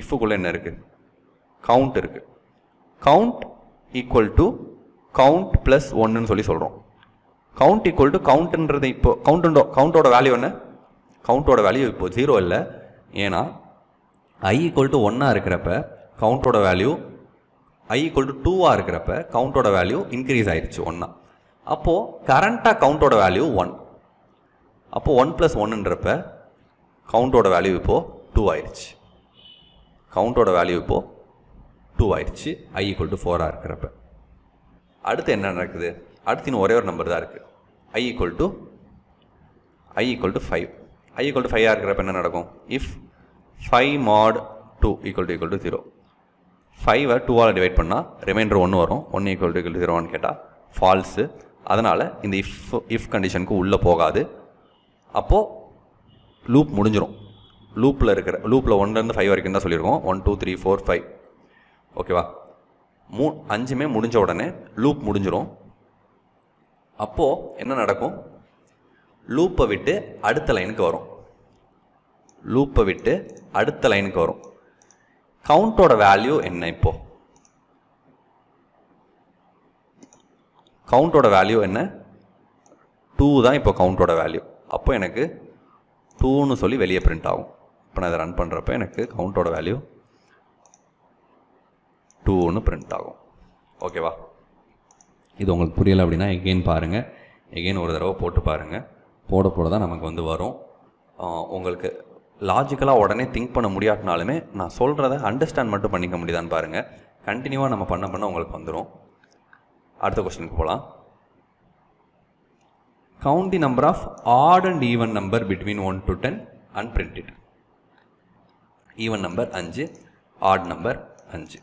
A: இஃப்புக்குள்ளே என்ன இருக்குது கவுண்ட் இருக்குது count equal to count plus ஒன்றுன்னு சொல்லி சொல்கிறோம் கவுண்ட் ஈக்குவல் டு கவுண்ட்ன்றது இப்போ கவுண்ட் கவுண்டோட வேல்யூ என்ன கவுண்டோட வேல்யூ இப்போ ஜீரோ இல்லை ஏன்னா ஐ ஈக்குவல் டு ஒன்னாக இருக்கிறப்ப கவுண்டோட வேல்யூ ஐ ஈக்குவல் டு டூவாக இருக்கிறப்ப கவுண்டோட வேல்யூ இன்க்ரீஸ் ஆயிடுச்சு ஒன்னா அப்போது கரண்ட்டாக கவுண்டோட வேல்யூ ஒன் அப்போது ஒன் ப்ளஸ் ஒன்னுன்றப்ப கவுண்டோட வேல்யூ இப்போது டூ ஆயிடுச்சு கவுண்டோட வேல்யூ இப்போது டூ ஆயிடுச்சு ஐ ஈக்குவல் டு ஃபோராக இருக்கிறப்ப அடுத்து என்ன நடக்குது அடுத்து இன்னும் ஒரே ஒரு நம்பர் தான் இருக்குது i equal to i equal to five i equal to ஃபைவாக இருக்கிறப்ப என்ன நடக்கும் if five mod two equal to equal to zero ஃபைவை டூவால் டிவைட் பண்ணால் ரிமைண்டர் ஒன்று வரும் ஒன்று ஈக்குவல் டு ஈக்குவல் டு ஜீரோன்னு கேட்டால் ஃபால்ஸு அதனால் இந்த இஃப் இஃப் கண்டிஷனுக்கு உள்ளே போகாது அப்போது லூப் முடிஞ்சிடும் லூப்பில் இருக்கிற லூப்பில் ஒன்லேருந்து ஃபைவ் வரைக்கும் தான் சொல்லியிருக்கோம் one two three four five ஓகேவா மூ அஞ்சுமே முடிஞ்ச உடனே லூப் முடிஞ்சிடும் அப்போது என்ன நடக்கும் லூப்பை விட்டு அடுத்த லைனுக்கு வரும் லூப்பை விட்டு அடுத்த லைனுக்கு வரும் கவுண்டோட வேல்யூ என்ன இப்போது கவுண்டோட வேல்யூ என்ன டூ தான் இப்போ கவுண்டோட வேல்யூ அப்போ எனக்கு டூன்னு சொல்லி வெளியே பிரிண்ட் ஆகும் இப்போ நான் இதை ரன் பண்ணுறப்ப எனக்கு கவுண்டோட வேல்யூ டூ ஒன்று பிரிண்ட் ஆகும் ஓகேவா இது உங்களுக்கு புரியலை அப்படின்னா எகெயின் பாருங்கள் எகெயின் ஒரு தடவை போட்டு பாருங்கள் போட போட தான் நமக்கு வந்து வரும் உங்களுக்கு லாஜிக்கலாக உடனே திங்க் பண்ண முடியாட்டினாலுமே நான் சொல்கிறத அண்டர்ஸ்டாண்ட் மட்டும் பண்ணிக்க முடியுதான்னு பாருங்கள் கண்டினியூவாக நம்ம பண்ண பண்ண உங்களுக்கு வந்துடும் அடுத்த கொஸ்டினுக்கு போகலாம் count the number of odd and even number between one to ten and print even number அஞ்சு ஆட் நம்பர் அஞ்சு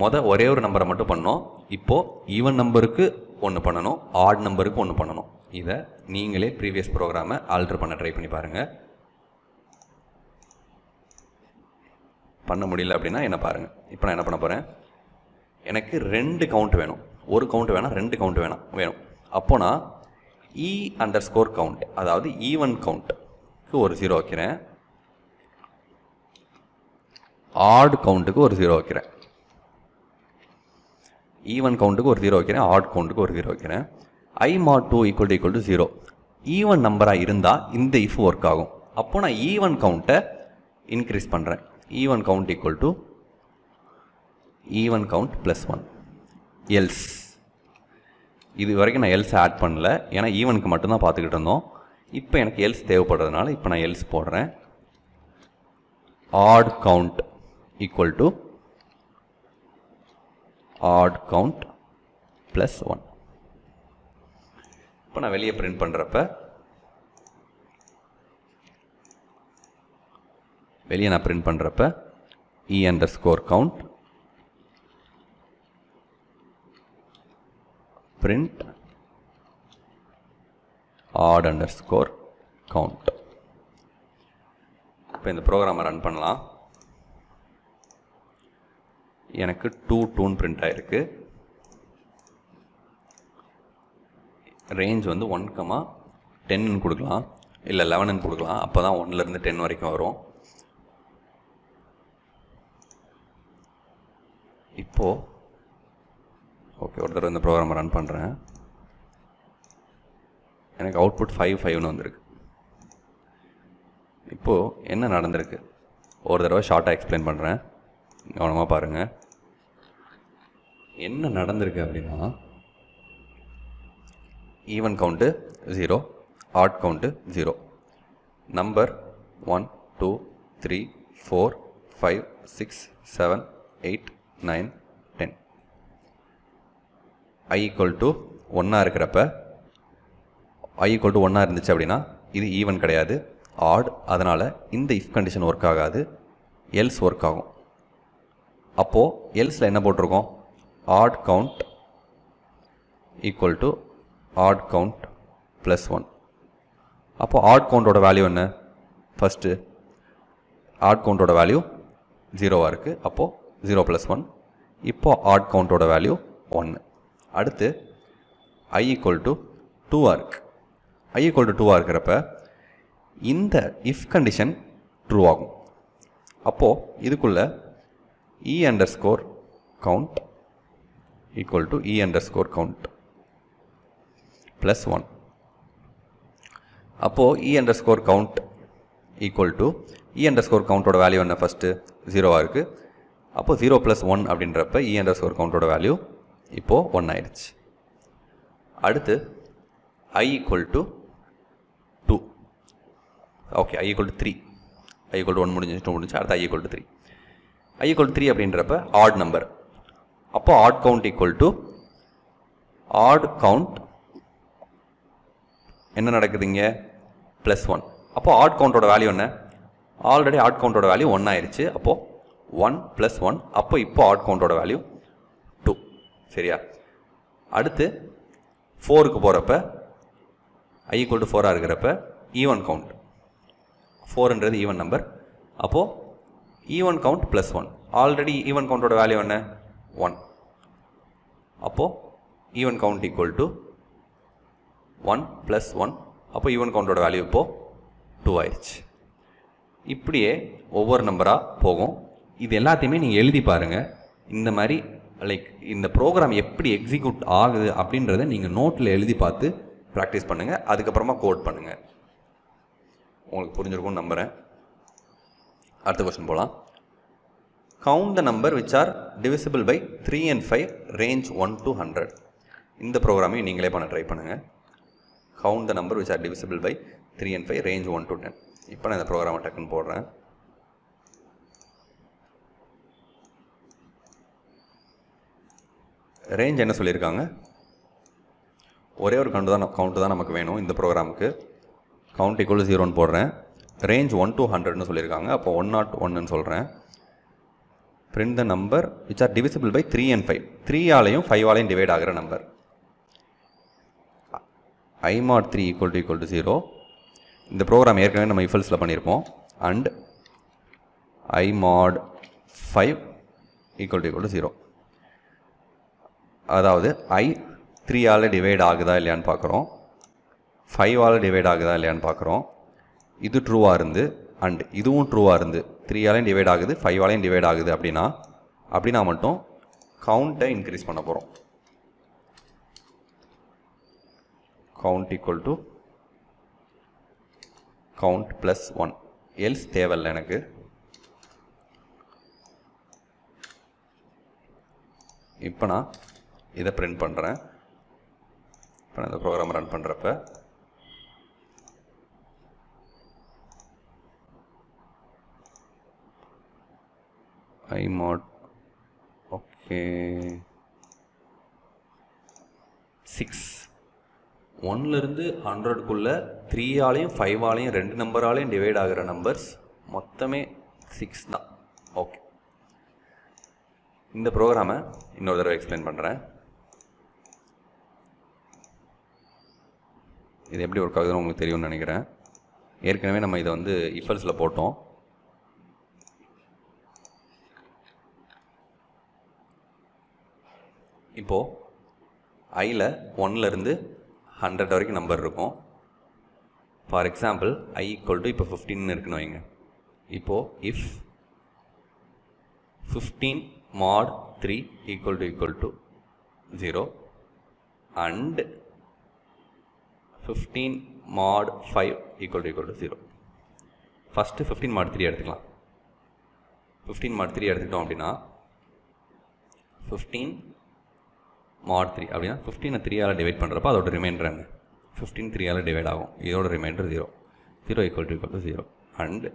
A: மொதல் ஒரே ஒரு நம்பரை மட்டும் பண்ணோம் இப்போது ஈவன் நம்பருக்கு ஒன்று பண்ணணும் ஆட் நம்பருக்கு ஒன்று பண்ணணும் இதை நீங்களே ப்ரீவியஸ் ப்ரோக்ராமை ஆல்ட்ரு பண்ண ட்ரை பண்ணி பாருங்கள் பண்ண முடியல அப்படின்னா என்ன பாருங்கள் இப்போ நான் என்ன பண்ண போகிறேன் எனக்கு ரெண்டு கவுண்ட் வேணும் ஒரு கவுண்ட் வேணாம் ரெண்டு கவுண்ட் வேணாம் வேணும் அப்போனா இ அண்டர் ஸ்கோர் கவுண்ட் அதாவது ஈவன் கவுண்ட்டுக்கு ஒரு ஜீரோ வைக்கிறேன் ஆட் கவுண்ட்டுக்கு ஒரு ஜீரோ வைக்கிறேன் ஈவன் e கவுண்ட்டுக்கு ஒரு ஜீரோ வைக்கிறேன் ஆட் கவுண்ட்டுக்கு ஒரு ஜீரோ வைக்கிறேன் i mod two equal to equal to zero even நம்பராக இருந்தால் இந்த இஃப் ஒர்க் ஆகும் அப்போது நான் ஈவன் கவுண்ட்டை இன்க்ரீஸ் பண்ணுறேன் even count equal to even count plus one else இது வரைக்கும் நான் எல்ஸ் ஆட் பண்ணல ஏன்னா ஈவனுக்கு e மட்டும்தான் பார்த்துக்கிட்டு இருந்தோம் இப்போ எனக்கு எல்ஸ் தேவைப்படுறதுனால இப்போ நான் எல்ஸ் போடுறேன் odd count equal to odd count plus one இப்போ நான் வெளியே பிரிண்ட் பண்ணுறப்ப வெளியே நான் பிரிண்ட் பண்ணுறப்ப இ underscore count print odd underscore count இப்போ இந்த ப்ரோக்ராமை ரன் பண்ணலாம் எனக்கு டூ டூன் பிரிண்ட் ஆகிருக்கு ரேஞ்ச் வந்து ஒன் கமா டென்னு கொடுக்கலாம் இல்லை லெவனுன்னு கொடுக்கலாம் அப்போ தான் ஒன்லேருந்து டென் வரைக்கும் வரும் இப்போது ஓகே ஒரு தடவை இந்த ப்ரோக்ராம் ரன் பண்ணுறேன் எனக்கு அவுட்புட் ஃபைவ் ஃபைவ்னு வந்திருக்கு இப்போது என்ன நடந்திருக்கு ஒரு தடவை ஷார்ட்டாக எக்ஸ்பிளைன் பண்ணுறேன் கவனமாக பாருங்கள் என்ன நடந்திருக்கு அப்படின்னா even count zero odd count zero number one two three four five six seven eight nine ten i equal to ஒன்றா இருக்கிறப்ப ஐ ஈக்குவல் டு ஒன்றா இருந்துச்சு அப்படின்னா இது ஈவன் கிடையாது ஆட் அதனால் இந்த இஃப் கண்டிஷன் ஒர்க் ஆகாது எல்ஸ் ஒர்க் ஆகும் அப்போது எல்ஸில் என்ன போட்டிருக்கோம் odd count equal to odd count plus 1 அப்போ odd count ஓட value என்ன first odd count ஓட value 0 வாருக்கு அப்போ 0 plus 1 இப்போ odd count ஓட value 1 அடுத்து i equal to 2 வாருக்கு i equal to 2வாக இருக்கிறப்ப இந்த if condition true ஆகும் அப்போ இதுக்குள்ள e underscore count equal to e underscore count plus 1 அப்போது e underscore count equal to e underscore countோட வேல்யூ என்ன ஃபஸ்ட்டு ஜீரோவாக இருக்குது அப்போது ஜீரோ ப்ளஸ் ஒன் அப்படின்றப்ப e underscore countோட வேல்யூ இப்போது ஒன் ஆயிடுச்சு அடுத்து i equal to two okay i equal to three i equal to one முடிஞ்சு டூ முடிஞ்சு அடுத்து ஐ equal to three i equal three அப்படின்றப்ப ஆட் நம்பர் அப்போ odd count equal to odd count என்ன நடக்குதுங்க ப்ளஸ் ஒன் அப்போ ஆட் கவுண்டோட value என்ன ஆல்ரெடி ஆட் கவுண்டோட வேல்யூ ஒன் ஆயிடுச்சு அப்போது ஒன் ப்ளஸ் ஒன் அப்போ இப்போ ஆட் கவுண்டோட வேல்யூ டூ சரியா அடுத்து ஃபோருக்கு போகிறப்ப ஐ ஈக்குவல் டு ஃபோராக இருக்கிறப்ப ஈவன் கவுண்ட் ஃபோருன்றது ஈவன் நம்பர் அப்போது even count plus one already even கவுண்டோட வேல்யூ என்ன ஒன் அப்போது even count equal to one plus one அப்போ ஈவன் கவுண்டோட வேல்யூ இப்போது டூ ஆயிடுச்சு இப்படியே ஒவ்வொரு நம்பராக போகும் இது எல்லாத்தையுமே நீங்கள் எழுதி பாருங்கள் இந்த மாதிரி லைக் இந்த ப்ரோக்ராம் எப்படி எக்ஸிக்யூட் ஆகுது அப்படின்றத நீங்கள் நோட்டில் எழுதி பார்த்து ப்ராக்டிஸ் பண்ணுங்கள் அதுக்கப்புறமா கோட் பண்ணுங்கள் உங்களுக்கு புரிஞ்சிருக்கும்னு நம்புகிறேன் அடுத்த கொஸ்டின் போகலாம் Count the number which are divisible by 3 and 5 range 1 to 100. இந்த ப்ரோக்ராமையும் நீங்களே பண்ண ட்ரை பண்ணுங்கள் count the number which are divisible by three and five range one to ten இப்போ நான் இந்த ப்ரோக்ராமை டக்குன்னு போடுறேன் ரேஞ்ச் என்ன சொல்லியிருக்காங்க ஒரே ஒரு கவுண்ட் தான் கவுண்ட்டு தான் நமக்கு வேணும் இந்த ப்ரோக்ராமுக்கு கவுண்ட் ஈக்குவல் ஜீரோன்னு போடுறேன் ரேஞ்ச் ஒன் டூ ஹண்ட்ரட்னு சொல்லியிருக்காங்க அப்போ ஒன் நாட் ஒன்னுன்னு சொல்கிறேன் print the number which are divisible by three and five three ஆலையும் 5 ஆலையும் டிவைட் ஆகிற number i mod three equal to equal to 0 இந்த ப்ரோக்ராம் ஏற்கனவே நம்ம இஃபல்ஸில் e பண்ணியிருப்போம் and i mod five equal to equal to 0 அதாவது ஐ த்ரீ ஆல் டிவைட் ஆகுதா இல்லையான்னு பார்க்குறோம் ஃபைவ் ஆல் டிவைட் ஆகுதா இல்லையான்னு பார்க்குறோம் இது ட்ரூவாக இருந்து அண்ட் இதுவும் ட்ரூவாக இருந்து த்ரீயாலையும் டிவைட் ஆகுது ஃபைவாலையும் டிவைட் ஆகுது அப்படின்னா அப்படின்னா மட்டும் கவுண்ட்டை இன்க்ரீஸ் பண்ண போகிறோம் count equal to count plus one else தேவையில்லை எனக்கு இப்போ நான் இதை பிரிண்ட் பண்ணுறேன் இப்போ நான் இந்த ப்ரோக்ராம் ரன் பண்ணுறப்ப imod ஓகே சிக்ஸ் ஒன்லேருந்து ஹண்ட்ரட்குள்ளே த்ரீ ஆலையும் ஃபைவ் ஆலையும் ரெண்டு நம்பராலையும் டிவைட் ஆகுற நம்பர்ஸ் மொத்தமே சிக்ஸ் தான் ஓகே இந்த ப்ரோக்ராமை இன்னொரு தடவை எக்ஸ்பிளைன் பண்ணுறேன் இது எப்படி ஒர்க் ஆகுதுன்னு உங்களுக்கு தெரியும்னு நினைக்கிறேன் ஏற்கனவே நம்ம இதை வந்து இஃபல்ஸில் போட்டோம் இப்போது ஐயில் ஒன்லேருந்து ஹண்ட்ரட் வரைக்கும் நம்பர் இருக்கும் for example i equal to இப்போ ஃபிஃப்டின்னு இருக்குன்னு வைங்க இப்போது if fifteen mod three equal to equal to zero and fifteen mod five equal to equal to zero first fifteen mod three எடுத்துக்கலாம் ஃபிஃப்டீன் மாட் த்ரீ எடுத்துக்கிட்டோம் அப்படின்னா fifteen mod three அப்படின்னா three த்ரீயால் டிவைட் பண்ணுறப்போ அதோட ரிமைண்டர் என்ன three த்ரீயால் divide ஆகும் இதோட remainder zero zero equal to equal to zero and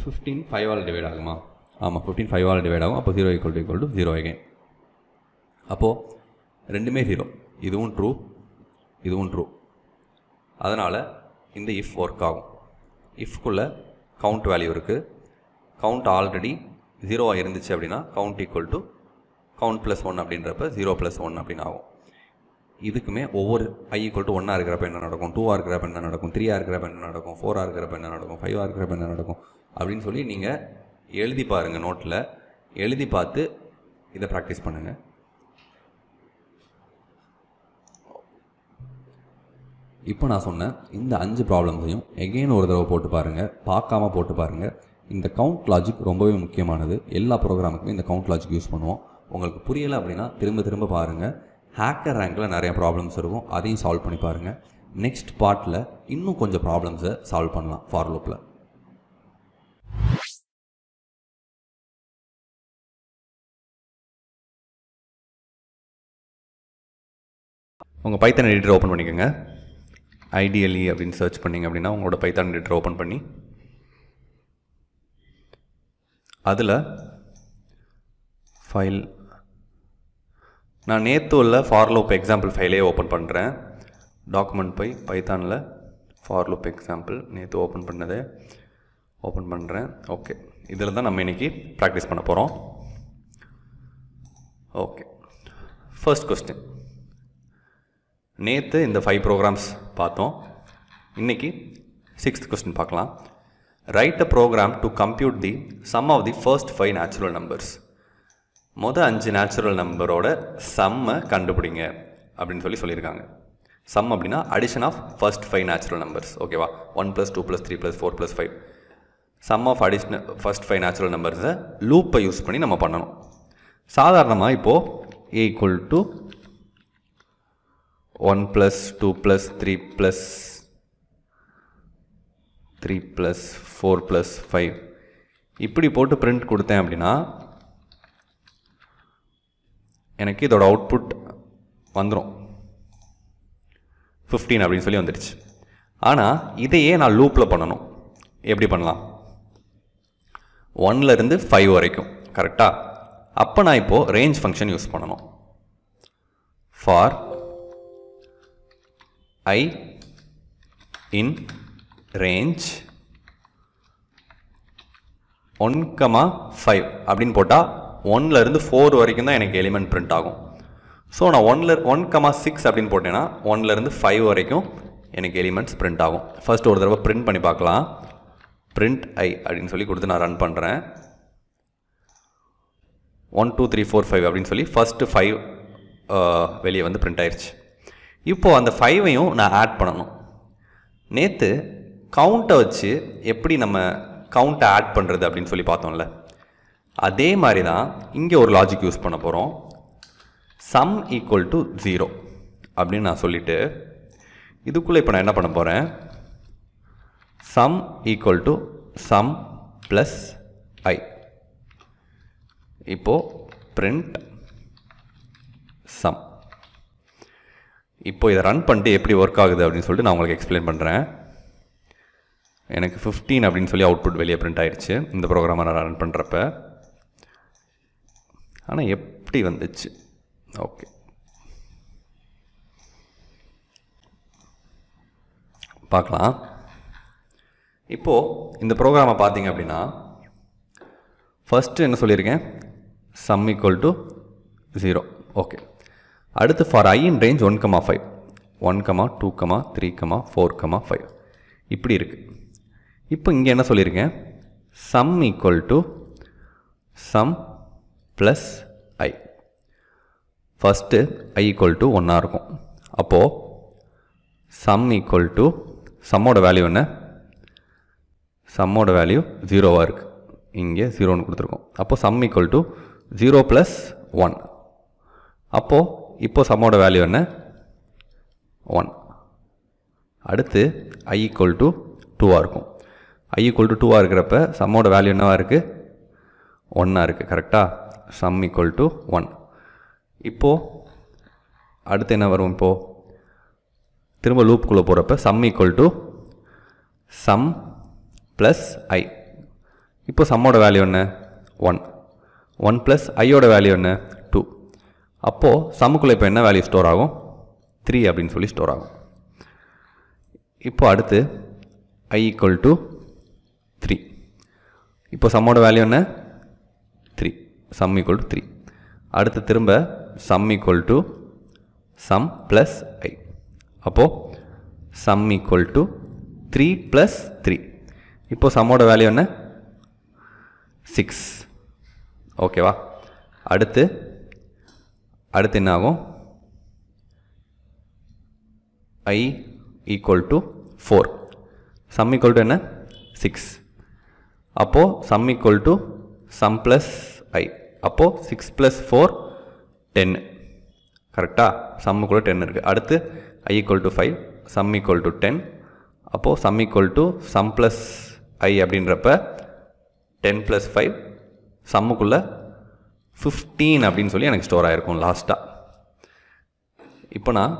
A: fifteen ஃபைவால் டிவைட் ஆகுமா ஆமாம் ஃபிஃப்டீன் ஃபைவால் டிவைட் ஆகும் அப்போ zero equal to equal to zero again அப்போது ரெண்டுமே ஜீரோ இதுவும் ட்ரூ இதுவும் ட்ரூ அதனால் இந்த இஃப் ஒர்க் ஆகும் இஃப்குள்ளே கவுண்ட் வேல்யூ இருக்குது கவுண்ட் ஆல்ரெடி ஜீரோவாக இருந்துச்சு அப்படின்னா count equal to count plus one அப்படின்றப்ப ஜீரோ ப்ளஸ் ஒன் அப்படின்னு ஆகும் இதுக்குமே ஒவ்வொரு ஐ ஈக்குவல் டு ஒன்னாக இருக்கிறப்ப என்ன நடக்கும் டூவாக இருக்கிறப்ப என்ன நடக்கும் த்ரீயாக இருக்கிறப்ப என்ன நடக்கும் ஃபோராக இருக்கிறப்ப என்ன நடக்கும் ஃபைவாக இருக்கிறப்ப என்ன நடக்கும் அப்படின்னு சொல்லி நீங்கள் எழுதி பாருங்கள் நோட்டில் எழுதி பார்த்து இதை ப்ராக்டிஸ் பண்ணுங்கள் இப்போ நான் சொன்னேன் இந்த அஞ்சு ப்ராப்ளம்ஸையும் எகெயின் ஒரு தடவை போட்டு பாருங்கள் பார்க்காம போட்டு பாருங்கள் இந்த கவுண்ட் லாஜிக் ரொம்பவே முக்கியமானது எல்லா ப்ரோக்ராமுக்குமே இந்த கவுண்ட் லாஜிக் யூஸ் பண்ணுவோம் உங்களுக்கு புரியலை அப்படின்னா திரும்ப திரும்ப பாருங்கள் ஹேக்கர் ரேங்கில் நிறைய ப்ராப்ளம்ஸ் இருக்கும் அதையும் சால்வ் பண்ணி
B: பாருங்கள் நெக்ஸ்ட் பார்ட்டில் இன்னும் கொஞ்சம் ப்ராப்ளம்ஸை சால்வ் பண்ணலாம் ஃபார்லூப்பில் உங்கள் ஓப்பன் பண்ணிக்கோங்க அப்படின்னு சர்ச் அப்படின்னா உங்களோட பைத்தான் ஓப்பன் பண்ணி
A: அதில் ஃபைல் நான் நேற்று உள்ள ஃபார்லூப் எக்ஸாம்பிள் ஃபைலே ஓப்பன் பண்ணுறேன் டாக்குமெண்ட் போய் பைத்தானில் ஃபார்லூப் எக்ஸாம்பிள் நேற்று ஓப்பன் பண்ணதை ஓப்பன் பண்ணுறேன் ஓகே இதில் தான் நம்ம இன்றைக்கி ப்ராக்டிஸ் பண்ண போகிறோம் ஓகே ஃபர்ஸ்ட் கொஸ்டின் நேற்று இந்த ஃபைவ் ப்ரோக்ராம்ஸ் பார்த்தோம் இன்றைக்கி சிக்ஸ்த் கொஸ்டின் பார்க்கலாம் write a program to compute the sum of the first five natural numbers மொதல் அஞ்சு நேச்சுரல் நம்பரோட சம்மை கண்டுபிடிங்க அப்படின்னு சொல்லி சொல்லியிருக்காங்க சம் அப்படின்னா addition of first five natural numbers ஓகேவா one plus two plus three plus four plus five sum of additional first five natural நம்பர்ஸை லூப்பை யூஸ் பண்ணி நம்ம பண்ணணும் சாதாரணமாக இப்போது ஏ equal to one plus two plus three plus three plus four plus five இப்படி போட்டு பிரிண்ட் கொடுத்தேன் அப்படின்னா எனக்கு இதோட அவுட்புட் வந்துடும் ஃபிஃப்டீன் அப்படின்னு சொல்லி வந்துடுச்சு ஆனால் இதையே நான் லூப்பில் பண்ணணும் எப்படி பண்ணலாம் ஒன்லேருந்து ஃபைவ் வரைக்கும் கரெக்டாக அப்போ நான் இப்போது ரேஞ்ச் ஃபங்க்ஷன் யூஸ் பண்ணணும் for I in range one comma five அப்படின்னு போட்டால் ஒன்லேருந்து ஃபோர் வரைக்கும் தான் எனக்கு எலிமெண்ட் பிரிண்ட் ஆகும் ஸோ நான் ஒன்ல ஒன் கமா சிக்ஸ் அப்படின்னு போட்டேன்னா ஒன்லேருந்து ஃபைவ் வரைக்கும் எனக்கு எலிமெண்ட்ஸ் பிரிண்ட் ஆகும் ஃபஸ்ட் ஒரு தடவை பிரிண்ட் பண்ணி பார்க்கலாம் பிரிண்ட் ஐ அப்படின்னு சொல்லி கொடுத்து நான் ரன் பண்ணுறேன் one two three four five அப்படின்னு சொல்லி ஃபஸ்ட்டு ஃபைவ் வெளியே வந்து பிரிண்ட் ஆயிடுச்சு இப்போது அந்த ஃபைவையும் நான் ஆட் பண்ணணும் நேற்று கவுண்ட்டை வச்சு எப்படி நம்ம கவுண்ட்டை ஆட் பண்ணுறது அப்படின்னு சொல்லி பார்த்தோம்ல அதே மாதிரி தான் இங்கே ஒரு லாஜிக் யூஸ் பண்ண போகிறோம் சம் ஈக்குவல் டு ஜீரோ அப்படின்னு நான் சொல்லிவிட்டு இதுக்குள்ளே இப்போ நான் என்ன பண்ண போகிறேன் sum equal to sum plus i இப்போது பிரிண்ட் சம் இப்போ இதை ரன் பண்ணிட்டு எப்படி ஒர்க் ஆகுது அப்படின்னு சொல்லிட்டு நான் உங்களுக்கு எக்ஸ்பிளைன் பண்ணுறேன் எனக்கு ஃபிஃப்டீன் அப்படின்னு சொல்லி அவுட்புட் வெளியே பிரிண்ட் ஆயிடுச்சு இந்த ப்ரோக்ராமை நான் ரன் பண்ணுறப்ப ஆனால் எப்படி வந்துச்சு ஓகே பார்க்கலாம் இப்போது இந்த ப்ரோக்ராமை பார்த்தீங்க அப்படின்னா ஃபஸ்ட்டு என்ன சொல்லியிருக்கேன் sum equal to zero okay அடுத்து for I in range one comma five one comma two comma three comma four comma five இப்படி இருக்குது இப்போ இங்கே என்ன சொல்லியிருக்கேன் sum equal to sum plus i first I equal to ஒன்றாக இருக்கும் அப்போது சம் ஈக்குவல் டு சம்மோட வேல்யூ என்ன சம்மோட வேல்யூ ஜீரோவாக இருக்குது இங்கே ஜீரோன்னு கொடுத்துருக்கோம் அப்போது sum equal to zero plus one அப்போது இப்போது சம்மோட வேல்யூ என்ன ஒன் அடுத்து ஐ ஈக்குவல் டு டூவாக இருக்கும் ஐ ஈக்குவல் டு டூவாக இருக்கிறப்ப சம்மோட வேல்யூ என்னவாக இருக்குது ஒன்னாக இருக்குது கரெக்டாக சம் ஈக்குவல் டு ஒன் இப்போது அடுத்து என்ன வரும் இப்போது திரும்ப லூப்புக்குள்ளே போகிறப்ப sum equal to sum plus ஐ இப்போ சம்மோட வேல்யூ என்ன ஒன் ஒன் ப்ளஸ் ஐயோட வேல்யூ என்ன டூ அப்போது சம்முக்குள்ளே இப்போ என்ன வேல்யூ ஸ்டோர் ஆகும் த்ரீ அப்படின்னு சொல்லி ஸ்டோர் ஆகும் இப்போ அடுத்து ஐ ஈக்குவல் டு த்ரீ இப்போ சம்மோட வேல்யூ என்ன சம் ஈக்குவல் டு த்ரீ அடுத்து திரும்ப sum equal to sum plus ஐ அப்போது sum equal to three plus three இப்போது சம்மோட வேல்யூ என்ன சிக்ஸ் ஓகேவா அடுத்து அடுத்து என்ன ஆகும் ஐ equal to four sum equal to என்ன சிக்ஸ் அப்போது sum equal to sum plus ஐ அப்போது சிக்ஸ் ப்ளஸ் ஃபோர் டென்னு கரெக்டாக சம்முக்குள்ள டென் இருக்குது அடுத்து ஐ equal to five sum equal to ten அப்போது sum equal to sum plus I அப்படின்றப்ப டென் ப்ளஸ் ஃபைவ் சம்முக்குள்ளே fifteen அப்படின்னு சொல்லி எனக்கு ஸ்டோர் ஆகிருக்கும் லாஸ்ட்டாக இப்போ நான்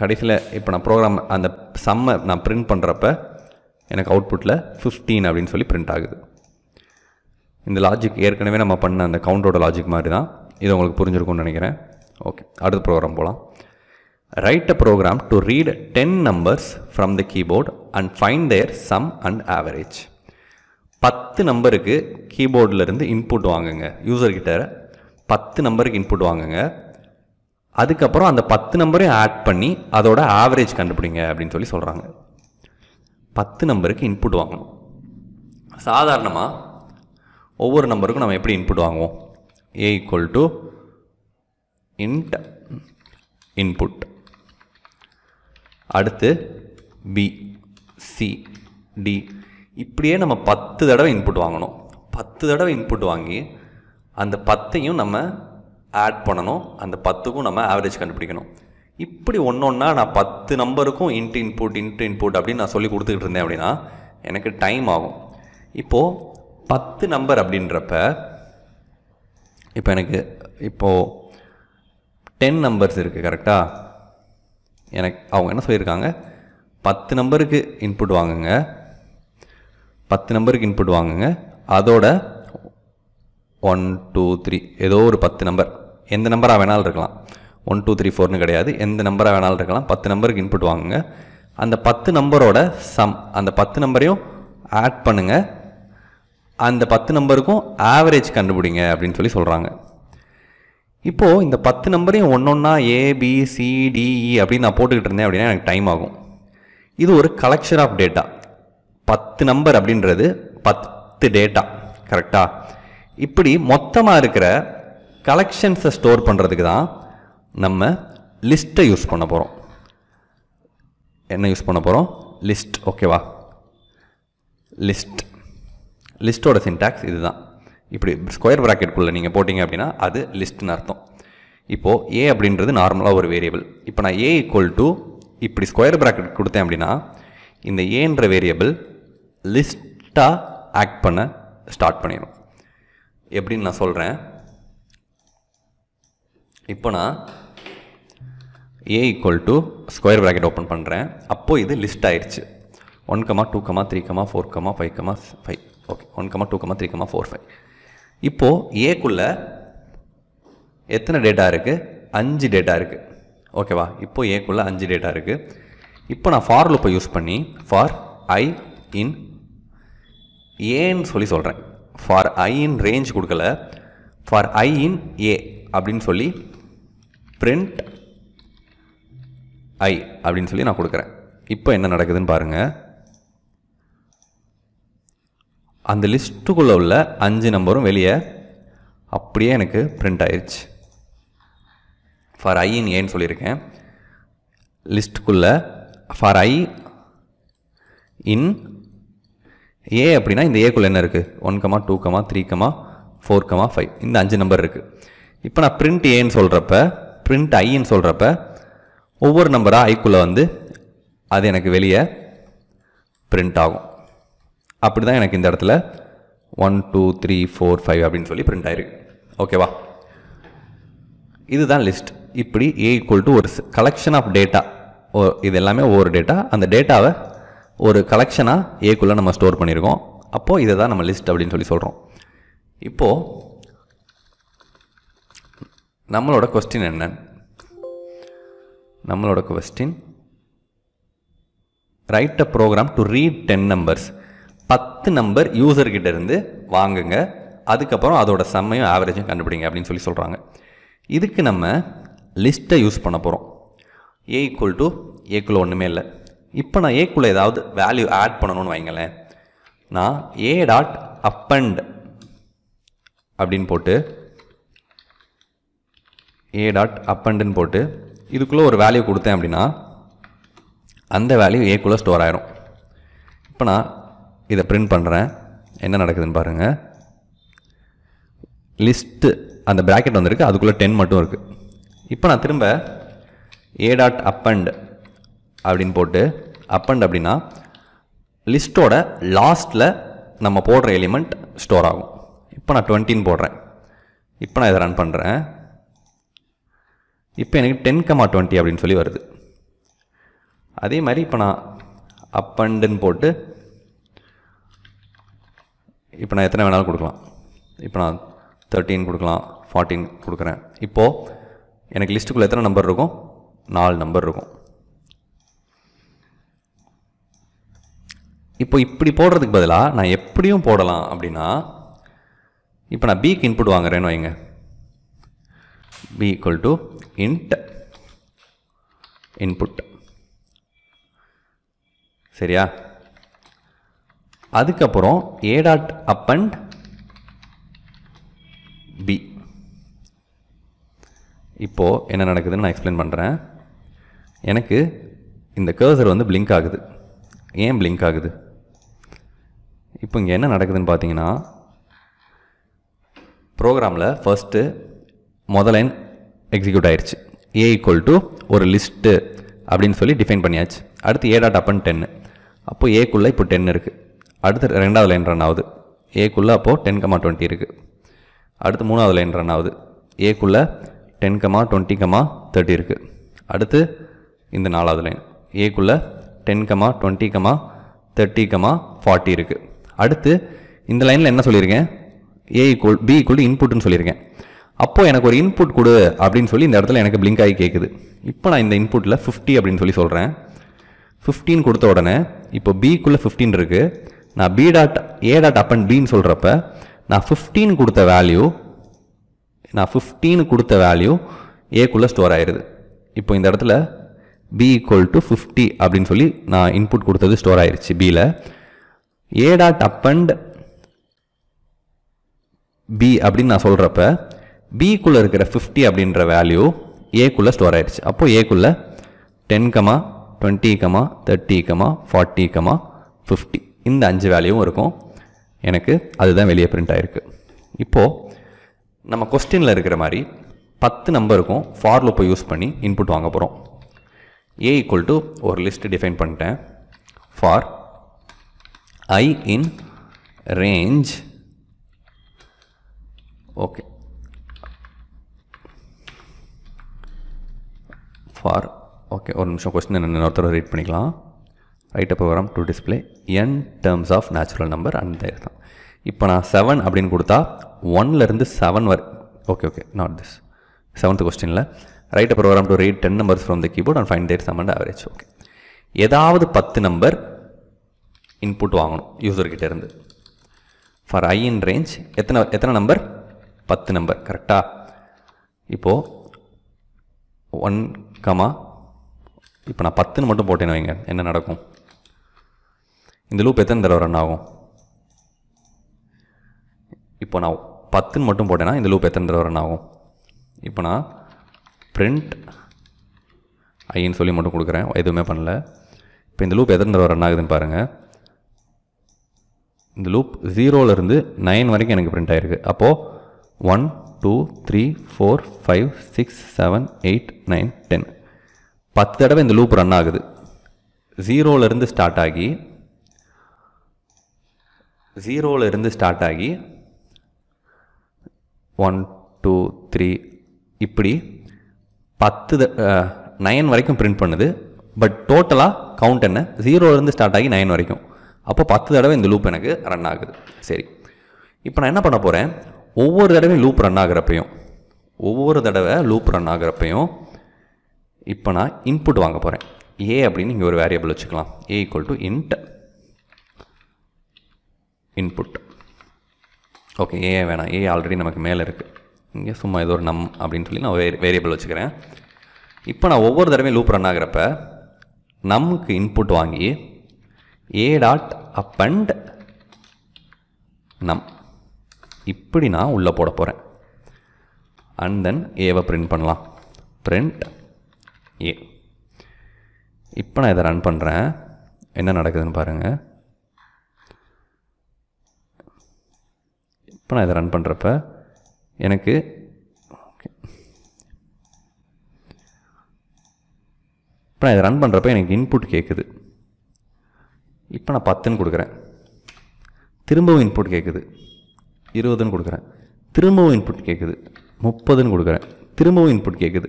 A: கடைசியில் இப்போ நான் ப்ரோக்ராம் அந்த சம்மை நான் ப்ரிண்ட் பண்ணுறப்ப எனக்கு அவுட்புட்டில் ஃபிஃப்டீன் அப்படின்னு சொல்லி ப்ரிண்ட் ஆகுது இந்த லாஜிக் ஏற்கனவே நம்ம பண்ண அந்த கவுண்டோட லாஜிக் மாதிரி தான் இது உங்களுக்கு புரிஞ்சிருக்கும்னு நினைக்கிறேன் ஓகே அடுத்த ப்ரோக்ராம் போகலாம் write a program to read ten numbers from the keyboard and find their sum and average பத்து நம்பருக்கு கீபோர்டிலேருந்து இன்புட் வாங்குங்க யூசர்கிட்ட பத்து நம்பருக்கு இன்புட் வாங்குங்க அதுக்கப்புறம் அந்த பத்து நம்பரையும் ஆட் பண்ணி அதோட ஆவரேஜ் கண்டுபிடிங்க அப்படின்னு சொல்லி சொல்கிறாங்க பத்து நம்பருக்கு இன்புட் வாங்கணும் சாதாரணமாக ஒவ்வொரு நம்பருக்கும் நம்ம எப்படி இன்புட் வாங்குவோம் A equal to int input அடுத்து பி சி டி இப்படியே நம்ம பத்து தடவை இன்புட் வாங்கணும் பத்து தடவை இன்புட் வாங்கி அந்த பத்தையும் நம்ம ஆட் பண்ணணும் அந்த பத்துக்கும் நம்ம ஆவரேஜ் கண்டுபிடிக்கணும் இப்படி ஒன்று ஒன்றா நான் பத்து நம்பருக்கும் இன்ட் இன்புட் இன்ட் இன்புட் அப்படின்னு நான் சொல்லி கொடுத்துக்கிட்டு இருந்தேன் அப்படின்னா எனக்கு டைம் ஆகும் இப்போது பத்து நம்பர் அப்படின்றப்ப இப்போ எனக்கு இப்போது டென் நம்பர்ஸ் இருக்குது கரெக்டாக எனக்கு அவங்க என்ன சொல்லியிருக்காங்க பத்து நம்பருக்கு இன்புட் வாங்குங்க பத்து நம்பருக்கு இன்புட் வாங்குங்க அதோட ஒன் டூ த்ரீ ஏதோ ஒரு பத்து நம்பர் எந்த நம்பராக வேணாலும் இருக்கலாம் ஒன் டூ த்ரீ ஃபோர்னு கிடையாது எந்த நம்பராக வேணாலும் இருக்கலாம் பத்து நம்பருக்கு இன்புட் வாங்குங்க அந்த பத்து நம்பரோட சம் அந்த பத்து நம்பரையும் ஆட் பண்ணுங்கள் அந்த பத்து நம்பருக்கும் ஆவரேஜ் கண்டுபிடிங்க அப்படின்னு சொல்லி சொல்கிறாங்க இப்போது இந்த பத்து நம்பரையும் ஒன்று ஒன்றா ஏபிசிடிஇ அப்படின்னு நான் போட்டுக்கிட்டு இருந்தேன் அப்படின்னா எனக்கு டைம் ஆகும் இது ஒரு கலெக்ஷன் ஆஃப் டேட்டா பத்து நம்பர் அப்படின்றது பத்து டேட்டா கரெக்டாக இப்படி மொத்தமாக இருக்கிற கலெக்ஷன்ஸை ஸ்டோர் பண்ணுறதுக்கு தான் நம்ம லிஸ்ட்டை யூஸ் பண்ண போகிறோம் என்ன யூஸ் பண்ண போகிறோம் லிஸ்ட் ஓகேவா லிஸ்ட் லிஸ்ட்டோட சின்டாக்ஸ் இதுதான் இப்படி ஸ்கொயர் ப்ராக்கெட்குள்ளே நீங்கள் போட்டிங்க அப்படின்னா அது லிஸ்ட்னு அர்த்தம் இப்போது ஏ அப்படின்றது நார்மலாக ஒரு வேரியபிள் இப்போ நான் ஏ ஈக்குவல் டு இப்படி ஸ்கொயர் ப்ராக்கெட் கொடுத்தேன் அப்படின்னா இந்த ஏன்ற வேரியபிள் லிஸ்ட்டாக ஆக்ட் பண்ண ஸ்டார்ட் பண்ணிடும் எப்படின்னு நான் சொல்கிறேன் இப்போ நான் ஏ equal to square bracket open பண்ணுறேன் அப்போது இது லிஸ்ட் ஆயிடுச்சு one comma two comma three comma four comma five comma five okay one comma two comma three comma four five இப்போது ஏக்குள்ள எத்தனை டேட்டா இருக்குது அஞ்சு டேட்டா இருக்குது ஓகேவா இப்போது ஏக்குள்ளே அஞ்சு டேட்டா இருக்குது இப்போ நான் ஃபார் லூப்பை யூஸ் பண்ணி ஃபார் ஐ இன் ஏன்னு சொல்லி சொல்கிறேன் ஃபார் ஐ இன் ரேஞ்ச் கொடுக்கல ஃபார் ஐ இன் ஏ அப்படின்னு சொல்லி பிரிண்ட் ஐ அப்படின்னு சொல்லி நான் கொடுக்குறேன் இப்போ என்ன நடக்குதுன்னு பாருங்கள் அந்த லிஸ்ட்டுக்குள்ளே உள்ள அஞ்சு நம்பரும் வெளியே அப்படியே எனக்கு பிரிண்ட் ஆயிடுச்சு ஃபார் இன் ஏன்னு சொல்லியிருக்கேன் லிஸ்ட்டுக்குள்ளே ஃபார் ஐ இன் ஏ அப்படின்னா இந்த ஏக்குள்ள என்ன இருக்குது one comma two comma three comma four comma five இந்த அஞ்சு நம்பர் இருக்குது இப்போ நான் பிரிண்ட் ஏன்னு சொல்கிறப்ப பிரிண்ட் ஐன்னு சொல்கிறப்ப ஒவ்வொரு நம்பராக ஐக்குள்ளே வந்து அது எனக்கு வெளியே பிரிண்ட் ஆகும் அப்படி தான் எனக்கு இந்த இடத்துல one two three four five அப்படின்னு சொல்லி பிரிண்ட் ஆயிருக்கு ஓகேவா இதுதான் லிஸ்ட் இப்படி ஏ ஈக்குவல் டு ஒரு கலெக்ஷன் ஆஃப் டேட்டா ஓ இது எல்லாமே ஒவ்வொரு டேட்டா அந்த டேட்டாவை ஒரு கலெக்ஷனாக ஏக்குள்ளே நம்ம ஸ்டோர் பண்ணியிருக்கோம் அப்போது இதை தான் நம்ம லிஸ்ட் அப்படின்னு சொல்லி சொல்கிறோம் இப்போது நம்மளோட கொஸ்டின் என்ன நம்மளோட question write a program to read ten numbers பத்து நம்பர் யூசர்கிட்ட இருந்து வாங்குங்க அதுக்கப்புறம் அதோட செம்மையும் ஆவரேஜும் கண்டுபிடிங்க அப்படின்னு சொல்லி சொல்கிறாங்க இதுக்கு நம்ம லிஸ்ட்டை யூஸ் பண்ண போகிறோம் ஏ ஈக்குவல் டு ஏக்குள்ளே ஒன்றுமே இல்லை இப்போ நான் ஏக்குள்ளே ஏதாவது வேல்யூ ஆட் பண்ணணும்னு வைங்களேன் நான் ஏ டாட் அப் அண்ட் அப்படின்னு போட்டு ஏ டாட் அப் அண்டுன்னு போட்டு இதுக்குள்ளே ஒரு வேல்யூ கொடுத்தேன் அப்படின்னா அந்த வேல்யூ ஏக்குள்ளே ஸ்டோர் ஆகிரும் இப்போ நான் இதை பிரிண்ட் பண்ணுறேன் என்ன நடக்குதுன்னு பாருங்கள் லிஸ்ட்டு அந்த ப்ராக்கெட் வந்திருக்கு அதுக்குள்ளே டென் மட்டும் இருக்குது இப்போ நான் திரும்ப ஏ டாட் அப்பண்ட் அப்படின்னு போட்டு அப்பண்ட் அப்படின்னா லிஸ்ட்டோட லாஸ்ட்டில் நம்ம போடுற எலிமெண்ட் ஸ்டோர் ஆகும் இப்போ நான் டுவெண்ட்டின்னு போடுறேன் இப்போ நான் இதை ரன் பண்ணுறேன் இப்போ எனக்கு டென் கமா டுவெண்ட்டி அப்படின்னு சொல்லி வருது அதே மாதிரி இப்போ நான் அப்பண்டுன்னு போட்டு இப்போ நான் எத்தனை வேணாலும் கொடுக்கலாம் இப்போ நான் தேர்ட்டீன் கொடுக்கலாம் ஃபார்ட்டீன் கொடுக்குறேன் இப்போது எனக்கு லிஸ்ட்டுக்குள்ளே எத்தனை நம்பர் இருக்கும் நாலு நம்பர் இருக்கும் இப்போ இப்படி போடுறதுக்கு பதிலாக நான் எப்படியும் போடலாம் அப்படின்னா இப்போ நான் பிக்கு இன்புட் வாங்குறேன்னு வைங்க B equal to int input சரியா அதுக்கப்புறம் ஏ டாட் அப் அண்ட் பி இப்போது என்ன நடக்குதுன்னு நான் எக்ஸ்பிளைன் பண்ணுறேன் எனக்கு இந்த கர்சர் வந்து பிளிங்க் ஆகுது ஏன் பிளிங்க் ஆகுது இப்போ இங்கே என்ன நடக்குதுன்னு பார்த்தீங்கன்னா ப்ரோக்ராமில் ஃபஸ்ட்டு முதல் எக்ஸிக்யூட் ஆயிடுச்சு ஏ ஈக்குவல் டு ஒரு லிஸ்ட்டு அப்படின்னு சொல்லி டிஃபைன் பண்ணியாச்சு அடுத்து ஏ டாட் அப்பன் டென்னு அப்போது ஏக்குள்ளே இப்போ டென் இருக்குது அடுத்து ரெண்டாவது லைன் ரன் ஆகுது ஏக்குள்ளே அப்போது டென் கமா டுவெண்ட்டி இருக்குது அடுத்து மூணாவது லைன் ரன் ஆகுது ஏக்குள்ளே ten comma twenty comma thirty இருக்குது அடுத்து இந்த நாலாவது லைன் ஏக்குள்ளே ten comma twenty comma thirty comma forty இருக்குது அடுத்து இந்த லைனில் என்ன சொல்லியிருக்கேன் ஏ இக்குவல் பி இக்குவல் இன்புட்னு சொல்லியிருக்கேன் அப்போது எனக்கு ஒரு இன்புட் கொடு அப்படின்னு சொல்லி இந்த இடத்துல எனக்கு பிளிங்க் ஆகி கேட்குது இப்போ நான் இந்த இன்புட்டில் ஃபிஃப்டி அப்படின்னு சொல்லி சொல்கிறேன் ஃபிஃப்டின் கொடுத்த உடனே இப்போ பிக்குள்ளே ஃபிஃப்டின் இருக்குது நான் பி டாட் ஏ டாட் அப் அண்ட் பின்னு சொல்கிறப்ப நான் ஃபிஃப்டீன் கொடுத்த வேல்யூ நான் ஃபிஃப்டீன் கொடுத்த வேல்யூ ஏக்குள்ளே ஸ்டோர் ஆயிடுது இப்போ இந்த இடத்துல பி ஈக்குவல் டு ஃபிஃப்டி அப்படின்னு சொல்லி நான் இன்புட் கொடுத்தது ஸ்டோர் ஆயிடுச்சு பியில் ஏ டாட் அப் அண்ட் பி அப்படின்னு நான் சொல்கிறப்ப பிக்குள்ளே இருக்கிற ஃபிஃப்டி அப்படின்ற வேல்யூ ஏக்குள்ளே ஸ்டோர் ஆயிடுச்சு அப்போது ஏக்குள்ளே ten comma twenty comma thirty comma forty comma fifty இந்த அஞ்சு வேலையும் இருக்கும் எனக்கு அதுதான் வெளியே பிரிண்ட் ஆகிருக்கு இப்போது நம்ம கொஸ்டினில் இருக்கிற மாதிரி பத்து நம்பருக்கும் ஃபார் லூப்பை யூஸ் பண்ணி இன்புட் வாங்க போகிறோம் ஏ ஈக்குவல் டு ஒரு லிஸ்ட்டு டிஃபைன் பண்ணிட்டேன் for I in range okay for okay ஒரு நிமிஷம் கொஸ்டின் ஒருத்தர் ரீட் பண்ணிக்கலாம் write a program to display N terms of natural number and their தான் இப்போ நான் செவன் அப்படின்னு கொடுத்தா ஒன்லேருந்து செவன் வரை okay okay not this seventh கொஸ்டினில் write a program to read ten numbers from the keyboard and find their sum and average okay ஏதாவது பத்து நம்பர் இன்புட் வாங்கணும் யூசர்கிட்ட இருந்து ஃபார் ஐ இன் ரேஞ்ச் எத்தனை எத்தனை நம்பர் பத்து நம்பர் கரெக்டாக இப்போது ஒன் கமா இப்போ நான் பத்துன்னு மட்டும் போட்டேன்னு வைங்க என்ன நடக்கும் இந்த லூப் எத்தனை தடவை ரன் ஆகும் இப்போ நான் பத்துன்னு மட்டும் போட்டேன்னா இந்த லூப் எத்தனை தடவை ரன் ஆகும் இப்போ நான் பிரிண்ட் ஐன்னு சொல்லி மட்டும் கொடுக்குறேன் எதுவுமே பண்ணல இப்போ இந்த லூப் எத்தனை தடவை ரன் ஆகுதுன்னு பாருங்கள் இந்த லூப் ஜீரோவிலேருந்து நைன் வரைக்கும் எனக்கு பிரிண்ட் ஆகிருக்கு அப்போது one two three four five six seven eight nine ten பத்து தடவை இந்த லூப் ரன் ஆகுது ஜீரோலேருந்து ஸ்டார்ட் ஆகி ஜீரோவிலிருந்து ஸ்டார்ட் ஆகி ஒன் டூ த்ரீ இப்படி பத்து நயன் வரைக்கும் பிரிண்ட் பண்ணுது பட் டோட்டலாக கவுண்ட் என்ன ஜீரோலேருந்து ஸ்டார்ட் ஆகி நைன் வரைக்கும் அப்போ பத்து தடவை இந்த லூப் எனக்கு ரன் ஆகுது சரி இப்போ நான் என்ன பண்ண போகிறேன் ஒவ்வொரு தடவையும் லூப் ரன் ஆகிறப்பையும் ஒவ்வொரு தடவை லூப் ரன் ஆகிறப்பையும் இப்போ நான் இன்புட் வாங்க போகிறேன் ஏ அப்படின்னு இங்கே ஒரு வேரியபிள் வச்சுக்கலாம் ஏ equal to int input okay ஏ வேணாம் ஏ ஆல்ரெடி நமக்கு மேலே இருக்குது இங்கே சும்மா ஏதோ ஒரு நம் அப்படின்னு சொல்லி நான் வே வேரியபிள் வச்சுக்கிறேன் இப்போ நான் ஒவ்வொரு தடவையும் லூப் ரன் ஆகிறப்ப நம்முக்கு இன்புட் வாங்கி ஏ டாட் அப் அண்ட் நம் இப்படி நான் உள்ளே போட போகிறேன் அண்ட் தென் ஏவை பிரிண்ட் பண்ணலாம் பிரிண்ட் ஏ இப்போ நான் இதை ரன் பண்ணுறேன் என்ன நடக்குதுன்னு பாருங்கள் இப்போ நான் இதை ரன் பண்ணுறப்ப எனக்கு இப்போ நான் இதை ரன் பண்ணுறப்ப எனக்கு இன்புட் கேட்குது இப்போ நான் பத்துன்னு கொடுக்குறேன் திரும்பவும் இன்புட் கேட்குது இருபதுன்னு கொடுக்குறேன் திரும்பவும் இன்புட் கேட்குது முப்பதுன்னு கொடுக்குறேன் திரும்பவும் இன்புட் கேட்குது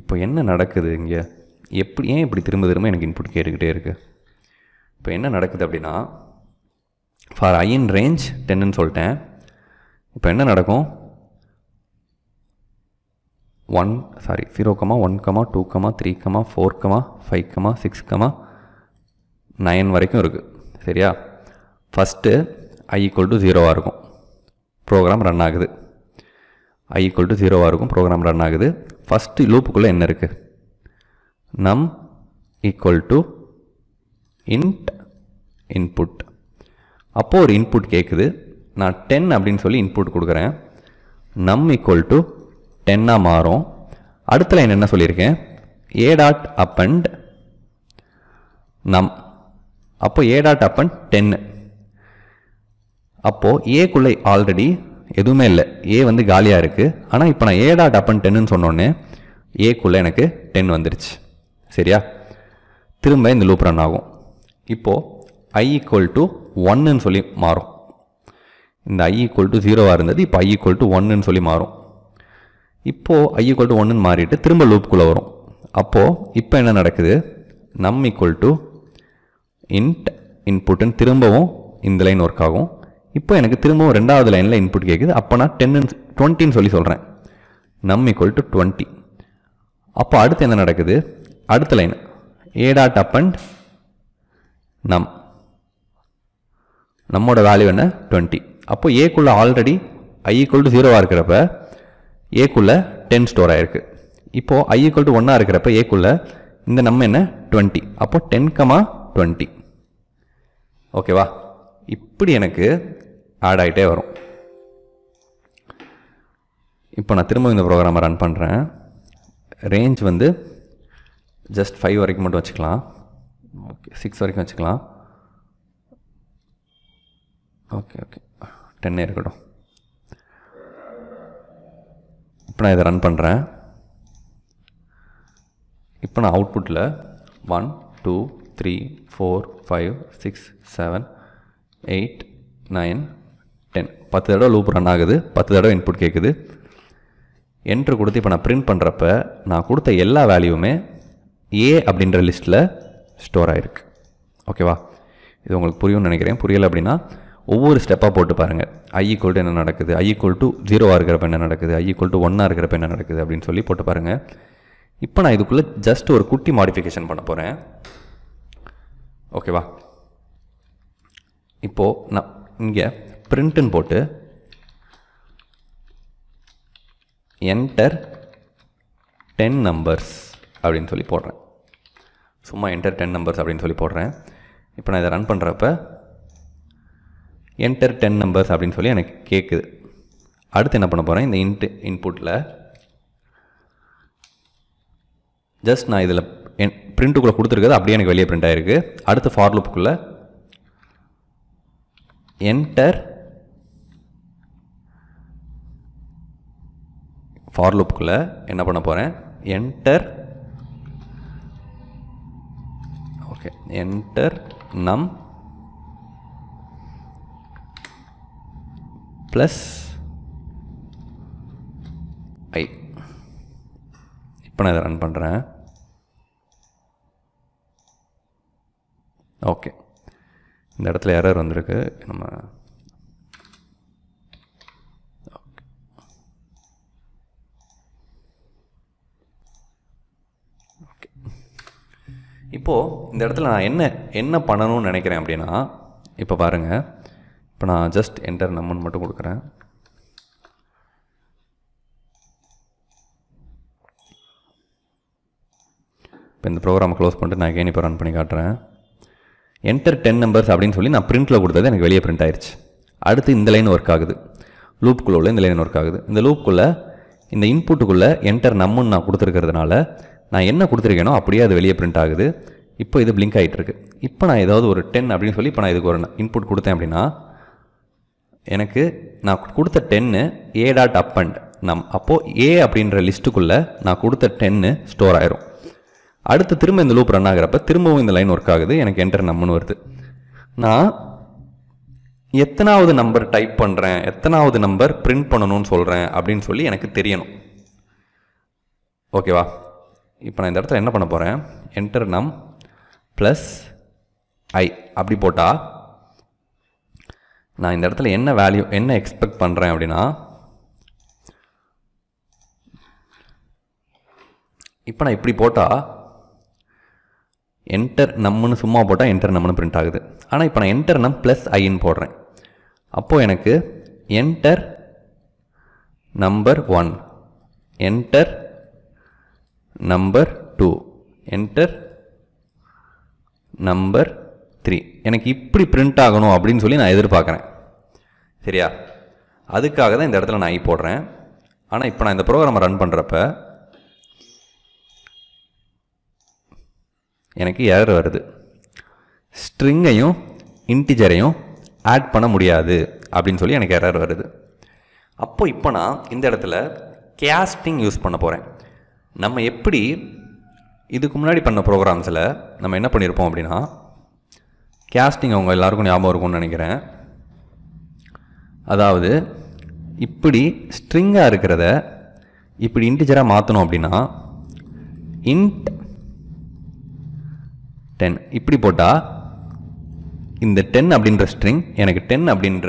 A: இப்போ என்ன நடக்குது இங்கே எப்படி ஏன் இப்படி திரும்ப திரும்ப எனக்கு இன்புட் கேட்டுக்கிட்டே இருக்குது இப்போ என்ன நடக்குது அப்படின்னா ஃபார் ஐ இன் ரேஞ்ச் டென்னு சொல்லிட்டேன் இப்போ என்ன நடக்கும் one sorry zero comma one comma two comma three comma four comma five comma six comma nine வரைக்கும் இருக்குது சரியா ஃபஸ்ட்டு ஐ ஈக்குவல் டு ஜீரோவாக இருக்கும் ப்ரோக்ராம் ரன் ஆகுது ஐ ஈக்குவல் டு ஜீரோவாக இருக்கும் ப்ரோக்ராம் ரன் ஆகுது ஃபஸ்ட்டு லூப்புக்குள்ளே என்ன இருக்குது நம் ஈக்குவல் டு இன்ட் இன்புட் அப்போது ஒரு இன்புட் கேட்குது நான் டென் அப்படின்னு சொல்லி இன்புட் கொடுக்குறேன் நம் ஈக்குவல் டு டென்னாக மாறும் அடுத்த லைன் என்ன சொல்லியிருக்கேன் ஏ டாட் அப் அண்ட் நம் அப்போ ஏ டாட் அப் அண்ட் டென்னு அப்போது ஏக்குள்ளே ஆல்ரெடி எதுவுமே இல்லை ஏ வந்து காலியாக இருக்குது ஆனால் இப்போ நான் ஏ டாட் அப் அண்ட் டென்னு சொன்னோன்னே ஏக்குள்ளே எனக்கு டென் வந்துருச்சு சரியா திரும்ப இந்த லூப் ரன் ஆகும் இப்போது ஐ ஈக்குவல் டு ஒன்றுன்னு சொல்லி மாறும் இந்த ஐ ஈக்குவல் டு ஜீரோவாக இருந்தது இப்போ ஐ ஈக்குவல் டு ஒன்னுன்னு சொல்லி மாறும் இப்போது ஐ ஈக்குவல் டு ஒன்றுன்னு மாறிட்டு திரும்ப லூப்குள்ளே வரும் அப்போது இப்போ என்ன நடக்குது நம் ஈக்குவல் டு இன்ட் இன்புட்டுன்னு திரும்பவும் இந்த லைன் ஒர்க் ஆகும் இப்போ எனக்கு திரும்பவும் ரெண்டாவது லைனில் இன்புட் கேட்குது அப்போ நான் டென்னு டுவெண்ட்டின்னு சொல்லி சொல்கிறேன் நம் ஈக்குவல் டு டுவெண்ட்டி அப்போ அடுத்து என்ன நடக்குது அடுத்த line A dot append num நம்மோட வேல்யூ என்ன டுவெண்ட்டி அப்போ ஏக்குள்ளே ஆல்ரெடி ஐ ஈக்குவல் டு ஜீரோவாக இருக்கிறப்ப ஏக்குள்ளே டென் ஸ்டோர் ஆகிருக்கு இப்போது ஐ ஈக்குவல் டு ஒன்னாக இருக்கிறப்ப ஏக்குள்ளே இந்த நம்ம என்ன டுவெண்ட்டி அப்போது டென் கமா டுவெண்ட்டி ஓகேவா இப்படி எனக்கு ஆட் ஆகிட்டே வரும் இப்போ நான் திரும்ப இந்த ப்ரோக்ராமை ரன் பண்ணுறேன் ரேஞ்ச் வந்து ஜஸ்ட் ஃபைவ் வரைக்கும் மட்டும் வச்சுக்கலாம் ஓகே சிக்ஸ் வரைக்கும் வச்சுக்கலாம் ஓகே ஓகே டென்னே இருக்கட்டும் இப்போ நான் இதை ரன் பண்ணுறேன் இப்போ நான் அவுட்புட்டில் one two three four five six seven eight nine ten பத்து தடவை லூப் ரன் ஆகுது பத்து தடவை இன்புட் கேட்குது என்ட்ரு கொடுத்து இப்போ நான் ப்ரிண்ட் பண்ணுறப்ப நான் கொடுத்த எல்லா வேல்யூமே ஏ அப்படின்ற லிஸ்ட்டில் ஸ்டோர் ஆகிருக்கு ஓகேவா இது உங்களுக்கு புரியும்னு நினைக்கிறேன் புரியலை அப்படின்னா ஒவ்வொரு ஸ்டெப்பாக போட்டு பாருங்கள் ஐ ஈக்குவல் டு என்ன நடக்குது ஐ ஈக்குவல் டு ஜீரோவாக இருக்கிறப்ப என்ன நடக்குது ஐ ஈக்குவல் டு ஒன்னாக இருக்கிறப்ப என்ன நடக்குது அப்படின்னு சொல்லி போட்டு பாருங்கள் இப்போ நான் இதுக்குள்ளே ஜஸ்ட் ஒரு குட்டி மாடிஃபிகேஷன் பண்ண போகிறேன் ஓகேவா இப்போது நான் இங்கே பிரிண்ட்டுன்னு போட்டு என்டர் டென் நம்பர்ஸ் அப்படின்னு சொல்லி போடுறேன் சும்மா என்டர் டென் நம்பர்ஸ் அப்படின்னு சொல்லி போடுறேன் இப்போ நான் இதை ரன் பண்ணுறப்ப என்டர் டென் நம்பர்ஸ் அப்படின்னு சொல்லி எனக்கு கேட்குது அடுத்து என்ன பண்ண போகிறேன் இந்த இன்ட்டு இன்புட்டில் ஜஸ்ட் நான் இதில் என் பிரிண்ட்டுக்குள்ளே கொடுத்துருக்கிறது அப்படியே எனக்கு வெளியே பிரிண்ட் ஆகிருக்கு அடுத்து ஃபார்லுப்புக்குள்ளே என்டர் ஃபார்லுப்புக்குள்ளே என்ன பண்ண போகிறேன் enter okay enter num plus ஐ இப்போ நான் இதை ரன் பண்ணுறேன் ஓகே இந்த இடத்துல எரர் வந்திருக்கு நம்ம இப்போது இந்த இடத்துல நான் என்ன என்ன பண்ணணும்னு நினைக்கிறேன் அப்படின்னா இப்போ பாருங்கள் இப்போ நான் ஜஸ்ட் என்டர் நம்மன் மட்டும் கொடுக்குறேன் இப்போ இந்த ப்ரோக்ராமை க்ளோஸ் பண்ணிட்டு நான் கேன் இப்போ ரன் பண்ணி காட்டுறேன் என்டர் டென் நம்பர்ஸ் அப்படின்னு சொல்லி நான் பிரிண்டில் கொடுத்தது எனக்கு வெளியே பிரிண்ட் ஆயிடுச்சு அடுத்து இந்த லைன் ஒர்க் ஆகுது லூப்புக்குள்ளே உள்ள இந்த லைன் ஒர்க் ஆகுது இந்த லூப்புக்குள்ளே இந்த இன்புட்டுக்குள்ளே என்டர் நம்மன் நான் கொடுத்துருக்கிறதுனால நான் என்ன கொடுத்துருக்கேனோ அப்படியே அது வெளியே பிரிண்ட் ஆகுது இப்போ இது பிளிங்க் ஆகிட்டு இருக்கு இப்போ நான் ஏதாவது ஒரு டென் அப்படின்னு சொல்லி இப்போ நான் இதுக்கு ஒரு இன்புட் கொடுத்தேன் அப்படின்னா எனக்கு நான் கொடுத்த டென்னு A dot append num அப்போது ஏ அப்படின்ற லிஸ்ட்டுக்குள்ளே நான் கொடுத்த டென்னு ஸ்டோர் ஆயிரும் அடுத்து திரும்ப இந்த லூப் ரன் ஆகிறப்ப திரும்பவும் இந்த லைன் ஒர்க் ஆகுது எனக்கு என்டர் நம்பர்னு வருது நான் எத்தனாவது நம்பர் டைப் பண்ணுறேன் எத்தனாவது நம்பர் பிரிண்ட் பண்ணணும்னு சொல்கிறேன் அப்படின்னு சொல்லி எனக்கு தெரியணும் ஓகேவா இப்போ நான் இந்த இடத்துல என்ன பண்ண போகிறேன் என்டர் நம் ப்ளஸ் ஐ அப்படி போட்டால் நான் இந்த இடத்துல என்ன வேல்யூ என்ன எக்ஸ்பெக்ட் பண்ணுறேன் அப்படின்னா இப்போ நான் இப்படி போட்டால் என்டர் நம்முன்னு சும்மா போட்டால் என்டர் நம்மனு பிரிண்ட் ஆகுது ஆனால் இப்போ நான் என்டர் நம் ப்ளஸ் ஐன்னு போடுறேன் அப்போது எனக்கு enter number one enter number two enter number three எனக்கு இப்படி பிரிண்ட் ஆகணும் அப்படின்னு சொல்லி நான் எதிர்பார்க்குறேன் சரியா அதுக்காக தான் இந்த இடத்துல நான் ஐ போடுறேன் ஆனால் இப்போ நான் இந்த ப்ரோக்ராமை ரன் பண்ணுறப்ப எனக்கு எரர் வருது ஸ்ட்ரிங்கையும் இன்டிஜரையும் ஆட் பண்ண முடியாது அப்படின்னு சொல்லி எனக்கு எரர் வருது அப்போது இப்போ நான் இந்த இடத்துல கேஸ்டிங் யூஸ் பண்ண போகிறேன் நம்ம எப்படி இதுக்கு முன்னாடி பண்ண ப்ரோக்ராம்ஸில் நம்ம என்ன பண்ணியிருப்போம் அப்படின்னா கேஸ்டிங் அவங்க எல்லாருக்கும் ஞாபகம் இருக்கும்னு நினைக்கிறேன் அதாவது இப்படி ஸ்ட்ரிங்காக இருக்கிறத இப்படி இன்டிஜராக மாற்றணும் அப்படின்னா இன்ட் டென் இப்படி போட்டால் இந்த டென் அப்படின்ற ஸ்ட்ரிங் எனக்கு டென் அப்படின்ற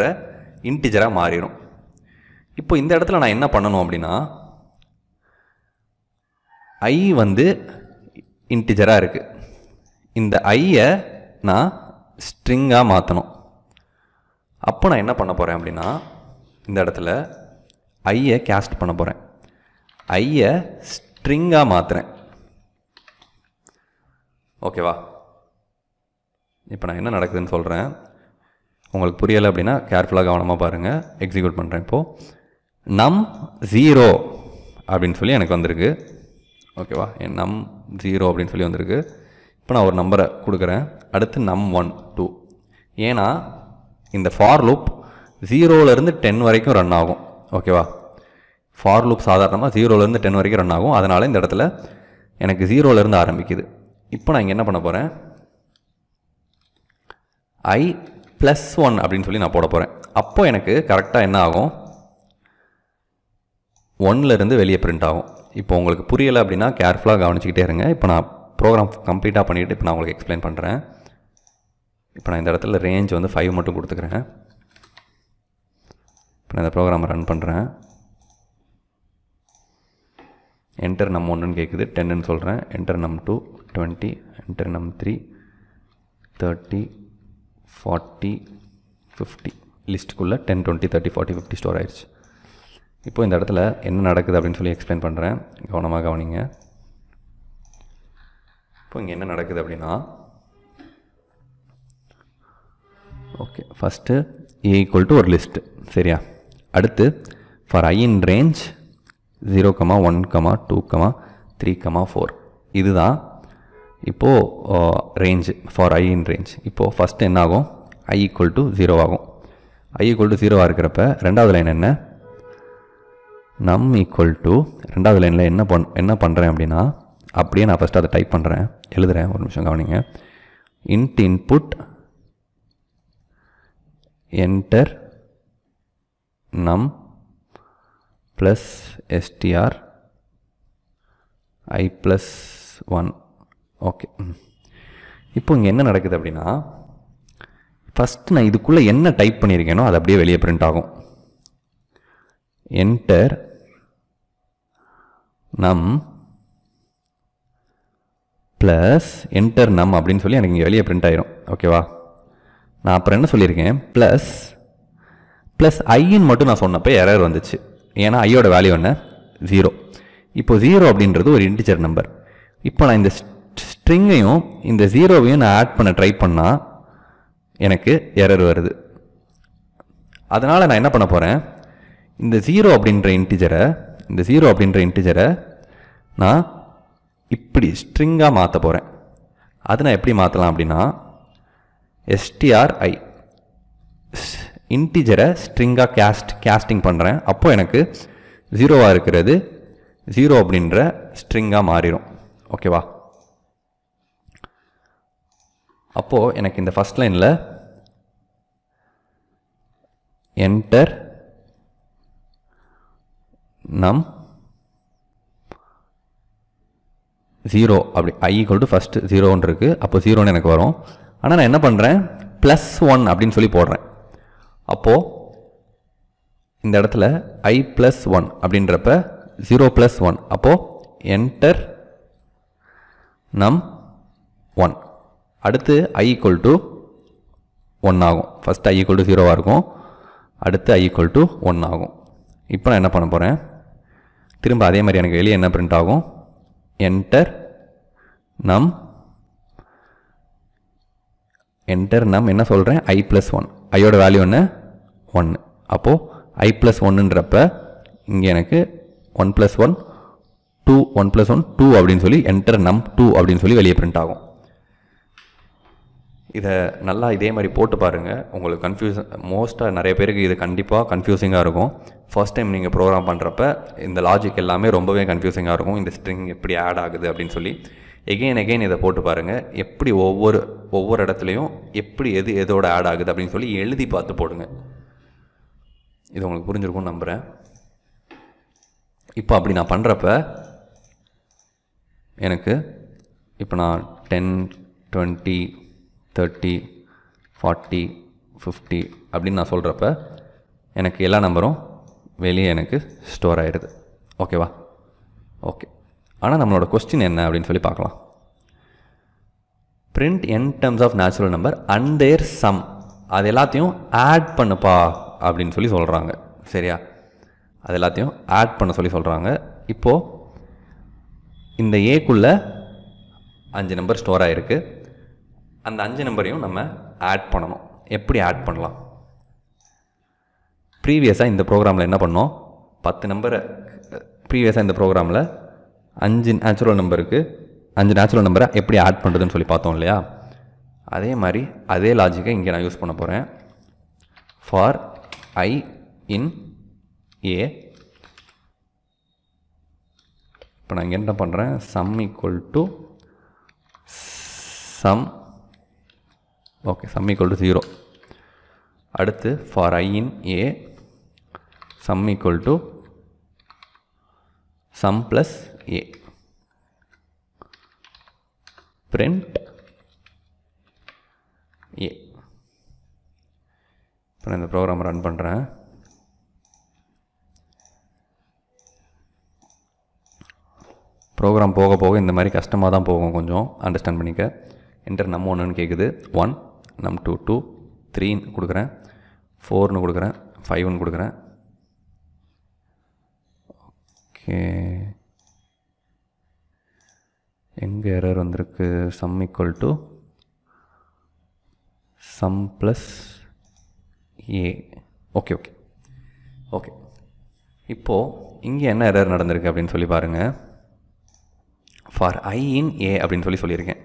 A: இன்டிஜராக மாறிடும் இப்போ இந்த இடத்துல நான் என்ன பண்ணணும் அப்படின்னா ஐ வந்து இன்டிஜராக இருக்குது இந்த ஐயை நான் ஸ்ட்ரிங்காக மாற்றணும் அப்போ நான் என்ன பண்ண போகிறேன் அப்படின்னா இந்த இடத்துல ஐயை கேஸ்ட் பண்ண போகிறேன் ஐயை ஸ்ட்ரிங்காக மாற்றுறேன் ஓகேவா இப்போ நான் என்ன நடக்குதுன்னு சொல்கிறேன் உங்களுக்கு புரியலை அப்படின்னா கேர்ஃபுல்லாக கவனமாக பாருங்கள் எக்ஸிக்யூட் பண்ணுறேன் இப்போது நம் ஜீரோ அப்படின்னு சொல்லி எனக்கு வந்திருக்கு ஓகேவா என் நம் ஜீரோ அப்படின்னு சொல்லி வந்திருக்கு இப்போ நான் ஒரு நம்பரை கொடுக்குறேன் அடுத்து நம் ஒன் டூ ஏன்னா இந்த ஃபார் லூப் ஜீரோலேருந்து டென் வரைக்கும் ரன் ஆகும் ஓகேவா ஃபார் லூப் சாதாரணமாக ஜீரோலேருந்து டென் வரைக்கும் ரன் ஆகும் அதனால் இந்த இடத்துல எனக்கு ஜீரோலேருந்து ஆரம்பிக்குது இப்போ நான் இங்கே என்ன பண்ண போகிறேன் ஐ ப்ளஸ் ஒன் அப்படின்னு சொல்லி நான் போட போகிறேன் அப்போது எனக்கு கரெக்டாக என்ன ஆகும் ஒன்லேருந்து வெளியே பிரிண்ட் ஆகும் இப்போ உங்களுக்கு புரியலை அப்படின்னா கேர்ஃபுல்லாக கவனிச்சிக்கிட்டே இருங்க இப்போ நான் ப்ரோக்ராம் கம்ப்ளீட்டாக பண்ணிவிட்டு இப்போ நான் உங்களுக்கு எக்ஸ்பிளைன் பண்ணுறேன் இப்போ நான் இந்த இடத்துல ரேஞ்ச் வந்து ஃபைவ் மட்டும் கொடுத்துக்கிறேன் இப்போ நான் இந்த ப்ரோக்ராமை ரன் பண்ணுறேன் என்டர் நம் ஒன்றுன்னு கேட்குது டென்னுன்னு சொல்கிறேன் enter num two twenty enter num three thirty forty fifty லிஸ்ட்டுக்குள்ளே ten twenty thirty forty fifty store ஆயிடுச்சு இப்போ இந்த இடத்துல என்ன நடக்குது அப்படின்னு சொல்லி எக்ஸ்பிளைன் பண்ணுறேன் கவனமாக கவனிங்க இப்போ இங்கே என்ன நடக்குது அப்படின்னா okay first A equal to ஒரு லிஸ்ட்டு சரியா அடுத்து for I in range zero comma one comma two comma three comma four இதுதான் இப்போது range for I in range இப்போது ஃபஸ்ட்டு என்ன ஆகும் ஐ ஈக்குவல் டு ஜீரோ ஆகும் ஐ ஈக்குவல் டு ஜீரோவாக இருக்கிறப்ப ரெண்டாவது லைன் என்ன நம் ஈக்குவல் டு ரெண்டாவது லைனில் என்ன பண் என்ன பண்ணுறேன் அப்படின்னா அப்படியே நான் ஃபஸ்ட்டு அதை டைப் பண்ணுறேன் எழுதுகிறேன் ஒரு நிமிஷம் கவனிங்க int input enter num plus STR I plus one okay இப்போ இங்கே என்ன நடக்குது அப்படின்னா ஃபஸ்ட்டு நான் இதுக்குள்ளே என்ன டைப் பண்ணியிருக்கேனோ அது அப்படியே வெளியே பிரிண்ட் ஆகும் என்டர் நம் ப்ளஸ் என்டர் நம் அப்படின்னு சொல்லி எனக்கு இங்கே வெளியே பிரிண்ட் ஆயிரும் ஓகேவா நான் அப்புறம் என்ன சொல்லியிருக்கேன் ப்ளஸ் ப்ளஸ் ஐன்னு மட்டும் நான் சொன்னப்போ எரர் வந்துச்சு ஏன்னா ஐயோட வேல்யூ என்ன ஜீரோ இப்போது ஜீரோ அப்படின்றது ஒரு இன்டிஜர் நம்பர் இப்போ நான் இந்த ஸ்ட்ரிங்கையும் இந்த ஜீரோவையும் நான் ஆட் பண்ண ட்ரை பண்ணால் எனக்கு எரர் வருது அதனால் நான் என்ன பண்ண போகிறேன் இந்த ஜீரோ அப்படின்ற இன்டிஜரை இந்த ஜீரோ அப்படின்ற இன்டிஜரை நான் இப்படி ஸ்ட்ரிங்காக மாற்ற போகிறேன் அது நான் எப்படி மாற்றலாம் அப்படின்னா எஸ்டிஆர்ஐ இன்டிஜரை ஸ்ட்ரிங்காக கேஸ்ட் கேஸ்டிங் பண்ணுறேன் அப்போது எனக்கு ஜீரோவாக இருக்கிறது ஜீரோ அப்படின்ற ஸ்ட்ரிங்காக மாறிடும் ஓகேவா அப்போது எனக்கு இந்த ஃபஸ்ட் லைனில் என்டர் நம் ஜீரோ அப்படி ஐ ஈக்குவல் டு ஃபஸ்ட்டு ஜீரோன்னு இருக்குது அப்போ ஜீரோன்னு எனக்கு வரும் ஆனால் நான் என்ன பண்ணுறேன் ப்ளஸ் ஒன் அப்படின்னு சொல்லி போடுறேன் அப்போது இந்த இடத்துல ஐ ப்ளஸ் ஒன் அப்படின்றப்ப ஜீரோ ப்ளஸ் ஒன் அப்போது என்டர் நம் ஒன் அடுத்து ஐ ஈக்குவல் டு ஒன் ஆகும் ஃபஸ்ட் ஐ ஈக்குவல் டு ஜீரோவாக இருக்கும் அடுத்து ஐ ஈக்குவல் டு ஒன் ஆகும் இப்போ நான் என்ன பண்ண போகிறேன் திரும்ப அதே மாதிரி எனக்கு வெளியே என்ன பிரிண்ட் ஆகும் என்டர் நம் என்டர் நம் என்ன சொல்கிறேன் ஐ ப்ளஸ் ஒன் ஐயோட வேல்யூ என்ன ஒன்று அப்போது ஐ ப்ளஸ் ஒன்றுன்றப்ப இங்கே எனக்கு one plus one two one plus one two அப்படின்னு சொல்லி என்டர் நம் டூ அப்படின்னு சொல்லி வெளியே பிரிண்ட் ஆகும் இதை நல்லா இதே மாதிரி போட்டு பாருங்கள் உங்களுக்கு கன்ஃபியூஸ் மோஸ்ட்டாக நிறைய பேருக்கு இது கண்டிப்பாக கன்ஃபியூசிங்காக இருக்கும் ஃபர்ஸ்ட் டைம் நீங்கள் ப்ரோக்ராம் பண்ணுறப்ப இந்த லாஜிக் எல்லாமே ரொம்பவே கன்ஃபியூசிங்காக இருக்கும் இந்த ஸ்ட்ரிங் எப்படி ஆட் ஆகுது அப்படின்னு சொல்லி எகெயின் எகெயின் இதை போட்டு பாருங்கள் எப்படி ஒவ்வொரு ஒவ்வொரு இடத்துலையும் எப்படி எது எதோட ஆட் ஆகுது அப்படின்னு சொல்லி எழுதி பார்த்து போடுங்க இது உங்களுக்கு புரிஞ்சிருக்கும்னு நம்புகிறேன் இப்போ அப்படி நான் பண்ணுறப்ப எனக்கு இப்போ நான் ten twenty thirty forty fifty அப்படின்னு நான் சொல்கிறப்ப எனக்கு எல்லா நம்பரும் வெளியே எனக்கு ஸ்டோர் ஆகிடுது ஓகேவா ஓகே ஆனால் நம்மளோட கொஸ்டின் என்ன அப்படின்னு சொல்லி பார்க்கலாம் print N terms of natural number and their sum அது எல்லாத்தையும் ஆட் பண்ணுப்பா அப்படின்னு சொல்லி சொல்கிறாங்க சரியா அது எல்லாத்தையும் ஆட் பண்ண சொல்லி சொல்கிறாங்க இப்போது இந்த ஏக்குள்ள அஞ்சு நம்பர் ஸ்டோர் ஆகிருக்கு அந்த அஞ்சு நம்பரையும் நம்ம ஆட் பண்ணணும் எப்படி ஆட் பண்ணலாம் ப்ரீவியஸாக இந்த ப்ரோக்ராமில் என்ன பண்ணோம் பத்து நம்பரை ப்ரீவியஸாக இந்த ப்ரோக்ராமில் அஞ்சு நேச்சுரல் நம்பருக்கு அஞ்சு நேச்சுரல் நம்பரை எப்படி ஆட் பண்ணுறதுன்னு சொல்லி பார்த்தோம் இல்லையா அதே மாதிரி அதே லாஜிக்கை இங்கே நான் யூஸ் பண்ண போகிறேன் ஃபார் ஐ இன் ஏ இப்போ நான் இங்கே என்ன பண்ணுறேன் sum equal to some okay sum equal to zero அடுத்து for I in A sum equal to sum plus a print a இப்போ நான் இந்த ப்ரோக்ராம் ரன் பண்ணுறேன் ப்ரோக்ராம் போக போக இந்த மாதிரி கஷ்டமாக தான் போகும் கொஞ்சம் அண்டர்ஸ்டாண்ட் பண்ணிக்க என்டர் நம்ம ஒன்றுன்னு கேட்குது ஒன் நம் டூ டூ த்ரீன்னு கொடுக்குறேன் ஃபோர்னு கொடுக்குறேன் ஃபைவ்னு கொடுக்குறேன் ஓகே எங்கே எரர் வந்திருக்கு sum equal to sum plus A okay okay okay இப்போது இங்கே என்ன எரர் நடந்திருக்கு அப்படின்னு சொல்லி பாருங்கள் ஃபார் ஐ இன் ஏ அப்படின்னு சொல்லி சொல்லியிருக்கேன்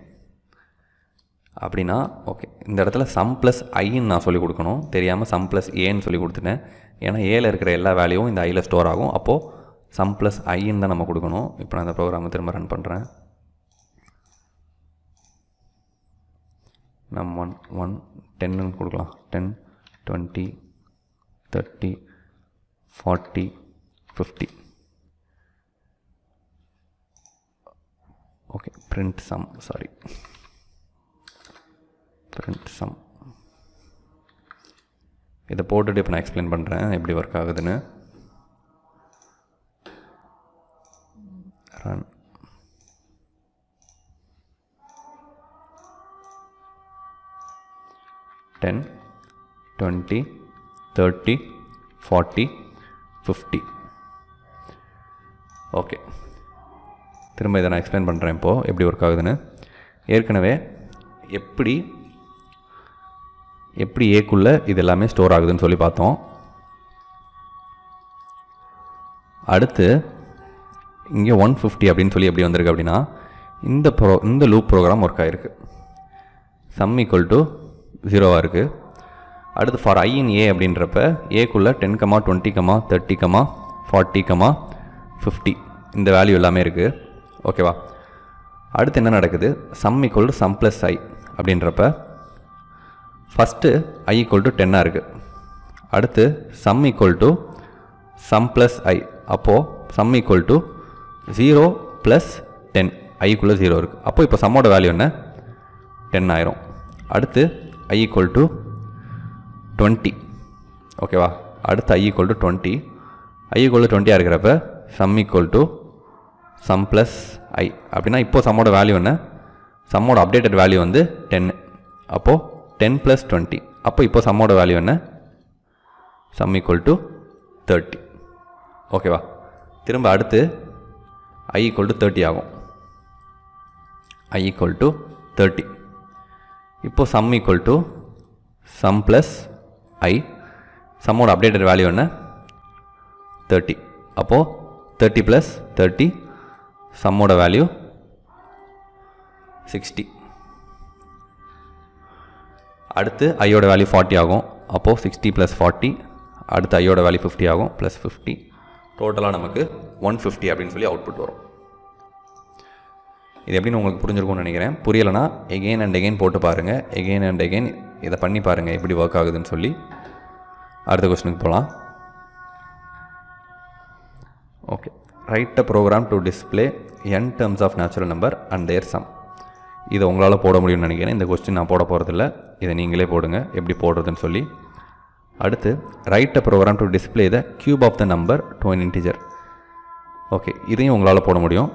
A: அப்படின்னா ஓகே இந்த இடத்துல சம் ப்ளஸ் ஐன்னு நான் சொல்லி கொடுக்கணும் தெரியாமல் சம் ப்ளஸ் ஏன்னு சொல்லி கொடுத்துட்டேன் ஏன்னா ஏல இருக்கிற எல்லா வேலையும் இந்த ஐயில் ஸ்டோர் ஆகும் அப்போது சம் ப்ளஸ் ஐன்னு தான் நம்ம கொடுக்கணும் இப்போ நான் இந்த ப்ரோக்ராமை திரும்ப ரன் பண்ணுறேன் நம்ம ஒன் ஒன் டென்னு கொடுக்கலாம் ten twenty thirty forty fifty okay print sum sorry print sum இதை போட்டுட்டு இப்போ நான் எக்ஸ்பிளைன் பண்ணுறேன் எப்படி ஒர்க் ஆகுதுன்னு run ten twenty thirty forty fifty okay திரும்ப இதை நான் எக்ஸ்பிளைன் பண்ணுறேன் இப்போது எப்படி ஒர்க் ஆகுதுன்னு ஏற்கனவே எப்படி எப்படி ஏக்குள்ளே இது எல்லாமே ஸ்டோர் ஆகுதுன்னு சொல்லி பார்த்தோம் அடுத்து இங்கே ஒன் ஃபிஃப்டி அப்படின்னு சொல்லி எப்படி வந்திருக்கு அப்படின்னா இந்த ப்ரோ இந்த லூப் ப்ரோக்ராம் ஒர்க் ஆகிருக்கு சம் ஈக்குவல் டு ஜீரோவாக இருக்குது அடுத்து ஃபார் ஐ இன் ஏ அப்படின்றப்ப ஏக்குள்ளே ten comma twenty comma thirty comma forty comma fifty இந்த வேல்யூ எல்லாமே இருக்குது ஓகேவா அடுத்து என்ன நடக்குது sum equal to sum plus I அப்படின்றப்ப ஃபஸ்ட்டு ஐ ஈக்குவல் டு டென்னாக இருக்குது அடுத்து sum equal to sum plus ஐ அப்போது sum equal to zero plus ten ஐக்குள்ளே ஜீரோ இருக்குது அப்போது இப்போ சம்மோட வேல்யூ என்ன டென் ஆயிரும் அடுத்து ஐ ஈக்குவல் டு டுவெண்ட்டி ஓகேவா அடுத்து ஐ equal to twenty I equal to டுவெண்ட்டியாக இருக்கிறப்ப sum equal to sum plus I அப்படின்னா இப்போது சம்மோட வேல்யூ என்ன சம்மோட அப்டேட்டட் வேல்யூ வந்து டென்னு அப்போது டென் ப்ளஸ் டுவெண்ட்டி அப்போ இப்போ சம்மோட வேல்யூ என்ன சம் ஈக்குவல் டு தேர்ட்டி ஓகேவா திரும்ப அடுத்து ஐ ஈக்குவல் டு தேர்ட்டி ஆகும் ஐ ஈக்குவல் டு தேர்ட்டி இப்போது sum to sum sum plus ஐ சம்மோட அப்டேட்டட் value என்ன தேர்ட்டி அப்போது தேர்ட்டி ப்ளஸ் தேர்ட்டி சம்மோட வேல்யூ சிக்ஸ்டி அடுத்து ஐயோட வேல்யூ ஃபார்ட்டி ஆகும் அப்போது சிக்ஸ்டி ப்ளஸ் ஃபார்ட்டி அடுத்து ஐயோட வேல்யூ ஃபிஃப்டி ஆகும் ப்ளஸ் ஃபிஃப்டி டோட்டலாக நமக்கு ஒன் ஃபிஃப்டி அப்படின்னு சொல்லி அவுட்புட் வரும் இது எப்படின்னு உங்களுக்கு புரிஞ்சிருக்கும்னு நினைக்கிறேன் புரியலைன்னா எகெயின் அண்ட் எகெயின் போட்டு பாருங்கள் எகெயின் அண்ட் எகெயின் இதை பண்ணி பாருங்கள் எப்படி ஒர்க் ஆகுதுன்னு சொல்லி அடுத்த கொஸ்டினுக்கு போகலாம் okay write a program to display N terms of natural number and their sum இதை உங்களால் போட முடியும்னு நினைக்கிறேன் இந்த கொஸ்டின் நான் போட போகிறதில்ல இதை நீங்களே போடுங்க எப்படி போடுறதுன்னு சொல்லி அடுத்து write a program to display the cube of the number to an integer okay இதையும் உங்களால் போட முடியும்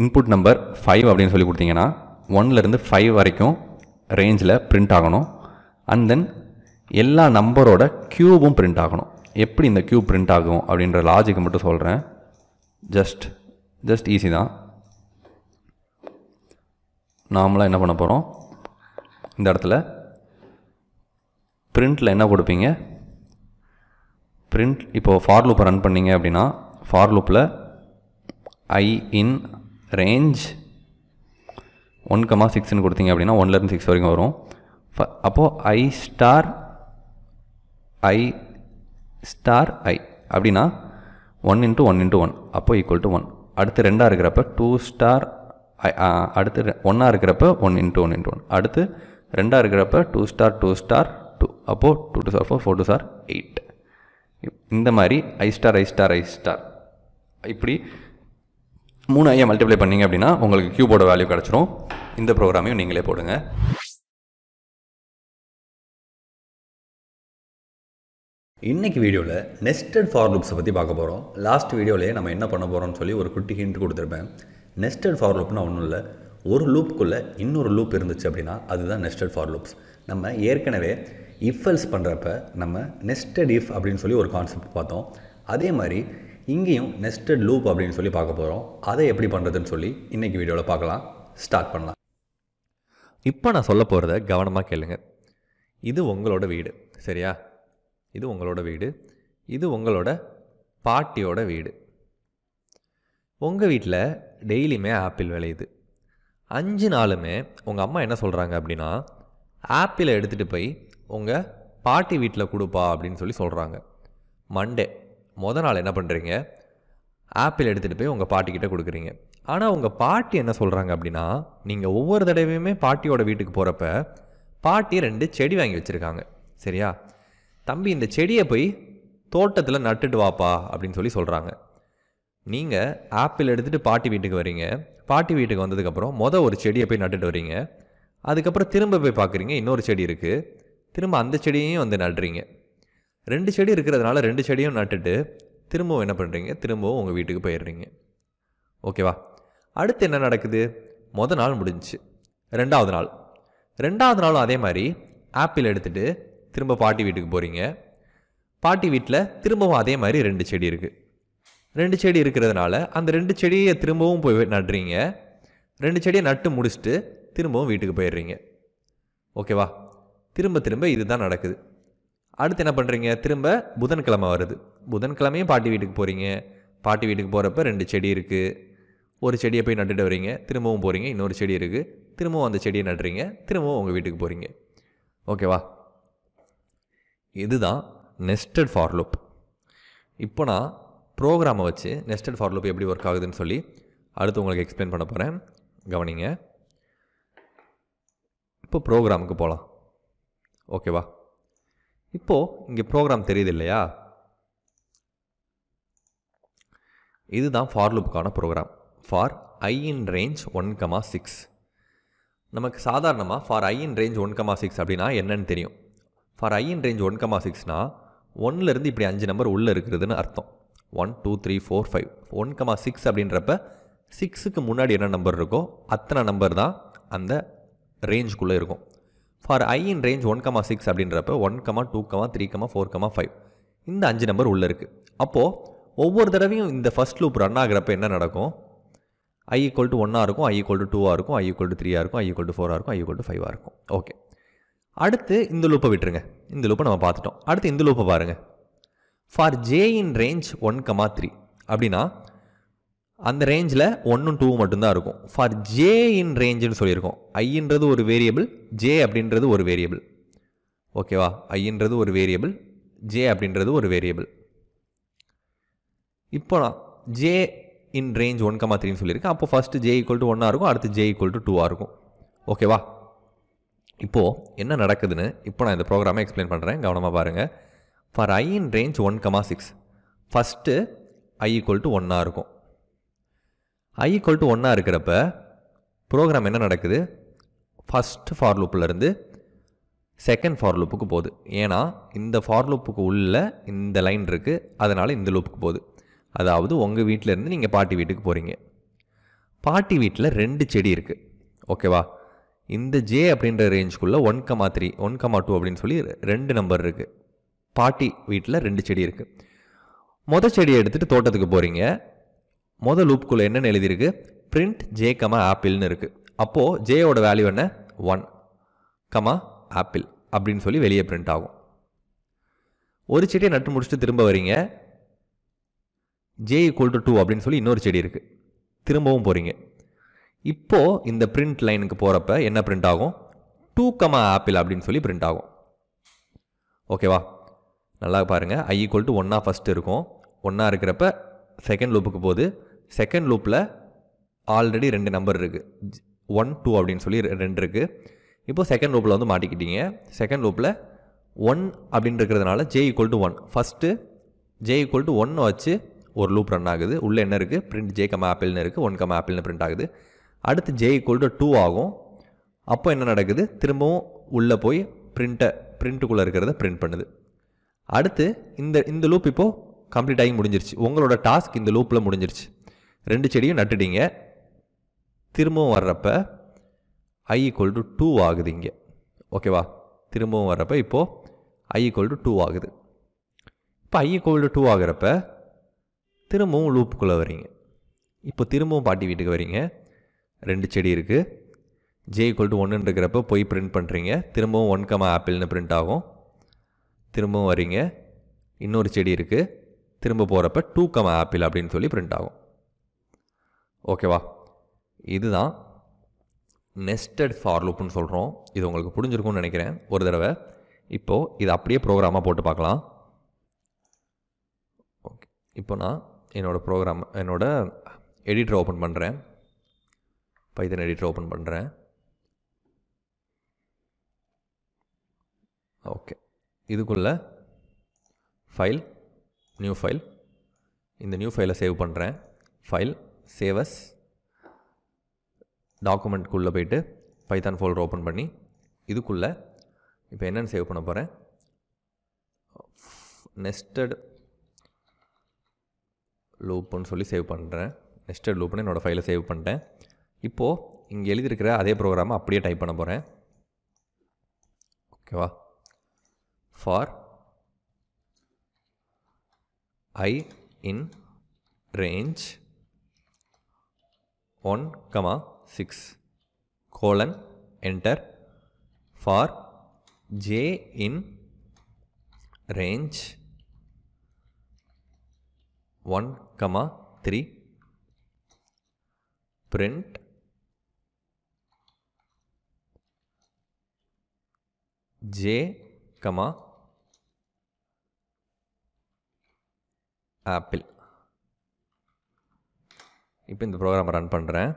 A: இன்புட் நம்பர் ஃபைவ் அப்படின்னு சொல்லி கொடுத்தீங்கன்னா ஒன்லேருந்து ஃபைவ் வரைக்கும் ரேஞ்சில் பிரிண்ட் ஆகணும் அண்ட் தென் எல்லா நம்பரோட க்யூபும் பிரிண்ட் ஆகணும் எப்படி இந்த க்யூப் பிரிண்ட் ஆகும் அப்படின்ற லாஜிக்கை மட்டும் சொல்கிறேன் ஜஸ்ட் ஜஸ்ட் ஈஸி தான் நார்மலாக என்ன பண்ண போகிறோம் இந்த இடத்துல பிரிண்டில் என்ன கொடுப்பீங்க பிரிண்ட் இப்போது ஃபார் லூப்பை ரன் பண்ணிங்க அப்படின்னா ஃபார் லூப்பில் I in range one comma சிக்ஸ்னு கொடுத்தீங்க அப்படின்னா ஒன்லேருந்து சிக்ஸ் வரைக்கும் வரும் அப்போது ஐ ஸ்டார் ஐ ஸ்டார் ஐ அப்படின்னா one into one into one அப்போ ஈக்குவல் டு ஒன் அடுத்து ரெண்டாக இருக்கிறப்ப டூ ஸ்டார் ஐ அடுத்து ஒன்னாக இருக்கிறப்ப one into one into one அடுத்து ரெண்டாக இருக்கிறப்ப two star two star two அப்போது two two sir four four two star eight இந்த மாதிரி I star I star I star
B: இப்படி மூணு ஐயா மல்டிப்ளை பண்ணிங்க அப்படின்னா உங்களுக்கு கியூபோர்டு வேல்யூ கிடச்சிரும் இந்த ப்ரோக்ராமையும் நீங்களே போடுங்க இன்றைக்கி வீடியோவில் நெஸ்டட் ஃபார் லுப்ஸை பற்றி பார்க்க போகிறோம் லாஸ்ட் வீடியோலேயே நம்ம
A: என்ன பண்ண போகிறோம்னு சொல்லி ஒரு குட்டி ஹிண்ட் கொடுத்துருப்பேன் நெஸ்டட் ஃபார் லுப்னா ஒன்றும் இல்லை ஒரு லூப்புக்குள்ளே இன்னொரு லூப் இருந்துச்சு அப்படின்னா அதுதான் நெஸ்டட் ஃபார் லுப்ஸ் நம்ம ஏற்கனவே இஃப்எல்ஸ் பண்ணுறப்ப நம்ம நெஸ்டட் இஃப் அப்படின்னு சொல்லி ஒரு கான்செப்ட் பார்த்தோம் அதே மாதிரி இங்கேயும் நெஸ்டட் லூப் அப்படின்னு சொல்லி பார்க்க போகிறோம் அதை எப்படி பண்ணுறதுன்னு சொல்லி இன்றைக்கி வீடியோவில் பார்க்கலாம் ஸ்டார்ட் பண்ணலாம் இப்போ நான் சொல்ல போகிறத கவனமாக கேளுங்க இது உங்களோட வீடு சரியா இது உங்களோட வீடு இது உங்களோட பாட்டியோட வீடு உங்கள் வீட்டில் டெய்லியுமே ஆப்பிள் விளையுது அஞ்சு நாளுமே உங்கள் அம்மா என்ன சொல்கிறாங்க அப்படின்னா ஆப்பிளை எடுத்துகிட்டு போய் உங்கள் பாட்டி வீட்டில் கொடுப்பா அப்படின்னு சொல்லி சொல்கிறாங்க மண்டே மொதல் நாள் என்ன பண்ணுறீங்க ஆப்பிள் எடுத்துகிட்டு போய் உங்கள் பாட்டிக்கிட்ட கொடுக்குறீங்க ஆனால் உங்கள் பாட்டி என்ன சொல்கிறாங்க அப்படின்னா நீங்கள் ஒவ்வொரு தடவையுமே பாட்டியோட வீட்டுக்கு போகிறப்ப பாட்டி ரெண்டு செடி வாங்கி வச்சுருக்காங்க சரியா தம்பி இந்த செடியை போய் தோட்டத்தில் நட்டுட்டு வாப்பா அப்படின்னு சொல்லி சொல்கிறாங்க நீங்கள் ஆப்பிள் எடுத்துகிட்டு பாட்டி வீட்டுக்கு வரீங்க பாட்டி வீட்டுக்கு வந்ததுக்கப்புறம் மொதல் ஒரு செடியை போய் நட்டுட்டு வரீங்க அதுக்கப்புறம் திரும்ப போய் பார்க்குறீங்க இன்னொரு செடி இருக்குது திரும்ப அந்த செடியையும் வந்து நடுறீங்க ரெண்டு செடி இருக்கிறதுனால ரெண்டு செடியும் நட்டுட்டு திரும்பவும் என்ன பண்ணுறீங்க திரும்பவும் உங்கள் வீட்டுக்கு போயிடுறீங்க ஓகேவா அடுத்து என்ன நடக்குது மொதல் நாள் முடிஞ்சிச்சு ரெண்டாவது நாள் ரெண்டாவது நாளும் அதே மாதிரி ஆப்பிள் எடுத்துகிட்டு திரும்ப பாட்டி வீட்டுக்கு போகிறீங்க பாட்டி வீட்டில் திரும்பவும் அதே மாதிரி ரெண்டு செடி இருக்குது ரெண்டு செடி இருக்கிறதுனால அந்த ரெண்டு செடியை திரும்பவும் போய் நடுறீங்க ரெண்டு செடியை நட்டு முடிச்சுட்டு திரும்பவும் வீட்டுக்கு போயிடுறீங்க ஓகேவா திரும்ப திரும்ப இதுதான் நடக்குது அடுத்து என்ன பண்ணுறீங்க திரும்ப புதன்கிழமை வருது புதன்கிழமையும் பாட்டி வீட்டுக்கு போகிறீங்க பாட்டி வீட்டுக்கு போகிறப்ப ரெண்டு செடி இருக்குது ஒரு செடியை போய் நட்டுட்டு வரீங்க திரும்பவும் போகிறீங்க இன்னொரு செடி இருக்குது திரும்பவும் அந்த செடியை நடுறீங்க திரும்பவும் உங்கள் வீட்டுக்கு போகிறீங்க ஓகேவா இதுதான் நெஸ்டட் ஃபார்லூப் இப்போ நான் ப்ரோக்ராமை வச்சு நெஸ்டட் ஃபார்லூப் எப்படி ஒர்க் ஆகுதுன்னு சொல்லி அடுத்து உங்களுக்கு எக்ஸ்பிளைன் பண்ண போகிறேன் கவனிங்க இப்போ ப்ரோக்ராமுக்கு போகலாம் ஓகேவா இப்போது இங்கே ப்ரோக்ராம் தெரியுது இல்லையா இதுதான் ஃபார் லுப்புக்கான program for I in range one comma six நமக்கு சாதாரணமாக for I in range one comma six அப்படின்னா என்னன்னு தெரியும் for I in range one comma சிக்ஸ்னால் ஒன்லேருந்து இப்படி அஞ்சு நம்பர் உள்ளே இருக்கிறதுன்னு அர்த்தம் one two three four five one comma six அப்படின்றப்ப சிக்ஸுக்கு முன்னாடி என்ன நம்பர் இருக்கோ அத்தனை நம்பர் தான் அந்த ரேஞ்சுக்குள்ளே இருக்கும் for I in range one comma six அப்படின்றப்ப one comma two comma three comma four comma five இந்த அஞ்சு நம்பர் உள்ளே இருக்குது அப்போது ஒவ்வொரு தடவையும் இந்த ஃபஸ்ட் லூப் ரன் ஆகிறப்ப என்ன நடக்கும் ஐ ஈக்குவல் டு ஒன்னாக இருக்கும் ஐ ஈக்குவல் டு டூவாக இருக்கும் ஐ ஈக்குவல் டு த்ரீயாக இருக்கும் ஐ ஈக்குவல் டு ஃபோராக இருக்கும் ஐ ஈக்குவல் டு ஃபைவாக இருக்கும் ஓகே அடுத்து இந்த லூப்பை விட்டுருங்க இந்த லூப்பை நம்ம பார்த்துட்டோம் அடுத்து இந்த லூப்பை பாருங்கள் for j in range one comma three அப்படின்னா அந்த ரேஞ்சில் ஒன்றும் டூ மட்டும்தான் இருக்கும் ஃபார் ஜே இன் ரேஞ்சுன்னு சொல்லியிருக்கோம் ஐன்றது ஒரு வேரியபிள் ஜே அப்படின்றது ஒரு வேரியபிள் ஓகேவா ஐன்றது ஒரு வேரியபிள் ஜே அப்படின்றது ஒரு வேரியபிள் இப்போ நான் j in range one comma த்ரீன்னு சொல்லியிருக்கேன் அப்போ ஃபஸ்ட்டு ஜே ஈக்குவல் டு ஒன்னாக இருக்கும் அடுத்து ஜே ஈக்குவல் டு டூவாக இருக்கும் ஓகேவா இப்போது என்ன நடக்குதுன்னு இப்போ நான் இந்த ப்ரோக்ராமை எக்ஸ்பிளைன் பண்ணுறேன் கவனமாக பாருங்கள் for I in range one comma six first I equal to ஒன்னாக இருக்கும் ஐ ஈக்குவல் டு ஒன்றா இருக்கிறப்ப ப்ரோக்ராம் என்ன நடக்குது ஃபஸ்ட் ஃபார் லூப்பிலேருந்து செகண்ட் ஃபார் லூப்புக்கு போகுது ஏன்னா இந்த ஃபார் லூப்புக்கு உள்ளே இந்த லைன் இருக்குது அதனால் இந்த லூப்புக்கு போகுது அதாவது உங்கள் வீட்டிலேருந்து நீங்கள் பாட்டி வீட்டுக்கு போகிறீங்க பாட்டி வீட்டில் ரெண்டு செடி இருக்குது ஓகேவா இந்த ஜே அப்படின்ற ரேஞ்சுக்குள்ளே one comma three one comma two அப்படின்னு சொல்லி ரெண்டு நம்பர் இருக்குது பாட்டி வீட்டில் ரெண்டு செடி இருக்குது மொதல் செடியை எடுத்துகிட்டு தோட்டத்துக்கு போகிறீங்க முதல் லூப்குள்ளே என்னென்னு எழுதியிருக்கு பிரிண்ட் ஜே கமா ஆப்பிள்னு இருக்குது அப்போது ஜேயோட வேல்யூ என்ன ஒன் கமா ஆப்பிள் அப்படின்னு சொல்லி வெளியே பிரிண்ட் ஆகும் ஒரு செடியை நட்டு முடிச்சுட்டு திரும்ப வரீங்க ஜே ஈக்குவல் டு டூ அப்படின்னு சொல்லி இன்னொரு செடி இருக்குது திரும்பவும் போகிறீங்க இப்போது இந்த பிரிண்ட் லைனுக்கு போகிறப்ப என்ன பிரிண்ட் ஆகும் டூ கமா ஆப்பிள் அப்படின்னு சொல்லி பிரிண்ட் ஆகும் ஓகேவா நல்லா பாருங்கள் ஐ ஈக்குவல் டு ஒன்றா ஃபஸ்ட்டு இருக்கும் ஒன்றா இருக்கிறப்ப செகண்ட் லூப்புக்கு போகுது செகண்ட் லூப்பில் ஆல்ரெடி ரெண்டு நம்பர் இருக்குது ஒன் டூ அப்படின்னு சொல்லி ரெண்டு இருக்குது இப்போது செகண்ட் லூப்பில் வந்து மாட்டிக்கிட்டீங்க செகண்ட் லூப்பில் ஒன் அப்படின்னு இருக்கிறதுனால j equal to one first j equal to one வச்சு ஒரு லூப் ரன் ஆகுது உள்ளே என்ன இருக்குது பிரிண்ட் ஜே கம் ஆப்பிள்னு இருக்குது ஒன் கம் ஆப்பிள்னு பிரிண்ட் ஆகுது அடுத்து ஜே ஈக்குவல் டு டூ ஆகும் அப்போ என்ன நடக்குது திரும்பவும் உள்ளே போய் பிரிண்ட்டை பிரிண்ட்டுக்குள்ளே இருக்கிறத பிரிண்ட் பண்ணுது அடுத்து இந்த இந்த லூப் இப்போது கம்ப்ளீட் ஆகி முடிஞ்சிருச்சு உங்களோட டாஸ்க் இந்த லூப்பில் முடிஞ்சிருச்சு ரெண்டு செடியும் நட்டுட்டீங்க திரும்பவும் வர்றப்ப ஐ ஈக்குவல் டு டூ ஆகுது இங்கே ஓகேவா திரும்பவும் வர்றப்ப இப்போது ஐ ஈக்குவல் டு டூ ஆகுது இப்போ ஐ ஈக்குவல் டு டூ ஆகிறப்ப திரும்பவும் லூப்புக்குள்ளே வரீங்க இப்போ திரும்பவும் பாட்டி வீட்டுக்கு வரீங்க ரெண்டு செடி இருக்குது ஜே ஈக்குவல் டு ஒன்றுன்றக்கிறப்ப போய் பிரிண்ட் பண்ணுறீங்க திரும்பவும் ஒன் கமா ஆப்பிள்னு பிரிண்ட் ஆகும் திரும்பவும் வரீங்க இன்னொரு செடி இருக்குது திரும்ப போகிறப்ப டூ கம் ஆப்பிள் அப்படின்னு சொல்லி பிரிண்ட் ஆகும் ஓகேவா இதுதான் நெஸ்டட் ஃபார் லூப்னு சொல்கிறோம் இது உங்களுக்கு புரிஞ்சிருக்கும்னு நினைக்கிறேன் ஒரு தடவை இப்போது இது அப்படியே ப்ரோக்ராமாக போட்டு பார்க்கலாம் ஓகே இப்போ நான் என்னோடய ப்ரோக்ராம் என்னோடய எடிட்டர் ஓப்பன் பண்ணுறேன் பைத்தன் எடிட்டர் ஓப்பன் பண்ணுறேன் ஓகே இதுக்குள்ளே ஃபைல் நியூ ஃபைல் இந்த நியூ ஃபைலை சேவ் பண்ணுறேன் ஃபைல் சேவஸ் டாக்குமெண்ட்குள்ளே போயிட்டு பைத்தான் ஃபோல்டர் ஓப்பன் பண்ணி இதுக்குள்ளே இப்போ என்னென்னு சேவ் பண்ண போகிறேன் நெஸ்டட் லூப்புன்னு சொல்லி சேவ் பண்ணுறேன் நெஸ்டட் லூப்புன்னு என்னோடய ஃபைலை சேவ் பண்ணிட்டேன் இப்போது இங்கே எழுதியிருக்கிற அதே ப்ரோக்ராமை அப்படியே டைப் பண்ண போகிறேன் ஓகேவா for I in range 1 comma 6 colon enter for j in range 1 comma 3 print j comma apple இப்போ இந்த ப்ரோக்ராம் ரன் பண்ணுறேன்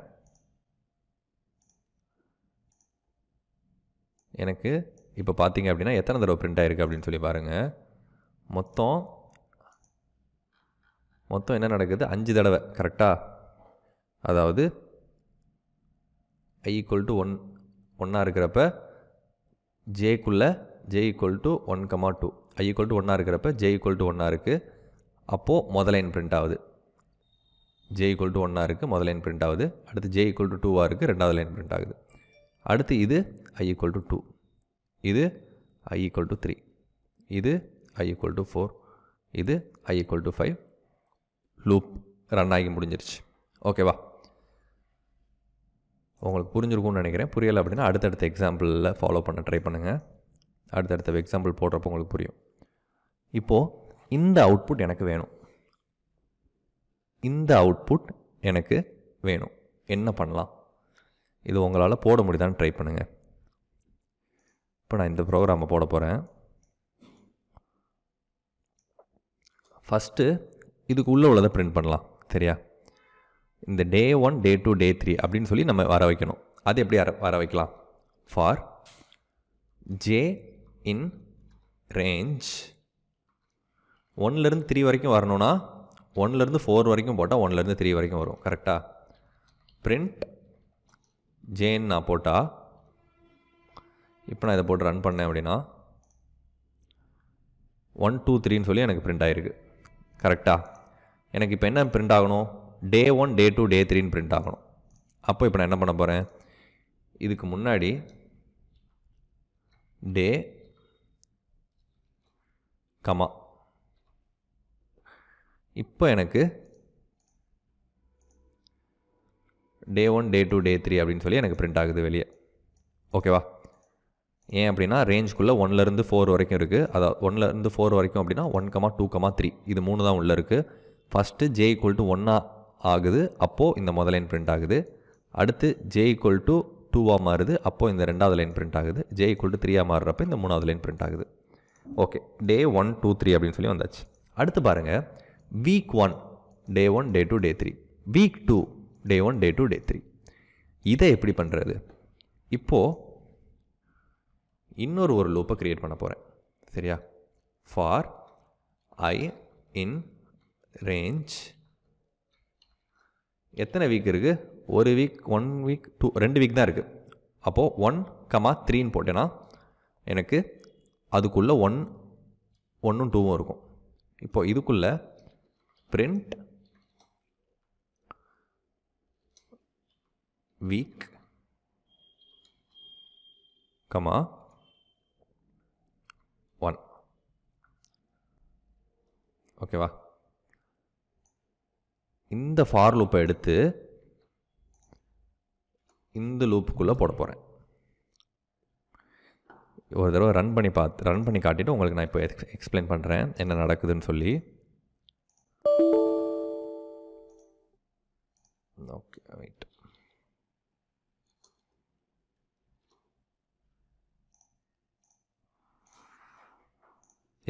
A: எனக்கு இப்போ பார்த்தீங்க அப்படின்னா எத்தனை தடவை பிரிண்ட் ஆகிருக்கு அப்படின்னு சொல்லி பாருங்கள் மொத்தம் மொத்தம் என்ன நடக்குது அஞ்சு தடவை கரெக்டாக அதாவது ஐ ஈக்குவல் டு ஒன் ஒன்னாக இருக்கிறப்ப ஜேக்குள்ளே j equal to one comma two i equal to ஒன்னாக இருக்கிறப்ப ஜே ஈக்குவல் டு ஒன்னாக இருக்குது அப்போது முதலைன் பிரிண்ட் ஆகுது ஜே ஈக்குவல் டு ஒன்னாக இருக்குது முதல் லைன் பிரிண்ட் ஆகுது அடுத்து ஜே ஈக்குவல் டு டூவாக இருக்குது ரெண்டாவது லைன் பிரிண்ட் ஆகுது அடுத்து இது ஐ ஈக்குவல் டு டூ இது ஐ ஈக்குவல் டு த்ரீ இது ஐ ஈக்குவல் டு ஃபோர் இது i equal to five loop run ஆகி முடிஞ்சிருச்சு ஓகேவா உங்களுக்கு புரிஞ்சிருக்கும்னு நினைக்கிறேன் புரியலை அப்படின்னா அடுத்தடுத்த எக்ஸாம்பிளில் ஃபாலோ பண்ண ட்ரை பண்ணுங்கள் அடுத்தடுத்த எக்ஸாம்பிள் போடுறப்போ உங்களுக்கு புரியும் இப்போது இந்த அவுட்புட் எனக்கு வேணும் இந்த அவுட்புட் எனக்கு வேணும் என்ன பண்ணலாம் இது உங்களால் போட முடியுதான்னு ட்ரை பண்ணுங்கள் இப்போ நான் இந்த ப்ரோக்ராமை போட போகிறேன் ஃபஸ்ட்டு இதுக்கு உள்ளே உள்ளதை பிரிண்ட் பண்ணலாம் சரியா இந்த day one day two day three அப்படின்னு சொல்லி நம்ம வர வைக்கணும் அது எப்படி வர வர வைக்கலாம் ஃபார் ஜே இன் ரேஞ்ச் ஒன்லேருந்து த்ரீ வரைக்கும் வரணும்னா ஒன்லேருந்து ஃபோர் வரைக்கும் போட்டால் ஒன்லேருந்து த்ரீ வரைக்கும் வரும் கரெக்டாக பிரிண்ட் ஜேன் நான் போட்டால் இப்போ நான் இதை போட்டு ரன் பண்ணேன் அப்படின்னா ஒன் டூ த்ரீன்னு சொல்லி எனக்கு பிரிண்ட் ஆகிருக்கு கரெக்டாக எனக்கு இப்போ என்ன பிரிண்ட் ஆகணும் டே ஒன் டே டூ டே த்ரீன்னு ப்ரிண்ட் ஆகணும் அப்போ இப்போ நான் என்ன பண்ண போகிறேன் இதுக்கு முன்னாடி டே கமா இப்போ எனக்கு day one day two day three அப்படின்னு சொல்லி எனக்கு பிரிண்ட் ஆகுது வெளியே ஓகேவா ஏன் அப்படின்னா ரேஞ்சுக்குள்ளே ஒன்லேருந்து ஃபோர் வரைக்கும் இருக்குது அதாவது ஒன்லேருந்து ஃபோர் வரைக்கும் அப்படின்னா one comma two comma three இது மூணு தான் உள்ளே இருக்குது ஃபஸ்ட்டு ஜே ஈக்குவல் டு ஒன்னாக ஆகுது அப்போது இந்த முதல் லைன் பிரிண்ட் ஆகுது அடுத்து ஜே ஈக்குவல் டு டூவாக மாறுது அப்போது இந்த ரெண்டாவது லைன் பிரிண்ட் ஆகுது ஜே ஈக்குவல் டு த்ரீயாக மாறுறப்ப இந்த மூணாவது லைன் பிரிண்ட் ஆகுது okay day one two three அப்படின்னு சொல்லி வந்தாச்சு அடுத்து பாருங்கள் week one day one day two day three week two day one day two day three இதை எப்படி பண்ணுறது இப்போது இன்னொரு ஒரு லூப்பை க்ரியேட் பண்ண போகிறேன் சரியா ஃபார் ஐ இன் ரேஞ்ச் எத்தனை வீக் இருக்குது ஒரு வீக் ஒன் வீக் டூ ரெண்டு வீக் தான் இருக்குது அப்போது ஒன் கமா த்ரீன்னு போட்டேன்னா எனக்கு அதுக்குள்ளே ஒன் ஒன்றும் டூவும் இருக்கும் இப்போது இதுக்குள்ளே print week comma 1 ஓகேவா இந்த ஃபார் லூப்பை எடுத்து இந்த லூப்புக்குள்ளே போட போகிறேன் ஒரு தடவை ரன் பண்ணி பார்த்து ரன் பண்ணி காட்டிட்டு உங்களுக்கு நான் இப்போ எக்ஸ்பிளைன் பண்ணுறேன் என்ன நடக்குதுன்னு சொல்லி okay wait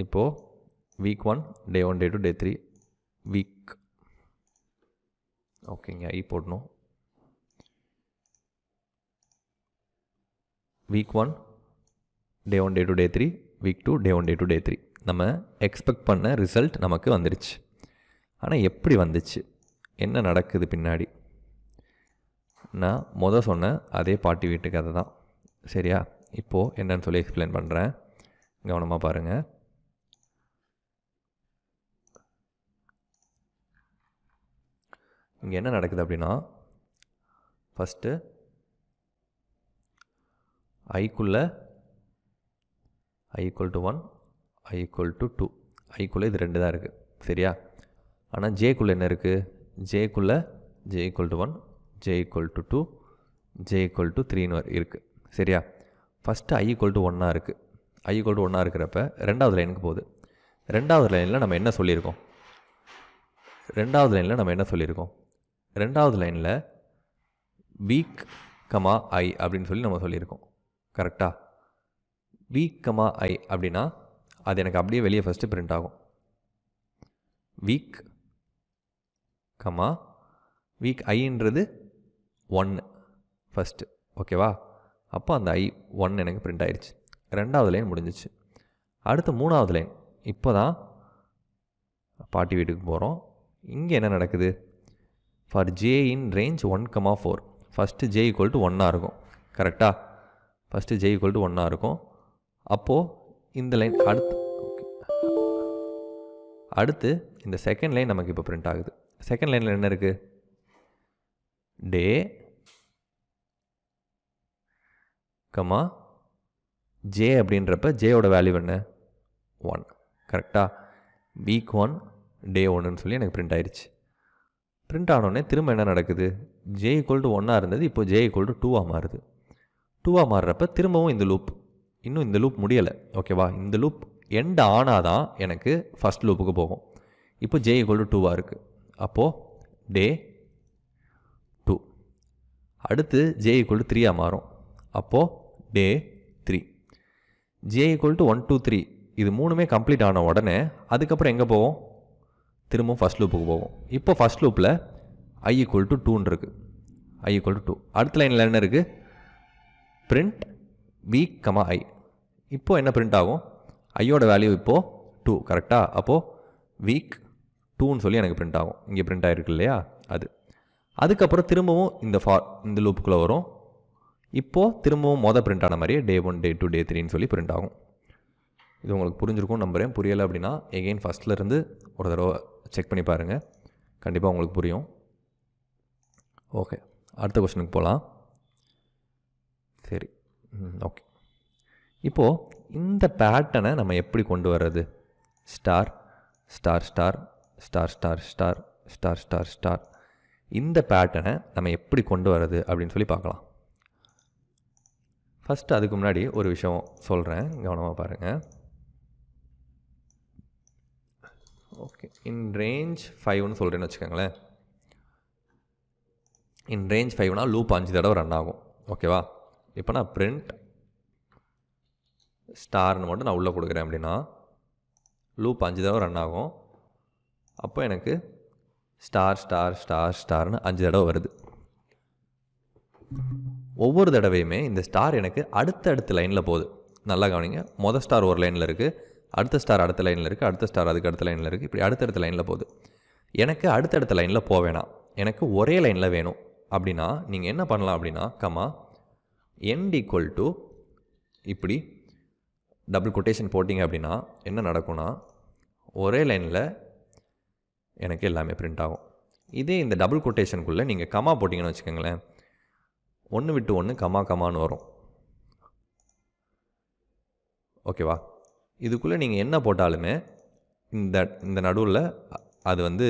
A: இப்போது week one day one day two day three week ஓகேங்க ஐ போடணும் week one day one day two day three week two day one day two day three நம்ம எக்ஸ்பெக்ட் பண்ண ரிசல்ட் நமக்கு வந்துடுச்சு ஆனால் எப்படி வந்துச்சு என்ன நடக்குது பின்னாடி நான் மொதல் சொன்ன அதே பாட்டி வீட்டு கதை தான் சரியா இப்போது என்னன்னு சொல்லி எக்ஸ்பிளைன் பண்ணுறேன் கவனமாக பாருங்கள் இங்கே என்ன நடக்குது அப்படின்னா ஃபஸ்ட்டு ஐக்குள்ளே i to one i to two ஐக்குள்ளே இது ரெண்டு தான் இருக்குது சரியா ஆனால் ஜேக்குள்ளே என்ன இருக்குது ஜேக்குள்ளே j equal to one j equal to two j equal to த்ரீன்னு இருக்குது சரியா ஃபஸ்ட்டு ஐ ஈக்குவல் டு ஒன்னாக இருக்குது ஐ ஈக்குவல் டு ஒன்னாக இருக்கிறப்ப ரெண்டாவது லைனுக்கு போகுது ரெண்டாவது லைனில் நம்ம என்ன சொல்லியிருக்கோம் ரெண்டாவது லைனில் நம்ம என்ன சொல்லியிருக்கோம் ரெண்டாவது லைனில் வீக் கமா ஐ அப்படின்னு சொல்லி நம்ம சொல்லியிருக்கோம் கரெக்டாக வீக் கமா ஐ அப்படின்னா அது எனக்கு அப்படியே வெளியே ஃபஸ்ட்டு பிரிண்ட் ஆகும் வீக் கமா வீக் ஐன்றது ஒன்று ஃபஸ்ட்டு ஓகேவா அப்போ அந்த ஐ ஒன் எனக்கு பிரிண்ட் ஆயிடுச்சு ரெண்டாவது லைன் முடிஞ்சிச்சு அடுத்து மூணாவது லைன் இப்போ தான் பாட்டி வீட்டுக்கு போகிறோம் இங்கே என்ன நடக்குது for j in range one comma four first j equal to ஒன்னாக இருக்கும் கரெக்டாக ஃபஸ்ட்டு ஜே ஈக்குவல் டு ஒன்னாக இருக்கும் அப்போது இந்த லைன் அடுத்து அடுத்து இந்த செகண்ட் லைன் நமக்கு இப்போ பிரிண்ட் ஆகுது செகண்ட் லைனில் என்ன இருக்குது டே கமா ஜே அப்படின்றப்ப ஜேயோட வேல்யூ என்ன ஒன் கரெக்டாக வீக் ஒன் டே ஒன்றுன்னு சொல்லி எனக்கு பிரிண்ட் ஆயிடுச்சு பிரிண்ட் ஆனோடனே திரும்ப என்ன நடக்குது ஜே கோல்டு டு ஒன்னாக இருந்தது இப்போ ஜே கோல்டு டு டூவாக மாறுது டூவாக மாறுறப்ப திரும்பவும் இந்த லூப் இன்னும் இந்த லூப் முடியலை ஓகேவா இந்த லூப் எண்ட் ஆனால் தான் எனக்கு ஃபஸ்ட் லூப்புக்கு போகும் இப்போ ஜே கோல்டு டு டூவாக இருக்குது அப்போது டே டூ அடுத்து ஜே கோல்டு டு த்ரீயாக மாறும் அப்போது day three j equal to one two three இது மூணுமே கம்ப்ளீட் ஆன உடனே அதுக்கப்புறம் எங்கே போவோம் திரும்பவும் ஃபஸ்ட் லூப்புக்கு போவோம் இப்போ ஃபஸ்ட் லூப்பில் ஐ ஈக்குவல் டு டூன்னு இருக்குது ஐ ஈக்குவல் டு டூ அடுத்த லைனில் என்ன இருக்குது பிரிண்ட் வி கமா ஐ இப்போது என்ன பிரிண்ட் ஆகும் ஐயோட வேல்யூ இப்போது டூ கரெக்டாக அப்போது வீக் டூன்னு சொல்லி எனக்கு பிரிண்ட் ஆகும் இங்கே பிரிண்ட் ஆகிருக்கு இல்லையா அது அதுக்கப்புறம் திரும்பவும் இந்த ஃபா இந்த லூப்புக்குள்ளே வரும் இப்போது திரும்பவும் மொதல் பிரிண்ட் ஆன மாதிரியே டே ஒன் டே டூ டே த்ரீன்னு சொல்லி பிரிண்ட் ஆகும் இது உங்களுக்கு புரிஞ்சிருக்கும் நம்புகிறேன் புரியலை அப்படின்னா எகெயின் ஃபஸ்ட்லேருந்து ஒரு தடவை செக் பண்ணி பாருங்கள் கண்டிப்பாக உங்களுக்கு புரியும் ஓகே அடுத்த கொஷனுக்கு போகலாம் சரி ஓகே இப்போது இந்த பேட்டனை நம்ம எப்படி கொண்டு வர்றது star star star star star star star star star இந்த பேட்டனை நம்ம எப்படி கொண்டு வர்றது அப்படின்னு சொல்லி பார்க்கலாம் ஃபஸ்ட்டு அதுக்கு முன்னாடி ஒரு விஷயம் சொல்கிறேன் கவனமாக பாருங்கள் ஓகே இன் ரேஞ்ச் ஃபைவ்னு சொல்கிறேன்னு வச்சுக்கோங்களேன் இன் ரேஞ்ச் ஃபைவ்னால் லூப் அஞ்சு தடவை ரன் ஆகும் ஓகேவா இப்போ நான் பிரிண்ட் ஸ்டார்னு மட்டும் நான் உள்ளே கொடுக்குறேன் அப்படின்னா லூப் அஞ்சு தடவை ரன் ஆகும் அப்போ எனக்கு ஸ்டார் ஸ்டார் ஸ்டார் ஸ்டார்னு அஞ்சு தடவை வருது ஒவ்வொரு தடவையுமே இந்த ஸ்டார் எனக்கு அடுத்த அடுத்த லைனில் போகுது நல்லா கவனிங்க மொதல் ஸ்டார் ஒரு லைனில் இருக்குது அடுத்த ஸ்டார் அடுத்த லைனில் இருக்குது அடுத்த ஸ்டார் அதுக்கு அடுத்த லைனில் இருக்குது இப்படி அடுத்தடுத்த லைனில் போகுது எனக்கு அடுத்தடுத்த லைனில் போக வேணாம் எனக்கு ஒரே லைனில் வேணும் அப்படின்னா நீங்கள் என்ன பண்ணலாம் அப்படின்னா கமா எண்ட் ஈக்குவல் டு இப்படி டபுள் கொட்டேஷன் போட்டிங்க அப்படின்னா என்ன நடக்கும்னா ஒரே லைனில் எனக்கு எல்லாமே பிரிண்ட் ஆகும் இதே இந்த டபுள் கொட்டேஷனுக்குள்ளே நீங்கள் கமா போட்டிங்கன்னு வச்சுக்கோங்களேன் ஒன்று விட்டு ஒன்று கமா கமான்னு வரும் ஓகேவா இதுக்குள்ளே நீங்கள் என்ன போட்டாலுமே இந்த இந்த நடுவில் அது வந்து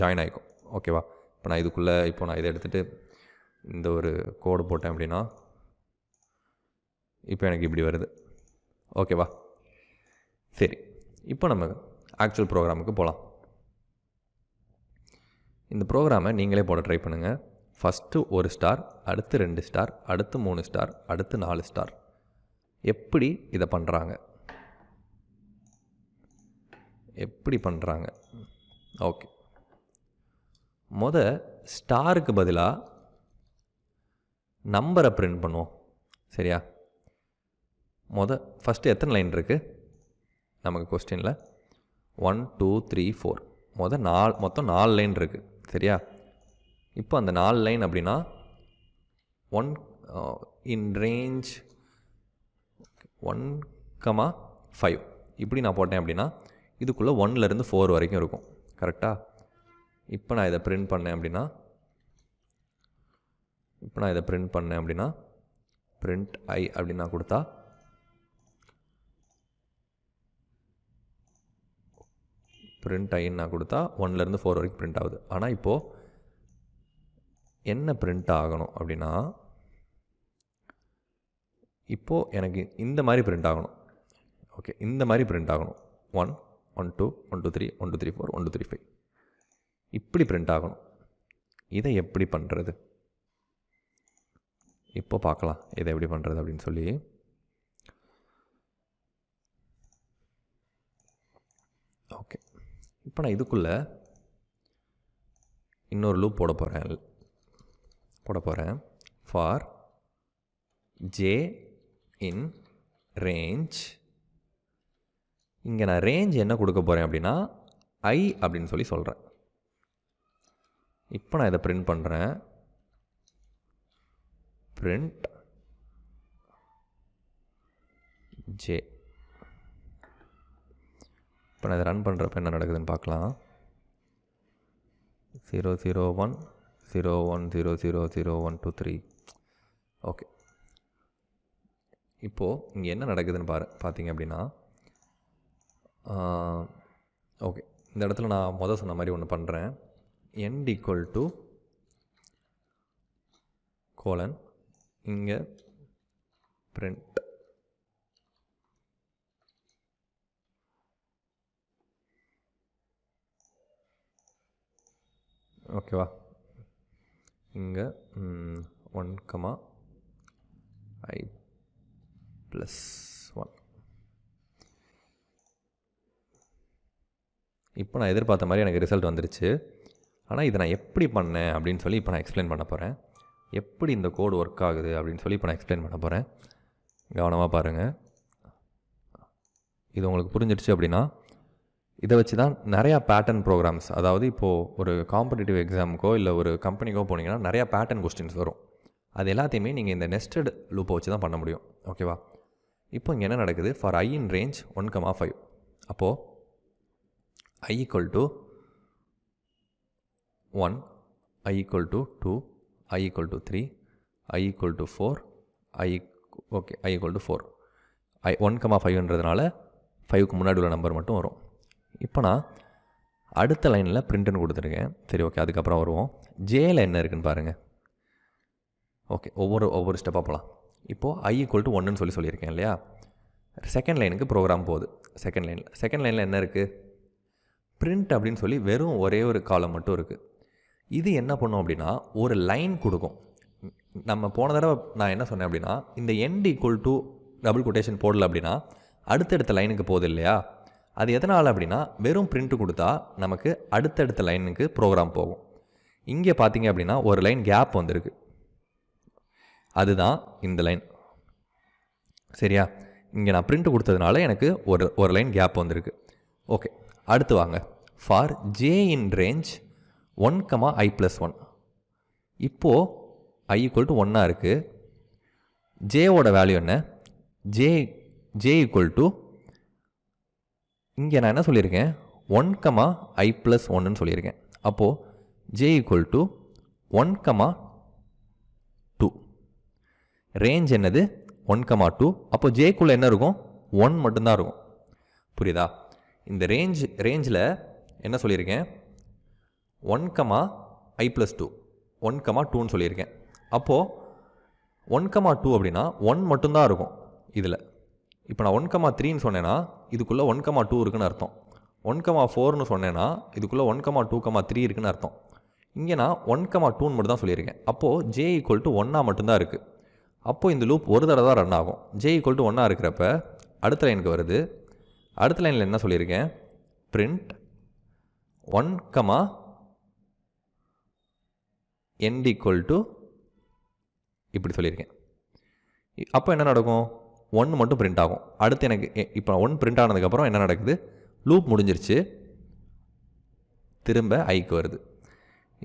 A: ஜாயின் ஆகிக்கும் ஓகேவா இப்போ நான் இதுக்குள்ளே இப்போ நான் இதை எடுத்துகிட்டு இந்த ஒரு கோடு போட்டேன் அப்படின்னா இப்போ எனக்கு இப்படி வருது ஓகேவா சரி இப்போ நம்ம ஆக்சுவல் ப்ரோக்ராமுக்கு போகலாம் இந்த ப்ரோக்ராமை நீங்களே போட ட்ரை பண்ணுங்கள் ஃபஸ்ட்டு ஒரு ஸ்டார் அடுத்து ரெண்டு ஸ்டார் அடுத்து மூணு ஸ்டார் அடுத்து நாலு ஸ்டார் எப்படி இதை பண்ணுறாங்க எப்படி பண்ணுறாங்க ஓகே முத ஸ்டாருக்கு பதிலாக நம்பரை பிரிண்ட் பண்ணுவோம் சரியா முத ஃபஸ்ட்டு எத்தனை லைன் இருக்குது நமக்கு கொஸ்டினில் ஒன் டூ த்ரீ ஃபோர் மொதல் நாலு மொத்தம் நாலு லைன் இருக்குது சரியா இப்போ அந்த நாலு லைன் அப்படின்னா one in range one comma five இப்படி நான் போட்டேன் அப்படின்னா இதுக்குள்ளே ஒன்லேருந்து ஃபோர் வரைக்கும் இருக்கும் கரெக்டாக இப்போ நான் இதை பிரிண்ட் பண்ணேன் அப்படின்னா இப்போ நான் இதை பிரிண்ட் பண்ணேன் அப்படின்னா பிரிண்ட் ஐ அப்படின்னா கொடுத்தா பிரிண்ட் ஐன்னு நான் கொடுத்தா ஒன்லேருந்து ஃபோர் வரைக்கும் பிரிண்ட் ஆகுது ஆனால் இப்போது என்ன பிரிண்ட் ஆகணும் அப்படின்னா இப்போது எனக்கு இந்த மாதிரி பிரிண்ட் ஆகணும் ஓகே இந்த மாதிரி பிரிண்ட் ஆகணும் one one two one two three one two three four one two three four five print ஆகணும் இதை எப்படி பண்ணுறது இப்போ பார்க்கலாம் இதை எப்படி பண்ணுறது அப்படின்னு சொல்லி ஓகே இப்போ நான் இதுக்குள்ளே இன்னொரு லூப் போட போகிறேன் போட போகிறேன் ஃபார் ஜே இன் ரேஞ்ச் இங்கே நான் ரேஞ்ச் என்ன கொடுக்க போகிறேன் அப்படின்னா ஐ அப்படின்னு சொல்லி சொல்கிறேன் இப்போ நான் இதை ப்ரிண்ட் பண்ணுறேன் பிரிண்ட் ஜே இப்போ நான் இதை ரன் பண்ணுறப்ப என்ன நடக்குதுன்னு பார்க்கலாம் zero zero one zero one zero zero zero one two three okay இப்போது இங்கே என்ன நடக்குதுன்னு பாரு பார்த்தீங்க அப்படின்னா ஓகே இந்த இடத்துல நான் மொதல் சொன்ன மாதிரி ஒன்று பண்ணுறேன் எண்ட் ஈக்குவல் டு கோலன் இங்கே பிரிண்ட் ஓகேவா இங்கே ஒன் கமா ஐ ப்ளஸ் ஒன் இப்போ நான் எதிர்பார்த்த மாதிரி எனக்கு ரிசல்ட் வந்துருச்சு ஆனால் இதை நான் எப்படி பண்ணேன் அப்படின்னு சொல்லி இப்போ நான் எக்ஸ்பிளைன் பண்ண போகிறேன் எப்படி இந்த கோடு ஒர்க் ஆகுது அப்படின்னு சொல்லி இப்போ நான் எக்ஸ்பிளைன் பண்ண போகிறேன் கவனமாக பாருங்கள் இது உங்களுக்கு புரிஞ்சிடுச்சு அப்படின்னா இதை வச்சு தான் நிறையா பேட்டர்ன் ப்ரோக்ராம்ஸ் அதாவது இப்போது ஒரு காம்படிட்டிவ் எக்ஸாமுக்கோ இல்லை ஒரு கம்பெனிக்கோ போனீங்கன்னா நிறையா பேட்டர்ன் கொஸ்டின்ஸ் வரும் அது எல்லாத்தையுமே நீங்கள் இந்த நெஸ்டட் லூப்பை வச்சு தான் பண்ண முடியும் ஓகேவா இப்போ இங்கே என்ன நடக்குது for I in range one comma five அப்போது i equal to one I equal to two i equal to three i equal to four i okay i equal to four i one comma ஃபைவ்ன்றதுனால ஃபைவ்க்கு முன்னாடி உள்ள number மட்டும் வரும் இப்போ நான் அடுத்த லைனில் பிரிண்ட்னு கொடுத்துருக்கேன் சரி ஓகே அதுக்கப்புறம் வருவோம் ஜேயில் என்ன இருக்குதுன்னு பாருங்கள் ஓகே ஒவ்வொரு ஒவ்வொரு ஸ்டெப்பாக போகலாம் இப்போது ஐ ஈக்குவல் டு ஒன்றுன்னு சொல்லி சொல்லியிருக்கேன் இல்லையா செகண்ட் லைனுக்கு ப்ரோக்ராம் போகுது செகண்ட் லைனில் செகண்ட் லைனில் என்ன இருக்குது பிரிண்ட் அப்படின்னு சொல்லி வெறும் ஒரே ஒரு காலம் மட்டும் இருக்குது இது என்ன பண்ணும் அப்படின்னா ஒரு லைன் கொடுக்கும் நம்ம போன தடவை நான் என்ன சொன்னேன் அப்படின்னா இந்த end equal to double quotation போடல அப்படின்னா அடுத்தடுத்த லைனுக்கு போகுது இல்லையா அது எதனால் அப்படின்னா வெறும் பிரிண்ட் கொடுத்தா நமக்கு அடுத்தடுத்த லைனுக்கு ப்ரோக்ராம் போகும் இங்கே பார்த்தீங்க அப்படின்னா ஒரு லைன் கேப் வந்திருக்கு அதுதான் இந்த லைன் சரியா இங்கே நான் பிரிண்ட் கொடுத்ததுனால எனக்கு ஒரு ஒரு லைன் கேப் வந்திருக்கு ஓகே அடுத்து வாங்க for j in range one comma I plus one இப்போது ஐ ஈக்குவல் டு ஒன்னாக இருக்குது ஜேவோட வேல்யூ என்ன ஜே ஜே ஈக்குவல் டு இங்கே நான் என்ன சொல்லியிருக்கேன் ஒன் கமா ஐ ப்ளஸ் ஒன்றுன்னு சொல்லியிருக்கேன் அப்போது J equal to one comma two range என்னது ஒன் கமா டூ அப்போது ஜேக்குள்ளே என்ன இருக்கும் ஒன் மட்டும்தான் இருக்கும் புரியுதா இந்த ரேஞ்ச் ரேஞ்சில் என்ன சொல்லியிருக்கேன் ஒன் கமா ஐ ப்ளஸ் டூ ஒன் கமா டூன்னு சொல்லியிருக்கேன் அப்போது ஒன் கமா டூ அப்படின்னா ஒன் மட்டும்தான் இருக்கும் இதில் இப்போ நான் ஒன் கமா த்ரீன்னு சொன்னேன்னா இதுக்குள்ளே ஒன் கமா டூ இருக்குன்னு அர்த்தம் ஒன் கமா ஃபோர்னு சொன்னேன்னா இதுக்குள்ளே one comma two comma three இருக்குன்னு அர்த்தம் இங்கே நான் ஒன் கமா டூன்னு மட்டும் தான் சொல்லியிருக்கேன் அப்போது ஜே ஈக்குவல் டு ஒன்னாக மட்டும்தான் இருக்குது அப்போது இந்த லூப் ஒரு தடவை தான் ரன் ஆகும் ஜே ஈக்குவல் டு ஒன்னாக இருக்கிறப்ப அடுத்த லைனுக்கு வருது அடுத்த லைனில் என்ன சொல்லியிருக்கேன் print one comma end equal to இப்படி சொல்லியிருக்கேன் அப்போ என்ன நடக்கும் ஒன்று மட்டும் பிரிண்ட் ஆகும் அடுத்து எனக்கு இப்போ ஒன் பிரிண்ட் ஆனதுக்கப்புறம் என்ன நடக்குது லூப் முடிஞ்சிருச்சு திரும்ப ஐக்கு வருது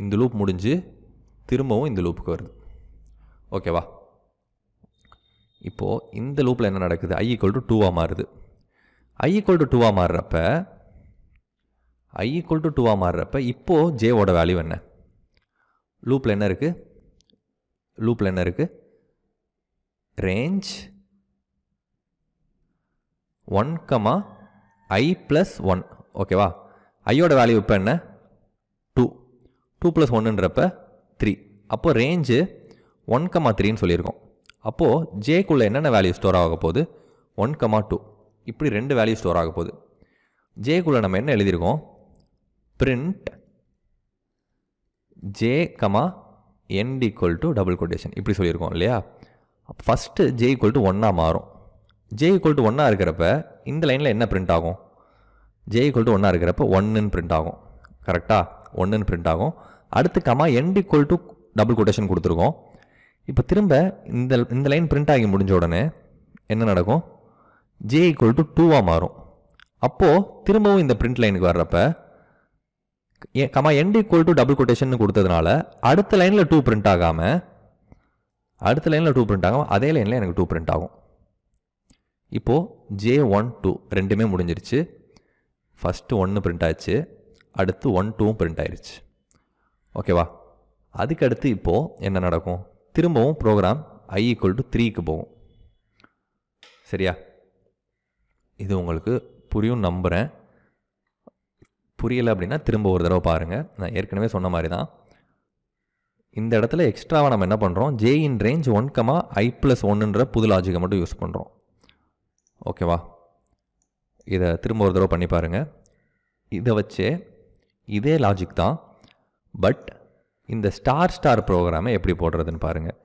A: இந்த லூப் முடிஞ்சு திரும்பவும் இந்த லூப்புக்கு வருது ஓகேவா இப்போது இந்த லூப்பில் என்ன நடக்குது ஐ ஈக்குவல் டு டூவாக மாறுது ஐ ஈக்குவல் டு டூவாக மாறுறப்ப ஐ ஈக்குவல் டு டூவாக மாறுறப்ப இப்போது ஜேவோட வேல்யூ என்ன லூப்பில் என்ன இருக்குது லூப்பில் என்ன இருக்குது ரேஞ்ச் ஒன் கமா ஐ ப்ளஸ் ஒன் ஓகேவா ஐயோட வேல்யூ இப்போ என்ன டூ டூ ப்ளஸ் ஒன்றுன்றப்ப த்ரீ அப்போது ரேஞ்சு ஒன் கமா த்ரீன்னு சொல்லியிருக்கோம் அப்போது ஜேக்குள்ளே என்னென்ன வேல்யூ ஸ்டோர் ஆக போகுது ஒன் கமா டூ இப்படி ரெண்டு வேல்யூ ஸ்டோர் ஆக போகுது ஜேக்குள்ளே நம்ம என்ன எழுதியிருக்கோம் print J comma end equal to double quotation இப்படி சொல்லியிருக்கோம் இல்லையா ஃபஸ்ட்டு ஜே ஈக்குவல் டு ஒன்னாக மாறும் ஜே ஈக்குவல் டு ஒன்னாக இருக்கிறப்ப இந்த லைனில் என்ன பிரிண்ட் ஆகும் ஜே ஈக்குவல் டு ஒன்னாக இருக்கிறப்ப ஒன்றுன்னு பிரிண்ட் ஆகும் கரெக்டாக ஒன்றுன்னு பிரிண்ட் ஆகும் அடுத்து comma end equal to double quotation கொடுத்துருக்கோம் இப்போ திரும்ப இந்த இந்த லைன் பிரிண்ட் ஆகி முடிஞ்ச உடனே என்ன நடக்கும் ஜே ஈக்குவல் டு டூவாக மாறும் அப்போது திரும்பவும் இந்த பிரிண்ட் லைனுக்கு வர்றப்ப comma end equal to double quotation கொடுத்ததுனால அடுத்த லைனில் டூ பிரிண்ட் ஆகாமல் அடுத்த லைனில் டூ பிரிண்ட் ஆகும் அதே லைனில் எனக்கு டூ பிரிண்ட் ஆகும் இப்போது ஜே ஒன் டூ ரெண்டுமே முடிஞ்சிருச்சு ஃபஸ்ட்டு ஒன்று பிரிண்ட் ஆச்சு அடுத்து ஒன் டூவும் பிரிண்ட் ஆயிடுச்சு ஓகேவா அதுக்கடுத்து இப்போது என்ன நடக்கும் திரும்பவும் ப்ரோக்ராம் ஐ ஈக்குவல் டு த்ரீக்கு போகும் சரியா இது உங்களுக்கு புரியும் நம்புகிறேன் புரியலை அப்படின்னா திரும்ப ஒரு தடவை பாருங்கள் நான் ஏற்கனவே சொன்ன மாதிரி தான் இந்த இடத்துல எக்ஸ்ட்ராவாக நம்ம என்ன பண்ணுறோம் J in range one comma I plus ஒன்றுன்ற புது லாஜிக்கை மட்டும் யூஸ் பண்ணுறோம் ஓகேவா இதை திரும்ப ஒரு தடவை பண்ணி பாருங்கள் இதை வச்சே இதே லாஜிக் தான் பட் இந்த ஸ்டார் ஸ்டார் ப்ரோக்ராமை எப்படி போடுறதுன்னு பாருங்கள்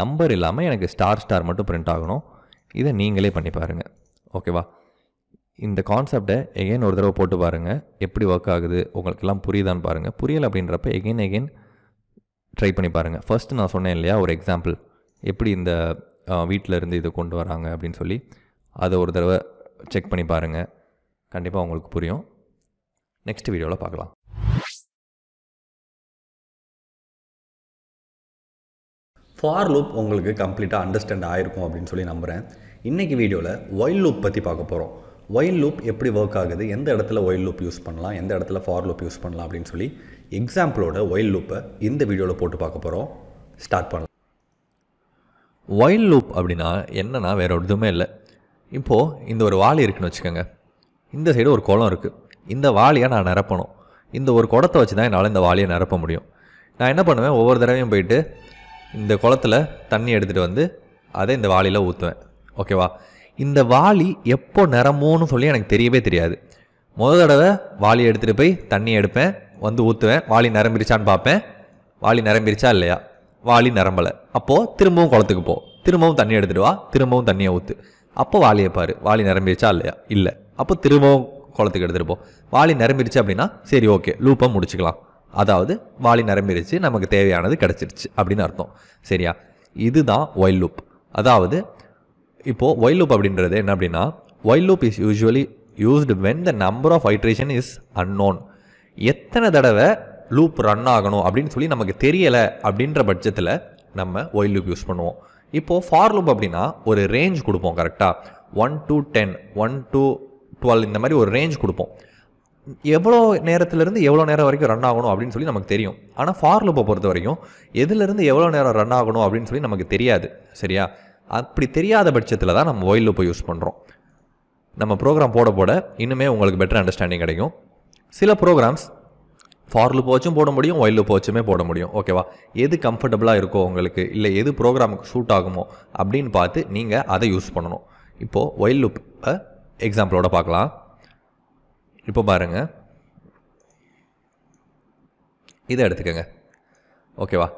A: நம்பர் இல்லாமல் எனக்கு ஸ்டார் ஸ்டார் மட்டும் பிரிண்ட் ஆகணும் இதை நீங்களே பண்ணி பாருங்கள் ஓகேவா இந்த கான்செப்டை எகெயின் ஒரு தடவை போட்டு பாருங்கள் எப்படி ஒர்க் ஆகுது உங்களுக்கெல்லாம் புரியுதான்னு பாருங்கள் புரியலை அப்படின்றப்ப எகெயின் எகெயின் ட்ரை பண்ணி பாருங்கள் ஃபஸ்ட்டு நான் சொன்னேன் இல்லையா ஒரு எக்ஸாம்பிள் எப்படி இந்த வீட்டில் இருந்து இதை கொண்டு வராங்க அப்படின்னு சொல்லி அதை ஒரு தடவை செக் பண்ணி பாருங்கள் கண்டிப்பாக உங்களுக்கு புரியும்
B: நெக்ஸ்ட் வீடியோவில் பார்க்கலாம் ஃபார் லூப் உங்களுக்கு கம்ப்ளீட்டாக அண்டர்ஸ்டாண்ட் அப்படின்னு சொல்லி நம்புகிறேன்
A: இன்றைக்கி வீடியோவில் ஒயில் லூப் பற்றி பார்க்க போகிறோம் லூப் எப்படி ஒர்க் ஆகுது எந்த இடத்துல ஒயில் லூப் யூஸ் பண்ணலாம் எந்த இடத்துல ஃபார் லூப் யூஸ் பண்ணலாம் அப்படின்னு சொல்லி எக்ஸாம்பிளோட ஒயில் லூப்பை இந்த வீடியோவில் போட்டு பார்க்க போகிறோம் ஸ்டார்ட் பண்ணலாம் லூப் அப்படின்னா என்னென்னா இல்லை இப்போது இந்த ஒரு வாளி இருக்குன்னு வச்சுக்கோங்க இந்த சைடு ஒரு குளம் இருக்குது இந்த வாளியை நான் நிரப்பணும் இந்த ஒரு குடத்தை வச்சு தான் என்னால் இந்த வாளியை நிரப்ப முடியும் நான் என்ன பண்ணுவேன் ஒவ்வொரு தடவையும் போயிட்டு இந்த குளத்தில் தண்ணி எடுத்துகிட்டு வந்து அதை இந்த வாளியில் ஊற்றுவேன் ஓகேவா இந்த வாளி எப்போ நிரம்பும்னு சொல்லி எனக்கு தெரியவே தெரியாது முதல் தடவை வாளி எடுத்துகிட்டு போய் தண்ணி எடுப்பேன் வந்து ஊற்றுவேன் வாளி நிரம்பிருச்சான்னு பார்ப்பேன் வாளி நிரம்பிருச்சா இல்லையா வாளி நிரம்பலை அப்போது திரும்பவும் குளத்துக்கு போ திரும்பவும் தண்ணி எடுத்துகிட்டு வா திரும்பவும் தண்ணியை ஊற்று அப்போ வாளியை வைப்பார் வாளி நிரம்பிடுச்சா இல்லையா இல்லை அப்போ திரும்பவும் குளத்துக்கு எடுத்துருப்போம் வாளி நிரம்பிடுச்சு அப்படின்னா சரி ஓகே லூப்பை முடிச்சுக்கலாம் அதாவது வாளி நிரம்பிடுச்சு நமக்கு தேவையானது கிடச்சிருச்சு அப்படின்னு அர்த்தம் சரியா இதுதான் ஒயில் லூப் அதாவது இப்போது ஒயில் லூப் அப்படின்றது என்ன அப்படின்னா while loop is usually used when the number of iteration is unknown எத்தனை தடவை லூப் ரன் ஆகணும் அப்படின்னு சொல்லி நமக்கு தெரியலை அப்படின்ற பட்சத்தில் நம்ம ஒயில் லூப் யூஸ் பண்ணுவோம் இப்போது ஃபார் லூப் அப்படின்னா ஒரு ரேஞ்ச் கொடுப்போம் கரெக்டாக one two ten one two twelve இந்த மாதிரி ஒரு ரேஞ்ச் கொடுப்போம் எவ்வளோ நேரத்திலிருந்து எவ்வளோ நேரம் வரைக்கும் ரன் ஆகணும் அப்படின்னு சொல்லி நமக்கு தெரியும் ஆனால் ஃபார் லூப்பை பொறுத்த வரைக்கும் எதுலேருந்து எவ்வளோ நேரம் ரன் ஆகணும் அப்படின்னு சொல்லி நமக்கு தெரியாது சரியா அப்படி தெரியாத பட்சத்தில் தான் நம்ம ஒயில் லூப்பை யூஸ் பண்ணுறோம் நம்ம ப்ரோக்ராம் போட போட இன்னுமே உங்களுக்கு பெட்டர் அண்டர்ஸ்டாண்டிங் கிடைக்கும் சில ப்ரோக்ராம்ஸ் ஃபார்ல போச்சும் போட முடியும் ஒயில் போச்சுமே போட முடியும் ஓகேவா எது கம்ஃபர்டபுளாக இருக்கோ உங்களுக்கு இல்லை எது ப்ரோக்ராமுக்கு சூட் ஆகுமோ அப்படின்னு பார்த்து நீங்கள் அதை யூஸ் பண்ணணும் இப்போது ஒயில் லுப் எக்ஸாம்பிளோட பார்க்கலாம் இப்போ பாருங்கள் இதை எடுத்துக்கோங்க ஓகேவா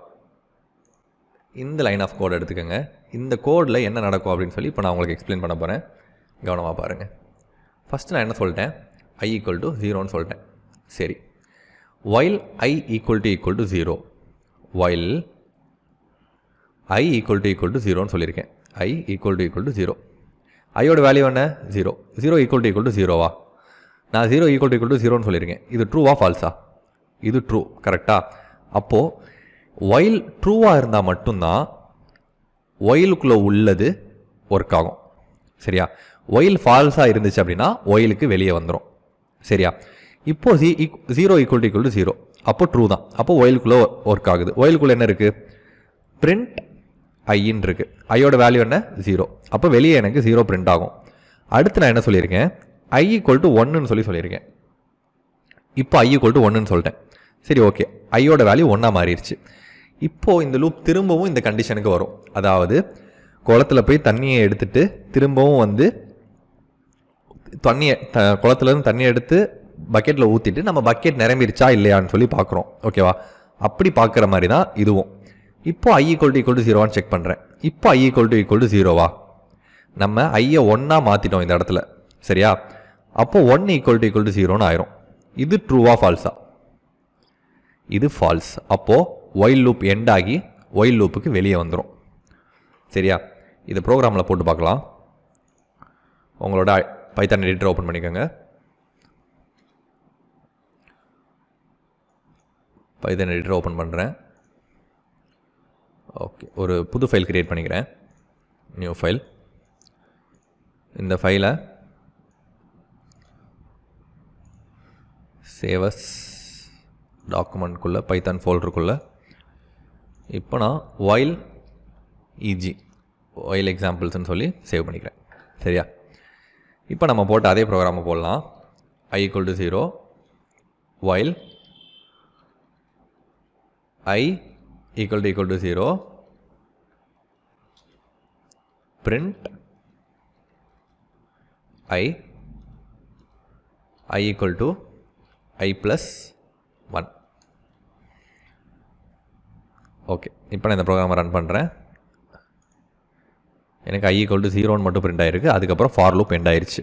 A: இந்த லைன் ஆஃப் கோட் எடுத்துக்கோங்க இந்த கோடில் என்ன நடக்கும் அப்படின்னு சொல்லி இப்போ நான் உங்களுக்கு எக்ஸ்பிளைன் பண்ண போகிறேன் கவனமாக பாருங்கள் ஃபஸ்ட்டு நான் என்ன சொல்லிட்டேன் ஐ ஈக்குவல் டு ஜீரோன்னு சொல்லிட்டேன் சரி while i equal to equal to 0 while i equal to equal to 0ன்னு சொல்லியிருக்கேன் i equal to equal to 0 ஐயோட வேல்யூ என்ன 0 0 equal to equal to வா நான் 0 equal to equal to 0ன்னு சொல்லியிருக்கேன் இது ட்ரூ ஆ ஃபால்ஸா இது ட்ரூ ட்ரூ அப்போது இருந்தா ட்ரூவாக இருந்தால் மட்டும்தான் குள்ள உள்ளது ஒர்க் ஆகும் சரியா ஒயில் ஃபால்ஸாக இருந்துச்சு அப்படின்னா ஒயிலுக்கு வெளியே வந்துடும் சரியா இப்போ C zero equal to equal to zero அப்போ ட்ரூ தான் அப்போ ஒயிலுக்குள்ளே ஒர்க் ஆகுது ஒயிலுக்குள்ளே என்ன இருக்குது பிரிண்ட் ஐன் இருக்குது ஐயோட வேல்யூ என்ன ஜீரோ அப்போ வெளியே எனக்கு ஜீரோ பிரிண்ட் ஆகும் அடுத்து நான் என்ன சொல்லியிருக்கேன் ஐ ஈக்குவல் டு ஒன்றுன்னு சொல்லி சொல்லியிருக்கேன் இப்போ ஐ ஈக்குவல் டு ஒன்றுன்னு சொல்லிட்டேன் சரி ஓகே ஐயோட வேல்யூ ஒன்றா மாறிடுச்சு இப்போது இந்த லூப் திரும்பவும் இந்த கண்டிஷனுக்கு வரும் அதாவது குளத்தில் போய் தண்ணியை எடுத்துட்டு திரும்பவும் வந்து தண்ணியை குளத்துலேருந்து தண்ணியை எடுத்து பக்கெட்டில் ஊற்றிட்டு நம்ம பக்கெட் நிரம்பிடுச்சா இல்லையான்னு சொல்லி பார்க்குறோம் ஓகேவா அப்படி பார்க்குற மாதிரி தான் இதுவும் இப்போ ஐ ஈக்குவல் டு ஈக்குவல் டு ஜீரோவான்னு செக் பண்ணுறேன் இப்போ ஐ ஈக்குவல் டு ஈக்குவல் டு ஜீரோவா நம்ம ஐயை ஒன்னாக மாற்றிட்டோம் இந்த இடத்துல சரியா அப்போது one equal to equal to ஜீரோன்னு ஆயிரும் இது ட்ரூவா ஃபால்ஸா இது ஃபால்ஸ் அப்போது ஒயில் லூப் எண்ட் ஆகி ஒயில் லூப்புக்கு வெளியே வந்துடும் சரியா இது ப்ரோக்ராமில் போட்டு பார்க்கலாம் உங்களோட பைத்தான் எடிட்டர் ஓப்பன் பண்ணிக்கோங்க பைதன் எடிட்டர் ஓப்பன் பண்ணுறேன் ஓகே ஒரு புது ஃபைல் க்ரியேட் பண்ணிக்கிறேன் நியூ ஃபைல் இந்த ஃபைலை சேவஸ் டாக்குமெண்ட்குள்ளே பைத்தான் ஃபோல்டருக்குள்ளே இப்போ நான் ஒயில் இஜி ஒயில் எக்ஸாம்பிள்ஸ்னு சொல்லி சேவ் பண்ணிக்கிறேன் சரியா இப்போ நம்ம போட்டு அதே ப்ரோக்ராமை போடலாம் i equal to zero while i equal to equal to 0 print i i equal to i plus 1 okay இப்போ நான் இந்த ப்ரோக்ராமை ரன் பண்ணுறேன் எனக்கு ஐ ஈக்குவல் டு ஜீரோன்னு மட்டும் பிரிண்ட் ஆகிருக்கு அதுக்கப்புறம் for loop எண்ட் ஆயிடுச்சு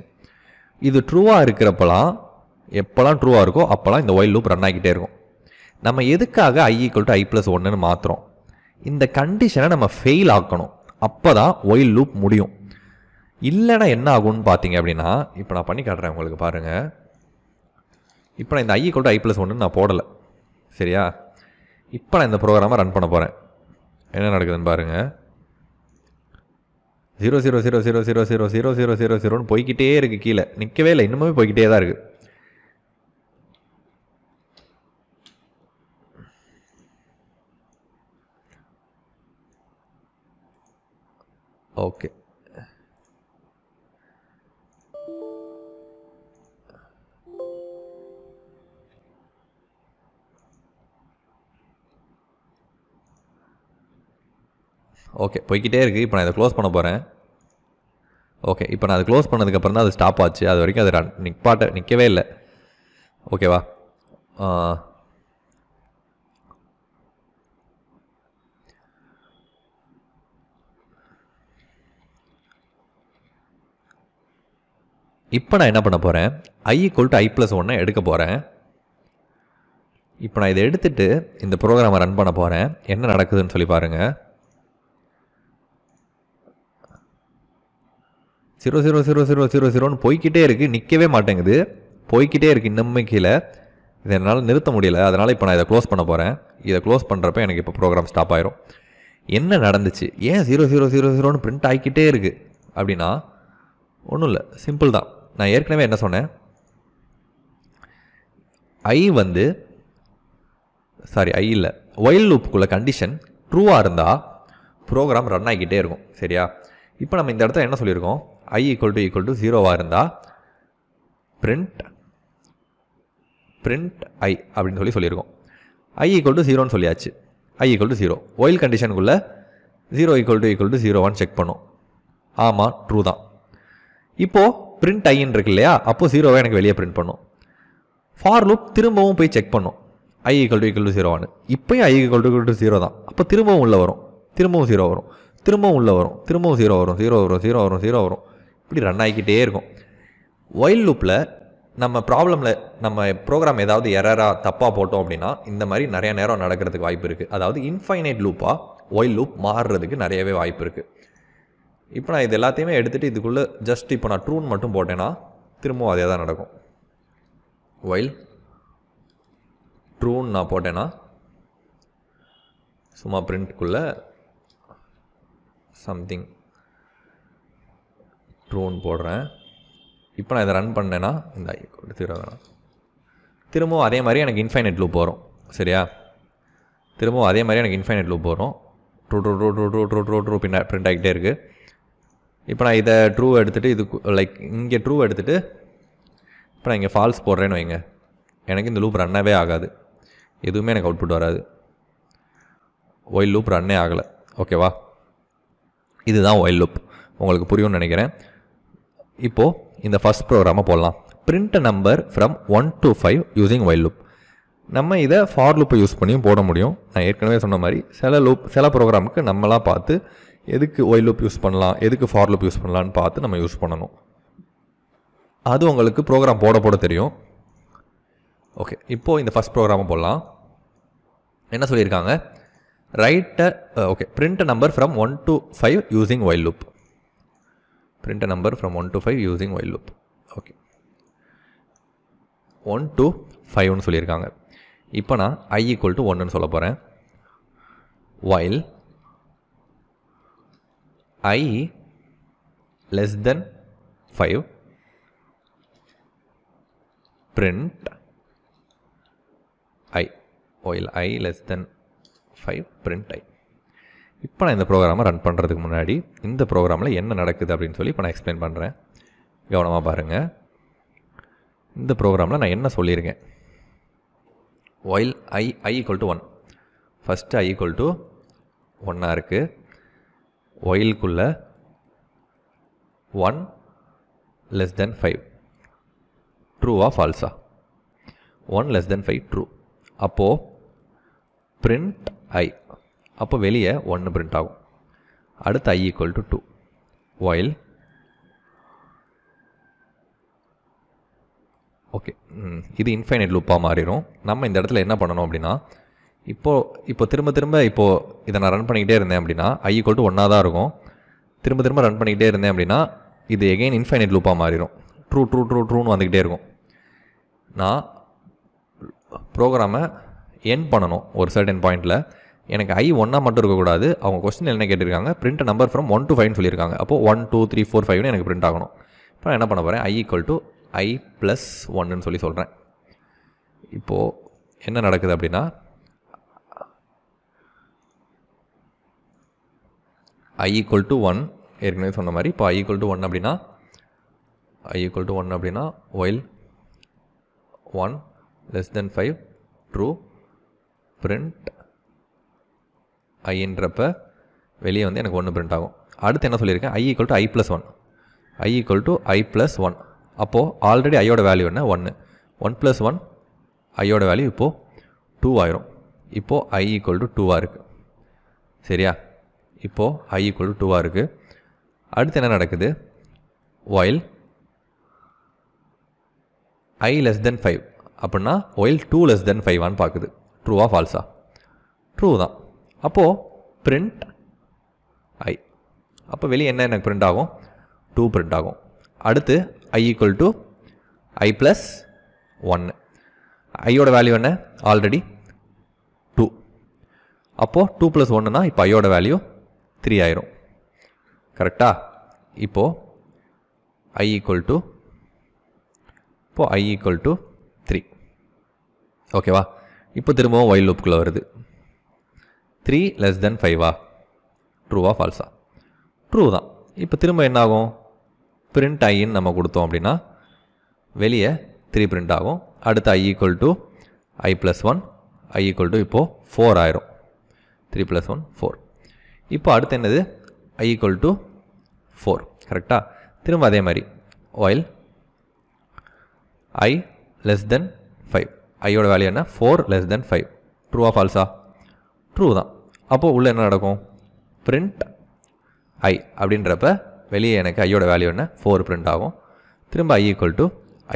A: இது ட்ரூவாக இருக்கிறப்பலாம் எப்போல்லாம் ட்ரூவாக இருக்கோ அப்போல்லாம் இந்த while லூப் ரன் ஆகிக்கிட்டே இருக்கும் நம்ம எதுக்காக i equal to I plus ஒன்றுன்னு மாற்றுறோம் இந்த கண்டிஷனை நம்ம ஃபெயில் ஆக்கணும் அப்போ தான் ஒயில் லூப் முடியும் இல்லைன்னா என்ன ஆகும்னு பார்த்தீங்க அப்படின்னா இப்போ நான் பண்ணி காட்டுறேன் உங்களுக்கு பாருங்கள் இப்போ நான் இந்த ஐ ஈக்குவல் டு ஐ ப்ளஸ் ஒன்று நான் போடலை சரியா இப்போ நான் இந்த ப்ரோக்ராமை ரன் பண்ண போகிறேன் என்ன நடக்குதுன்னு பாருங்கள் zero zero zero zero zero zero zero zero zero ஜீரோன்னு போய்கிட்டே இருக்குது கீழே நிற்கவே இல்லை இன்னுமே போய்கிட்டே தான் இருக்குது ஓகே ஓகே போய்கிட்டே இருக்குது இப்போ நான் இதை க்ளோஸ் பண்ண போகிறேன் ஓகே இப்போ நான் அதை க்ளோஸ் பண்ணதுக்கப்புறம் தான் அது ஸ்டாப் ஆச்சு அது வரைக்கும் அது நிற்பாட்ட நிற்கவே இல்லை ஓகேவா இப்போ நான் என்ன பண்ண போகிறேன் ஐ ஈக்குவல் டு ஐ ப்ளஸ் ஒன்னை எடுக்க போகிறேன் இப்போ நான் இதை எடுத்துட்டு இந்த ப்ரோக்ராமை ரன் பண்ண போகிறேன் என்ன நடக்குதுன்னு சொல்லி பாருங்கள் zero zero zero zero zero ஜீரோன்னு போய்கிட்டே இருக்குது நிற்கவே மாட்டேங்குது போய்கிட்டே இருக்குது இன்னுமே கீழே இதை என்னால் நிறுத்த முடியல அதனால் இப்போ நான் இதை க்ளோஸ் பண்ண போகிறேன் இதை க்ளோஸ் பண்ணுறப்ப எனக்கு இப்போ ப்ரோக்ராம் ஸ்டாப் ஆயிரும் என்ன நடந்துச்சு ஏன் ஜீரோ ஜீரோ ஜீரோ ஜீரோன்னு பிரிண்ட் ஆகிக்கிட்டே இருக்குது அப்படின்னா ஒன்றும் இல்லை சிம்பிள் தான் நான் ஏற்கனவே என்ன சொன்னேன் ஐ வந்து சாரி ஐ இல்லை ஒயில் லூப்புக்குள்ள கண்டிஷன் ட்ரூவாக இருந்தால் ப்ரோக்ராம் ரன் ஆகிக்கிட்டே இருக்கும் சரியா இப்போ நம்ம இந்த இடத்துல என்ன சொல்லியிருக்கோம் ஐ ஈக்குவல் டு ஈக்குவல் டு ஜீரோவாக இருந்தால் பிரிண்ட் பிரிண்ட் ஐ அப்படின்னு சொல்லி சொல்லியிருக்கோம் ஐ ஈக்குவல் டு ஜீரோன்னு சொல்லியாச்சு ஐ ஈக்குவல் டு ஜீரோ ஒயில் கண்டிஷனுக்குள்ளே zero equal to equal to ஜீரோவான்னு செக் பண்ணும் ஆமாம் ட்ரூ தான் இப்போது பிரிண்ட் ஐன்னு இருக்கு இல்லையா அப்போது ஜீரோவை எனக்கு வெளியே பிரிண்ட் பண்ணும் ஃபார் லூப் திரும்பவும் போய் செக் பண்ணும் ஐ ஈக்கல் டு ஈக்குவல் டு ஜீரோவானு இப்போயும் ஐ ஈக்குவல் டு டு ஜீரோ தான் அப்போ திரும்பவும் உள்ளே வரும் திரும்பவும் ஜீரோ வரும் திரும்பவும் உள்ளே வரும் திரும்பவும் ஜீரோ வரும் ஜீரோ வரும் ஜீரோ வரும் ஜீரோ வரும் இப்படி ரன் ஆகிக்கிட்டே இருக்கும் ஒயில் லூப்பில் நம்ம ப்ராப்ளமில் நம்ம ப்ரோக்ராம் ஏதாவது எரராக தப்பாக போட்டோம் அப்படின்னா இந்த மாதிரி நிறையா நேரம் நடக்கிறதுக்கு வாய்ப்பு இருக்குது அதாவது இன்ஃபைனைட் லூப்பாக ஒயில் லூப் மாறுறதுக்கு நிறையவே வாய்ப்பு இருக்குது இப்போ நான் இது எல்லாத்தையுமே எடுத்துகிட்டு இதுக்குள்ளே ஜஸ்ட் இப்போ நான் ட்ரூன் மட்டும் போட்டேன்னா திரும்பவும் அதே தான் நடக்கும் ஒயில் ட்ரூன் நான் போட்டேன்னா சும்மா பிரிண்ட்குள்ளே சம்திங் ட்ரூன் போடுறேன் இப்போ நான் இதை ரன் பண்ணேன்னா இந்த எடுத்துக்கிற வேணாம் திரும்பவும் அதே மாதிரி எனக்கு இன்ஃபைனட் லூப் வரும் சரியா திரும்பவும் அதே மாதிரி எனக்கு இன்ஃபைனட் லூப் வரும் true true true true true true true true print ஆகிட்டே இருக்குது இப்போ நான் இதை ட்ரூ எடுத்துகிட்டு இது லைக் இங்கே ட்ரூ எடுத்துகிட்டு இப்போ நான் இங்கே ஃபால்ஸ் போடுறேன்னு வைங்க எனக்கு இந்த லூப் ரன்னாகவே ஆகாது எதுவுமே எனக்கு அவுட்புட் வராது ஒயில் லூப் ரன்னே ஆகலை ஓகேவா இதுதான் ஒயில் லூப் உங்களுக்கு புரியும்னு நினைக்கிறேன் இப்போது இந்த ஃபஸ்ட் ப்ரோக்ராமை போடலாம் print number from one to five using while loop நம்ம இதை ஃபார் லூப்பை யூஸ் பண்ணியும் போட முடியும் நான் ஏற்கனவே சொன்ன மாதிரி சில லூப் சில ப்ரோக்ராமுக்கு நம்மளாம் பார்த்து எதுக்கு ஒயில் லூப் யூஸ் பண்ணலாம் எதுக்கு ஃபார் லூப் யூஸ் பண்ணலான்னு பார்த்து நம்ம யூஸ் பண்ணணும் அது உங்களுக்கு ப்ரோக்ராம் போட போட தெரியும் ஓகே இப்போது இந்த ஃபஸ்ட் ப்ரோக்ராமை போடலாம் என்ன சொல்லியிருக்காங்க ரைட்ட okay print number from one to five using while loop print number from one to five using while loop okay one to ஃபைவ்னு சொல்லியிருக்காங்க இப்போ நான் ஐ ஈக்குவல் டு ஒன்றுன்னு சொல்ல போகிறேன் while i less than 5 print i oil i less than 5 print i இப்போ நான் இந்த ப்ரோக்ராமை ரன் பண்ணுறதுக்கு முன்னாடி இந்த ப்ரோக்ராமில் என்ன நடக்குது அப்படின்னு சொல்லி இப்போ நான் எக்ஸ்பிளைன் பண்ணுறேன் கவனமாக பாருங்கள் இந்த ப்ரோக்ராமில் நான் என்ன சொல்லியிருக்கேன் while I I equal to one first I equal to ஒன்னாக இருக்குது ஒயிலுக்குள்ள ஒன் லெஸ் தென் ஃபைவ் ட்ரூவா ஃபால்ஸா one less than five true அப்போது பிரிண்ட் ஐ அப்போ வெளியே ஒன்று பிரிண்ட் ஆகும் அடுத்து ஐ equal to two while okay இது இன்ஃபைனைட் லூப்பாக மாறிடும் நம்ம இந்த இடத்துல என்ன பண்ணணும் அப்படின்னா இப்போது இப்போ திரும்ப திரும்ப இப்போது இதை நான் ரன் பண்ணிக்கிட்டே இருந்தேன் அப்படின்னா ஐ ஈக்குவல் டு ஒன்னாக தான் இருக்கும் திரும்ப திரும்ப ரன் பண்ணிக்கிட்டே இருந்தேன் அப்படின்னா இது எகெயின் இன்ஃபைனைட் லூப்பாக மாறிடும் ட்ரூ ட்ரூ ட்ரூ ட்ரூன்னு வந்துக்கிட்டே இருக்கும் நான் ப்ரோக்ராமை என் பண்ணணும் ஒரு சர்டன் பாயிண்ட்டில் எனக்கு ஐ ஒன்னாக மட்டும் இருக்கக்கூடாது அவங்க கொஸ்டின் என்ன கேட்டிருக்காங்க print number from one to ஃபைவ்னு சொல்லியிருக்காங்க அப்போது ஒன் டூ த்ரீ ஃபோர் ஃபைவ்னு எனக்கு பிரிண்ட் ஆகணும் இப்போ நான் என்ன பண்ண போகிறேன் ஐ ஈக்குவல் டு ஐ ப்ளஸ் ஒன்னுன்னு சொல்லி சொல்கிறேன் இப்போது என்ன நடக்குது அப்படின்னா ஐ ஈக்குவல் டு ஒன் ஏற்கனவே சொன்ன மாதிரி இப்போ ஐ ஈக்குவல் டு ஒன் அப்படின்னா ஐ ஈக்குவல் டு ஒன் அப்படின்னா while one less than five true print ஐன்றப்ப வெளியே வந்து எனக்கு ஒன்று பிரிண்ட் ஆகும் அடுத்து என்ன சொல்லியிருக்கேன் I equal to I plus one I equal to I plus one அப்போது ஆல்ரெடி ஐயோட வேல்யூ என்ன ஒன்று ஒன் ப்ளஸ் ஒன் ஐயோட வேல்யூ இப்போது டூ ஆயிரும் இப்போது ஐ ஈக்குவல் டு டூவாக இருக்குது சரியா இப்போது ஐ ஈக்குவல் டூவாக இருக்குது அடுத்து என்ன நடக்குது while I less than five அப்படின்னா ஒயில் டூ லெஸ் தென் ஃபைவான்னு பார்க்குது ட்ரூவா ஃபால்ஸா ட்ரூ தான் அப்போது பிரிண்ட் ஐ அப்போ வெளியே என்ன எனக்கு பிரிண்ட் ஆகும் டூ பிரிண்ட் ஆகும் அடுத்து ஐ ஈக்குவல் டு ஐ ப்ளஸ் ஒன்னு ஐயோட வேல்யூ என்ன ஆல்ரெடி டூ அப்போது டூ ப்ளஸ் ஒன்றுனா இப்போ ஐயோட வேல்யூ த்ரீ ஆயிரும் கரெக்டாக இப்போது ஐ ஈக்குவல் டு இப்போது ஐ ஈக்குவல் டு த்ரீ ஓகேவா இப்போ திரும்பவும் ஒயில் லூப்புக்குள்ளே வருது த்ரீ லெஸ் தென் ஃபைவா ட்ரூவா ஃபால்ஸா ட்ரூ தான் இப்போ திரும்ப என்ன ஆகும் பிரிண்ட் ஐன்னு நம்ம கொடுத்தோம் அப்படின்னா வெளியே த்ரீ பிரிண்ட் ஆகும் அடுத்து ஐ equal to I plus one I equal to இப்போது ஃபோர் ஆயிரும் த்ரீ ப்ளஸ் ஒன் ஃபோர் இப்போ அடுத்து என்னது ஐ ஈக்குவல் டு ஃபோர் கரெக்டாக திரும்ப அதே மாதிரி while I less than five ஐயோட வேல்யூ என்ன four less than five true of ஃபால்ஸா ட்ரூ தான் அப்போது உள்ளே என்ன நடக்கும் பிரிண்ட் ஐ அப்படின்றப்ப வெளியே எனக்கு ஐயோட வேல்யூ என்ன ஃபோர் ப்ரிண்ட் ஆகும் திரும்ப I equal to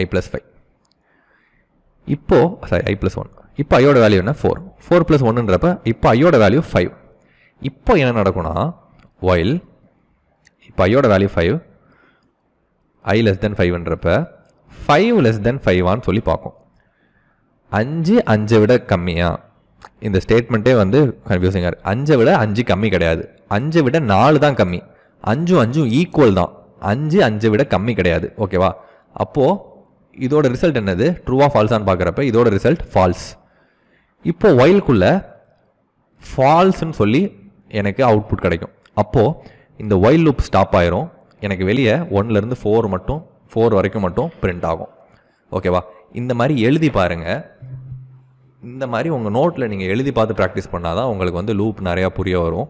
A: I plus five இப்போது சாரி ஐ ப்ளஸ் ஒன் இப்போ ஐயோட வேல்யூ என்ன ஃபோர் ஃபோர் ப்ளஸ் ஒன்றுன்றப்ப இப்போ ஐயோட வேல்யூ ஃபைவ் இப்போ என்ன நடக்கும்னா ஒயில் இப்போ ஐயோட value five I less than ஃபைவ்ன்றப்ப ஃபைவ் லெஸ் தென் ஃபைவான்னு சொல்லி பார்க்கும் அஞ்சு அஞ்சை விட கம்மியாக இந்த ஸ்டேட்மெண்ட்டே வந்து கன்ஃபியூசிங்காக இருக்குது அஞ்சை விட அஞ்சு கம்மி கிடையாது அஞ்சை விட நாலு தான் கம்மி அஞ்சும் அஞ்சும் ஈக்குவல் தான் அஞ்சு அஞ்சை விட கம்மி கிடையாது ஓகேவா அப்போது இதோட ரிசல்ட் என்னது ட்ரூவாக ஃபால்ஸான்னு பார்க்குறப்ப இதோட ரிசல்ட் ஃபால்ஸ் இப்போது ஒயில்குள்ளே ஃபால்ஸ்ன்னு சொல்லி எனக்கு அவுட்புட் கிடைக்கும் அப்போது இந்த ஒயில் லூப் ஸ்டாப் ஆயிரும் எனக்கு வெளியே ஒன்லேருந்து ஃபோர் மட்டும் ஃபோர் வரைக்கும் மட்டும் பிரிண்ட் ஆகும் ஓகேவா இந்த மாதிரி எழுதி பாருங்கள் இந்த மாதிரி உங்கள் நோட்டில் நீங்கள் எழுதி பார்த்து ப்ராக்டிஸ் பண்ணால் தான் உங்களுக்கு வந்து லூப் நிறையா புரிய வரும்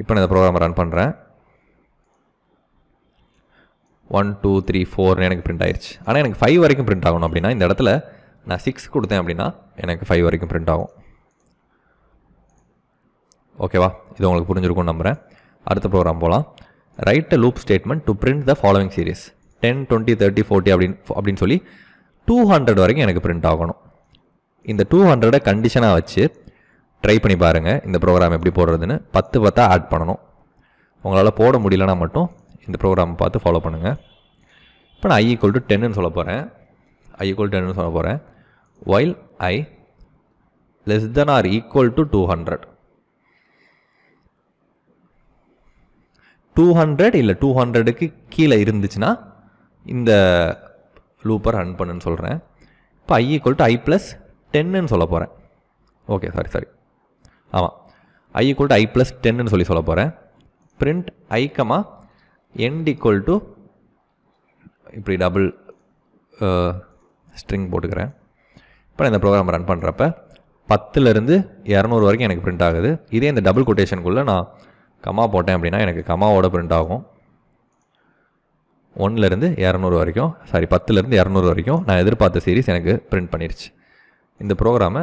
A: இப்போ நான் இந்த ப்ரோக்ராம் ரன் பண்ணுறேன் ஒன் டூ த்ரீ ஃபோர்னு எனக்கு பிரிண்ட் ஆயிடுச்சு ஆனால் எனக்கு ஃபைவ் வரைக்கும் பிரிண்ட் ஆகணும் அப்படின்னா இந்த இடத்துல நான் சிக்ஸ் கொடுத்தேன் அப்படின்னா எனக்கு ஃபைவ் வரைக்கும் பிரிண்ட் ஆகும் ஓகேவா இது உங்களுக்கு புரிஞ்சிருக்கும்னு நம்புகிறேன் அடுத்த ப்ரோக்ராம் போகலாம் write a loop statement to print the following series ten twenty thirty forty அப்படின்னு அப்படின்னு சொல்லி டூ ஹண்ட்ரட் வரைக்கும் எனக்கு பிரிண்ட் ஆகணும் இந்த டூ ஹண்ட்ரடை கண்டிஷனாக வச்சு ட்ரை பண்ணி பாருங்கள் இந்த ப்ரோக்ராம் எப்படி போடுறதுன்னு பத்து பத்தா ஆட் பண்ணணும் உங்களால் போட முடியலன்னா மட்டும் இந்த ப்ரோக்ராம் பார்த்து ஃபாலோ பண்ணுங்கள் இப்போ நான் ஐஇக்குவல் டு டென்னுன்னு சொல்ல போகிறேன் ஐஇக்குவல் டென்னு சொல்ல போகிறேன் while I less than or equal to two hundred two hundred இல்லை டூ ஹண்ட்ரடுக்கு கீழே இருந்துச்சுன்னா இந்த லூப்பர் ரன் பண்ணுன்னு சொல்கிறேன் இப்போ ஐ ஈக்குவல் டு ஐ ப்ளஸ் டென்னுன்னு சொல்ல போகிறேன் ஓகே சாரி சாரி ஆமாம் I equal to I plus டென்னு சொல்லி சொல்ல போகிறேன் print I comma end equal to இப்படி டபுள் ஸ்ட்ரிங் uh, போட்டுக்கிறேன் இப்போ நான் இந்த ப்ரோக்ராம் ரன் பண்ணுறப்ப பத்துலேருந்து இரநூறு வரைக்கும் எனக்கு பிரிண்ட் ஆகுது இதே இந்த டபுள் கொட்டேஷனுக்குள்ளே நான் கமா போட்டேன் அப்படின்னா எனக்கு கமாவோட பிரிண்ட் ஆகும் ஒன்றுலேருந்து இரநூறு வரைக்கும் சாரி பத்துலேருந்து இரநூறு வரைக்கும் நான் எதிர்பார்த்த சீரிஸ் எனக்கு பிரிண்ட் பண்ணிருச்சு இந்த ப்ரோக்ராமை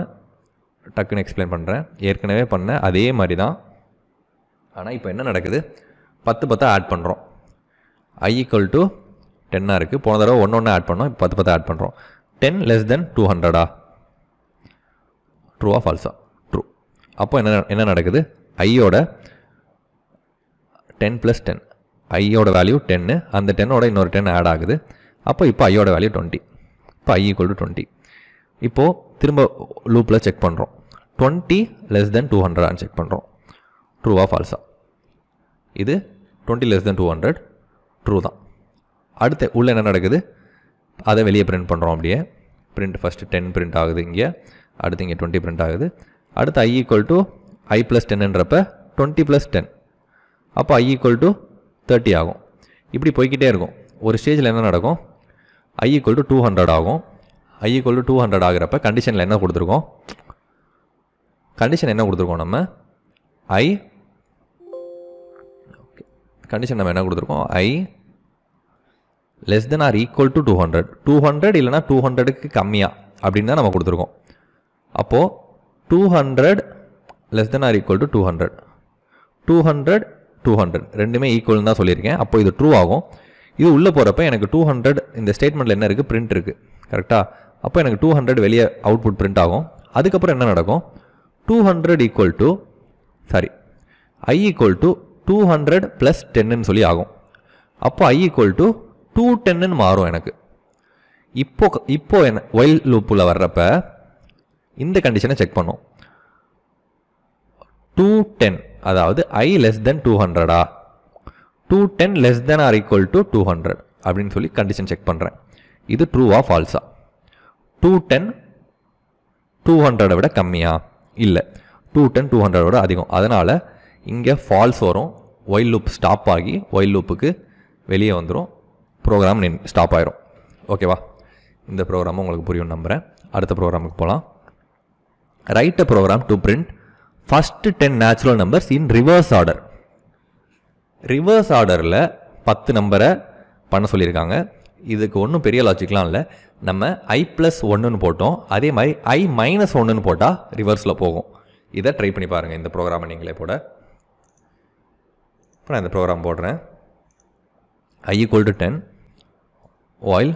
A: டக்குன்னு எக்ஸ்பிளைன் பண்ணுறேன் ஏற்கனவே பண்ண அதே மாதிரி தான் ஆனால் இப்போ என்ன நடக்குது பத்து பத்தாக ஆட் பண்ணுறோம் ஐ ஈக்குவல் டு டென்னாக இருக்குது போன தடவை ஒன்று ஒன்று ஆட் பண்ணோம் இப்போ பத்து பத்தாக ஆட் பண்ணுறோம் டென் லெஸ் தென் டூ ஹண்ட்ரடா ட்ரூவா ஃபால்ஸா ட்ரூ அப்போ என்ன என்ன நடக்குது ஐயோட டென் ப்ளஸ் டென் ஐயோட வேல்யூ டென்னு அந்த டென்னோட இன்னொரு டென் ஆட் ஆகுது அப்போ இப்போ ஐயோட வேல்யூ டுவெண்ட்டி இப்போ ஐ ஈக்குவல் டு டுவெண்ட்டி இப்போது திரும்ப லூப்பில் செக் பண்ணுறோம் டுவெண்ட்டி லெஸ் தென் டூ ஹண்ட்ரடான்னு செக் பண்ணுறோம் ட்ரூவா ஃபால்ஸா இது twenty less than two hundred true தான் அடுத்து உள்ளே என்ன நடக்குது அதை வெளியே பிரிண்ட் பண்ணுறோம் அப்படியே பிரிண்ட் ஃபஸ்ட்டு டென் பிரிண்ட் ஆகுது இங்கே அடுத்து இங்கே டுவெண்ட்டி பிரிண்ட் ஆகுது அடுத்து ஐ ஈக்குவல் டு ஐ ப்ளஸ் டென்னுன்றப்ப டுவெண்ட்டி ப்ளஸ் டென் அப்போ ஐ ஈக்குவல் டு தேர்ட்டி ஆகும் இப்படி போய்கிட்டே இருக்கும் ஒரு ஸ்டேஜில் என்ன நடக்கும் I equal to two hundred ஆகும் ஐ ஈக்குவல் டு டூ ஹண்ட்ரட் ஆகிறப்ப கண்டிஷனில் என்ன கொடுத்துருக்கோம் கண்டிஷன் என்ன கொடுத்துருக்கோம் நம்ம ஐ கண்டிஷன் நம்ம என்ன கொடுத்துருக்கோம் I less than or equal to two hundred two hundred இல்லைனா டூ ஹண்ட்ரடுக்கு கம்மியாக அப்படின்னு தான் நம்ம கொடுத்துருக்கோம் அப்போது two hundred less than or equal to two hundred two hundred two hundred ரெண்டுமே ஈக்குவல்னு தான் சொல்லியிருக்கேன் அப்போ இது ட்ரூ ஆகும் இது உள்ளே போகிறப்ப எனக்கு டூ ஹண்ட்ரட் இந்த ஸ்டேட்மெண்ட்டில் என்ன இருக்குது பிரிண்ட் இருக்குது கரெக்டாக அப்போ எனக்கு டூ ஹண்ட்ரட் வெளியே அவுட்புட் பிரிண்ட் ஆகும் அதுக்கப்புறம் என்ன நடக்கும் two hundred equal to sorry I equal to two hundred plus டென்னு சொல்லி ஆகும் அப்போ ஐ ஈக்குவல் டு டூ டென்னு மாறும் எனக்கு இப்போ இப்போ என்ன ஒயில் லூப்பில் வர்றப்ப இந்த கண்டிஷனை செக் பண்ணும் டூ டென் அதாவது ஐ லெஸ் தென் டூ ஹண்ட்ரடா two ten less than or equal to two hundred அப்படின்னு சொல்லி கண்டிஷன் செக் பண்ணுறேன் இது ட்ரூவா ஃபால்ஸா டூ டென் டூ ஹண்ட்ரடை விட கம்மியா இல்லை டூ டென் டூ ஹண்ட்ரடை விட அதிகம் அதனால் இங்கே ஃபால்ஸ் வரும் ஒயில் லூப் ஸ்டாப் ஆகி ஒயில் லூப்புக்கு வெளியே வந்துடும் ப்ரோக்ராம் நின் ஸ்டாப் ஆயிரும் ஓகேவா இந்த ப்ரோக்ராமும் உங்களுக்கு புரியும் நம்புகிறேன் அடுத்த ப்ரோக்ராமுக்கு போகலாம் write a program to print first ten natural numbers in reverse order reverse ஆர்டரில் பத்து நம்பரை பண்ண சொல்லியிருக்காங்க இதுக்கு ஒன்றும் பெரிய லாஜிக்லாம் இல்லை நம்ம ஐ ப்ளஸ் ஒன்றுன்னு போட்டோம் அதே மாதிரி ஐ மைனஸ் ஒன்றுன்னு போட்டால் ரிவர்ஸில் போகும் இதை ட்ரை பண்ணி பாருங்கள் இந்த ப்ரோக்ராமை நீங்களே போட இப்போ நான் இந்த ப்ரோக்ராம் போடுறேன் I equal to ten while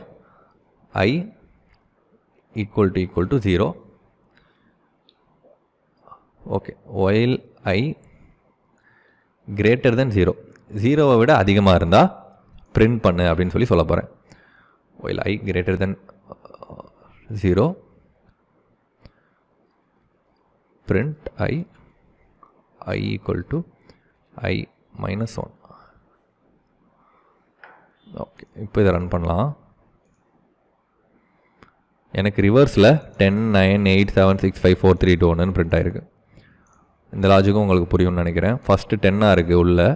A: I equal to equal to zero okay while I greater than zero ஜீரோவை விட அதிகமாக இருந்தால் பிரிண்ட் பண்ணு அப்படின்னு சொல்லி சொல்ல போகிறேன் while I greater than zero print I I equal to I minus one okay இப்போ இதை ரன் பண்ணலாம் எனக்கு ரிவர்ஸில் ten nine eight seven six five four three two ஒன்றுன்னு பிரிண்ட் ஆகிருக்கு இந்த லாஜிக்கும் உங்களுக்கு புரியும்னு நினைக்கிறேன் ஃபஸ்ட்டு டென்னாக இருக்குது உள்ளே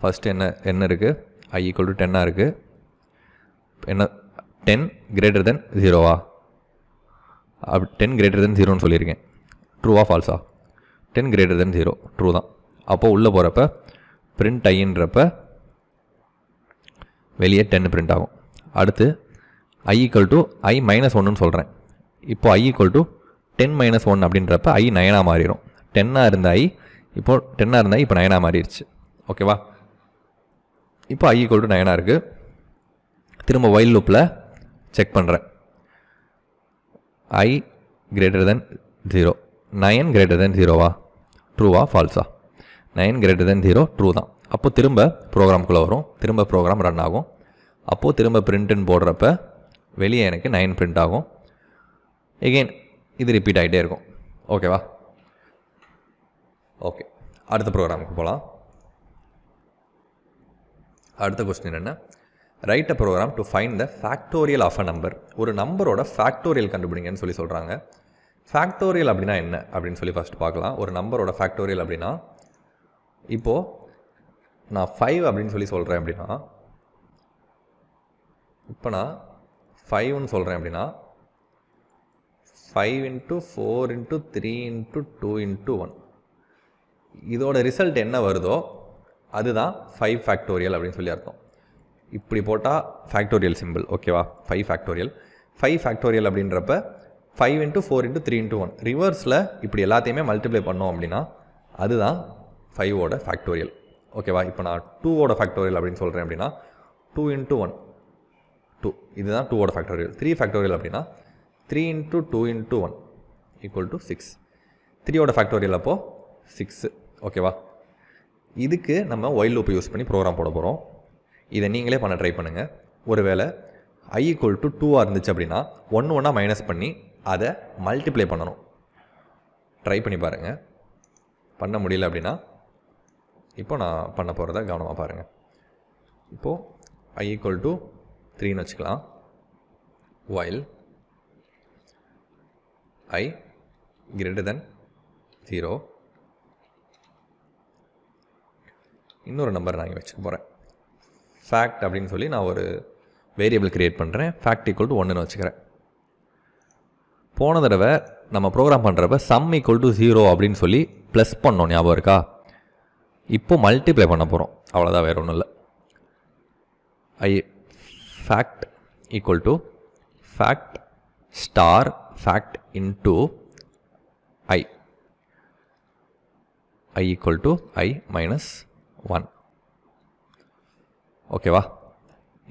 A: ஃபஸ்ட்டு என்ன என்ன இருக்குது ஐ ஈக்குவல் டு டென்னாக இருக்குது என்ன டென் கிரேட்டர் தென் ஜீரோவா அப் டென் கிரேட்டர் தென் ஜீரோன்னு சொல்லியிருக்கேன் ட்ரூவா ஃபால்ஸா ten greater than zero true தான் அப்போது உள்ளே போகிறப்ப பிரிண்ட் ஐன்றப்ப வெளியே டென் பிரிண்ட் ஆகும் அடுத்து ஐ ஈக்குவல் டு ஐ மைனஸ் ஒன்றுன்னு சொல்கிறேன் இப்போ ஐ equal to ten minus one அப்படின்றப்ப ஐ நயனாக மாறிடும் டென்னாக இருந்தாய் இப்போது டென்னாக இருந்தால் இப்போ நயனாக மாறிடுச்சு ஓகேவா இப்போ ஐ கொல்டு நயனாக இருக்குது திரும்ப ஒயில் லூப்பில் செக் பண்ணுறேன் I greater than zero nine greater than ஜீரோவா ட்ரூவா ஃபால்ஸா nine greater than zero true தான் அப்போது திரும்ப ப்ரோக்ராம்குள்ளே வரும் திரும்ப ப்ரோக்ராம் ரன் ஆகும் அப்போது திரும்ப பிரிண்ட்னு போடுறப்ப வெளியே எனக்கு நைன் பிரிண்ட் ஆகும் எகெயின் இது ரிப்பீட் ஆகிட்டே இருக்கும் ஓகேவா ஓகே அடுத்த ப்ரோக்ராமுக்கு போகலாம் அடுத்த கொஸ்டின் என்ன write a program to find the factorial of a number ஒரு நம்பரோட ஃபேக்டோரியல் கண்டுபிடிங்கன்னு சொல்லி சொல்கிறாங்க ஃபேக்டோரியல் அப்படின்னா என்ன அப்படின்னு சொல்லி ஃபஸ்ட் பார்க்கலாம் ஒரு நம்பரோட ஃபேக்டோரியல் அப்படின்னா இப்போது நான் ஃபைவ் அப்படின்னு சொல்லி சொல்கிறேன் அப்படின்னா இப்போ நான் ஃபைவ்னு சொல்கிறேன் அப்படின்னா five into four into three into two into one இதோட ரிசல்ட் என்ன வருதோ அதுதான் ஃபைவ் ஃபேக்டோரியல் அப்படின்னு சொல்லி அர்த்தம் இப்படி போட்டால் ஃபேக்டோரியல் சிம்பிள் ஓகேவா ஃபைவ் ஃபேக்டோரியல் ஃபைவ் ஃபேக்டோரியல் அப்படின்றப்ப five into four into three into one ரிவர்ஸில் இப்படி எல்லாத்தையுமே மல்டிப்ளை பண்ணோம் அப்படின்னா அதுதான் ஃபைவோட ஃபேக்டோரியல் ஓகேவா இப்போ நான் டூவோட ஃபேக்டோரியல் அப்படின்னு சொல்கிறேன் அப்படின்னா டூ இன்ட்டு ஒன் டூ இதுதான் டூவோட ஃபேக்டோரியல் த்ரீ ஃபேக்டோரியல் அப்படின்னா three into two into one equal to six த்ரீயோட ஃபேக்டோரியல் அப்போது சிக்ஸு ஓகேவா இதுக்கு நம்ம ஒயில் லூப் யூஸ் பண்ணி ப்ரோக்ராம் போட போகிறோம் இதை நீங்களே பண்ண ட்ரை பண்ணுங்கள் ஒருவேளை ஐ ஈக்குவல் டு டூவாக இருந்துச்சு அப்படின்னா ஒன்று ஒன்றா மைனஸ் பண்ணி அதை மல்டிப்ளை பண்ணணும் ட்ரை பண்ணி பாருங்கள் பண்ண முடியல அப்படின்னா இப்போ நான் பண்ண போகிறத கவனமாக பாருங்கள் இப்போது ஐ ஈக்குவல் டு த்ரீன்னு வச்சுக்கலாம் ஒயில் ஐ கிரேட்டர் தென் ஜீரோ இன்னொரு நம்பர் நான் இங்கே வச்சுக்க போகிறேன் ஃபேக்ட் அப்படின்னு சொல்லி நான் ஒரு வேரியபிள் க்ரியேட் பண்ணுறேன் ஃபேக்ட் ஈக்குவல் டு ஒன்றுன்னு வச்சுக்கிறேன் போன தடவை நம்ம ப்ரோக்ராம் பண்ணுறப்ப சம் ஈக்குவல் டு ஜீரோ அப்படின்னு சொல்லி ப்ளஸ் பண்ணோம் ஞாபகம் இருக்கா இப்போ மல்டிப்ளை பண்ண போகிறோம் அவ்வளோதான் வேறு ஒன்றும் இல்லை I fact equal to fact star fact into I I equal to I minus one ஓகேவா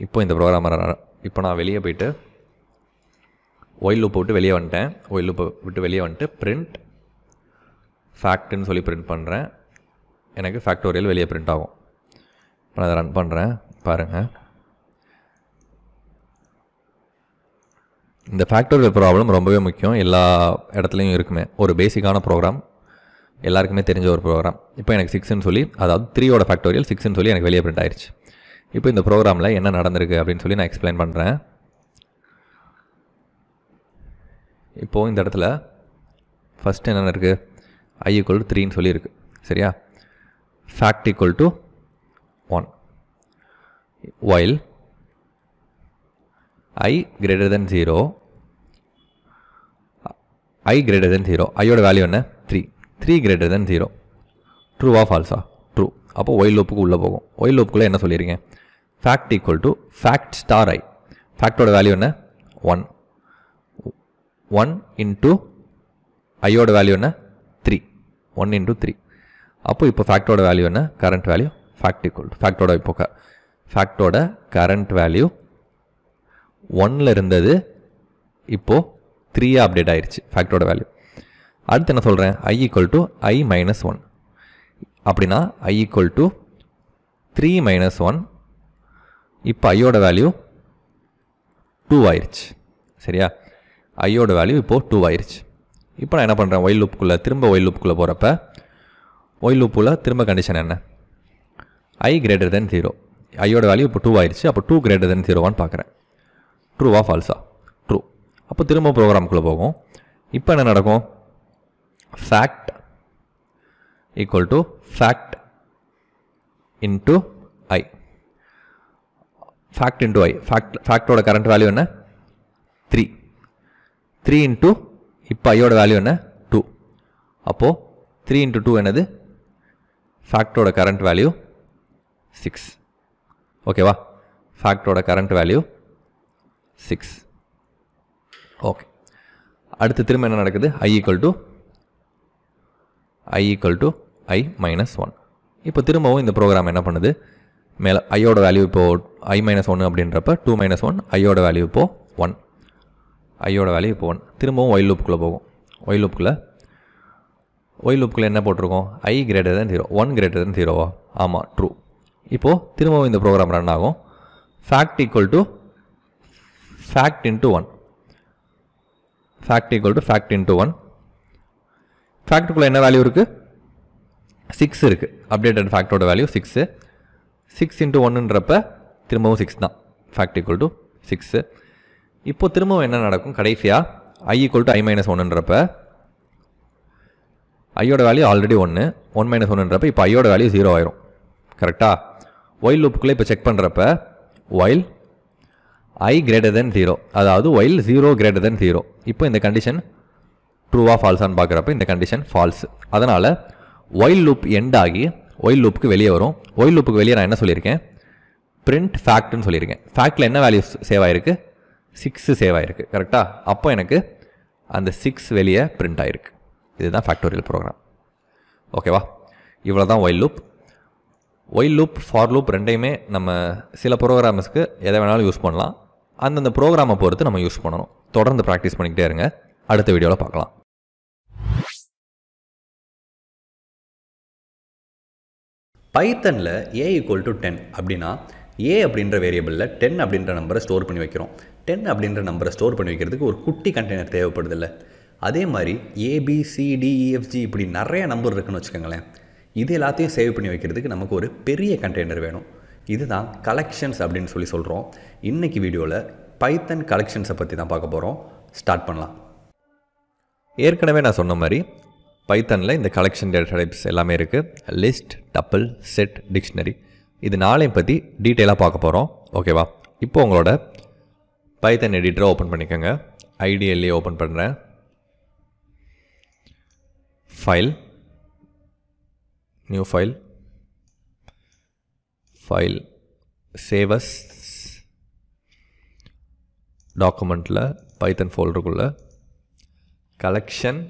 A: இப்போ இந்த ப்ரோக்ராம் இப்போ நான் வெளியே போயிட்டு ஒயில் லூப்பை விட்டு வெளியே வந்துட்டேன் ஒயில் லூப்பை விட்டு வெளியே வந்துட்டு பிரிண்ட் ஃபேக்ட்னு சொல்லி பிரிண்ட் பண்ணுறேன் எனக்கு ஃபேக்டோரியல் வெளியே பிரிண்ட் ஆகும் இப்போ நான் அதை ரன் பண்ணுறேன் பாருங்கள் இந்த ஃபேக்டோரியல் ப்ராப்ளம் ரொம்பவே முக்கியம் எல்லா இடத்துலையும் இருக்குமே ஒரு பேசிக்கான ப்ரோக்ராம் எல்லாருக்குமே தெரிஞ்ச ஒரு ப்ரோக்ராம் இப்போ எனக்கு சிக்ஸ்னு சொல்லி அதாவது த்ரீயோட ஃபேக்டோரியல் சிக்ஸ்னு சொல்லி எனக்கு வெளியே பிரிண்ட் ஆயிடுச்சு இப்போ இந்த ப்ரோக்ராமில் என்ன நடந்திருக்கு அப்படின்னு சொல்லி நான் எக்ஸ்பிளைன் பண்ணுறேன் இப்போது இந்த இடத்துல ஃபஸ்ட்டு என்னென்ன இருக்குது ஐ ஈக்குவல் டு த்ரீன்னு சொல்லியிருக்கு சரியா fact equal to one while I greater than zero I greater than zero ஐயோட வேல்யூ என்ன three three greater than zero ட்ரூவா ஃபால்ஸா ட்ரூ அப்போ ஒயில் லோப்புக்கு உள்ளே போகும் ஒயில் லோப்புக்குள்ளே என்ன சொல்லியிருங்க fact equal to fact star ஐ ஃபேக்டோட வேல்யூ என்ன ஒன் ஒன் இன்ட்டு ஐயோட வேல்யூ என்ன த்ரீ ஒன் இன்ட்டு த்ரீ அப்போ இப்போ ஃபேக்டோட வேல்யூ என்ன கரண்ட் வேல்யூ ஃபேக்ட் ஈக்குவல் ஃபேக்டோட இப்போ க ஃபேக்டோட கரண்ட் வேல்யூ ஒன்னில் இருந்தது இப்போது த்ரீயாக அப்டேட் ஆயிடுச்சு ஃபேக்டோட வேல்யூ அடுத்து என்ன சொல்கிறேன் I equal to I minus one அப்படின்னா ஐ equal to three minus one இப்போ ஐயோட வேல்யூ டூ ஆயிடுச்சு சரியா ஐயோட வேல்யூ இப்போது டூ ஆயிடுச்சு இப்போ நான் என்ன பண்ணுறேன் ஒயில் லூப்புக்குள்ளே திரும்ப ஒயில் லூப்புக்குள்ளே போகிறப்ப ஒயில் லூப்புக்குள்ளே திரும்ப கண்டிஷன் என்ன ஐ கிரேட்டர் தென் ஜீரோ ஐயோட வேல்யூ இப்போ டூ ஆயிடுச்சு அப்போ டூ கிரேட்டர் தென் ஜீரோவான்னு பார்க்குறேன் ட்ரூவா ஃபால்ஸா ட்ரூ அப்போ திரும்ப ப்ரோக்ராமுக்குள்ளே போகும் இப்போ என்ன நடக்கும் fact equal to fact into i fact into i fact fact ஓட current value என்ன 3 3 into இப்ப i ஓட value என்ன 2 அப்போ 3 into 2 என்னது fact ஓட current value 6 ஓகேவா fact ஓட current value 6 ஓகே அடுத்து திரும்ப என்ன நடக்குது i equal to I equal to I minus one இப்போ திரும்பவும் இந்த ப்ரோக்ராம் என்ன பண்ணுது மேலே ஐயோட வேல்யூ இப்போ ஐ மைனஸ் ஒன்று அப்படின்றப்ப டூ மைனஸ் ஒன் ஐயோட வேல்யூ இப்போ ஒன் ஐயோட வேல்யூ இப்போ ஒன் திரும்பவும் ஒயில் லூப்புக்குள்ளே போகும் ஒயில் லூப்புக்குள்ளே ஒயில் லூப்புக்குள்ளே என்ன போட்டிருக்கோம் I greater than zero one greater than ஜீரோவா ஆமாம் ட்ரூ இப்போது திரும்பவும் இந்த ப்ரோக்ராம் ரன் ஆகும் fact equal to fact into one fact equal to fact into one ஃபேக்டருக்குள்ளே என்ன வேல்யூ இருக்குது சிக்ஸ் இருக்குது அப்டேட்டட் ஃபேக்டோட வேல்யூ சிக்ஸு சிக்ஸ் இன்ட்டு ஒன்றுன்றப்ப திரும்பவும் சிக்ஸ் தான் ஃபேக்ட் ஈக்குவல் டு சிக்ஸு இப்போது திரும்பவும் என்ன நடக்கும் கடைசியாக I equal to I minus ஒன்றுன்றப்ப ஐயோட வேல்யூ ஆல்ரெடி ஒன்று ஒன் மைனஸ் ஒன்றுன்றப்ப இப்போ ஐயோட வேல்யூ ஜீரோ ஆயிரும் கரெக்டாக ஒயில் லூப்புக்குள்ளே இப்போ செக் பண்ணுறப்ப ஒயில் ஐ கிரேட்டர் தென் ஜீரோ அதாவது while zero greater than zero இப்போ இந்த கண்டிஷன் ட்ரூவாக ஃபால்ஸான்னு பார்க்குறப்ப இந்த கண்டிஷன் ஃபால்ஸ் அதனால் ஒயில் லூப் எண்ட் ஆகி ஒயில் லூப்புக்கு வெளியே வரும் ஒயில் லூப்புக்கு வெளியே நான் என்ன சொல்லியிருக்கேன் பிரிண்ட் ஃபேக்ட்னு சொல்லியிருக்கேன் ஃபேக்டில் என்ன வேல்யூஸ் சேவ் ஆகிருக்கு சிக்ஸு சேவ் ஆகிருக்கு கரெக்டாக அப்போ எனக்கு அந்த சிக்ஸ் வெளியே பிரிண்ட் ஆகிருக்கு இதுதான் ஃபேக்டோரியல் ப்ரோக்ராம் ஓகேவா இவ்வளோ தான் while loop while loop for loop ரெண்டையுமே நம்ம சில ப்ரோக்ராம்ஸ்க்கு எதை வேணாலும் யூஸ் பண்ணலாம் அந்தந்த ப்ரோக்ராமை பொறுத்து நம்ம யூஸ் பண்ணணும் தொடர்ந்து ப்ராக்டிஸ் பண்ணிக்கிட்டே இருங்க
B: அடுத்த வீடியோவில் பார்க்கலாம் பைத்தனில் ஏ ஈக்குவல் டு டென் அப்படின்னா ஏ அப்படின்ற
A: வேரியபிளில் டென் அப்படின்ற நம்பரை ஸ்டோர் பண்ணி வைக்கிறோம் டென் அப்படின்ற நம்பரை ஸ்டோர் பண்ணி வைக்கிறதுக்கு ஒரு குட்டி கண்டெய்னர் தேவைப்படுது இல்லை அதே மாதிரி ஏபிசிடிஇஎஃப்ஜி e, இப்படி நிறைய நம்பர் இருக்குன்னு வச்சுக்கோங்களேன் இது எல்லாத்தையும் சேவ் பண்ணி வைக்கிறதுக்கு நமக்கு ஒரு பெரிய கண்டெய்னர் வேணும் இதுதான் கலெக்ஷன்ஸ் அப்படின்னு சொல்லி சொல்கிறோம் இன்றைக்கி வீடியோவில் பைத்தன் கலெக்ஷன்ஸை பற்றி தான் பார்க்க போகிறோம் ஸ்டார்ட் பண்ணலாம் ஏற்கனவே நான் சொன்ன மாதிரி பைத்தனில் இந்த கலெக்ஷன் டேட்டா டைப்ஸ் எல்லாமே இருக்குது லிஸ்ட் டப்பிள் செட் டிக்ஷனரி இது நாளையும் பற்றி டீட்டெயிலாக பார்க்க போகிறோம் ஓகேவா இப்போ உங்களோட பைத்தன் எடிட்டரை ஓப்பன் பண்ணிக்கோங்க ஐடிஎல்ஏ ஓப்பன் பண்ணுறேன் file new file file save as டாக்குமெண்ட்டில் பைத்தன் ஃபோல்டருக்குள்ளே கலெக்ஷன்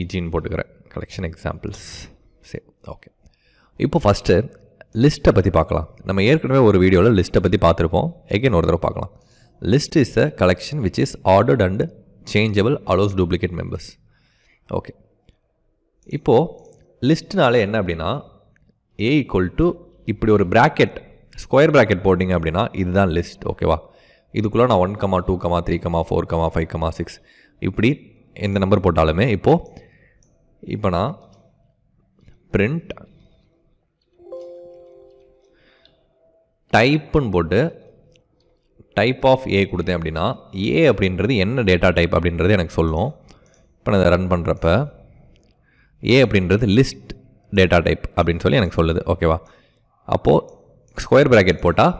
A: இஜின்னு e போட்டுக்கிறேன் கலெக்ஷன் எக்ஸாம்பிள்ஸ் சரி ஓகே இப்போ ஃபஸ்ட்டு லிஸ்ட்டை பற்றி பார்க்கலாம் நம்ம ஏற்கனவே ஒரு வீடியோவில் லிஸ்ட்டை பற்றி பார்த்துருப்போம் எகெயின் ஒரு தடவை பார்க்கலாம் list is a collection which is ordered and changeable allows duplicate members okay இப்போது லிஸ்ட்னால என்ன அப்படின்னா ஏ ஈக்குவல் டு இப்படி ஒரு ப்ராக்கெட் ஸ்கொயர் ப்ராக்கெட் போட்டிங்க அப்படின்னா இதுதான் லிஸ்ட் ஓகேவா இதுக்குள்ளே நான் one comma two comma three comma four comma five comma six இப்படி எந்த நம்பர் போட்டாலுமே இப்போது இப்போ நான் பிரிண்ட் டைப்புன்னு போட்டு டைப் ஆஃப் ஏ கொடுத்தேன் அப்படின்னா ஏ அப்படின்றது என்ன டேட்டா டைப் அப்படின்றது எனக்கு சொல்லும் இப்போ நான் ரன் பண்ணுறப்ப ஏ அப்படின்றது லிஸ்ட் டேட்டா டைப் அப்படின்னு சொல்லி எனக்கு சொல்லுது ஓகேவா அப்போது ஸ்கொயர் ப்ராக்கெட் போட்டால்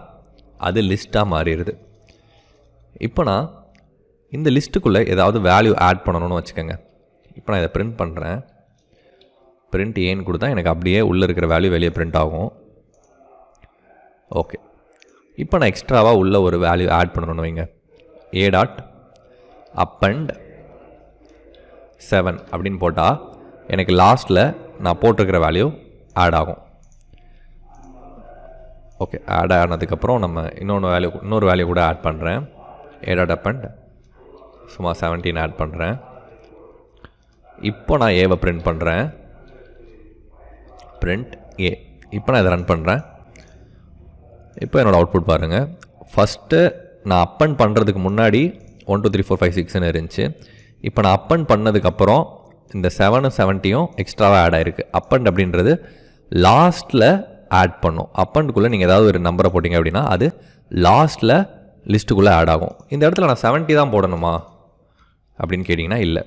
A: அது லிஸ்ட்டாக மாறிடுது இப்போ நான் இந்த லிஸ்ட்டுக்குள்ளே ஏதாவது வேல்யூ ஆட் பண்ணணும்னு வச்சுக்கோங்க இப்போ நான் இதை ப்ரிண்ட் பண்ணுறேன் பிரிண்ட் ஏன்னு கொடுத்தா எனக்கு அப்படியே உள்ளே இருக்கிற வேல்யூ வெளியே பிரிண்ட் ஆகும் ஓகே இப்போ நான் எக்ஸ்ட்ராவாக உள்ளே ஒரு வேல்யூ ஆட் பண்ணணும்னு வைங்க a dot append seven அப்படின்னு போட்டால் எனக்கு லாஸ்ட்டில் நான் போட்டிருக்கிற வேல்யூ ஆட் ஆகும் ஓகே ஆட் ஆனதுக்கப்புறம் நம்ம இன்னொன்று வேல்யூ இன்னொரு வேல்யூ கூட ஆட் பண்ணுறேன் ஏ டாட் அப் அண்ட் சும்மா செவன்டீன் ஆட் பண்ணுறேன் இப்போ நான் ஏவை பிரிண்ட் பண்ணுறேன் பிரிண்ட் ஏ இப்போ நான் இதை ரன் பண்ணுறேன் இப்போ என்னோடய அவுட்புட் பாருங்கள் ஃபஸ்ட்டு நான் அப்பன் பண்ணுறதுக்கு முன்னாடி one two three four five சிக்ஸ்னு இருந்துச்சு இப்போ நான் அப்பன் பண்ணதுக்கப்புறம் இந்த செவனும் செவன்ட்டியும் எக்ஸ்ட்ராவாக ஆட் ஆகிருக்கு அப்பண்ட் அப்படின்றது லாஸ்ட்டில் ஆட் பண்ணும் அப்பண்ட்குள்ளே நீங்கள் ஏதாவது ஒரு நம்பரை போட்டிங்க அப்படின்னா அது லாஸ்ட்டில் லிஸ்ட்டுக்குள்ளே ஆட் ஆகும் இந்த இடத்துல நான் செவன்ட்டி தான் போடணுமா அப்படின்னு கேட்டிங்கன்னா இல்லை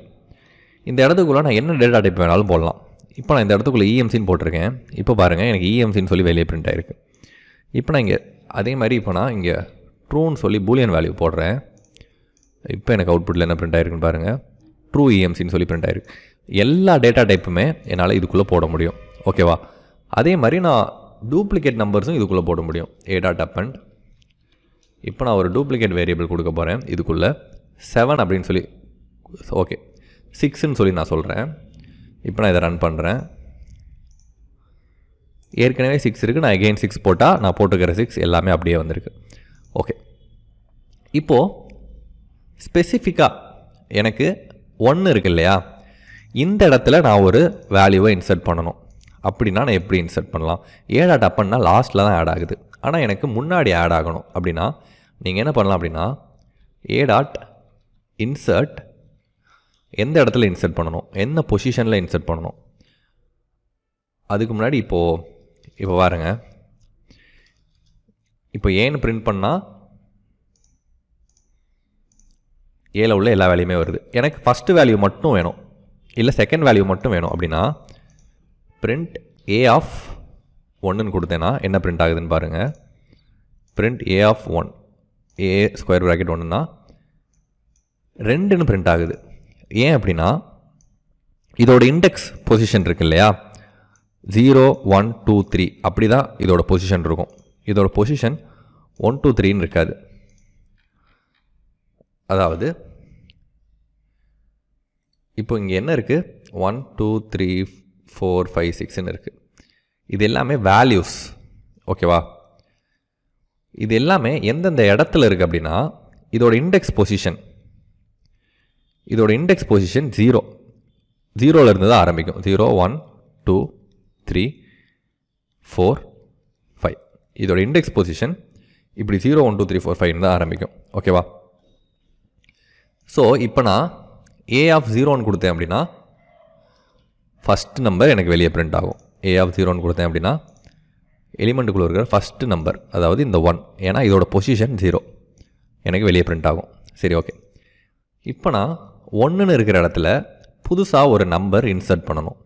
A: இந்த இடத்துக்குள்ளே நான் என்ன டேட்டா டைப் வேணாலும் போடலாம் இப்போ நான் இந்த இடத்துக்குள்ளே இஎம்சின்னு e போட்டிருக்கேன் இப்போ பாருங்கள் எனக்கு இஎம்சின்னு e சொல்லி வேலையை பிரிண்ட் ஆகிருக்கு இப்போ நான் இங்கே அதே மாதிரி இப்போ நான் இங்கே ட்ரூன்னு சொல்லி பூலியன் வேல்யூ போடுறேன் இப்போ எனக்கு அவுட்புட்டில் என்ன பிரிண்ட் ஆகிருக்குன்னு பாருங்கள் ட்ரூ இஎம்சின்னு e சொல்லி பிரிண்ட் ஆகிருக்கு எல்லா டேட்டா டைப்புமே என்னால் இதுக்குள்ளே போட முடியும் ஓகேவா அதே மாதிரி நான் டூப்ளிகேட் நம்பர்ஸும் இதுக்குள்ளே போட முடியும் ஏ டாட் அண்ட் இப்போ நான் ஒரு டூப்ளிகேட் வேரியபிள் கொடுக்க போகிறேன் இதுக்குள்ளே செவன் அப்படின்னு சொல்லி ஓகே சிக்ஸுன்னு சொல்லி நான் சொல்கிறேன் இப்போ நான் இதை ரன் பண்ணுறேன் ஏற்கனவே சிக்ஸ் இருக்குது நான் எகெயின் சிக்ஸ் போட்டால் நான் போட்டுக்கிற சிக்ஸ் எல்லாமே அப்படியே வந்திருக்கு ஓகே இப்போது ஸ்பெசிஃபிக்காக எனக்கு ஒன்று இருக்கு இல்லையா இந்த இடத்துல நான் ஒரு வேல்யூவை இன்சர்ட் பண்ணணும் அப்படின்னா நான் எப்படி இன்சர்ட் பண்ணலாம் ஏட் ஆட் அப்பன்னா லாஸ்ட்டில் தான் ஆட் ஆகுது ஆனால் எனக்கு முன்னாடி ஆட் ஆகணும் அப்படின்னா நீங்கள் என்ன பண்ணலாம் அப்படின்னா ஏட் ஆட் இன்சர்ட் எந்த இடத்துல இன்சர்ட் பண்ணணும் என்ன பொசிஷனில் இன்சர்ட் பண்ணணும் அதுக்கு முன்னாடி இப்போது இப்போ பாருங்க இப்போ ஏன்னு பிரிண்ட் பண்ணால் ஏல உள்ள எல்லா வேல்யூமே வருது எனக்கு ஃபஸ்ட்டு வேல்யூ மட்டும் வேணும் இல்லை செகண்ட் வேல்யூ மட்டும் வேணும் அப்படின்னா பிரிண்ட் ஏ ஆஃப் ஒன்றுன்னு கொடுத்தேன்னா என்ன பிரிண்ட் ஆகுதுன்னு பாருங்கள் print a of one a square bracket ஒன்றுனா ரெண்டுன்னு பிரிண்ட் ஆகுது ஏன் அப்படின்னா இதோட இண்டெக்ஸ் பொசிஷன் இருக்கு இல்லையா ஜீரோ ஒன் டூ த்ரீ அப்படி தான் இதோட பொசிஷன் இருக்கும் இதோட பொசிஷன் ஒன் டூ த்ரீன்னு இருக்காது அதாவது இப்போ இங்கே என்ன இருக்குது one two three four five சிக்ஸ்ன்னு இருக்குது இது எல்லாமே வேல்யூஸ் ஓகேவா இது எல்லாமே எந்தெந்த இடத்துல இருக்குது அப்படின்னா இதோட இண்டெக்ஸ் பொசிஷன் இதோட இண்டெக்ஸ் பொசிஷன் ஜீரோ ஜீரோவில் இருந்து தான் ஆரம்பிக்கும் zero one two three four five இதோட இண்டெக்ஸ் பொசிஷன் இப்படி zero one two three four ஃபைவ்னு தான் ஆரம்பிக்கும் ஓகேவா ஸோ இப்போ நான் ஏ ஆஃப் ஜீரோன்னு கொடுத்தேன் அப்படின்னா ஃபஸ்ட் நம்பர் எனக்கு வெளியே பிரிண்ட் ஆகும் ஏ ஆஃப் ஜீரோன்னு கொடுத்தேன் அப்படின்னா எலிமெண்ட்டுக்குள்ளே இருக்கிற ஃபஸ்ட் நம்பர் அதாவது இந்த ஒன் ஏன்னா இதோட பொசிஷன் ஜீரோ எனக்கு வெளியே பிரிண்ட் ஆகும் சரி ஓகே இப்போ நான் ஒன்றுன்னு இருக்கிற இடத்துல புதுசாக ஒரு நம்பர் இன்சர்ட் பண்ணணும்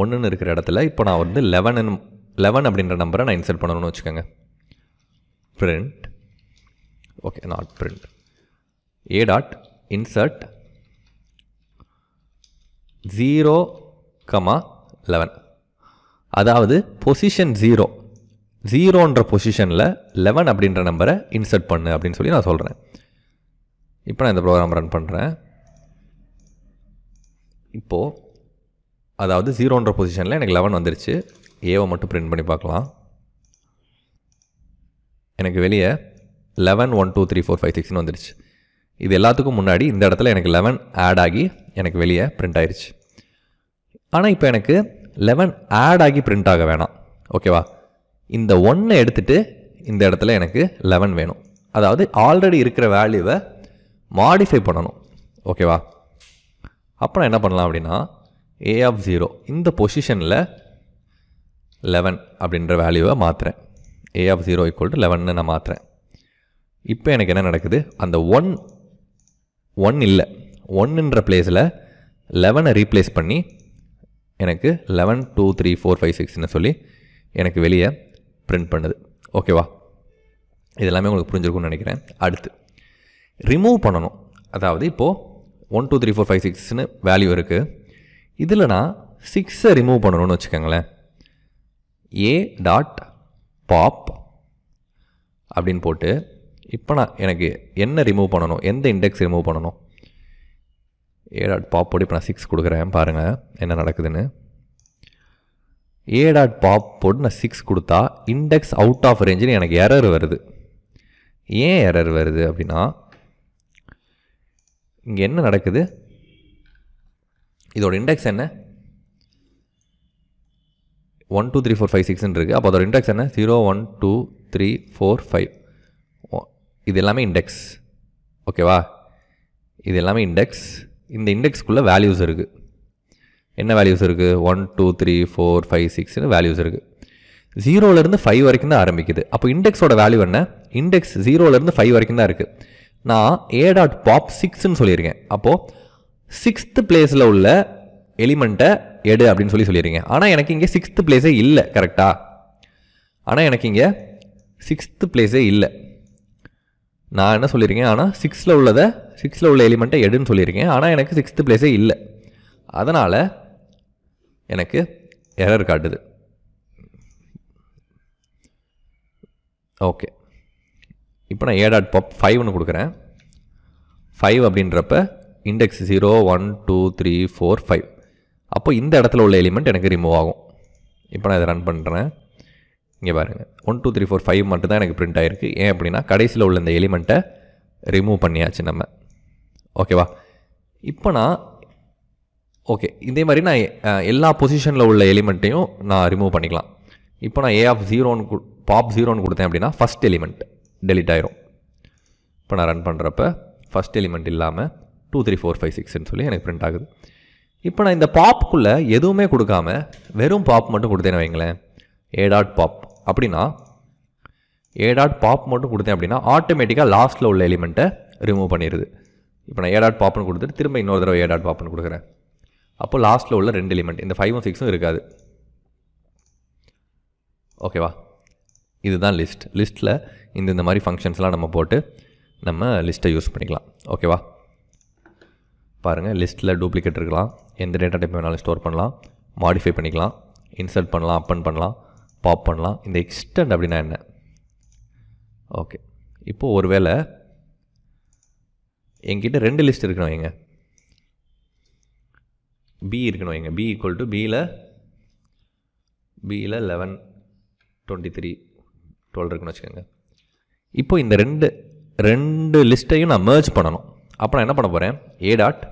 A: ஒன்றுன்னு இருக்கிற இடத்துல இப்போ நான் வந்து லெவன் லெவன் அப்படின்ற நம்பரை நான் இன்சர்ட் பண்ணணும்னு வச்சுக்கோங்க print okay not print a dot insert zero comma eleven அதாவது பொசிஷன் ஜீரோ ஜீரோன்ற பொசிஷனில் லெவன் அப்படின்ற நம்பரை இன்சர்ட் பண்ணு அப்படின்னு சொல்லி நான் சொல்கிறேன் இப்போ நான் இந்த ப்ரோக்ராம் ரன் பண்ணுறேன் இப்போது அதாவது ஜீரோன்ற பொசிஷனில் எனக்கு லெவன் வந்துருச்சு ஏவை மட்டும் ப்ரிண்ட் பண்ணி பார்க்கலாம் எனக்கு வெளியே eleven one two three four five சிக்ஸ்னு வந்துருச்சு இது எல்லாத்துக்கும் முன்னாடி இந்த இடத்துல எனக்கு லெவன் ஆட் ஆகி எனக்கு வெளியே பிரிண்ட் ஆயிடுச்சு ஆனால் இப்போ எனக்கு லெவன் ஆட் ஆகி பிரிண்ட் ஆக வேணாம் ஓகேவா இந்த ஒன்னை எடுத்துகிட்டு இந்த இடத்துல எனக்கு லெவன் வேணும் அதாவது ஆல்ரெடி இருக்கிற வேல்யூவை மாடிஃபை பண்ணணும் ஓகேவா அப்போ நான் என்ன பண்ணலாம் அப்படின்னா ஏ ஆஃப் ஜீரோ இந்த பொசிஷனில் லெவன் அப்படின்ற வேல்யூவை மாற்றுறேன் a of zero equal to லெவன்னு நான் மாற்றுறேன் இப்போ எனக்கு என்ன நடக்குது அந்த ஒன் ஒன் இல்லை ஒன்னுன்ற பிளேஸில் லெவனை ரீப்ளேஸ் பண்ணி எனக்கு eleven two three four five சிக்ஸ்னு சொல்லி எனக்கு வெளியே பிரிண்ட் பண்ணுது ஓகேவா இதெல்லாமே உங்களுக்கு புரிஞ்சிருக்கும்னு நினைக்கிறேன் அடுத்து ரிமூவ் பண்ணணும் அதாவது இப்போது one two three four five சிக்ஸ்னு வேல்யூ இருக்குது இதில் நான் சிக்ஸை ரிமூவ் பண்ணணும்னு வச்சுக்கோங்களேன் ஏ டாட் பாப் அப்படின்னு போட்டு இப்போ நான் எனக்கு என்ன ரிமூவ் பண்ணணும் எந்த இண்டெக்ஸ் ரிமூவ் பண்ணணும் ஏ டாட் பாப் போட்டு இப்போ நான் சிக்ஸ் கொடுக்குறேன் பாருங்கள் என்ன நடக்குதுன்னு ஏ டாட் பாப் போட்டு நான் சிக்ஸ் கொடுத்தா இண்டெக்ஸ் அவுட் ஆஃப் ரேஞ்சுன்னு எனக்கு எரர் வருது ஏன் எரர் வருது அப்படின்னா இங்கே என்ன நடக்குது இதோட இண்டெக்ஸ் என்ன one two three four five சிக்ஸ்ன்னு இருக்குது அப்போ அதோட இண்டெக்ஸ் என்ன zero one two three four five இது எல்லாமே இண்டெக்ஸ் ஓகேவா இது எல்லாமே இண்டெக்ஸ் இந்த இண்டெக்ஸ்க்குள்ளே வேல்யூஸ் இருக்குது என்ன வேல்யூஸ் இருக்குது one two three four five சிக்ஸ்னு வேல்யூஸ் இருக்குது ஜீரோலேருந்து ஃபைவ் வரைக்கும் தான் ஆரம்பிக்குது அப்போ இண்டெக்ஸோட வேல்யூ என்ன இண்டெக்ஸ் ஜீரோலேருந்து ஃபைவ் வரைக்கும் தான் இருக்குது நான் ஏ டாட் பாப் சிக்ஸ்ன்னு சொல்லியிருக்கேன் அப்போது சிக்ஸ்த்து பிளேஸில் உள்ள எலிமெண்ட்டை எடு அப்படின்னு சொல்லி சொல்லியிருக்கேன் ஆனால் எனக்கு இங்கே சிக்ஸ்த்து பிளேஸே இல்லை கரெக்டாக ஆனால் எனக்கு இங்கே சிக்ஸ்த்து பிளேஸே இல்லை நான் என்ன சொல்லியிருக்கேன் ஆனால் சிக்ஸில் உள்ளதை சிக்ஸில் உள்ள எலிமெண்ட்டை எடுன்னு சொல்லியிருக்கேன் ஆனால் எனக்கு சிக்ஸ்த்து பிளேஸே இல்லை அதனால் எனக்கு எரர் காட்டுது ஓகே இப்போ நான் ஏ டாட் பப் ஃபைவ்னு கொடுக்குறேன் ஃபைவ் அப்படின்றப்ப index zero one two three four five அப்போ இந்த இடத்துல உள்ள எலிமெண்ட் எனக்கு ரிமூவ் ஆகும் இப்போ நான் இதை ரன் பண்ணுறேன் இங்கே பாருங்கள் one two three four five மட்டும்தான் எனக்கு பிரிண்ட் ஆகிருக்கு ஏன் அப்படின்னா கடைசியில் உள்ள இந்த எலிமெண்ட்டை ரிமூவ் பண்ணியாச்சு நம்ம ஓகேவா இப்போ நான் ஓகே இதே மாதிரி நான் எல்லா பொசிஷனில் உள்ள எலிமெண்ட்டையும் நான் ரிமூவ் பண்ணிக்கலாம் இப்போ நான் ஏ ஆஃப் ஜீரோன்னு பாப் ஜீரோன்னு கொடுத்தேன் அப்படின்னா ஃபஸ்ட் எலிமெண்ட் டெலிட் ஆயிரும் இப்போ நான் ரன் பண்ணுறப்ப ஃபஸ்ட் எலிமெண்ட் இல்லாமல் டூ த்ரீ ஃபோர் ஃபைவ் சிக்ஸ்ன்னு சொல்லி எனக்கு பிரிண்ட் ஆகுது இப்போ நான் இந்த பாப்புக்குள்ளே எதுவுமே கொடுக்காம வெறும் பாப் மட்டும் கொடுத்தேன்னு வைங்களேன் ஏ டாட் பாப் அப்படின்னா ஏ டாட் பாப் மட்டும் கொடுத்தேன் அப்படின்னா ஆட்டோமேட்டிக்காக லாஸ்ட்டில் உள்ள எலிமெண்ட்டை ரிமூவ் பண்ணிடுது இப்போ நான் ஏ டாட் பாப்னு கொடுத்துட்டு திரும்ப இன்னொரு தடவை ஏ டாட் பாப்னு கொடுக்குறேன் அப்போ லாஸ்ட்டில் உள்ள ரெண்டு எலிமெண்ட் இந்த ஃபைவும் சிக்ஸும் இருக்காது ஓகேவா இதுதான் லிஸ்ட் லிஸ்ட்டில் இந்த இந்த மாதிரி ஃபங்க்ஷன்ஸ்லாம் நம்ம போட்டு நம்ம லிஸ்ட்டை யூஸ் பண்ணிக்கலாம் ஓகேவா பாருங்கள் லிஸ்ட்டில் டூப்ளிகேட் இருக்கலாம் எந்த டேட்டா டைப் வேணாலும் ஸ்டோர் பண்ணலாம் மாடிஃபை பண்ணிக்கலாம் இன்சர்ட் பண்ணலாம் அப்பன் பண்ணலாம் பாப் பண்ணலாம் இந்த எக்ஸ்டெண்ட் அப்படின்னா என்ன ஓகே இப்போது ஒரு வேளை எங்கிட்ட ரெண்டு லிஸ்ட் இருக்கணும் எங்க பி இருக்கணும் எங்க பி ஈக்குவல் டு பியில் பியில் லெவன் டுவெண்ட்டி த்ரீ டுவெல் இருக்குன்னு வச்சுக்கோங்க இப்போ இந்த ரெண்டு ரெண்டு லிஸ்ட்டையும் நான் மேர்ஜ் பண்ணணும் அப்போ நான் என்ன பண்ண போகிறேன் a dot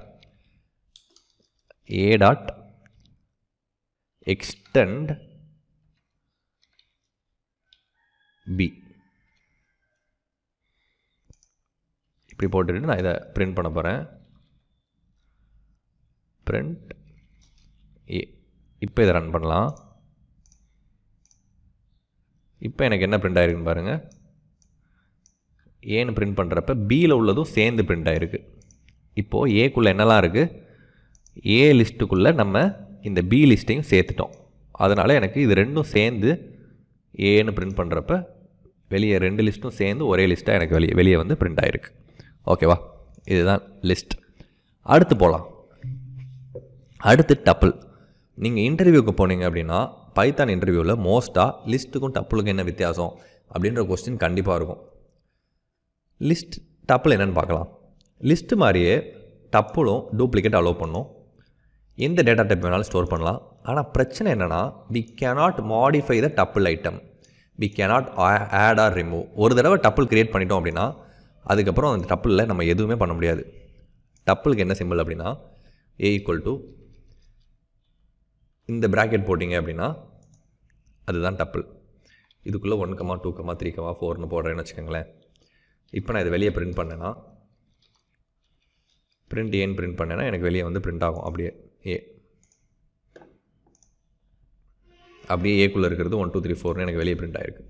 A: A dot extend b இப்படி போட்டுட்டு நான் இதை பிரிண்ட் பண்ண போகிறேன் பிரிண்ட் ஏ இப்போ இதை ரன் பண்ணலாம் இப்போ எனக்கு என்ன பிரிண்ட் ஆகிருக்குன்னு பாருங்கள் ஏன்னு பிரிண்ட் பண்ணுறப்ப பியில் உள்ளதும் சேர்ந்து பிரிண்ட் ஆகிருக்கு இப்போது ஏக்குள்ளே என்னெல்லாம் இருக்குது ஏ லிஸ்ட்டுக்குள்ளே நம்ம இந்த பி லிஸ்ட்டையும் சேர்த்துட்டோம் அதனால் எனக்கு இது ரெண்டும் சேர்ந்து ஏன்னு பிரிண்ட் பண்ணுறப்ப வெளியே ரெண்டு லிஸ்ட்டும் சேர்ந்து ஒரே லிஸ்ட்டாக எனக்கு வெளியே வெளியே வந்து பிரிண்ட் ஆகிருக்கு ஓகேவா இதுதான் லிஸ்ட் அடுத்து போகலாம் அடுத்து டப்புள் நீங்கள் இன்டர்வியூக்கு போனீங்க அப்படின்னா பைத்தான் இன்டர்வியூவில் மோஸ்ட்டாக லிஸ்ட்டுக்கும் டப்புளுக்கும் என்ன வித்தியாசம் அப்படின்ற கொஸ்டின் கண்டிப்பாக இருக்கும் லிஸ்ட் டப்பில் என்னென்னு பார்க்கலாம் லிஸ்ட்டு மாதிரியே டப்புளும் டூப்ளிகேட் அலோவ் பண்ணும் எந்த டேட்டா டைப் வேணாலும் ஸ்டோர் பண்ணலாம் ஆனால் பிரச்சனை என்னென்னா we cannot modify the tuple item we cannot add or remove ஒரு தடவை டப்புள் க்ரியேட் பண்ணிட்டோம் அப்படின்னா அதுக்கப்புறம் அந்த டப்பிளில் நம்ம எதுவுமே பண்ண முடியாது டப்புளுக்கு என்ன சிம்பிள் அப்படின்னா ஏ ஈக்குவல் டு இந்த ப்ராக்கெட் போட்டிங்க அப்படின்னா அதுதான் டப்புள் இதுக்குள்ளே one comma two comma three comma ஃபோர்னு போடுறேன்னு வச்சுக்கோங்களேன் இப்போ நான் இதை வெளியே பிரிண்ட் பண்ணேன்னா பிரிண்ட் ஏன் பிரிண்ட் பண்ணேன்னா எனக்கு வெளியே வந்து பிரிண்ட் ஆகும் அப்படியே ஏ அப்படியே ஏக்குள்ளே இருக்கிறது ஒன் டூ த்ரீ ஃபோர்னு எனக்கு வெளியே பிரிண்ட் ஆகிருக்கு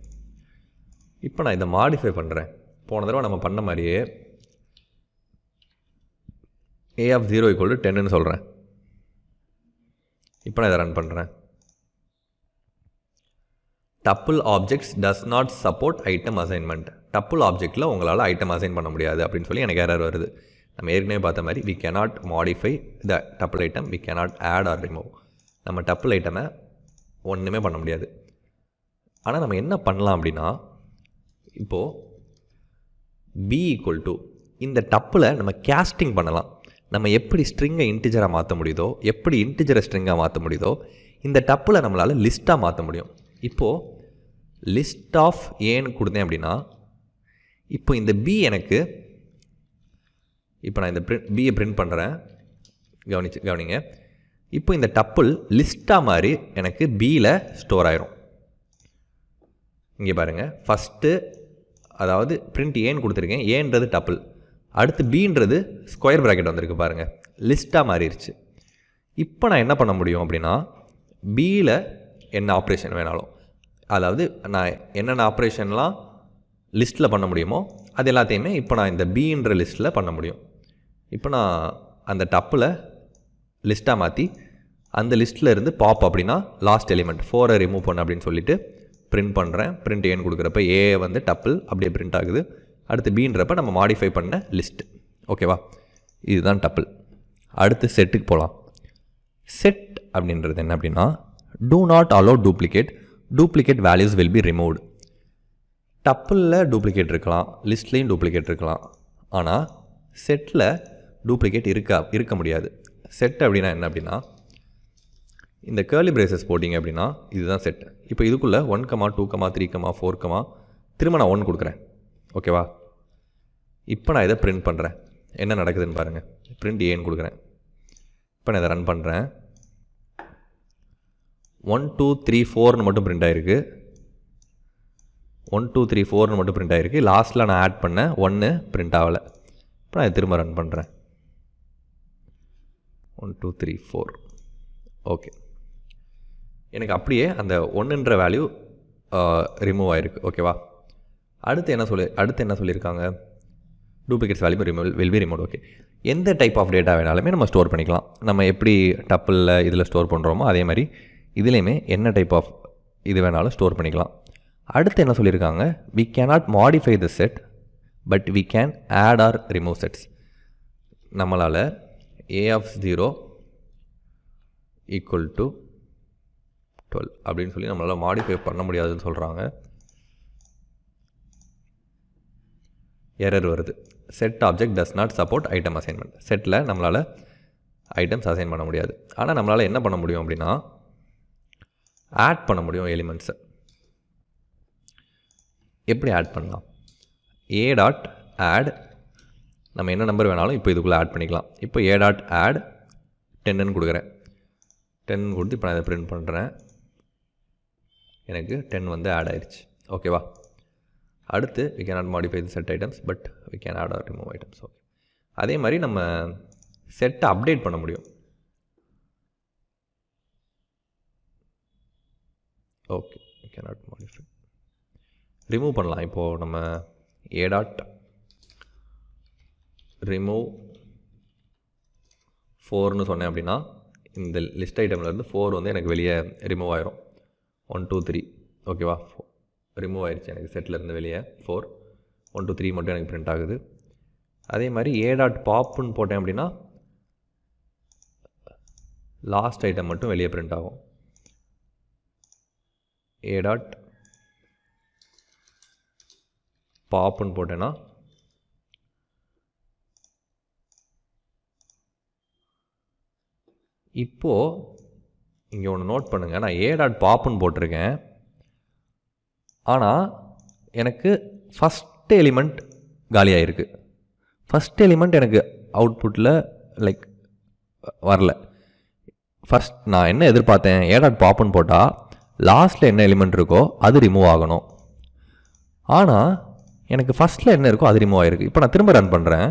A: இப்போ நான் இதை மாடிஃபை பண்ணுறேன் போன தடவை நம்ம பண்ண மாதிரியே ஏ ஆஃப் ஜீரோ ஈக்குவல் டு டென்னு சொல்கிறேன் இப்போ நான் இதை ரன் பண்ணுறேன் tuple objects does not support item assignment tuple ஆப்ஜெக்ட்டில் உங்களால் ஐட்டம் அசைன் பண்ண முடியாது அப்படின்னு சொல்லி எனக்கு எரர் வருது நம்ம ஏற்கனவே பார்த்த மாதிரி we cannot modify the tuple item we cannot add or remove நம்ம டப்புள் ஐட்டமை ஒன்றுமே பண்ண முடியாது ஆனால் நம்ம என்ன பண்ணலாம் அப்படின்னா இப்போது பி ஈக்குவல் டு இந்த டப்பில் நம்ம கேஸ்டிங் பண்ணலாம் நம்ம எப்படி ஸ்ட்ரிங்கை இன்டிஜராக மாற்ற முடியுதோ எப்படி இன்டிஜரை ஸ்ட்ரிங்காக மாற்ற முடியுதோ இந்த டப்பில் நம்மளால் லிஸ்ட்டாக மாற்ற முடியும் இப்போது லிஸ்ட் ஆஃப் ஏன்னு கொடுத்தேன் அப்படின்னா இப்போ இந்த பி எனக்கு இப்போ நான் இந்த பிரிண்ட் பியை பிரிண்ட் பண்ணுறேன் கவனிச்சு கவனிங்க இப்போ இந்த டப்புள் லிஸ்ட்டாக மாதிரி எனக்கு பியில் ஸ்டோர் ஆயிரும் இங்கே பாருங்கள் ஃபஸ்ட்டு அதாவது பிரிண்ட் ஏன்னு கொடுத்துருக்கேன் ஏன்றது டப்புள் அடுத்து பீன்றது ஸ்கொயர் ப்ராக்கெட் வந்திருக்கு பாருங்கள் லிஸ்ட்டாக மாறிடுச்சு இப்போ நான் என்ன பண்ண முடியும் அப்படின்னா பியில் என்ன ஆப்ரேஷன் வேணாலும் அதாவது நான் என்னென்ன ஆப்ரேஷன்லாம் லிஸ்ட்டில் பண்ண முடியுமோ அது எல்லாத்தையுமே இப்போ நான் இந்த பின்ற லிஸ்ட்டில் பண்ண முடியும் இப்போ நான் அந்த டப்பில் லிஸ்ட்டாக மாற்றி அந்த லிஸ்ட்டில் இருந்து பாப் அப்படின்னா லாஸ்ட் எலிமெண்ட் ஃபோரை ரிமூவ் பண்ண அப்படின்னு சொல்லிவிட்டு பிரிண்ட் பண்ணுறேன் பிரிண்ட் ஏன் கொடுக்குறப்ப ஏ வந்து டப்பிள் அப்படியே ப்ரிண்ட் ஆகுது அடுத்து பீன்றப்ப நம்ம மாடிஃபை பண்ண லிஸ்ட் ஓகேவா இதுதான் டப்பிள் அடுத்து செட்டுக்கு போகலாம் செட் அப்படின்றது என்ன அப்படின்னா do not allow duplicate duplicate values will be removed டப்பிளில் டூப்ளிகேட் இருக்கலாம் லிஸ்ட்லேயும் டூப்ளிகேட் இருக்கலாம் ஆனால் செட்டில் டூப்ளிகேட் இருக்கா இருக்க முடியாது செட் அப்படின்னா என்ன அப்படின்னா இந்த கேர்லி பிரேசஸ் போட்டிங்க அப்படின்னா இதுதான் செட் இப்போ இதுக்குள்ளே one comma two comma three comma four comma திரும்ப நான் ஒன் கொடுக்குறேன் ஓகேவா இப்போ நான் இதை ப்ரிண்ட் பண்ணுறேன் என்ன நடக்குதுன்னு பாருங்கள் பிரிண்ட் ஏன்னு கொடுக்குறேன் இப்போ நான் இதை ரன் பண்ணுறேன் ஒன் டூ த்ரீ ஃபோர்னு மட்டும் ப்ரிண்ட் ஆகிருக்கு ஒன் டூ த்ரீ ஃபோர்னு மட்டும் பிரிண்ட் ஆகிருக்கு லாஸ்ட்டில் நான் ஆட் பண்ணேன் ஒன்று பிரிண்ட் ஆகலை இப்போ நான் திரும்ப ரன் பண்ணுறேன் one two three four okay எனக்கு அப்படியே அந்த ஒன்றுன்ற வேல்யூ ரிமூவ் ஆகிருக்கு ஓகேவா அடுத்து என்ன சொல்லி அடுத்து என்ன சொல்லியிருக்காங்க duplicates value remove will be remove okay எந்த டைப் ஆஃப் டேட்டா வேணாலுமே நம்ம ஸ்டோர் பண்ணிக்கலாம் நம்ம எப்படி டப்பிளில் இதில் ஸ்டோர் பண்ணுறோமோ அதே மாதிரி இதுலேயுமே என்ன டைப் ஆஃப் இது வேணாலும் ஸ்டோர் பண்ணிக்கலாம் அடுத்து என்ன சொல்லியிருக்காங்க we cannot modify the set but we can add or remove sets நம்மளால் ஏ of zero equal to twelve அப்படின்னு சொல்லி நம்மளால் மாடிஃபை பண்ண முடியாதுன்னு சொல்கிறாங்க எரர் வருது set object does not support item assignment செட்டில் நம்மளால் ஐட்டம்ஸ் அசைன் பண்ண முடியாது ஆனால் நம்மளால் என்ன பண்ண முடியும் அப்படின்னா ஆட் பண்ண முடியும் எலிமெண்ட்ஸை எப்படி ஆட் பண்ணலாம் ஏ டாட் ஆட் நம்ம என்ன நம்பர் வேணாலும் இப்போ இதுக்குள்ளே ஆட் பண்ணிக்கலாம் இப்போ ஏ டாட் ஆட் டென்னு கொடுக்குறேன் டென் கொடுத்து இப்போ நான் இதை ப்ரிண்ட் பண்ணுறேன் எனக்கு டென் வந்து ஆட் ஆயிடுச்சு ஓகேவா அடுத்து we can not modify the set items but we can add or remove items okay அதே மாதிரி நம்ம செட்டை அப்டேட் பண்ண முடியும் okay we can not remove பண்ணலாம் இப்போது நம்ம ஏ டாட் ரிமூவ் ஃபோர்னு சொன்னேன் அப்படின்னா இந்த லிஸ்ட் ஐட்டம்லேருந்து ஃபோர் வந்து எனக்கு வெளியே ரிமூவ் ஆயிரும் ஒன் டூ த்ரீ ஓகேவா ரிமூவ் ஆயிடுச்சு எனக்கு செட்டிலேருந்து வெளியே ஃபோர் ஒன் டூ த்ரீ மட்டும் எனக்கு பிரிண்ட் ஆகுது அதே மாதிரி ஏ டாட் பாப்புன்னு போட்டேன் அப்படின்னா லாஸ்ட் ஐட்டம் மட்டும் வெளியே பிரிண்ட் ஆகும் ஏ டாட் பாப்புன்னு போட்டேன்னா இப்போது இங்கே ஒன்று நோட் பண்ணுங்கள் நான் ஏ டாட் பாப்புன்னு போட்டிருக்கேன் ஆனால் எனக்கு ஃபஸ்ட் எலிமெண்ட் காலியாகிருக்கு ஃபஸ்ட் எலிமெண்ட் எனக்கு அவுட்புட்டில் லைக் வரல ஃபஸ்ட் நான் என்ன எதிர்பார்த்தேன் ஏ டாட் பாப்புன்னு போட்டால் லாஸ்ட்டில் என்ன எலிமெண்ட் இருக்கோ அது ரிமூவ் ஆகணும் ஆனால் எனக்கு ஃபஸ்ட்டில் என்ன இருக்கோ அது ரிமூவ் ஆகிருக்கு இப்போ நான் திரும்ப ரன் பண்ணுறேன்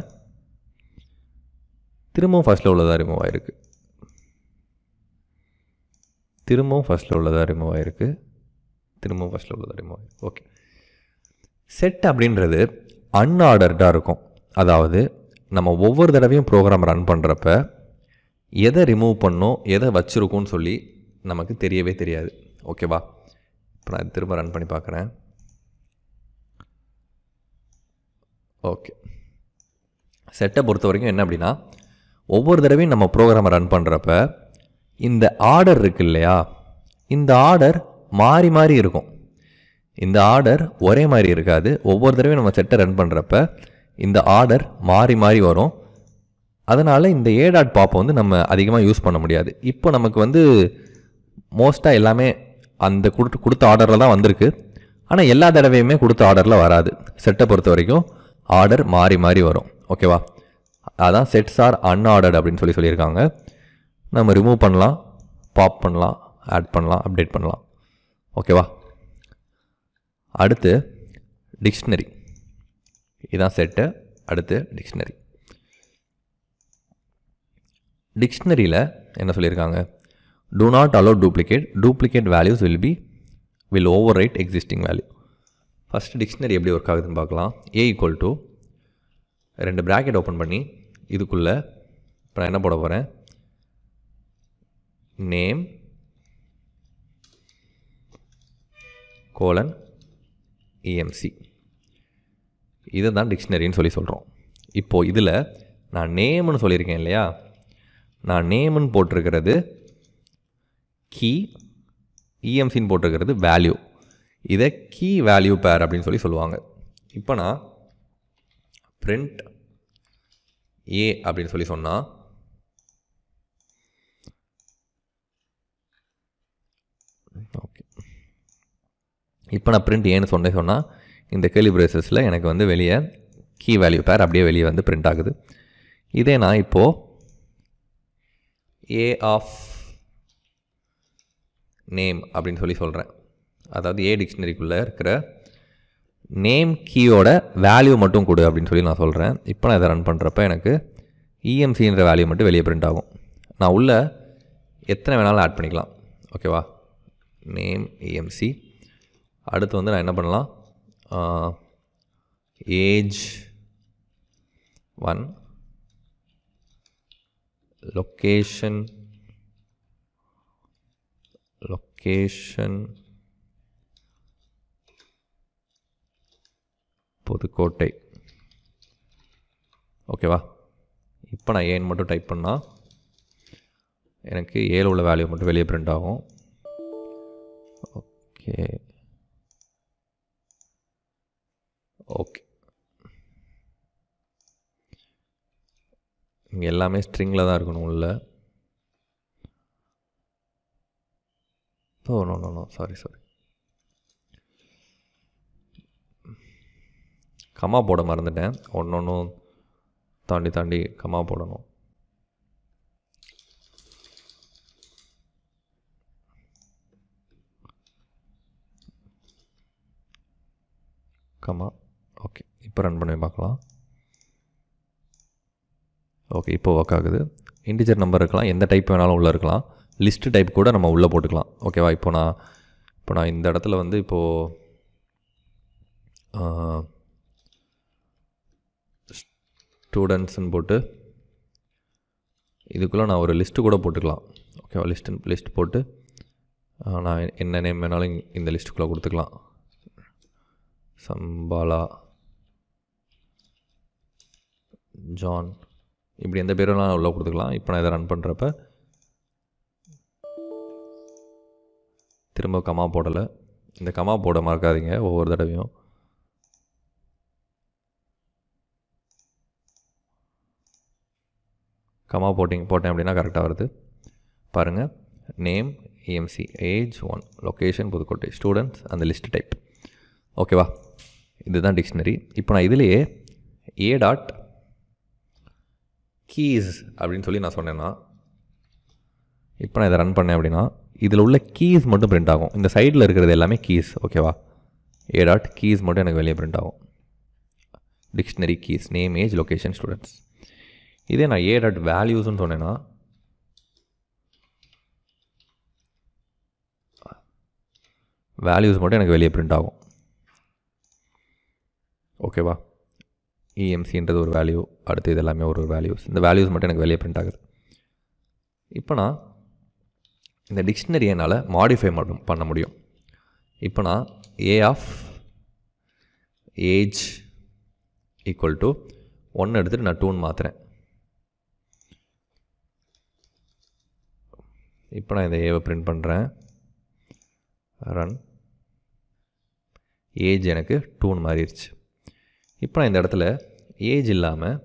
A: திரும்பவும் ஃபஸ்ட்டில் உள்ளதாக ரிமூவ் ஆகிருக்கு திரும்பவும் ஃபஸ்ட்டில் உள்ளதாக ரிமூவ் ஆகிருக்கு திரும்பவும் ஃபஸ்ட்டில் உள்ளதாக ரிமூவ் ஆகிருக்கு ஓகே செட் அப்படின்றது அன்ஆர்டர்டாக இருக்கும் அதாவது நம்ம ஒவ்வொரு தடவையும் ப்ரோக்ராம் ரன் பண்ணுறப்ப எதை ரிமூவ் பண்ணோம் எதை வச்சுருக்கோன்னு சொல்லி நமக்கு தெரியவே தெரியாது ஓகேவா இப்போ நான் திரும்ப ரன் பண்ணி பார்க்குறேன் ஓகே செட்டை பொறுத்த வரைக்கும் என்ன அப்படின்னா ஒவ்வொரு தடவையும் நம்ம ப்ரோக்ராமை ரன் பண்ணுறப்ப இந்த ஆர்டர் இருக்கு இல்லையா இந்த ஆர்டர் மாறி மாறி இருக்கும் இந்த ஆர்டர் ஒரே மாதிரி இருக்காது ஒவ்வொரு தடவையும் நம்ம செட்டை ரன் பண்ணுறப்ப இந்த ஆர்டர் மாறி மாறி வரும் அதனால் இந்த ஏடாட் பாப்பை வந்து நம்ம அதிகமாக யூஸ் பண்ண முடியாது இப்போ நமக்கு வந்து மோஸ்ட்டாக எல்லாமே அந்த கொடுத்த ஆர்டரில் தான் வந்திருக்கு ஆனால் எல்லா தடவையுமே கொடுத்த ஆர்டரில் வராது செட்டை பொறுத்த வரைக்கும் ஆர்டர் மாறி மாறி வரும் ஓகேவா அதான் செட்ஸ் ஆர் ஆர்டர் அப்படின்னு சொல்லி சொல்லியிருக்காங்க நம்ம ரிமூவ் பண்ணலாம் பாப் பண்ணலாம் ஆட் பண்ணலாம் அப்டேட் பண்ணலாம் ஓகேவா அடுத்து டிக்ஷனரி இதான் செட்டு அடுத்து டிக்ஷனரி டிக்ஷனரியில் என்ன சொல்லியிருக்காங்க do not allow duplicate duplicate values will be will overwrite existing value first dictionary எப்படி ஒர்க் ஆகுதுன்னு பார்க்கலாம் ஏ ஈக்குவல் டு ரெண்டு ப்ராக்கெட் ஓப்பன் பண்ணி இதுக்குள்ளே இப்போ நான் என்ன போட போகிறேன் நேம் கோலன் இஎம்சி இதை தான் டிக்ஷனரின்னு சொல்லி சொல்கிறோம் இப்போது இதில் நான் நேம்னு சொல்லியிருக்கேன் இல்லையா நான் நேம்னு போட்டிருக்கிறது கீ இஎம்சின்னு e போட்டிருக்கிறது வேல்யூ இதை கீ வேல்யூ பேர் அப்படின்னு சொல்லி சொல்லுவாங்க இப்போ நான் பிரிண்ட் ஏ அப்படின்னு சொல்லி சொன்னால் ஓகே இப்போ நான் பிரிண்ட் ஏன்னு சொன்னே சொன்னால் இந்த கேள்வி பிரேசஸில் எனக்கு வந்து வெளியே கீ வேல்யூ பேர் அப்படியே வெளியே வந்து பிரிண்ட் ஆகுது இதே நான் இப்போது ஏ ஆஃப் நேம் அப்படின்னு சொல்லி சொல்கிறேன் அதாவது ஏ டிக்ஷனரிக்குள்ளே இருக்கிற நேம் கீயோட வேல்யூ மட்டும் கொடு அப்படின்னு சொல்லி நான் சொல்கிறேன் இப்போ நான் இதை ரன் பண்ணுறப்ப எனக்கு இஎம்சின்ற e வேல்யூ மட்டும் வெளியே பிரிண்ட் ஆகும் நான் உள்ளே எத்தனை வேணாலும் ஆட் பண்ணிக்கலாம் ஓகேவா நேம் இஎம்சி அடுத்து வந்து நான் என்ன பண்ணலாம் age one location location Pudukkottai ஓகேவா இப்போ நான் ஏன் மட்டும் டைப் பண்ணால் எனக்கு ஏழு உள்ள வேல்யூ மட்டும் வெளியே பிரிண்ட்
B: ஆகும் ஓகே ஓகே
A: இங்கே எல்லாமே ஸ்ட்ரிங்கில் தான் இருக்கணும் உள்ள oh no no no sorry sorry comma போட மறந்துட்டேன் ஒன்று ஒன்றும் தாண்டி தாண்டி கம்மா போடணும் கமா ஓகே இப்போ ரன் பண்ணி பார்க்கலாம் ஓகே இப்போ ஒர்க் ஆகுது இன்டிஜர் நம்பர் இருக்கலாம் எந்த டைப் வேணாலும் உள்ளே இருக்கலாம் லிஸ்ட்டு டைப் கூட நம்ம உள்ளே போட்டுக்கலாம் ஓகேவா இப்போ நான் இப்போ நான் இந்த இடத்துல வந்து இப்போது ஸ்டூடெண்ட்ஸ்னு போட்டு இதுக்குள்ளே நான் ஒரு லிஸ்ட்டு கூட போட்டுக்கலாம் ஓகேவா லிஸ்ட்டு லிஸ்ட் போட்டு நான் என்ன நேம் வேணாலும் இந்த லிஸ்ட்டுக்குள்ளே கொடுத்துக்கலாம் சம்பாலா ஜான் இப்படி எந்த நான் உள்ளே கொடுத்துக்கலாம் இப்போ நான் இதை ரன் பண்ணுறப்ப திரும்ப கமா போடலை இந்த கமா போட மறக்காதீங்க ஒவ்வொரு தடவையும் கமா போட்டிங் போட்டேன் அப்படின்னா கரெக்டாக வருது பாருங்கள் name AMC age one location Pudukkottai students அந்த லிஸ்ட் டைப் ஓகேவா இதுதான் டிக்ஷனரி இப்போ நான் இதிலேயே ஏ டாட் கீஸ் அப்படின்னு சொல்லி நான் சொன்னேன்னா இப்போ நான் இதை ரன் பண்ணேன் அப்படின்னா இதில் உள்ள கீஸ் மட்டும் பிரிண்ட் ஆகும் இந்த சைடில் இருக்கிறது எல்லாமே கீஸ் ஓகேவா ஏ டாட் கீஸ் மட்டும் எனக்கு வெளியே பிரிண்ட் ஆகும் dictionary keys name age location students இதே நான் ஏ டாட் வேல்யூஸ்னு சொன்னேன்னா வேல்யூஸ் மட்டும் எனக்கு வெளியே பிரிண்ட் ஆகும் ஓகேவா இஎம்சின்றது e ஒரு வேல்யூ அடுத்து இது எல்லாமே ஒரு வேல்யூஸ் இந்த வேல்யூஸ் மட்டும் எனக்கு வெளியே பிரிண்ட் ஆகுது இப்போ நான் இந்த டிக்ஷனரி என்னால் மாடிஃபை மட்டும் பண்ண முடியும் இப்போ நான் ஏ ஆஃப் ஏஜ் ஈக்குவல் டு ஒன்று எடுத்துகிட்டு நான் டூன் மாற்றுறேன் இப்போ நான் இந்த ஏவை பிரிண்ட் பண்ணுறேன் ரன் ஏஜ் எனக்கு டூன் மாறிடுச்சு இப்போ நான் இந்த இடத்துல ஏஜ் இல்லாமல்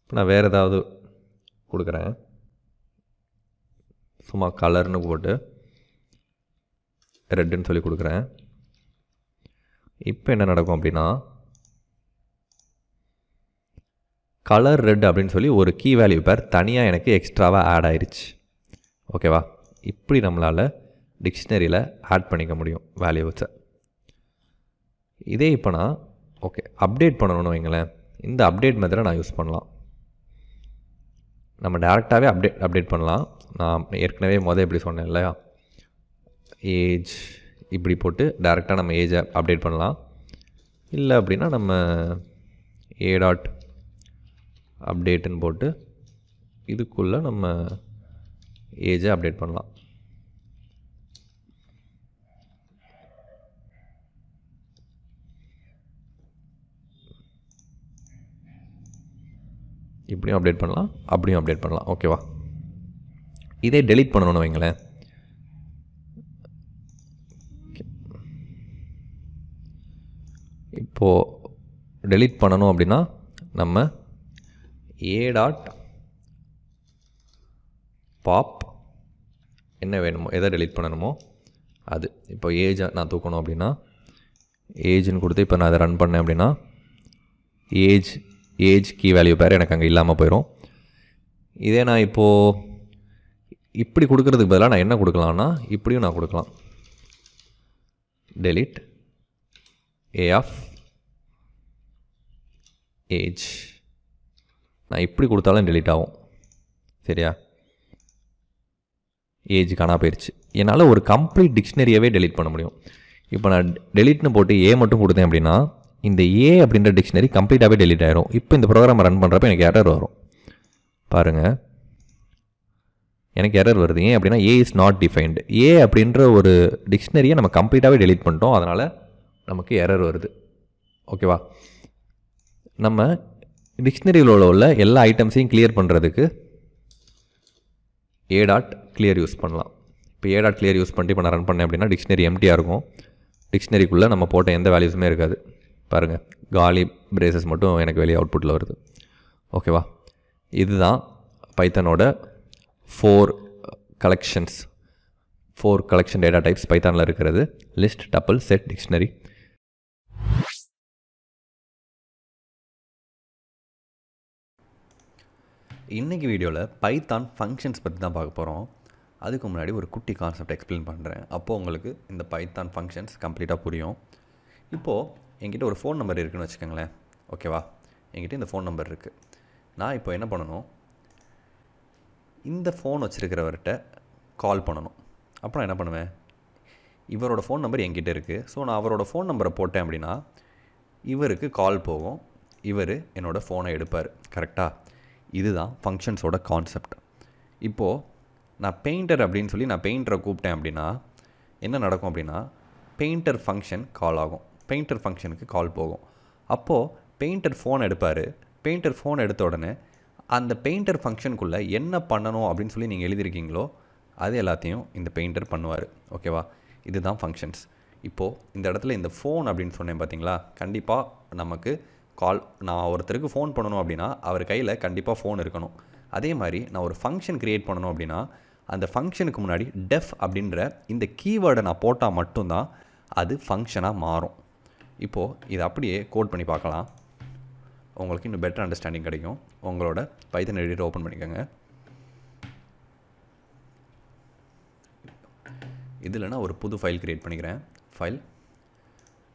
A: இப்போ நான் வேறு ஏதாவது கொடுக்குறேன் சும்மா கலர்னு போட்டு ரெட்டுன்னு சொல்லி கொடுக்குறேன் இப்போ என்ன நடக்கும் அப்படின்னா கலர் ரெட் அப்படின்னு சொல்லி ஒரு கீ வேல்யூ பேர் தனியாக எனக்கு எக்ஸ்ட்ராவாக ஆட் ஆயிடுச்சு ஓகேவா இப்படி நம்மளால் டிக்ஷனரியில் ஆட் பண்ணிக்க முடியும் வேல்யூஸை இதே இப்போ நான் ஓகே அப்டேட் பண்ணணும்னு வைங்களேன் இந்த அப்டேட் மெத்தடை நான் யூஸ் பண்ணலாம் நம்ம டேரெக்டாகவே அப்டேட் அப்டேட் பண்ணலாம் நான் ஏற்கனவே மொதல் எப்படி சொன்னேன் இல்லையா ஏஜ் இப்படி போட்டு டேரெக்டாக நம்ம ஏஜை அப்டேட் பண்ணலாம் இல்லை அப்படின்னா நம்ம ஏ டாட் அப்டேட்டுன்னு போட்டு இதுக்குள்ளே நம்ம ஏஜை அப்டேட் பண்ணலாம் இப்படியும் அப்டேட் பண்ணலாம் அப்படியும் அப்டேட் பண்ணலாம் ஓகேவா இதே டெலிட் பண்ணணும்னு வைங்களேன் இப்போது டெலிட் பண்ணணும் அப்படின்னா நம்ம ஏ டாட் பாப் என்ன வேணுமோ எதை டெலிட் பண்ணணுமோ அது இப்போ ஏஜ் நான் தூக்கணும் அப்படின்னா ஏஜ்னு கொடுத்து இப்போ நான் அதை ரன் பண்ணேன் அப்படின்னா ஏஜ் ஏஜ் கீ வேல்யூ பேர் எனக்கு அங்கே இல்லாமல் போயிடும் இதே நான் இப்போது இப்படி கொடுக்கறதுக்கு பதிலாக நான் என்ன கொடுக்கலான்னா இப்படியும் நான் கொடுக்கலாம் டெலிட் ஏ ஆஃப் ஏஜ் நான் இப்படி கொடுத்தாலும் டெலிட் ஆகும் சரியா ஏஜ் காணா போயிடுச்சு என்னால் ஒரு கம்ப்ளீட் டிக்ஷனரியவே டெலிட் பண்ண முடியும் இப்போ நான் டெலிட்னு போட்டு ஏ மட்டும் கொடுத்தேன் அப்படின்னா இந்த ஏ அப்படின்ற டிக்ஷனரி கம்ப்ளீட்டாகவே டெலிட் ஆயிரும் இப்போ இந்த ப்ரோக்ராம் ரன் பண்ணுறப்ப எனக்கு எரர் வரும் பாருங்கள் எனக்கு எரர் வருது ஏன் அப்படின்னா ஏ இஸ் நாட் டிஃபைன்டு ஏ அப்படின்ற ஒரு டிக்ஷனரியை நம்ம கம்ப்ளீட்டாகவே டெலிட் பண்ணிட்டோம் அதனால் நமக்கு எரர் வருது ஓகேவா நம்ம டிக்ஷனரியில் உள்ள எல்லா ஐட்டம்ஸையும் கிளியர் பண்ணுறதுக்கு ஏ டாட் கிளியர் யூஸ் பண்ணலாம் இப்போ ஏ டாட் கிளியர் யூஸ் பண்ணிட்டு இப்போ நான் ரன் பண்ணேன் அப்படின்னா டிக்ஷனரி எம்டியாக இருக்கும் டிக்ஷனரிக்குள்ளே நம்ம போட்ட எந்த வேல்யூஸுமே இருக்காது பாருங்கள் காலி பிரேசஸ் மட்டும் எனக்கு வெளியே அவுட்புட்டில் வருது ஓகேவா இதுதான் பைத்தனோட four collections
B: four collection data types பைத்தானில் இருக்கிறது லிஸ்ட் டப்பிள் செட் டிக்ஷனரி இன்றைக்கி வீடியோவில் பைத்தான் ஃபங்க்ஷன்ஸ் பற்றி தான் பார்க்க போகிறோம் அதுக்கு முன்னாடி ஒரு
A: குட்டி கான்செப்ட் எக்ஸ்பிளைன் பண்ணுறேன் அப்போது உங்களுக்கு இந்த பைத்தான் ஃபங்க்ஷன்ஸ் கம்ப்ளீட்டாக புரியும் இப்போது என்கிட்ட ஒரு ஃபோன் நம்பர் இருக்குன்னு வச்சுக்கோங்களேன் ஓகேவா என்கிட்ட இந்த ஃபோன் நம்பர் இருக்குது நான் இப்போ என்ன பண்ணணும் இந்த ஃபோன் வச்சுருக்கிறவர்கிட்ட கால் பண்ணணும் அப்புறம் என்ன பண்ணுவேன் இவரோட ஃபோன் நம்பர் என்கிட்ட இருக்குது ஸோ நான் அவரோட ஃபோன் நம்பரை போட்டேன் அப்படின்னா இவருக்கு கால் போகும் இவர் என்னோடய ஃபோனை எடுப்பார் கரெக்டாக இதுதான் ஃபங்க்ஷன்ஸோட கான்செப்ட் இப்போது நான் பெயிண்டர் அப்படின்னு சொல்லி நான் பெயிண்டரை கூப்பிட்டேன் அப்படின்னா என்ன நடக்கும் அப்படின்னா பெயிண்டர் ஃபங்க்ஷன் கால் ஆகும் பெயிண்டர் ஃபங்க்ஷனுக்கு கால் போகும் அப்போது பெயிண்டர் ஃபோன் எடுப்பார் பெயிண்டர் ஃபோன் எடுத்த உடனே அந்த பெயிண்டர் ஃபங்க்ஷனுக்குள்ளே என்ன பண்ணணும் அப்படின்னு சொல்லி நீங்கள் எழுதியிருக்கீங்களோ அது எல்லாத்தையும் இந்த பெயிண்டர் பண்ணுவார் ஓகேவா இதுதான் ஃபங்க்ஷன்ஸ் இப்போது இந்த இடத்துல இந்த ஃபோன் அப்படின்னு சொன்னேன் பார்த்தீங்களா கண்டிப்பாக நமக்கு கால் நான் ஒருத்தருக்கு ஃபோன் பண்ணணும் அப்படின்னா அவர் கையில் கண்டிப்பாக ஃபோன் இருக்கணும் அதே மாதிரி நான் ஒரு ஃபங்க்ஷன் க்ரியேட் பண்ணணும் அப்படின்னா அந்த ஃபங்க்ஷனுக்கு முன்னாடி டெஃப் அப்படின்ற இந்த கீவேர்டை நான் போட்டால் மட்டும்தான் அது ஃபங்க்ஷனாக மாறும் இப்போது இதை அப்படியே கோட் பண்ணி பார்க்கலாம் உங்களுக்கு இன்னும் பெட்டர் அண்டர்ஸ்டாண்டிங் கிடைக்கும் உங்களோட பைத்தன் எடிட்டர் ஓப்பன் பண்ணிக்கோங்க இதில் நான் ஒரு புது ஃபைல் க்ரியேட் பண்ணிக்கிறேன் ஃபைல்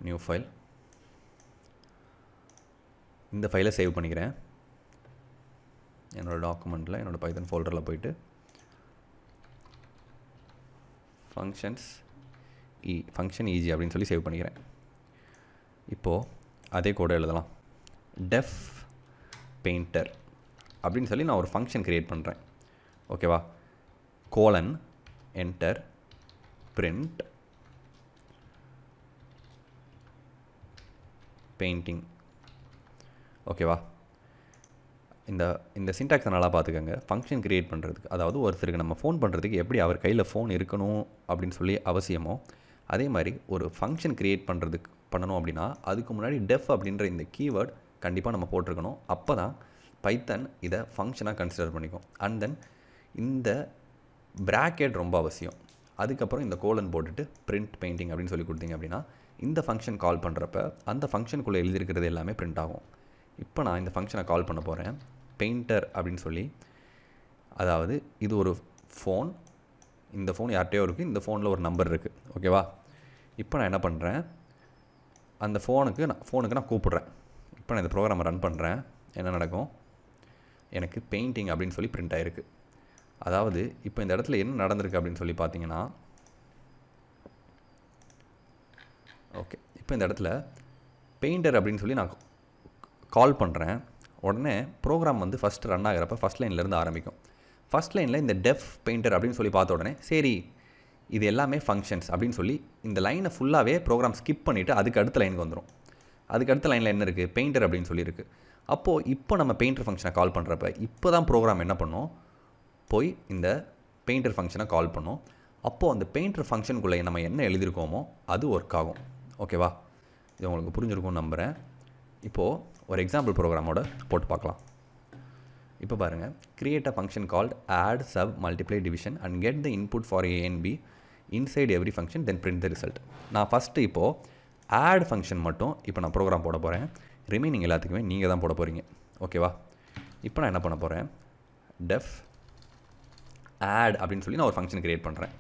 A: நியூ ஃபைல் இந்த ஃபைலை சேவ் பண்ணிக்கிறேன் என்னோடய டாக்குமெண்ட்டில் என்னோடய பைதன் ஃபோல்டரில் போயிட்டு ஃபங்க்ஷன்ஸ் இ ஃபங்க்ஷன் ஈஸி அப்படின்னு சொல்லி சேவ் பண்ணிக்கிறேன் இப்போது அதே கூட எழுதலாம் டெஃப் பெயிண்டர் அப்படின்னு சொல்லி நான் ஒரு ஃபங்க்ஷன் க்ரியேட் பண்ணுறேன் ஓகேவா கோலன் என்டர் பிரிண்ட் பெயிண்டிங் ஓகேவா இந்த இந்த சின்டாக்ஸை நல்லா பார்த்துக்கோங்க ஃபங்க்ஷன் க்ரியேட் பண்ணுறதுக்கு அதாவது ஒருத்தருக்கு நம்ம ஃபோன் பண்ணுறதுக்கு எப்படி அவர் கையில் ஃபோன் இருக்கணும் அப்படின்னு சொல்லி அவசியமோ அதே மாதிரி ஒரு ஃபங்க்ஷன் க்ரியேட் பண்ணுறதுக்கு பண்ணணும் அப்படின்னா அதுக்கு முன்னாடி டெஃப் அப்படின்ற இந்த கீவேர்ட் கண்டிப்பாக நம்ம போட்டிருக்கணும் அப்போ தான் பைத்தன் இதை ஃபங்க்ஷனாக கன்சிடர் பண்ணிக்கும் அண்ட் தென் இந்த ப்ராக்கெட் ரொம்ப அவசியம் அதுக்கப்புறம் இந்த கோலன் போட்டுட்டு பிரிண்ட் பெயிண்டிங் அப்படின்னு சொல்லி கொடுத்தீங்க அப்படின்னா இந்த ஃபங்க்ஷன் கால் பண்ணுறப்ப அந்த ஃபங்க்ஷனுக்குள்ளே எழுதியிருக்கிறது எல்லாமே பிரிண்ட் ஆகும் இப்போ நான் இந்த ஃபங்க்ஷனை கால் பண்ண போகிறேன் பெயிண்டர் அப்படின்னு சொல்லி அதாவது இது ஒரு ஃபோன் இந்த ஃபோன் யார்கிட்டையோ இருக்குது இந்த ஃபோனில் ஒரு நம்பர் இருக்குது ஓகேவா இப்போ நான் என்ன பண்ணுறேன் அந்த ஃபோனுக்கு நான் ஃபோனுக்கு நான் கூப்பிட்றேன் இப்போ நான் இந்த ப்ரோக்ராமை ரன் பண்ணுறேன் என்ன நடக்கும் எனக்கு பெயிண்டிங் அப்படின்னு சொல்லி பிரிண்ட் ஆகிருக்கு அதாவது இப்போ இந்த இடத்துல என்ன நடந்திருக்கு அப்படின்னு சொல்லி பார்த்தீங்கன்னா ஓகே இப்போ இந்த இடத்துல பெயிண்டர் அப்படின்னு சொல்லி நான் கால் பண்ணுறேன் உடனே ப்ரோக்ராம் வந்து ஃபஸ்ட் ரன் ஆகிறப்ப ஃபஸ்ட் லைன்லேருந்து ஆரம்பிக்கும் ஃபஸ்ட் லைனில் இந்த டெஃப் பெயிண்டர் அப்படின்னு சொல்லி பார்த்த உடனே சரி இது எல்லாமே ஃபங்க்ஷன்ஸ் அப்படின்னு சொல்லி இந்த லைனை ஃபுல்லாகவே ப்ரோக்ராம் ஸ்கிப் பண்ணிவிட்டு அதுக்கு அடுத்த லைனுக்கு வந்துடும் அதுக்கு அடுத்த லைனில் என்ன இருக்குது பெயிண்டர் அப்படின்னு சொல்லியிருக்கு அப்போது இப்போ நம்ம பெயிண்டர் ஃபங்க்ஷனை கால் பண்ணுறப்ப இப்போ தான் ப்ரோக்ராம் என்ன பண்ணும் போய் இந்த பெயிண்டர் ஃபங்க்ஷனை கால் பண்ணோம் அப்போது அந்த பெயிண்டர் ஃபங்க்ஷனுக்குள்ளே நம்ம என்ன எழுதியிருக்கோமோ அது ஒர்க் ஆகும் ஓகேவா இது உங்களுக்கு புரிஞ்சிருக்கும்னு நம்புகிறேன் இப்போது ஒரு எக்ஸாம்பிள் ப்ரோக்ராமோட போட்டு பார்க்கலாம் இப்போ பாருங்கள் create a function called add sub multiply division and get the input for A and b inside every function then print the result நான் ஃபஸ்ட்டு இப்போது ஆட் ஃபங்க்ஷன் மட்டும் இப்போ நான் ப்ரோக்ராம் போட போகிறேன் ரிமைனிங் எல்லாத்துக்குமே நீங்கள் தான் போட போகிறீங்க ஓகேவா இப்போ நான் என்ன பண்ண போகிறேன் டெஃப் ஆட் அப்படின்னு சொல்லி நான் ஒரு ஃபங்க்ஷன் க்ரியேட் பண்ணுறேன்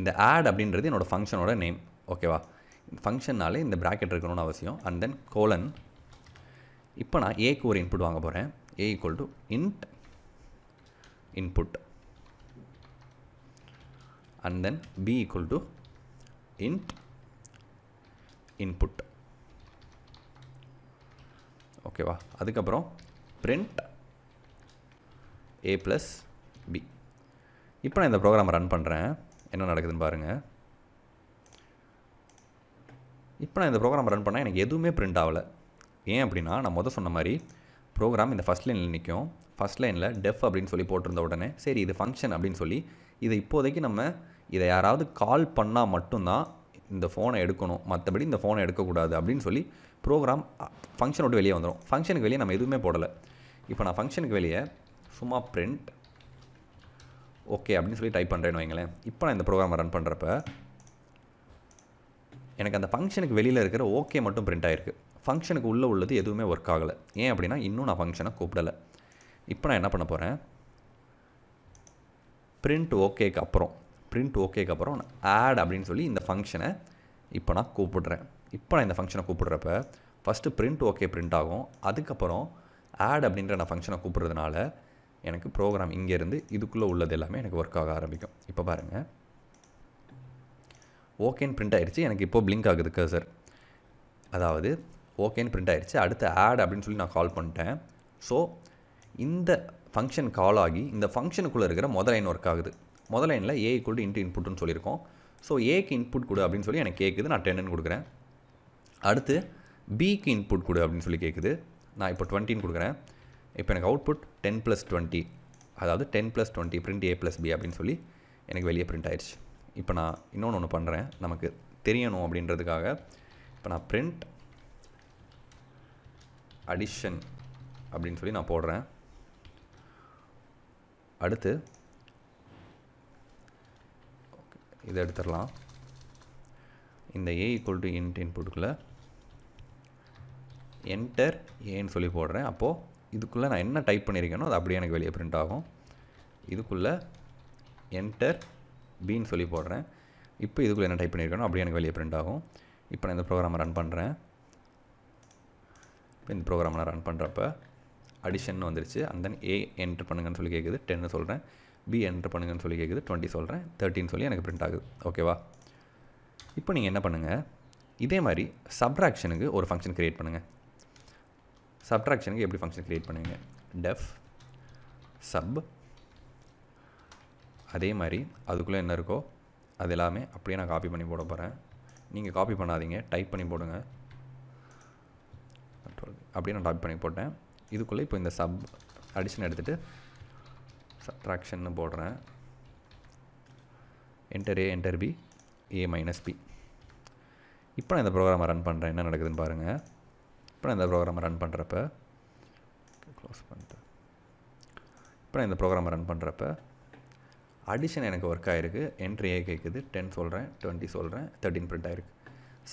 A: இந்த ஆட் அப்படின்றது என்னோடய ஃபங்க்ஷனோட நேம் ஓகேவா ஃபங்க்ஷன்னாலே இந்த ப்ராக்கெட் இருக்கணும்னு அவசியம் அண்ட் தென் கோலன் இப்போ நான் ஏக்கு ஒரு இன்புட் வாங்க போகிறேன் ஏ equal to int input and then b equal to int input ஓகேவா அதுக்கப்புறம் பிரிண்ட் ஏ ப்ளஸ் பி இப்போ நான் இந்த ப்ரோக்ராம் ரன் பண்ணுறேன் என்ன நடக்குதுன்னு பாருங்கள் இப்போ நான் இந்த ப்ரோக்ராம் ரன் பண்ணால் எனக்கு எதுவுமே பிரிண்ட் ஆகலை ஏன் அப்படின்னா நான் முதல் சொன்ன மாதிரி ப்ரோக்ராம் இந்த ஃபஸ்ட் லைனில் நிற்கும் ஃபஸ்ட் லைனில் டெஃப் அப்படின்னு சொல்லி போட்டிருந்த உடனே சரி இது ஃபங்க்ஷன் அப்படின்னு சொல்லி இதை இப்போதைக்கு நம்ம இதை யாராவது கால் பண்ணால் மட்டும்தான் இந்த ஃபோனை எடுக்கணும் மற்றபடி இந்த ஃபோனை எடுக்கக்கூடாது அப்படின்னு சொல்லி ப்ரோக்ராம் ஃபங்க்ஷன் விட்டு வெளியே வந்துடும் ஃபங்க்ஷனுக்கு வெளியே நம்ம எதுவுமே போடலை இப்போ நான் ஃபங்க்ஷனுக்கு வெளியே சும்மா பிரிண்ட் ஓகே அப்படின்னு சொல்லி டைப் பண்ணுறேன்னு வைங்களேன் இப்போ நான் இந்த ப்ரோக்ராமை ரன் பண்ணுறப்ப எனக்கு அந்த ஃபங்க்ஷனுக்கு வெளியில் இருக்கிற ஓகே மட்டும் பிரிண்ட் ஆகிருக்கு ஃபங்க்ஷனுக்கு உள்ளே உள்ளது எதுவுமே ஒர்க் ஆகலை ஏன் அப்படின்னா இன்னும் நான் ஃபங்க்ஷனை கூப்பிடலை இப்போ நான் என்ன பண்ண போகிறேன் பிரிண்ட் ஓகேக்கு அப்புறம் ப்ரிண்ட் ஓகேக்கு அப்புறம் நான் ஆட் அப்படின்னு சொல்லி இந்த ஃபங்க்ஷனை இப்போ நான் கூப்பிடுறேன் இப்போ நான் இந்த ஃபங்க்ஷனை கூப்பிடுறப்ப ஃபஸ்ட்டு ப்ரிண்ட் ஓகே பிரிண்ட் ஆகும் அதுக்கப்புறம் ஆட் அப்படின்ற நான் ஃபங்க்ஷனை கூப்பிட்றதுனால எனக்கு ப்ரோக்ராம் இங்கேருந்து இதுக்குள்ளே உள்ளது எல்லாமே எனக்கு ஒர்க் ஆக ஆரம்பிக்கும் இப்போ பாருங்கள் ஓகேன்னு பிரிண்ட் ஆகிடுச்சு எனக்கு இப்போது பிளிங்க் ஆகுது கர்சர் அதாவது ஓகேன்னு பிரிண்ட் ஆகிடுச்சு அடுத்து ஆட் அப்படின்னு சொல்லி நான் கால் பண்ணிட்டேன் ஸோ இந்த ஃபங்க்ஷன் கால் ஆகி இந்த ஃபங்க்ஷனுக்குள்ளே இருக்கிற முதல் லைன் ஒர்க் ஆகுது முதல் லைனில் ஏ இக்குவல் இன்ட்டு இன்புட்னு சொல்லியிருக்கோம் ஸோ ஏக்கு இன்புட் கொடு அப்படின்னு சொல்லி எனக்கு கேட்குது நான் டென்னுன்னு கொடுக்குறேன் அடுத்து பிக்கு இன்புட் கொடு அப்படின்னு சொல்லி கேட்குது நான் இப்போ டுவெண்ட்டின்னு கொடுக்குறேன் இப்போ எனக்கு அவுட்புட் டென் ப்ளஸ் டுவெண்ட்டி அதாவது டென் ப்ளஸ் டுவெண்ட்டி பிரிண்ட் ஏ ப்ளஸ் பி அப்படின்னு சொல்லி எனக்கு வெளியே பிரிண்ட் ஆயிடுச்சு இப்போ நான் இன்னொன்று ஒன்று பண்ணுறேன் நமக்கு தெரியணும் அப்படின்றதுக்காக இப்போ நான் பிரிண்ட் அடிஷன் அப்படின்னு சொல்லி நான் போடுறேன் அடுத்து இதை எடுத்துடலாம் இந்த ஏ ஈக்குவல் டு இன்ட் இன்புட்டுக்குள்ளே என்டர் ஏன்னு சொல்லி போடுறேன் அப்போது இதுக்குள்ளே நான் என்ன டைப் பண்ணியிருக்கேனோ அது அப்படியே எனக்கு வெளியே பிரிண்ட் ஆகும் இதுக்குள்ளே என்டர் பின்னு சொல்லி போடுறேன் இப்போ இதுக்குள்ளே என்ன டைப் பண்ணியிருக்கேனோ அப்படியே எனக்கு வெளியே பிரிண்ட் ஆகும் இப்போ நான் இந்த ப்ரோக்ராமை ரன் பண்ணுறேன் இந்த ப்ரோக்ராம் ரன் பண்ணுறப்ப அடிஷன் வந்துருச்சு அண்ட் தென் ஏ என்ட்ரு பண்ணுங்கன்னு சொல்லி கேட்குது டென்னு சொல்கிறேன் பி என்ட்ரு பண்ணுங்கன்னு சொல்லி கேட்குது டுவெண்ட்டி சொல்கிறேன் தேர்ட்டின்னு சொல்லி எனக்கு பிரிண்ட் ஆகுது ஓகேவா இப்போ நீங்கள் என்ன பண்ணுங்கள் இதே மாதிரி சப்ராக்ஷனுக்கு ஒரு ஃபங்க்ஷன் க்ரியேட் பண்ணுங்கள் சப்ராக்ஷனுக்கு எப்படி ஃபங்க்ஷன் க்ரியேட் பண்ணுங்க டெஃப் சப் அதே மாதிரி அதுக்குள்ளே என்ன இருக்கோ அது எல்லாமே அப்படியே நான் காப்பி பண்ணி போட போகிறேன் நீங்கள் காப்பி பண்ணாதீங்க டைப் பண்ணி போடுங்க அப்படின்னு நான் டாப் பண்ணி போட்டேன் இதுக்குள்ளே இப்போ இந்த சப் அடிஷன் எடுத்துகிட்டு சப்ட்ராக்ஷன்னு போடுறேன் enter A enter b a minus b இப்போ நான் இந்த ப்ரோக்ராமை ரன் பண்ணுறேன் என்ன நடக்குதுன்னு பாருங்கள் இப்போ நான் இந்த ப்ரோக்ராமை ரன் பண்ணுறப்ப க்ளோஸ் பண்ணிட்டேன் இப்போ நான் இந்த ப்ரோக்ராமை ரன் பண்ணுறப்ப அடிஷன் எனக்கு ஒர்க் ஆகிருக்கு என்ட்ரி ஏ கேட்குது டென் சொல்கிறேன் டுவெண்ட்டி சொல்கிறேன் தேர்ட்டின் பிரிண்ட் ஆகிருக்கு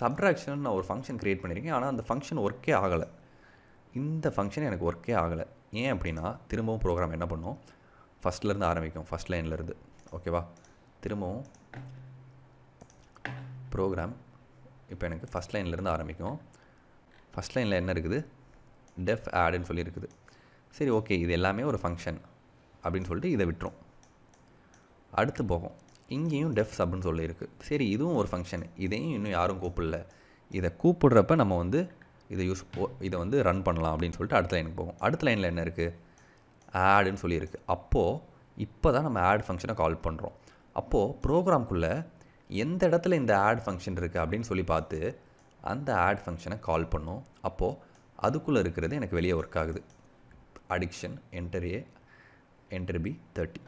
A: சப்ட்ராக்ஷன் நான் ஒரு ஃபங்க்ஷன் க்ரியேட் பண்ணியிருக்கேன் ஆனால் அந்த ஃபங்க்ஷன் ஒர்க்கே ஆகலை இந்த ஃபங்க்ஷன் எனக்கு ஒர்க்கே ஆகலை ஏன் அப்படின்னா திரும்பவும் ப்ரோக்ராம் என்ன பண்ணும் ஃபஸ்ட்லேருந்து ஆரம்பிக்கும் ஃபஸ்ட் லைன்லேருந்து ஓகேவா திரும்பவும் ப்ரோக்ராம் இப்போ எனக்கு ஃபஸ்ட் லைன்லேருந்து ஆரம்பிக்கும் ஃபஸ்ட் லைனில் என்ன இருக்குது டெஃப் ஆடுன்னு சொல்லியிருக்குது சரி ஓகே இது எல்லாமே ஒரு ஃபங்க்ஷன் அப்படின்னு சொல்லிட்டு இதை விட்டுரும் அடுத்து போகும் இங்கேயும் டெஃப் சப்னு சொல்லியிருக்கு சரி இதுவும் ஒரு ஃபங்க்ஷன் இதையும் இன்னும் யாரும் கூப்பிடல இதை கூப்பிடுறப்ப நம்ம வந்து இதை யூஸ் இதை வந்து ரன் பண்ணலாம் அப்படின்னு சொல்லிட்டு அடுத்த லைனுக்கு போகும் அடுத்த லைனில் என்ன இருக்குது ஆடுன்னு சொல்லியிருக்கு அப்போது இப்போ தான் நம்ம ஆட் ஃபங்க்ஷனை கால் பண்ணுறோம் அப்போது ப்ரோக்ராம்குள்ளே எந்த இடத்துல இந்த ஆட் ஃபங்க்ஷன் இருக்குது அப்படின்னு சொல்லி பார்த்து அந்த ஆட் ஃபங்க்ஷனை கால் பண்ணோம் அப்போது அதுக்குள்ளே இருக்கிறது எனக்கு வெளியே ஒர்க் ஆகுது அடிக்ஷன் என்டர் ஏ என்டர் பி தேர்ட்டி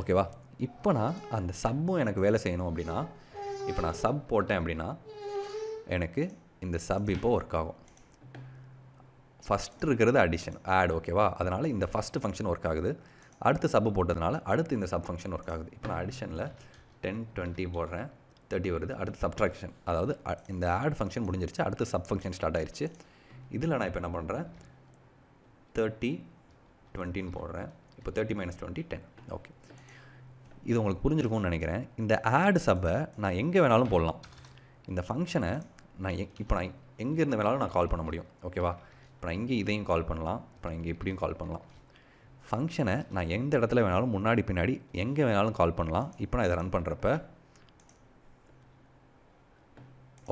A: ஓகேவா இப்போ நான் அந்த சப்பும் எனக்கு வேலை செய்யணும் அப்படின்னா இப்போ நான் சப் போட்டேன் அப்படின்னா எனக்கு இந்த சப் இப்போ ஒர்க் ஆகும் ஃபஸ்ட்டு இருக்கிறது அடிஷன் ஆட் ஓகேவா அதனால் இந்த ஃபஸ்ட்டு ஃபங்க்ஷன் ஒர்க் ஆகுது அடுத்து சப்பு போட்டதுனால அடுத்து இந்த சப் ஃபங்க்ஷன் ஒர்க் ஆகுது இப்போ நான் அடிஷனில் டென் டுவெண்ட்டி போடுறேன் தேர்ட்டி வருது அடுத்து சப்ட்ராக்ஷன் அதாவது இந்த ஆட் ஃபங்க்ஷன் முடிஞ்சிருச்சு அடுத்து சப் ஃபங்க்ஷன் ஸ்டார்ட் ஆயிடுச்சு இதில் நான் இப்போ என்ன பண்ணுறேன் தேர்ட்டி டுவெண்ட்டின்னு போடுறேன் இப்போ thirty minus twenty ten okay இது உங்களுக்கு புரிஞ்சிருக்கும்னு நினைக்கிறேன் இந்த ஆட் சப்பை நான் எங்கே வேணாலும் போடலாம் இந்த ஃபங்க்ஷனை நான் எங் இப்போ நான் எங்கேருந்து வேணாலும் நான் கால் பண்ண முடியும் ஓகேவா அப்புறம் இங்கே இதையும் கால் பண்ணலாம் அப்புறம் இங்கே இப்படியும் கால் பண்ணலாம் ஃபங்க்ஷனை நான் எந்த இடத்துல வேணாலும் முன்னாடி பின்னாடி எங்கே வேணாலும் கால் பண்ணலாம் இப்போ நான் இதை ரன் பண்ணுறப்ப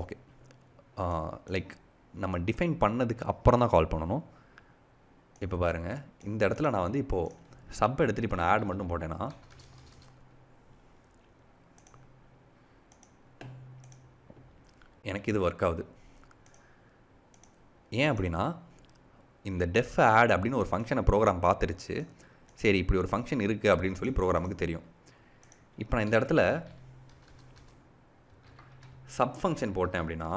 A: ஓகே லைக் நம்ம டிஃபைன் பண்ணதுக்கு அப்புறம் தான் கால் பண்ணணும் இப்போ பாருங்கள் இந்த இடத்துல நான் வந்து இப்போது சப் எடுத்துகிட்டு இப்போ நான் ஆட் மட்டும் போட்டேன்னா எனக்கு இது ஒர்க் ஆகுது ஏன் அப்படின்னா இந்த டெஃப் ஆட் அப்படின்னு ஒரு ஃபங்க்ஷனை ப்ரோக்ராம் பார்த்துருச்சு சரி இப்படி ஒரு ஃபங்க்ஷன் இருக்குது அப்படின்னு சொல்லி ப்ரோக்ராமுக்கு தெரியும் இப்போ நான் இந்த இடத்துல சப் ஃபங்க்ஷன் போட்டேன் அப்படின்னா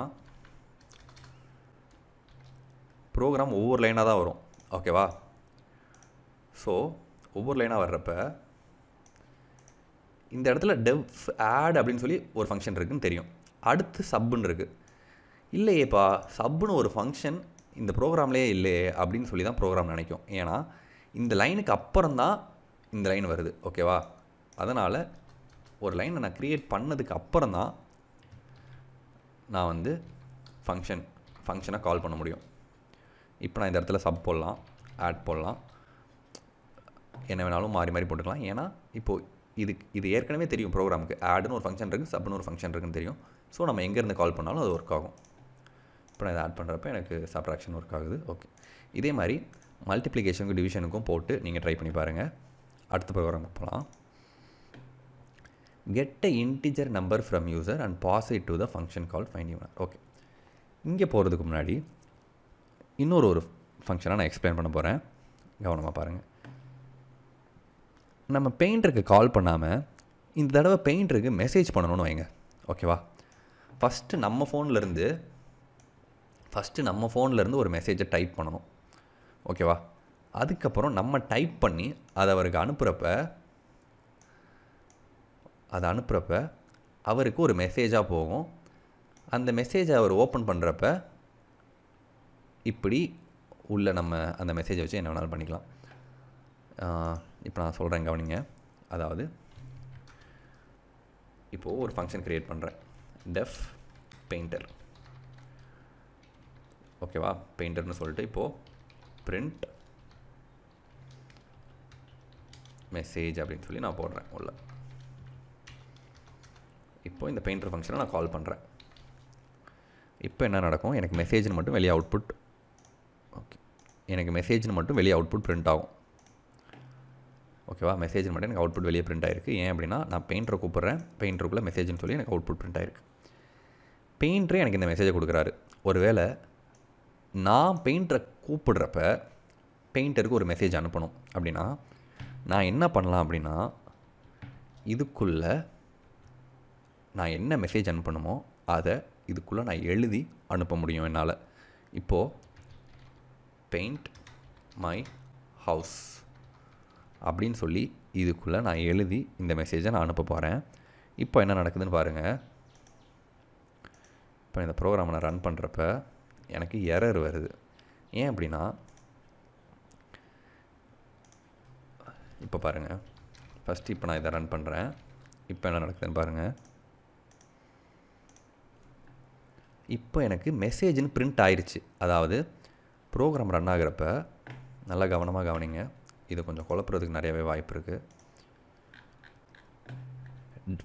A: ப்ரோக்ராம் ஒவ்வொரு லைனாக தான் வரும் ஓகேவா ஸோ ஒவ்வொரு லைனாக வர்றப்ப இந்த இடத்துல டெஃப் ஆட் அப்படின்னு சொல்லி ஒரு ஃபங்க்ஷன் இருக்குதுன்னு தெரியும் அடுத்து சப்புன்னு இருக்குது இல்லையேப்பா சப்புன்னு ஒரு ஃபங்க்ஷன் இந்த ப்ரோக்ராம்லேயே இல்லையே அப்படின்னு சொல்லி தான் ப்ரோக்ராம் நினைக்கும் ஏன்னா இந்த லைனுக்கு அப்புறம் தான் இந்த லைன் வருது ஓகேவா அதனால் ஒரு லைனை நான் க்ரியேட் பண்ணதுக்கு அப்புறம் தான் நான் வந்து ஃபங்க்ஷன் ஃபங்க்ஷனாக கால் பண்ண முடியும் இப்போ நான் இந்த இடத்துல சப் போடலாம் ஆட் போடலாம் என்ன வேணாலும் மாறி மாறி போட்டுக்கலாம் ஏன்னா இப்போது இது இது ஏற்கனவே தெரியும் ப்ரோக்ராமுக்கு ஆடுன்னு ஒரு ஃபங்க்ஷன் இருக்குது சப்னு ஒரு ஃபங்க்ஷன் இருக்குன்னு தெரியும் ஸோ நம்ம எங்கேருந்து கால் பண்ணாலும் அது ஒர்க் ஆகும் இப்போ நான் இதை ஆட் பண்ணுறப்ப எனக்கு சப்ராக்ஷன் ஒர்க் ஆகுது ஓகே இதே மாதிரி மல்டிப்ளிகேஷனுக்கும் டிவிஷனுக்கும் போட்டு நீங்கள் ட்ரை பண்ணி பாருங்கள் அடுத்த ப்ரோக்ராம் போகலாம் get a integer number from user and pass it to the function call fine யூனர் ஓகே இங்கே போகிறதுக்கு முன்னாடி இன்னொரு ஒரு ஃபங்க்ஷனாக நான் எக்ஸ்பிளைன் பண்ண போகிறேன் கவனமாக பாருங்கள் நம்ம பெயிண்டருக்கு கால் பண்ணாமல் இந்த தடவை பெயிண்டருக்கு மெசேஜ் பண்ணணும்னு வைங்க ஓகேவா ஃபஸ்ட்டு நம்ம ஃபோன்லேருந்து ஃபஸ்ட்டு நம்ம ஃபோன்லேருந்து ஒரு மெசேஜை டைப் பண்ணணும் ஓகேவா அதுக்கப்புறம் நம்ம டைப் பண்ணி அதை அவருக்கு அனுப்புகிறப்ப அதை அனுப்புகிறப்ப அவருக்கு ஒரு மெசேஜாக போகும் அந்த மெசேஜை அவர் ஓப்பன் பண்ணுறப்ப இப்படி உள்ள நம்ம அந்த மெசேஜை வச்சு என்ன வேணாலும் பண்ணிக்கலாம் இப்போ நான் சொல்கிறேன் கவனிங்க அதாவது இப்போது ஒரு ஃபங்க்ஷன் க்ரியேட் பண்ணுறேன் டெஃப் பெயிண்டர் ஓகேவா பெயிண்டர்னு சொல்லிட்டு இப்போது பிரிண்ட் மெசேஜ் அப்படின்னு சொல்லி நான் போடுறேன் உள்ள இப்போது இந்த பெயிண்டர் ஃபங்க்ஷனை நான் கால் பண்ணுறேன் இப்போ என்ன நடக்கும் எனக்கு மெசேஜ்னு மட்டும் வெளியே அவுட்புட் ஓகே எனக்கு மெசேஜ்னு மட்டும் வெளியே அவுட்புட் பிரிண்ட் ஆகும் ஓகேவா மெசேஜ் மட்டும் எனக்கு அவுட்புட் வெளியே பிரிண்ட் ஆயிருக்கு ஏன் அப்படின்னா நான் பெயிண்டரை கூப்பிட்றேன் பெயிண்டருக்குள்ளே மெசேஜ்னு சொல்லி எனக்கு அவுட்புட் பிரிண்ட் ஆயிருக்கு பெயிண்டரே எனக்கு இந்த மெசேஜை கொடுக்குறாரு ஒருவேளை நான் பெயிண்டரை கூப்பிடுறப்ப பெயிண்டருக்கு ஒரு மெசேஜ் அனுப்பணும் அப்படின்னா நான் என்ன பண்ணலாம் அப்படின்னா இதுக்குள்ளே நான் என்ன மெசேஜ் அனுப்பணுமோ அதை இதுக்குள்ளே நான் எழுதி அனுப்ப முடியும் என்னால் இப்போது பெயிண்ட் மை ஹவுஸ் அப்படின்னு சொல்லி இதுக்குள்ளே நான் எழுதி இந்த மெசேஜை நான் அனுப்ப போகிறேன் இப்போ என்ன நடக்குதுன்னு பாருங்கள் இப்போ இந்த ப்ரோக்ராமை நான் ரன் பண்ணுறப்ப எனக்கு எரர் வருது ஏன் அப்படின்னா இப்போ பாருங்கள் ஃபஸ்ட்டு இப்போ நான் இதை ரன் பண்ணுறேன் இப்போ என்ன நடக்குதுன்னு பாருங்கள் இப்போ எனக்கு மெசேஜ்னு பிரிண்ட் ஆயிடுச்சு அதாவது ப்ரோக்ராம் ரன் ஆகிறப்ப நல்லா கவனமாக கவனிங்க இதை கொஞ்சம் குழப்புறதுக்கு நிறையவே வாய்ப்பு இருக்குது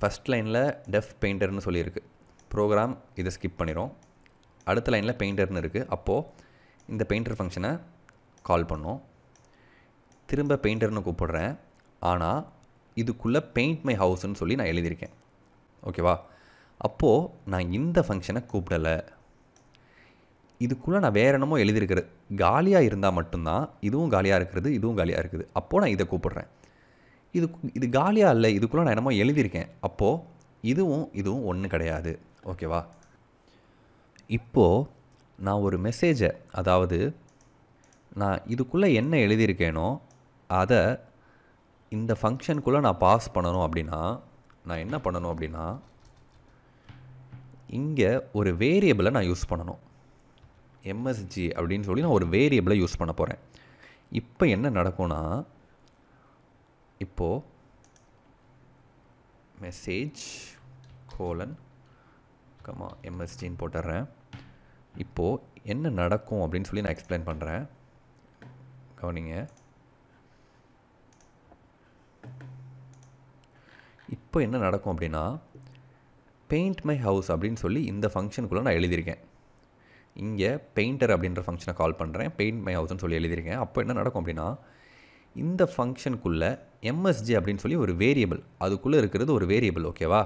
A: ஃபஸ்ட் லைனில் டெஃப் பெயிண்டர்னு சொல்லியிருக்கு ப்ரோக்ராம் இதை ஸ்கிப் பண்ணிடும் அடுத்த லைனில் பெயிண்டர்னு இருக்குது அப்போது இந்த பெயிண்டர் ஃபங்க்ஷனை கால் பண்ணோம் திரும்ப பெயிண்டர்னு கூப்பிடுறேன் ஆனால் இதுக்குள்ளே பெயிண்ட் மை ஹவுஸ்ன்னு சொல்லி நான் எழுதியிருக்கேன் ஓகேவா அப்போது நான் இந்த ஃபங்க்ஷனை கூப்பிடலை இதுக்குள்ளே நான் வேறு என்னமோ எழுதியிருக்கிறது காலியாக இருந்தால் மட்டும்தான் இதுவும் காலியாக இருக்கிறது இதுவும் காலியாக இருக்குது அப்போது நான் இதை கூப்பிடுறேன் இது இது காலியாக இல்லை இதுக்குள்ளே நான் என்னமோ எழுதியிருக்கேன் அப்போது இதுவும் இதுவும் ஒன்று கிடையாது ஓகேவா இப்போது நான் ஒரு மெசேஜை அதாவது நான் இதுக்குள்ளே என்ன எழுதியிருக்கேனோ அதை இந்த ஃபங்க்ஷனுக்குள்ளே நான் பாஸ் பண்ணணும் அப்படின்னா நான் என்ன பண்ணணும் அப்படின்னா இங்கே ஒரு வேரியபிளை நான் யூஸ் பண்ணணும் எம்எஸ்ஜி அப்படின்னு சொல்லி நான் ஒரு வேரியபிளை யூஸ் பண்ண போகிறேன் இப்போ என்ன நடக்கும்னா இப்போது மெசேஜ் கோலன் கமா எம்எஸ்டின்னு போட்டுடுறேன் இப்போது என்ன நடக்கும் அப்படின்னு சொல்லி நான் எக்ஸ்பிளைன் பண்ணுறேன் கவனிங்க இப்போ என்ன நடக்கும் அப்படின்னா பெயிண்ட் மை ஹவுஸ் அப்படின்னு சொல்லி இந்த ஃபங்க்ஷனுக்குள்ளே நான் எழுதியிருக்கேன் இங்கே பெயிண்டர் அப்படின்ற ஃபங்க்ஷனை கால் பண்ணுறேன் பெயிண்ட் மை ஹவுஸ்னு சொல்லி எழுதியிருக்கேன் அப்போ என்ன நடக்கும் அப்படின்னா இந்த ஃபங்க்ஷனுக்குள்ளே எம்எஸ்ஜி அப்படின்னு சொல்லி ஒரு வேரியபிள் அதுக்குள்ளே இருக்கிறது ஒரு வேரியபிள் ஓகேவா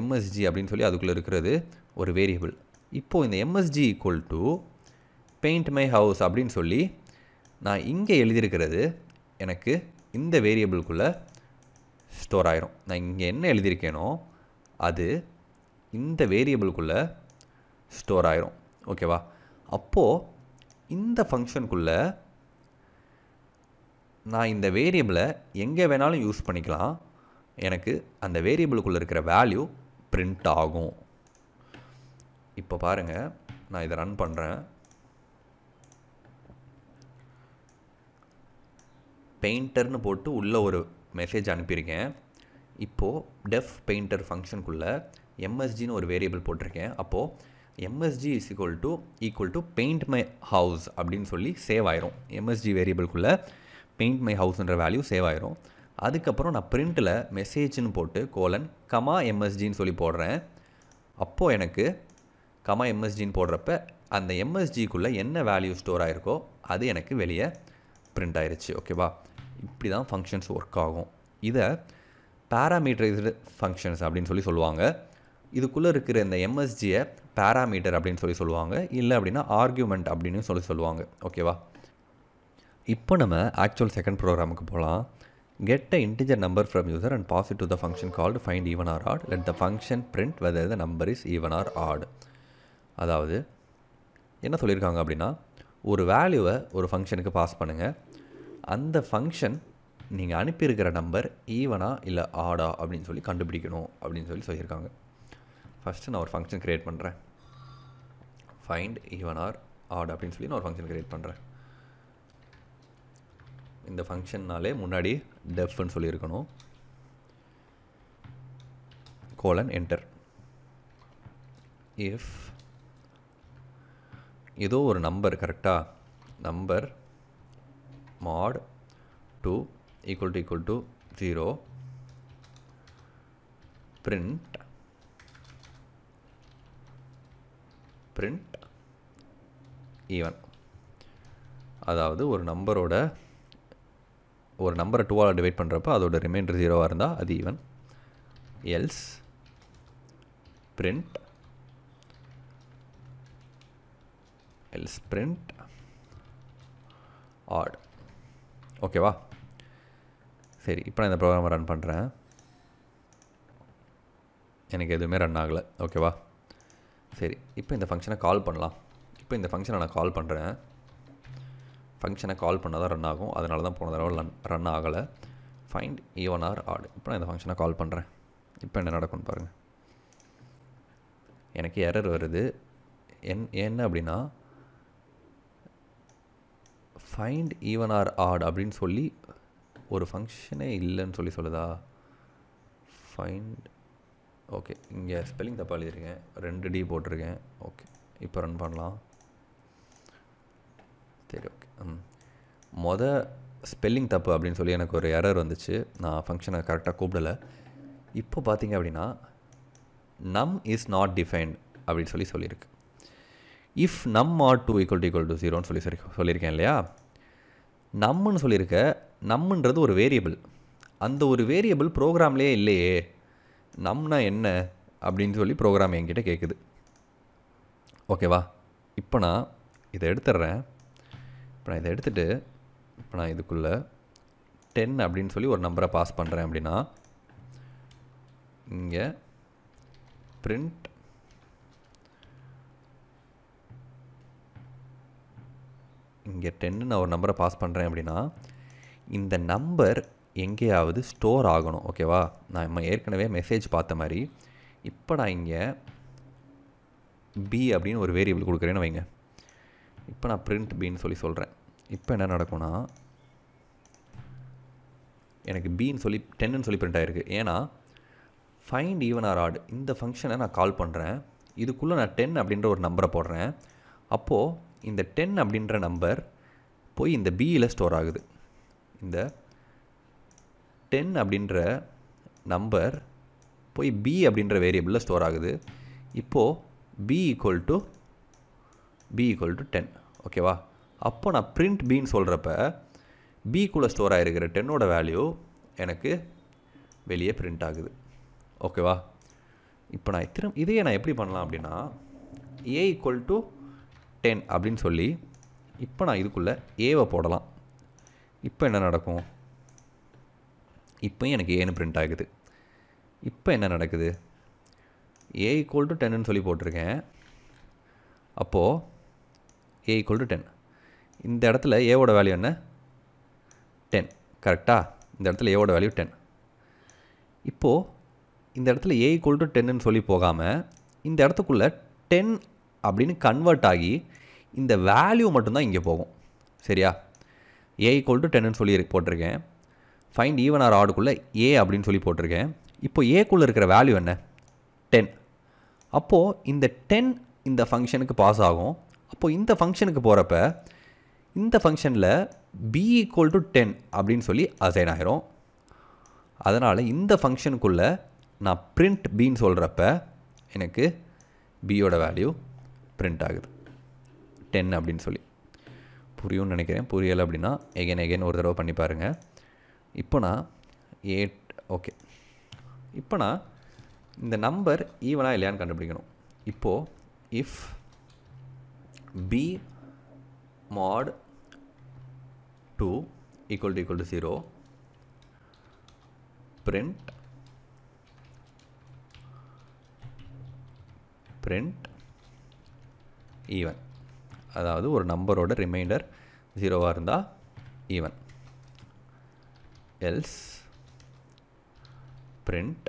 A: எம்எஸ்ஜி அப்படின்னு சொல்லி அதுக்குள்ளே இருக்கிறது ஒரு வேரியபிள் இப்போது இந்த MSG equal to paint my house அப்படின்னு சொல்லி நான் இங்கே எழுதியிருக்கிறது எனக்கு இந்த வேரியபிள்குள்ளே ஸ்டோர் ஆயிரும் நான் இங்கே என்ன எழுதியிருக்கேனோ அது இந்த வேரியபிள்குள்ளே ஸ்டோர் ஆயிரும் ஓகேவா அப்போது இந்த ஃபங்க்ஷனுக்குள்ளே நான் இந்த வேரியபிளை எங்கே வேணாலும் யூஸ் பண்ணிக்கலாம் எனக்கு அந்த வேரியபிளுக்குள்ளே இருக்கிற வேல்யூ பிரிண்ட் ஆகும் இப்போ பாருங்கள் நான் இதை ரன் பண்ணுறேன் பெயிண்டர்னு போட்டு உள்ளே ஒரு மெசேஜ் அனுப்பியிருக்கேன் இப்போது டெஃப் பெயிண்டர் ஃபங்க்ஷனுக்குள்ளே எம்எஸ்ஜின்னு ஒரு வேரியபிள் போட்டிருக்கேன் அப்போது MSG is equal to equal to paint my house அப்படின்னு சொல்லி சேவ் ஆயிரும் எம்எஸ்ஜி வேரியபிள்குள்ளே பெயிண்ட் மை ஹவுஸ்ன்ற வேல்யூ சேவ் ஆயிரும் அதுக்கப்புறம் நான் பிரிண்ட்டில் மெசேஜ்னு போட்டு கோலன் கமா எம்எஸ்ஜின்னு சொல்லி போடுறேன் அப்போது எனக்கு கமா எம்எஸ்ஜின்னு போடுறப்ப அந்த எம்எஸ்ஜிக்குள்ளே என்ன வேல்யூ ஸ்டோர் ஆகிருக்கோ அது எனக்கு வெளியே பிரிண்ட் ஆயிடுச்சு ஓகேவா இப்படி தான் ஃபங்க்ஷன்ஸ் ஒர்க் ஆகும் இதை பேராமீட்டரைஸ்டு ஃபங்க்ஷன்ஸ் அப்படின்னு சொல்லி சொல்லுவாங்க இதுக்குள்ளே இருக்கிற இந்த எம்எஸ்ஜியை பேராமீட்டர் அப்படின்னு சொல்லி சொல்லுவாங்க இல்லை அப்படின்னா ஆர்கியூமெண்ட் அப்படின்னு சொல்லி சொல்லுவாங்க ஓகேவா இப்போ நம்ம ஆக்சுவல் செகண்ட் ப்ரோக்ராமுக்கு போகலாம் get a integer number from user and pass the function called function even or odd or the function the whether the number is even or even அதாவது என்ன சொல்லியிருக்காங்க அப்படின்னா ஒரு வேல்யூவை ஒரு ஃபங்க்ஷனுக்கு பாஸ் பண்ணுங்கள் அந்த ஃபங்க்ஷன் நீங்கள் அனுப்பியிருக்கிற நம்பர் ஈவனா இல்லை ஆடா அப்படின்னு சொல்லி கண்டுபிடிக்கணும் அப்படின்னு சொல்லி சொல்லியிருக்காங்க ஃபஸ்ட்டு நான் ஒரு ஃபங்க்ஷன் க்ரியேட் பண்ணுறேன் ஃபைண்ட் ஈவன் ஆர் ஆட் அப்படின்னு சொல்லி நான் ஒரு ஃபங்க்ஷன் க்ரியேட் பண்ணுறேன் இந்த ஃபங்க்ஷன்னாலே முன்னாடி டெஃப்னு சொல்லியிருக்கணும் கோலன் என்டர் இஃப் ஏதோ ஒரு நம்பர் கரெக்டாக number mod two equal to equal to zero print print even அதாவது ஒரு நம்பரோட ஒரு நம்பரை டூவால் டிவைட் பண்ணுறப்ப அதோட ரிமைண்டர் ஜீரோவாக இருந்தால் அது ஈவன் எல்ஸ் பிரிண்ட் எல் print odd ஓகேவா சரி இப்போ நான் இந்த ப்ரோக்ராமை ரன் பண்ணுறேன் எனக்கு எதுவுமே ரன் ஆகலை ஓகேவா சரி இப்போ இந்த ஃபங்க்ஷனை கால் பண்ணலாம் இப்போ இந்த ஃபங்க்ஷனை நான் கால் பண்ணுறேன் ஃபங்க்ஷனை கால் பண்ணால் தான் ரன் ஆகும் அதனால தான் போன தடவை ரன் ரன் ஆகலை ஃபைண்ட் ஈவன் ஆர் ஆடு இப்போ நான் இந்த ஃபங்க்ஷனை கால் பண்ணுறேன் இப்போ என்ன நடக்கும்னு பாருங்கள் எனக்கு எரர் வருது என் என்ன அப்படின்னா ஃபைண்ட் ஈவன் ஆர் ஆட் அப்படின்னு சொல்லி ஒரு ஃபங்க்ஷனே இல்லைன்னு சொல்லி சொல்லுதா ஃபைண்ட் ஓகே இங்கே ஸ்பெல்லிங் தப்பாக எழுதியிருக்கேன் ரெண்டு டி போட்டிருக்கேன் ஓகே இப்போ ரன் பண்ணலாம் சரி ஓகே ம் மொத ஸ்பெல்லிங் தப்பு அப்படின்னு சொல்லி எனக்கு ஒரு எரர் வந்துச்சு நான் ஃபங்க்ஷனை கரெக்டாக கூப்பிடலை இப்போ பார்த்தீங்க அப்படின்னா நம் இஸ் நாட் டிஃபைன்ட் அப்படின்னு சொல்லி சொல்லியிருக்கு இஃப் நம் R two equal to equal to ஜீரோன்னு சொல்லி சொல்லி சொல்லியிருக்கேன் இல்லையா நம்முன்னு சொல்லியிருக்க நம்முன்றது ஒரு வேரியபிள் அந்த ஒரு வேரியபிள் ப்ரோக்ராம்லேயே இல்லையே நம்னா என்ன அப்படின்னு சொல்லி ப்ரோக்ராம் என்கிட்ட கேட்குது ஓகேவா இப்போ நான் இதை எடுத்துட்றேன் இப்போ நான் இதை எடுத்துகிட்டு இப்போ நான் இதுக்குள்ளே டென் அப்படின்னு சொல்லி ஒரு நம்பரை பாஸ் பண்ணுறேன் அப்படின்னா இங்கே பிரிண்ட் இங்கே டென்னு நான் ஒரு நம்பரை பாஸ் பண்ணுறேன் அப்படின்னா இந்த நம்பர் எங்கேயாவது ஸ்டோர் ஆகணும் ஓகேவா நான் நம்ம ஏற்கனவே மெசேஜ் பார்த்த மாதிரி இப்போ நான் இங்கே பி அப்படின்னு ஒரு வேரியபிள் கொடுக்குறேன்னு வைங்க இப்போ நான் பிரிண்ட் பின்னு சொல்லி சொல்கிறேன் இப்போ என்ன நடக்கும்னா எனக்கு பின்னு சொல்லி டென்னு சொல்லி பிரிண்ட் ஆகிருக்கு ஏன்னா ஃபைண்ட் ஈவன் ஆர் ஆட் இந்த ஃபங்க்ஷனை நான் கால் பண்ணுறேன் இதுக்குள்ளே நான் டென் அப்படின்ற ஒரு நம்பரை போடுறேன் அப்போது இந்த டென் அப்படின்ற நம்பர் போய் இந்த பியில் ஸ்டோர் ஆகுது இந்த டென் அப்படின்ற நம்பர் போய் பி அப்படின்ற வேரியபிளில் ஸ்டோர் ஆகுது இப்போது B equal to B equal to ten ஓகேவா அப்போ நான் பிரிண்ட் பின்னு சொல்கிறப்ப பிக்குள்ளே ஸ்டோர் ஆகிருக்கிற டென்னோட வேல்யூ எனக்கு வெளியே பிரிண்ட் ஆகுது ஓகேவா இப்போ நான் திரும்ப இதையே நான் எப்படி பண்ணலாம் அப்படின்னா ஏ ஈக்குவல் டு டென் அப்படின்னு சொல்லி இப்போ நான் இதுக்குள்ளே ஏவை போடலாம் இப்போ என்ன நடக்கும் இப்போயும் எனக்கு ஏன்னு பிரிண்ட் ஆகுது இப்போ என்ன நடக்குது ஏ ஈக்குவல் டு டென்னு சொல்லி போட்டிருக்கேன் அப்போது ஏ ஈக்குவல் டு டென் இந்த இடத்துல ஏவோட வேல்யூ என்ன டென் கரெக்டாக இந்த இடத்துல ஏவோட வேல்யூ டென் இப்போது இந்த இடத்துல ஏ ஈக்குவல் டு டென்னு சொல்லி போகாமல் இந்த இடத்துக்குள்ளே டென் அப்படின்னு கன்வெர்ட் ஆகி இந்த வேல்யூ மட்டும்தான் இங்கே போகும் சரியா ஏ ஈக்குவல் டு டென்னு சொல்லி போட்டிருக்கேன் ஃபைண்ட் ஈவன் ஆர் ஆடுக்குள்ளே ஏ அப்படின்னு சொல்லி போட்டிருக்கேன் இப்போ ஏக்குள்ளே இருக்கிற வேல்யூ என்ன டென் அப்போது இந்த டென் இந்த ஃபங்க்ஷனுக்கு பாஸ் ஆகும் அப்போது இந்த ஃபங்க்ஷனுக்கு போகிறப்ப இந்த ஃபங்க்ஷனில் பி ஈக்குவல் டு டென் அப்படின்னு சொல்லி அசைன் ஆகிரும் அதனால் இந்த ஃபங்க்ஷனுக்குள்ளே நான் பிரிண்ட் பின்னு சொல்கிறப்ப எனக்கு பியோட வேல்யூ பிரிண்ட் ஆகுது டென் அப்படின்னு சொல்லி புரியும்னு நினைக்கிறேன் புரியலை அப்படின்னா எகென் எகேன் ஒரு தடவை பண்ணி பாருங்கள் இப்போ நான் எயிட் ஓகே இப்போ நான் இந்த நம்பர் ஈவனாக இல்லையான்னு கண்டுபிடிக்கணும் இப்போது if B mod two equal to equal to zero print print even அதாவது ஒரு நம்பரோட ரிமைண்டர் ஜீரோவாக இருந்தால் ஈவன் எல்ஸ் பிரிண்ட்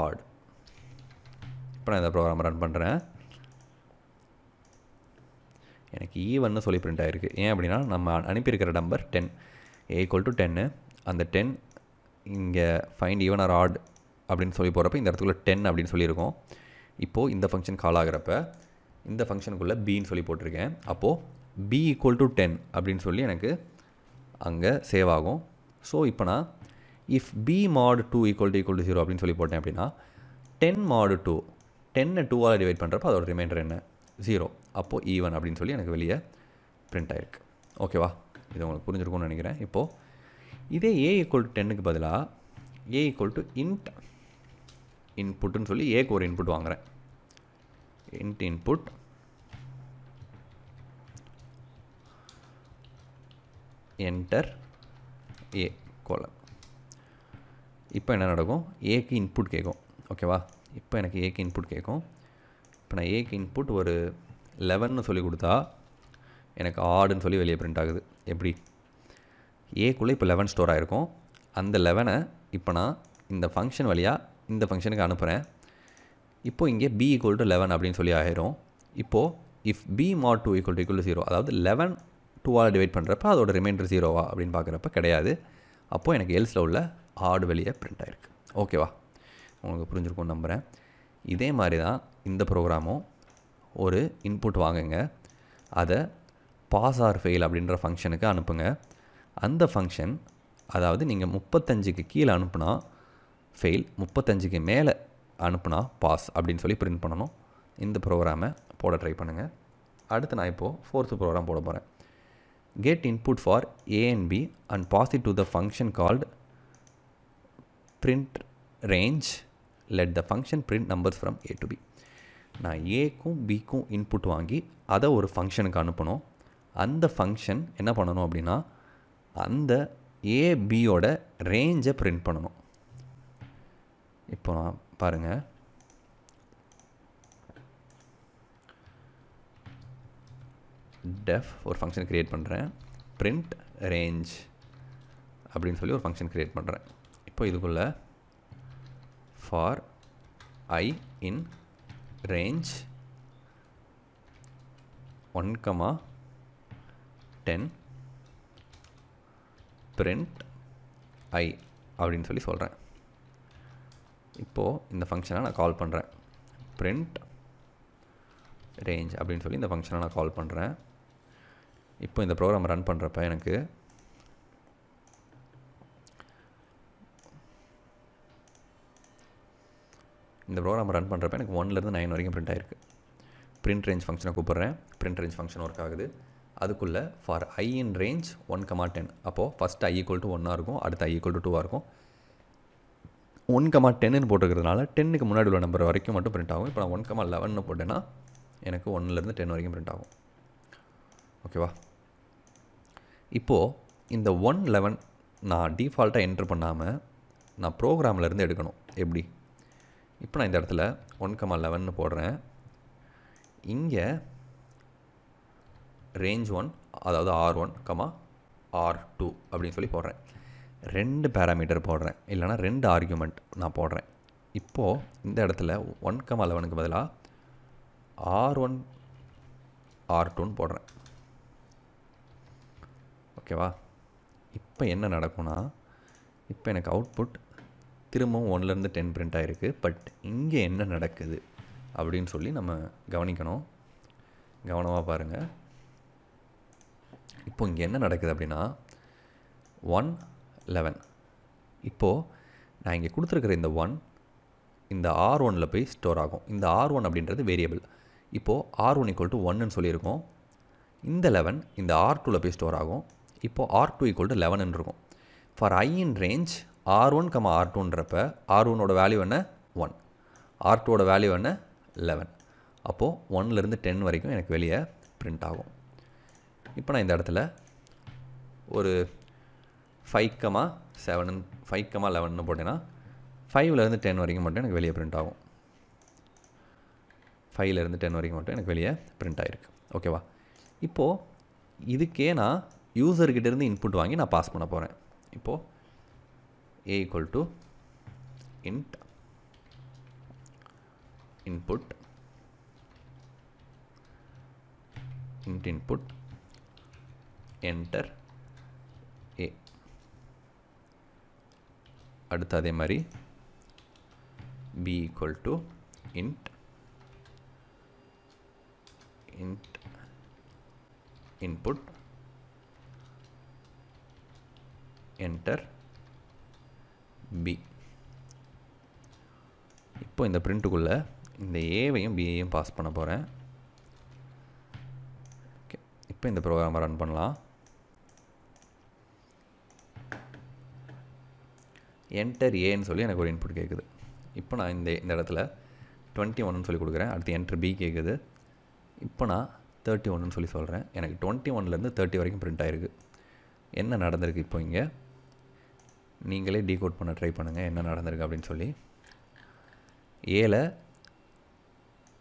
A: ஆட் இப்போ நான் இந்த ப்ரோக்ராம் ரன் பண்ணுறேன் எனக்கு ஈவன்னு சொல்லி பிரிண்ட் ஆகிருக்கு ஏன் அப்படின்னா நம்ம அனுப்பியிருக்கிற number ten A equal to டென்னு அந்த டென் இங்கே ஃபைண்ட் ஈவன் ஆர் ஆட் அப்படின்னு சொல்லி போகிறப்ப இந்த இடத்துக்குள்ள டென் அப்படின்னு சொல்லியிருக்கோம் இப்போது இந்த ஃபங்க்ஷன் கால் ஆகிறப்ப இந்த ஃபங்க்ஷனுக்குள்ளே பின்னு சொல்லி போட்டிருக்கேன் அப்போது பி ஈக்குவல் டு டென் அப்படின்னு சொல்லி எனக்கு அங்கே சேவ் ஆகும் ஸோ இப்போ நான் if B mod two equal to equal to zero அப்படின்னு சொல்லி போட்டேன் அப்படின்னா டென் மாடு டூ டென்னை டூவால் டிவைட் பண்ணுறப்ப அதோட ரிமைண்டர் என்ன ஜீரோ அப்போது ஈவன் அப்படின்னு சொல்லி எனக்கு வெளியே பிரிண்ட் ஆகிருக்கு ஓகேவா இது உங்களுக்கு புரிஞ்சிருக்கும்னு நினைக்கிறேன் இப்போது இதே ஏ ஈக்குவல் டு டென்னுக்கு பதிலாக ஏ ஈக்குவல் டு இன்ட் இன்புட்டுன்னு சொல்லி ஏக்கு ஒரு இன்புட் வாங்குகிறேன் இன்ட் இன்புட் என்டர் ஏ கோலம் இப்போ என்ன நடக்கும் ஏக்கு இன்புட் கேட்கும் ஓகேவா இப்போ எனக்கு ஏக்கு இன்புட் கேட்கும் இப்போ நான் ஏக்கு இன்புட் ஒரு லெவன்னு சொல்லி கொடுத்தா எனக்கு ஆடுன்னு சொல்லி வெளியே பிரிண்ட் ஆகுது எப்படி ஏக்குள்ளே இப்போ லெவன் ஸ்டோர் ஆகிருக்கும் அந்த லெவனை இப்போ நான் இந்த ஃபங்க்ஷன் வழியாக இந்த ஃபங்க்ஷனுக்கு அனுப்புகிறேன் இப்போது இங்கே பி ஈக்குவல் டு லெவன் அப்படின்னு சொல்லி ஆகிரும் இப்போது if B mod two equal to equal to zero அதாவது லெவன் டூவால் டிவைட் பண்ணுறப்ப அதோட ரிமைண்டர் ஜீரோவா அப்படின்னு பார்க்குறப்ப கிடையாது அப்போது எனக்கு எல்ஸில் உள்ள ஆடு வெளியே பிரிண்ட் ஆகிருக்கு ஓகேவா உங்களுக்கு புரிஞ்சுருக்கும் நம்புகிறேன் இதே மாதிரி தான் இந்த ப்ரோக்ராமும் ஒரு இன்புட் வாங்குங்க அதை பாஸ் ஆர் ஃபெயில் அப்படின்ற ஃபங்க்ஷனுக்கு அனுப்புங்க அந்த ஃபங்க்ஷன் அதாவது நீங்கள் முப்பத்தஞ்சுக்கு கீழே அனுப்புனா ஃபெயில் முப்பத்தஞ்சுக்கு மேலே அனுப்புனா பாஸ் அப்படின்னு சொல்லி பிரிண்ட் பண்ணணும் இந்த ப்ரோக்ராமை போட ட்ரை பண்ணுங்கள் அடுத்து நான் இப்போது ஃபோர்த்து ப்ரோக்ராம் போட போகிறேன் get input for A and B and pass it to the function called print range let the function print numbers from A to B நான் ஏக்கும் பிக்கும் இன்புட் வாங்கி அதை ஒரு ஃபங்க்ஷனுக்கு அனுப்பணும் அந்த ஃபங்க்ஷன் என்ன பண்ணணும் அப்படின்னா அந்த ஏபியோட ரேஞ்சை பிரிண்ட் பண்ணணும் இப்போ நான் பாருங்கள் டெஃப் ஒரு ஃபங்க்ஷன் க்ரியேட் பண்ணுறேன் பிரிண்ட் ரேஞ்ச் அப்படின்னு சொல்லி ஒரு ஃபங்க்ஷன் க்ரியேட் பண்ணுறேன் இப்போ இதுக்குள்ளே for I in range one comma ten print ஐ அப்படின்னு சொல்லி சொல்கிறேன் இப்போது இந்த ஃபங்க்ஷனை நான் கால் பண்ணுறேன் பிரிண்ட் ரேஞ்ச் அப்படின்னு சொல்லி இந்த ஃபங்க்ஷனை நான் கால் பண்ணுறேன் இப்போ இந்த ப்ரோக்ராம் ரன் பண்ணுறப்ப எனக்கு இந்த ப்ரோக்ராம் ரன் பண்ணுறப்ப எனக்கு ஒன்லேருந்து நைன் வரைக்கும் பிரிண்ட் ஆயிருக்கு பிரிண்ட் ரேஞ்ச் ஃபங்க்ஷனை கூப்பிட்றேன் பிரிண்ட் ரேஞ்ச் ஃபங்க்ஷன் ஒர்க் ஆகுது அதுக்குள்ளே for I in range one comma ten அப்போது ஃபஸ்ட் ஐ ஈக்குவல் டு ஒன்னாக இருக்கும் அடுத்து ஐ ஈக்குவல் டு டூவாக இருக்கும் ஒன் கமா டென்னு போட்டுருக்கிறதுனால டென்னுக்கு முன்னாடி உள்ள நம்பர் வரைக்கும் மட்டும் பிரிண்ட் ஆகும் இப்போ நான் ஒன் கமா லெவன்னு போட்டேன்னா எனக்கு ஒன்லேருந்து டென் வரைக்கும் பிரிண்ட் ஆகும் ஓகேவா இப்போது இந்த ஒன் லெவன் நான் டிஃபால்ட்டாக என்ட்ரு பண்ணாமல் நான் ப்ரோக்ராம்லேருந்து எடுக்கணும் எப்படி இப்போ நான் இந்த இடத்துல ஒன் கமா லெவன்னு போடுறேன் இங்கே ரேஞ்ச் ஒன் அதாவது R one comma R two அப்படின்னு சொல்லி போடுறேன் ரெண்டு பேராமீட்டர் போடுறேன் இல்லைனா ரெண்டு ஆர்கியூமெண்ட் நான் போடுறேன் இப்போது இந்த இடத்துல ஒன் கம் அலவனுக்கு பதிலாக ஆர் ஒன் ஆர் டூன்னு போடுறேன் ஓகேவா இப்போ என்ன நடக்கும்னா இப்போ எனக்கு அவுட்புட் திரும்பவும் ஒன்லேருந்து டென் பிரிண்ட் ஆகிருக்கு பட் இங்கே என்ன நடக்குது அப்படின்னு சொல்லி நம்ம கவனிக்கணும் கவனமாக பாருங்கள் இப்போ இங்கே என்ன நடக்குது அப்படின்னா ஒன் லெவன் இப்போது நான் இங்கே கொடுத்துருக்குற இந்த ஒன் இந்த ஆர் ஒனில் போய் ஸ்டோர் ஆகும் இந்த ஆர் ஒன் அப்படின்றது வேரியபிள் இப்போது ஆர் ஒன் ஈக்குவல் டு ஒன்னு சொல்லியிருக்கோம் இந்த லெவன் இந்த ஆர் டூவில் போய் ஸ்டோர் ஆகும் இப்போது R two equal to eleven இருக்கும் for I in range R one comma R டூன்றப்ப ஆர் ஒனோட வேல்யூ என்ன ஒன் ஆர் டூவோட வேல்யூ என்ன லெவன் அப்போது ஒன்லேருந்து டென் வரைக்கும் எனக்கு வெளியே பிரிண்ட் ஆகும் இப்போ நான் இந்த இடத்துல ஒரு five comma seven five comma லெவன்னு போட்டேன்னா ஃபைவ்லேருந்து டென் வரைக்கும் மட்டும் எனக்கு வெளியே பிரிண்ட் ஆகும் ஃபைவ்லேருந்து டென் வரைக்கும் மட்டும் எனக்கு வெளியே பிரிண்ட் ஆகிருக்கு ஓகேவா இப்போது இதுக்கே நான் யூசர்கிட்டேருந்து இன்புட் வாங்கி நான் பாஸ் பண்ண போகிறேன் இப்போது ஏ equal to int input int input enter அடுத்து அதே மாதிரி B equal to int int input enter B இப்போ இந்த பிரிண்ட்டுக்குள்ளே இந்த ஏவையும் பிஏயும் பாஸ் பண்ண போகிறேன் ஓகே இப்போ இந்த ப்ரோக்ராமை ரன் பண்ணலாம் என்டர் ஏன்னு சொல்லி எனக்கு ஒரு இன்புட் கேட்குது இப்போ நான் இந்த இந்த இடத்துல டுவெண்ட்டி ஒன்னு சொல்லி கொடுக்குறேன் அடுத்து என்டர் பி கேட்குது இப்போ நான் தேர்ட்டி ஒன்னுன்னு சொல்லி சொல்கிறேன் எனக்கு டுவெண்ட்டி ஒன்லேருந்து தேர்ட்டி வரைக்கும் ப்ரிண்ட் ஆகிருக்கு என்ன நடந்திருக்கு இப்போ இங்கே நீங்களே டீகோட் பண்ண ட்ரை பண்ணுங்கள் என்ன நடந்திருக்கு அப்படின்னு சொல்லி ஏல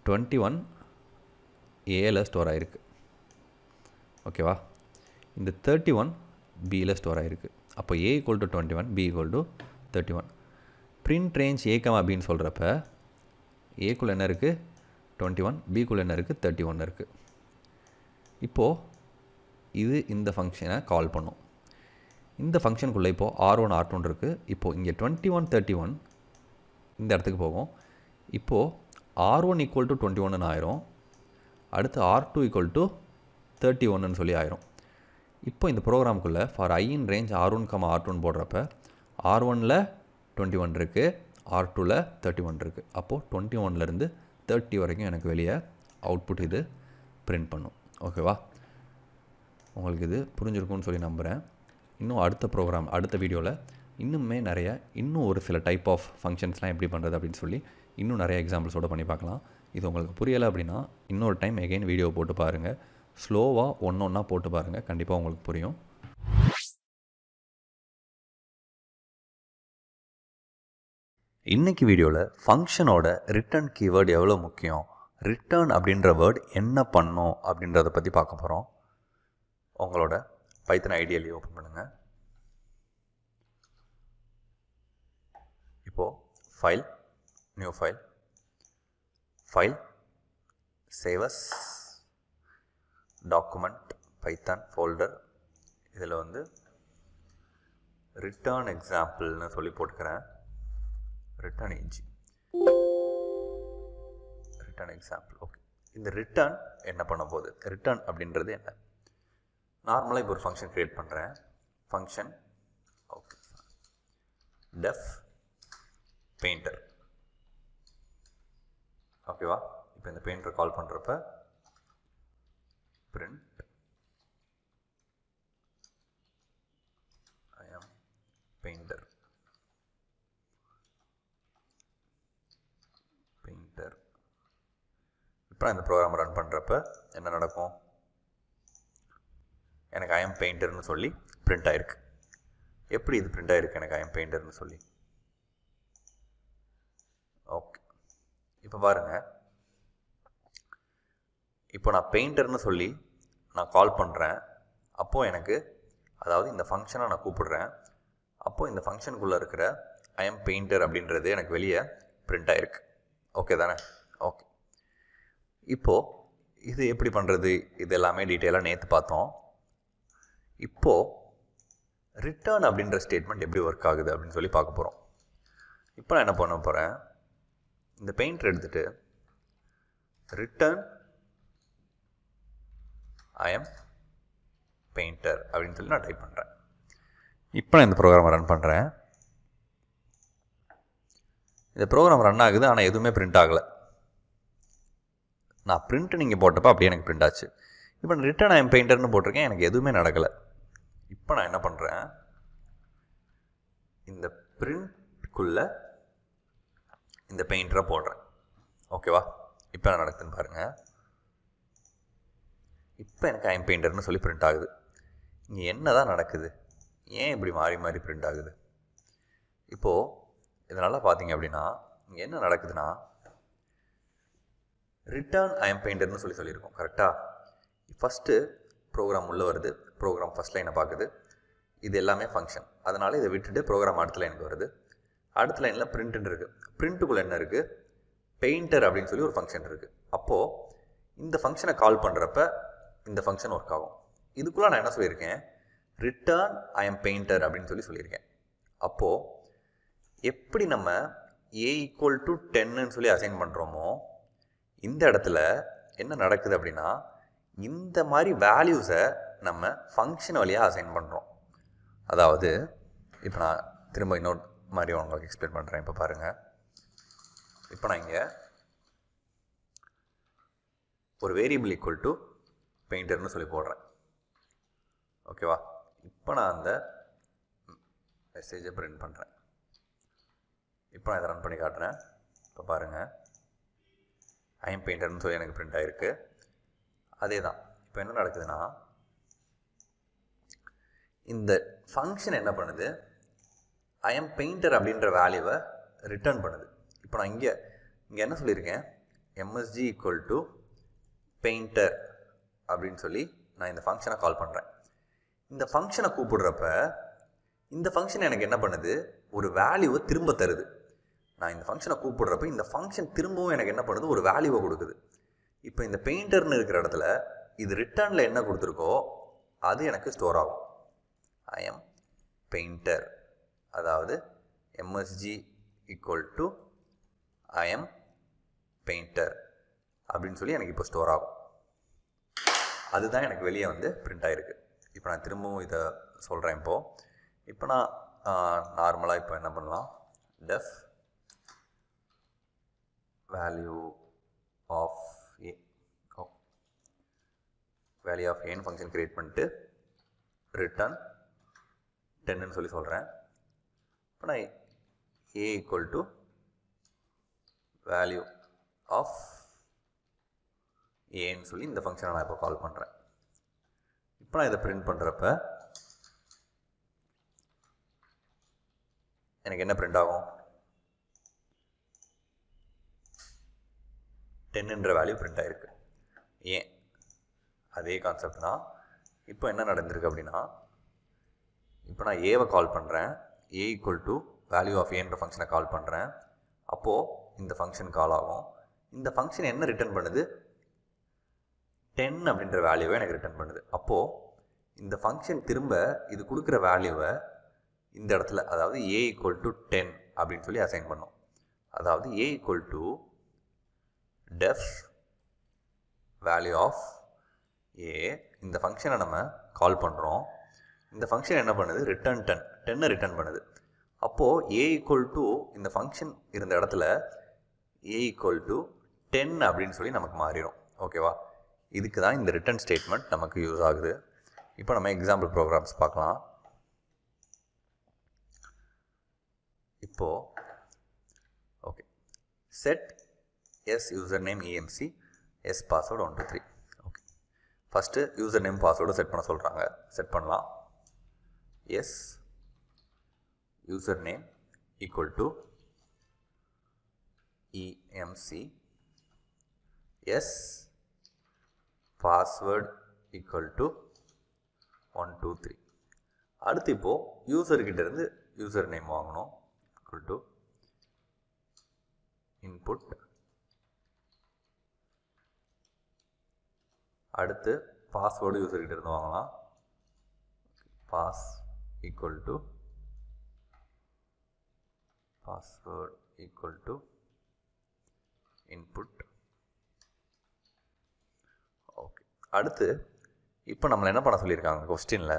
A: டுவெண்ட்டி ஒன் ஏல ஸ்டோர் ஆகிருக்கு ஓகேவா இந்த தேர்ட்டி ஒன் பியில் ஸ்டோர் ஆகிருக்கு அப்போ ஏ equal to twenty one B equal to thirty one print range comma அப்படின்னு சொல்கிறப்ப ஏக்குள்ளே என்ன இருக்குது டுவெண்ட்டி ஒன் பிக்குள்ளே என்ன இருக்குது தேர்ட்டி ஒன் இருக்குது இப்போது இது இந்த ஃபங்க்ஷனை கால் பண்ணும் இந்த ஃபங்க்ஷனுக்குள்ளே இப்போது ஆர் ஒன் ஆர் டூன் இருக்குது இப்போது இங்கே டுவெண்ட்டி ஒன் தேர்ட்டி ஒன் இந்த இடத்துக்கு போகும் இப்போது R one equal to twenty ஒன்னு ஆயிரும் அடுத்து R two equal to thirty ஒன்னு சொல்லி ஆயிரும் இப்போ இந்த ப்ரோக்ராமுக்குள்ளே for I range R one comma R டூன் போடுறப்ப ஆர் ஒனில் டுவெண்ட்டி ஒன் இருக்குது ஆர் டூவில் தேர்ட்டி ஒன் இருக்குது அப்போது டுவெண்ட்டி ஒன்லேருந்து தேர்ட்டி வரைக்கும் எனக்கு வெளியே அவுட்புட் இது பிரிண்ட் பண்ணும் ஓகேவா உங்களுக்கு இது புரிஞ்சிருக்கும்னு சொல்லி நம்புகிறேன் இன்னும் அடுத்த ப்ரோக்ராம் அடுத்த வீடியோவில் இன்னுமே நிறைய இன்னும் ஒரு சில டைப் ஆஃப் ஃபங்க்ஷன்ஸ்லாம் எப்படி பண்ணுறது அப்படின்னு சொல்லி இன்னும் நிறைய எக்ஸாம்பிள்ஸோடு பண்ணி பார்க்கலாம் இது உங்களுக்கு புரியலை அப்படின்னா இன்னொரு டைம் எகெயின்
B: வீடியோ போட்டு பாருங்கள் ஸ்லோவாக ஒன்று ஒன்றா போட்டு பாருங்கள் கண்டிப்பாக உங்களுக்கு புரியும் இன்னைக்கு வீடியோவில் ஃபங்க்ஷனோட ரிட்டர்ன் கீவேர்டு எவ்வளோ முக்கியம் ரிட்டர்ன் அப்படின்ற வேர்டு என்ன
A: பண்ணும் அப்படின்றத பற்றி பார்க்க போகிறோம் உங்களோட பைத்தன் ஐடியாலையும் ஓப்பன் பண்ணுங்கள் இப்போது file new file file saves document Python folder இதில் வந்து ரிட்டர்ன் எக்ஸாம்பிள்னு சொல்லி போட்டுக்கிறேன் return engine return example okay இந்த ரிட்டர்ன் என்ன பண்ண போகுது ரிட்டர்ன் அப்படின்றது என்ன நார்மலாக இப்போ ஒரு ஃபங்க்ஷன் க்ரியேட் பண்ணுறேன் ஃபங்க்ஷன் ஓகே டெஃப் பெயிண்டர் ஓகேவா இப்போ இந்த பெயிண்டரை கால் பண்ணுறப்ப பிரிண்ட் ஐ ஆம் பெயிண்டர் இப்போ இந்த ப்ரோக்ராம் ரன் பண்ணுறப்ப என்ன நடக்கும் எனக்கு ஐஎம் பெயிண்டர்னு சொல்லி பிரிண்ட் ஆகிருக்கு எப்படி இது பிரிண்ட் ஆகிருக்கு எனக்கு ஐஎம் பெயிண்டர்னு சொல்லி ஓகே இப்போ பாருங்க இப்போ நான் பெயிண்டர்னு சொல்லி நான் கால் பண்ணுறேன் அப்போது எனக்கு அதாவது இந்த ஃபங்க்ஷனை நான் கூப்பிடுறேன் அப்போது இந்த ஃபங்க்ஷனுக்குள்ளே இருக்கிற ஐஎம் பெயிண்டர் அப்படின்றது எனக்கு வெளியே பிரிண்ட் ஆகிருக்கு ஓகே தானே ஓகே இப்போது இது எப்படி பண்ணுறது இது எல்லாமே டீட்டெயிலாக நேற்று பார்த்தோம் இப்போது ரிட்டர்ன் அப்படின்ற ஸ்டேட்மெண்ட் எப்படி ஒர்க் ஆகுது அப்படின்னு சொல்லி பார்க்க போகிறோம் இப்போ நான் என்ன பண்ண போகிறேன் இந்த பெயிண்டர் எடுத்துகிட்டு ரிட்டர்ன் ஐ எம் பெயிண்டர் அப்படின்னு சொல்லி நான் டைப் பண்ணுறேன் இப்போ நான் இந்த ப்ரோக்ராம் ரன் பண்ணுறேன் இந்த ப்ரோக்ராம் ரன் ஆகுது ஆனால் எதுவுமே பிரிண்ட் ஆகலை நான் பிரிண்ட் நீங்கள் போட்டப்போ அப்படியே எனக்கு பிரிண்ட் ஆச்சு இப்போ நான் ரிட்டன் ஐம் பெயிண்டர்னு போட்டிருக்கேன் எனக்கு எதுவுமே நடக்கலை இப்போ நான் என்ன பண்ணுறேன் இந்த பிரிண்ட்குள்ளே இந்த பெயிண்டரை போடுறேன் ஓகேவா இப்போ நான் நடக்குதுன்னு பாருங்கள் இப்போ எனக்கு ஐம் பெயிண்டர்னு சொல்லி பிரிண்ட் ஆகுது இங்கே என்ன தான் நடக்குது ஏன் இப்படி மாறி மாறி பிரிண்ட் ஆகுது இப்போது இதனால் பார்த்தீங்க அப்படின்னா இங்கே என்ன நடக்குதுன்னா ரிட்டர்ன் ஐஎம் பெயிண்டர்னு சொல்லி சொல்லியிருக்கோம் கரெக்டாக ஃபஸ்ட்டு ப்ரோக்ராம் உள்ளே வருது ப்ரோக்ராம் ஃபஸ்ட் லைனை பார்க்குது இது எல்லாமே ஃபங்க்ஷன் அதனால் இதை விட்டுட்டு ப்ரோக்ராம் அடுத்த லைனுக்கு வருது அடுத்த லைனில் பிரிண்ட்னு இருக்குது பிரிண்ட்டுக்குள்ளே என்ன இருக்குது பெயிண்டர் அப்படின்னு சொல்லி ஒரு ஃபங்க்ஷன் இருக்குது அப்போது இந்த ஃபங்க்ஷனை கால் பண்ணுறப்ப இந்த ஃபங்க்ஷன் ஒர்க் ஆகும் இதுக்குள்ளே நான் என்ன சொல்லியிருக்கேன் ரிட்டர்ன் ஐ எம் பெயிண்டர் அப்படின்னு சொல்லி சொல்லியிருக்கேன் அப்போது எப்படி நம்ம ஏ ஈக்குவல் டு டென்னுன்னு சொல்லி அசைன் பண்ணுறோமோ இந்த இடத்துல என்ன நடக்குது அப்படின்னா இந்த மாதிரி வேல்யூஸை நம்ம ஃபங்க்ஷன் வழியாக அசைன் பண்ணுறோம் அதாவது இப்போ நான் திரும்ப இன்னொரு மாதிரி உங்களுக்கு எக்ஸ்பிளைன் பண்ணுறேன் இப்போ பாருங்கள் இப்போ நான் இங்கே ஒரு வேரியபிள் ஈக்குவல் டு பெயிண்டர்னு சொல்லி போடுறேன் ஓகேவா இப்போ நான் அந்த மெசேஜை பிரிண்ட் பண்ணுறேன் இப்போ நான் இதை ரன் பண்ணி காட்டுறேன் இப்போ பாருங்கள் ஐம் பெயிண்டர்னு சொல்லி எனக்கு பிரிண்ட் ஆகிருக்கு அதே தான் இப்போ என்ன நடக்குதுன்னா இந்த ஃபங்க்ஷன் என்ன பண்ணுது ஐஎம் பெயிண்டர் அப்படின்ற வேல்யூவை ரிட்டர்ன் பண்ணுது இப்போ நான் இங்கே இங்கே என்ன சொல்லியிருக்கேன் எம்எஸ்ஜி ஈக்குவல் டு பெயிண்டர் அப்படின்னு சொல்லி நான் இந்த ஃபங்க்ஷனை கால் பண்ணுறேன் இந்த ஃபங்க்ஷனை கூப்பிடுறப்ப இந்த ஃபங்க்ஷன் எனக்கு என்ன பண்ணுது ஒரு வேல்யூவை திரும்ப தருது நான் இந்த ஃபங்க்ஷனை கூப்பிடுறப்ப இந்த ஃபங்க்ஷன் திரும்பவும் எனக்கு என்ன பண்ணுது ஒரு வேல்யூவை கொடுக்குது இப்போ இந்த பெயிண்டர்னு இருக்கிற இடத்துல இது ரிட்டர்னில் என்ன கொடுத்துருக்கோ அது எனக்கு ஸ்டோர் ஆகும் ஐ எம் பெயிண்டர் அதாவது MSG equal to I am painter அப்படின்னு சொல்லி எனக்கு இப்போ ஸ்டோர் ஆகும் அதுதான் எனக்கு வெளியே வந்து பிரிண்ட் ஆகிருக்கு இப்போ நான் திரும்பவும் இதை சொல்கிறேன் இப்போது இப்போ நான் நார்மலாக இப்போ என்ன பண்ணலாம் def value of a oh, value of n function create பண்ணிட்டு return 10ன்னு சொல்லி சொல்கிறேன் இப்போ நான் a equal to value of aன்னு சொல்லி இந்த ஃபங்க்ஷனை நான் இப்போ கால் பண்ணுறேன் இப்போ நான் இதை பிரிண்ட் பண்ணுறப்ப எனக்கு என்ன பிரிண்ட் ஆகும் டென்னுன்ற வேல்யூ பிரிண்ட் ஆகிருக்கு ஏன் அதே கான்செப்ட் தான் இப்போ என்ன நடந்திருக்கு அப்படின்னா இப்போ நான் ஏவை கால் பண்ணுறேன் A equal to value of ஏன்ற ஃபங்க்ஷனை கால் பண்ணுறேன் அப்போது இந்த ஃபங்க்ஷன் கால் ஆகும் இந்த ஃபங்க்ஷன் என்ன ரிட்டர்ன் பண்ணுது டென் அப்படின்ற வேல்யூவை எனக்கு ரிட்டர்ன் பண்ணுது அப்போது இந்த ஃபங்க்ஷன் திரும்ப இது கொடுக்குற வேல்யூவை இந்த இடத்துல அதாவது ஏ ஈக்குவல் டு டென் அப்படின்னு சொல்லி அசைன் பண்ணோம் அதாவது A equal to def value of A இந்த ஃபங்க்ஷனை நம்ம கால் பண்ணுறோம் இந்த ஃபங்க்ஷன் என்ன பண்ணுது ரிட்டர்ன் டென் டென்னை ரிட்டர்ன் பண்ணுது அப்போது ஏ ஈக்குவல் டு இந்த ஃபங்க்ஷன் இருந்த இடத்துல ஏ ஈக்குவல் டு டென் அப்படின்னு சொல்லி நமக்கு மாறிடும் ஓகேவா இதுக்கு தான் இந்த ரிட்டர்ன் ஸ்டேட்மெண்ட் நமக்கு யூஸ் ஆகுது இப்போ நம்ம எக்ஸாம்பிள் ப்ரோக்ராம்ஸ் பார்க்கலாம் இப்போது okay set S user name EMC S password one two three okay first user name password set பண்ண சொல்கிறாங்க செட் பண்ணலாம் S user name equal to EMC S password equal to one two three அடுத்து இப்போது யூசர்கிட்டேருந்து user name வாங்கணும் equal to input அடுத்து password யூசர்கிட்ட இருந்து வாங்கலாம் pass equal to password equal to input okay அடுத்து இப்போ நம்மளை என்ன பண்ண சொல்லியிருக்காங்க கொஸ்டினில்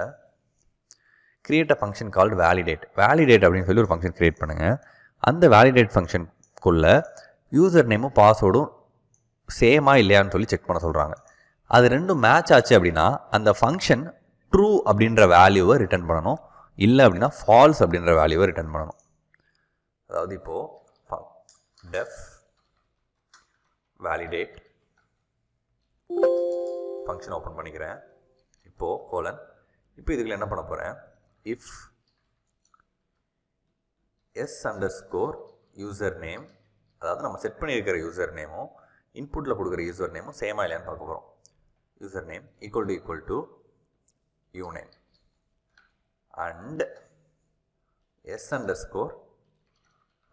A: create a function called validate validate அப்படின்னு சொல்லி ஒரு ஃபங்க்ஷன் க்ரியேட் பண்ணுங்கள் அந்த வேலிடேட் ஃபங்க்ஷனுக்குள்ளே யூசர் நேமும் பாஸ்வேர்டும் சேமாக இல்லையான்னு சொல்லி செக் பண்ண சொல்கிறாங்க அது ரெண்டும் மேட்ச் ஆச்சு அப்படின்னா அந்த ஃபங்க்ஷன் ட்ரூ அப்படின்ற வேல்யூவை ரிட்டர்ன் பண்ணணும் இல்லை அப்படின்னா ஃபால்ஸ் அப்படின்ற வேல்யூவை ரிட்டர்ன் பண்ணணும் அதாவது இப்போது டெஃப் வேலிடேட் ஃபங்க்ஷன் ஓப்பன் பண்ணிக்கிறேன் இப்போது கோலன் இப்போ இதுக்குள்ள என்ன பண்ண போகிறேன் if S under score user name அதாவது நம்ம செட் பண்ணியிருக்கிற யூசர் நேமும் இன்புட்டில் கொடுக்குற யூசர் நேமும் சேமாக இல்லையான்னு பார்க்க போகிறோம் username equal to equal to uname and s underscore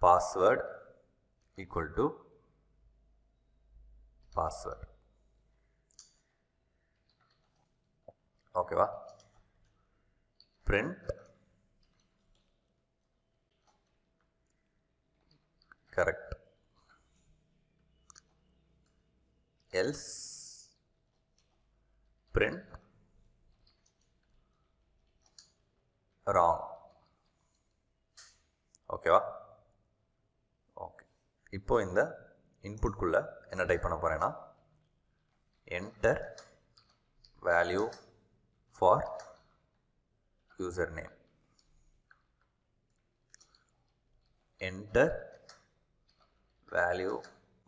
A: password equal to password. Okay, va? print correct else print wrong ஓகேவா ஓகே இப்போ இந்த இன்புட்குள்ளே என்ன டைப் பண்ண போகிறேன்னா enter value for user name enter value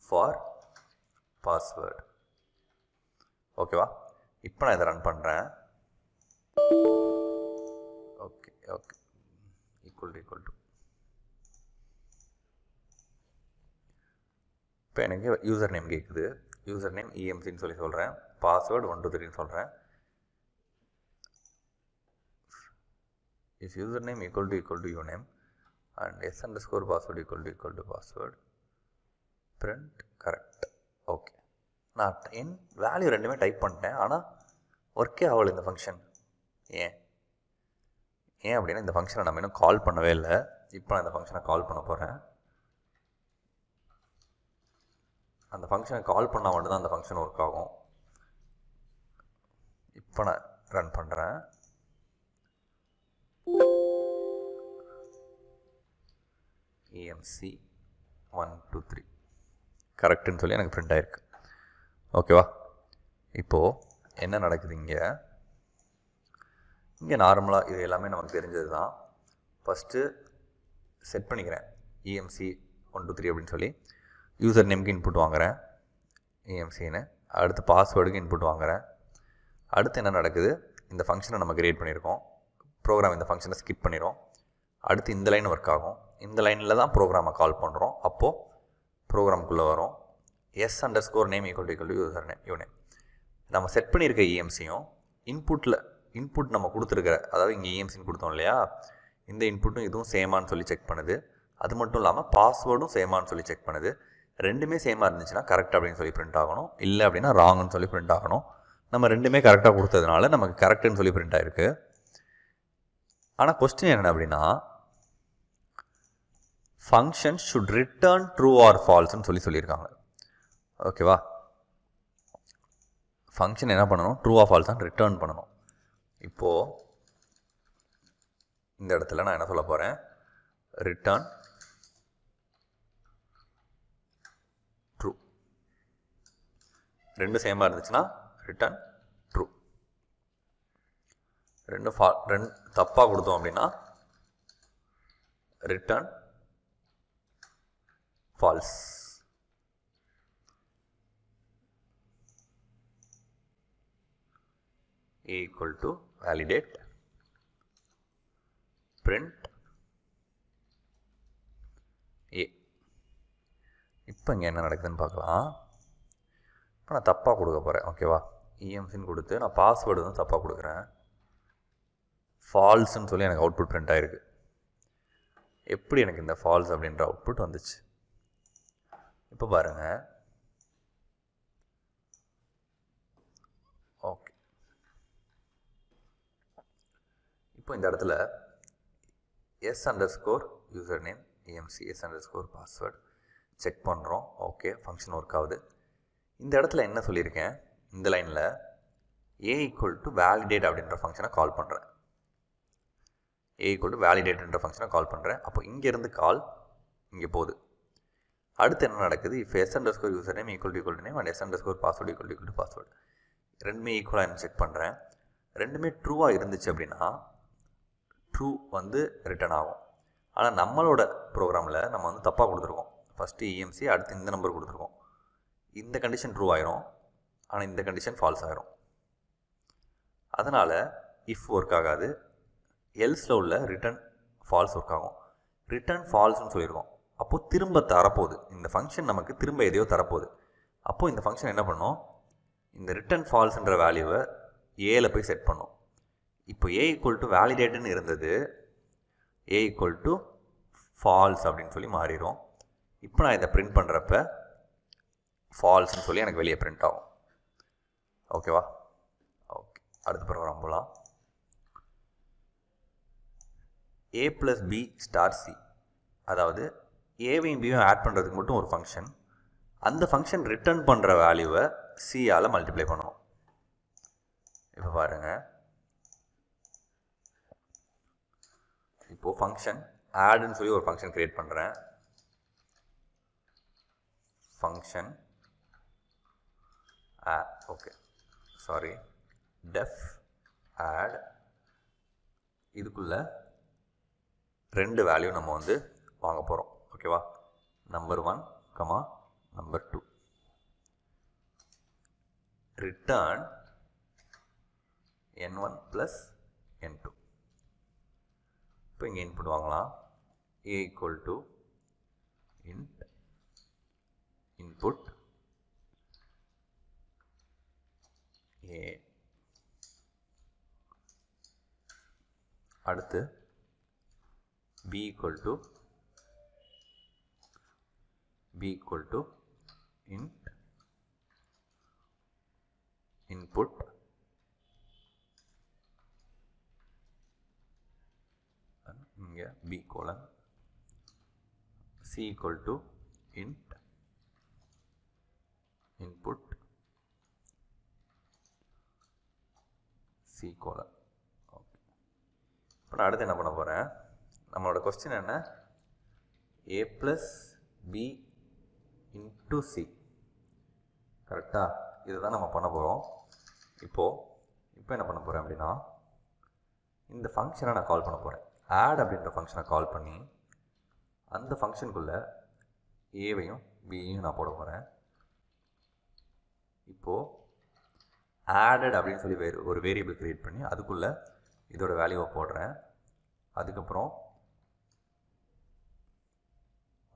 A: for password ஓகேவா இப்போ நான் இதை ரன் பண்ணுறேன் okay okay equal to equal to இப்போ எனக்கு யூசர் நேம் கேட்குது யூசர் நேம் இஎம்சின்னு சொல்லி சொல்கிறேன் பாஸ்வேர்டு ஒன் டூ த்ரீன்னு சொல்கிறேன் is user name equal to equal to U name and S under score password equal to equal to password print correct okay நான் என் வேல்யூ ரெண்டுமே டைப் பண்ணிட்டேன் ஆனால் ஒர்க்கே ஆகலை இந்த ஃபங்க்ஷன் ஏன் ஏன் அப்படின்னா இந்த ஃபங்க்ஷனை நம்ம இன்னும் கால் பண்ணவே இல்லை இப்போ நான் இந்த ஃபங்க்ஷனை கால் பண்ண போகிறேன் அந்த ஃபங்க்ஷனை கால் பண்ணால் மட்டும்தான் அந்த ஃபங்க்ஷன் ஒர்க் ஆகும் இப்போ நான் ரன் பண்ணுறேன் ஏஎம்சி ஒன் டூ த்ரீ கரெக்டுன்னு சொல்லி எனக்கு ப்ரிண்ட் ஆகிருக்கு ஓகேவா இப்போது என்ன நடக்குது இங்கே இங்கே நார்மலாக இது எல்லாமே நமக்கு தெரிஞ்சது தான் ஃபஸ்ட்டு செட் பண்ணிக்கிறேன் இஎம்சி ஒன் டூ த்ரீ அப்படின்னு சொல்லி யூசர் நேமுக்கு இன்புட் வாங்குகிறேன் இஎம்சின்னு e அடுத்து பாஸ்வேர்டுக்கு இன்புட் வாங்குகிறேன் அடுத்து என்ன நடக்குது இந்த ஃபங்க்ஷனை நம்ம கிரியேட் பண்ணியிருக்கோம் ப்ரோக்ராம் இந்த ஃபங்க்ஷனை ஸ்கிப் பண்ணிடும் அடுத்து இந்த லைன் ஒர்க் ஆகும் இந்த லைனில் தான் ப்ரோக்ராமை கால் பண்ணுறோம் அப்போது ப்ரோக்ராம்குள்ளே வரும் S under score name equal to equal user name நம்ம செட் பண்ணியிருக்க இஎம்சியும் இன்புட்டில் இன்புட் நம்ம கொடுத்துருக்குற அதாவது இங்கே இஎம்சின்னு e கொடுத்தோம் இல்லையா இந்த இன்புட்டும் இதுவும் சேமான்னு சொல்லி செக் பண்ணுது அது மட்டும் இல்லாமல் பாஸ்வேர்டும் சேமான்னு சொல்லி செக் பண்ணுது ரெண்டுமே சேமாக இருந்துச்சுன்னா கரெக்ட் அப்படின்னு சொல்லி பிரிண்ட் ஆகணும் இல்லை அப்படின்னா ராங்குன்னு சொல்லி பிரிண்ட் ஆகணும் நம்ம ரெண்டுமே கரெக்டாக கொடுத்ததுனால நமக்கு கரெக்டுன்னு சொல்லி பிரிண்ட் ஆகிருக்கு ஆனால் கொஸ்டின் என்ன அப்படின்னா function should return true or ஃபால்ஸ்ன்னு சொல்லி சொல்லியிருக்காங்க ஓகேவா ஃபங்க்ஷன் என்ன பண்ணணும் ட்ரூ ஆஃப் ஆல் தான் ரிட்டர்ன் பண்ணணும் இப்போது இந்த இடத்துல நான் என்ன சொல்ல போகிறேன் ரிட்டர்ன் ட்ரூ ரெண்டு சேமாக இருந்துச்சுன்னா ரிட்டர்ன் ட்ரூ ரெண்டு ஃபா ரெண்டு தப்பாக கொடுத்தோம் அப்படின்னா return false a equal to validate print a இப்போ இங்கே என்ன நடக்குதுன்னு பார்க்கலாம் இப்போ நான் தப்பாக கொடுக்க போகிறேன் ஓகேவா இஎம்சின்னு e கொடுத்து நான் பாஸ்வேர்டு வந்து தப்பாக கொடுக்குறேன் ஃபால்ஸ்ன்னு சொல்லி எனக்கு அவுட்புட் பிரிண்ட் ஆகிருக்கு எப்படி எனக்கு இந்த ஃபால்ஸ் அப்படின்ற அவுட்புட் வந்துச்சு இப்போ பாருங்கள் இப்போ இந்த இடத்துல S under score user name AMC S under score password check பண்ணுறோம் ஓகே ஃபங்க்ஷன் ஒர்க் ஆகுது இந்த இடத்துல என்ன சொல்லியிருக்கேன் இந்த லைனில் ஏ ஈக்குவல் டு வேலிடேட் அப்படின்ற ஃபங்க்ஷனை கால் பண்ணுறேன் ஏ ஈக்குவல் டு வேலிடேட்ன்ற ஃபங்க்ஷனை கால் பண்ணுறேன் அப்போ இங்கேருந்து கால் இங்கே போகுது அடுத்து என்ன நடக்குது இப்போ S under score user name equal to equal to name and S under score password equal to equal to password ரெண்டுமே ஈக்குவலாக செக் பண்ணுறேன் ரெண்டுமே ட்ரூவாக இருந்துச்சு அப்படின்னா ட்ரூ வந்து ரிட்டர்ன் ஆகும் ஆனால் நம்மளோட ப்ரோக்ராமில் நம்ம வந்து தப்பாக கொடுத்துருக்கோம் ஃபஸ்ட்டு இஎம்சி e அடுத்து இந்த நம்பர் கொடுத்துருக்கோம் இந்த கண்டிஷன் ட்ரூ ஆயிரும் ஆனால் இந்த கண்டிஷன் ஃபால்ஸ் ஆகிரும் அதனால் இஃப் ஒர்க் ஆகாது எல்ஸில் உள்ள ரிட்டர்ன் ஃபால்ஸ் ஒர்க் ஆகும் ரிட்டர்ன் ஃபால்ஸ்னு சொல்லியிருக்கோம் அப்போது திரும்ப தரப்போகுது இந்த ஃபங்க்ஷன் நமக்கு திரும்ப எதையோ தரப்போகுது அப்போது இந்த ஃபங்க்ஷன் என்ன பண்ணும் இந்த ரிட்டர்ன் ஃபால்ஸ்ன்ற வேல்யூவை ஏல போய் செட் பண்ணோம் இப்போ ஏ ஈக்குவல் டு வேலிடேட்டுன்னு இருந்தது ஏ ஈக்குவல் டு ஃபால்ஸ் அப்படின்னு சொல்லி மாறிடும் இப்போ நான் இதை பிரிண்ட் பண்ணுறப்ப ஃபால்ஸ்ன்னு சொல்லி எனக்கு வெளியே பிரிண்ட் ஆகும் ஓகேவா ஓகே அடுத்த ப்ரோக்ராம் போகலாம் A plus B star C அதாவது ஏவையும் பியும் ஆட் பண்ணுறதுக்கு மட்டும் ஒரு ஃபங்க்ஷன் அந்த ஃபங்க்ஷன் ரிட்டர்ன் பண்ணுற வேல்யூவை சியால் மல்டிப்ளை பண்ணுவோம் இப்போ பாருங்கள் இப்போது ஃபங்க்ஷன் ஆடுன்னு சொல்லி ஒரு ஃபங்க்ஷன் க்ரியேட் பண்ணுறேன் function ah okay sorry def add இதுக்குள்ளே ரெண்டு வேல்யூ நம்ம வந்து வாங்க போகிறோம் ஓகேவா number one comma number two return N one plus N two இப்போ இங்கே இன்புட் வாங்கலாம் A equal to int input A அடுத்து B equal to B equal to int input இங்கே B colon C equal to int input C colon okay இப்போ நான் அடுத்து என்ன பண்ண போகிறேன் நம்மளோட கொஸ்டின் என்ன A plus B into C கரெக்டாக இதுதான் நம்ம பண்ண போகிறோம் இப்போது இப்போ என்ன பண்ண போகிறேன் அப்படின்னா இந்த ஃபங்க்ஷனை நான் கால் பண்ண போகிறேன் ஆட் அப்படின்ற ஃபங்க்ஷனை கால் பண்ணி அந்த ஃபங்க்ஷனுக்குள்ளே ஏவையும் பியையும் நான் போட போகிறேன் இப்போது ஆடட் அப்படின்னு சொல்லி வேறு ஒரு வேரியபிள் க்ரியேட் பண்ணி அதுக்குள்ளே இதோட வேல்யூவை போடுறேன் அதுக்கப்புறம்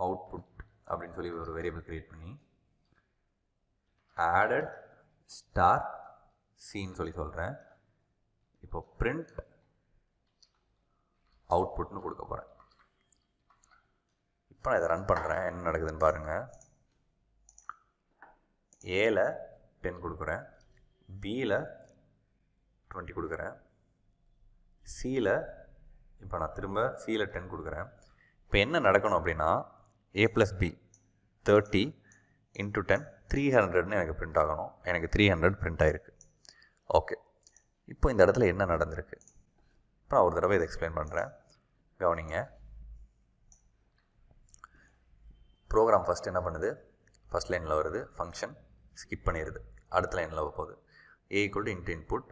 A: அவுட்புட் அப்படின்னு சொல்லி ஒரு வேரியபிள் க்ரியேட் பண்ணி ஆடட் ஸ்டார் சின்னு சொல்லி சொல்கிறேன் இப்போ பிரிண்ட் அவுட்புட்னு கொடுக்க போகிறேன் இப்போ நான் இதை ரன் பண்ணுறேன் என்ன நடக்குதுன்னு பாருங்கள் ஏல டென் கொடுக்குறேன் பியில் டுவெண்ட்டி கொடுக்குறேன் சியில் இப்போ நான் திரும்ப சியில் டென் கொடுக்குறேன் இப்போ என்ன நடக்கணும் அப்படின்னா A plus B thirty into ten three ஹண்ட்ரட்னு எனக்கு பிரிண்ட் ஆகணும் எனக்கு த்ரீ ஹண்ட்ரட் பிரிண்ட் ஆகிருக்கு ஓகே இப்போ இந்த இடத்துல என்ன நடந்திருக்கு நான் ஒரு தடவை இதை எக்ஸ்பிளைன் பண்ணுறேன் கவனிங்க ப்ரோக்ராம் ஃபஸ்ட் என்ன பண்ணுது ஃபஸ்ட் லைனில் வருது ஃபங்க்ஷன் ஸ்கிப் பண்ணிடுது அடுத்த லைனில் போகுது A to into input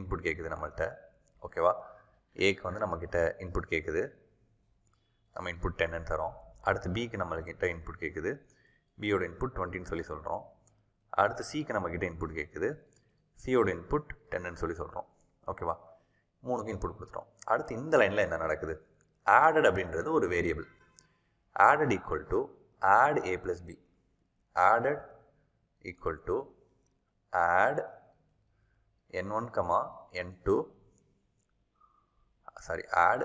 A: input கேட்குது நம்மள்கிட்ட ஓகேவா ஏக்கு வந்து நம்மக்கிட்ட இன்புட் கேட்குது நம்ம இன்புட் டென்னு தரோம் அடுத்து பிக்கு நம்மக்கிட்ட இன்புட் கேட்குது பியோட இன்புட் டுவெண்ட்டின்னு சொல்லி சொல்கிறோம் அடுத்து சிக்கு நம்மக்கிட்ட இன்புட் கேட்குது சியோட இன்புட் டென்னு சொல்லி சொல்கிறோம் ஓகேவா மூணுக்கு இன்புட் கொடுத்துட்டோம் அடுத்து இந்த லைனில் என்ன நடக்குது ஆடட் அப்படின்றது ஒரு variable added equal to add A plus B added equal to add N one comma N two sorry add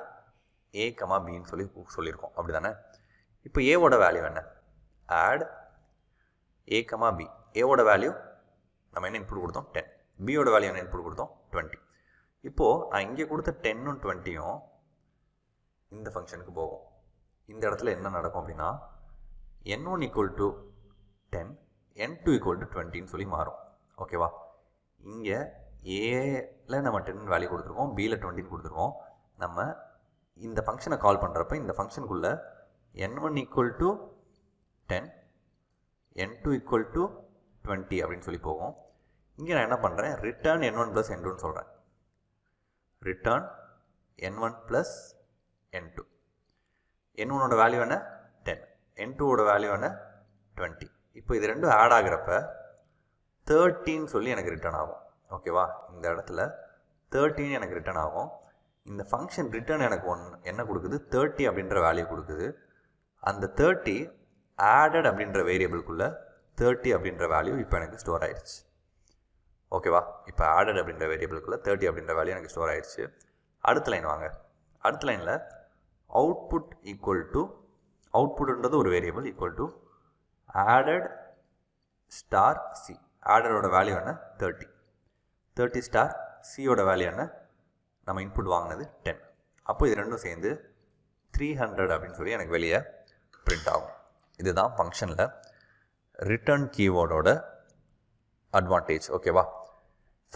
A: A comma பின்னு சொல்லி சொல்லியிருக்கோம் அப்படி தானே இப்போ ஏவோட வேல்யூ என்ன ஆட் ஏ கமா பி ஏவோட வேல்யூ நம்ம என்ன இன்புட் கொடுத்தோம் டென் பியோட வேல்யூ என்ன இன்புட் கொடுத்தோம் டுவெண்ட்டி இப்போது நான் இங்கே கொடுத்த டென்னும் டுவெண்ட்டியும் இந்த ஃபங்க்ஷனுக்கு போகும் இந்த இடத்துல என்ன நடக்கும் அப்படின்னா N one equal to ten N two equal to டுவெண்ட்டின்னு சொல்லி மாறும் ஓகேவா இங்கே ஏல நம்ம டென் வேல்யூ கொடுத்துருக்கோம் பியில் டுவெண்ட்டின்னு கொடுத்துருக்கோம் நம்ம இந்த ஃபங்க்ஷனை கால் பண்ணுறப்ப இந்த ஃபங்க்ஷனுக்குள்ள N one equal to ten N two equal to twenty அப்படின்னு சொல்லி போகும் இங்கே நான் என்ன பண்ணுறேன் return N one plus N டூன்னு சொல்கிறேன் return n1 plus n2 n1 ஓட value என்ன டென் n2 ஓட value என்ன டுவெண்ட்டி இப்போ இது ரெண்டும் ஆட் ஆகிறப்ப சொல்லி எனக்கு ரிட்டர்ன் ஆகும் ஓகேவா இந்த இடத்துல 13 எனக்கு ரிட்டர்ன் ஆகும் இந்த ஃபங்க்ஷன் ரிட்டர்ன் எனக்கு ஒன் என்ன கொடுக்குது தேர்ட்டி அப்படின்ற வேல்யூ கொடுக்குது அந்த தேர்ட்டி ஆடட் அப்படின்ற வேரியபிள்குள்ளே தேர்ட்டி அப்படின்ற வேல்யூ இப்போ எனக்கு ஸ்டோர் ஆயிடுச்சு ஓகேவா இப்போ ஆடட் அப்படின்ற வேரியபிள்குள்ளே தேர்ட்டி அப்படின்ற வேலையும் எனக்கு ஸ்டோர் ஆகிடுச்சு அடுத்த லைன் வாங்க அடுத்த லைனில் அவுட்புட் ஈக்குவல் டு அவுட்புட்ன்றது ஒரு variable equal to added star C ஆடரோட வேல்யூ என்ன தேர்ட்டி தேர்ட்டி ஸ்டார் சியோட வேல்யூ என்ன நம்ம இன்புட் வாங்கினது டென் அப்போ இது ரெண்டும் சேர்ந்து த்ரீ ஹண்ட்ரட் அப்படின்னு சொல்லி எனக்கு வெளியே பிரிண்ட் ஆகும் இதுதான் ஃபங்க்ஷனில் ரிட்டர்ன் கீவோர்டோட அட்வான்டேஜ் ஓகேவா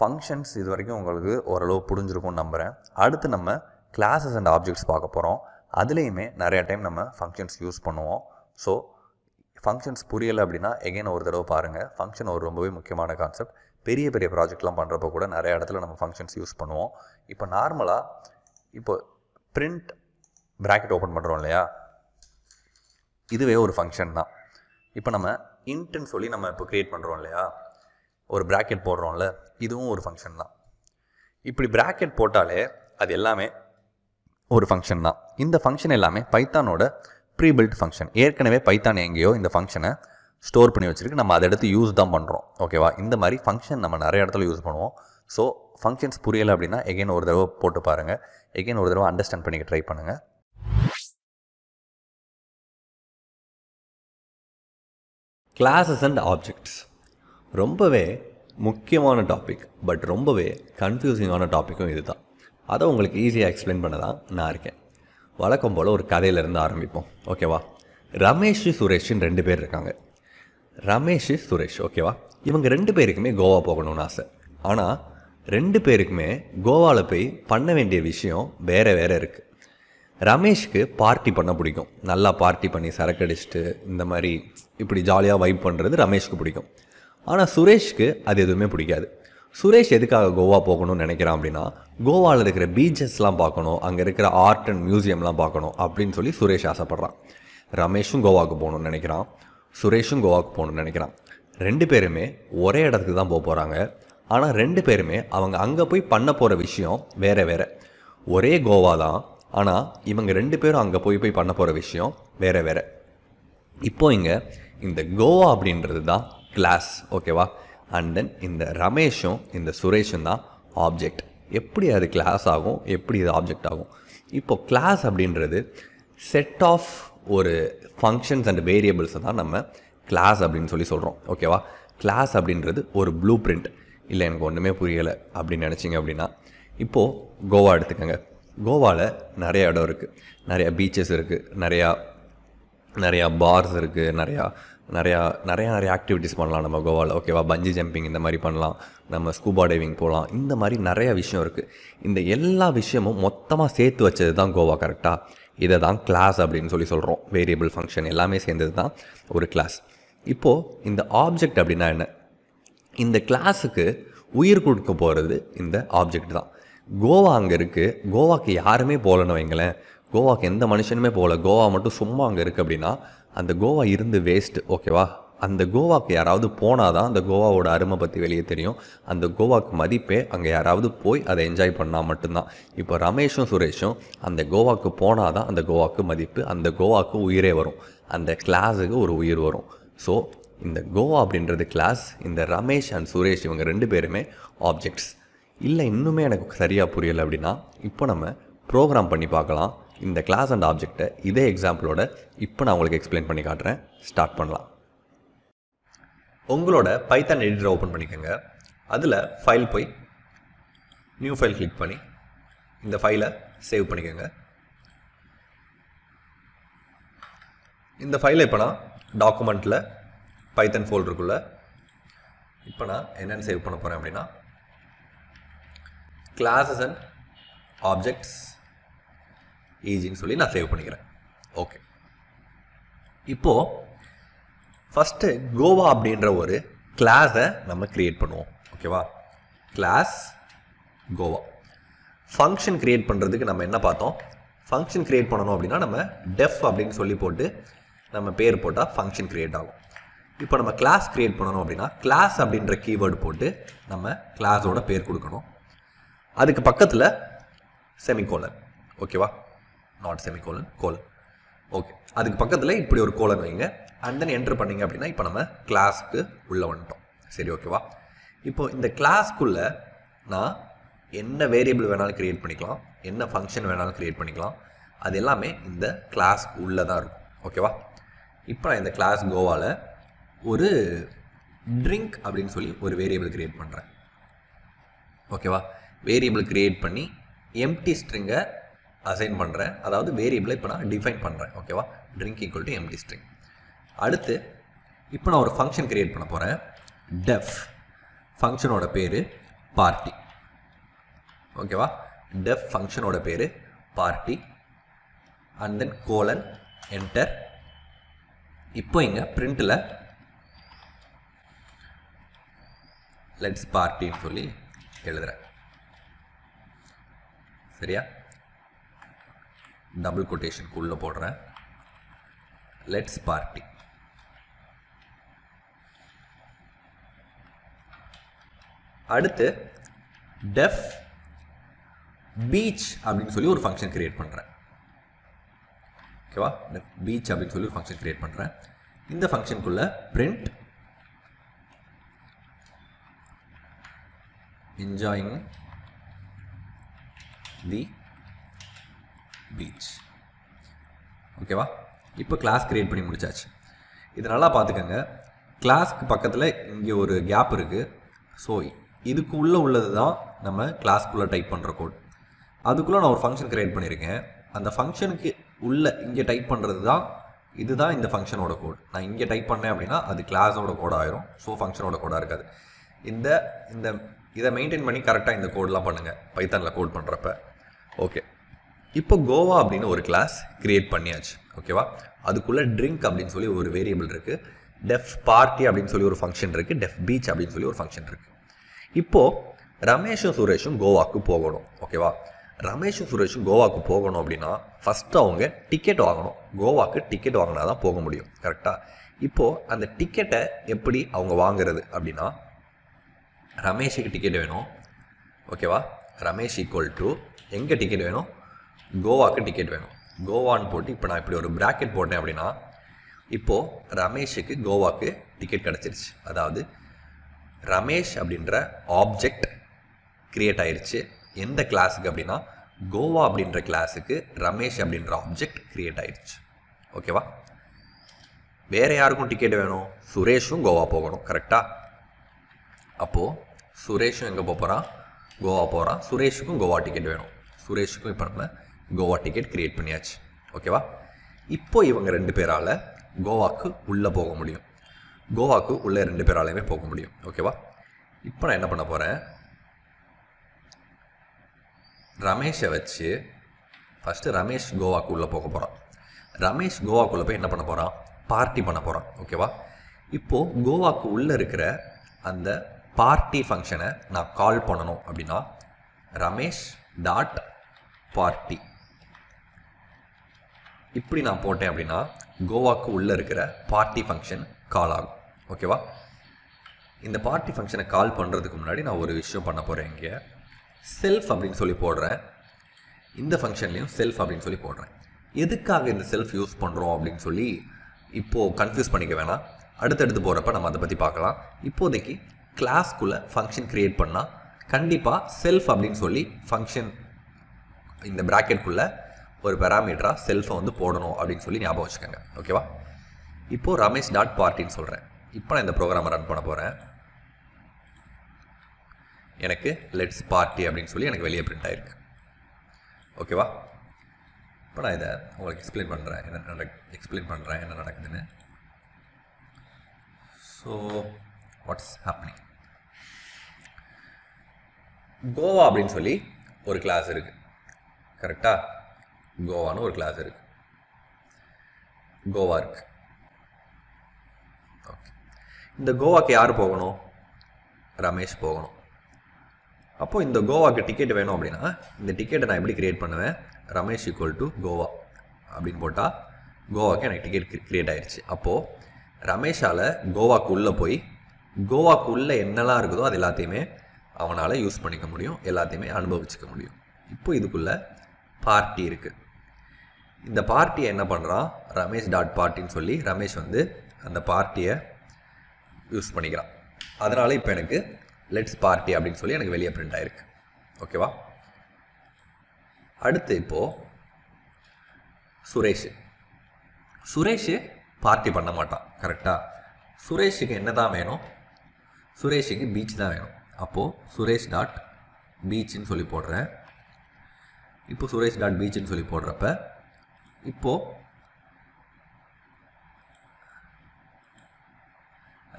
A: ஃபங்க்ஷன்ஸ் இது வரைக்கும் உங்களுக்கு ஓரளவு புரிஞ்சிருக்கும்னு நம்புகிறேன் அடுத்து நம்ம கிளாஸஸ் அண்ட் ஆப்ஜெக்ட்ஸ் பார்க்க போகிறோம் அதுலேயுமே நிறைய டைம் நம்ம ஃபங்க்ஷன்ஸ் யூஸ் பண்ணுவோம் ஸோ ஃபங்க்ஷன்ஸ் புரியலை அப்படின்னா எகைன் ஒரு தடவை பாருங்கள் ஃபங்க்ஷன் ஒரு ரொம்பவே முக்கியமான கான்செப்ட் பெரிய பெரிய ப்ராஜெக்ட்லாம் பண்ணுறப்ப கூட நிறைய இடத்துல நம்ம ஃபங்க்ஷன்ஸ் யூஸ் பண்ணுவோம் இப்போ நார்மலாக இப்போ பிரிண்ட் ப்ராக்கெட் ஓப்பன் பண்ணுறோம் இல்லையா இதுவே ஒரு ஃபங்க்ஷன் தான் இப்போ நம்ம இன்ட்டுன்னு சொல்லி நம்ம இப்போ க்ரியேட் பண்ணுறோம் இல்லையா ஒரு ப்ராக்கெட் போடுறோம்ல இதுவும் ஒரு ஃபங்க்ஷன் தான் இப்படி ப்ராக்கெட் போட்டாலே அது எல்லாமே ஒரு ஃபங்க்ஷன் தான் இந்த ஃபங்க்ஷன் எல்லாமே பைத்தானோட ப்ரீபில்ட் ஃபங்க்ஷன் ஏற்கனவே பைத்தான் எங்கேயோ இந்த ஃபங்க்ஷனை ஸ்டோர் பண்ணி வச்சுருக்கு நம்ம அதை எடுத்து யூஸ் தான் பண்ணுறோம் ஓகேவா இந்த மாதிரி ஃபங்க்ஷன் நம்ம நிறைய இடத்துல யூஸ் பண்ணுவோம்
B: ஸோ ஃபங்க்ஷன்ஸ் புரியலை அப்படின்னா எகெயின் ஒரு தடவை போட்டு பாருங்கள் எகெயின் ஒரு தடவை அண்டர்ஸ்டாண்ட் பண்ணிக்க ட்ரை பண்ணுங்கள் கிளாஸஸ் அண்ட் ஆப்ஜெக்ட்ஸ் ரொம்பவே முக்கியமான டாபிக் பட்
A: ரொம்பவே கன்ஃபியூசிங்கான டாப்பிக்கும் இது தான் அதை உங்களுக்கு ஈஸியாக எக்ஸ்பிளைன் பண்ண தான் நான் இருக்கேன் வழக்கம் போல் ஒரு கதையிலேருந்து ஆரம்பிப்போம் ஓகேவா ரமேஷ் சுரேஷின்னு ரெண்டு பேர் இருக்காங்க ரமேஷ் சுரேஷ் ஓகேவா இவங்க ரெண்டு பேருக்குமே கோவா போகணும்னு ஆசை ஆனால் ரெண்டு பேருக்குமே கோவாவில் போய் பண்ண வேண்டிய விஷயம் வேறு வேறு இருக்குது ரமேஷ்க்கு பார்ட்டி பண்ண பிடிக்கும் நல்லா பார்ட்டி பண்ணி சரக்கு அடிச்சுட்டு இந்த மாதிரி இப்படி ஜாலியாக வைப் பண்ணுறது ரமேஷ்க்கு பிடிக்கும் ஆனால் சுரேஷ்க்கு அது எதுவுமே பிடிக்காது சுரேஷ் எதுக்காக கோவா போகணும்னு நினைக்கிறான் அப்படின்னா கோவாவில் இருக்கிற பீச்சஸ்லாம் பார்க்கணும் அங்கே இருக்கிற ஆர்ட் அண்ட் மியூசியம்லாம் பார்க்கணும் அப்படின்னு சொல்லி சுரேஷ் ஆசைப்பட்றான் ரமேஷும் கோவாவுக்கு போகணும்னு நினைக்கிறான் சுரேஷும் கோவாவுக்கு போகணும்னு நினைக்கிறான் ரெண்டு பேருமே ஒரே இடத்துக்கு தான் போக போகிறாங்க ஆனால் ரெண்டு பேருமே அவங்க அங்கே போய் பண்ண போகிற விஷயம் வேறு வேறு ஒரே கோவா தான் ஆனால் இவங்க ரெண்டு பேரும் அங்கே போய் போய் பண்ண போகிற விஷயம் வேறு வேறு இப்போ இங்கே இந்த கோவா அப்படின்றது தான் கிளாஸ் ஓகேவா அண்ட் தென் இந்த ரமேஷும் இந்த சுரேஷும் தான் ஆப்ஜெக்ட் எப்படி அது கிளாஸ் ஆகும் எப்படி இது ஆப்ஜெக்ட் ஆகும் இப்போ கிளாஸ் அப்படின்றது செட் ஆஃப் ஒரு ஃபங்க்ஷன்ஸ் அண்ட் வேரியபிள்ஸை தான் நம்ம கிளாஸ் அப்படின்னு சொல்லி சொல்கிறோம் ஓகேவா கிளாஸ் அப்படின்றது ஒரு ப்ளூ பிரிண்ட் இல்லை எனக்கு ஒன்றுமே புரியலை அப்படின்னு நினச்சிங்க அப்படின்னா இப்போது கோவா எடுத்துக்கோங்க கோவாவில் நிறையா இடம் இருக்குது நிறையா பீச்சஸ் இருக்குது நிறையா நிறையா பார்ஸ் இருக்குது நிறையா நிறையா நிறையா நிறைய ஆக்டிவிட்டீஸ் பண்ணலாம் நம்ம கோவாவில் ஓகேவா பஞ்சி ஜம்பிங் இந்த மாதிரி பண்ணலாம் நம்ம ஸ்கூபா டைவிங் போகலாம் இந்த மாதிரி நிறைய விஷயம் இருக்குது இந்த எல்லா விஷயமும் மொத்தமாக சேர்த்து வச்சது தான் கோவா கரெக்டாக இதை தான் கிளாஸ் அப்படின்னு சொல்லி சொல்கிறோம் வேரியபிள் ஃபங்க்ஷன் எல்லாமே சேர்ந்தது தான் ஒரு கிளாஸ் இப்போது இந்த ஆப்ஜெக்ட் அப்படின்னா என்ன இந்த கிளாஸுக்கு உயிர் கொடுக்க போகிறது இந்த ஆப்ஜெக்ட் தான் கோவா அங்கே இருக்குது கோவாக்கு யாருமே போகலன்னு வைங்களேன் கோவாக்கு எந்த மனுஷனுமே போகல கோவா மட்டும் சும்மா அங்கே இருக்குது அப்படின்னா அந்த கோவா இருந்து வேஸ்ட்டு ஓகேவா அந்த கோவாக்கு யாராவது போனால் தான் அந்த கோவாவோட அருமை பற்றி வெளியே தெரியும் அந்த கோவாக்கு மதிப்பே அங்கே யாராவது போய் அதை என்ஜாய் பண்ணால் மட்டும்தான் இப்போ ரமேஷும் சுரேஷும் அந்த கோவாக்கு போனால் தான் அந்த கோவாக்கு மதிப்பு அந்த கோவாக்கு உயிரே வரும் அந்த கிளாஸுக்கு ஒரு உயிர் வரும் ஸோ இந்த கோவா அப்படின்றது கிளாஸ் இந்த ரமேஷ் அண்ட் சுரேஷ் இவங்க ரெண்டு பேருமே ஆப்ஜெக்ட்ஸ் இல்லை இன்னுமே எனக்கு சரியாக புரியலை அப்படின்னா இப்போ நம்ம ப்ரோக்ராம் பண்ணி பார்க்கலாம் இந்த கிளாஸ் அண்ட் ஆப்ஜெக்டை இதே எக்ஸாம்பிளோட இப்போ நான் உங்களுக்கு எக்ஸ்பிளைன் பண்ணி காட்டுறேன் ஸ்டார்ட் பண்ணலாம் உங்களோட பைத்தான் எடிட்டரை ஓப்பன் பண்ணிக்கோங்க அதில் ஃபைல் போய் நியூ ஃபைல் கிளிக் பண்ணி இந்த ஃபைலை சேவ் பண்ணிக்கோங்க இந்த ஃபைலை இப்போ நான் டாக்குமெண்ட்டில் பைத்தன் ஃபோல்டருக்குள்ள இப்போ நான் என்னென்னு சேவ் பண்ண போகிறேன் அப்படின்னா கிளாஸஸ் அண்ட் ஆப்ஜெக்ட்ஸ் ஈஜின்னு சொல்லி நான் சேவ் பண்ணிக்கிறேன் ஓகே இப்போது ஃபஸ்ட்டு கோவா அப்படின்ற ஒரு கிளாஸை நம்ம க்ரியேட் பண்ணுவோம் ஓகேவா கிளாஸ் கோவா ஃபங்க்ஷன் க்ரியேட் பண்ணுறதுக்கு நம்ம என்ன பார்த்தோம் ஃபங்க்ஷன் க்ரியேட் பண்ணணும் அப்படின்னா நம்ம டெஃப் அப்படின்னு சொல்லி போட்டு நம்ம பேர் போட்டால் ஃபங்க்ஷன் க்ரியேட் ஆகும் இப்போ நம்ம கிளாஸ் க்ரியேட் பண்ணணும் அப்படின்னா கிளாஸ் அப்படின்ற கீவேர்டு போட்டு நம்ம கிளாஸோட பேர் கொடுக்கணும் அதுக்கு பக்கத்தில் செமிகோலர் ஓகேவா நாட் செமிகோலன் கோலன் ஓகே அதுக்கு பக்கத்தில் இப்படி ஒரு கோலன் வைங்க அண்ட் தென் என்ட்ரு பண்ணிங்க அப்படின்னா இப்போ நம்ம கிளாஸ்க்கு உள்ளே வந்துட்டோம் சரி ஓகேவா இப்போ இந்த கிளாஸ்க்குள்ளே நான் என்ன வேரியபிள் வேணாலும் க்ரியேட் பண்ணிக்கலாம் என்ன ஃபங்க்ஷன் வேணாலும் க்ரியேட் பண்ணிக்கலாம் அது எல்லாமே இந்த கிளாஸ் உள்ளே தான் இருக்கும் ஓகேவா இப்போ நான் இந்த கிளாஸ் கோவாவில் ஒரு ட்ரிங்க் அப்படின்னு சொல்லி ஒரு வேரியபிள் க்ரியேட் பண்ணுறேன் ஓகேவா வேரியபிள் க்ரியேட் பண்ணி எம்டி ஸ்ட்ரிங்கை அசைன் பண்ணுறேன் அதாவது வேரியபிளை இப்போ நான் டிஃபைன் பண்ணுறேன் ஓகேவா drink equal to empty string அடுத்து இப்போ நான் ஒரு ஃபங்க்ஷன் க்ரியேட் பண்ண போகிறேன் டெஃப் ஃபங்க்ஷனோட பேர் பார்ட்டி ஓகேவா டெஃப் ஃபங்க்ஷனோட பேர் party and then colon enter இப்போ இங்கே பிரிண்டில் லெட்ஸ் பார்ட்டின்னு சொல்லி எழுதுகிறேன் சரியா டபுள் கொட்டேஷனுக்குள்ளே போடுறேன் லெட்ஸ் பார்ட்டி அடுத்து டெஃப் பீச் அப்படின்னு சொல்லி ஒரு ஃபங்க்ஷன் க்ரியேட் பண்ணுறேன் ஓகேவா டெஃப் பீச் அப்படின்னு சொல்லி ஒரு ஃபங்க்ஷன் க்ரியேட் பண்ணுறேன் இந்த ஃபங்க்ஷனுக்குள்ளே பிரிண்ட் என்ஜாயிங் தி பீச் ஓகேவா இப்போ கிளாஸ் க்ரியேட் பண்ணி முடிச்சாச்சு இது நல்லா பார்த்துக்கோங்க கிளாஸ்க்கு பக்கத்தில் இங்கே ஒரு கேப் இருக்குது ஸோ இதுக்கு உள்ளே உள்ளது தான் நம்ம கிளாஸ்க்குள்ளே டைப் பண்ணுற கோட் அதுக்குள்ளே நான் ஒரு ஃபங்க்ஷன் க்ரியேட் பண்ணியிருக்கேன் அந்த ஃபங்க்ஷனுக்கு உள்ளே இங்கே டைப் பண்ணுறது தான் இது தான் இந்த ஃபங்க்ஷனோட கோட் நான் இங்கே டைப் பண்ணேன் அப்படின்னா அது கிளாஸோட கோடாக ஆயிரும் ஸோ ஃபங்க்ஷனோட கோடாக இருக்காது இந்த இந்த இதை மெயின்டைன் பண்ணி கரெக்டாக இந்த கோடெலாம் பண்ணுங்கள் பைத்தானில் கோட் பண்ணுறப்ப ஓகே இப்போ கோவா அப்படின்னு ஒரு கிளாஸ் க்ரியேட் பண்ணியாச்சு ஓகேவா அதுக்குள்ளே ட்ரிங்க் அப்படின்னு சொல்லி ஒரு வேரியபிள் இருக்குது டெஃப் பார்ட்டி அப்படின்னு சொல்லி ஒரு ஃபங்க்ஷன் இருக்குது டெஃப் பீச் அப்படின்னு சொல்லி ஒரு ஃபங்க்ஷன் இருக்குது இப்போது ரமேஷும் சுரேஷும் கோவாவுக்கு போகணும் ஓகேவா ரமேஷும் சுரேஷும் கோவாவுக்கு போகணும் அப்படின்னா ஃபஸ்ட்டு அவங்க டிக்கெட் வாங்கணும் கோவாவுக்கு டிக்கெட் வாங்கினா தான் போக முடியும் கரெக்டாக இப்போது அந்த டிக்கெட்டை எப்படி அவங்க வாங்குறது அப்படின்னா ரமேஷுக்கு டிக்கெட் வேணும் ஓகேவா ரமேஷ் ஈக்குவல் டு எங்கே டிக்கெட் வேணும் கோவாவுக்கு டிக்கெட் வேணும் கோவான்னு போட்டு இப்போ நான் இப்படி ஒரு ப்ராக்கெட் போட்டேன் அப்படின்னா இப்போது ரமேஷுக்கு கோவாக்கு டிக்கெட் கிடச்சிருச்சு அதாவது ரமேஷ் அப்படின்ற ஆப்ஜெக்ட் க்ரியேட் ஆயிடுச்சு எந்த கிளாஸுக்கு அப்படின்னா கோவா அப்படின்ற கிளாஸுக்கு ரமேஷ் அப்படின்ற ஆப்ஜெக்ட் க்ரியேட் ஆயிடுச்சு ஓகேவா வேறு யாருக்கும் டிக்கெட் வேணும் சுரேஷும் கோவா போகணும் கரெக்டாக அப்போது சுரேஷும் எங்கே போக போகிறான் கோவா போகிறான் சுரேஷுக்கும் கோவா டிக்கெட் வேணும் சுரேஷுக்கும் இப்போ நம்ம கோவா டிக்கெட் கிரியேட் பண்ணியாச்சு ஓகேவா இப்போ இவங்க ரெண்டு பேரால் கோவாக்கு உள்ளே போக முடியும் கோவாக்கு உள்ளே ரெண்டு பேராலையுமே போக முடியும் ஓகேவா இப்போ நான் என்ன பண்ண போகிறேன் ரமேஷை வச்சு ஃபஸ்ட்டு ரமேஷ் கோவாக்கு உள்ளே போக போகிறான் ரமேஷ் கோவாக்குள்ளே போய் என்ன பண்ண போகிறான் பார்ட்டி பண்ண போகிறான் ஓகேவா இப்போது கோவாக்கு உள்ளே இருக்கிற அந்த பார்ட்டி ஃபங்க்ஷனை நான் கால் பண்ணணும் அப்படின்னா ரமேஷ் டாட் பார்ட்டி இப்படி நான் போட்டேன் அப்படின்னா கோவாக்கு உள்ளே இருக்கிற பார்ட்டி ஃபங்க்ஷன் கால் ஆகும் ஓகேவா இந்த பார்ட்டி ஃபங்க்ஷனை கால் பண்ணுறதுக்கு முன்னாடி நான் ஒரு விஷயம் பண்ண போகிறேன் இங்கே செல்ஃப் அப்படின்னு சொல்லி போடுறேன் இந்த ஃபங்க்ஷன்லேயும் செல்ஃப் அப்படின்னு சொல்லி போடுறேன் எதுக்காக இந்த செல்ஃப் யூஸ் பண்ணுறோம் அப்படின்னு சொல்லி இப்போது கன்ஃபியூஸ் பண்ணிக்க வேணாம் அடுத்தடுத்து போகிறப்ப நம்ம அதை பற்றி பார்க்கலாம் இப்போதைக்கு கிளாஸ்க்குள்ளே ஃபங்க்ஷன் க்ரியேட் பண்ணால் கண்டிப்பாக செல்ஃப் அப்படின்னு சொல்லி ஃபங்க்ஷன் இந்த ப்ராக்கெட்குள்ளே ஒரு பெராமீட்டராக செல்ஃபை வந்து போடணும் அப்படின்னு சொல்லி ஞாபகம் வச்சுக்கோங்க ஓகேவா இப்போது ரமேஷ் டாட் பார்ட்டின்னு சொல்கிறேன் இப்போ நான் இந்த ப்ரோக்ராமை ரன் பண்ண போகிறேன் எனக்கு லெட்ஸ் பார்ட்டி அப்படின்னு சொல்லி எனக்கு வெளியே பிரிண்ட் ஆகிருக்கு ஓகேவா இப்போ நான் இதை உங்களுக்கு எக்ஸ்பிளைன் பண்ணுறேன் என்ன நட எக்ஸ்பிளைன் பண்ணுறேன் என்ன நடக்குதுன்னு ஸோ வாட்ஸ் ஹாப்னிங் கோவா அப்படின்னு சொல்லி ஒரு கிளாஸ் இருக்குது கரெக்டாக கோவான்னு ஒரு கிளாஸ் இருக்குது கோவா இருக்குது ஓகே இந்த கோவாக்கு யார் போகணும் ரமேஷ் போகணும் அப்போது இந்த கோவாக்கு டிக்கெட் வேணும் அப்படின்னா இந்த டிக்கெட்டை நான் எப்படி க்ரியேட் பண்ணுவேன் ரமேஷ் ஈக்குவல் டு கோவா அப்படின்னு போட்டால் கோவாக்கு எனக்கு டிக்கெட் க்ரியேட் ஆயிடுச்சு அப்போது ரமேஷால் கோவாக்கு உள்ளே போய் கோவாக்கு உள்ளே என்னெல்லாம் இருக்குதோ அது எல்லாத்தையுமே அவனால் யூஸ் பண்ணிக்க முடியும் எல்லாத்தையுமே அனுபவிச்சுக்க முடியும் இப்போ இதுக்குள்ளே பார்ட்டி இருக்குது இந்த பார்ட்டியை என்ன பண்ணுறான் ரமேஷ் டாட் பார்ட்டின்னு சொல்லி ரமேஷ் வந்து அந்த பார்ட்டியை யூஸ் பண்ணிக்கிறான் அதனால் இப்போ எனக்கு லெட்ஸ் பார்ட்டி அப்படின்னு சொல்லி எனக்கு வெளியே பிரிண்ட் ஆகிருக்கு ஓகேவா அடுத்து இப்போது சுரேஷ் சுரேஷ் பார்ட்டி பண்ண மாட்டான் கரெக்டாக சுரேஷுக்கு என்ன தான் வேணும் சுரேஷுக்கு பீச் தான் வேணும் அப்போது சுரேஷ் டாட் பீச்சுன்னு சொல்லி போடுறேன் இப்போ சுரேஷ் டாட் பீச்சுன்னு சொல்லி போடுறப்ப இப்போது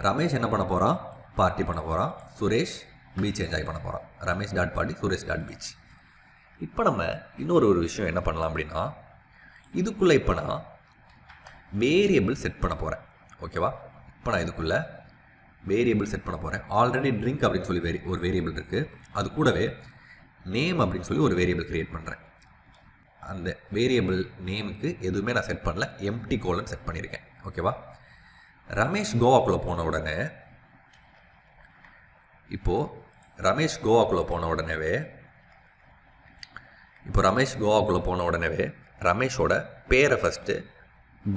A: ரமேஷ் என்ன பண்ண போகிறான் பார்ட்டி பண்ண போகிறான் சுரேஷ் பீச் என்ஜாய் பண்ண போகிறான் Ramesh dot party Suresh dot beach இப்போ நம்ம இன்னொரு ஒரு விஷயம் என்ன பண்ணலாம் அப்படின்னா இதுக்குள்ளே இப்போ நான் வேரியபிள் செட் பண்ண போகிறேன் ஓகேவா இப்போ நான் இதுக்குள்ளே வேரியபிள் செட் பண்ண போகிறேன் ஆல்ரெடி ட்ரிங்க் அப்படின்னு சொல்லி வேரி ஒரு வேரியபிள் இருக்குது அது கூடவே நேம் அப்படின்னு சொல்லி ஒரு வேரியபிள் க்ரியேட் பண்ணுறேன் அந்த வேரியபிள் நேமுக்கு எதுவுமே நான் செட் பண்ணல எம்டி கோலன் செட் பண்ணியிருக்கேன் ஓகேவா ரமேஷ் கோவாக்குள்ளே போன உடனே இப்போது ரமேஷ் கோவாக்குள்ளே போன உடனேவே இப்போ ரமேஷ் கோவாக்குள்ளே போன உடனேவே ரமேஷோட பேரை ஃபஸ்ட்டு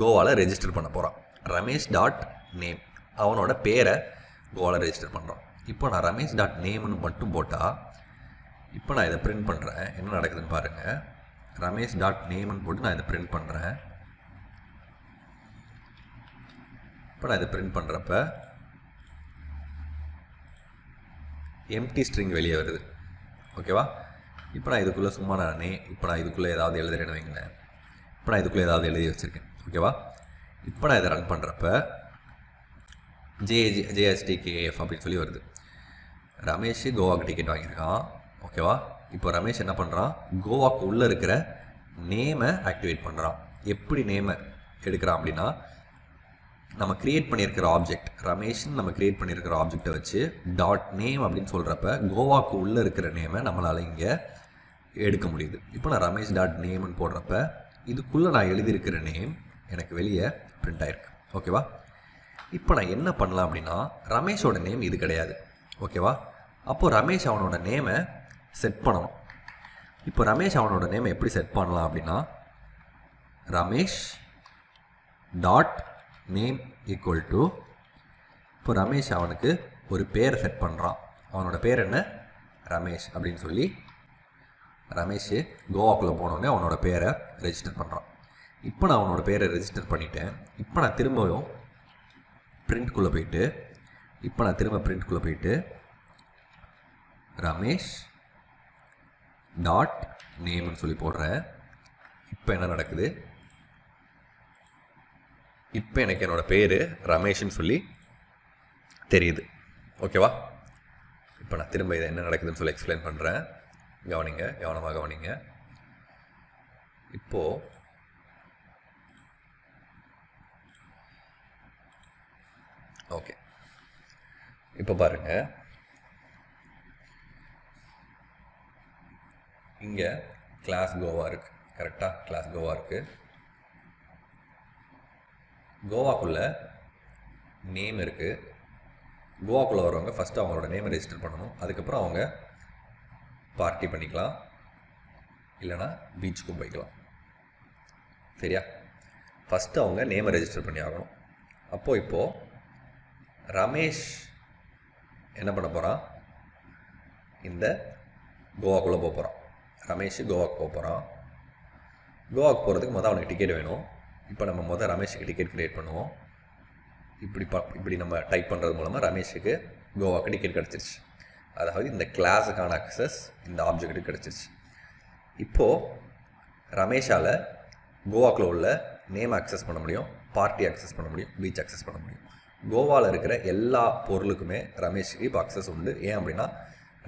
A: கோவாவில் ரெஜிஸ்டர் பண்ண போகிறான் ரமேஷ் டாட் நேம் அவனோட பேரை கோவாவில் ரெஜிஸ்டர் பண்ணுறான் இப்போ நான் ரமேஷ் டாட் நேம்னு மட்டும் போட்டால் இப்போ நான் இதை பிரிண்ட் பண்ணுறேன் என்ன நடக்குதுன்னு பாருங்கள் ரமேஷ் டாட் நேம்னு போட்டு நான் இதை பிரிண்ட் பண்ணுறேன் இப்போ நான் இதை பிரிண்ட் பண்ணுறப்ப எம்டி ஸ்ட்ரிங் வெளியே வருது ஓகேவா இப்போ நான் இதுக்குள்ளே சும்மா நான் நே இப்போ நான் இதுக்குள்ளே ஏதாவது எழுதுறேன்னு வைங்களேன் இப்போ நான் இதுக்குள்ளே ஏதாவது எழுதி வச்சுருக்கேன் ஓகேவா இப்போ நான் இதை ரன் பண்ணுறப்ப ஜேஜி ஜேஎஸ்டி கேஎஃப் அப்படின்னு சொல்லி வருது ரமேஷ் கோவாக்கு டிக்கெட் வாங்கியிருக்கான் ஓகேவா இப்போ ரமேஷ் என்ன பண்ணுறான் கோவாக்கு உள்ளே இருக்கிற நேமை ஆக்டிவேட் பண்ணுறான் எப்படி நேமை எடுக்கிறான் அப்படின்னா நம்ம க்ரியேட் பண்ணியிருக்கிற ஆப்ஜெக்ட் ரமேஷ்னு நம்ம க்ரியேட் பண்ணியிருக்கிற ஆப்ஜெக்டை வச்சு டாட் நேம் அப்படின்னு சொல்கிறப்ப கோவாக்கு உள்ளே இருக்கிற நேமை நம்மளால் இங்கே எடுக்க முடியுது இப்போ நான் ரமேஷ் டாட் நேம்னு போடுறப்ப இதுக்குள்ளே நான் எழுதியிருக்கிற நேம் எனக்கு வெளியே பிரிண்ட் ஆகிருக்கு ஓகேவா இப்போ நான் என்ன பண்ணலாம் அப்படின்னா ரமேஷோட நேம் இது கிடையாது ஓகேவா அப்போது ரமேஷ் அவனோட நேமை செட் பண்ணலாம் இப்போ ரமேஷ் அவனோட நேம் எப்படி செட் பண்ணலாம் அப்படின்னா Ramesh dot name equal to இப்போ ரமேஷ் அவனுக்கு ஒரு பேர் செட் பண்ணுறான் அவனோட பேர் என்ன ரமேஷ் அப்படின்னு சொல்லி ரமேஷ் கோவாக்குள்ளே போனோடனே அவனோட பேரை ரெஜிஸ்டர் பண்ணுறான் இப்போ நான் அவனோட பேரை ரெஜிஸ்டர் பண்ணிட்டேன் இப்போ நான் திரும்பவும் பிரிண்ட்குள்ளே போயிட்டு இப்போ நான் திரும்ப பிரிண்ட்குள்ளே போயிட்டு ரமேஷ் டாட் நேம்னு சொல்லி போடுறேன் இப்போ என்ன நடக்குது இப்போ எனக்கு என்னோடய பேர் ரமேஷ்னு சொல்லி தெரியுது ஓகேவா இப்போ நான் திரும்ப இதை என்ன நடக்குதுன்னு சொல்லி எக்ஸ்பிளைன் பண்ணுறேன் கவனிங்க கவனமாக கவனிங்க இப்போது ஓகே இப்போ பாருங்கள் இங்கே கிளாஸ் கோவா இருக்குது கரெக்டாக கிளாஸ் கோவா இருக்குது கோவாக்குள்ளே நேம் இருக்குது கோவாக்குள்ளே வரவங்க ஃபஸ்ட்டு அவங்களோட நேமை ரெஜிஸ்டர் பண்ணணும் அதுக்கப்புறம் அவங்க பார்ட்டி பண்ணிக்கலாம் இல்லைனா பீச்சுக்கும் போய்க்கலாம் சரியா ஃபஸ்ட்டு அவங்க நேமை ரெஜிஸ்டர் பண்ணி ஆகணும் அப்போது இப்போது ரமேஷ் என்ன பண்ண போகிறான் இந்த கோவாக்குள்ளே போக போகிறான் ரமேஷ் கோவாக்கு போக போகிறான் கோவாக்கு போகிறதுக்கு மொதல் அவனுக்கு டிக்கெட் வேணும் இப்போ நம்ம மொதல் ரமேஷுக்கு டிக்கெட் க்ரியேட் பண்ணுவோம் இப்படி ப இப்படி நம்ம டைப் பண்ணுறது மூலமாக ரமேஷுக்கு கோவாக்கு டிக்கெட் கிடச்சிருச்சு அதாவது இந்த கிளாஸுக்கான அக்சஸ் இந்த ஆப்ஜெக்ட்டு கிடச்சிருச்சு இப்போது ரமேஷால் கோவாக்கில் உள்ள நேம் அக்சஸ் பண்ண முடியும் பார்ட்டி அக்சஸ் பண்ண முடியும் பீச் அக்சஸ் பண்ண முடியும் கோவாவில் இருக்கிற எல்லா பொருளுக்குமே ரமேஷுக்கு இப்போ அக்சஸ் உண்டு ஏன் அப்படின்னா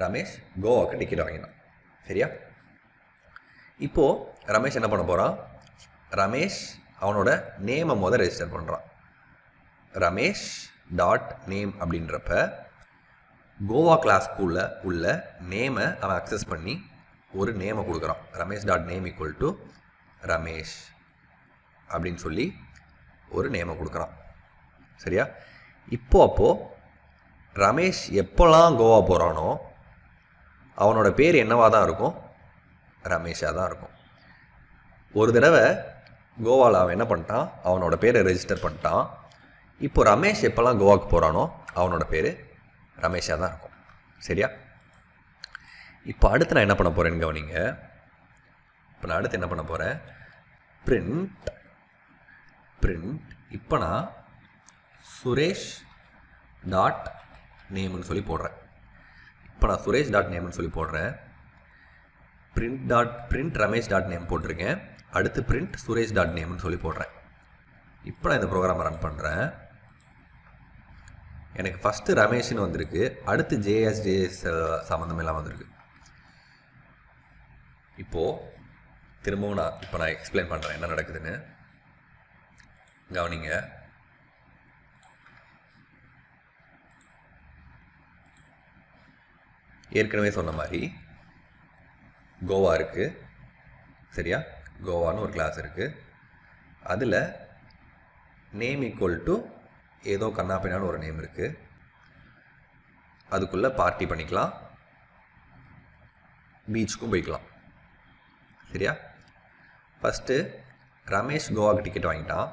A: ரமேஷ் கோவாவுக்கு டிக்கெட் வாங்கினான் சரியா இப்போது ரமேஷ் என்ன பண்ண போகிறான் ரமேஷ் அவனோட நேமை முதல் ரெஜிஸ்டர் பண்ணுறான் ரமேஷ் டாட் நேம் அப்படின்றப்ப கோவா கிளாஸ் ஸ்கூலில் உள்ள நேமை அவன் அக்சஸ் பண்ணி ஒரு நேமை கொடுக்குறான் Ramesh dot name equal to Ramesh அப்படின்னு சொல்லி ஒரு நேமை கொடுக்குறான் சரியா இப்போ அப்போது ரமேஷ் எப்போல்லாம் கோவா போகிறானோ அவனோட பேர் என்னவாக தான் இருக்கும் ரமேஷாக தான் இருக்கும் ஒரு தடவை கோவாவில் அவன் என்ன பண்ணிட்டான் அவனோட பேரை ரெஜிஸ்டர் பண்ணிட்டான் இப்போ ரமேஷ் எப்போல்லாம் கோவாவுக்கு போகிறானோ அவனோட பேர் ரமேஷாக தான் இருக்கும் சரியா இப்போ அடுத்து நான் என்ன பண்ண போகிறேன்னு கவனிங்க இப்போ நான் அடுத்து என்ன பண்ண போகிறேன் பிரிண்ட் பிரிண்ட் இப்போ நான் சுரேஷ் டாட் நேம்னு சொல்லி போடுறேன் இப்போ நான் சுரேஷ் டாட் நேம்னு சொல்லி போடுறேன் print dot print Ramesh dot name போட்டிருக்கேன் அடுத்து பிரிண்ட் சுரேஷ் டாட் நேம்னு சொல்லி போடுறேன் இப்போ நான் இந்த ப்ரோக்ராமை ரன் பண்ணுறேன் எனக்கு ஃபஸ்ட்டு ரமேஷ்னு வந்திருக்கு அடுத்து ஜேஎஸ் ஜேஎஸ் சம்மந்தமெல்லாம் வந்திருக்கு இப்போது திரும்பவும் நான் இப்போ நான் எக்ஸ்பிளைன் பண்ணுறேன் என்ன நடக்குதுன்னு கவனிங்க ஏற்கனவே சொன்ன மாதிரி கோவா இருக்குது சரியா கோவான்னு ஒரு கிளாஸ் இருக்குது அதில் நேம் ஈக்குவல் டு ஏதோ கண்ணாப்பினான்னு ஒரு நேம் இருக்குது அதுக்குள்ளே பார்ட்டி பண்ணிக்கலாம் பீச்சுக்கும் போய்க்கலாம் சரியா ஃபஸ்ட்டு ரமேஷ் கோவாக்கு டிக்கெட் வாங்கிட்டான்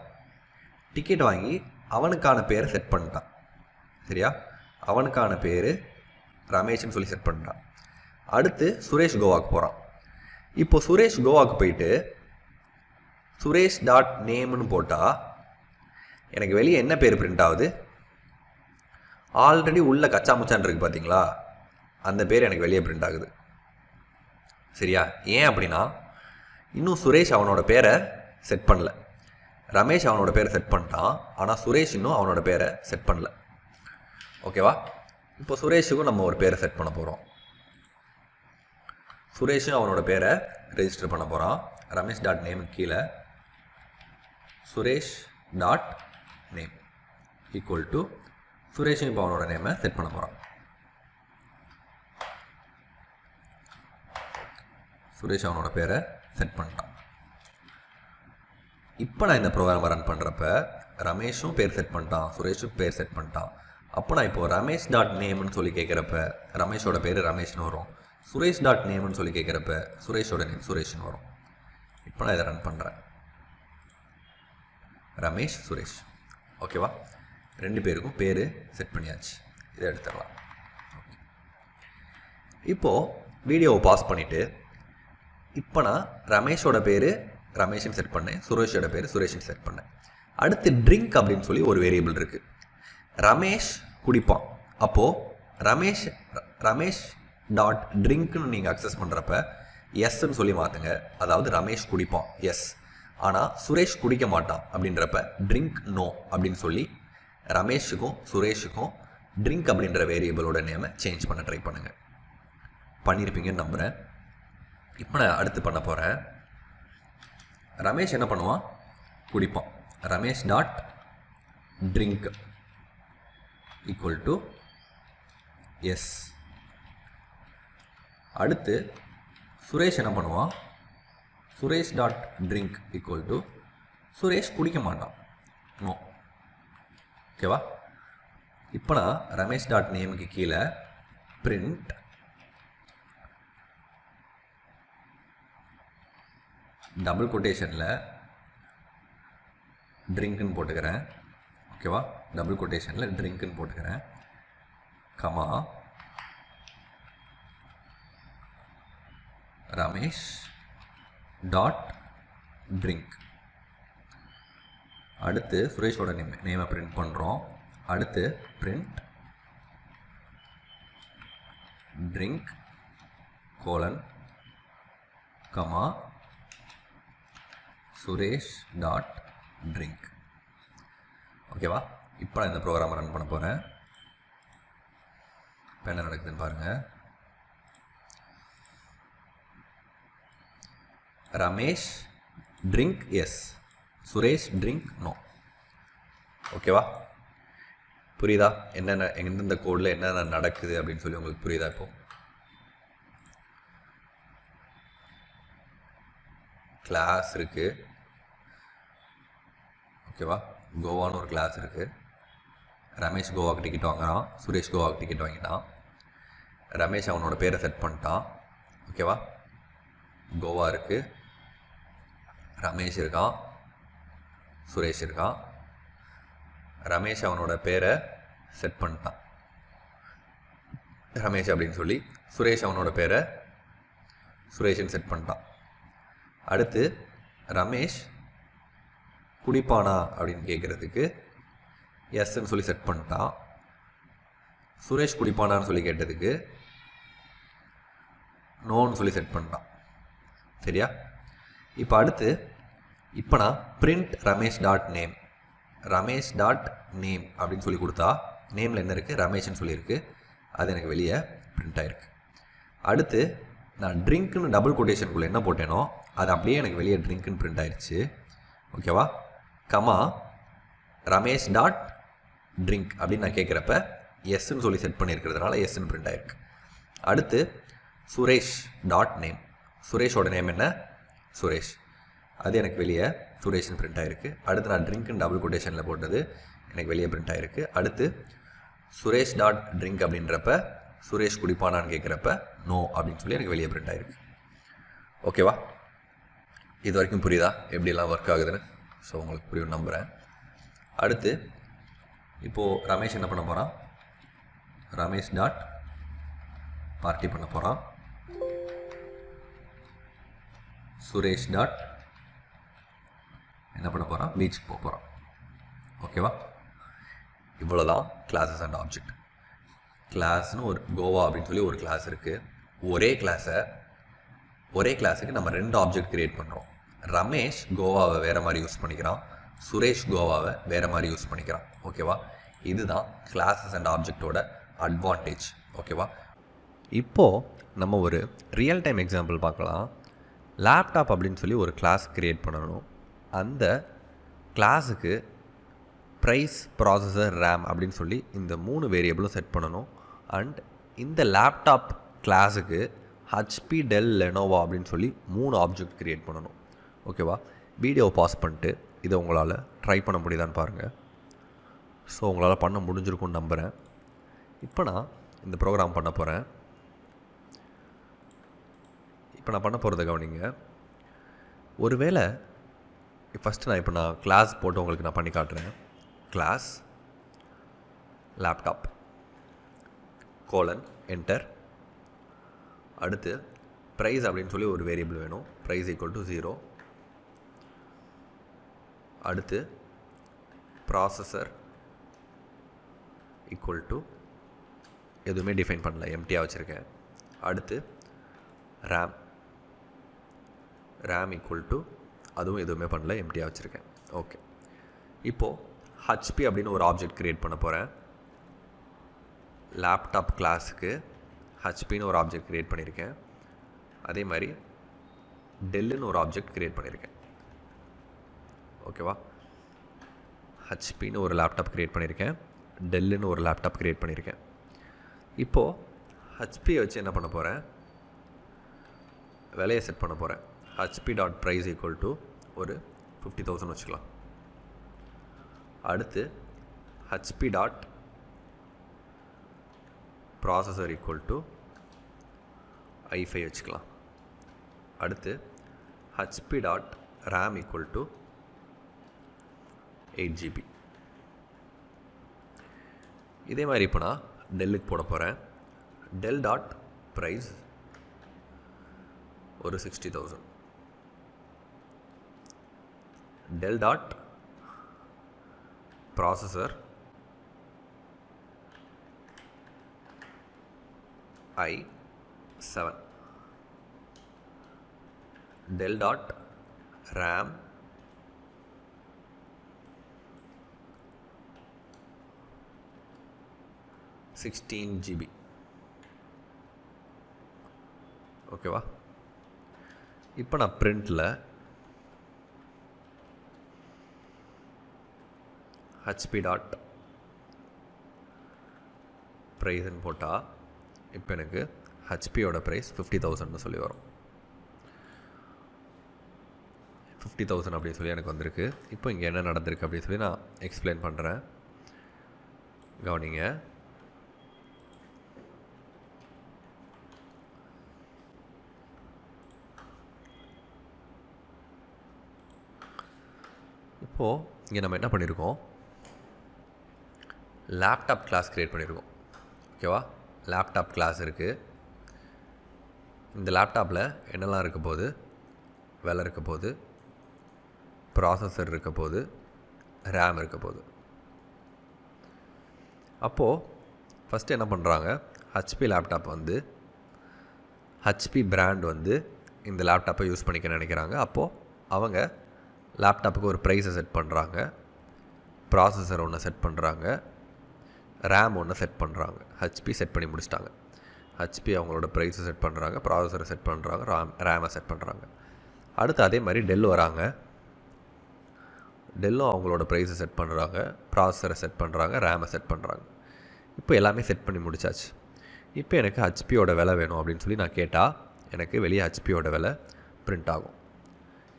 A: டிக்கெட் வாங்கி அவனுக்கான பேரை செட் பண்ணிட்டான் சரியா அவனுக்கான பேர் ரமேஷ்னு சொல்லி செட் பண்ணிட்டான் அடுத்து சுரேஷ் கோவாக்கு போகிறான் இப்போ சுரேஷ் கோவாக்கு போயிட்டு சுரேஷ் டாட் நேம்னு போட்டால் எனக்கு வெளியே என்ன பேர் பிரிண்ட் ஆகுது ஆல்ரெடி உள்ள கச்சா முச்சான் இருக்குது பார்த்தீங்களா அந்த பேர் எனக்கு வெளியே பிரிண்ட் ஆகுது சரியா ஏன் அப்படின்னா இன்னும் சுரேஷ் அவனோட பேரை செட் பண்ணல ரமேஷ் அவனோட பேரை செட் பண்ணிட்டான் ஆனால் சுரேஷ் இன்னும் அவனோட பேரை செட் பண்ணல ஓகேவா இப்போ சுரேஷுக்கும் நம்ம ஒரு பேரை செட் பண்ண போகிறோம் சுரேஷும் அவனோட பேரை ரெஜிஸ்டர் பண்ண போகிறான் ரமேஷ் டாட் நேம் கீழே Suresh dot name equal to சுரேஷும் இப்போ அவனோட நேமை செட் பண்ண போகிறான் சுரேஷ் அவனோட பேரை செட் பண்ணிட்டான் இப்போ நான் இந்த ப்ரோக்ராமை ரன் பண்ணுறப்ப ரமேஷும் பேர் செட் பண்ணிட்டான் சுரேஷும் பேர் செட் பண்ணிட்டான் அப்போ நான் இப்போது ரமேஷ் டாட் நேம்னு சொல்லி கேட்குறப்ப ரமேஷோட பேர் ரமேஷ்னு வரும் சுரேஷ் டாட் நேம்னு சொல்லி கேட்குறப்ப சுரேஷோட நேம் சுரேஷ்னு வரும் இப்போ நான் இதை ரன் பண்ணுறேன் ரமேஷ் சுரேஷ் ஓகேவா ரெண்டு பேருக்கும் பேர் செட் பண்ணியாச்சு இதை எடுத்துடலாம் இப்போது வீடியோவை பாஸ் பண்ணிவிட்டு இப்போ நான் ரமேஷோட பேர் ரமேஷும் செட் பண்ணேன் சுரேஷோட பேர் சுரேஷும் செட் பண்ணேன் அடுத்து ட்ரிங்க் அப்படின்னு சொல்லி ஒரு வேரியபிள் இருக்குது ரமேஷ் குடிப்பான் அப்போது ரமேஷ் ரமேஷ் டாட் ட்ரிங்க்னு நீங்கள் அக்சஸ் பண்ணுறப்ப எஸ்ன்னு சொல்லி மாற்றுங்க அதாவது ரமேஷ் குடிப்பான் எஸ் ஆனால் சுரேஷ் குடிக்க மாட்டான் அப்படின்றப்ப ட்ரிங்க் நோ அப்படின்னு சொல்லி ரமேஷுக்கும் சுரேஷுக்கும் ட்ரிங்க் அப்படின்ற வேரியபிளோட நேமை சேஞ்ச் பண்ண ட்ரை பண்ணுங்கள் பண்ணியிருப்பீங்கன்னு நம்புகிறேன் இப்போ நான் அடுத்து பண்ண போகிறேன் ரமேஷ் என்ன பண்ணுவான் குடிப்பான் Ramesh dot drink equal to yes அடுத்து சுரேஷ் என்ன பண்ணுவான் Suresh dot drink equal to Suresh குடிக்க மாட்டான் நோ ஓகேவா இப்போ நான் ரமேஷ் டாட் நேமுக்கு கீழே பிரிண்ட் டபுள் கொட்டேஷனில் ட்ரிங்க்குன்னு போட்டுக்கிறேன் ஓகேவா டபுள் கொட்டேஷனில் ட்ரிங்க்குன்னு போட்டுக்கிறேன் கமா ரமேஷ் டாட் ட்ரிங்க் அடுத்து சுரேஷோட நேம் நேமை பிரிண்ட் பண்ணுறோம் அடுத்து print drink colon comma Suresh dot drink ஓகேவா இப்போ நான் இந்த ப்ரோக்ராமை ரன் பண்ண போகிறேன் இப்போ என்ன நடக்குதுன்னு பாருங்கள் Ramesh drink yes Suresh drink no ஓகேவா புரியுதா என்னென்ன எந்தெந்த கோடில் என்னென்ன நடக்குது அப்படின்னு சொல்லி உங்களுக்கு புரியுதா இப்போ கிளாஸ் இருக்குது ஓகேவா கோவான்னு ஒரு கிளாஸ் இருக்குது ரமேஷ் கோவாக்கு டிக்கெட் வாங்குறான் சுரேஷ் கோவாக்கு டிக்கெட் வாங்கிட்டான் ரமேஷ் அவனோட பேரை செட் பண்ணிட்டான் ஓகேவா கோவா இருக்குது ரமேஷ் இருக்கான் சுரேஷ் இருக்கான் ரமேஷ் அவனோட பேரை செட் பண்ணிட்டான் ரமேஷ் அப்படின்னு சொல்லி சுரேஷ் அவனோட பேரை சுரேஷன் செட் பண்ணிட்டான் அடுத்து ரமேஷ் குடிப்பானா அப்படின்னு கேட்குறதுக்கு எஸ்ன்னு சொல்லி செட் பண்ணிட்டான் சுரேஷ் குடிப்பானான்னு சொல்லி கேட்டதுக்கு நோன்னு சொல்லி செட் பண்ணிட்டான் சரியா இப்போ அடுத்து இப்போ நான் print Ramesh dot name Ramesh dot name அப்படின்னு சொல்லி கொடுத்தா நேமில் என்ன இருக்குது ரமேஷ்னு சொல்லியிருக்கு அது எனக்கு வெளியே பிரிண்ட் ஆகிருக்கு அடுத்து நான் ட்ரிங்க்னு டபுள் கொட்டேஷனுக்குள்ளே என்ன போட்டேனோ அது அப்படியே எனக்கு வெளியே ட்ரிங்க்னு பிரிண்ட் ஆயிடுச்சு ஓகேவா கமா ரமேஷ் டாட் ட்ரிங்க் அப்படின்னு நான் கேட்குறப்ப எஸ்ன்னு சொல்லி செட் பண்ணியிருக்கிறதுனால எஸ்ன்னு பிரிண்ட் ஆயிருக்கு அடுத்து சுரேஷ் டாட் நேம் சுரேஷோட நேம் என்ன சுரேஷ் அது எனக்கு வெளியே சுரேஷ்னு பிரிண்ட் ஆகிருக்கு அடுத்து நான் ட்ரிங்க்னு டபுள் கொட்டேஷனில் போட்டது எனக்கு வெளியே பிரிண்ட் ஆகிருக்கு அடுத்து சுரேஷ் டாட் ட்ரிங்க் அப்படின்றப்ப சுரேஷ் குடிப்பானான்னு கேட்குறப்ப நோ அப்படின்னு சொல்லி எனக்கு வெளியே பிரிண்ட் ஆகிருக்கு ஓகேவா இது வரைக்கும் புரியுதா எப்படிலாம் ஒர்க் ஆகுதுன்னு ஸோ உங்களுக்கு புரியும் நம்புகிறேன் அடுத்து இப்போது ரமேஷ் என்ன பண்ண போகிறான் ரமேஷ் டாட் பார்ட்டி பண்ண போகிறான் சுரேஷ் டாட் என்ன பண்ண போகிறோம் பீச்சுக்கு போக போகிறோம் ஓகேவா இவ்வளோதான் கிளாஸஸ் அண்ட் ஆப்ஜெக்ட் கிளாஸ்னு ஒரு கோவா அப்படின்னு சொல்லி ஒரு கிளாஸ் இருக்குது ஒரே கிளாஸை ஒரே கிளாஸுக்கு நம்ம ரெண்டு ஆப்ஜெக்ட் க்ரியேட் பண்ணுறோம் ரமேஷ் கோவாவை வேறு மாதிரி யூஸ் பண்ணிக்கிறான் சுரேஷ் கோவாவை வேறு மாதிரி யூஸ் பண்ணிக்கிறான் ஓகேவா இதுதான் கிளாஸஸ் அண்ட் ஆப்ஜெக்டோட அட்வான்டேஜ் ஓகேவா இப்போது நம்ம ஒரு ரியல் டைம் எக்ஸாம்பிள் பார்க்கலாம் லேப்டாப் அப்படின்னு சொல்லி ஒரு கிளாஸ் க்ரியேட் பண்ணணும் அந்த கிளாஸுக்கு ப்ரைஸ் ப்ராசஸர் ரேம் அப்படின்னு சொல்லி இந்த மூணு வேரியபிளும் செட் பண்ணணும் அண்ட் இந்த லேப்டாப் கிளாஸுக்கு ஹச்பி டெல் லெனோவா அப்படின்னு சொல்லி மூணு ஆப்ஜெக்ட் க்ரியேட் பண்ணணும் ஓகேவா வீடியோ பாஸ் பண்ணிட்டு இதை உங்களால் ட்ரை பண்ண முடியுதான்னு பாருங்கள் ஸோ உங்களால் பண்ண முடிஞ்சிருக்கும்னு நம்புகிறேன் இப்போ நான் இந்த ப்ரோக்ராம் பண்ண போகிறேன் இப்போ நான் பண்ண போகிறத கவனிங்க ஒருவேளை ஃபஸ்ட்டு நான் இப்போ நான் கிளாஸ் போட்டு உங்களுக்கு நான் பண்ணி காட்டுறேன் கிளாஸ் லேப்டாப் கோலன் என்டர் அடுத்து ப்ரைஸ் அப்படின்னு சொல்லி ஒரு வேரியபிள் வேணும் ப்ரைஸ் ஈக்குவல் டு ஜீரோ அடுத்து ப்ராசஸர் ஈக்குவல் டு எதுவுமே டிஃபைன் பண்ணல எம்டியாக வச்சுருக்கேன் அடுத்து ரேம் ரேம் ஈக்குவல் டு அதுவும் எதுவுமே பண்ணல எம்டியாக வச்சுருக்கேன் ஓகே இப்போது ஹச்பி அப்படின்னு ஒரு ஆப்ஜெக்ட் க்ரியேட் பண்ண போகிறேன் லேப்டாப் கிளாஸுக்கு ஹச்பின்னு ஒரு ஆப்ஜெக்ட் க்ரியேட் பண்ணியிருக்கேன் அதே மாதிரி டெல்லுன்னு ஒரு ஆப்ஜெக்ட் க்ரியேட் பண்ணியிருக்கேன் ஓகேவா ஹச்பின்னு ஒரு லேப்டாப் க்ரியேட் பண்ணியிருக்கேன் டெல்லுன்னு ஒரு லேப்டாப் க்ரியேட் பண்ணியிருக்கேன் இப்போது ஹச்பியை வச்சு என்ன பண்ண போகிறேன் விலையை செட் பண்ண போகிறேன் HP dot price equal to ஒரு ஃபிஃப்டி தௌசண்ட் வச்சுக்கலாம் அடுத்து HP dot processor equal to ஐஃபை வச்சுக்கலாம் அடுத்து HP dot RAM equal to eight GB இதே மாதிரி இப்போ நான் டெல்லுக்கு போட போகிறேன் டெல் டாட் ப்ரைஸ் ஒரு sixty thousand del dot processor i7 del dot ram sixteen G B ஓகேவா இப்போ प्रिंट ला ஹச்பி டாட் ப்ரைஸ்ன்னு போட்டால் இப்போ எனக்கு ஹச்பியோட ப்ரைஸ் ஃபிஃப்டி தௌசண்ட்னு சொல்லி வரும் ஃபிஃப்டி தௌசண்ட் அப்படின்னு சொல்லி எனக்கு வந்திருக்கு இப்போ இங்கே என்ன நடந்திருக்கு அப்படின்னு சொல்லி நான் எக்ஸ்பிளைன் பண்ணுறேன் கவனிங்க இப்போது இங்கே நம்ம என்ன பண்ணியிருக்கோம் லேப்டாப் கிளாஸ் க்ரியேட் பண்ணியிருக்கோம் ஓகேவா லேப்டாப் கிளாஸ் இருக்குது இந்த லேப்டாப்பில் என்னெல்லாம் இருக்க போது வெலை இருக்க போது ப்ராசஸர் இருக்க போது ரேம் இருக்க போது அப்போது ஃபஸ்ட்டு என்ன பண்ணுறாங்க ஹச்பி லேப்டாப் வந்து ஹச்பி பிராண்ட் வந்து இந்த லேப்டாப்பை யூஸ் பண்ணிக்க நினைக்கிறாங்க அப்போது அவங்க லேப்டாப்புக்கு ஒரு ப்ரைஸை செட் பண்ணுறாங்க ப்ராசஸர் ஒன்று செட் பண்ணுறாங்க ரேம் ஒன்று செட் பண்ணுறாங்க ஹச்பி செட் பண்ணி முடிச்சிட்டாங்க ஹச்பி அவங்களோட ப்ரைஸை செட் பண்ணுறாங்க ப்ராசஸரை செட் பண்ணுறாங்க ராம் ரேமை செட் பண்ணுறாங்க அடுத்து அதே மாதிரி டெல் வராங்க டெல்லும் அவங்களோட ப்ரைஸை செட் பண்ணுறாங்க ப்ராசஸரை செட் பண்ணுறாங்க ரேமை செட் பண்ணுறாங்க இப்போ எல்லாமே செட் பண்ணி முடிச்சாச்சு இப்போ எனக்கு ஹச்பியோட விலை வேணும் அப்படின்னு சொல்லி நான் கேட்டால் எனக்கு வெளியே ஹச்பியோட விலை ப்ரிண்ட் ஆகும்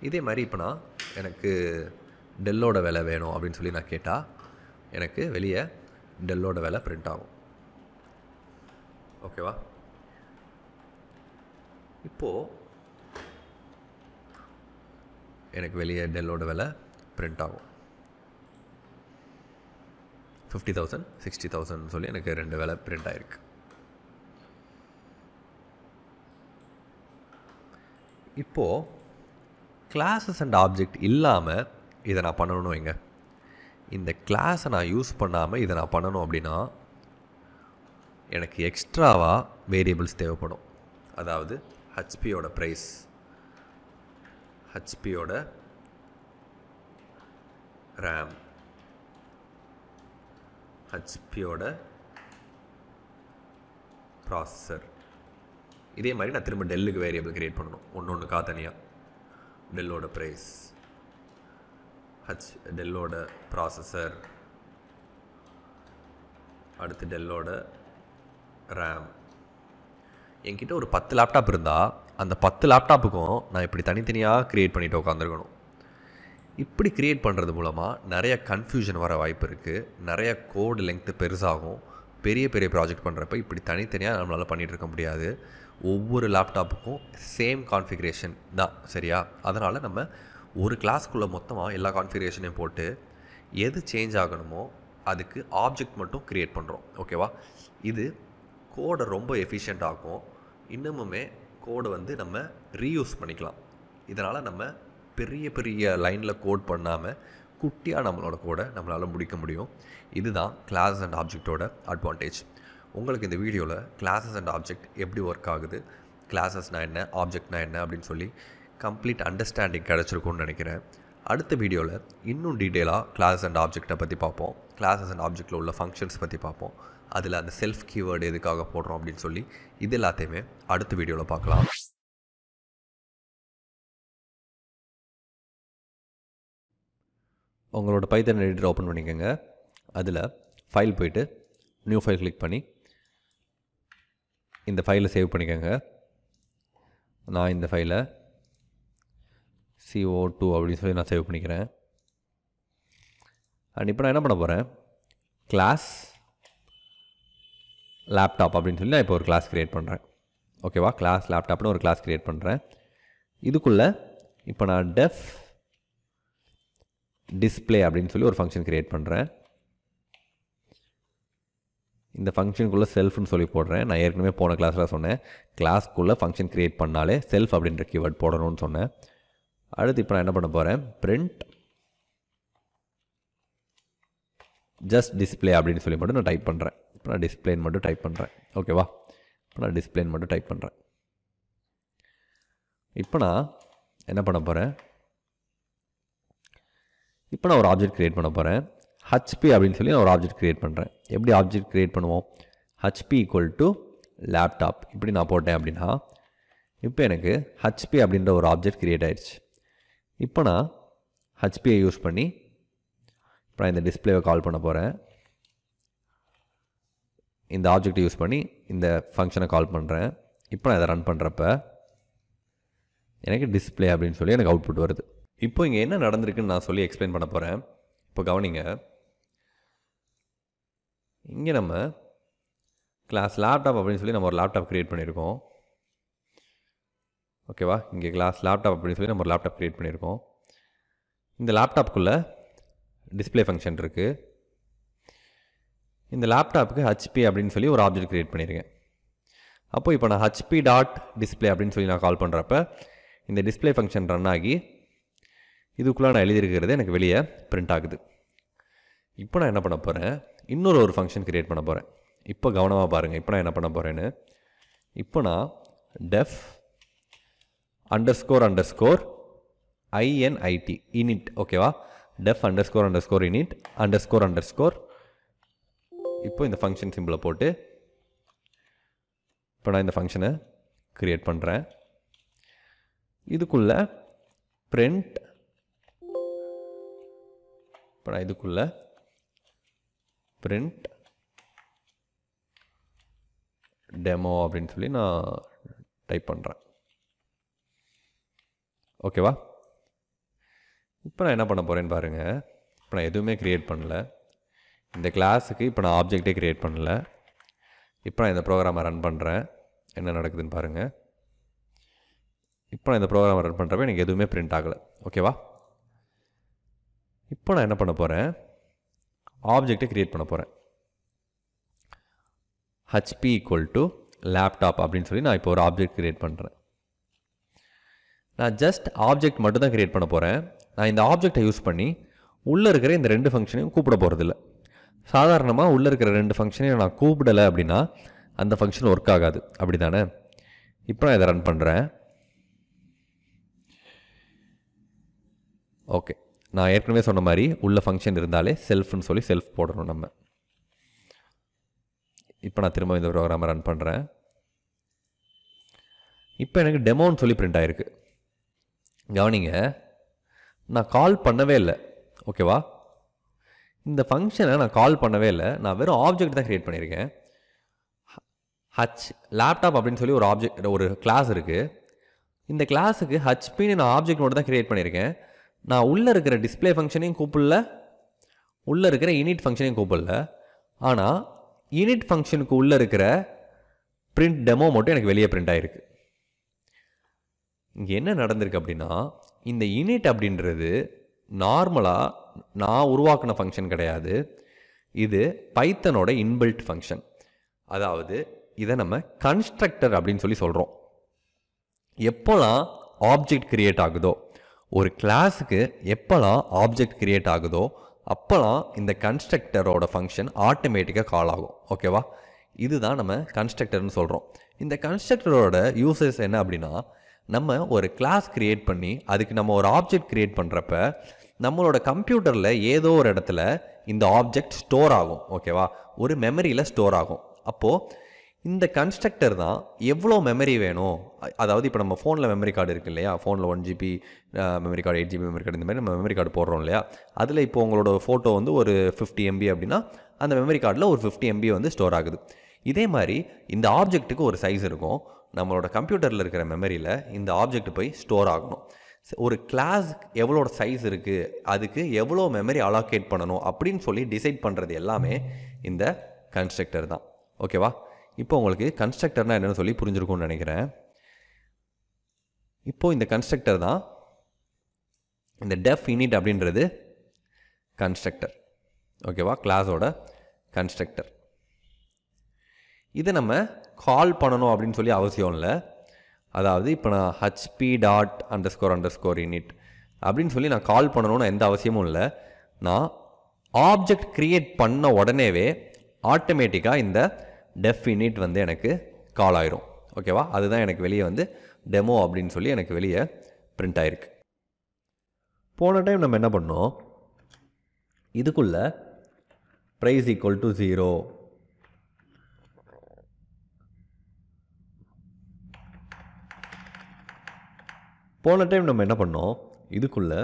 A: இதே மாதிரி இப்போ நான் எனக்கு டெல்லோட விலை வேணும் அப்படின்னு சொல்லி நான் கேட்டால் எனக்கு வெளியே டெல்லோட வேலை பிரிண்ட் ஆகும் ஓகேவா இப்போது எனக்கு வெளியே டெல்லோட வேலை பிரிண்ட் ஆகும் ஃபிஃப்டி தௌசண்ட் சிக்ஸ்டி தௌசண்ட் சொல்லி எனக்கு ரெண்டு வேலை பிரிண்ட் ஆகிருக்கு இப்போது கிளாஸஸ் அண்ட் ஆப்ஜெக்ட் இல்லாமல் இதை நான் பண்ணணும் எங்கே இந்த கிளாஸை நான் யூஸ் பண்ணாமல் இதை நான் பண்ணணும் அப்படின்னா எனக்கு எக்ஸ்ட்ராவாக வேரியபிள்ஸ் தேவைப்படும் அதாவது ஹச்பியோட ப்ரைஸ் ஹச்பியோட ரேம் ஹச்பியோட ப்ராசஸர் இதே மாதிரி நான் திரும்ப டெல்லுக்கு வேரியபிள் க்ரியேட் பண்ணணும் ஒன்று ஒன்று தனியாக டெல்லோட ப்ரைஸ் ஹச் டெல்லோட ப்ராசஸர் அடுத்து டெல்லோட ரேம் என்கிட்ட ஒரு பத்து லேப்டாப் இருந்தால் அந்த பத்து லேப்டாப்புக்கும் நான் இப்படி தனித்தனியாக க்ரியேட் பண்ணிவிட்டு உட்காந்துருக்கணும் இப்படி க்ரியேட் பண்ணுறது மூலமாக நிறைய கன்ஃபியூஷன் வர வாய்ப்பு இருக்குது நிறைய கோடு லெங்க்த்து பெருசாகும் பெரிய பெரிய ப்ராஜெக்ட் பண்ணுறப்ப இப்படி தனித்தனியாக நம்மளால் பண்ணிகிட்டு இருக்க முடியாது ஒவ்வொரு லேப்டாப்புக்கும் சேம் கான்ஃபிகரேஷன் தான் சரியா அதனால் நம்ம ஒரு கிளாஸ்க்குள்ளே மொத்தமாக எல்லா கான்ஃபிகரேஷனையும் போட்டு எது சேஞ்ச் ஆகணுமோ அதுக்கு ஆப்ஜெக்ட் மட்டும் க்ரியேட் பண்ணுறோம் ஓகேவா இது கோடை ரொம்ப எஃபிஷியண்ட் ஆகும் இன்னமுமே கோடை வந்து நம்ம ரீயூஸ் பண்ணிக்கலாம் இதனால் நம்ம பெரிய பெரிய லைனில் கோட் பண்ணாமல் குட்டியாக நம்மளோட கோடை நம்மளால் முடிக்க முடியும் இதுதான் கிளாஸஸ் அண்ட் ஆப்ஜெக்டோட அட்வான்டேஜ் உங்களுக்கு இந்த வீடியோவில் கிளாஸஸ் அண்ட் ஆப்ஜெக்ட் எப்படி ஒர்க் ஆகுது கிளாஸஸ்னால் என்ன ஆப்ஜெக்ட்னால் என்ன அப்படின்னு சொல்லி கம்ப்ளீட் அண்டர்ஸ்டாண்டிங் கிடச்சிருக்கும்னு நினைக்கிறேன் அடுத்த வீடியோவில் இன்னும் டீட்டெயிலாக கிளாஸ் அண்ட் ஆப்ஜெக்டை பற்றி பார்ப்போம் கிளாஸஸ் அண்ட் ஆப்ஜெக்டில் உள்ள ஃபங்க்ஷன்ஸ் பற்றி பார்ப்போம்
B: அதில் அந்த செல்ஃப் கீவேர்டு எதுக்காக போடுறோம் அப்படின்னு சொல்லி இது எல்லாத்தையுமே அடுத்த வீடியோவில் பார்க்கலாம் உங்களோட ஓப்பன் பண்ணிக்கோங்க அதில் ஃபைல்
A: நியூ ஃபைல் பண்ணி இந்த ஃபைலை சேவ் பண்ணிக்கோங்க நான் இந்த ஃபைலை சிஓ டூ அப்படின்னு சொல்லி நான் சேவ் பண்ணிக்கிறேன் அண்ட் இப்போ நான் என்ன பண்ண போகிறேன் கிளாஸ் லேப்டாப் அப்படின்னு சொல்லி நான் இப்போ ஒரு கிளாஸ் க்ரியேட் பண்ணுறேன் ஓகேவா கிளாஸ் லேப்டாப்னு ஒரு கிளாஸ் க்ரியேட் பண்ணுறேன் இதுக்குள்ளே இப்போ நான் டெஃப் டிஸ்பிளே அப்படின்னு சொல்லி ஒரு ஃபங்க்ஷன் க்ரியேட் பண்ணுறேன் இந்த ஃபங்க்ஷனுக்குள்ளே செல்ஃப்னு சொல்லி போடுறேன் நான் ஏற்கனவே போன கிளாஸில் சொன்னேன் கிளாஸ்க்குள்ளே ஃபங்க்ஷன் க்ரியேட் பண்ணாலே செல்ஃப் அப்படின்ற கீவேர்ட் போடணும்னு சொன்னேன் அடுத்து இப்போ நான் என்ன பண்ண போகிறேன் பிரிண்ட் ஜஸ்ட் டிஸ்பிளே அப்படின்னு சொல்லி மட்டும் நான் டைப் பண்ணுறேன் இப்போ நான் டிஸ்பிளேன் மட்டும் டைப் பண்ணுறேன் ஓகேவா இப்போ நான் டிஸ்பிளேன் மட்டும் டைப் பண்ணுறேன் இப்போ நான் என்ன பண்ண போகிறேன் இப்போ நான் ஒரு ஆப்ஜெக்ட் க்ரியேட் பண்ண போகிறேன் ஹச்பி அப்படின்னு சொல்லி நான் ஒரு ஆப்ஜெக்ட் க்ரியேட் பண்ணுறேன் எப்படி ஆப்ஜெக்ட் க்ரியேட் பண்ணுவோம் ஹச்பி ஈக்குவல் டு லேப்டாப் இப்படி நான் போட்டேன் அப்படின்னா இப்போ எனக்கு ஹச்பி அப்படின்ற ஒரு ஆப்ஜெக்ட் க்ரியேட் ஆயிடுச்சு இப்போ நான் ஹச்பியை யூஸ் பண்ணி இப்போ நான் இந்த டிஸ்பிளேவை கால் பண்ண போகிறேன் இந்த ஆப்ஜெக்டை யூஸ் பண்ணி இந்த ஃபங்க்ஷனை கால் பண்ணுறேன் இப்போ நான் இதை ரன் பண்ணுறப்ப எனக்கு டிஸ்பிளே அப்படின்னு சொல்லி எனக்கு அவுட்புட் வருது இப்போ இங்கே என்ன நடந்திருக்குன்னு நான் சொல்லி எக்ஸ்பிளைன் பண்ண போகிறேன் இப்போ கவனிங்க இங்கே நம்ம கிளாஸ் லேப்டாப் அப்படின்னு சொல்லி நம்ம ஒரு லேப்டாப் க்ரியேட் பண்ணியிருக்கோம் ஓகேவா இங்கே கிளாஸ் லேப்டாப் அப்படின்னு சொல்லி நம்ம ஒரு லேப்டாப் க்ரியேட் பண்ணியிருக்கோம் இந்த லேப்டாப்புக்குள்ளே டிஸ்பிளே ஃபங்க்ஷன் இருக்குது இந்த லேப்டாப்புக்கு ஹச்பி அப்படின்னு சொல்லி ஒரு ஆப்ஜெக்ட் க்ரியேட் பண்ணியிருக்கேன் அப்போது இப்போ நான் ஹச்பி டாட் டிஸ்பிளே அப்படின்னு சொல்லி நான் கால் பண்ணுறப்ப இந்த டிஸ்பிளே ஃபங்க்ஷன் ரன் ஆகி இதுக்குள்ளே நான் எழுதியிருக்கிறது எனக்கு வெளியே பிரிண்ட் ஆகுது இப்போ நான் என்ன பண்ண போகிறேன் இன்னொரு ஒரு ஃபங்க்ஷன் க்ரியேட் பண்ண போகிறேன் இப்போ கவனமாக பாருங்கள் இப்போ நான் என்ன பண்ண போகிறேன்னு இப்போ நான் def underscore underscore INIT init ஓகேவா def underscore underscore init underscore underscore இப்போ இந்த ஃபங்க்ஷன் சிம்பிளை போட்டு இப்போ நான் இந்த ஃபங்க்ஷனை க்ரியேட் பண்ணுறேன் இதுக்குள்ளே பிரிண்ட் இப்போ நான் இதுக்குள்ளே பிரிண்ட் டெமோ அப்படின்னு சொல்லி நான் டைப் பண்ணுறேன் ஓகேவா இப்போ நான் என்ன பண்ண போகிறேன்னு பாருங்கள் இப்போ நான் எதுவுமே க்ரியேட் பண்ணல இந்த கிளாஸுக்கு இப்போ நான் ஆப்ஜெக்டே க்ரியேட் பண்ணல இப்போ நான் இந்த ப்ரோக்ராமை ரன் பண்ணுறேன் என்ன நடக்குதுன்னு பாருங்கள் இப்போ நான் இந்த ப்ரோக்ராமை ரன் பண்ணுறப்ப எனக்கு எதுவுமே பிரிண்ட் ஆகலை ஓகேவா இப்போ நான் என்ன பண்ண போகிறேன் ஆப்ஜெக்டை க்ரியேட் பண்ண போகிறேன் ஹச்பி ஈக்குவல் டு லேப்டாப் அப்படின்னு சொல்லி நான் இப்போ ஒரு ஆப்ஜெக்ட் க்ரியேட் பண்ணுறேன் நான் ஜஸ்ட் ஆப்ஜெக்ட் மட்டும் தான் க்ரியேட் பண்ண போகிறேன் நான் இந்த ஆப்ஜெக்டை யூஸ் பண்ணி உள்ளே இருக்கிற இந்த ரெண்டு ஃபங்க்ஷனையும் கூப்பிட போகிறதில்ல சாதாரணமாக உள்ளே இருக்கிற ரெண்டு ஃபங்க்ஷனையும் நான் கூப்பிடலை அப்படின்னா அந்த ஃபங்க்ஷன் ஒர்க் ஆகாது அப்படி தானே இப்போ நான் இதை ரன் பண்ணுறேன் ஓகே நான் ஏற்கனவே சொன்ன மாதிரி உள்ள ஃபங்க்ஷன் இருந்தாலே செல்ஃப்னு சொல்லி செல்ஃப் போடணும் நம்ம இப்போ நான் திரும்ப இந்த ப்ரோக்ராமை ரன் பண்ணுறேன் இப்போ எனக்கு டெமோன்னு சொல்லி பிரிண்ட் ஆகிருக்கு கவனிங்க நான் கால் பண்ணவே இல்லை ஓகேவா இந்த ஃபங்க்ஷனை நான் கால் பண்ணவே இல்லை நான் வெறும் ஆப்ஜெக்ட் தான் க்ரியேட் பண்ணியிருக்கேன் ஹச் லேப்டாப் அப்படின்னு சொல்லி ஒரு ஆப்ஜெக்ட் ஒரு கிளாஸ் இருக்குது இந்த கிளாஸுக்கு ஹச்பின்னு நான் ஆப்ஜெக்ட் மட்டும் தான் க்ரியேட் பண்ணியிருக்கேன் நான் உள்ளே இருக்கிற டிஸ்பிளே ஃபங்க்ஷனையும் கூப்பிடல உள்ளே இருக்கிற யூனிட் ஃபங்க்ஷனையும் கூப்பிடல ஆனால் யூனிட் ஃபங்க்ஷனுக்கு உள்ளே இருக்கிற பிரிண்ட் டெமோ மட்டும் எனக்கு வெளியே பிரிண்ட் ஆகிருக்கு இங்கே என்ன நடந்திருக்கு அப்படின்னா இந்த இனிட் அப்படின்றது நார்மலாக நான் உருவாக்கின ஃபங்க்ஷன் கிடையாது இது பைத்தனோட இன்பில்ட் ஃபங்க்ஷன் அதாவது இதை நம்ம கன்ஸ்ட்ரக்டர் அப்படின்னு சொல்லி சொல்கிறோம் எப்போல்லாம் ஆப்ஜெக்ட் கிரியேட் ஆகுதோ ஒரு கிளாஸுக்கு எப்போல்லாம் ஆப்ஜெக்ட் கிரியேட் ஆகுதோ அப்போல்லாம் இந்த கன்ஸ்ட்ரக்டரோட ஃபங்க்ஷன் ஆட்டோமேட்டிக்காக கால் ஆகும் ஓகேவா இதுதான் நம்ம கன்ஸ்ட்ரக்டர்னு சொல்கிறோம் இந்த கன்ஸ்ட்ரக்டரோட யூசஸ் என்ன அப்படின்னா நம்ம ஒரு கிளாஸ் க்ரியேட் பண்ணி அதுக்கு நம்ம ஒரு ஆப்ஜெக்ட் க்ரியேட் பண்ணுறப்ப நம்மளோட கம்ப்யூட்டரில் ஏதோ ஒரு இடத்துல இந்த ஆப்ஜெக்ட் ஸ்டோர் ஆகும் ஓகேவா ஒரு மெமரியில் ஸ்டோர் ஆகும் அப்போது இந்த கன்ஸ்ட்ரக்டர் தான் எவ்வளோ மெமரி வேணும் அதாவது இப்போ நம்ம ஃபோனில் மெமரி கார்டு இருக்குது இல்லையா ஃபோனில் one GB memory card eight GB memory card இந்த மாதிரி நம்ம மெமரி கார்டு போடுறோம் இல்லையா அதில் இப்போ உங்களோட ஃபோட்டோ வந்து ஒரு ஃபிஃப்டி எம்பி அப்படின்னா அந்த மெமரி கார்டில் ஒரு ஃபிஃப்டி எம்பி வந்து ஸ்டோர் ஆகுது இதே மாதிரி இந்த ஆப்ஜெக்ட்டுக்கு ஒரு சைஸ் இருக்கும் நம்மளோட கம்ப்யூட்டரில் இருக்கிற மெமரியில் இந்த ஆப்ஜெக்ட் போய் ஸ்டோர் ஆகணும் ஒரு கிளாஸ் எவ்வளோட சைஸ் இருக்குது அதுக்கு எவ்வளோ மெமரி அலோகேட் பண்ணணும் அப்படின்னு சொல்லி டிசைட் பண்ணுறது எல்லாமே இந்த கன்ஸ்ட்ரக்டர் தான் ஓகேவா இப்போ உங்களுக்கு கன்ஸ்ட்ரக்டர்னால் என்னென்னு சொல்லி புரிஞ்சிருக்கும்னு நினைக்கிறேன் இப்போது இந்த கன்ஸ்ட்ரக்டர் தான் இந்த டெஃப் யூனிட் அப்படின்றது கன்ஸ்ட்ரக்டர் ஓகேவா கிளாஸோட கன்ஸ்ட்ரக்டர் இதை நம்ம கால் பண்ணணும் அப்படின்னு சொல்லி அவசியம் இல்லை அதாவது இப்போ நான் HP dot under score under score init அப்படின்னு சொல்லி நான் கால் பண்ணணும்னு எந்த அவசியமும் இல்லை நான் ஆப்ஜெக்ட் க்ரியேட் பண்ண உடனேவே ஆட்டோமேட்டிக்காக இந்த டெஃப் இனிட் வந்து எனக்கு கால் ஆயிரும் ஓகேவா அதுதான் எனக்கு வெளியே வந்து டெமோ அப்படின்னு சொல்லி எனக்கு வெளியே பிரிண்ட் ஆகிருக்கு போன டைம் நம்ம என்ன பண்ணோம் இதுக்குள்ளே ப்ரைஸ் ஈக்குவல் டு ஜீரோ போன டைம் நம்ம என்ன பண்ணோம் இதுக்குள்ளே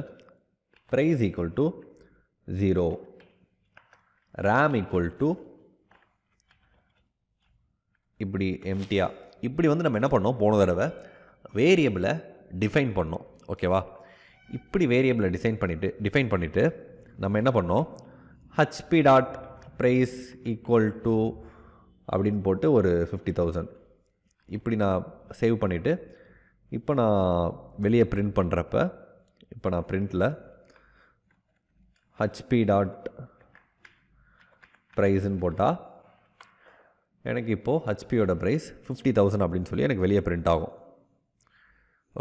A: price equal to zero RAM equal to இப்படி எம்டியா இப்படி வந்து நம்ம என்ன பண்ணோம் போன தடவை வேரியபிளை டிஃபைன் பண்ணோம் ஓகேவா இப்படி வேரியபிளை டிசைன் பண்ணிவிட்டு டிஃபைன் பண்ணிவிட்டு நம்ம என்ன பண்ணோம் HP dot price equal to அப்படின்னு போட்டு ஒரு ஃபிஃப்டி தௌசண்ட் இப்படி நான் சேவ் பண்ணிவிட்டு இப்போ நான் வெளியே பிரிண்ட் பண்ணுறப்ப இப்போ நான் பிரிண்ட்டில் ஹச்பி டாட் ப்ரைஸ்ன்னு போட்டால் எனக்கு இப்போது ஹச்பியோட ப்ரைஸ் ஃபிஃப்டி தௌசண்ட் அப்படின்னு சொல்லி எனக்கு வெளியே பிரிண்ட் ஆகும்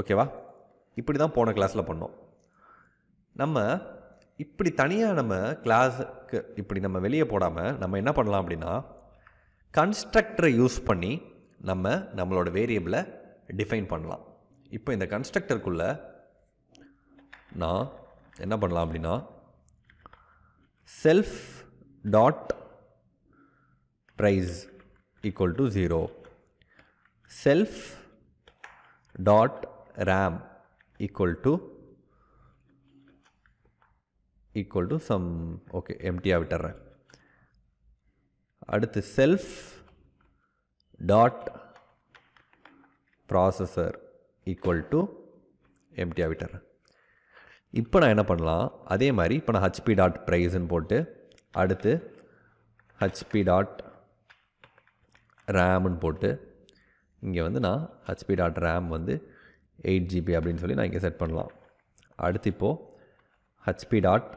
A: ஓகேவா இப்படி தான் போன கிளாஸில் பண்ணோம் நம்ம இப்படி தனியாக நம்ம கிளாஸுக்கு இப்படி நம்ம வெளியே போடாமல் நம்ம என்ன பண்ணலாம் அப்படின்னா கன்ஸ்ட்ரக்டரை யூஸ் பண்ணி நம்ம நம்மளோட வேரியபிளை டிஃபைன் பண்ணலாம் இப்போ இந்த கன்ஸ்ட்ரக்டருக்குள்ள நான் என்ன பண்ணலாம் அப்படின்னா self dot price equal to zero self dot RAM equal to equal to some okay எம்டியாக விட்டுறேன் அடுத்து self dot processor equal to எம்டியாக விட்டுறேன் இப்போ நான் என்ன பண்ணலாம் அதே மாதிரி இப்போ நான் ஹச்பி டாட் ப்ரைஸ்ன்னு போட்டு அடுத்து ஹச்பி டாட் ரேம்னு போட்டு இங்கே வந்து நான் ஹச்பி டாட் ரேம் வந்து எயிட் ஜிபி அப்படின்னு சொல்லி நான் இங்கே செட் பண்ணலாம் அடுத்து இப்போது HP dot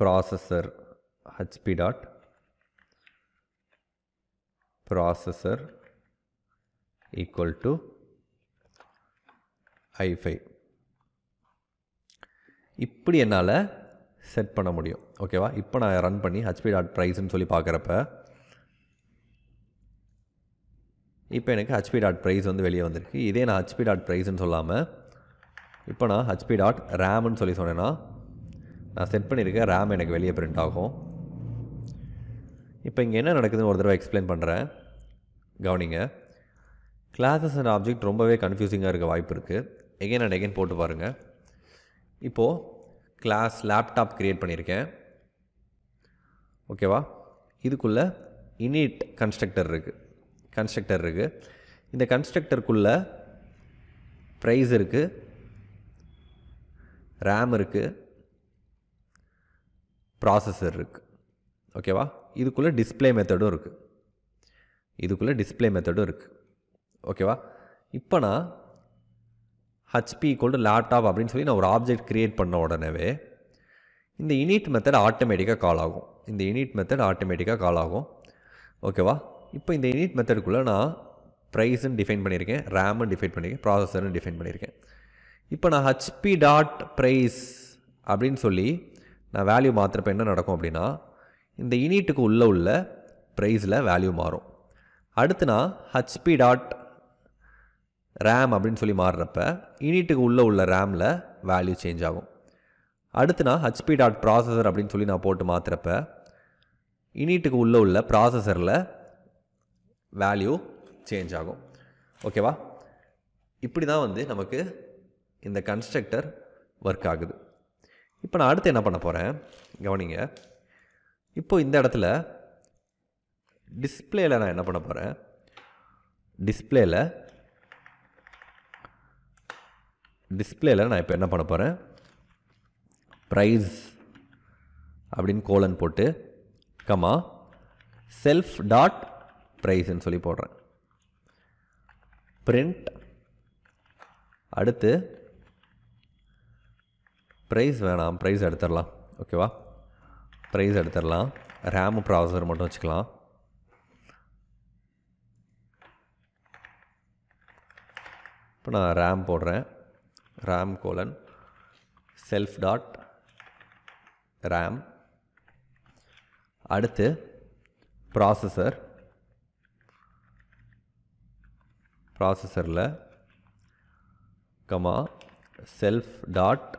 A: processor HP dot processor equal to i5 இப்படி என்னால் செட் பண்ண முடியும் ஓகேவா இப்போ நான் ரன் பண்ணி ஹெச்பி டாட் ப்ரைஸ்ன்னு சொல்லி பார்க்குறப்ப இப்போ எனக்கு ஹச்பி டாட் ப்ரைஸ் வந்து வெளியே வந்திருக்கு இதே நான் ஹெச்பி டாட் ப்ரைஸ்ன்னு சொல்லாமல் இப்போ நான் ஹெச்பி டாட் ரேம்னு சொல்லி சொன்னேன்னா நான் செட் பண்ணியிருக்கேன் ரேம் எனக்கு வெளியே பிரிண்ட் ஆகும் இப்போ இங்கே என்ன நடக்குதுன்னு ஒரு தடவை எக்ஸ்பிளைன் பண்ணுறேன் கவனிங்க கிளாஸஸ் அண்ட் ஆப்ஜெக்ட் ரொம்பவே கன்ஃபியூசிங்காக இருக்க வாய்ப்பு இருக்குது எகைன் அண்ட் எகைன் போட்டு பாருங்கள் இப்போது கிளாஸ் லேப்டாப் க்ரியேட் பண்ணியிருக்கேன் ஓகேவா இதுக்குள்ளே இனிட் கன்ஸ்ட்ரக்டர் இருக்குது கன்ஸ்ட்ரக்டர் இருக்குது இந்த கன்ஸ்ட்ரக்டருக்குள்ளே ப்ரைஸ் இருக்குது ரேம் இருக்குது ப்ராசஸர் இருக்குது ஓகேவா இதுக்குள்ளே டிஸ்பிளே மெத்தடும் இருக்குது இதுக்குள்ளே டிஸ்பிளே மெத்தடும் இருக்குது ஓகேவா இப்போ நான் ஹச்பி ஈக்குவல் டு லேப்டாப் அப்படின்னு சொல்லி நான் ஒரு ஆப்ஜெக்ட் க்ரியேட் பண்ண உடனேவே இந்த இனிட் மெத்தட் ஆட்டோமேட்டிக்காக கால் ஆகும் இந்த இனிட் மெத்தட் ஆட்டோமேட்டிக்காக கால் ஆகும் ஓகேவா இப்போ இந்த இனிட் மெத்தடுக்குள்ளே நான் ப்ரைஸுன்னு டிஃபைன் பண்ணியிருக்கேன் ரேமுன்னு டிஃபைன் பண்ணியிருக்கேன் ப்ராசஸர்னு டிஃபைன் பண்ணியிருக்கேன் இப்போ நான் ஹச்பி டாட் ப்ரைஸ் அப்படின்னு சொல்லி நான் வேல்யூ மாற்றுறப்ப என்ன நடக்கும் அப்படின்னா இந்த இனிட்டுக்கு உள்ளே உள்ள ப்ரைஸில் வேல்யூ மாறும் அடுத்து நான் ஹச்பி டாட் ரேம் அப்படின்னு சொல்லி மாறுறப்ப யூனிட்டுக்கு உள்ளே உள்ள ரேமில் வேல்யூ சேஞ்ச் ஆகும் அடுத்து நான் ஹச்பி டாட் ப்ராசஸர் அப்படின்னு சொல்லி நான் போட்டு மாற்றுறப்ப யூனிட்டுக்கு உள்ளே உள்ள ப்ராசஸரில் வேல்யூ சேஞ்ச் ஆகும் ஓகேவா இப்படி தான் வந்து நமக்கு இந்த கன்ஸ்ட்ரக்டர் ஒர்க் ஆகுது இப்போ நான் அடுத்து என்ன பண்ண போகிறேன் கவனிங்க இப்போ இந்த இடத்துல டிஸ்பிளேயில் நான் என்ன பண்ண போகிறேன் டிஸ்பிளேயில் டிஸ்பிளேயில் நான் இப்போ என்ன பண்ண போகிறேன் ப்ரைஸ் அப்படின்னு கோலன் போட்டு கமா செல்ஃப் டாட் ப்ரைஸ்ன்னு சொல்லி போடுறேன் பிரிண்ட் அடுத்து ப்ரைஸ் வேணாம் ப்ரைஸ் எடுத்துடலாம் ஓகேவா ப்ரைஸ் எடுத்துடலாம் ரேமு ப்ராசர் மட்டும் வச்சுக்கலாம் இப்போ நான் ரேம் போடுறேன் RAM colon self dot RAM அடுத்து ப்ராசஸர் ப்ராசஸரில் கமா செல்ஃப் டாட்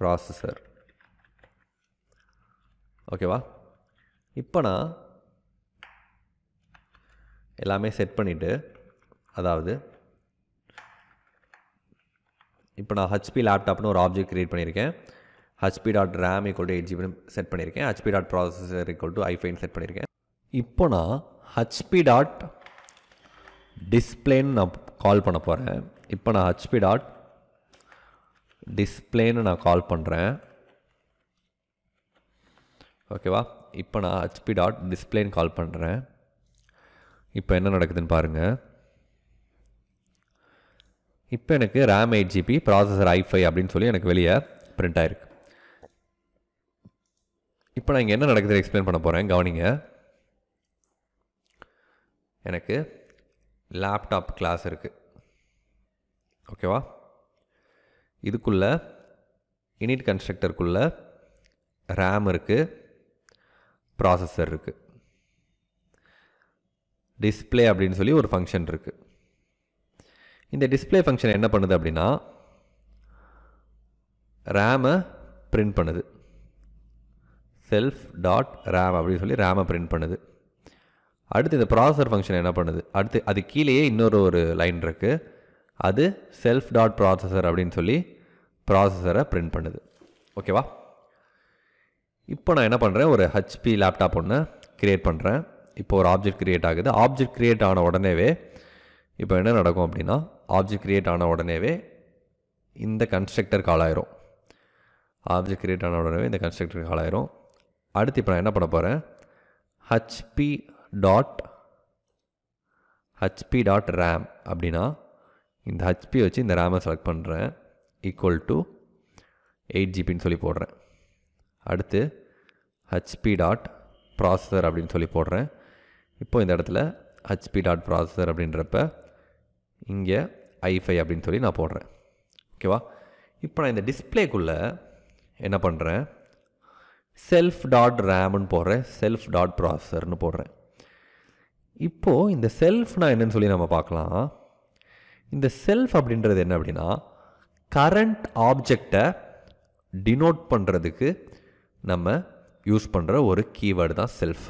A: ப்ராசஸர் ஓகேவா இப்போ நான் எல்லாமே செட் பண்ணிவிட்டு அதாவது இப்போ நான் ஹச்பி லேப்டாப்னு ஒரு ஆப்ஜெக்ட் க்ரியேட் பண்ணியிருக்கேன் HP dot RAM equal to eight ஜிபின்னு செட் பண்ணியிருக்கேன் HP dot processor equal to ஐஃபைன் செட் பண்ணியிருக்கேன் இப்போ நான் ஹச்பி டாட் டிஸ்பிளேன்னு நான் கால் பண்ண போகிறேன் இப்போ நான் ஹச்பி டாட் டிஸ்பிளேன்னு நான் கால் பண்ணுறேன் ஓகேவா இப்போ நான் ஹச்பி டாட் டிஸ்பிளேன்னு கால் பண்ணுறேன் இப்போ என்ன நடக்குதுன்னு பாருங்கள் இப்போ எனக்கு RAM eight GB processor i five அப்படின்னு சொல்லி எனக்கு வெளியே பிரிண்ட் ஆகிருக்கு இப்போ நான் இங்கே என்ன நடக்குதுன்னு எக்ஸ்பிளைன் பண்ண போகிறேன் கவனிங்க எனக்கு லேப்டாப் கிளாஸ் இருக்குது ஓகேவா இதுக்குள்ளே இனிட் கன்ஸ்ட்ரக்டருக்குள்ளே ரேம் இருக்குது ப்ராசஸர் இருக்குது டிஸ்பிளே அப்படின்னு சொல்லி ஒரு ஃபங்க்ஷன் இருக்குது இந்த டிஸ்பிளே ஃபங்க்ஷன் என்ன பண்ணுது அப்படின்னா ரேமை பிரிண்ட் பண்ணுது செல்ஃப் டாட் ரேம் அப்படின்னு சொல்லி ரேமை பிரிண்ட் பண்ணுது அடுத்து இந்த ப்ராசர் ஃபங்க்ஷன் என்ன பண்ணுது அடுத்து அது கீழேயே இன்னொரு ஒரு லைன் இருக்குது அது செல்ஃப் டாட் ப்ராசஸர் அப்படின்னு சொல்லி ப்ராசஸரை பிரிண்ட் பண்ணுது ஓகேவா இப்போ நான் என்ன பண்ணுறேன் ஒரு ஹச்பி லேப்டாப் ஒன்று க்ரியேட் பண்ணுறேன் இப்போ ஒரு ஆப்ஜெக்ட் க்ரியேட் ஆகுது ஆப்ஜெக்ட் க்ரியேட் ஆன உடனேவே இப்போ என்ன நடக்கும் அப்படின்னா ஆப்ஜெக்ட் க்ரியேட் ஆன உடனேவே இந்த கன்ஸ்ட்ரக்டர் கால் ஆயிரும் ஆப்ஜெக்ட் க்ரியேட் ஆன உடனே இந்த கன்ஸ்ட்ரக்டர் கால் ஆயிரும் அடுத்து இப்போ நான் என்ன பண்ண போகிறேன் HP dot HP dot RAM அப்படின்னா இந்த ஹச்பி வச்சு இந்த ரேமை செலக்ட் பண்ணுறேன் ஈக்குவல் டு எயிட் ஜிபின்னு சொல்லி போடுறேன் அடுத்து ஹச்பி டாட் ப்ராசஸர் அப்படின்னு சொல்லி போடுறேன் இப்போது இந்த இடத்துல ஹச்பி டாட் ப்ராசஸர் அப்படின்றப்ப இங்கே ஐஃபை அப்படின்னு சொல்லி நான் போடுறேன் ஓகேவா இப்போ நான் இந்த டிஸ்பிளேக்குள்ளே என்ன பண்ணுறேன் செல்ஃப் டாட் ரேம்னு போடுறேன் செல்ஃப் டாட் ப்ராசர்னு போடுறேன் இப்போது இந்த நான் என்னன்னு சொல்லி நம்ம பார்க்கலாம் இந்த செல்ஃப் அப்படின்றது என்ன அப்படின்னா கரண்ட் ஆப்ஜெக்டை டினோட் பண்ணுறதுக்கு நம்ம யூஸ் பண்ணுற ஒரு கீவேர்டு தான் செல்ஃப்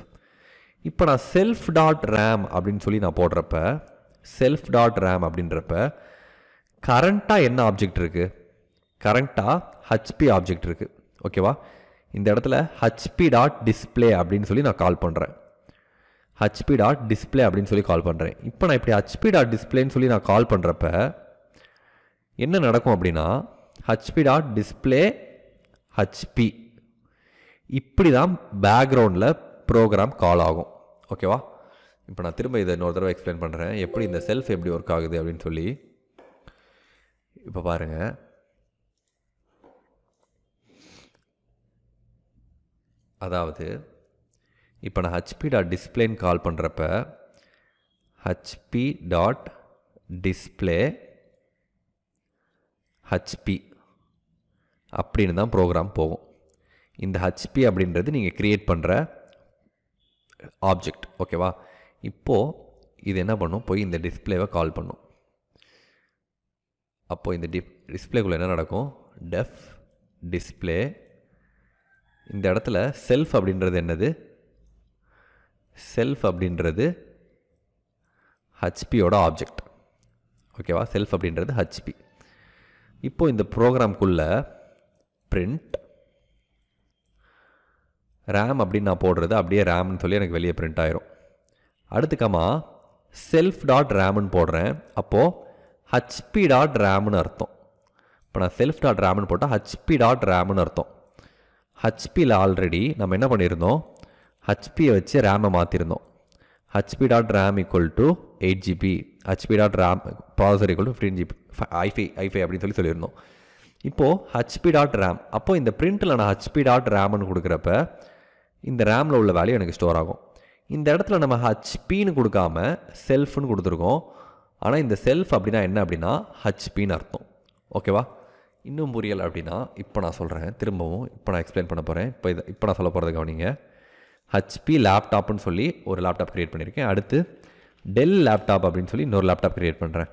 A: இப்போ நான் செல்ஃப் டாட் ரேம் அப்படின்னு சொல்லி நான் போடுறப்ப செல்ஃப் டாட் ரேம் அப்படின்றப்ப கரண்ட்டாக என்ன ஆப்ஜெக்ட் இருக்குது கரண்ட்டாக ஹச்பி ஆப்ஜெக்ட் இருக்குது ஓகேவா இந்த இடத்துல ஹச்பி டாட் டிஸ்பிளே அப்படின்னு சொல்லி நான் கால் பண்ணுறேன் ஹச்பி டாட் டிஸ்பிளே அப்படின்னு சொல்லி கால் பண்ணுறேன் இப்போ நான் இப்படி ஹச்பி டாட் டிஸ்பிளேன்னு சொல்லி நான் கால் பண்ணுறப்ப என்ன நடக்கும் அப்படின்னா ஹச்பி டாட் டிஸ்பிளே ஹச்பி இப்படி தான் பேக்ரவுண்டில் ப்ரோக்ராம் கால் ஆகும் ஓகேவா இப்போ நான் திரும்ப இதை இன்னொரு தடவை எக்ஸ்பிளைன் பண்ணுறேன் எப்படி இந்த செல்ஃப் எப்படி ஒர்க் ஆகுது அப்படின்னு சொல்லி இப்போ பாருங்கள் அதாவது இப்போ நான் ஹச்பி டாட் டிஸ்பிளேன்னு கால் பண்ணுறப்ப ஹச்பி டாட் டிஸ்பிளே ஹச்பி அப்படின்னு தான் ப்ரோக்ராம் போகும் இந்த ஹச்பி அப்படின்றது நீங்கள் க்ரியேட் பண்ணுற ஆப்ஜெக்ட் ஓகேவா இப்போது இது என்ன பண்ணும் போய் இந்த டிஸ்பிளேவை கால் பண்ணும் அப்போது இந்த டிப் டிஸ்பிளேக்குள்ளே என்ன நடக்கும் டெஃப் டிஸ்பிளே இந்த இடத்துல செல்ஃப் அப்படின்றது என்னது செல்ஃப் அப்படின்றது ஹச்பியோட ஆப்ஜெக்ட் ஓகேவா செல்ஃப் அப்படின்றது ஹச்பி இப்போது இந்த ப்ரோக்ராம்குள்ளே பிரிண்ட் ரேம் அப்படின்னு நான் போடுறது அப்படியே ரேம்னு சொல்லி எனக்கு வெளியே பிரிண்ட் ஆயிரும் அடுத்துக்கமா செல்ஃப் டாட் ரேம்னு போடுறேன் அப்போது ஹச்பி டாட் ரேம்னு அர்த்தம் இப்போ நான் செல்ஃப் டாட் ரேம்னு போட்டால் ஹச்பி டாட் ரேம்னு அர்த்தம் ஹச்பியில் ஆல்ரெடி நம்ம என்ன பண்ணியிருந்தோம் ஹச்பியை வச்சு ரேமை மாற்றிருந்தோம் HP dot RAM equal to eight GB HP dot RAM processor equal to fifteen GB i five i five அப்படின்னு சொல்லி சொல்லியிருந்தோம் இப்போது ஹச்பி டாட் ரேம் அப்போது இந்த பிரிண்ட்டில் நான் ஹச்பி டாட் ரேம்னு கொடுக்குறப்ப இந்த ரேமில் உள்ள வேல்யூ எனக்கு ஸ்டோர் ஆகும் இந்த இடத்துல நம்ம ஹச்பின்னு கொடுக்காம செல்ஃப்னு கொடுத்துருக்கோம் ஆனால் இந்த செல்ஃப் அப்படின்னா என்ன அப்படின்னா ஹச்பின்னு அர்த்தம் ஓகேவா இன்னும் புரியலை அப்படின்னா இப்போ நான் சொல்கிறேன் திரும்பவும் இப்போ நான் எக்ஸ்பிளைன் பண்ண போகிறேன் இப்போ இதை இப்போ நான் சொல்ல போகிறது கவனிங்க ஹச்பி லேப்டாப்னு சொல்லி ஒரு லேப்டாப் க்ரியேட் பண்ணியிருக்கேன் அடுத்து டெல் லேப்டாப் அப்படின்னு சொல்லி இன்னொரு லேப்டாப் க்ரியேட் பண்ணுறேன்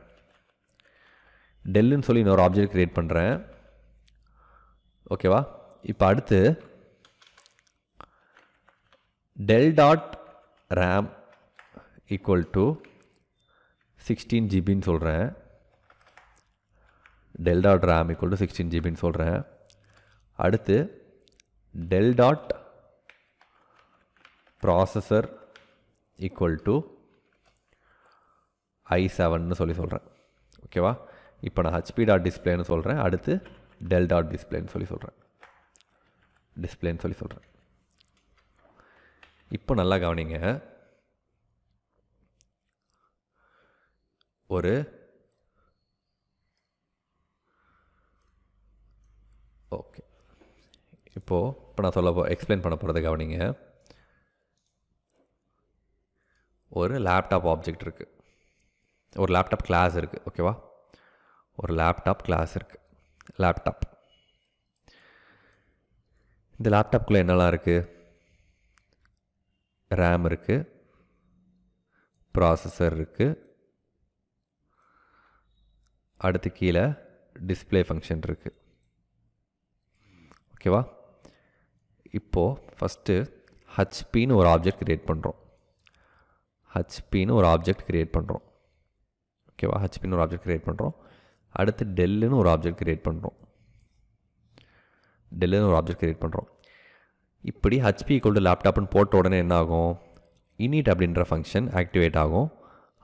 A: டெல்லுன்னு சொல்லி இன்னொரு ஆப்ஜெக்ட் க்ரியேட் பண்ணுறேன் ஓகேவா இப்போ அடுத்து Dell dot RAM equal to sixteen ஜிபின்னு சொல்கிறேன் Dell dot RAM equal to sixteen ஜிபின்னு சொல்கிறேன் அடுத்து Dell dot processor equal to I செவன்னு சொல்லி சொல்கிறேன் ஓகேவா இப்போ நான் ஹச்பி டாட் டிஸ்பிளேன்னு சொல்கிறேன் அடுத்து டெல் டாட் டிஸ்பிளேன்னு சொல்லி சொல்கிறேன் டிஸ்பிளேன்னு சொல்லி சொல்கிறேன் இப்போ நல்லா கவனிங்க ஒரு ஓகே இப்போது இப்போ நான் சொல்ல போ எக்ஸ்பிளைன் பண்ண போகிறது கவனிங்க ஒரு லேப்டாப் ஆப்ஜெக்ட் இருக்குது ஒரு லேப்டாப் கிளாஸ் இருக்குது ஓகேவா ஒரு லேப்டாப் கிளாஸ் இருக்குது லேப்டாப் இந்த லேப்டாப்குள்ளே என்னெல்லாம் இருக்குது ரேம் இருக்குது ப்ராசஸர் இருக்குது அடுத்து கீழே டிஸ்பிளே ஃபங்க்ஷன் இருக்குது ஓகேவா இப்போது ஃபஸ்ட்டு ஹச்பின்னு ஒரு ஆப்ஜெக்ட் க்ரியேட் பண்ணுறோம் ஹச்பின்னு ஒரு ஆப்ஜெக்ட் க்ரியேட் பண்ணுறோம் ஓகேவா ஹச்பின்னு ஒரு ஆப்ஜெக்ட் க்ரியேட் பண்ணுறோம் அடுத்து டெல்லுன்னு ஒரு ஆப்ஜெக்ட் க்ரியேட் பண்ணுறோம் டெல்லுன்னு ஒரு ஆப்ஜெக்ட் க்ரியேட் பண்ணுறோம் இப்படி ஹச்பி கொண்டு லேப்டாப்னு போட்ட உடனே என்ன ஆகும் இனிட் அப்படின்ற ஃபங்க்ஷன் ஆக்டிவேட் ஆகும்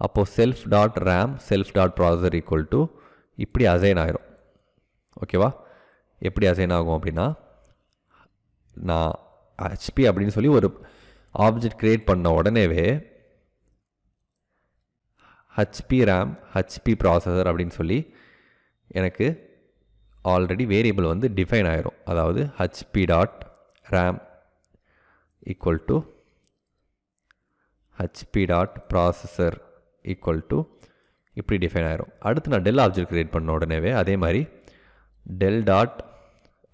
A: அப்போது self dot RAM self dot processor equal to இப்படி அசைன் ஆகிரும் ஓகேவா எப்படி அசைன் ஆகும் அப்படின்னா நான் ஹெச்பி அப்படின்னு சொல்லி ஒரு ஆப்ஜெக்ட் க்ரியேட் பண்ண உடனேவே ஹச்பி ரேம் ஹச்பி ப்ராசஸர் அப்படின்னு சொல்லி எனக்கு ஆல்ரெடி வேரியபிள் வந்து டிஃபைன் ஆயிரும் அதாவது HP dot RAM equal to HP dot processor equal to இப்படி டிஃபைன் ஆகிரும் அடுத்து நான் டெல் ஆப்ஜெக்ட் க்ரியேட் பண்ண உடனேவே அதே மாதிரி Dell dot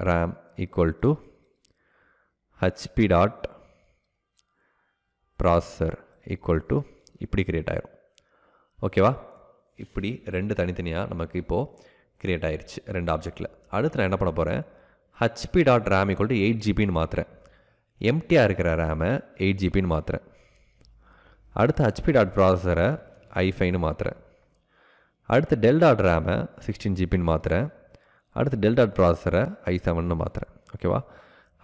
A: RAM equal to HP dot processor equal to இப்படி க்ரியேட் okay ஓகேவா இப்படி ரெண்டு தனித்தனியாக நமக்கு இப்போது க்ரியேட் ஆயிடுச்சு ரெண்டு objectல அடுத்து நான் என்ன பண்ண போகிறேன் HP dot RAM equal to eight ஜிபின்னு மாற்றுறேன் எம்டியாக இருக்கிற ரேமை எயிட் ஜிபின்னு மாற்றுறேன் அடுத்து ஹச்பி டாட் ப்ராசஸரை ஐஃபைன்னு மாற்றுறேன் அடுத்து டெல் டாட் ரேமை சிக்ஸ்டீன் ஜிபின்னு மாற்றுறேன் அடுத்து டெல் டாட் ப்ராசஸரை ஐ செவன்னு மாற்றுறேன் ஓகேவா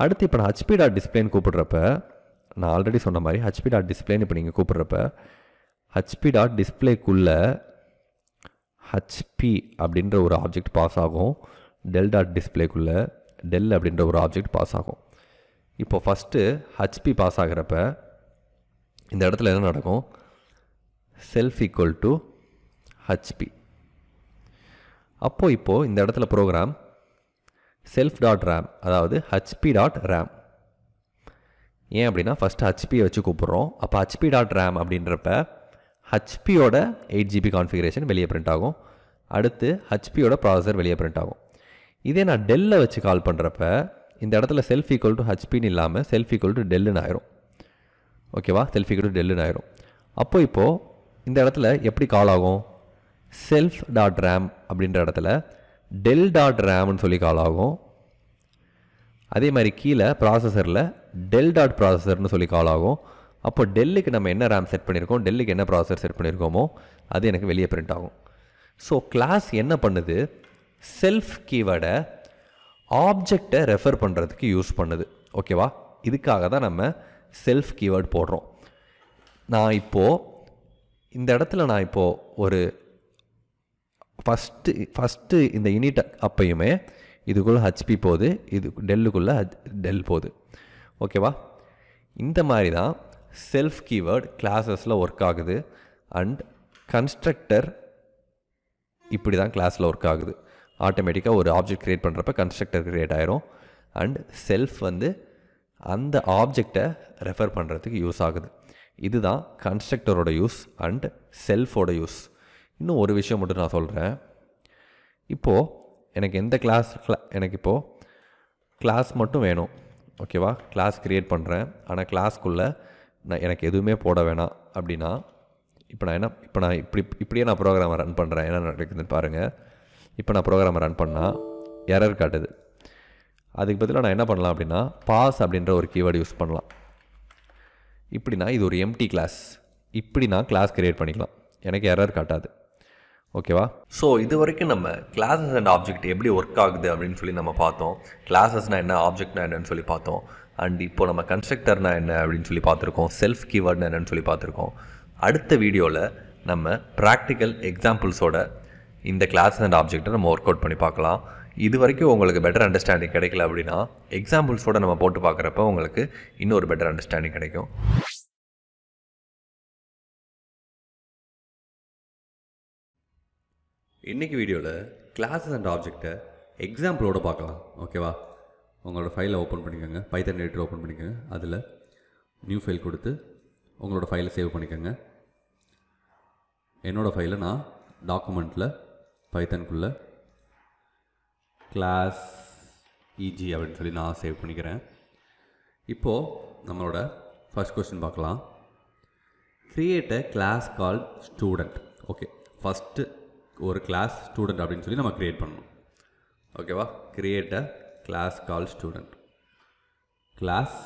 A: அடுத்து இப்போ நான் ஹச்பி டாட் டிஸ்பிளேன்னு கூப்பிட்றப்ப நான் ஆல்ரெடி சொன்ன மாதிரி ஹச்பி டாட் டிஸ்பிளேன்னு இப்போ நீங்கள் கூப்பிட்றப்ப ஹச்பி டாட் டிஸ்பிளேக்குள்ளே ஹச்பி அப்படின்ற ஒரு ஆப்ஜெக்ட் பாஸ் ஆகும் டெல் டாட் டிஸ்பிளேக்குள்ளே டெல் அப்படின்ற ஒரு ஆப்ஜெக்ட் பாஸ் ஆகும் இப்போ ஃபஸ்ட்டு ஹச்பி பாஸ் ஆகிறப்ப இந்த இடத்துல என்ன நடக்கும் செல்ஃப் ஈக்குவல் டு ஹச்பி அப்போது இப்போது இந்த இடத்துல ப்ரோக்ராம் செல்ஃப் டாட் ரேம் அதாவது ஹச்பி டாட் ரேம் ஏன் அப்படின்னா ஃபஸ்ட்டு ஹச்பியை வச்சு கூப்பிட்றோம் அப்போ ஹச்பி டாட் ரேம் அப்படின்றப்ப ஹச்பியோட எயிட் ஜிபி கான்ஃபிகரேஷன் வெளியே பிரிண்ட் ஆகும் அடுத்து ஹச்பியோட ப்ராசஸர் வெளியே பிரிண்ட் ஆகும் இதே நான் டெல்லில் வச்சு கால் பண்ணுறப்ப இந்த இடத்துல செல்ஃப் ஈக்குவல் டு ஹச்பின்னு இல்லாமல் செல்ஃப் ஈக்குவல் டு டெல்லுன்னு ஆயிரும் ஓகேவா செல்ஃப் ஈக்குவல் டு டெல்லுன்னு ஆயிரும் அப்போ இப்போது இந்த இடத்துல எப்படி கால் ஆகும் செல்ஃப் டாட் ரேம் அப்படின்ற இடத்துல டெல் டாட் ரேம்னு சொல்லி கால் ஆகும் அதே மாதிரி கீழே ப்ராசஸரில் டெல் டாட் ப்ராசஸர்னு சொல்லி கால் ஆகும் அப்போ டெல்லுக்கு நம்ம என்ன ரேம் செட் பண்ணியிருக்கோம் டெல்லுக்கு என்ன ப்ராசஸர் செட் பண்ணியிருக்கோமோ அது எனக்கு வெளியே பிரிண்ட் ஆகும் ஸோ கிளாஸ் என்ன பண்ணுது செல்ஃப் கீவேர்டை ஆப்ஜெக்டை ரெஃபர் பண்ணுறதுக்கு யூஸ் பண்ணுது ஓகேவா இதுக்காக தான் நம்ம செல்ஃப் கீவேர்டு போடுறோம் நான் இப்போது இந்த இடத்துல நான் இப்போது ஒரு ஃபஸ்ட்டு ஃபஸ்ட்டு இந்த யூனிட் அப்பையுமே இதுக்குள்ளே ஹச்பி போகுது இது டெல்லுக்குள்ளே டெல் போகுது ஓகேவா இந்த மாதிரி தான் செல்ஃப் கீவேர்டு கிளாஸஸில் ஒர்க் ஆகுது அண்ட் கன்ஸ்ட்ரக்டர் இப்படி தான் கிளாஸில் ஒர்க் ஆகுது ஆட்டோமேட்டிக்காக ஒரு ஆப்ஜெக்ட் க்ரியேட் பண்ணுறப்ப கன்ஸ்ட்ரக்டர் க்ரியேட் ஆயிரும் அண்ட் செல்ஃப் வந்து அந்த ஆப்ஜெக்டை ரெஃபர் பண்ணுறதுக்கு யூஸ் ஆகுது இதுதான் கன்ஸ்ட்ரக்டரோட யூஸ் அண்ட் செல்ஃபோட யூஸ் இன்னும் ஒரு விஷயம் மட்டும் நான் சொல்கிறேன் இப்போது எனக்கு எந்த கிளாஸ் எனக்கு இப்போது கிளாஸ் மட்டும் வேணும் ஓகேவா கிளாஸ் க்ரியேட் பண்ணுறேன் ஆனால் கிளாஸ்க்குள்ளே நான் எனக்கு எதுவுமே போட வேணாம் அப்படின்னா இப்போ நான் என்ன இப்போ நான் இப்படி இப்படியே நான் ப்ரோக்ராமை ரன் பண்ணுறேன் என்ன நடக்குதுன்னு பாருங்கள் இப்போ நான் ப்ரோக்ராமை ரன் பண்ணால் எரர் காட்டுது அதுக்கு பதிலாக நான் என்ன பண்ணலாம் அப்படின்னா பாஸ் அப்படின்ற ஒரு கீவேர்டு யூஸ் பண்ணலாம் இப்படின்னா இது ஒரு எம்டி கிளாஸ் இப்படி நான் கிளாஸ் க்ரியேட் பண்ணிக்கலாம் எனக்கு எரர் காட்டாது ஓகேவா ஸோ இது வரைக்கும் நம்ம கிளாஸஸ் அண்ட் ஆப்ஜெக்ட் எப்படி ஒர்க் ஆகுது அப்படின்னு சொல்லி நம்ம பார்த்தோம் கிளாஸஸ்னால் என்ன ஆப்ஜெக்ட்னா என்னன்னு சொல்லி பார்த்தோம் அண்ட் இப்போ நம்ம கன்ஸ்ட்ரக்டர்னா என்ன அப்படின்னு சொல்லி பார்த்துருக்கோம் செல்ஃப் கீவேர்ட்னா என்னன்னு சொல்லி பார்த்துருக்கோம் அடுத்த வீடியோவில் நம்ம ப்ராக்டிக்கல் எக்ஸாம்பிள்ஸோட இந்த கிளாஸ் அண்ட் ஆப்ஜெக்ட்டை நம்ம ஒர்க் அவுட் பண்ணி பார்க்கலாம் இது வரைக்கும் உங்களுக்கு பெட்டர் அண்டர்ஸ்டாண்டிங் கிடைக்கல அப்படின்னா எக்ஸாம்பிள்ஸோட நம்ம போட்டு பார்க்குறப்ப உங்களுக்கு இன்னொரு
B: பெட்டர் அண்டர்ஸ்டாண்டிங் கிடைக்கும் இன்றைக்கி வீடியோவில் கிளாஸஸ் அண்ட் ஆப்ஜெக்டை
A: எக்ஸாம்பிளோடு பார்க்கலாம் ஓகேவா உங்களோட ஃபைலை ஓப்பன் பண்ணிக்கோங்க பைத்தன் எடிட்டர் ஓப்பன் பண்ணிக்கோங்க அதில் நியூ ஃபைல் கொடுத்து உங்களோட ஃபைலை சேவ் பண்ணிக்கோங்க என்னோடய ஃபைலை நான் டாக்குமெண்ட்டில் பைத்தனுக்குள்ளே கிளாஸ் இஜி e அப்படின்னு சொல்லி நான் சேவ் பண்ணிக்கிறேன் இப்போது நம்மளோட ஃபஸ்ட் கொஸ்டின் பார்க்கலாம் create a class call student okay first ஒரு கிளாஸ் ஸ்டூடெண்ட் அப்படின்னு சொல்லி நம்ம க்ரியேட் பண்ணணும் ஓகேவா create a class call student class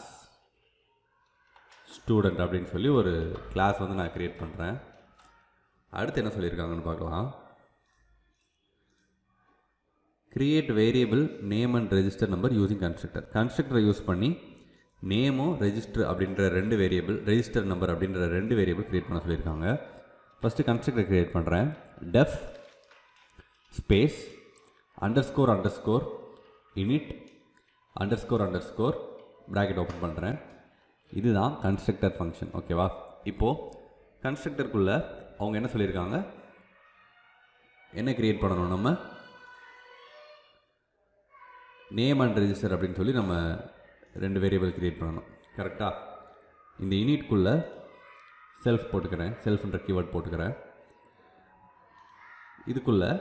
A: student அப்படின்னு சொல்லி ஒரு கிளாஸ் வந்து நான் க்ரியேட் பண்ணுறேன் அடுத்து என்ன சொல்லியிருக்காங்கன்னு பார்க்கலாம் create variable name and register number using constructor கன்ஸ்ட்ரக்டரை யூஸ் பண்ணி நேமும் ரெஜிஸ்டர் அப்படின்ற ரெண்டு வேரியபிள் ரெஜிஸ்டர் நம்பர் அப்படின்ற ரெண்டு வேரியபிள் க்ரியேட் பண்ண சொல்லியிருக்காங்க ஃபஸ்ட்டு கன்ஸ்ட்ரக்டர் கிரியேட் பண்ணுறேன் def space under score under score init under score under score bracket open பண்ணுறேன் இதுதான் கன்ஸ்ட்ரக்டர் ஃபங்க்ஷன் ஓகேவா இப்போது கன்ஸ்ட்ரக்டருக்குள்ளே அவங்க என்ன சொல்லியிருக்காங்க என்ன க்ரியேட் பண்ணணும் நம்ம நேம் அண்ட் ரெஜிஸ்டர் அப்படின்னு சொல்லி நம்ம ரெண்டு வேரியபிள் க்ரியேட் பண்ணணும் கரெக்டாக இந்த யூனிட்குள்ளே செல்ஃப் போட்டுக்கிறேன் செல்ஃப்ன்ற கீவேர்ட் போட்டுக்கிறேன் இதுக்குள்ளே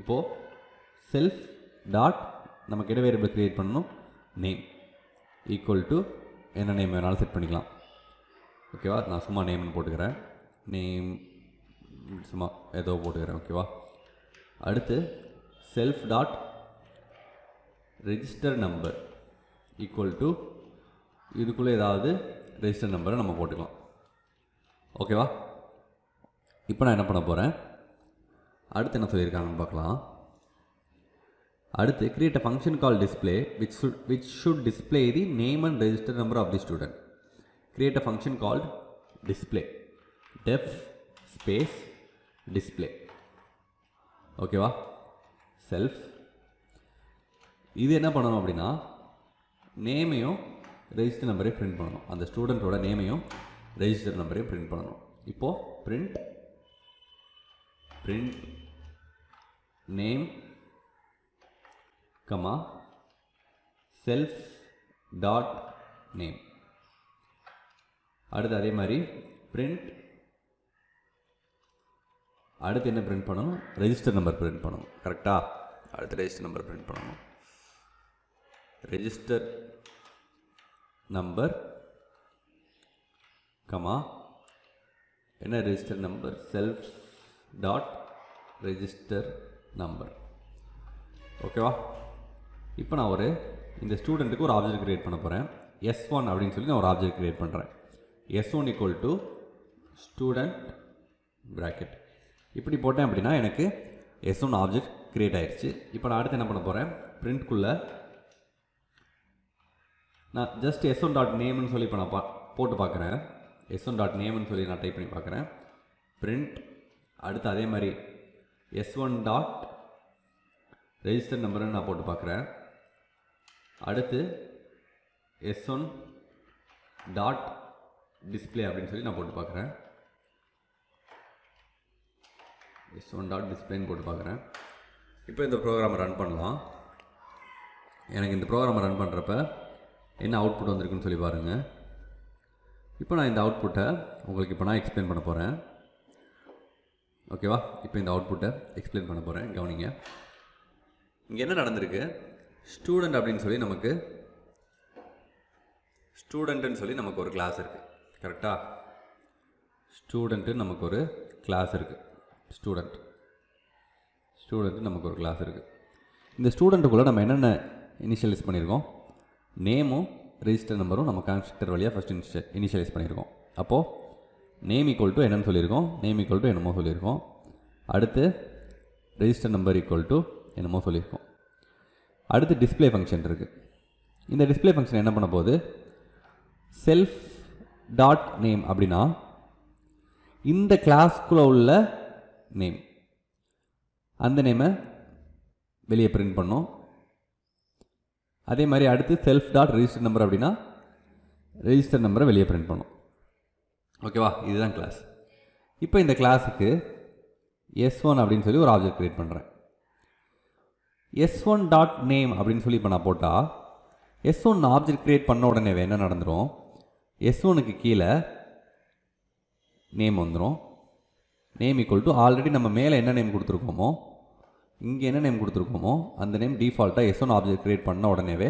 A: இப்போது செல்ஃப் டாட் நமக்கு இட வேரியபிள் க்ரியேட் பண்ணணும் நேம் ஈக்குவல் டு என்ன நேம் வேணாலும் செட் பண்ணிக்கலாம் ஓகேவா நான் சும்மா நேம்னு போட்டுக்கிறேன் நேம் சும்மா ஏதோ போட்டுக்கிறேன் ஓகேவா அடுத்து self dot register number equal to இதுக்குள்ளே ஏதாவது ரெஜிஸ்டர் நம்பரை நம்ம போட்டுக்கலாம் ஓகேவா இப்போ நான் என்ன பண்ண போகிறேன் அடுத்து என்ன சொல்லியிருக்காங்கன்னு பார்க்கலாம் அடுத்து create a function call display which should which should display the name and register number of the student create a function called display def space display ஓகேவா செல்ஃப் இது என்ன பண்ணணும் அப்படின்னா நேமையும் ரெஜிஸ்டர் நம்பரையும் பிரிண்ட் பண்ணணும் அந்த ஸ்டூடெண்ட்டோட நேமையும் ரெஜிஸ்டர் நம்பரையும் பிரிண்ட் பண்ணணும் இப்போது print print name comma self dot name அடுத்து அதே மாதிரி பிரிண்ட் அடுத்து என்ன பிரிண்ட் பண்ணணும் ரெஜிஸ்டர் நம்பர் பிரிண்ட் பண்ணணும் கரெக்டாக அடுத்து ரெஜிஸ்டர் நம்பர் பிரிண்ட் பண்ணணும் ரெஜிஸ்டர் நம்பர் கமா என்ன register number self dot register number ஓகேவா இப்போ நான் ஒரு இந்த ஸ்டூடெண்ட்டுக்கு ஒரு ஆப்ஜெக்ட் க்ரியேட் பண்ண போகிறேன் எஸ் ஒன் அப்படின்னு சொல்லி நான் ஒரு ஆப்ஜெக்ட் க்ரியேட் பண்ணுறேன் S one equal to student bracket இப்படி போட்டேன் அப்படின்னா எனக்கு எஸ் ஒன் ஆப்ஜெக்ட் க்ரியேட் ஆயிடுச்சு இப்போ நான் அடுத்து என்ன பண்ண போகிறேன் பிரிண்ட்குள்ளே நான் ஜஸ்ட் எஸ் ஒன் டாட் நேம்னு சொல்லி இப்போ நான் பா போட்டு பார்க்குறேன் எஸ் ஒன் டாட் நேம்னு சொல்லி நான் டைப் பண்ணி பார்க்குறேன் பிரிண்ட் அடுத்து அதே மாதிரி எஸ் ஒன் டாட் ரெஜிஸ்டர் நம்பருன்னு நான் போட்டு பார்க்குறேன் அடுத்து எஸ் ஒன் டாட் டிஸ்பிளே அப்படின்னு சொல்லி நான் போட்டு பார்க்குறேன் எஸ் ஒன் டாட் டிஸ்பிளேன்னு போட்டு பார்க்குறேன் இப்போ இந்த ப்ரோக்ராமை ரன் பண்ணலாம் எனக்கு இந்த ப்ரோக்ராமை ரன் பண்ணுறப்ப என்ன அவுட்புட் வந்திருக்குன்னு சொல்லி பாருங்கள் இப்போ நான் இந்த அவுட்புட்டை உங்களுக்கு இப்போ நான் எக்ஸ்பிளைன் பண்ண போகிறேன் ஓகேவா இப்போ இந்த அவுட்புட்டை எக்ஸ்பிளைன் பண்ண போகிறேன் கவனிங்க இங்கே என்ன நடந்திருக்கு ஸ்டூடெண்ட் அப்படின்னு சொல்லி நமக்கு ஸ்டூடெண்ட்டுன்னு சொல்லி நமக்கு ஒரு கிளாஸ் இருக்குது கரெக்டாக ஸ்டூடெண்ட்டு நமக்கு ஒரு கிளாஸ் இருக்குது ஸ்டூடெண்ட் ஸ்டூடெண்ட்டு நமக்கு ஒரு கிளாஸ் இருக்குது இந்த ஸ்டூடெண்ட்டுக்குள்ளே நம்ம என்னென்ன இனிஷியலைஸ் பண்ணியிருக்கோம் நேமும் ரிஜிஸ்டர் நம்பரும் நம்ம கன்ஸ்ட்ரக்டர் வழியாக ஃபஸ்ட் இனிஷிய இனிஷியலைஸ் பண்ணியிருக்கோம் அப்போது நேம் ஈக்குவல் டு என்னன்னு சொல்லியிருக்கோம் நேம் ஈக்குவல் டு என்னமோ சொல்லியிருக்கோம் அடுத்து ரெஜிஸ்டர் நம்பர் ஈக்குவல் டு என்னமோ சொல்லியிருக்கோம் அடுத்து டிஸ்பிளே ஃபங்க்ஷன் இருக்குது இந்த டிஸ்பிளே ஃபங்க்ஷன் என்ன பண்ண போகுது செல்ஃப் டாட் நேம் அப்படின்னா இந்த கிளாஸ்க்குள்ளே உள்ள நேம் அந்த நேமை வெளியே பிரிண்ட் பண்ணோம் அதே மாதிரி அடுத்து செல்ஃப் டாட் ரிஜிஸ்டர் நம்பர் அப்படின்னா ரிஜிஸ்டர் நம்பரை வெளியே பிரிண்ட் பண்ணும் ஓகேவா இதுதான் கிளாஸ் இப்போ இந்த கிளாஸுக்கு எஸ் ஒன் அப்படின்னு சொல்லி ஒரு ஆப்ஜெக்ட் க்ரியேட் பண்ணுறேன் எஸ் ஒன் டாட் நேம் அப்படின்னு சொல்லி இப்போ நான் போட்டால் எஸ் ஒன் ஆப்ஜெக்ட் க்ரியேட் பண்ண உடனே என்ன நடந்துடும் எஸ் ஒனுக்கு கீழே நேம் வந்துடும் நேம் ஈக்குவல் டு ஆல்ரெடி நம்ம மேலே என்ன நேம் கொடுத்துருக்கோமோ இங்கே என்ன நேம் கொடுத்துருக்கோமோ அந்த நேம் டிஃபால்ட்டாக ஒன் ஆப்ஜெக்ட் க்ரியேட் பண்ண உடனேவே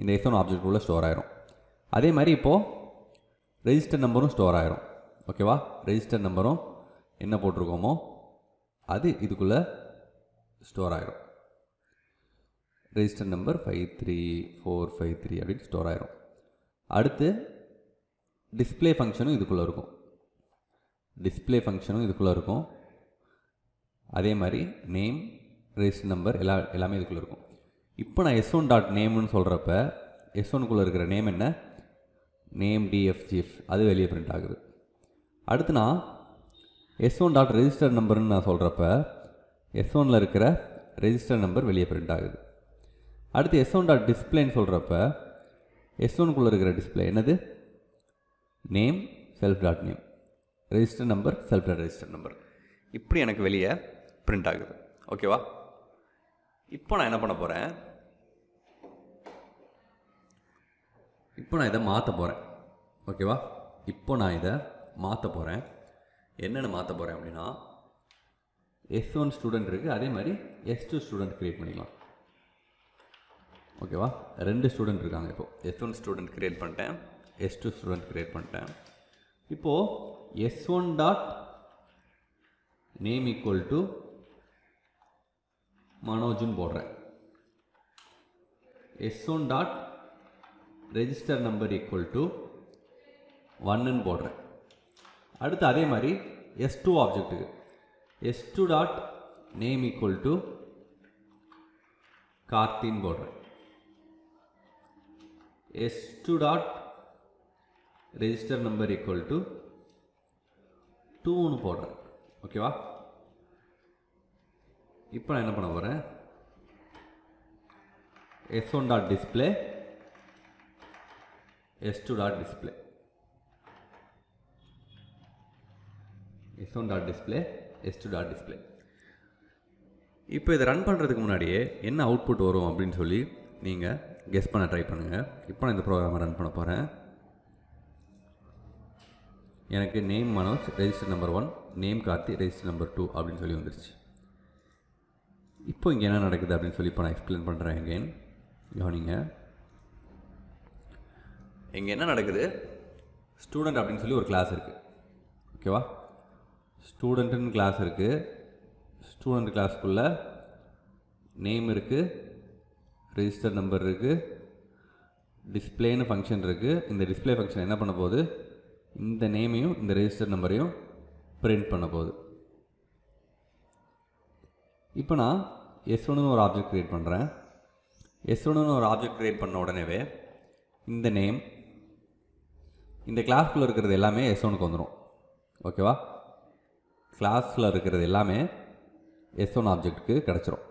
A: இந்த ஒன் ஆப்ஜெக்ட் உள்ள ஸ்டோர் ஆயிரும் அதே மாதிரி இப்போது ரெஜிஸ்டர் நம்பரும் ஸ்டோர் ஆயிரும் ஓகேவா ரெஜிஸ்டர் நம்பரும் என்ன போட்டிருக்கோமோ அது இதுக்குள்ளே ஸ்டோர் ஆயிரும் register number five three four five three அப்படின்னு ஸ்டோர் ஆயிரும் அடுத்து டிஸ்பிளே ஃபங்க்ஷனும் இதுக்குள்ளே இருக்கும் டிஸ்பிளே ஃபங்க்ஷனும் இதுக்குள்ளே இருக்கும் அதே மாதிரி நேம் ரெஜிஸ்டர் நம்பர் எல்லா எல்லாமே இதுக்குள்ளே இருக்கும் இப்போ நான் எஸ் ஒன் டாட் நேம்னு சொல்கிறப்ப எஸ் ஒனுக்குள்ளே இருக்கிற நேம் என்ன நேம் டிஎஃப்ஜிஎஃப் அது வெளியே பிரிண்ட் ஆகுது அடுத்து நான் எஸ் ஒன் டாட் ரெஜிஸ்டர் நம்பர்னு நான் சொல்கிறப்ப எஸ் ஒனில் இருக்கிற ரெஜிஸ்டர் நம்பர் வெளியே பிரிண்ட் ஆகுது அடுத்து எஸ் ஒன் டாட் டிஸ்பிளேன்னு சொல்கிறப்ப எஸ் ஒனுக்குள்ளே இருக்கிற டிஸ்பிளே என்னது name self dot name register number self dot register number இப்படி எனக்கு வெளியே பிரிண்ட் ஆகுது ஓகேவா இப்போ நான் என்ன பண்ண போகிறேன் இப்போ நான் இதை மாற்ற போகிறேன் ஓகேவா இப்போ நான் இதை மாற்ற போகிறேன் என்னென்ன மாற்ற போகிறேன் அப்படின்னா எஸ் ஒன் ஸ்டூடெண்ட் இருக்குது அதே மாதிரி எஸ் டூ ஸ்டூடெண்ட் க்ரியேட் பண்ணிக்கலாம் ஓகேவா ரெண்டு ஸ்டூடெண்ட் இருக்காங்க இப்போது எஸ் ஒன் ஸ்டூடெண்ட் க்ரியேட் பண்ணிட்டேன் எஸ் டூ ஸ்டூடெண்ட் க்ரியேட் பண்ணிட்டேன் இப்போது S one dot name equal to மனோஜுன்னு போடுறேன் S one dot register number equal to ஒன்னுன்னு போடுறேன் அடுத்து அதே மாதிரி எஸ் டூ ஆப்ஜெக்ட்டுக்கு S two dot name equal to கார்த்தின்னு போடுறேன் S two dot register number equal to டூன்னு போடுறேன் ஓகேவா இப்போ நான் என்ன பண்ண போகிறேன் S one dot display S two dot display S one dot display S two dot display இப்போ இதை ரன் பண்ணுறதுக்கு முன்னாடியே என்ன அவுட்புட் வரும் அப்படின்னு சொல்லி நீங்கள் கெஸ் பண்ண ட்ரை பண்ணுங்கள் இப்போ நான் இந்த ப்ரோக்ராமை ரன் பண்ண போகிறேன் எனக்கு name Manoj register number one name Karthi register number two அப்படின்னு சொல்லி வந்துருச்சு இப்போ இங்கே என்ன நடக்குது அப்படின்னு சொல்லி இப்போ நான் எக்ஸ்பிளைன் பண்ணுறேன் எங்கே கவனிங்க இங்கே என்ன நடக்குது ஸ்டூடெண்ட் அப்படின்னு சொல்லி ஒரு கிளாஸ் இருக்குது ஓகேவா ஸ்டூடெண்ட்டுன்னு கிளாஸ் இருக்குது ஸ்டூடெண்ட் கிளாஸ்க்குள்ள நேம் இருக்குது ரிஜிஸ்டர் நம்பர் இருக்குது டிஸ்பிளேன்னு ஃபங்க்ஷன் இருக்குது இந்த டிஸ்பிளே ஃபங்க்ஷன் என்ன பண்ண போகுது இந்த நேமையும் இந்த ரிஜிஸ்டர் நம்பரையும் பிரிண்ட் பண்ண போகுது இப்போ நான் எஸ் ஒன்று ஒரு ஆப்ஜெக்ட் க்ரியேட் பண்ணுறேன் எஸ் ஒன்று ஒரு ஆப்ஜெக்ட் க்ரியேட் பண்ண உடனேவே இந்த நேம் இந்த கிளாஸ்க்குள்ளே இருக்கிறது எல்லாமே எஸ் ஒனுக்கு வந்துடும் ஓகேவா கிளாஸில் இருக்கிறது எல்லாமே எஸ் ஒன் ஆப்ஜெக்ட்டுக்கு கிடச்சிரும்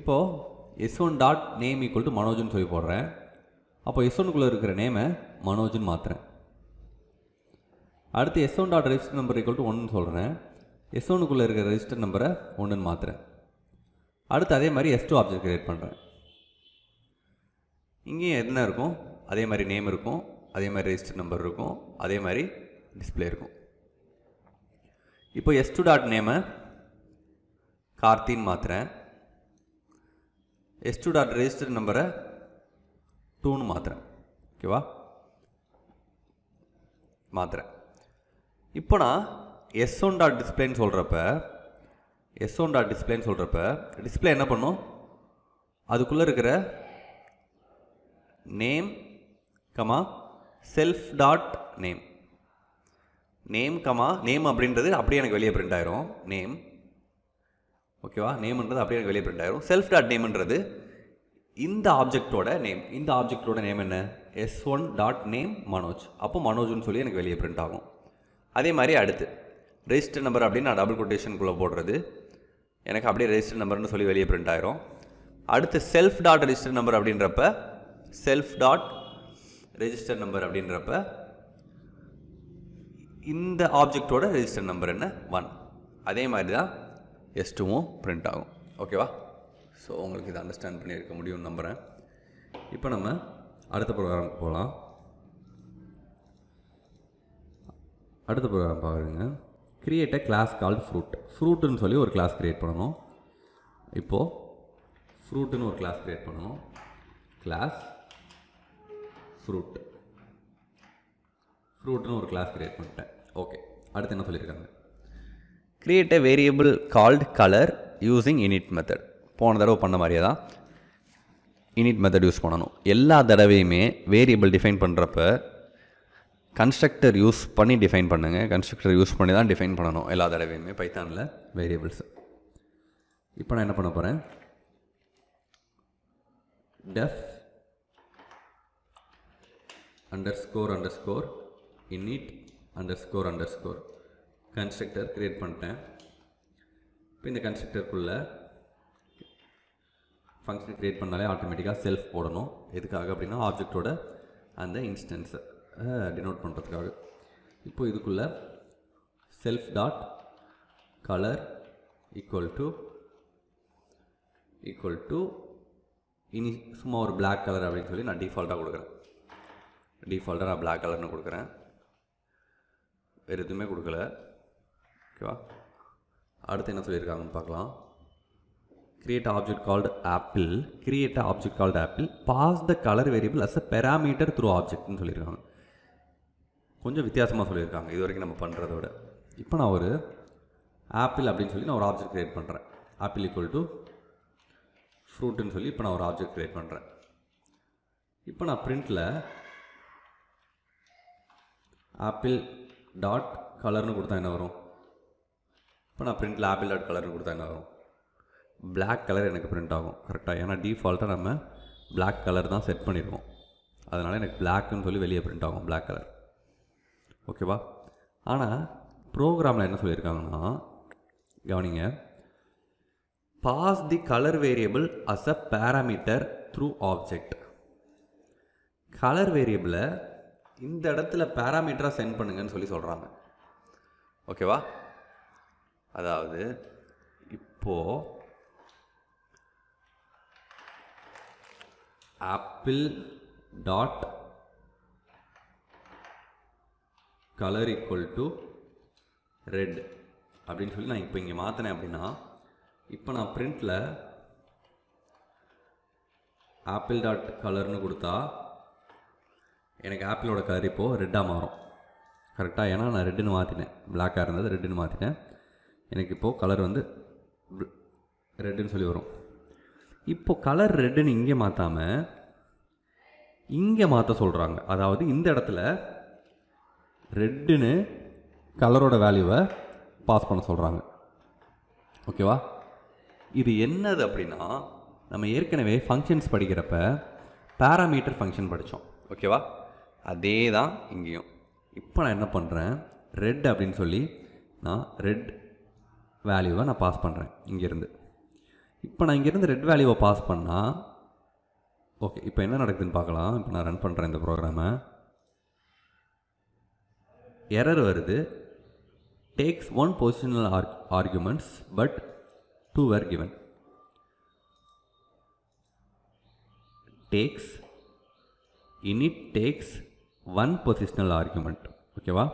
A: இப்போது S one dot name equal to மனோஜுன்னு சொல்லி போடுறேன் அப்போ எஸ் ஒன்னுக்குள்ளே இருக்கிற நேமை மனோஜ்னு மாற்றுறேன் அடுத்து s one dot register number equal to ஒன்னு சொல்கிறேன் எஸ் ஒனுக்குள்ளே இருக்கிற ரெஜிஸ்டர் நம்பரை ஒன்றுன்னு மாற்றுறேன் அடுத்து அதே மாதிரி எஸ் டூ ஆப்ஜெக்ட் கிரியேட் பண்ணுறேன் இங்கேயும் என்ன இருக்கும் அதே மாதிரி நேம் இருக்கும் அதே மாதிரி ரெஜிஸ்டர் நம்பர் இருக்கும் அதே மாதிரி டிஸ்பிளே இருக்கும் இப்போ எஸ் டூ டாட் நேமை கார்த்தின்னு மாற்றுறேன் எஸ் டூ டாட் ரெஜிஸ்டர் நம்பரை டூன்னு மாற்றுறேன் ஓகேவா மாத்திரேன் இப்போ நான் எஸ் ஒன் டாட் டிஸ்பிளேன்னு சொல்கிறப்ப எஸ் ஒன் டாட் டிஸ்பிளேன்னு சொல்கிறப்ப டிஸ்பிளே என்ன பண்ணும் அதுக்குள்ளே இருக்கிற name comma self dot name name comma name அப்படின்றது அப்படியே எனக்கு வெளியே பிரிண்ட் ஆயிரும் நேம் ஓகேவா நேம்ன்றது அப்படியே எனக்கு வெளியே பிரிண்ட் ஆயிரும் செல்ஃப் டாட் நேம்ன்றது இந்த ஆப்ஜெக்டோட நேம் இந்த ஆப்ஜெக்டோட நேம் என்ன s one dot name Manoj அப்போ மனோஜ்னு சொல்லி எனக்கு வெளியே பிரிண்ட் ஆகும் அதே மாதிரி அடுத்து ரெஜிஸ்டர் நம்பர் அப்படின்னு நான் டபுள் கொட்டேஷனுக்குள்ளே போடுறது எனக்கு அப்படியே ரெஜிஸ்டர் நம்பர்னு சொல்லி வெளியே பிரிண்ட் ஆயிரும் அடுத்து செல்ஃப் டாட் ரெஜிஸ்டர் நம்பர் அப்படின்றப்ப செல்ஃப் டாட் ரெஜிஸ்டர் நம்பர் அப்படின்றப்ப இந்த ஆப்ஜெக்டோட ரெஜிஸ்டர் நம்பர் என்ன ஒன் அதே மாதிரி தான் எஸ்டுவும் பிரிண்ட் ஆகும் ஓகேவா ஸோ உங்களுக்கு இதை அண்டர்ஸ்டாண்ட் பண்ணியிருக்க முடியும் நம்புகிறேன் இப்போ நம்ம அடுத்த ப்ரோக்ராம் போகலாம் அடுத்த ப்ரோக்ராம் பார்க்குறீங்க a class called fruit fruit னு சொல்லி ஒரு கிளாஸ் க்ரியேட் பண்ணணும் இப்போது ஃப்ரூட்டுன்னு ஒரு கிளாஸ் க்ரியேட் பண்ணணும் fruit ஃப்ரூட் னு ஒரு class க்ரியேட் பண்ணிட்டேன் ஓகே அடுத்து என்ன சொல்லியிருக்காங்க create a variable called colour using init method போன தடவை பண்ண மாதிரியே தான் இனிட் method யூஸ் பண்ணணும் எல்லா தடவையுமே வேரியபிள் டிஃபைன் பண்ணுறப்ப கன்ஸ்ட்ரக்டர் யூஸ் பண்ணி டிஃபைன் பண்ணுங்கள் கன்ஸ்ட்ரக்டர் யூஸ் பண்ணி தான் டிஃபைன் பண்ணணும் எல்லா தடவையுமே பைத்தானில் வேரியபிள்ஸ் இப்போ நான் என்ன பண்ண போகிறேன் def under score under score init under score under score constructor create பண்ணிட்டேன் இப்போ இந்த கன்ஸ்ட்ரக்டருக்குள்ளே ஃபங்க்ஷன் க்ரியேட் பண்ணாலே ஆட்டோமேட்டிக்காக செல்ஃப் போடணும் எதுக்காக அப்படின்னா ஆப்ஜெக்டோட அந்த இன்ஸ்டன்ஸை டினோட் பண்ணுறதுக்காக இப்போ இதுக்குள்ளே self dot colour equal to equal to இனி சும்மா ஒரு பிளாக் கலர் அப்படின்னு சொல்லி நான் டிஃபால்ட்டாக கொடுக்குறேன் டிஃபால்ட்டாக நான் பிளாக் கலர்னு கொடுக்குறேன் வேறு எதுவுமே கொடுக்கல ஓகேவா அடுத்து என்ன சொல்லியிருக்காங்கன்னு பார்க்கலாம் create object called apple create object called apple pass the colour variable as a parameter through ஆப்ஜெக்ட்னு சொல்லியிருக்காங்க கொஞ்சம் வித்தியாசமாக சொல்லியிருக்காங்க இது வரைக்கும் நம்ம பண்ணுறத விட இப்போ நான் ஒரு ஆப்பிள் அப்படின்னு சொல்லி நான் ஒரு ஆப்ஜெக்ட் க்ரியேட் பண்ணுறேன் ஆப்பிள் ஈக்குவல் டு ஃப்ரூட்டுன்னு சொல்லி இப்போ நான் ஒரு ஆப்ஜெக்ட் க்ரியேட் பண்ணுறேன் இப்போ நான் பிரிண்ட்டில் ஆப்பிள் டாட் கலர்னு கொடுத்தா என்ன வரும் இப்போ நான் பிரிண்ட்டில் ஆப்பிள் டாட் கலர்னு கொடுத்தா என்ன வரும் பிளாக் கலர் எனக்கு பிரிண்ட் ஆகும் கரெக்டாக ஏன்னா டிஃபால்ட்டாக நம்ம பிளாக் கலர் தான் செட் பண்ணியிருக்கோம் அதனால் எனக்கு பிளாக்குன்னு சொல்லி வெளியே பிரிண்ட் ஆகும் பிளாக் கலர் ஓகேவா ஆனால் ப்ரோக்ராமில் என்ன சொல்லியிருக்காங்கன்னா கவனிங்க pass the colour variable as a parameter through object colour வேரியபிளை இந்த இடத்துல பேராமீட்டராக சென்ட் பண்ணுங்கன்னு சொல்லி சொல்கிறாங்க ஓகேவா அதாவது இப்போது apple dot colour equal to red அப்படின்னு சொல்லி நான் இப்போ இங்கே மாற்றினேன் அப்படின்னா இப்போ நான் பிரிண்டில் ஆப்பிள் டாட் கலர்னு கொடுத்தா எனக்கு ஆப்பிளோட கலர் இப்போது ரெட்டாக மாறும் கரெக்டாக ஏன்னா நான் ரெட்டுன்னு மாற்றினேன் பிளாக்காக இருந்தது ரெட்டுன்னு மாற்றினேன் எனக்கு இப்போது கலர் வந்து ரெட்டுன்னு சொல்லி வரும் இப்போது கலர் ரெட்டுன்னு இங்கே மாற்றாமல் இங்கே மாற்ற சொல்கிறாங்க அதாவது இந்த இடத்துல ரெட்டுன்னு கலரோட வேல்யூவை பாஸ் பண்ண சொல்கிறாங்க ஓகேவா இது என்னது அப்படின்னா நம்ம ஏற்கனவே ஃபங்க்ஷன்ஸ் படிக்கிறப்ப பேராமீட்டர் ஃபங்க்ஷன் படித்தோம் ஓகேவா அதே தான் இங்கேயும் இப்போ நான் என்ன பண்ணுறேன் ரெட் அப்படின்னு சொல்லி நான் ரெட் வேல்யூவை நான் பாஸ் பண்ணுறேன் இங்கேருந்து இப்போ நான் இங்கேருந்து ரெட் வேல்யூவை பாஸ் பண்ணால் ஓகே இப்போ என்ன நடக்குதுன்னு பார்க்கலாம் இப்போ நான் ரன் பண்ணுறேன் இந்த ப்ரோக்ராமை எரர் வருது takes one positional arg arguments but two were given takes init takes one positional argument ஓகேவா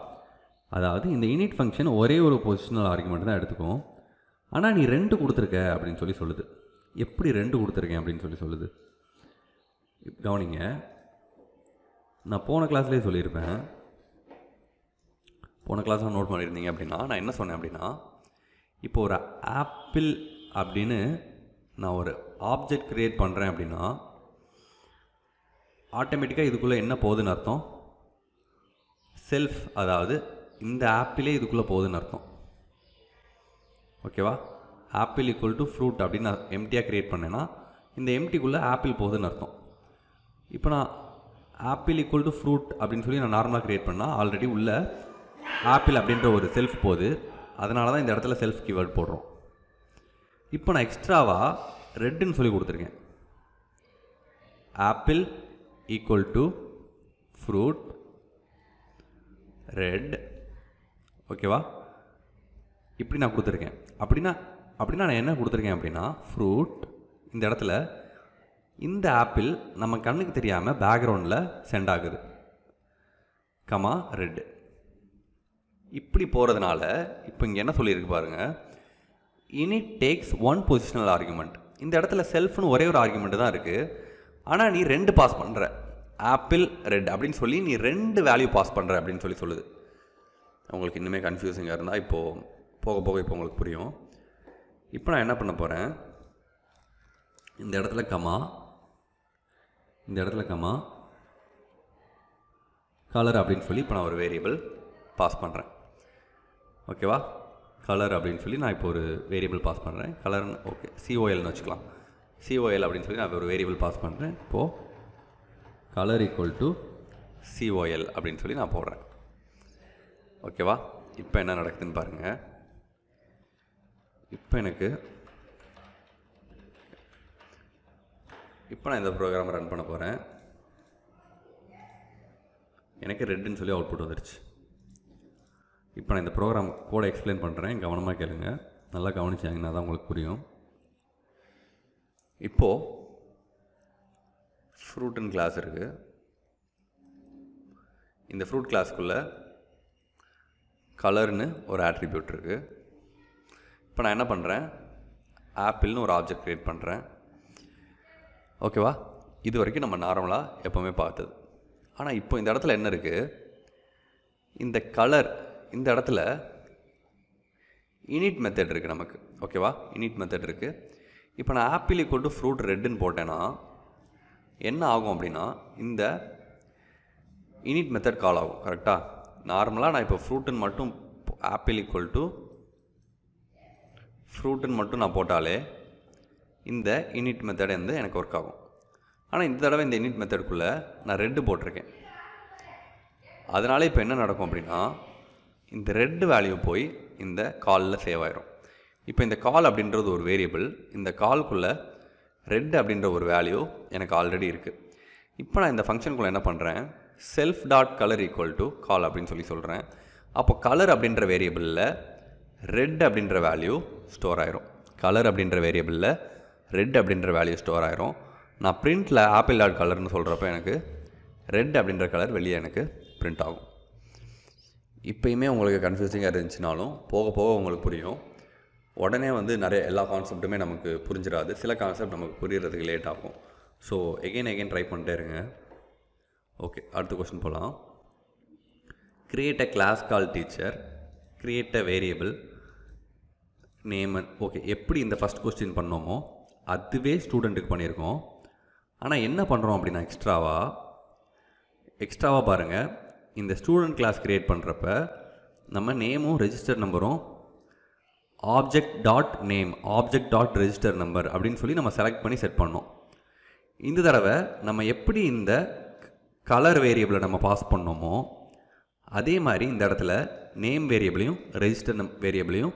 A: அதாவது இந்த இனிட் ஃபங்க்ஷன் ஒரே ஒரு பொசிஷனல் ஆர்குமெண்ட் தான் எடுத்துக்கும் ஆனால் நீ ரெண்டு கொடுத்துருக்க அப்படின்னு சொல்லி சொல்லுது எப்படி ரெண்டு கொடுத்துருக்கேன் அப்படின்னு சொல்லி சொல்லுது கவனிங்க நான் போன கிளாஸ்லேயே சொல்லியிருப்பேன் போன கிளாஸில் நோட் பண்ணியிருந்தீங்க அப்படின்னா நான் என்ன சொன்னேன் அப்படின்னா இப்போ ஒரு ஆப்பிள் அப்படின்னு நான் ஒரு ஆப்ஜெக்ட் க்ரியேட் பண்ணுறேன் அப்படின்னா ஆட்டோமேட்டிக்காக இதுக்குள்ளே என்ன போகுதுன்னு அர்த்தம் செல்ஃப் அதாவது இந்த ஆப்பிளே இதுக்குள்ளே போகுதுன்னு அர்த்தம் ஓகேவா ஆப்பிள் ஈக்குவல் டு ஃப்ரூட் அப்படின்னு நான் எம்டியாக க்ரியேட் பண்ணேன்னா இந்த எம்டிக்குள்ளே ஆப்பிள் போகுதுன்னு அர்த்தம் இப்போ நான் ஆப்பிள் ஈக்குவல் டு ஃப்ரூட் அப்படின்னு சொல்லி நான் நார்மலாக க்ரியேட் பண்ணால் ஆல்ரெடி உள்ள ஆப்பிள் அப்படின்ற ஒரு செல்ஃப் போகுது அதனால தான் இந்த இடத்துல செல்ஃப் கீவேர்டு போடுறோம் இப்போ நான் எக்ஸ்ட்ராவாக ரெட்டுன்னு சொல்லி கொடுத்துருக்கேன் apple equal to fruit red ஓகேவா இப்படி நான் கொடுத்துருக்கேன் அப்படின்னா அப்படின்னா நான் என்ன கொடுத்துருக்கேன் அப்படின்னா ஃப்ரூட் இந்த இடத்துல இந்த ஆப்பிள் நம்ம கண்ணுக்கு தெரியாமல் பேக்ரவுண்டில் சென்ட் ஆகுது கமா ரெட்டு இப்படி போகிறதுனால இப்போ இங்கே என்ன சொல்லியிருக்கு பாருங்கள் இனி டேக்ஸ் ஒன் பொசிஷனல் ஆர்குமெண்ட் இந்த இடத்துல செல்ஃப்னு ஒரே ஒரு ஆர்குமெண்ட் தான் இருக்குது ஆனால் நீ ரெண்டு பாஸ் பண்ணுற ஆப்பிள் ரெட் அப்படின்னு சொல்லி நீ ரெண்டு வேல்யூ பாஸ் பண்ணுற அப்படின்னு சொல்லி சொல்லுது உங்களுக்கு இன்னுமே கன்ஃபியூசிங்காக இருந்தால் இப்போது போக போக இப்போ உங்களுக்கு புரியும் இப்போ நான் என்ன பண்ண போகிறேன் இந்த இடத்துல கமா இந்த இடத்துல கமா கலர் அப்படின்னு சொல்லி இப்போ நான் ஒரு வேரியபிள் பாஸ் பண்ணுறேன் ஓகேவா கலர் அப்படின்னு சொல்லி நான் இப்போ ஒரு வேரியபிள் பாஸ் பண்ணுறேன் கலர்னு ஓகே சிஓஎல்னு வச்சுக்கலாம் சிஓஎல் அப்படின்னு சொல்லி நான் ஒரு வேரியபிள் பாஸ் பண்ணுறேன் இப்போது கலர் ஈக்குவல் டு சிஓஎல் அப்படின்னு சொல்லி நான் போடுறேன் ஓகேவா இப்போ என்ன நடக்குதுன்னு பாருங்கள் இப்போ எனக்கு இப்போ நான் இந்த ப்ரோக்ராம் ரன் பண்ண போகிறேன் எனக்கு ரெட்டுன்னு சொல்லி அவுட்புட் வந்துடுச்சு இப்போ நான் இந்த ப்ரோக்ராம் கூட எக்ஸ்பிளைன் பண்ணுறேன் கவனமாக கேளுங்க நல்லா கவனிச்சாங்கன்னா தான் உங்களுக்கு புரியும் இப்போது ஃப்ரூட்டுன்னு கிளாஸ் இருக்குது இந்த ஃப்ரூட் கிளாஸ்க்குள்ளே கலர்னு ஒரு ஆட்ரிபியூட் இருக்குது இப்போ நான் என்ன பண்ணுறேன் ஆப்பிள்னு ஒரு ஆப்ஜெக்ட் க்ரியேட் பண்ணுறேன் ஓகேவா இது வரைக்கும் நம்ம நார்மலாக எப்போவுமே பார்த்தது ஆனால் இப்போ இந்த இடத்துல என்ன இருக்குது இந்த கலர் இந்த இடத்துல இனிட் மெத்தட் இருக்குது நமக்கு ஓகேவா இனிட் மெத்தட் இருக்குது இப்போ நான் ஆப்பிள் ஈக்குவல் டு ஃப்ரூட் ரெட்டுன்னு போட்டேன்னா என்ன ஆகும் அப்படின்னா இந்த இனிட் மெத்தட் கால் ஆகும் கரெக்டாக நார்மலாக நான் இப்போ ஃப்ரூட்டுன்னு மட்டும் ஆப்பிள் ஈக்குவல் டு ஃப்ரூட்டுன்னு மட்டும் நான் போட்டாலே இந்த இனிட் மெத்தட் வந்து எனக்கு ஒர்க் ஆகும் ஆனால் இந்த தடவை இந்த இனிட் மெத்தடுக்குள்ளே நான் ரெட்டு போட்டிருக்கேன் அதனால் இப்போ என்ன நடக்கும் அப்படின்னா இந்த ரெட் வேல்யூ போய் இந்த காலில் சேவ் ஆயிரும் இப்போ இந்த கால் அப்படின்றது ஒரு வேரியபிள் இந்த கால்குள்ளே ரெட் அப்படின்ற ஒரு வேல்யூ எனக்கு ஆல்ரெடி இருக்குது இப்போ நான் இந்த ஃபங்க்ஷனுக்குள்ளே என்ன பண்ணுறேன் self dot colour equal to கால் அப்படின்னு சொல்லி சொல்கிறேன் அப்போ கலர் அப்படின்ற வேரியபிளில் ரெட் அப்படின்ற வேல்யூ ஸ்டோர் ஆயிரும் கலர் அப்படின்ற வேரியபிளில் ரெட் அப்படின்ற வேல்யூ ஸ்டோர் ஆயிரும் நான் பிரிண்ட்டில் ஆப்பிள் டாட் கலர்னு சொல்கிறப்ப எனக்கு ரெட் அப்படின்ற கலர் வெளியே எனக்கு பிரிண்ட் ஆகும் இப்போயுமே உங்களுக்கு கன்ஃபியூசிங்காக இருந்துச்சுனாலும் போக போக உங்களுக்கு புரியும் உடனே வந்து நிறைய எல்லா கான்செப்ட்டுமே நமக்கு புரிஞ்சிடாது சில கான்செப்ட் நமக்கு புரியறதுக்கு லேட் ஆகும் ஸோ எகெயின் எகெயின் ட்ரை பண்ணிட்டே இருங்க ஓகே அடுத்த கொஸ்டின் போகலாம் create a class call teacher create a variable name okay எப்படி இந்த ஃபஸ்ட் கொஸ்டின் பண்ணோமோ அதுவே ஸ்டூடெண்ட்டுக்கு பண்ணியிருக்கோம் ஆனால் என்ன பண்ணுறோம் அப்படின்னா எக்ஸ்ட்ராவாக எக்ஸ்ட்ராவாக பாருங்கள் இந்த ஸ்டூடெண்ட் கிளாஸ் க்ரியேட் பண்ணுறப்ப நம்ம நேமும் ரெஜிஸ்டர் நம்பரும் object dot name object dot register number அப்படின்னு சொல்லி நம்ம செலக்ட் பண்ணி செட் பண்ணோம் இந்த தடவை நம்ம எப்படி இந்த கலர் வேரியபிளை நம்ம பாஸ் பண்ணோமோ அதே மாதிரி இந்த இடத்துல நேம் வேரியபிளையும் ரெஜிஸ்டர் நம் வேரியபிளையும்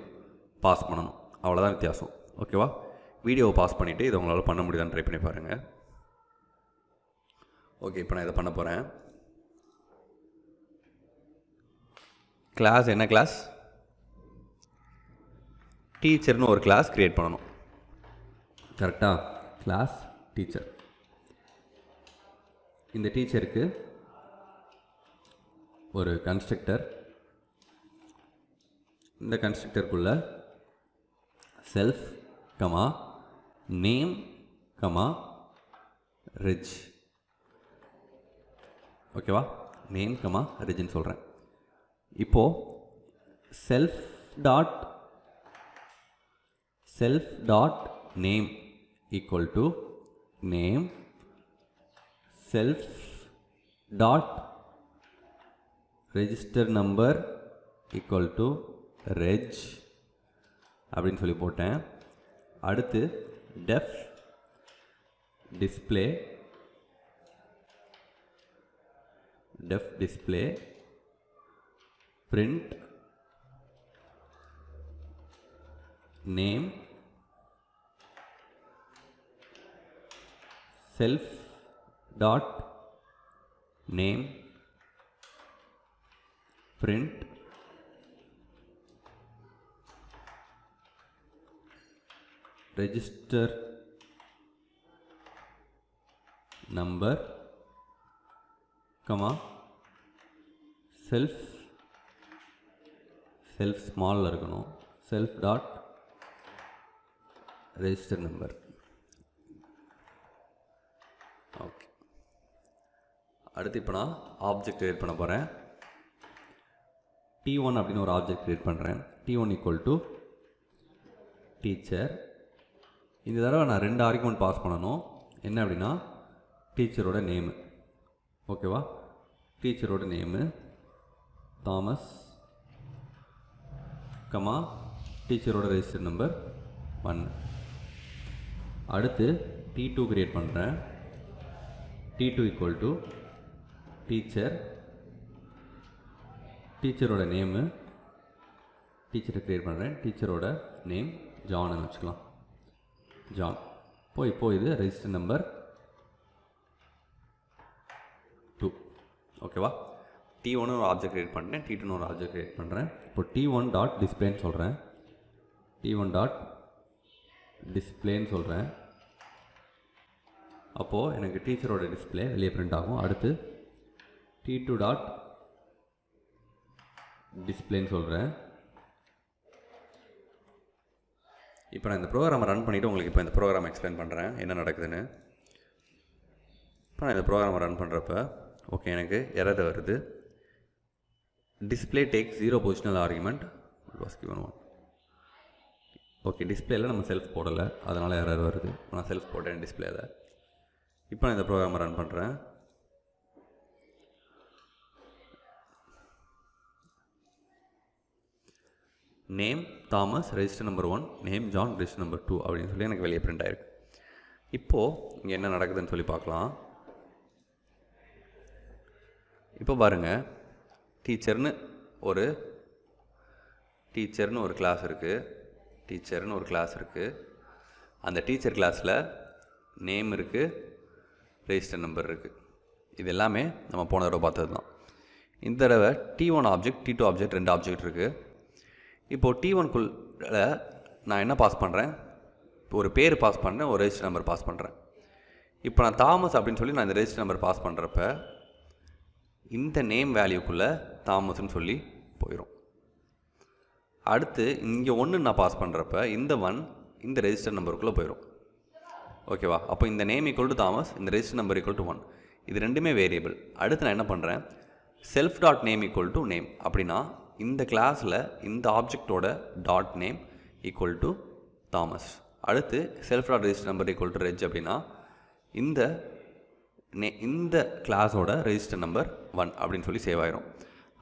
A: பாஸ் பண்ணணும் அவ்வளோதான் வித்தியாசம் ஓகேவா வீடியோவை பாஸ் பண்ணிவிட்டு இதை உங்களால் பண்ண முடியுதான்னு ட்ரை பண்ணி பாருங்கள் ஓகே இப்போ நான் இதை பண்ண போகிறேன் கிளாஸ் என்ன கிளாஸ் டீச்சர்னு ஒரு கிளாஸ் க்ரியேட் பண்ணணும் கரெக்டாக கிளாஸ் டீச்சர் இந்த டீச்சருக்கு ஒரு கன்ஸ்ட்ரக்டர் இந்த கன்ஸ்ட்ரக்டருக்குள்ள self comma name comma reg ஓகேவா நேம் கமா ரிஜ்னு சொல்கிறேன் இப்போது self dot self dot name equal to name self dot register number equal to reg அப்படின்னு சொல்லி போட்டேன் அடுத்து def display def display print name self dot name print register number comma self self ஸ்மாலில் இருக்கணும் self dot register number okay அடுத்து இப்போ நான் object create பண்ண போகிறேன் டி ஒன் அப்படின்னு ஒரு ஆப்ஜெக்ட் க்ரியேட் பண்ணுறேன் D one equal to teacher இந்த தடவை நான் ரெண்டு ஆர்குமெண்ட் பாஸ் பண்ணணும் என்ன அப்படின்னா டீச்சரோட நேமு ஓகேவா டீச்சரோட நேமு தாமஸ் கமா டீச்சரோட ரெஜிஸ்டர் நம்பர் ஒன் அடுத்து டி டூ க்ரியேட் பண்ணுறேன் D two equal to teacher டீச்சரோட நேமு டீச்சரை க்ரியேட் பண்ணுறேன் டீச்சரோட நேம் ஜான்னு வச்சுக்கலாம் ஜான் இப்போ இப்போ இது ரெஜிஸ்டர் நம்பர் டூ ஓகேவா டி ஒன்று ஒரு ஆப்ஜெக்ட் க்ரியேட் பண்ணுறேன் டி டூன்னு ஒரு ஆப்ஜெக்ட் க்ரியேட் பண்ணுறேன் இப்போ டி ஒன் டாட் டிஸ்பிளேன்னு சொல்கிறேன் டி ஒன் டாட் டிஸ்பிளேன்னு சொல்கிறேன் அப்போது எனக்கு டீச்சரோட டிஸ்பிளே வெளியே பிரிண்ட் ஆகும் அடுத்து டி டூ டாட் டிஸ்பிளேன்னு சொல்கிறேன் இப்போ நான் இந்த ப்ரோக்ராமை ரன் பண்ணிவிட்டு உங்களுக்கு இப்போ இந்த ப்ரோக்ராம் எக்ஸ்பிளைன் பண்ணுறேன் என்ன நடக்குதுன்னு இப்போ நான் இந்த ப்ரோக்ராமை ரன் பண்ணுறப்ப ஓகே எனக்கு எரர் வருது display takes zero positional argument
C: it was given 1
A: okay டிஸ்பிளேயில் நம்ம செல்ஃப் போடலை அதனால் எரர் வருது நான் செல்ஃப் போட்டேன் டிஸ்பிளேயில் இப்போ நான் இந்த program ரன் பண்ணுறேன் name Thomas register number one name John register number two அப்படின்னு சொல்லி எனக்கு வெளியே பிரிண்ட் ஆயிருக்கு இப்போது இங்கே என்ன நடக்குதுன்னு சொல்லி பார்க்கலாம் இப்போ பாருங்கள் டீச்சர்னு ஒரு டீச்சர்னு ஒரு கிளாஸ் இருக்குது டீச்சர்னு ஒரு கிளாஸ் இருக்குது அந்த டீச்சர் கிளாஸில் நேம் இருக்குது ரெஜிஸ்டர் நம்பர் இருக்குது இது எல்லாமே நம்ம போன தடவை பார்த்தது தான் இந்த தடவை D one object D two object ரெண்டு ஆப்ஜெக்ட் இருக்குது இப்போது டி ஒன்குள்ள நான் என்ன பாஸ் பண்ணுறேன் இப்போ ஒரு பேர் பாஸ் பண்ணுறேன் ஒரு ரெஜிஸ்டர் நம்பர் பாஸ் பண்ணுறேன் இப்போ நான் தாமஸ் அப்படின்னு சொல்லி நான் இந்த ரெஜிஸ்டர் நம்பர் பாஸ் பண்ணுறப்ப இந்த நேம் வேல்யூக்குள்ளே தாமஸ்ன்னு சொல்லி போயிடும் அடுத்து இங்கே ஒன்று நான் பாஸ் பண்ணுறப்ப இந்த ஒன் இந்த ரெஜிஸ்டர் நம்பருக்குள்ளே போயிடும் ஓகேவா அப்போ இந்த நேம் ஈக்குவல் டு தாமஸ் இந்த register number equal to one இது ரெண்டுமே வேரியபிள் அடுத்து நான் என்ன பண்ணுறேன் self dot name equal to name அப்படின்னா இந்த கிளாஸில் இந்த ஆப்ஜெக்டோட dot name equal to Thomas அடுத்து self dot register number equal to reg அப்படின்னா இந்த நே இந்த கிளாஸோட ரெஜிஸ்டர் நம்பர் ஒன் அப்படின்னு சொல்லி சேவ் ஆயிரும்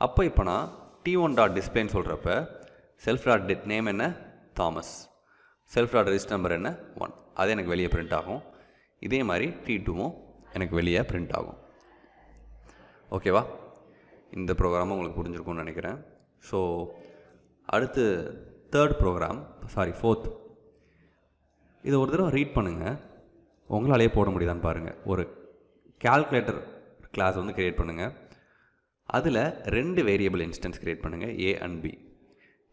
A: அப்போ இப்போ நான் டி ஒன் டாட் டிஸ்பிளேன்னு சொல்கிறப்ப செல்ஃப் டாட் நேம் என்ன Thomas self dot register number என்ன ஒன் அது எனக்கு வெளியே பிரிண்ட் ஆகும் இதே மாதிரி டி டூவும் எனக்கு வெளியே பிரிண்ட் ஆகும் ஓகேவா இந்த ப்ரோக்ராமும் உங்களுக்கு புரிஞ்சிருக்கும்னு நினைக்கிறேன் ஸோ அடுத்து தேர்ட் ப்ரோக்ராம் சாரி ஃபோர்த் இதை ஒரு தடவை ரீட் பண்ணுங்கள் உங்களாலேயே போட முடியுதான்னு பாருங்கள் ஒரு கால்குலேட்டர் கிளாஸ் வந்து க்ரியேட் பண்ணுங்கள் அதில் ரெண்டு வேரியபிள் இன்ஸ்டன்ஸ் க்ரியேட் பண்ணுங்கள் ஏ and B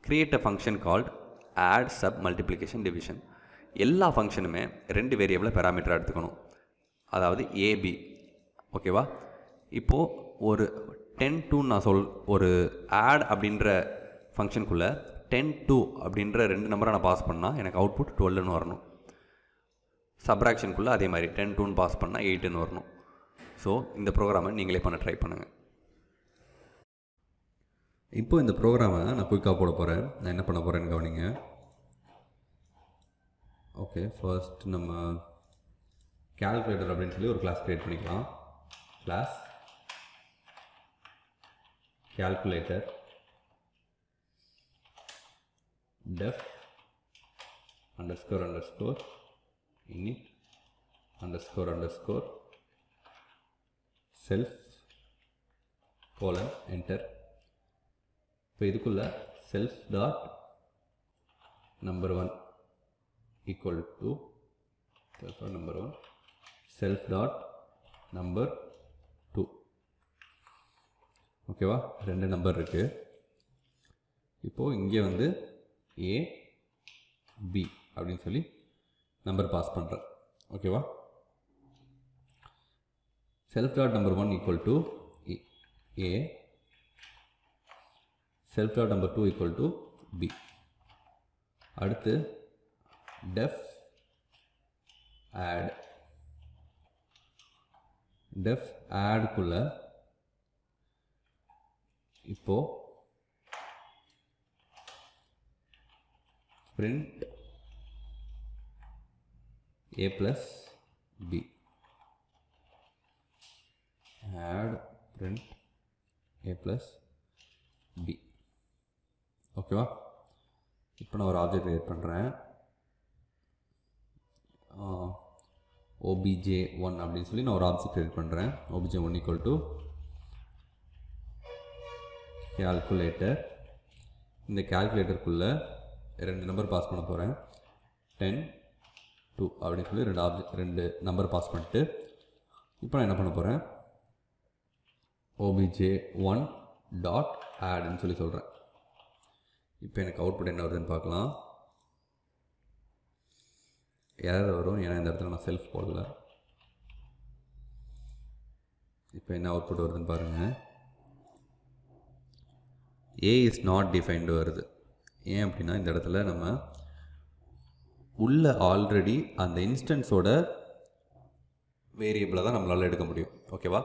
A: create a function called add sub multiplication division எல்லா ஃபங்க்ஷனுமே ரெண்டு வேரியபிளை பேராமீட்டராக எடுத்துக்கணும் அதாவது ஏபி ஓகேவா இப்போது ஒரு டென் டூன்னு நான் சொல் ஒரு ஆட் அப்படின்ற ஃபங்க்ஷனுக்குள்ளே டென் டூ அப்படின்ற ரெண்டு நம்பரை நான் பாஸ் பண்ணால் எனக்கு அவுட்புட் டுவெல்னு வரணும் சப்ராக்ஷனுக்குள்ளே அதே மாதிரி டென் டூன்னு பாஸ் பண்ணால் எயிட்டுன்னு வரணும் ஸோ இந்த ப்ரோக்ராமை நீங்களே பண்ண ட்ரை பண்ணுங்கள் இப்போ இந்த ப்ரோக்ராமை நான் குயிக்காக போட போகிறேன் நான் என்ன பண்ண போகிறேன்னு கவனிங்க ஓகே ஃபர்ஸ்ட் நம்ம கேல்குலேட்டர் அப்படின்னு சொல்லி ஒரு கிளாஸ் க்ரியேட் பண்ணிக்கலாம் class calculator def underscore under score under score self colon enter இப்போ இதுக்குள்ள self dot number one equal to self number one self dot number two ஓகேவா ரெண்டு நம்பர் இருக்குது இப்போது இங்கே வந்து ஏ பி அப்படின்னு சொல்லி நம்பர் பாஸ் பண்ணுறேன் ஓகேவா self dot number one equal to a self dot number two equal to b அடுத்து டெஃப் ஆட் டெஃப் ஆடுக்குள்ள இப்போ print a plus b add print a plus b ஓகேவா இப்போ நான் ஒரு ஆப்ஜெக்ட் க்ரியேட் பண்ணுறேன் ஓபிஜே ஒன் அப்படின்னு சொல்லி நான் ஒரு ஆப்ஜெக்ட் க்ரியேட் பண்ணுறேன் OBJ one equal to calculator இந்த கேல்குலேட்டருக்குள்ளே ரெண்டு நம்பர் பாஸ் பண்ண போகிறேன் டென் டூ அப்படின்னு சொல்லி ரெண்டு ஆப்ஜெக்ட் ரெண்டு நம்பர் பாஸ் பண்ணிட்டு இப்போ நான் என்ன பண்ண போகிறேன் ஓபிஜே ஒன் டாட் ஆடுன்னு சொல்லி சொல்கிறேன் இப்போ எனக்கு அவுட்புட் என்ன வருதுன்னு பார்க்கலாம் எரர் வரும் ஏன்னா இந்த இடத்துல நான் செல்ஃப் போடல இப்போ என்ன அவுட்புட் வருதுன்னு பாருங்கள் ஏ இஸ் நாட் டிஃபைன்டு வருது ஏன் அப்படின்னா இந்த இடத்துல நம்ம உள்ள ஆல்ரெடி அந்த இன்ஸ்டன்ஸோட வேரியபிளை தான் நம்மளால் எடுக்க முடியும் ஓகேவா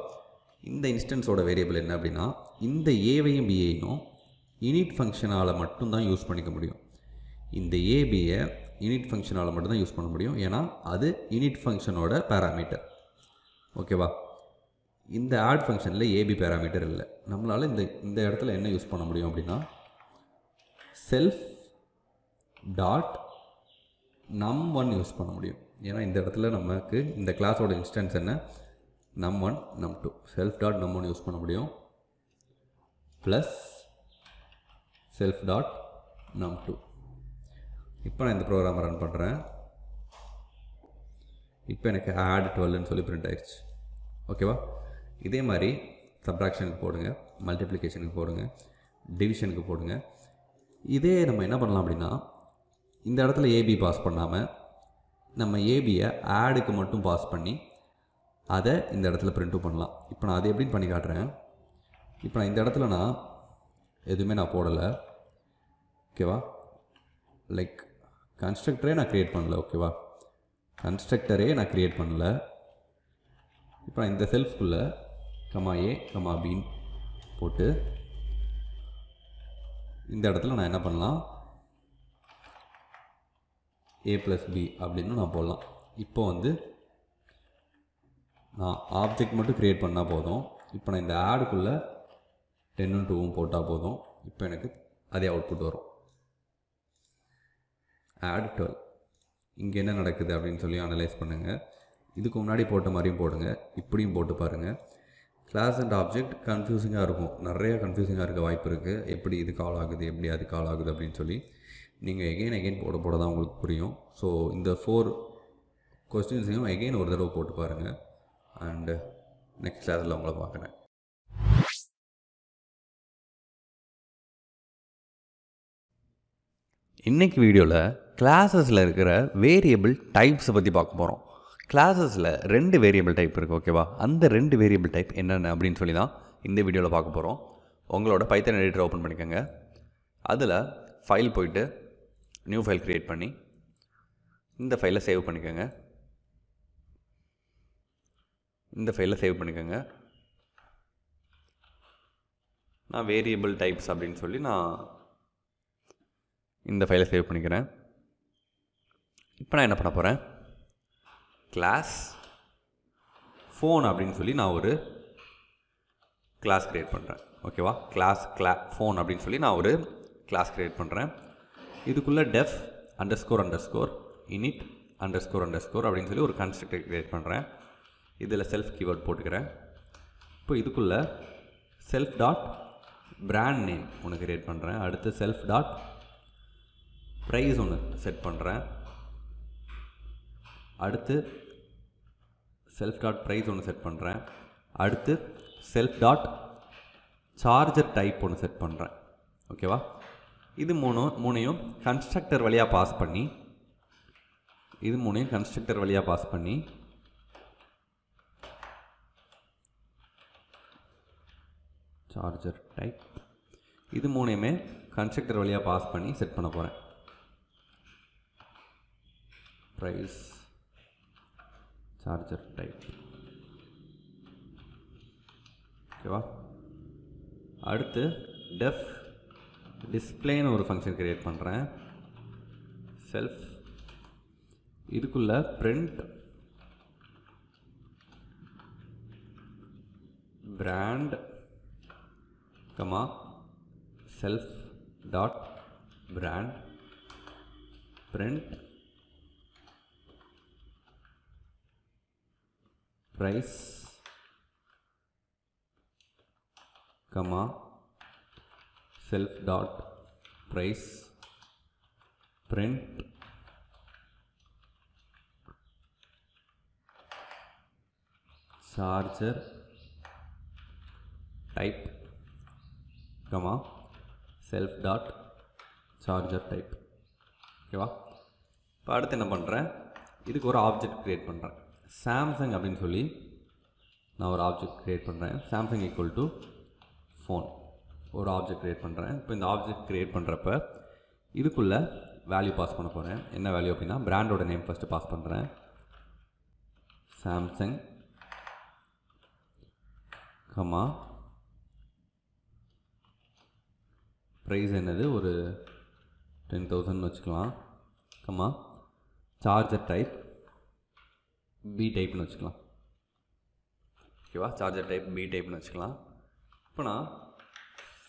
A: இந்த இன்ஸ்டன்ஸோட வேரியபிள் என்ன அப்படின்னா இந்த ஏவையும் பிஏயும் இனிட் ஃபங்க்ஷனால் மட்டும்தான் யூஸ் பண்ணிக்க முடியும் இந்த ஏபியை இனிட் ஃபங்க்ஷனால் மட்டும்தான் யூஸ் பண்ண முடியும் ஏன்னா அது இனிட் parameter பேராமீட்டர் ஓகேவா இந்த ஆட் ஃபங்க்ஷனில் ஏபி பேராமீட்டர் இல்லை நம்மளால் இந்த இந்த இடத்துல என்ன யூஸ் பண்ண முடியும் அப்படின்னா self dot num one use பண்ண முடியும் ஏன்னா இந்த இடத்துல நமக்கு இந்த ஓட இன்ஸ்டன்ஸ் என்ன நம் one num dot self dot num one use பண்ண முடியும் plus self dot num two இப்போ நான் இந்த ப்ரோக்ராமை ரன் பண்ணுறேன் இப்போ எனக்கு ஆட் டுவெல்னு சொல்லி பிரிண்ட் ஆயிடுச்சு ஓகேவா இதே மாதிரி சப்ராக்ஷனுக்கு போடுங்க மல்டிப்ளிகேஷனுக்கு போடுங்க டிவிஷனுக்கு போடுங்க இதே நம்ம என்ன பண்ணலாம் அப்படின்னா இந்த இடத்துல ஏபி பாஸ் பண்ணாமல் நம்ம ஏபியை ஆடுக்கு மட்டும் பாஸ் பண்ணி அதை இந்த இடத்துல பிரிண்ட்டும் பண்ணலாம் இப்போ நான் அதை எப்படின்னு பண்ணி காட்டுறேன் இப்போ நான் இந்த இடத்துல நான் எதுவுமே நான் போடலை ஓகேவா லைக் கன்ஸ்ட்ரக்டரே நான் க்ரியேட் பண்ணல ஓகேவா கன்ஸ்ட்ரக்டரே நான் க்ரியேட் பண்ணல இப்போ இந்த செல்ஃப்குள்ள கமா ஏ கமா பின்னு போட்டு இந்த இடத்துல நான் என்ன பண்ணலாம் ஏ ப்ளஸ் பி அப்படின்னு நான் போடலாம் இப்போ வந்து நான் ஆப்ஜெக்ட் மட்டும் க்ரியேட் பண்ணால் போதும் இப்போ நான் இந்த ஆடுக்குள்ளே டென்னும் டூவும் போட்டால் போதும் இப்போ எனக்கு அதே அவுட்புட் வரும் ஆட் டுவெல் இங்கே என்ன நடக்குது அப்படின்னு சொல்லி அனலைஸ் பண்ணுங்கள் இதுக்கு முன்னாடி போட்ட மாதிரியும் போடுங்க இப்படியும் போட்டு பாருங்கள் கிளாஸ் அண்ட் ஆப்ஜெக்ட் கன்ஃபியூசிங்காக இருக்கும் நிறைய கன்ஃபியூசிங்காக இருக்க வாய்ப்பு இருக்குது எப்படி இது கால் ஆகுது எப்படி அது கால் ஆகுது அப்படின்னு சொல்லி நீங்கள் எகெயின் எகெயின் போட போட தான் உங்களுக்கு புரியும் ஸோ இந்த ஃபோர்
B: கொஸ்டின்ஸையும் எகெயின் ஒரு தடவை போட்டு பாருங்கள் அண்டு நெக்ஸ்ட் கிளாஸில் உங்களை பார்க்குறேன் இன்றைக்கி வீடியோவில் கிளாஸஸில் இருக்கிற வேரியபிள் டைப்ஸை பற்றி பார்க்க போகிறோம்
A: கிளாஸஸில் ரெண்டு வேரியபிள் டைப் இருக்குது ஓகேவா அந்த ரெண்டு வேரியபிள் டைப் என்னென்ன அப்படின்னு சொல்லி தான் இந்த வீடியோவில் பார்க்க போகிறோம் உங்களோட பைத்தன் எடிட்டர் ஓப்பன் பண்ணிக்கோங்க அதில் ஃபைல் போயிட்டு நியூ ஃபைல் க்ரியேட் பண்ணி இந்த ஃபைலை சேவ் பண்ணிக்கோங்க இந்த ஃபைலை சேவ் பண்ணிக்கோங்க நான் வேரியபிள் டைப்ஸ் அப்படின்னு சொல்லி நான் இந்த ஃபைலை சேவ் பண்ணிக்கிறேன் இப்போ நான் என்ன பண்ண போகிறேன் கிளாஸ் ஃபோன் அப்படின்னு சொல்லி நான் ஒரு கிளாஸ் க்ரியேட் பண்ணுறேன் ஓகேவா கிளாஸ் கிளா ஃபோன் அப்படின்னு சொல்லி நான் ஒரு கிளாஸ் க்ரியேட் பண்ணுறேன் இதுக்குள்ளே def under score under score init under score under score அப்படின்னு சொல்லி ஒரு கன்ஸ்ட்ரக்டர் க்ரியேட் பண்ணுறேன் இதில் செல்ஃப் கீவேர்ட் போட்டுக்கிறேன் இப்போ இதுக்குள்ளே செல்ஃப் டாட் பிராண்ட் நேம் ஒன்று க்ரியேட் பண்ணுறேன் அடுத்து செல்ஃப் டாட் ப்ரைஸ் ஒன்று செட் பண்ணுறேன் அடுத்து செல்ஃப் டாட் ப்ரைஸ் ஒன்று செட் பண்ணுறேன் அடுத்து செல்ஃப் டாட் சார்ஜர் டைப் ஒன்று செட் பண்ணுறேன் ஓகேவா இது மூணும் மூணையும் கன்ஸ்ட்ரக்டர் வழியாக பாஸ் பண்ணி இது மூணையும் கன்ஸ்ட்ரக்டர் வழியாக பாஸ் பண்ணி சார்ஜர் டைப் இது மூணையுமே கன்ஸ்ட்ரக்டர் வழியாக பாஸ் பண்ணி செட் பண்ண போகிறேன் ப்ரைஸ் சார்ஜர் டைப் ஓகேவா அடுத்து டெஃப் டிஸ்பிளேன்னு ஒரு ஃபங்க்ஷன் க்ரியேட் பண்ணுறேன் செல்ஃப் இதுக்குள்ளே print brand comma self dot brand print price comma self dot price print charger type comma self dot charger type ஓகேவா இப்போ அடுத்து என்ன பண்ணுறேன் இதுக்கு ஒரு ஆப்ஜெக்ட் க்ரியேட் பண்ணுறேன் சாம்சங் அப்படின்னு சொல்லி நான் ஒரு ஆப்ஜெக்ட் க்ரியேட் பண்ணுறேன் சாம்சங் ஈக்குவல் டு ஃபோன் ஒரு ஆப்ஜெக்ட் க்ரியேட் பண்ணுறேன் இப்போ இந்த ஆப்ஜெக்ட் க்ரியேட் பண்ணுறப்ப இதுக்குள்ளே வேல்யூ பாஸ் பண்ண போகிறேன் என்ன வேல்யூ அப்படின்னா பிராண்டோட நேம் ஃபஸ்ட்டு பாஸ் பண்ணுறேன் சாம்சங் கமா ப்ரைஸ் என்னது ஒரு டென் தௌசண்ட் வச்சுக்கலாம் கமா சார்ஜர் டைப் பி டைப்னு வச்சுக்கலாம் ஓகேவா சார்ஜர் டைப் பி டைப்னு வச்சுக்கலாம் இப்போ நான்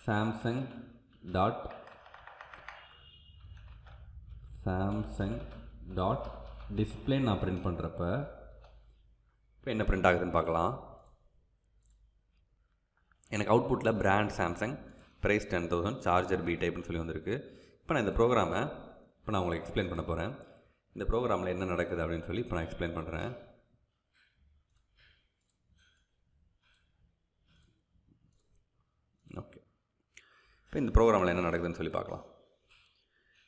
A: Samsung dot Samsung dot display நான் பிரிண்ட் பண்ணுறப்ப இப்போ என்ன பிரிண்ட் ஆகுதுன்னு பார்க்கலாம் எனக்கு அவுட்புட்டில் brand Samsung price ten thousand charger B டைப்னு சொல்லி வந்திருக்கு இப்போ நான் இந்த ப்ரோக்ராமை இப்போ நான் உங்களுக்கு எக்ஸ்பிளைன் பண்ண போகிறேன் இந்த ப்ரோக்ராமில் என்ன நடக்குது அப்படின்னு சொல்லி இப்போ நான் எக்ஸ்பிளைன் பண்ணுறேன் இப்போ இந்த ப்ரோக்ராமில் என்ன நடக்குதுன்னு சொல்லி பார்க்கலாம்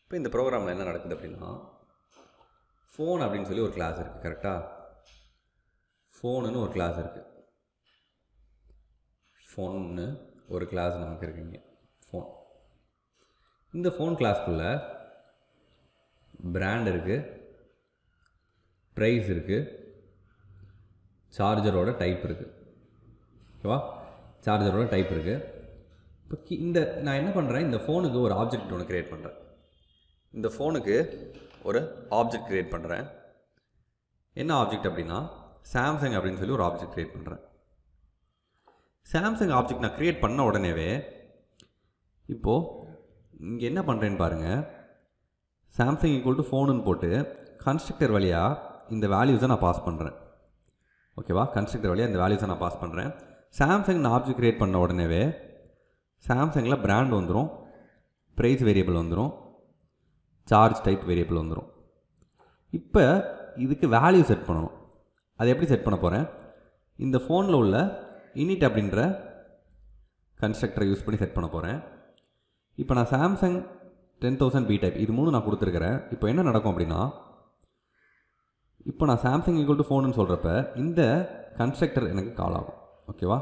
A: இப்போ இந்த ப்ரோக்ராமில் என்ன நடக்குது அப்படின்னா ஃபோன் அப்படின்னு சொல்லி ஒரு கிளாஸ் இருக்குது கரெக்டாக ஃபோனுன்னு ஒரு கிளாஸ் இருக்குது ஃபோன்னு ஒரு கிளாஸ் நமக்கு இருக்குங்க ஃபோன் இந்த ஃபோன் கிளாஸ்க்குள்ளே பிராண்ட் இருக்குது ப்ரைஸ் இருக்குது சார்ஜரோட டைப் இருக்குது ஓகேவா சார்ஜரோட டைப் இருக்குது இப்போ இந்த நான் என்ன பண்ணுறேன் இந்த ஃபோனுக்கு ஒரு ஆப்ஜெக்ட் ஒன்று க்ரியேட் பண்ணுறேன் இந்த ஃபோனுக்கு ஒரு ஆப்ஜெக்ட் க்ரியேட் பண்ணுறேன் என்ன ஆப்ஜெக்ட் அப்படின்னா சாம்சங் அப்படின்னு சொல்லி ஒரு ஆப்ஜெக்ட் க்ரியேட் பண்ணுறேன் சாம்சங் ஆப்ஜெக்ட் நான் க்ரியேட் பண்ண உடனேவே இப்போது இங்கே என்ன பண்ணுறேன்னு பாருங்கள் சாம்சங் ஈக்குவல் டு ஃபோனுன்னு போட்டு கன்ஸ்ட்ரக்டர் வழியாக இந்த வேல்யூஸை நான் பாஸ் பண்ணுறேன் ஓகேவா கன்ஸ்ட்ரக்டர் வழியாக இந்த வேல்யூஸை நான் பாஸ் பண்ணுறேன் சாம்சங் நான் ஆப்ஜெக்ட் க்ரியேட் பண்ண உடனேவே சாம்சங்கில் பிராண்ட் வந்துடும் ப்ரைஸ் வேரியபிள் வந்துடும் சார்ஜ் டைப் வேரியபிள் வந்துடும் இப்போ இதுக்கு வேல்யூ செட் பண்ணணும் அது எப்படி செட் பண்ண போகிறேன் இந்த ஃபோனில் உள்ள இனிட் அப்படின்ற கன்ஸ்ட்ரக்டரை யூஸ் பண்ணி செட் பண்ண போகிறேன் இப்போ நான் Samsung ten thousand B type இது மூணு நான் கொடுத்துருக்குறேன் இப்போ என்ன நடக்கும் அப்படின்னா இப்போ நான் சாம்சங் ஈக்குவல் டு ஃபோனுன்னு சொல்கிறப்ப இந்த கன்ஸ்ட்ரக்டர் எனக்கு கால் ஆகும் ஓகேவா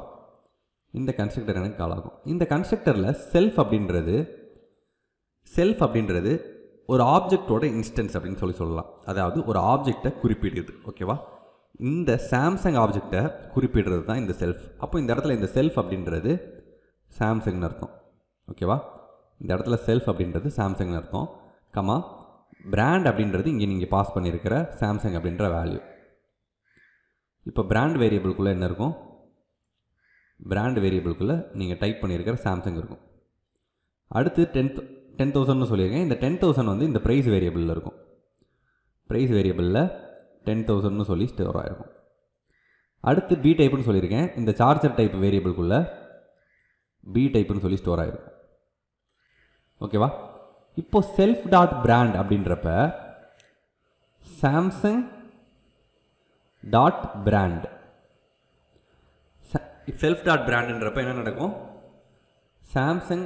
A: இந்த கன்ஸ்ட்ரக்டர் எனக்கு கால் ஆகும் இந்த கன்ஸ்ட்ரக்டரில் செல்ஃப் அப்படின்றது செல்ஃப் அப்படின்றது ஒரு ஆப்ஜெக்டோட இன்ஸ்டன்ஸ் அப்படின்னு சொல்லி சொல்லலாம் அதாவது ஒரு ஆப்ஜெக்டை குறிப்பிடுது ஓகேவா இந்த சாம்சங் ஆப்ஜெக்டை குறிப்பிடுறது தான் இந்த செல்ஃப் அப்போ இந்த இடத்துல இந்த செல்ஃப் அப்படின்றது சாம்சங்னு அர்த்தம் ஓகேவா இந்த இடத்துல செல்ஃப் அப்படின்றது சாம்சங்னு அர்த்தம் கமா பிராண்ட் அப்படின்றது இங்கே நீங்கள் பாஸ் பண்ணியிருக்கிற சாம்சங் அப்படின்ற வேல்யூ இப்போ பிராண்ட் வேரியபிள்குள்ளே என்ன இருக்கும் பிராண்ட் வேரியபிள்குள்ளே நீங்கள் டைப் பண்ணியிருக்கிற சாம்சங் இருக்கும் அடுத்து டென்த் டென் தௌசண்ட்னு சொல்லியிருக்கேன் இந்த டென் தௌசண்ட் வந்து இந்த ப்ரைஸ் வேரியபிளில் இருக்கும் ப்ரைஸ் வேரியபிளில் டென் தௌசண்ட்னு சொல்லி ஸ்டோர் ஆகிருக்கும் அடுத்து பி டைப்புன்னு சொல்லியிருக்கேன் இந்த சார்ஜர் டைப் வேரியபிள்குள்ளே பி டைப்புன்னு சொல்லி ஸ்டோர் ஆகிருக்கும் ஓகேவா இப்போ செல்ஃப் டாட் பிராண்ட் அப்படின்றப்ப Samsung dot brand self dot பிராண்டுன்றப்ப என்ன நடக்கும் Samsung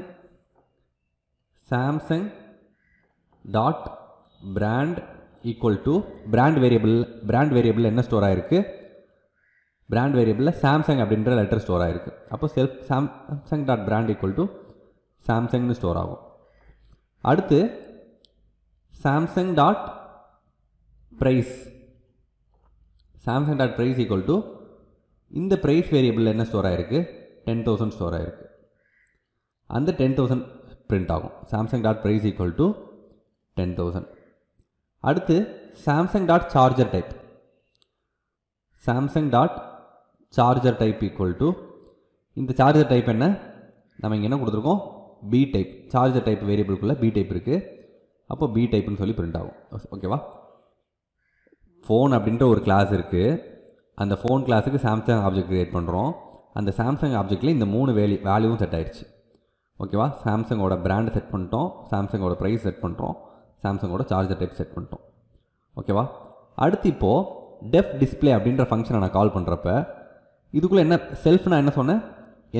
A: Samsung dot brand equal to brand variable brand variable என்ன ஸ்டோர் ஆகிருக்கு பிராண்ட் வேரியபிளில் சாம்சங் அப்படின்ற லெட்டர் ஸ்டோர் ஆகிருக்கு அப்போ self Samsung dot brand equal to சாம்சங்னு ஸ்டோர் ஆகும் அடுத்து Samsung dot price Samsung dot price equal to இந்த ப்ரைஸ் வேரியபிளில் என்ன ஸ்டோர் ஆகிருக்கு டென் தௌசண்ட் ஸ்டோர் ஆகிருக்கு அந்த டென் தௌசண்ட் பிரிண்ட் ஆகும் Samsung dot price equal to ten thousand அடுத்து Samsung dot charger type Samsung dot charger type equal to இந்த charger type என்ன நம்ம இங்கே என்ன கொடுத்துருக்கோம் பி டைப் சார்ஜர் டைப் வேரியபிள்குள்ளே பி டைப் இருக்குது அப்போ பி டைப்னு சொல்லி பிரிண்ட் ஆகும் ஓகேவா ஃபோன் அப்படின்ற ஒரு கிளாஸ் இருக்குது அந்த ஃபோன் கிளாஸுக்கு சாம்சங் ஆப்ஜெக்ட் க்ரியேட் பண்ணுறோம் அந்த சாம்சங் ஆப்ஜெக்டில் இந்த மூணு வேலி வேல்யூவும் செட் ஆயிடுச்சு ஓகேவா சாம்சங்கோட பிராண்டு செட் பண்ணிட்டோம் சாம்சங்கோட ப்ரைஸ் செட் பண்ணுறோம் சாம்சங்கோட சார்ஜர் டைப் செட் பண்ணிட்டோம் ஓகேவா அடுத்து இப்போது டெஃப் டிஸ்பிளே அப்படின்ற ஃபங்க்ஷனை நான் கால் பண்ணுறப்ப இதுக்குள்ளே என்ன செல்ஃப் நான் என்ன சொன்னேன்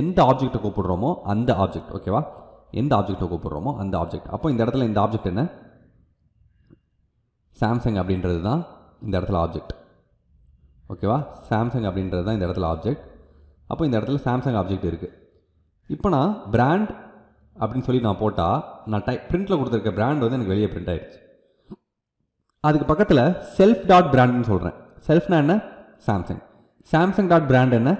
A: எந்த ஆப்ஜெக்டை கூப்பிடுறோமோ அந்த ஆப்ஜெக்ட் ஓகேவா எந்த ஆப்ஜெக்டை கூப்பிடுறோமோ அந்த ஆப்ஜெக்ட் அப்போ இந்த இடத்துல இந்த ஆப்ஜெக்ட் என்ன சாம்சங் அப்படின்றது தான் இந்த இடத்துல ஆப்ஜெக்ட் ஓகேவா சாம்சங் அப்படின்றது தான் இந்த இடத்துல ஆப்ஜெக்ட் அப்போ இந்த இடத்துல சாம்சங் ஆப்ஜெக்ட் இருக்குது இப்போ நான் பிராண்ட் அப்படின்னு சொல்லி நான் போட்டால் நான் டை பிரிண்டில் கொடுத்துருக்க பிராண்ட் வந்து எனக்கு வெளியே பிரிண்ட் ஆகிடுச்சு அதுக்கு பக்கத்தில் செல்ஃப் டாட் பிராண்ட்னு சொல்கிறேன் செல்ஃப்னா என்ன சாம்சங் சாம்சங் டாட் பிராண்ட் என்ன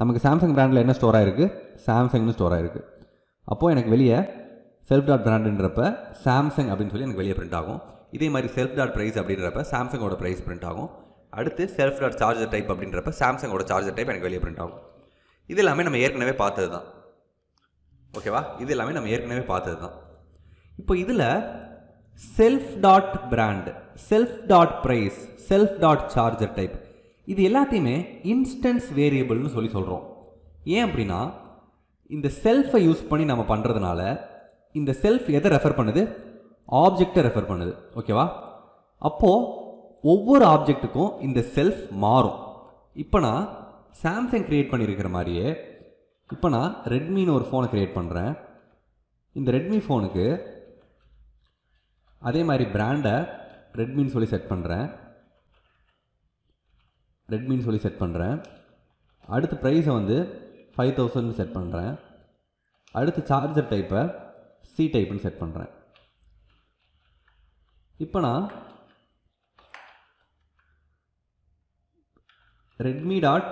A: நமக்கு சாம்சங் பிராண்டில் என்ன ஸ்டோராக இருக்குது சாம்சங்னு ஸ்டோராக இருக்குது அப்போது எனக்கு வெளியே செல்ஃப் டாட் பிராண்டுன்றப்ப சாம்சங் அப்படின்னு சொல்லி எனக்கு வெளியே பிரிண்ட் ஆகும் இதே மாதிரி செல்ஃப் டாட் ப்ரைஸ் அப்படின்றப்ப சாம்சங்கோட ப்ரைஸ் பிரிண்ட் ஆகும் அடுத்து செல்ஃப் டாட் சார்ஜர் டைப் அப்படின்றப்ப சாம்சங்கோட சார்ஜர் டைப் எனக்கு வெளியே பிரிண்ட் ஆகும் இது எல்லாமே நம்ம ஏற்கனவே பார்த்தது தான் ஓகேவா இது எல்லாமே நம்ம ஏற்கனவே பார்த்தது தான் இப்போ இதில் self dot brand self dot price self dot charger type இது எல்லாத்தையுமே இன்ஸ்டன்ஸ் வேரியபிள்னு சொல்லி சொல்கிறோம் ஏன் அப்படின்னா இந்த செல்ஃபை யூஸ் பண்ணி நம்ம பண்ணுறதுனால இந்த செல்ஃப் எதை ரெஃபர் பண்ணுது ஆப்ஜெக்டை ரெஃபர் பண்ணுது ஓகேவா அப்போது ஒவ்வொரு ஆப்ஜெக்ட்டுக்கும் இந்த செல்ஃப் மாறும் இப்போ நான் சாம்சங் க்ரியேட் பண்ணியிருக்கிற மாதிரியே இப்போ நான் ரெட்மின்னு ஒரு ஃபோனை க்ரியேட் பண்ணுறேன் இந்த ரெட்மி ஃபோனுக்கு அதே மாதிரி பிராண்டை ரெட்மின்னு சொல்லி செட் பண்ணுறேன் ரெட்மின்னு சொல்லி செட் பண்ணுறேன் அடுத்து ப்ரைஸை வந்து ஃபைவ் தௌசண்ட்னு செட் பண்ணுறேன் அடுத்து சார்ஜர் டைப்பை சி டைப்புன்னு செட் பண்ணுறேன் இப்போ நான் ரெட்மி டாட்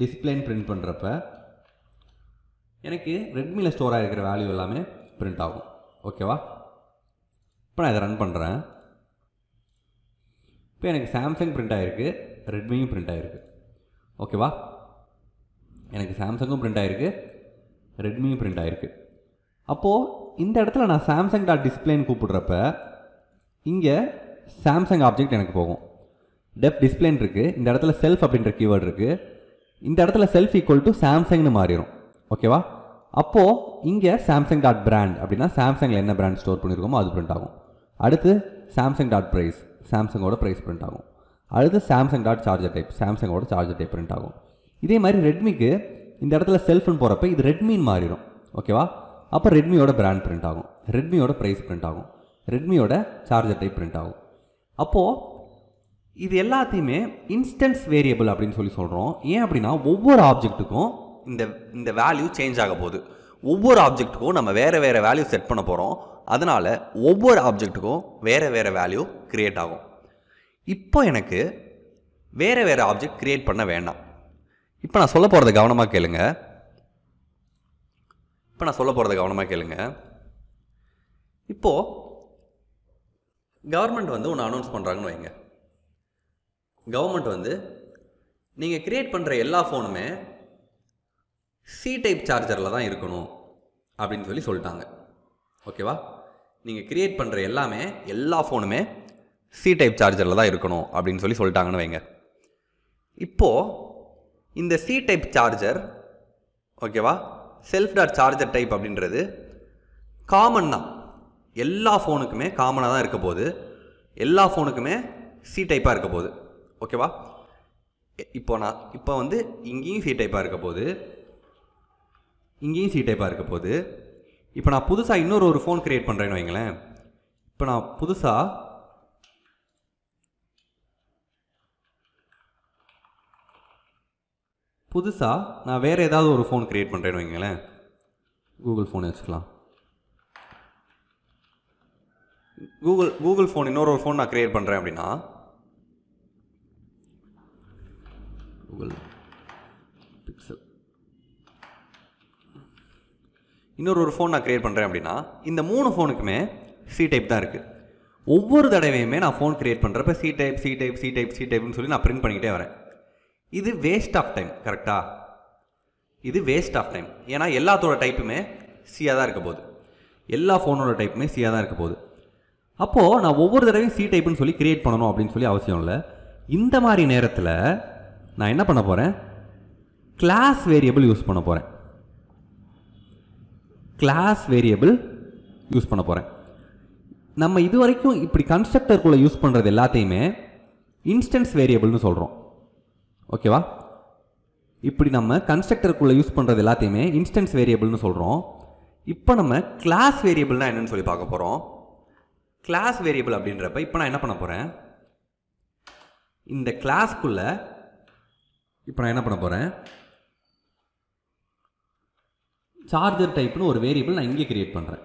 A: டிஸ்பிளேன்னு பிரிண்ட் பண்ணுறப்ப எனக்கு ரெட்மியில் ஸ்டோர் ஆகிருக்கிற வேல்யூ எல்லாமே பிரிண்ட் ஆகும் ஓகேவா இப்போ நான் இதை ரன் பண்ணுறேன் இப்போ எனக்கு சாம்சங் பிரிண்ட் ஆகிருக்கு ரெட்மியும் பிரிண்ட் ஆகிருக்கு ஓகேவா எனக்கு சாம்சங்கும் பிரிண்ட் ஆகிருக்கு ரெட்மியும் ப்ரிண்ட் ஆகிருக்கு அப்போது இந்த இடத்துல நான் சாம்சங் டாட் டிஸ்பிளேன்னு கூப்பிட்றப்ப இங்கே சாம்சங் ஆப்ஜெக்ட் எனக்கு போகும் டெப் டிஸ்பிளேன் இருக்குது இந்த இடத்துல செல்ஃப் அப்படின்ற கீவேர்டு இருக்குது இந்த இடத்துல செல்ஃப் ஈக்குவல் டு சாம்சங்னு மாறிடும் ஓகேவா அப்போது இங்கே சாம்சங் டாட் பிராண்ட் அப்படின்னா சாம்சங்கில் என்ன பிராண்ட் ஸ்டோர் பண்ணியிருக்கோமோ அது பிரிண்ட் ஆகும் அடுத்து சாம்சங் டாட் ப்ரைஸ் சாம்சங்கோட ப்ரைஸ் பிரிண்ட் ஆகும் அடுத்து சாம்சங் டாட் சார்ஜர் டைப் சாம்சங்கோட சார்ஜர் டைப் பிரிண்ட் ஆகும் இதே மாதிரி ரெட்மிக்கு இந்த இடத்துல செல்ஃப்னு போகிறப்ப இது ரெட்மின்னு மாறிடும் ஓகேவா அப்போ ரெட்மியோட பிராண்ட் பிரிண்ட் ஆகும் ரெட்மியோட ப்ரைஸ் பிரிண்ட் ஆகும் ரெட்மியோட சார்ஜர் டைப் பிரிண்ட் ஆகும் அப்போது இது எல்லாத்தையுமே இன்ஸ்டன்ஸ் வேரியபிள் அப்படின்னு சொல்லி சொல்கிறோம் ஏன் அப்படின்னா ஒவ்வொரு ஆப்ஜெக்ட்டுக்கும் இந்த இந்த வேல்யூ சேஞ்ச் ஆக போகுது ஒவ்வொரு ஆப்ஜெக்ட்டுக்கும் நம்ம வேறு வேறு வேல்யூ செட் பண்ண போகிறோம் அதனால் ஒவ்வொரு ஆப்ஜெக்ட்டுக்கும் வேறு வேறு வேல்யூ க்ரியேட் ஆகும் இப்போ எனக்கு வேறு வேறு ஆப்ஜெக்ட் க்ரியேட் பண்ண வேண்டாம் இப்போ நான் சொல்ல போகிறத கவனமாக கேளுங்க இப்போ நான் சொல்ல போகிறத கவனமாக கேளுங்க இப்போது கவர்மெண்ட் வந்து ஒன்று அனௌன்ஸ் பண்ணுறாங்கன்னு வைங்க கவர்மெண்ட் வந்து நீங்கள் க்ரியேட் பண்ணுற எல்லா ஃபோனுமே சி டைப் சார்ஜரில் தான் இருக்கணும் அப்படின்னு சொல்லி சொல்லிட்டாங்க ஓகேவா நீங்கள் க்ரியேட் பண்ணுற எல்லாமே எல்லா ஃபோனுமே சி டைப் சார்ஜரில் தான் இருக்கணும் அப்படின்னு சொல்லி சொல்லிட்டாங்கன்னு வைங்க இப்போது இந்த சி டைப் சார்ஜர் ஓகேவா செல்ஃப் டாட் சார்ஜர் டைப் அப்படின்றது காமன் தான் எல்லா ஃபோனுக்குமே காமனாக தான் இருக்க போகுது எல்லா ஃபோனுக்குமே சி டைப்பாக இருக்க போகுது ஓகேவா இப்போ நான் இப்போ வந்து இங்கேயும் சி டைப்பாக இருக்க போது இங்கேயும் சி டைப்பாக இருக்க போது இப்போ நான் புதுசாக இன்னொரு ஒரு ஃபோன் க்ரியேட் பண்ணுறேன்னு வைங்களேன் இப்போ நான் புதுசாக புதுசாக நான் வேறு ஏதாவது ஒரு ஃபோன் க்ரியேட் பண்ணுறேன்னு வைங்களேன் கூகுள் ஃபோன் வச்சுக்கலாம் கூகுள் கூகுள் ஃபோன் இன்னொரு ஒரு ஃபோன் நான் க்ரியேட் பண்ணுறேன் அப்படின்னா
C: உங்கள் பிக்சல்
A: இன்னொரு ஒரு ஃபோன் நான் க்ரியேட் பண்ணுறேன் அப்படின்னா இந்த மூணு ஃபோனுக்குமே சி டைப் தான் இருக்குது ஒவ்வொரு தடவையுமே நான் ஃபோன் க்ரியேட் பண்ணுறப்ப C type C type C type C டைப்னு சொல்லி நான் ப்ரிண்ட் பண்ணிக்கிட்டே வரேன் இது வேஸ்ட் ஆஃப் டைம் கரெக்டாக இது வேஸ்ட் ஆஃப் டைம் ஏன்னா எல்லாத்தோட டைப்புமே சியாக தான் இருக்க போகுது எல்லா ஃபோனோட டைப்புமே சியாக தான் இருக்க போகுது அப்போது நான் ஒவ்வொரு தடவையும் சி டைப்புன்னு சொல்லி க்ரியேட் பண்ணணும் அப்படின்னு சொல்லி அவசியம் இல்லை இந்த மாதிரி நேரத்தில் நான் என்ன பண்ண போகிறேன் கிளாஸ் வேரியபிள் யூஸ் பண்ண போகிறேன் கிளாஸ் வேரியபிள் யூஸ் பண்ண போகிறேன் நம்ம இது வரைக்கும் இப்படி கன்ஸ்ட்ரக்டருக்குள்ளே யூஸ் பண்ணுறது எல்லாத்தையுமே இன்ஸ்டன்ஸ் வேரியபிள்னு சொல்கிறோம் ஓகேவா இப்படி நம்ம கன்ஸ்ட்ரக்டருக்குள்ளே யூஸ் பண்ணுறது எல்லாத்தையுமே இன்ஸ்டன்ஸ் வேரியபிள்னு சொல்கிறோம் இப்போ நம்ம கிளாஸ் வேரியபிள்னால் என்னென்னு சொல்லி பார்க்க போகிறோம் கிளாஸ் வேரியபிள் அப்படின்றப்ப இப்போ நான் என்ன பண்ண போகிறேன் இந்த கிளாஸ்க்குள்ளே இப்போ நான் என்ன பண்ண போகிறேன் சார்ஜர் டைப்னு ஒரு வேரியபிள் நான் இங்கே கிரியேட் பண்ணுறேன்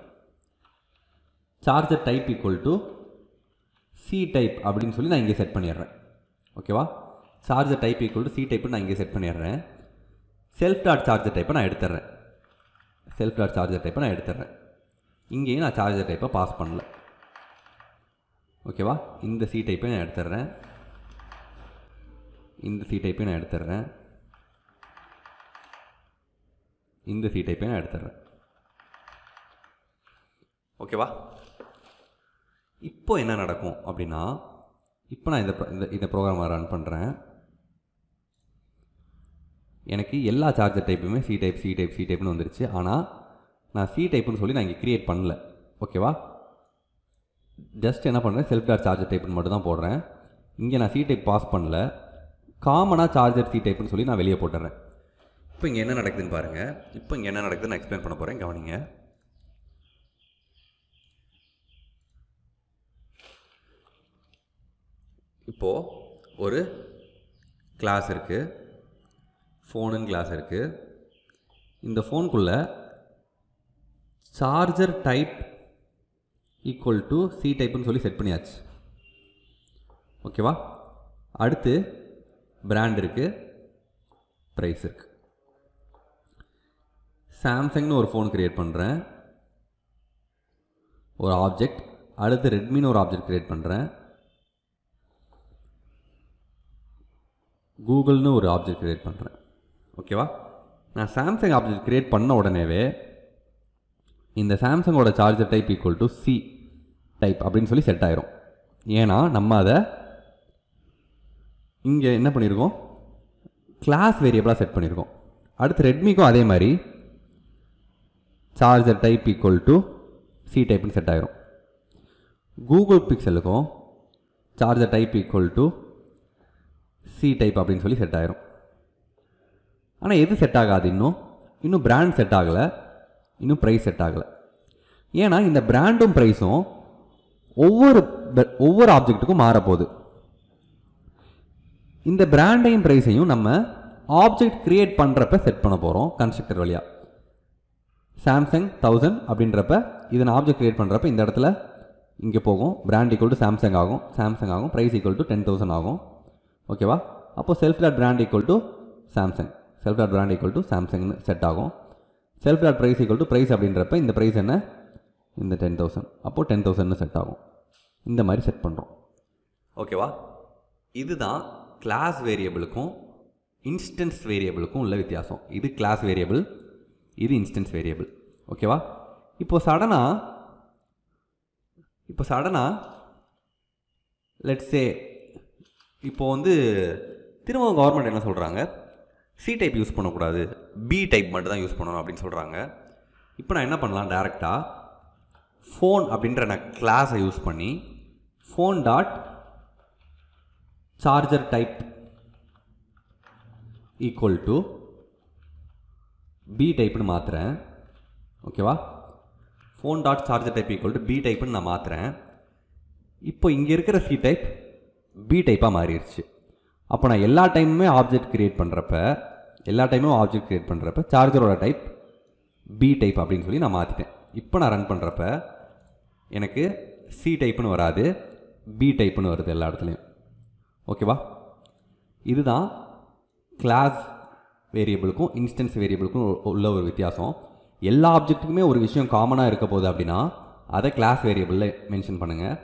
A: charger type equal to C type அப்படின்னு சொல்லி நான் இங்கே செட் பண்ணிடுறேன் ஓகேவா charger type equal to C டைப்னு நான் இங்கே செட் பண்ணிடுறேன் செல்ஃப் டாட் சார்ஜர் டைப்பை நான் எடுத்துட்றேன் செல்ஃப் டாட் சார்ஜர் டைப்பை நான் எடுத்துட்றேன் இங்கேயும் நான் சார்ஜர் டைப்பை பாஸ் பண்ணல ஓகேவா இந்த சி டைப்பை நான் எடுத்துடுறேன் இந்த சி டைப்பையும் நான் எடுத்துடுறேன் இந்த சி டைப்பையும் நான் எடுத்துடுறேன் ஓகேவா இப்போ என்ன நடக்கும் அப்படின்னா இப்போ நான் இந்த இந்த இந்த ப்ரோக்ராமை ரன் பண்ணுறேன் எனக்கு எல்லா சார்ஜர் டைப்புமே C type C type C டைப்னு வந்துருச்சு ஆனால் நான் சி டைப்புன்னு சொல்லி நான் இங்கே க்ரியேட் பண்ணல ஓகேவா ஜஸ்ட் என்ன பண்ணுறேன் செல்ஃப் டாட் சார்ஜர் டைப்புன்னு மட்டும் தான் போடுறேன் இங்கே நான் சி டைப் பாஸ் பண்ணல காமனாக சார்ஜர் சி டைப்புன்னு சொல்லி நான் வெளியே போட்டுறேன் இப்போ இங்கே என்ன நடக்குதுன்னு பாருங்கள் இப்போ இங்கே என்ன நடக்குதுன்னு நான் எக்ஸ்பிளைன் பண்ண போகிறேன் கவனிங்க இப்போது ஒரு கிளாஸ் இருக்குது ஃபோனுன்னு கிளாஸ் இருக்குது இந்த ஃபோனுக்குள்ளே charger type equal to C டைப்புன்னு சொல்லி செட் பண்ணியாச்சு ஓகேவா அடுத்து பிராண்ட் இருக்குது ப்ரைஸ் இருக்குது சாம்சங்னு ஒரு ஃபோன் க்ரியேட் பண்ணுறேன் ஒரு ஆப்ஜெக்ட் அடுத்து ரெட்மின்னு ஒரு ஆப்ஜெக்ட் க்ரியேட் பண்ணுறேன் கூகுள்னு ஒரு ஆப்ஜெக்ட் க்ரியேட் பண்ணுறேன் ஓகேவா நான் சாம்சங் ஆப்ஜெக்ட் க்ரியேட் பண்ண உடனேவே இந்த சாம்சங்கோட charger type equal to C type அப்படின்னு சொல்லி செட் ஆயிரும் ஏன்னா நம்ம அதை இங்கே என்ன பண்ணியிருக்கோம் கிளாஸ் வேரியபிளாக செட் பண்ணியிருக்கோம் அடுத்து ரெட்மிக்கும் அதே மாதிரி charger type equal to C டைப்னு செட் ஆகிரும் கூகுள் பிக்சலுக்கும் charger type equal to C type அப்படின்னு சொல்லி செட் ஆகிரும் ஆனால் எது செட் ஆகாது இன்னும் இன்னும் பிராண்ட் செட் ஆகலை இன்னும் ப்ரைஸ் செட் ஆகலை ஏன்னா இந்த பிராண்டும் ப்ரைஸும் ஒவ்வொரு ஒவ்வொரு ஆப்ஜெக்ட்டுக்கும் மாறப்போகுது இந்த பிராண்டையும் ப்ரைஸையும் நம்ம ஆப்ஜெக்ட் க்ரியேட் பண்ணுறப்ப செட் பண்ண போகிறோம் கன்ஸ்ட்ரக்டர் வழியாக சாம்சங் தௌசண்ட் அப்படின்றப்ப இதை ஆப்ஜெக்ட் க்ரியேட் பண்ணுறப்ப இந்த இடத்துல இங்கே போகும் பிராண்ட் ஈக்குவல் டு சாம்சங் ஆகும் சாம்சங் ஆகும் price equal to ten thousand ஆகும் ஓகேவா அப்போது self dot brand equal to Samsung self dot brand equal to சாம்சங்னு செட் ஆகும் self dot price equal to price அப்படின்றப்ப இந்த ப்ரைஸ் என்ன இந்த டென் தௌசண்ட் அப்போது டென் தௌசண்ட்னு செட் ஆகும் இந்த மாதிரி செட் பண்ணுறோம் ஓகேவா இதுதான் கிளாஸ் வேரியபிளுக்கும் இன்ஸ்டன்ஸ் வேரியபிளுக்கும் உள்ள வித்தியாசம் இது கிளாஸ் வேரியபிள் இது இன்ஸ்டன்ஸ் வேரியபிள் ஓகேவா இப்போ சடனாக இப்போ சடனாக லெட்ஸே இப்போ வந்து திரும்ப கவர்மெண்ட் என்ன சொல்கிறாங்க சி டைப் யூஸ் பண்ணக்கூடாது பி டைப் மட்டும் தான் யூஸ் பண்ணணும் அப்படின்னு சொல்கிறாங்க இப்போ நான் என்ன பண்ணலாம் டேரெக்டாக ஃபோன் அப்படின்ற நான் கிளாஸை யூஸ் பண்ணி phone dot charger type equal to B typeனு மாத்திரேன் ஓகேவா phone dot charger type equal to B typeனு நான் மாத்திரேன் இப்போ இங்கே இருக்கிற C type B typeாக மாறிடுச்சு அப்போ நான் எல்லா டைமுமே ஆப்ஜெக்ட் கிரியேட் பண்ணுறப்ப எல்லா டைமும் ஆப்ஜெக்ட் கிரியேட் பண்ணுறப்ப சார்ஜரோட டைப் பி டைப் அப்படின்னு சொல்லி நான் மாற்றிட்டேன் இப்போ நான் ரன் பண்ணுறப்ப எனக்கு சி டைப்புன்னு வராது பி டைப்புன்னு வருது எல்லா இடத்துலையும் ஓகேவா இதுதான் கிளாஸ் வேரியபிளுக்கும் இன்ஸ்டன்ஸ் வேரியபிளுக்கும் உள்ள ஒரு வித்தியாசம் எல்லா ஆப்ஜெக்ட்டுக்குமே ஒரு விஷயம் காமனாக இருக்க போகுது அப்படின்னா அதை கிளாஸ் வேரியபிளில் மென்ஷன் பண்ணுங்கள்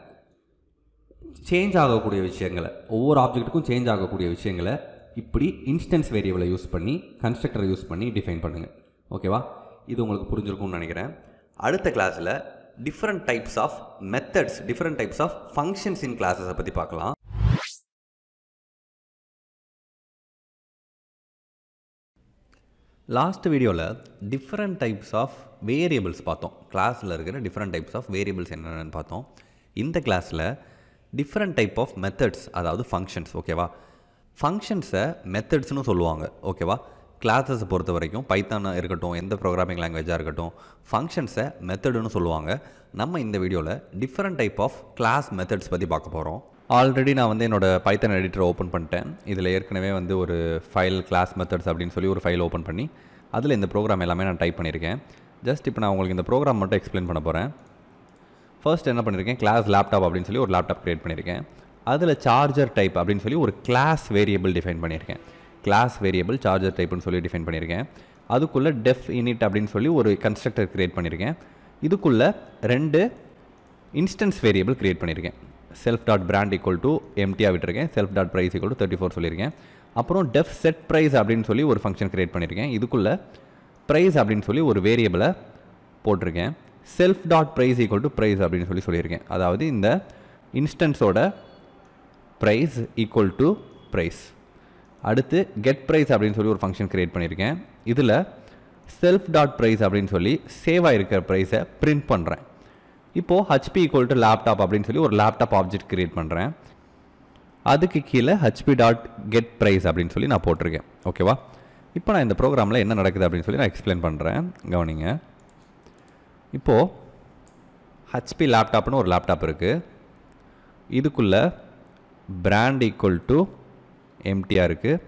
A: சேஞ்ச் ஆகக்கூடிய விஷயங்களை ஒவ்வொரு ஆப்ஜெக்ட்டுக்கும் சேஞ்ச் ஆகக்கூடிய விஷயங்களை இப்படி இன்ஸ்டன்ஸ் வேரியபிளை யூஸ் பண்ணி கன்ஸ்ட்ரக்டரை யூஸ் பண்ணி டிஃபைன் பண்ணுங்கள் ஓகேவா இது உங்களுக்கு புரிஞ்சிருக்கும்னு நினைக்கிறேன் அடுத்த கிளாஸில் different types of methods
B: different types of functions in கிளாஸஸை பற்றி பார்க்கலாம் லாஸ்ட் வீடியோவில்
A: டிஃப்ரெண்ட் டைப்ஸ் ஆஃப் வேரியபிள்ஸ் பார்த்தோம் கிளாஸில் இருக்கிற டிஃப்ரெண்ட் டைப்ஸ் ஆஃப் வேரியபிள்ஸ் என்னென்னு பார்த்தோம் இந்த கிளாஸில் டிஃப்ரெண்ட் டைப் ஆஃப் மெத்தட்ஸ் அதாவது ஃபங்க்ஷன்ஸ் ஓகேவா ஃபங்க்ஷன்ஸை மெத்தட்ஸ்னு சொல்லுவாங்க ஓகேவா கிளாஸஸை பொறுத்த வரைக்கும் பைத்தானாக இருக்கட்டும் எந்த ப்ரோக்ராமிங் லாங்குவேஜாக இருக்கட்டும் ஃபங்க்ஷன்ஸை மெத்தடுன்னு சொல்லுவாங்க நம்ம இந்த வீடியோவில் different type of class methods பற்றி பார்க்க போகிறோம் ஆல்ரெடி நான் வந்து என்னோடய பைத்தன் எடிட்டரை ஓப்பன் பண்ணிட்டேன் இதில் ஏற்கனவே வந்து ஒரு ஃபைல் கிளாஸ் மெத்தட்ஸ் அப்படின்னு சொல்லி ஒரு ஃபைல் ஓப்பன் பண்ணி அதில் இந்த ப்ரோக்ராம் எல்லாமே நான் டைப் பண்ணியிருக்கேன் ஜஸ்ட் இப்போ நான் உங்களுக்கு இந்த ப்ரோக்ராம் மட்டும் எக்ஸ்பிளைன் பண்ண போகிறேன் ஃபர்ஸ்ட் என்ன பண்ணியிருக்கேன் கிளாஸ் லேப்டாப் அப்படின்னு சொல்லி ஒரு லேப்டாப் க்ரியேட் பண்ணியிருக்கேன் அதில் சார்ஜர் டைப் அப்படின்னு சொல்லி ஒரு கிளாஸ் வேரியபிள் டிஃபைன் பண்ணியிருக்கேன் கிளாஸ் வேரியபிள் சார்ஜர் டைப்னு சொல்லி டிஃபைன் பண்ணியிருக்கேன் அதுக்குள்ளே டெஃப் இனிட் அப்படின்னு சொல்லி ஒரு கன்ஸ்ட்ரக்டர் க்ரியேட் பண்ணியிருக்கேன் இதுக்குள்ளே ரெண்டு இன்ஸ்டன்ஸ் வேரியபிள் க்ரியேட் பண்ணியிருக்கேன் self dot brand equal to எம்டியாக விட்டுருக்கேன் self dot price equal to thirty four சொல்லியிருக்கேன் அப்புறம் டெஃப் செட் ப்ரைஸ் அப்படின்னு சொல்லி ஒரு ஃபங்க்ஷன் க்ரியேட் பண்ணியிருக்கேன் இதுக்குள்ளே ப்ரைஸ் அப்படின்னு சொல்லி ஒரு வேரியபிளை போட்டிருக்கேன் self dot price equal to price அப்படின்னு சொல்லி சொல்லியிருக்கேன் அதாவது இந்த இன்ஸ்டன்ஸோட ப்ரைஸ் ஈக்குவல் டு ப்ரைஸ் அடுத்து கெட் ப்ரைஸ் அப்படின்னு சொல்லி ஒரு ஃபங்க்ஷன் க்ரியேட் பண்ணியிருக்கேன் இதில் செல்ஃப் டாட் ப்ரைஸ் அப்படின்னு சொல்லி சேவாக இருக்கிற ப்ரைஸை பிரிண்ட் பண்ணுறேன் இப்போது ஹச்பி ஈக்குவல் டு லேப்டாப் அப்படின்னு சொல்லி ஒரு லேப்டாப் ஆப்ஜெக்ட் க்ரியேட் பண்ணுறேன் அதுக்கு கீழே ஹச்பி டாட் கெட் ப்ரைஸ் அப்படின்னு சொல்லி நான் போட்டிருக்கேன் ஓகேவா இப்போ நான் இந்த ப்ரோக்ராமில் என்ன நடக்குது அப்படின்னு சொல்லி நான் எக்ஸ்பிளைன் பண்ணுறேன் கவனிங்க இப்போது ஹச்பி லேப்டாப்னு ஒரு லேப்டாப் இருக்குது இதுக்குள்ளே பிராண்ட் ஈக்குவல் டு எம்டிஆர் இருக்குது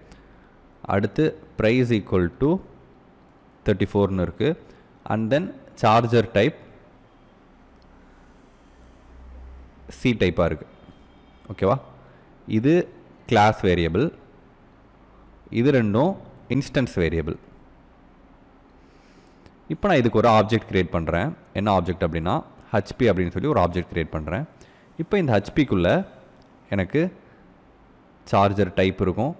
A: அடுத்து ப்ரைஸ் ஈக்குவல் டு தேர்ட்டி ஃபோர்னு இருக்குது and then charger type C டைப்பாக இருக்குது ஓகேவா இது கிளாஸ் வேரியபிள் இது ரெண்டும் இன்ஸ்டன்ஸ் வேரியபிள் இப்போ நான் இதுக்கு ஒரு ஆப்ஜெக்ட் க்ரியேட் பண்ணுறேன் என்ன ஆப்ஜெக்ட் அப்படின்னா ஹச்பி அப்படின்னு சொல்லி ஒரு ஆப்ஜெக்ட் க்ரியேட் பண்ணுறேன் இப்போ இந்த ஹச்பிக்குள்ளே எனக்கு சார்ஜர் டைப் இருக்கும்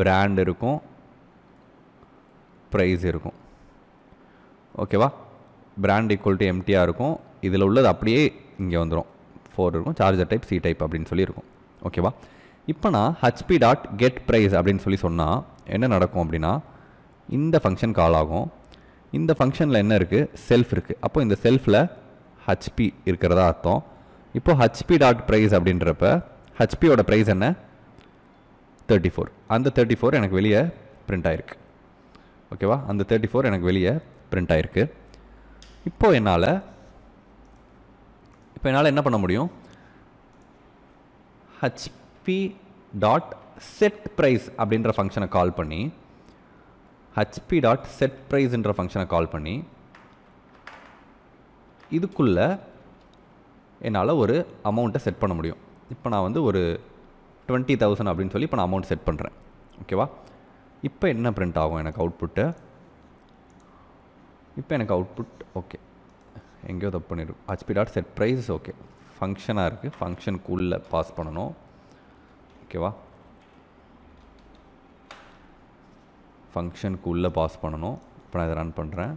A: பிராண்ட் இருக்கும் ப்ரைஸ் இருக்கும் ஓகேவா பிராண்ட் ஈக்குவல் டு எம்டியாக இருக்கும் இதில் உள்ளது அப்படியே இங்கே வந்துடும் ஃபோர் இருக்கும் சார்ஜர் டைப் சி டைப் அப்படின்னு சொல்லி இருக்கும் ஓகேவா இப்போ நான் ஹச்பி டாட் கெட் ப்ரைஸ் அப்படின்னு சொல்லி சொன்னால் என்ன நடக்கும் அப்படின்னா இந்த ஃபங்க்ஷன் கால் ஆகும் இந்த ஃபங்க்ஷனில் என்ன இருக்குது செல்ஃப் இருக்குது அப்போ இந்த செல்ஃபில் ஹச்பி இருக்கிறதா அர்த்தம் இப்போது ஹச்பி டாட் ப்ரைஸ் அப்படின்றப்ப ஹச்பியோட ப்ரைஸ் என்ன தேர்ட்டி ஃபோர் அந்த தேர்ட்டி ஃபோர் எனக்கு வெளியே பிரிண்ட் ஆகிருக்கு ஓகேவா அந்த தேர்ட்டி ஃபோர் எனக்கு வெளியே பிரிண்ட் ஆகிருக்கு இப்போது என்னால் இப்போ என்னால் என்ன பண்ண முடியும் ஹச்பி டாட் செட் ப்ரைஸ் அப்படின்ற ஃபங்க்ஷனை கால் பண்ணி ஹச்பி டாட் செட் ப்ரைஸ்ன்ற ஃபங்க்ஷனை கால் பண்ணி இதுக்குள்ளே என்னால் ஒரு அமௌண்ட்டை செட் பண்ண முடியும் இப்போ நான் வந்து ஒரு டுவெண்ட்டி தௌசண்ட் அப்படின்னு சொல்லி இப்போ நான் அமௌண்ட் செட் பண்ணுறேன் ஓகேவா இப்போ என்ன ப்ரிண்ட் ஆகும் எனக்கு அவுட்புட்டு இப்போ எனக்கு அவுட்புட் ஓகே எங்கேயோ தப்பு பண்ணிடும் HP dot set price okay ஃபங்க்ஷனாக இருக்குது ஃபங்க்ஷனுக்குள்ளே பாஸ் பண்ணணும் ஓகேவா ஃபங்க்ஷனுக்குள்ளே பாஸ் பண்ணணும் இப்போ நான் இதை ரன் பண்ணுறேன்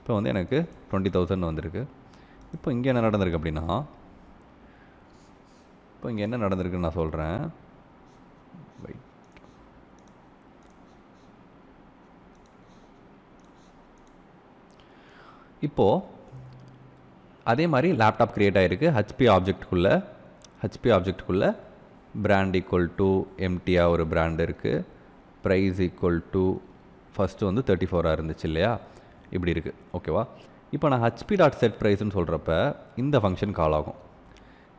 A: இப்போ வந்து எனக்கு டுவெண்ட்டி தௌசண்ட் வந்திருக்கு இப்போ இங்கே என்ன நடந்திருக்கு அப்படின்னா இப்போ இங்கே என்ன நடந்திருக்குன்னு நான் சொல்கிறேன் இப்போது அதே மாதிரி லேப்டாப் க்ரியேட் ஆகிருக்கு ஹச்பி ஆப்ஜெக்ட்குள்ளே ஹச்பி ஆப்ஜெக்ட்குள்ளே பிராண்ட் ஈக்குவல் டு எம்டியாக ஒரு பிராண்ட் இருக்குது ப்ரைஸ் ஈக்குவல் டு ஃபஸ்ட்டு வந்து தேர்ட்டி ஃபோராக இருந்துச்சு இல்லையா இப்படி இருக்குது ஓகேவா இப்போ நான் ஹச்பி டாட் செட் ப்ரைஸ்னு சொல்கிறப்ப இந்த ஃபங்க்ஷன் கால் ஆகும்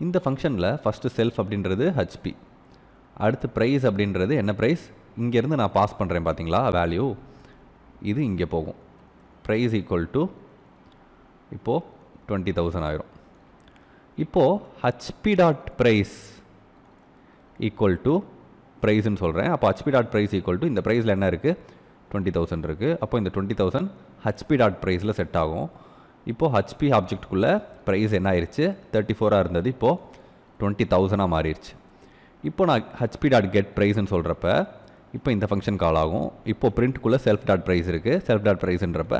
A: இந்த ஃபங்க்ஷனில் ஃபஸ்ட்டு செல்ஃப் அப்படின்றது ஹச்பி அடுத்து ப்ரைஸ் அப்படின்றது என்ன ப்ரைஸ் இங்கேருந்து நான் பாஸ் பண்ணுறேன் பார்த்தீங்களா வேல்யூ இது இங்கே போகும் ப்ரைஸ் ஈக்குவல் டு இப்போது டுவெண்ட்டி தௌசண்ட் ஆயிரும் இப்போது HP dot price equal to ப்ரைஸ்ன்னு சொல்கிறேன் அப்போ HP dot price equal to இந்த ப்ரைஸில் என்ன இருக்குது டுவெண்ட்டி தௌசண்ட் இருக்குது அப்போ இந்த டுவெண்ட்டி தௌசண்ட் ஹச்பி டாட் ப்ரைஸில் செட் ஆகும் இப்போது ஹச்பி ஆப்ஜெக்ட்டுக்குள்ளே ப்ரைஸ் என்ன ஆயிடுச்சு தேர்ட்டி ஃபோராக இருந்தது இப்போது டுவெண்ட்டி தௌசண்டாக மாறிடுச்சு இப்போ நான் ஹச்பி டாட் கெட் ப்ரைஸ்ன்னு சொல்கிறப்ப இப்போ இந்த ஃபங்க்ஷன் கால் ஆகும் இப்போது பிரிண்ட்டுக்குள்ளே செல்ஃப் டாட் ப்ரைஸ் இருக்குது செல்ஃப் டாட் ப்ரைஸ்ன்றப்ப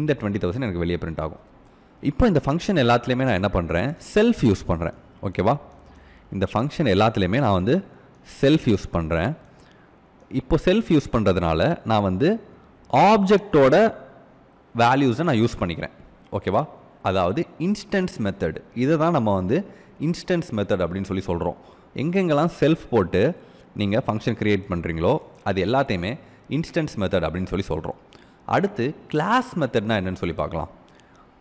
A: இந்த டுவெண்ட்டி தௌசண்ட் எனக்கு வெளியே பிரிண்ட் ஆகும் இப்போ இந்த ஃபங்க்ஷன் எல்லாத்துலேயுமே நான் என்ன பண்ணுறேன் செல்ஃப் யூஸ் பண்ணுறேன் ஓகேவா இந்த ஃபங்க்ஷன் எல்லாத்துலேயுமே நான் வந்து செல்ஃப் யூஸ் பண்ணுறேன் இப்போ செல்ஃப் யூஸ் பண்ணுறதுனால நான் வந்து ஆப்ஜெக்டோட வேல்யூஸை நான் யூஸ் பண்ணிக்கிறேன் ஓகேவா அதாவது இன்ஸ்டன்ஸ் மெத்தட் இதை தான் நம்ம வந்து இன்ஸ்டன்ஸ் மெத்தட் அப்படின்னு சொல்லி சொல்கிறோம் எங்கெங்கெல்லாம் செல்ஃப் போட்டு நீங்கள் ஃபங்க்ஷன் க்ரியேட் பண்ணுறீங்களோ அது எல்லாத்தையுமே இன்ஸ்டன்ஸ் மெத்தட் அப்படின்னு சொல்லி சொல்கிறோம் அடுத்து கிளாஸ் மெத்தட்னா என்னென்னு சொல்லி பார்க்கலாம்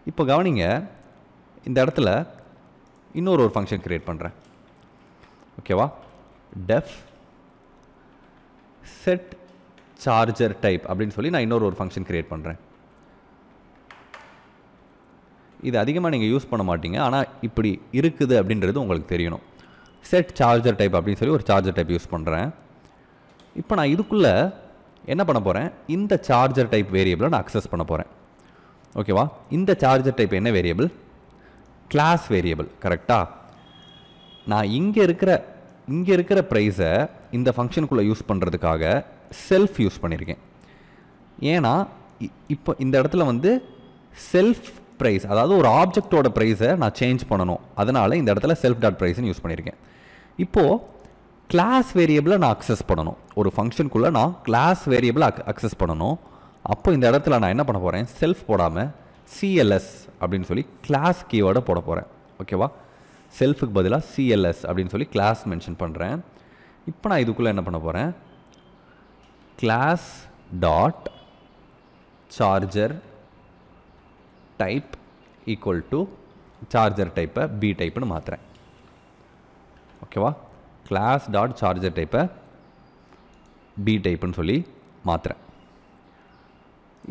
A: இப்போ கவனிங்க இந்த இடத்துல இன்னொரு ஒரு ஃபங்க்ஷன் க்ரியேட் பண்ணுறேன் ஓகேவா டெஃப் செட் சார்ஜர் டைப் அப்படின்னு சொல்லி நான் இன்னொரு ஒரு ஃபங்க்ஷன் க்ரியேட் பண்ணுறேன் இது அதிகமாக நீங்கள் யூஸ் பண்ண மாட்டீங்க ஆனால் இப்படி இருக்குது அப்படின்றது உங்களுக்கு தெரியணும் செட் சார்ஜர் டைப் அப்படின்னு சொல்லி ஒரு சார்ஜர் டைப் யூஸ் பண்ணுறேன் இப்போ நான் இதுக்குள்ளே என்ன பண்ண போகிறேன் இந்த சார்ஜர் டைப் வேரியபிளை நான் அக்சஸ் பண்ண போகிறேன் ஓகேவா இந்த சார்ஜர் டைப் என்ன வேரியபிள் கிளாஸ் வேரியபிள் கரெக்டாக நான் இங்கே இருக்கிற இங்கே இருக்கிற ப்ரைஸை இந்த ஃபங்க்ஷனுக்குள்ளே யூஸ் பண்ணுறதுக்காக செல்ஃப் யூஸ் பண்ணியிருக்கேன் ஏன்னா இப்போ இந்த இடத்துல வந்து செல்ஃப் ப்ரைஸ் அதாவது ஒரு ஆப்ஜெக்டோட ப்ரைஸை நான் சேஞ்ச் பண்ணணும் அதனால் இந்த இடத்துல செல்ஃப் டாட் ப்ரைஸ்னு யூஸ் பண்ணியிருக்கேன் இப்போது கிளாஸ் வேரியபிளை நான் அக்சஸ் பண்ணணும் ஒரு ஃபங்க்ஷனுக்குள்ளே நான் கிளாஸ் வேரியபிளை அக் அக்சஸ் பண்ணணும் அப்போ இந்த இடத்துல நான் என்ன பண்ண போகிறேன் செல்ஃப் போடாமல் சிஎல்எஸ் அப்படின்னு சொல்லி கிளாஸ் கீவேர்டை போட போகிறேன் ஓகேவா செல்ஃபுக்கு பதிலாக சிஎல்எஸ் அப்படின்னு சொல்லி கிளாஸ் மென்ஷன் பண்ணுறேன் இப்போ நான் இதுக்குள்ளே என்ன பண்ண போகிறேன் class dot charger type equal to charger டைப்பை பி டைப்புன்னு மாற்றுறேன் ஓகேவா கிளாஸ் டாட் சார்ஜர் டைப்பை பி டைப்புன்னு சொல்லி மாற்றுறேன்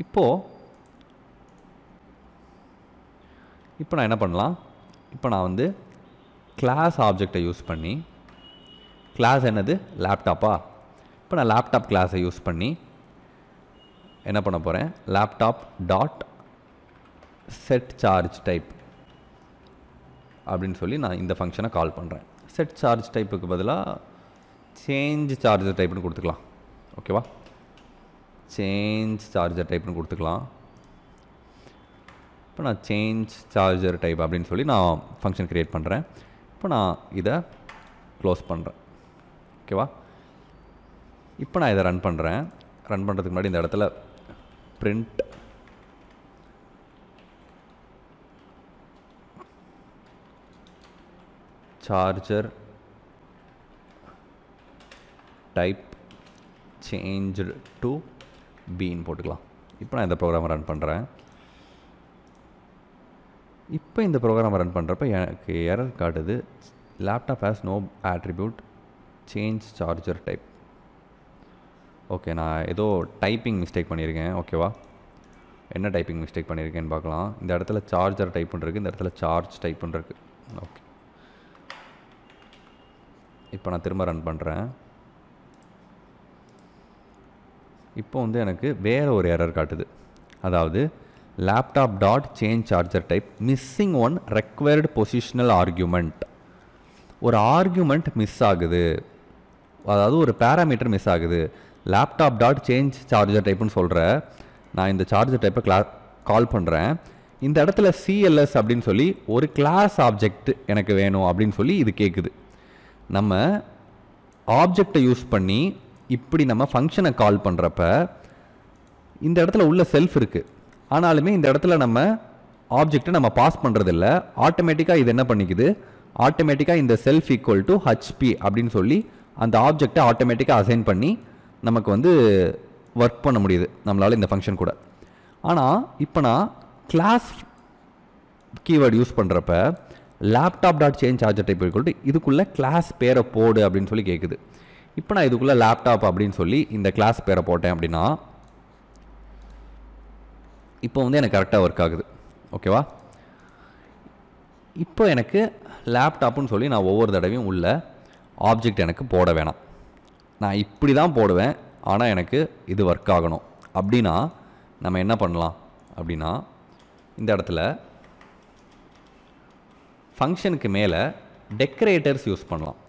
A: இப்போது இப்போ நான் என்ன பண்ணலாம் இப்போ நான் வந்து கிளாஸ் ஆப்ஜெக்டை யூஸ் பண்ணி கிளாஸ் என்னது லேப்டாப்பா இப்போ நான் லேப்டாப் கிளாஸை யூஸ் பண்ணி என்ன பண்ண போகிறேன் laptop dot set charge type அப்படின்னு சொல்லி நான் இந்த ஃபங்க்ஷனை கால் பண்ணுறேன் செட் சார்ஜ் டைப்புக்கு பதிலாக சேஞ்ச் சார்ஜ் டைப்னு கொடுத்துக்கலாம் ஓகேவா சேஞ்ச் சார்ஜர் டைப்னு கொடுத்துக்கலாம் இப்போ நான் சேஞ்ச் சார்ஜர் டைப் அப்படின்னு சொல்லி நான் ஃபங்க்ஷன் க்ரியேட் பண்ணுறேன் இப்போ நான் இதை க்ளோஸ் பண்ணுறேன் ஓகேவா இப்போ நான் இதை ரன் பண்ணுறேன் ரன் பண்ணுறதுக்கு முன்னாடி இந்த இடத்துல print charger type change to பின்னு போட்டுக்கலாம் இப்போ நான் இந்த ப்ரோக்ராமை ரன் பண்ணுறேன் இப்போ இந்த ப்ரோக்ராமை ரன் பண்ணுறப்ப எனக்கு எரர் காட்டுது laptop has no attribute change charger type okay நான் ஏதோ டைப்பிங் மிஸ்டேக் பண்ணியிருக்கேன் ஓகேவா என்ன டைப்பிங் மிஸ்டேக் பண்ணியிருக்கேன்னு பார்க்கலாம் இந்த இடத்துல சார்ஜர் டைப் பண்ணிருக்கு இந்த இடத்துல சார்ஜ் டைப் பண்ணிருக்கு ஓகே இப்போ நான் திரும்ப ரன் பண்ணுறேன் இப்போ வந்து எனக்கு வேறு ஒரு எரர் காட்டுது அதாவது laptop dot change charger type missing one required positional argument ஒரு ஆர்கியூமெண்ட் மிஸ் ஆகுது அதாவது ஒரு பேராமீட்டர் மிஸ் ஆகுது லேப்டாப் டாட் சேஞ்ச் சார்ஜர் டைப்புன்னு சொல்கிற நான் இந்த சார்ஜர் டைப்பை கிளா கால் பண்ணுறேன் இந்த இடத்துல சிஎல்எஸ் அப்படின்னு சொல்லி ஒரு கிளாஸ் ஆப்ஜெக்ட் எனக்கு வேணும் அப்படின்னு சொல்லி இது கேட்குது நம்ம ஆப்ஜெக்டை யூஸ் பண்ணி இப்படி நம்ம ஃபங்க்ஷனை கால் பண்ணுறப்ப இந்த இடத்துல உள்ள செல்ஃப் இருக்குது ஆனாலுமே இந்த இடத்துல நம்ம ஆப்ஜெக்டை நம்ம பாஸ் பண்ணுறதில்ல ஆட்டோமேட்டிக்காக இது என்ன பண்ணிக்குது ஆட்டோமேட்டிக்காக இந்த செல்ஃப் ஈக்குவல் டு ஹச்பி அப்படின்னு சொல்லி அந்த ஆப்ஜெக்டை ஆட்டோமேட்டிக்காக அசைன் பண்ணி நமக்கு வந்து ஒர்க் பண்ண முடியுது நம்மளால் இந்த ஃபங்க்ஷன் கூட ஆனால் இப்போ நான் கிளாஸ் கீவேர்டு யூஸ் பண்ணுறப்ப laptop dot change charger type இருக்கட்டு இதுக்குள்ளே கிளாஸ் பேரை போடு அப்படின்னு சொல்லி கேட்குது இப்போ நான் இதுக்குள்ளே லேப்டாப் அப்படின்னு சொல்லி இந்த கிளாஸ் பேரை போட்டேன் அப்படின்னா இப்போ வந்து எனக்கு கரெக்டாக ஒர்க் ஆகுது ஓகேவா இப்போ எனக்கு லேப்டாப்புன்னு சொல்லி நான் ஒவ்வொரு தடவையும் உள்ள ஆப்ஜெக்ட் எனக்கு போட வேணாம் நான் இப்படி தான் போடுவேன் ஆனால் எனக்கு இது ஒர்க் ஆகணும் அப்படின்னா நம்ம என்ன பண்ணலாம் அப்படின்னா இந்த இடத்துல ஃபங்க்ஷனுக்கு மேலே டெக்கரேட்டர்ஸ் யூஸ் பண்ணலாம்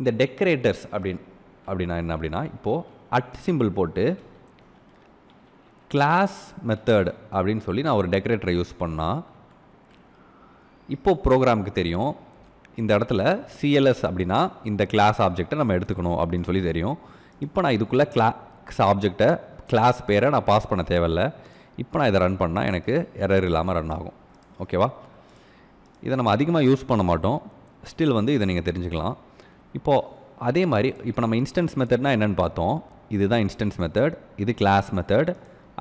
A: இந்த டெக்கரேட்டர்ஸ் அப்படின் அப்படின்னா என்ன அப்படின்னா இப்போது அட் சிம்பிள் போட்டு கிளாஸ் மெத்தட் அப்படின்னு சொல்லி நான் ஒரு டெக்கரேட்டரை யூஸ் பண்ணால் இப்போது ப்ரோக்ராமுக்கு தெரியும் இந்த இடத்துல சிஎல்எஸ் அப்படின்னா இந்த கிளாஸ் ஆப்ஜெக்டை நம்ம எடுத்துக்கணும் அப்படின்னு சொல்லி தெரியும் இப்போ நான் இதுக்குள்ளே கிளாஸ் ஆப்ஜெக்டை கிளாஸ் பேரை நான் பாஸ் பண்ண தேவையில்ல இப்போ நான் இதை ரன் பண்ணால் எனக்கு எரர் இல்லாமல் ரன் ஆகும் ஓகேவா இதை நம்ம அதிகமாக யூஸ் பண்ண மாட்டோம் ஸ்டில் வந்து இதை நீங்கள் தெரிஞ்சுக்கலாம் இப்போது அதே மாதிரி இப்போ நம்ம இன்ஸ்டன்ஸ் மெத்தட்னா என்னென்னு பார்த்தோம் இதுதான் இன்ஸ்டன்ஸ் மெத்தட் இது கிளாஸ் மெத்தட்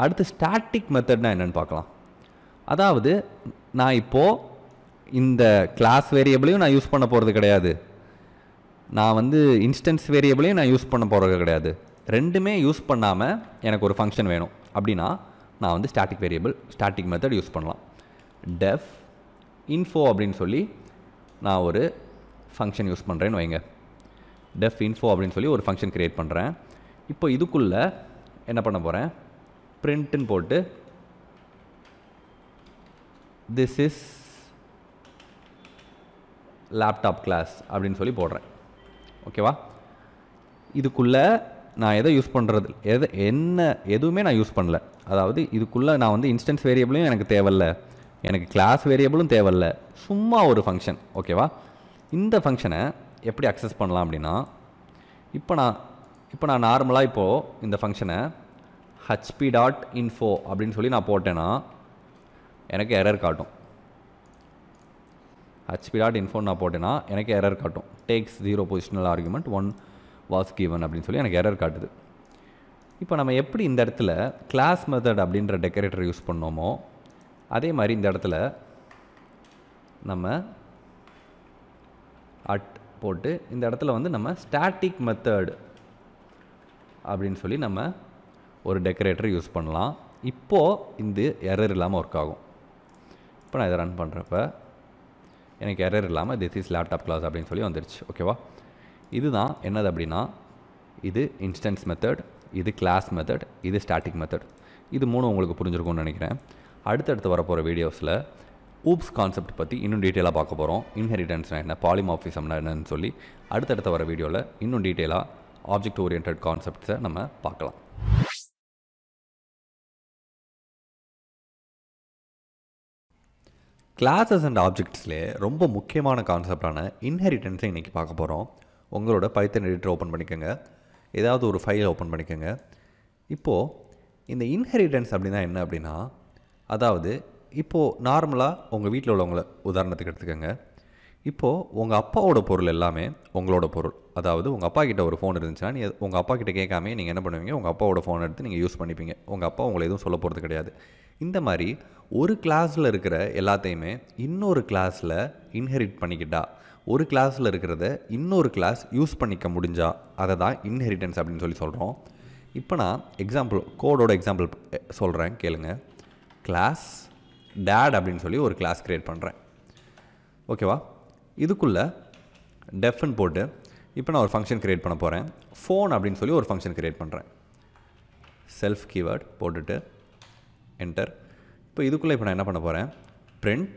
A: அடுத்து ஸ்டாட்டிக் மெத்தட்னா என்னென்னு பார்க்கலாம் அதாவது நான் இப்போது இந்த கிளாஸ் வேரியபிளையும் நான் யூஸ் பண்ண போகிறது கிடையாது நான் வந்து இன்ஸ்டன்ஸ் வேரியபிளையும் நான் யூஸ் பண்ண போகிறது கிடையாது ரெண்டுமே யூஸ் பண்ணாமல் எனக்கு ஒரு ஃபங்க்ஷன் வேணும் அப்படின்னா நான் வந்து static variable static method use பண்ணலாம் டெஃப் இன்ஃபோ அப்படின்னு சொல்லி நான் ஒரு ஃபங்க்ஷன் யூஸ் பண்ணுறேன்னு வைங்க டெஃப் இன்ஃபோ அப்படின்னு சொல்லி ஒரு ஃபங்க்ஷன் க்ரியேட் பண்ணுறேன் இப்போ இதுக்குள்ளே என்ன பண்ண போகிறேன் பிரிண்ட்டுன்னு போட்டு திஸ் இஸ் லேப்டாப் கிளாஸ் அப்படின்னு சொல்லி போடுறேன் ஓகேவா இதுக்குள்ளே நான் எதை யூஸ் பண்ணுறது எதை என்ன எதுவுமே நான் யூஸ் பண்ணல அதாவது இதுக்குள்ளே நான் வந்து இன்ஸ்டன்ஸ் வேரியபிளும் எனக்கு தேவையில்ல எனக்கு கிளாஸ் வேரியபிளும் தேவையில்ல சும்மா ஒரு ஃபங்க்ஷன் ஓகேவா இந்த ஃபங்க்ஷனை எப்படி அக்சஸ் பண்ணலாம் அப்படின்னா இப்போ நான் இப்போ நான் நார்மலாக இப்போது இந்த ஃபங்க்ஷனை ஹச்பி டாட் இன்ஃபோ அப்படின்னு சொல்லி நான் போட்டேன்னா எனக்கு எரர் காட்டும் ஹச்பி டாட் இன்ஃபோன்னு நான் போட்டேன்னா எனக்கு எரர் காட்டும் takes zero positional argument one was given அப்படின்னு சொல்லி எனக்கு எரர் காட்டுது இப்போ நம்ம எப்படி இந்த இடத்துல கிளாஸ் மெத்தட் அப்படின்ற டெக்கரேட்டர் யூஸ் பண்ணோமோ அதே மாதிரி இந்த இடத்துல நம்ம அட் போட்டு இந்த இடத்துல வந்து நம்ம ஸ்டாட்டிக் மெத்தடு அப்படின்னு சொல்லி நம்ம ஒரு டெக்கரேட்டர் யூஸ் பண்ணலாம் இப்போது இந்த எரர் இல்லாமல் ஒர்க் ஆகும் இப்போ நான் இதை ரன் பண்ணுறப்ப எனக்கு எரர் இல்லாமல் திஸ் இஸ் லேப்டாப் கிளாஸ் அப்படின்னு சொல்லி வந்துருச்சு ஓகேவா இதுதான் என்னது அப்படின்னா இது இன்ஸ்டன்ஸ் மெத்தட் இது கிளாஸ் மெத்தட் இது ஸ்டாட்டிக் மெத்தட் இது மூணு உங்களுக்கு புரிஞ்சிருக்கும்னு நினைக்கிறேன் அடுத்தடுத்து வரப்போகிற வீடியோஸில் ஊப்ஸ் கான்செப்ட் பற்றி இன்னும் டீட்டெயிலாக பார்க்க போகிறோம் இன்ஹெரிட்டன்ஸ்னா என்ன பாலிமாஃபிசம்னா என்னன்னு சொல்லி அடுத்தடுத்த வர வீடியோவில் இன்னும்
B: டீட்டெயிலாக ஆப்ஜெக்ட் ஓரியன்ட் கான்செப்ட்ஸை நம்ம பார்க்கலாம் அண்ட்
A: ரொம்ப முக்கியமான இன்ஹெரிட்டன்ஸை பார்க்க போகிறோம் உங்களோட ஓப்பன் பண்ணிக்கோங்க ஏதாவது ஒரு ஓப்பன் பண்ணிக்கோங்க இப்போது இந்த அப்படின்னா என்ன அப்படின்னா அதாவது இப்போது நார்மலாக உங்கள் வீட்டில் உள்ளவங்களை உதாரணத்துக்கு எடுத்துக்கோங்க இப்போது உங்கள் அப்பாவோட பொருள் எல்லாமே உங்களோட பொருள் அதாவது உங்கள் அப்பா கிட்ட ஒரு ஃபோன் இருந்துச்சுன்னா நீ உங்கள் அப்பா கிட்ட கேட்காம நீங்கள் என்ன பண்ணுவீங்க உங்கள் அப்பாவோட ஃபோன் எடுத்து நீங்கள் யூஸ் பண்ணிப்பீங்க உங்கள் அப்பா உங்களை எதுவும் சொல்ல போகிறது கிடையாது இந்த மாதிரி ஒரு கிளாஸில் இருக்கிற எல்லாத்தையுமே இன்னொரு கிளாஸில் இன்ஹெரிட் பண்ணிக்கிட்டா ஒரு கிளாஸில் இருக்கிறத இன்னொரு கிளாஸ் யூஸ் பண்ணிக்க முடிஞ்சா அதை தான் இன்ஹெரிட்டன்ஸ் அப்படின்னு சொல்லி சொல்கிறோம் இப்போ நான் எக்ஸாம்பிள் கோடோட எக்ஸாம்பிள் சொல்கிறேன் கேளுங்க கிளாஸ் டேட் அப்படின்னு சொல்லி ஒரு கிளாஸ் க்ரியேட் பண்ணுறேன் ஓகேவா இதுக்குள்ளே டெஃப்னு போட்டு இப்போ நான் ஒரு ஃபங்க்ஷன் க்ரியேட் பண்ண போகிறேன் ஃபோன் அப்படின்னு சொல்லி ஒரு ஃபங்க்ஷன் க்ரியேட் பண்ணுறேன் செல்ஃப் கீவேர்ட் போட்டுட்டு என்டர் இப்போ இதுக்குள்ளே இப்போ நான் என்ன பண்ண போகிறேன் பிரிண்ட்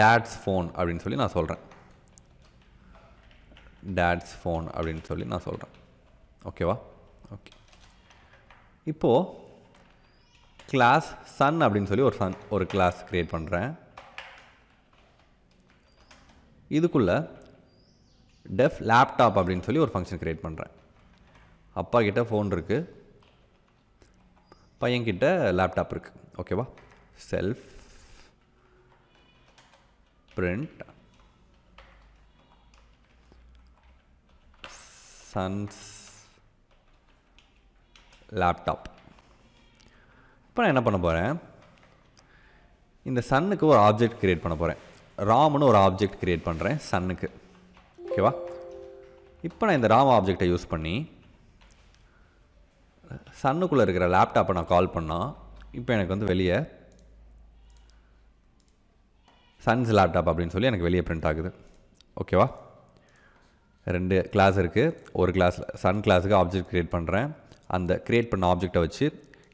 A: டேட்ஸ் ஃபோன் அப்படின்னு சொல்லி நான் சொல்கிறேன் டேட்ஸ் ஃபோன் அப்படின்னு சொல்லி நான் சொல்கிறேன் ஓகேவா ஓகே இப்போது கிளாஸ் சன் அப்படின்னு சொல்லி ஒரு சன் ஒரு கிளாஸ் க்ரியேட் பண்ணுறேன் இதுக்குள்ளே டெஃப் லேப்டாப் அப்படின்னு சொல்லி ஒரு ஃபங்க்ஷன் க்ரியேட் பண்ணுறேன் அப்பா கிட்டே ஃபோன் இருக்குது பையன்கிட்ட லேப்டாப் இருக்குது ஓகேவா செல்ஃப் பிரிண்ட் சன்ஸ் லேப்டாப் இப்போ நான் என்ன பண்ண போகிறேன் இந்த சன்னுக்கு ஒரு ஆப்ஜெக்ட் க்ரியேட் பண்ண போகிறேன் ராம்னு ஒரு ஆப்ஜெக்ட் க்ரியேட் பண்ணுறேன் சன்னுக்கு ஓகேவா இப்போ நான் இந்த ராம் ஆப்ஜெக்டை யூஸ் பண்ணி சன்னுக்குள்ளே இருக்கிற லேப்டாப்பை நான் கால் பண்ணால் இப்போ எனக்கு வந்து வெளியே சன்ஸ் லேப்டாப் அப்படின்னு சொல்லி எனக்கு வெளியே பிரிண்ட் ஆகுது ஓகேவா ரெண்டு கிளாஸ் இருக்குது ஒரு கிளாஸில் சன் கிளாஸுக்கு ஆப்ஜெக்ட் க்ரியேட் பண்ணுறேன் அந்த க்ரியேட் பண்ண ஆப்ஜெக்டை வச்சு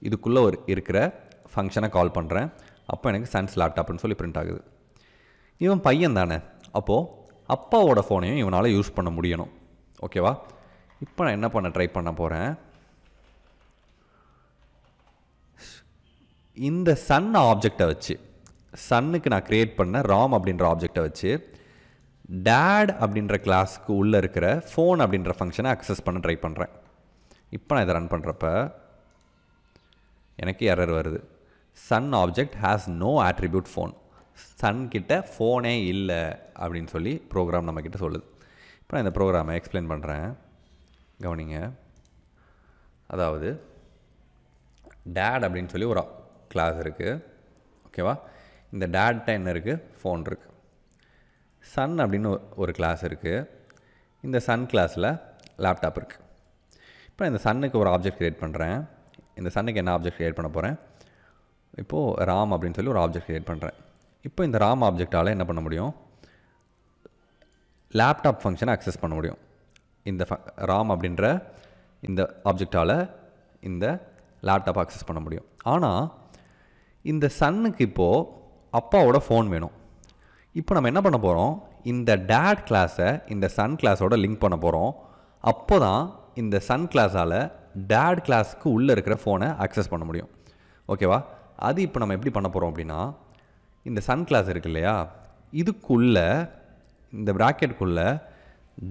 A: இதுக்குள்ளே ஒரு இருக்கிற ஃபங்க்ஷனை கால் பண்ணுறேன் அப்போ எனக்கு சன்ஸ் லேப்டாப்னு சொல்லி பிரிண்ட் ஆகுது இவன் பையன் தானே அப்போது அப்பாவோட ஃபோனையும் இவனால் யூஸ் பண்ண முடியணும் ஓகேவா இப்போ நான் என்ன பண்ண ட்ரை பண்ண போகிறேன் இந்த சன் ஆப்ஜெக்டை வச்சு சன்னுக்கு நான் க்ரியேட் பண்ண ராம் அப்படின்ற ஆப்ஜெக்டை வச்சு டேட் அப்படின்ற கிளாஸுக்கு உள்ளே இருக்கிற ஃபோன் அப்படின்ற ஃபங்க்ஷனை அக்சஸ் பண்ண ட்ரை பண்ணுறேன் இப்போ நான் இதை ரன் பண்ணுறப்ப எனக்கு எரர் வருது son object has no attribute phone son கிட்ட ஃபோனே இல்லை அப்படின்னு சொல்லி ப்ரோக்ராம் நம்மக்கிட்ட சொல்லுது இப்போ நான் இந்த ப்ரோக்ராமை எக்ஸ்பிளைன் பண்ணுறேன் கவனிங்க அதாவது டேட் அப்படின்னு சொல்லி ஒரு கிளாஸ் இருக்குது ஓகேவா இந்த டேட்டை என்ன இருக்குது ஃபோன் இருக்குது சன் அப்படின்னு ஒரு கிளாஸ் இருக்குது இந்த சன் கிளாஸில் லேப்டாப் இருக்குது இப்போ இந்த சன்னுக்கு ஒரு ஆப்ஜெக்ட் க்ரியேட் பண்ணுறேன் இந்த சன்னுக்கு என்ன ஆப்ஜெக்ட் க்ரியேட் பண்ண போகிறேன் இப்போது ராம் அப்படின்னு சொல்லி ஒரு ஆப்ஜெக்ட் க்ரியேட் பண்ணுறேன் இப்போ இந்த ராம் ஆப்ஜெக்டால் என்ன பண்ண முடியும் லேப்டாப் ஃபங்க்ஷனை அக்சஸ் பண்ண முடியும் இந்த ஃப ராம் அப்படின்ற இந்த ஆப்ஜெக்டால் இந்த லேப்டாப் அக்சஸ் பண்ண முடியும் ஆனால் இந்த சன்னுக்கு இப்போது அப்பாவோட ஃபோன் வேணும் இப்போ நம்ம என்ன பண்ண போகிறோம் இந்த டேட் கிளாஸை இந்த சன் கிளாஸோட லிங்க் பண்ண போகிறோம் அப்போ தான் இந்த சன் கிளாஸால் டேட் கிளாஸுக்கு உள்ளே இருக்கிற ஃபோனை அக்சஸ் பண்ண முடியும் ஓகேவா அது இப்போ நம்ம எப்படி பண்ண போகிறோம் அப்படின்னா இந்த சன் கிளாஸ் இருக்கு இல்லையா இதுக்குள்ளே இந்த ப்ராக்கெட்டுக்குள்ளே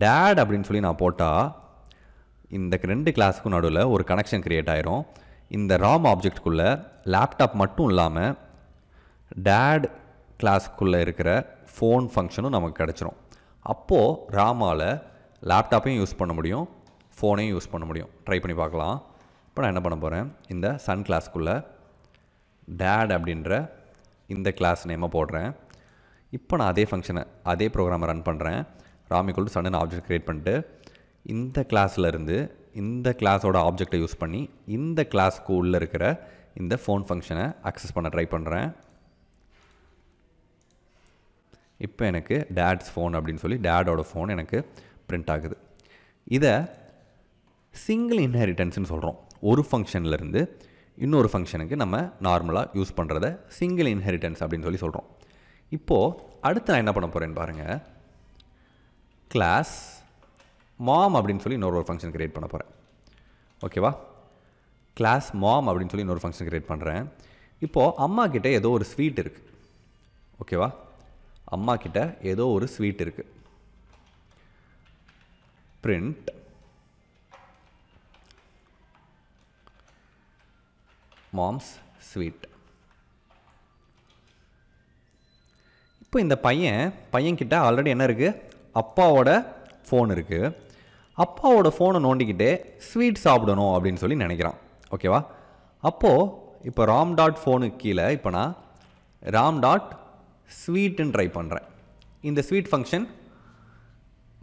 A: டேட் அப்படின்னு சொல்லி நான் போட்டால் இந்த ரெண்டு கிளாஸுக்கும் நடுவில் ஒரு கனெக்ஷன் க்ரியேட் ஆயிரும் இந்த ராம் ஆப்ஜெக்டுக்குள்ளே லேப்டாப் மட்டும் இல்லாமல் டேட் கிளாஸுக்குள்ளே இருக்கிற ஃபோன் ஃபங்க்ஷனும் நமக்கு கிடச்சிரும் அப்போது ராமாவில் லேப்டாப்பையும் யூஸ் பண்ண முடியும் ஃபோனையும் யூஸ் பண்ண முடியும் ட்ரை பண்ணி பார்க்கலாம் இப்போ நான் என்ன பண்ண போகிறேன் இந்த சன் கிளாஸ்க்குள்ளே டேட் அப்படின்ற இந்த கிளாஸ் நேமை போடுறேன் இப்போ நான் அதே ஃபங்க்ஷனை அதே ப்ரோக்ராமை ரன் பண்ணுறேன் ராமிக்குள் டு சன்னு ஆப்ஜெக்ட் க்ரியேட் பண்ணிட்டு இந்த கிளாஸில் இருந்து இந்த கிளாஸோட ஆப்ஜெக்டை யூஸ் பண்ணி இந்த கிளாஸ்க்கு உள்ளே இருக்கிற இந்த ஃபோன் ஃபங்க்ஷனை அக்சஸ் பண்ண ட்ரை பண்ணுறேன் இப்போ எனக்கு டேட்ஸ் ஃபோன் அப்படின்னு சொல்லி டேடோட ஃபோன் எனக்கு ப்ரிண்ட் ஆகுது இதை சிங்கிள் இன்ஹெரிட்டன்ஸ்னு சொல்கிறோம் ஒரு ஃபங்க்ஷன்லேருந்து இன்னொரு ஃபங்க்ஷனுக்கு நம்ம நார்மலாக யூஸ் பண்ணுறத சிங்கிள் இன்ஹெரிட்டன்ஸ் அப்படின்னு சொல்லி சொல்கிறோம் இப்போது அடுத்து நான் என்ன பண்ண போகிறேன்னு பாருங்கள் கிளாஸ் மாம் அப்படின்னு சொல்லி இன்னொரு ஒரு ஃபங்க்ஷன் க்ரியேட் பண்ண போகிறேன் ஓகேவா கிளாஸ் மாம் அப்படின்னு சொல்லி இன்னொரு ஃபங்க்ஷன் க்ரியேட் பண்ணுறேன் இப்போது அம்மா கிட்டே ஏதோ ஒரு ஸ்வீட் இருக்குது ஓகேவா அம்மா கிட்ட ஏதோ ஒரு ஸ்வீட் இருக்குது பிரிண்ட் மாம்ஸ் ஸ்வீட் இப்போ இந்த பையன் பையன்கிட்ட ஆல்ரெடி என்ன இருக்குது அப்பாவோட ஃபோன் இருக்குது அப்பாவோட ஃபோனை நோண்டிக்கிட்டே ஸ்வீட் சாப்பிடணும் அப்படின்னு சொல்லி நினைக்கிறான் ஓகேவா அப்போது இப்போ ராம் டாட் ஃபோனுக்கு கீழே இப்போ நான் ராம் டாட் ஸ்வீட்டுன்னு ட்ரை பண்ணுறேன் இந்த ஸ்வீட் ஃபங்க்ஷன்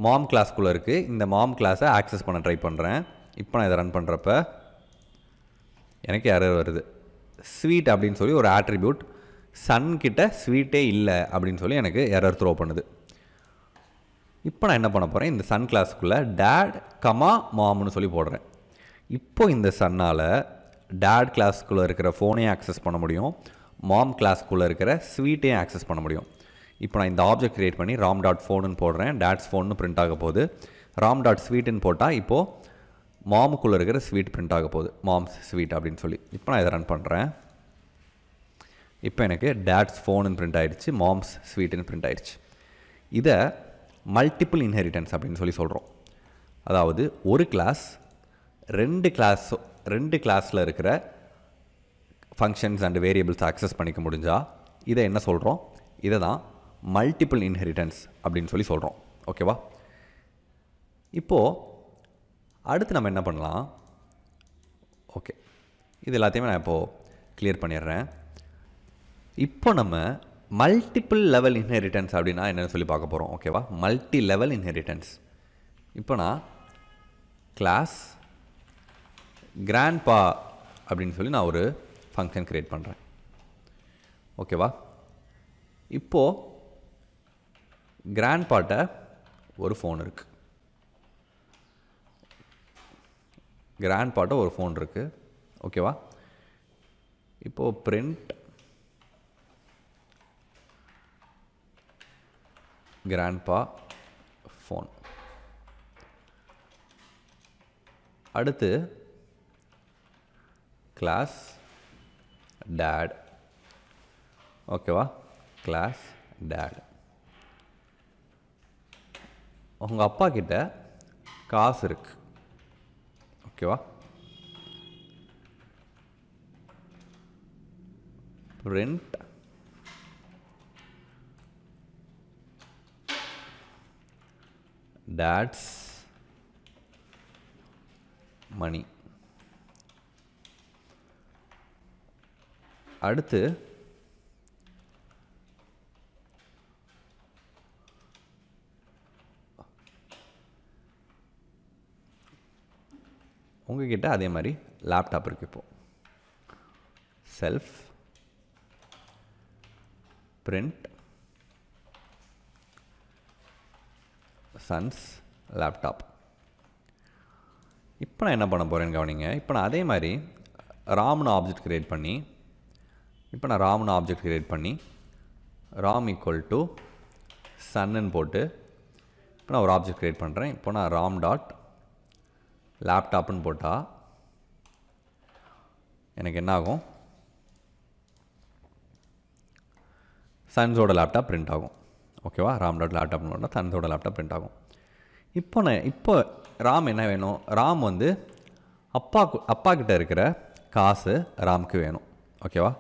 A: மாம் கிளாஸ்க்குள்ளே இருக்குது இந்த மாம் கிளாஸை ஆக்சஸ் பண்ண ட்ரை பண்ணுறேன் இப்போ நான் இதை ரன் பண்ணுறப்ப எனக்கு எரர் வருது ஸ்வீட் அப்படின்னு சொல்லி ஒரு ஆட்ரிபியூட் சன் ஸ்வீட்டே இல்லை அப்படின்னு சொல்லி எனக்கு எரர் த்ரோ பண்ணுது இப்போ நான் என்ன பண்ண போகிறேன் இந்த சன் கிளாஸுக்குள்ளே டேட் கமா மாம்னு சொல்லி போடுறேன் இப்போது இந்த சன்னால் டேட் கிளாஸ்க்குள்ளே இருக்கிற ஃபோனையும் ஆக்சஸ் பண்ண முடியும் மாம் கிளாஸ்க்குள்ளே இருக்கிற ஸ்வீட்டையும் ஆக்சஸ் பண்ண முடியும் இப்போ நான் இந்த ஆப்ஜெக்ட் க்ரியேட் பண்ணி ராம் டாட் ஃபோனுன்னு போடுறேன் டேட்ஸ் ஃபோன்னு பிரிண்ட் ஆக போகுது ராம் டாட் ஸ்வீட்டுன்னு போட்டால் இப்போது மாமுக்குள்ளே இருக்கிற ஸ்வீட் பிரிண்ட் ஆக போகுது மாம்ஸ் ஸ்வீட் அப்படின்னு சொல்லி இப்போ நான் இதை ரன் பண்ணுறேன் இப்போ எனக்கு டேட்ஸ் ஃபோனுன்னு பிரிண்ட் ஆகிடுச்சு மாம்ஸ் ஸ்வீட்டுன்னு பிரிண்ட் ஆகிடுச்சு இதை மல்டிப்புள் இன்ஹெரிட்டன்ஸ் அப்படின்னு சொல்லி சொல்கிறோம் அதாவது ஒரு கிளாஸ் ரெண்டு கிளாஸ் ரெண்டு கிளாஸில் இருக்கிற ஃபங்க்ஷன்ஸ் அண்ட் வேரியபிள்ஸ் அக்சஸ் பண்ணிக்க முடிஞ்சால் இதை என்ன சொல்கிறோம் இதை தான் மல்டிப்புள் இன்ஹெரிட்டன்ஸ் அப்படின்னு சொல்லி சொல்கிறோம் ஓகேவா இப்போது அடுத்து நம்ம என்ன பண்ணலாம் ஓகே இது எல்லாத்தையுமே நான் இப்போது கிளியர் பண்ணிடுறேன் இப்போ நம்ம மல்டிப்புள் லெவல் இன்ஹெரிட்டன்ஸ் அப்படின்னா என்னென்னு சொல்லி பார்க்க போகிறோம் ஓகேவா மல்டி லெவல் இன்ஹெரிட்டன்ஸ் இப்போ நான் கிளாஸ் பா அப்படின்னு சொல்லி நான் ஒரு ஃபங்க்ஷன் க்ரியேட் பண்ணுறேன் ஓகேவா இப்போது கிராண்ட்பாட்ட ஒரு ஃபோன் இருக்குது கிராண்ட் பாட்டை ஒரு ஃபோன் இருக்குது ஓகேவா இப்போது பிரிண்ட் கிராண்ட்பா ஃபோன் அடுத்து கிளாஸ் டேட் ஓகேவா கிளாஸ் டேட் உங்கள் அப்பா கிட்ட காசு இருக்குது ஓகேவா ரெண்ட் டேட்ஸ் மணி அடுத்து உங்ககிட்ட அதே மாதிரி லேப்டாப் இருக்கு இப்போது செல்ஃப் பிரிண்ட் சன்ஸ் லேப்டாப் இப்போ நான் என்ன பண்ண போகிறேன்னு கவனிங்க இப்போ நான் அதே மாதிரி ராம்னு ஆப்ஜெக்ட் க்ரியேட் பண்ணி இப்போ நான் ராம்னு ஆப்ஜெக்ட் க்ரியேட் பண்ணி ராம் ஈக்குவல் டு சன்னுன்னு போட்டு இப்போ நான் ஒரு ஆப்ஜெக்ட் க்ரியேட் பண்ணுறேன் இப்போ நான் ராம் டாட் லேப்டாப்புன்னு போட்டால் எனக்கு என்ன ஆகும் சன்ஸோட லேப்டாப் பிரிண்ட் ஆகும் ஓகேவா ராம் டாட் லேப்டாப்னு போட்டால் சன்ஸோட லேப்டாப் பிரிண்ட் ஆகும் இப்போ நான் இப்போ ராம் என்ன வேணும் ராம் வந்து அப்பா அப்பா கிட்ட இருக்கிற காசு ராம்க்கு வேணும் ஓகேவா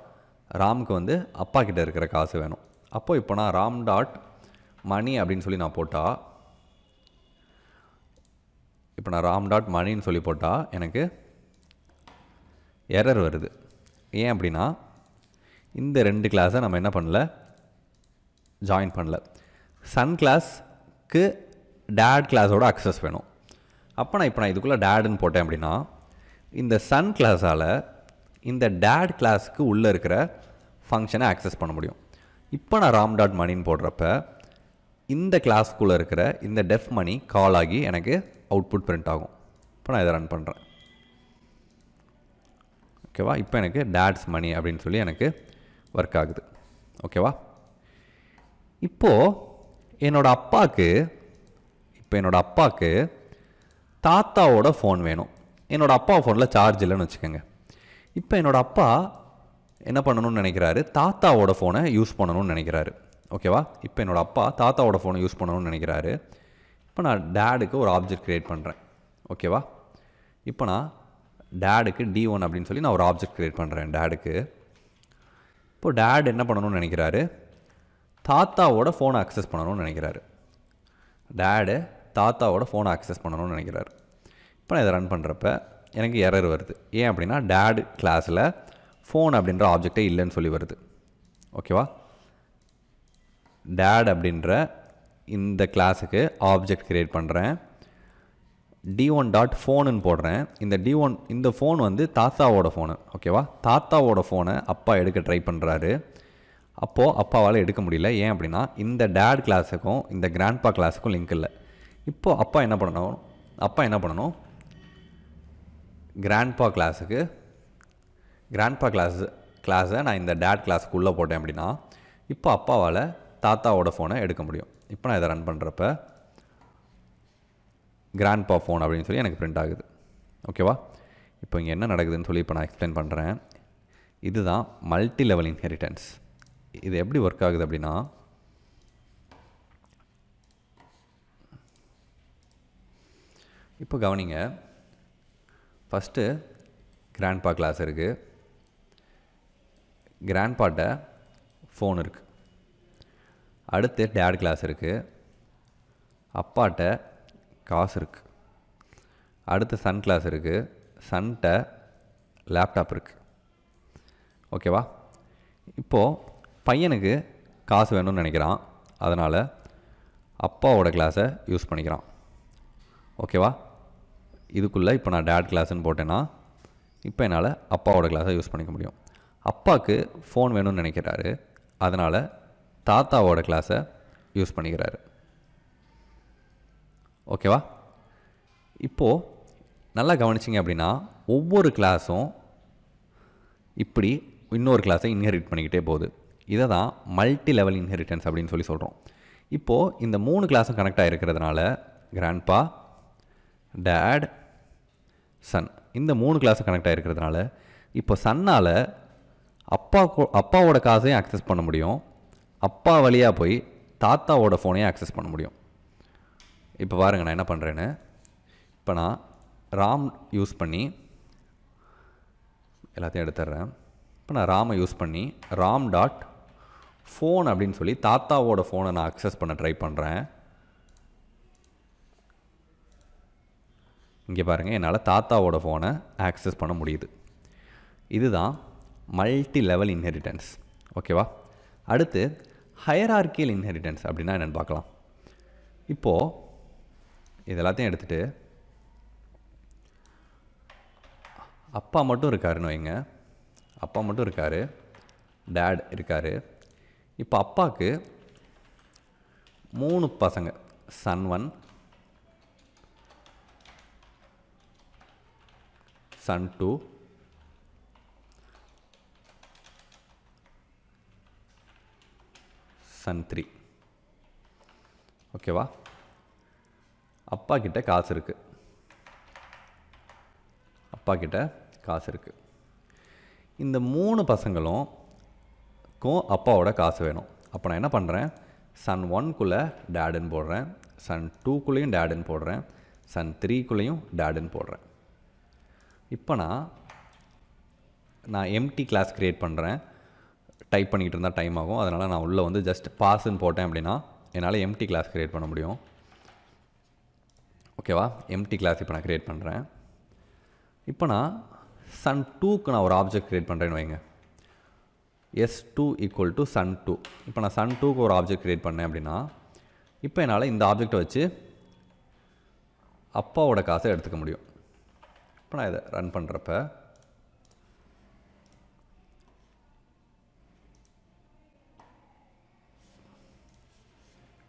A: ராம்க்கு வந்து அப்பா கிட்ட இருக்கிற காசு வேணும் அப்போது இப்போ நான் ராம் டாட் மணி அப்படின்னு சொல்லி நான் போட்டால் இப்போ நான் ராம் டாட் மணின்னு சொல்லி போட்டால் எனக்கு எரர் வருது ஏன் அப்படின்னா இந்த ரெண்டு கிளாஸை நம்ம என்ன பண்ணல ஜாயின் பண்ணல சன் கிளாஸ்க்கு டேட் கிளாஸோட அக்சஸ் வேணும் அப்போ நான் இப்போ நான் இதுக்குள்ளே டேடுன்னு போட்டேன் அப்படின்னா இந்த சன் கிளாஸால் இந்த டேட் கிளாஸுக்கு உள்ளே இருக்கிற ஃபங்க்ஷனை ஆக்சஸ் பண்ண முடியும் இப்போ நான் ராம் டாட் மணின்னு போடுறப்ப இந்த கிளாஸ்க்குள்ளே இருக்கிற இந்த டெஃப் மணி கால் ஆகி எனக்கு அவுட்புட் பிரிண்ட் ஆகும் இப்போ நான் இதை ரன் பண்ணுறேன் ஓகேவா இப்போ எனக்கு டேட்ஸ் மணி அப்படின்னு சொல்லி எனக்கு ஒர்க் ஆகுது ஓகேவா இப்போது என்னோடய அப்பாவுக்கு இப்போ என்னோடய அப்பாவுக்கு தாத்தாவோட ஃபோன் வேணும் என்னோடய அப்பா ஃபோனில் சார்ஜ் இல்லைன்னு வச்சுக்கோங்க இப்போ என்னோடய அப்பா என்ன பண்ணணும்னு நினைக்கிறாரு தாத்தாவோட ஃபோனை யூஸ் பண்ணணும்னு நினைக்கிறாரு ஓகேவா இப்போ என்னோடய அப்பா தாத்தாவோட ஃபோனை யூஸ் பண்ணணும்னு நினைக்கிறாரு இப்போ நான் டேடுக்கு ஒரு ஆப்ஜெக்ட் க்ரியேட் பண்ணுறேன் ஓகேவா இப்போ நான் டேடுக்கு டி ஒன் அப்படின்னு சொல்லி நான் ஒரு ஆப்ஜெக்ட் க்ரியேட் பண்ணுறேன் டேடுக்கு இப்போது டேட் என்ன பண்ணணும்னு நினைக்கிறாரு தாத்தாவோட ஃபோனை அக்சஸ் பண்ணணும்னு நினைக்கிறாரு டேடு தாத்தாவோட ஃபோனை அக்சஸ் பண்ணணும்னு நினைக்கிறாரு இப்போ நான் இதை ரன் பண்ணுறப்ப எனக்கு எரர் வருது ஏன் அப்படின்னா டேடு கிளாஸில் ஃபோன் அப்படின்ற ஆப்ஜெக்டே இல்லைன்னு சொல்லி வருது ஓகேவா டேட் அப்படின்ற இந்த கிளாஸுக்கு ஆப்ஜெக்ட் க்ரியேட் பண்ணுறேன் டி ஒன் டாட் ஃபோனுன்னு போடுறேன் இந்த டி ஒன் இந்த ஃபோன் வந்து தாத்தாவோட ஃபோனு ஓகேவா தாத்தாவோட ஃபோனை அப்பா எடுக்க ட்ரை பண்ணுறாரு அப்போது அப்பாவால் எடுக்க முடியல ஏன் அப்படின்னா இந்த டேட் கிளாஸுக்கும் இந்த கிராண்ட்பா கிளாஸுக்கும் லிங்க் இல்லை இப்போது அப்பா என்ன பண்ணணும் அப்பா என்ன பண்ணணும் கிராண்ட்பா கிளாஸுக்கு கிராண்ட்பா கிளாஸ் கிளாஸை நான் இந்த டேட் கிளாஸுக்கு உள்ளே போட்டேன் அப்படின்னா இப்போ அப்பாவால் தாத்தாவோட ஃபோனை எடுக்க முடியும் இப்போ நான் இதை ரன் பண்ணுறப்ப கிராண்ட் பா ஃபோன் அப்படின்னு சொல்லி எனக்கு பிரிண்ட் ஆகுது ஓகேவா இப்போ இங்கே என்ன நடக்குதுன்னு சொல்லி இப்போ நான் எக்ஸ்பிளைன் பண்ணுறேன் இதுதான் மல்டி லெவல் இன்ஹெரிட்டன்ஸ் இது எப்படி ஒர்க் ஆகுது அப்படின்னா இப்போ கவனிங்க ஃபஸ்ட்டு கிராண்ட்பா கிளாஸ் இருக்குது கிராண்ட்பாட்ட ஃபோன் இருக்குது அடுத்து டேட் கிளாஸ் இருக்குது அப்பாட்ட காசு இருக்குது அடுத்து சன் கிளாஸ் இருக்குது சன்ட்ட லேப்டாப் இருக்குது ஓகேவா இப்போது பையனுக்கு காசு வேணும்னு நினைக்கிறான் அதனால் அப்பாவோட கிளாஸை யூஸ் பண்ணிக்கிறான் ஓகேவா இதுக்குள்ளே இப்போ நான் டேட் கிளாஸ்ன்னு போட்டேன்னா இப்போ என்னால் அப்பாவோட கிளாஸை யூஸ் பண்ணிக்க முடியும் அப்பாவுக்கு ஃபோன் வேணும்னு நினைக்கிறாரு அதனால் தாத்தாவோட கிளாஸை யூஸ் பண்ணிக்கிறாரு ஓகேவா இப்போது நல்லா கவனிச்சிங்க அப்படின்னா ஒவ்வொரு கிளாஸும் இப்படி இன்னொரு கிளாஸை இன்ஹெரிட் பண்ணிக்கிட்டே போகுது இதை தான் மல்டி லெவல் இன்ஹெரிட்டன்ஸ் அப்படின்னு சொல்லி சொல்கிறோம் இப்போது இந்த மூணு கிளாஸும் கனெக்ட் ஆகிருக்கிறதுனால கிராண்ட்பா டேட் சன் இந்த மூணு கிளாஸும் கனெக்ட் ஆகிருக்கிறதுனால இப்போ சன்னால் அப்பா அப்பாவோட காசையும் அக்சஸ் பண்ண முடியும் அப்பா வழியாக போய் தாத்தாவோட ஃபோனையும் ஆக்சஸ் பண்ண முடியும் இப்போ பாருங்கள் நான் என்ன பண்ணுறேன்னு இப்போ நான் ராம் யூஸ் பண்ணி எல்லாத்தையும் எடுத்துட்றேன் இப்போ நான் ராமை யூஸ் பண்ணி ராம் டாட் ஃபோன் அப்படின்னு சொல்லி தாத்தாவோட ஃபோனை நான் அக்சஸ் பண்ண ட்ரை பண்ணுறேன் இங்கே பாருங்கள் என்னால் தாத்தாவோட ஃபோனை ஆக்சஸ் பண்ண முடியுது இதுதான் மல்டி லெவல் இன்ஹெரிட்டன்ஸ் ஓகேவா அடுத்து ஹயரார்கியல் இன்ஹெரிட்டன்ஸ் அப்படின்னா என்னென்னு பார்க்கலாம் இப்போது இது எல்லாத்தையும் எடுத்துகிட்டு அப்பா மட்டும் இருக்காருன்னு வைங்க அப்பா மட்டும் இருக்கார் டேட் இருக்கார் இப்போ அப்பாவுக்கு மூணு பசங்க son one son two son three ஓகேவா அப்பா கிட்ட காசு இருக்குது அப்பா கிட்ட காசு இருக்குது இந்த மூணு பசங்களும் அப்பாவோட காசு வேணும் அப்போ நான் என்ன பண்ணுறேன் சன் ஒன்குள்ளே டேடுன்னு போடுறேன் சன் டூக்குள்ளேயும் டேடுன்னு போடுறேன் சன் த்ரீக்குள்ளேயும் டேடுன்னு போடுறேன் இப்போ நான் நான் எம்டி கிளாஸ் க்ரியேட் பண்ணுறேன் டைப் பண்ணிகிட்டு இருந்தால் டைம் ஆகும் அதனால் நான் உள்ளே வந்து ஜஸ்ட் பாஸ்ன்னு போட்டேன் அப்படின்னா என்னால் எம்டி கிளாஸ் க்ரியேட் பண்ண முடியும் ஓகேவா எம்டி கிளாஸ் இப்போ நான் க்ரியேட் பண்ணுறேன் இப்போ நான் சன் டூக்கு நான் ஒரு ஆப்ஜெக்ட் க்ரியேட் பண்ணுறேன்னு வைங்க S two equal to son two இப்போ நான் சன் டூக்கு ஒரு ஆப்ஜெக்ட் க்ரியேட் பண்ணேன் அப்படின்னா இப்போ என்னால் இந்த ஆப்ஜெக்டை வச்சு அப்பாவோட காசை எடுத்துக்க முடியும் இப்போ நான் இதை ரன் பண்ணுறப்ப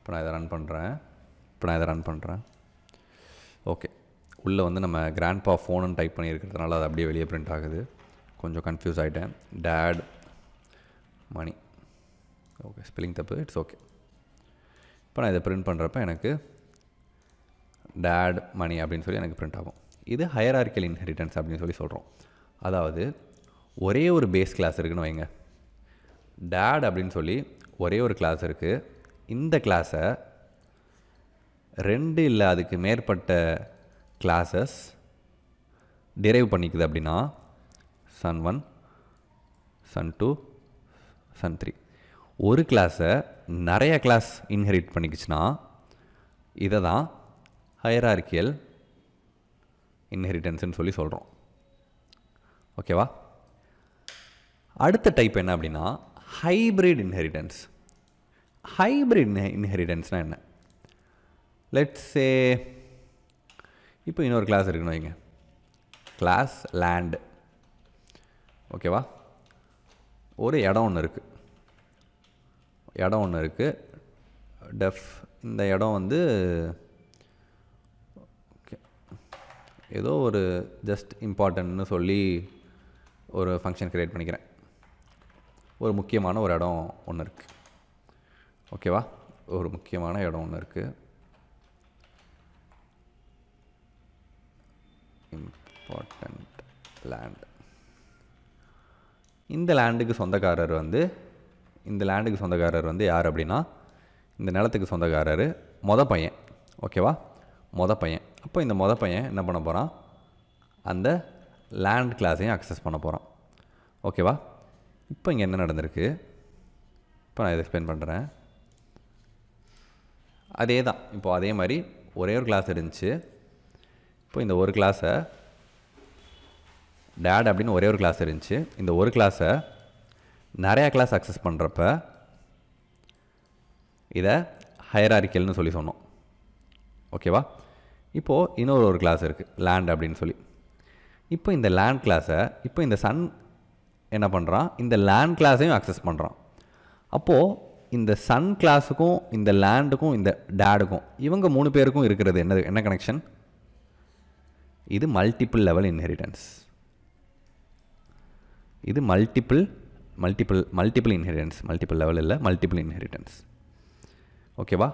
A: இப்போ நான் இதை ரன் பண்ணுறேன் இப்போ நான் இதை ரன் பண்ணுறேன் ஓகே உள்ளே வந்து நம்ம கிராண்ட்பா ஃபோனுன்னு டைப் பண்ணியிருக்கிறதுனால அது அப்படியே வெளியே ப்ரிண்ட் ஆகுது கொஞ்சம் கன்ஃபியூஸ் ஆகிட்டேன் டேட் மணி ஓகே ஸ்பெல்லிங் தப்பு இட்ஸ் ஓகே இப்போ நான் இதை பிரிண்ட் பண்ணுறப்ப எனக்கு டேட் மணி அப்படின்னு சொல்லி எனக்கு பிரிண்ட் ஆகும் இது ஹையர் ஆர்கல் இன்ஹெரிட்டன்ஸ் அப்படின்னு சொல்லி சொல்கிறோம் அதாவது ஒரே ஒரு பேஸ் கிளாஸ் இருக்குன்னு வைங்க டேட் அப்படின்னு சொல்லி ஒரே ஒரு கிளாஸ் இருக்குது இந்த கிளாஸை ரெண்டு இல்லை அதுக்கு மேற்பட்ட கிளாஸஸ் டிரைவ் பண்ணிக்குது அப்படின்னா son one son two son three ஒரு கிளாஸை நிறைய கிளாஸ் இன்ஹெரிட் பண்ணிக்கிச்சுன்னா இதை தான் ஹையரார்கியல் இன்ஹெரிட்டன்ஸ்னு சொல்லி சொல்கிறோம் ஓகேவா அடுத்த டைப் என்ன அப்படின்னா ஹைப்ரிட் இன்ஹெரிட்டன்ஸ் ஹைப்ரிட் இன்ஹெரிடன்ஸ்னால் என்ன லெட்ஸே இப்போ இன்னொரு கிளாஸ் இருக்குன்னு வைங்க கிளாஸ் லேண்டு ஓகேவா ஒரு இடம் ஒன்று இருக்குது இடம் ஒன்று இருக்குது டெஃப் இந்த இடம் வந்து ஓகே ஏதோ ஒரு ஜஸ்ட் இம்பார்ட்டன்ட்னு சொல்லி ஒரு ஃபங்க்ஷன் க்ரியேட் பண்ணிக்கிறேன் ஒரு முக்கியமான ஒரு இடம் ஒன்று இருக்குது ஓகேவா ஒரு முக்கியமான இடம் ஒன்று இருக்குது இம்பார்ட்டண்ட் லேண்ட் இந்த லேண்டுக்கு சொந்தக்காரர் வந்து இந்த லேண்டுக்கு சொந்தக்காரர் வந்து யார் அப்படின்னா இந்த நிலத்துக்கு சொந்தக்காரர் மொத பையன் ஓகேவா மொத பையன் அப்போ இந்த மொத பையன் என்ன பண்ண போகிறான் அந்த லேண்ட் கிளாஸையும் அக்சஸ் பண்ண போகிறான் ஓகேவா இப்போ இங்கே என்ன நடந்திருக்கு இப்போ நான் இதை எக்ஸ்பிளைன் பண்ணுறேன் அதே தான் இப்போது அதே மாதிரி ஒரே ஒரு கிளாஸ் இருந்துச்சு இப்போ இந்த ஒரு கிளாஸை டேட் அப்படின்னு ஒரே ஒரு கிளாஸ் இருந்துச்சு இந்த ஒரு கிளாஸை நிறையா கிளாஸ் அக்சஸ் பண்ணுறப்ப இதை ஹையராரிக்கல்னு சொல்லி சொன்னோம் ஓகேவா இப்போது இன்னொரு ஒரு கிளாஸ் இருக்குது லேண்ட் அப்படின்னு சொல்லி இப்போ இந்த லேண்ட் கிளாஸை இப்போ இந்த சன் என்ன பண்ணுறான் இந்த லேண்ட் கிளாஸையும் அக்சஸ் பண்ணுறான் அப்போது இந்த சன் கிளாஸுக்கும் இந்த லேண்டுக்கும் இந்த டேடுக்கும் இவங்க மூணு பேருக்கும் இருக்கிறது என்னது என்ன கனெக்ஷன் இது மல்டிப்புள் லெவல் இன்ஹெரிட்டன்ஸ் இது multiple multiple multiple inheritance multiple level இல்லை மல்டிப்புள் இன்ஹெரிட்டன்ஸ் ஓகேவா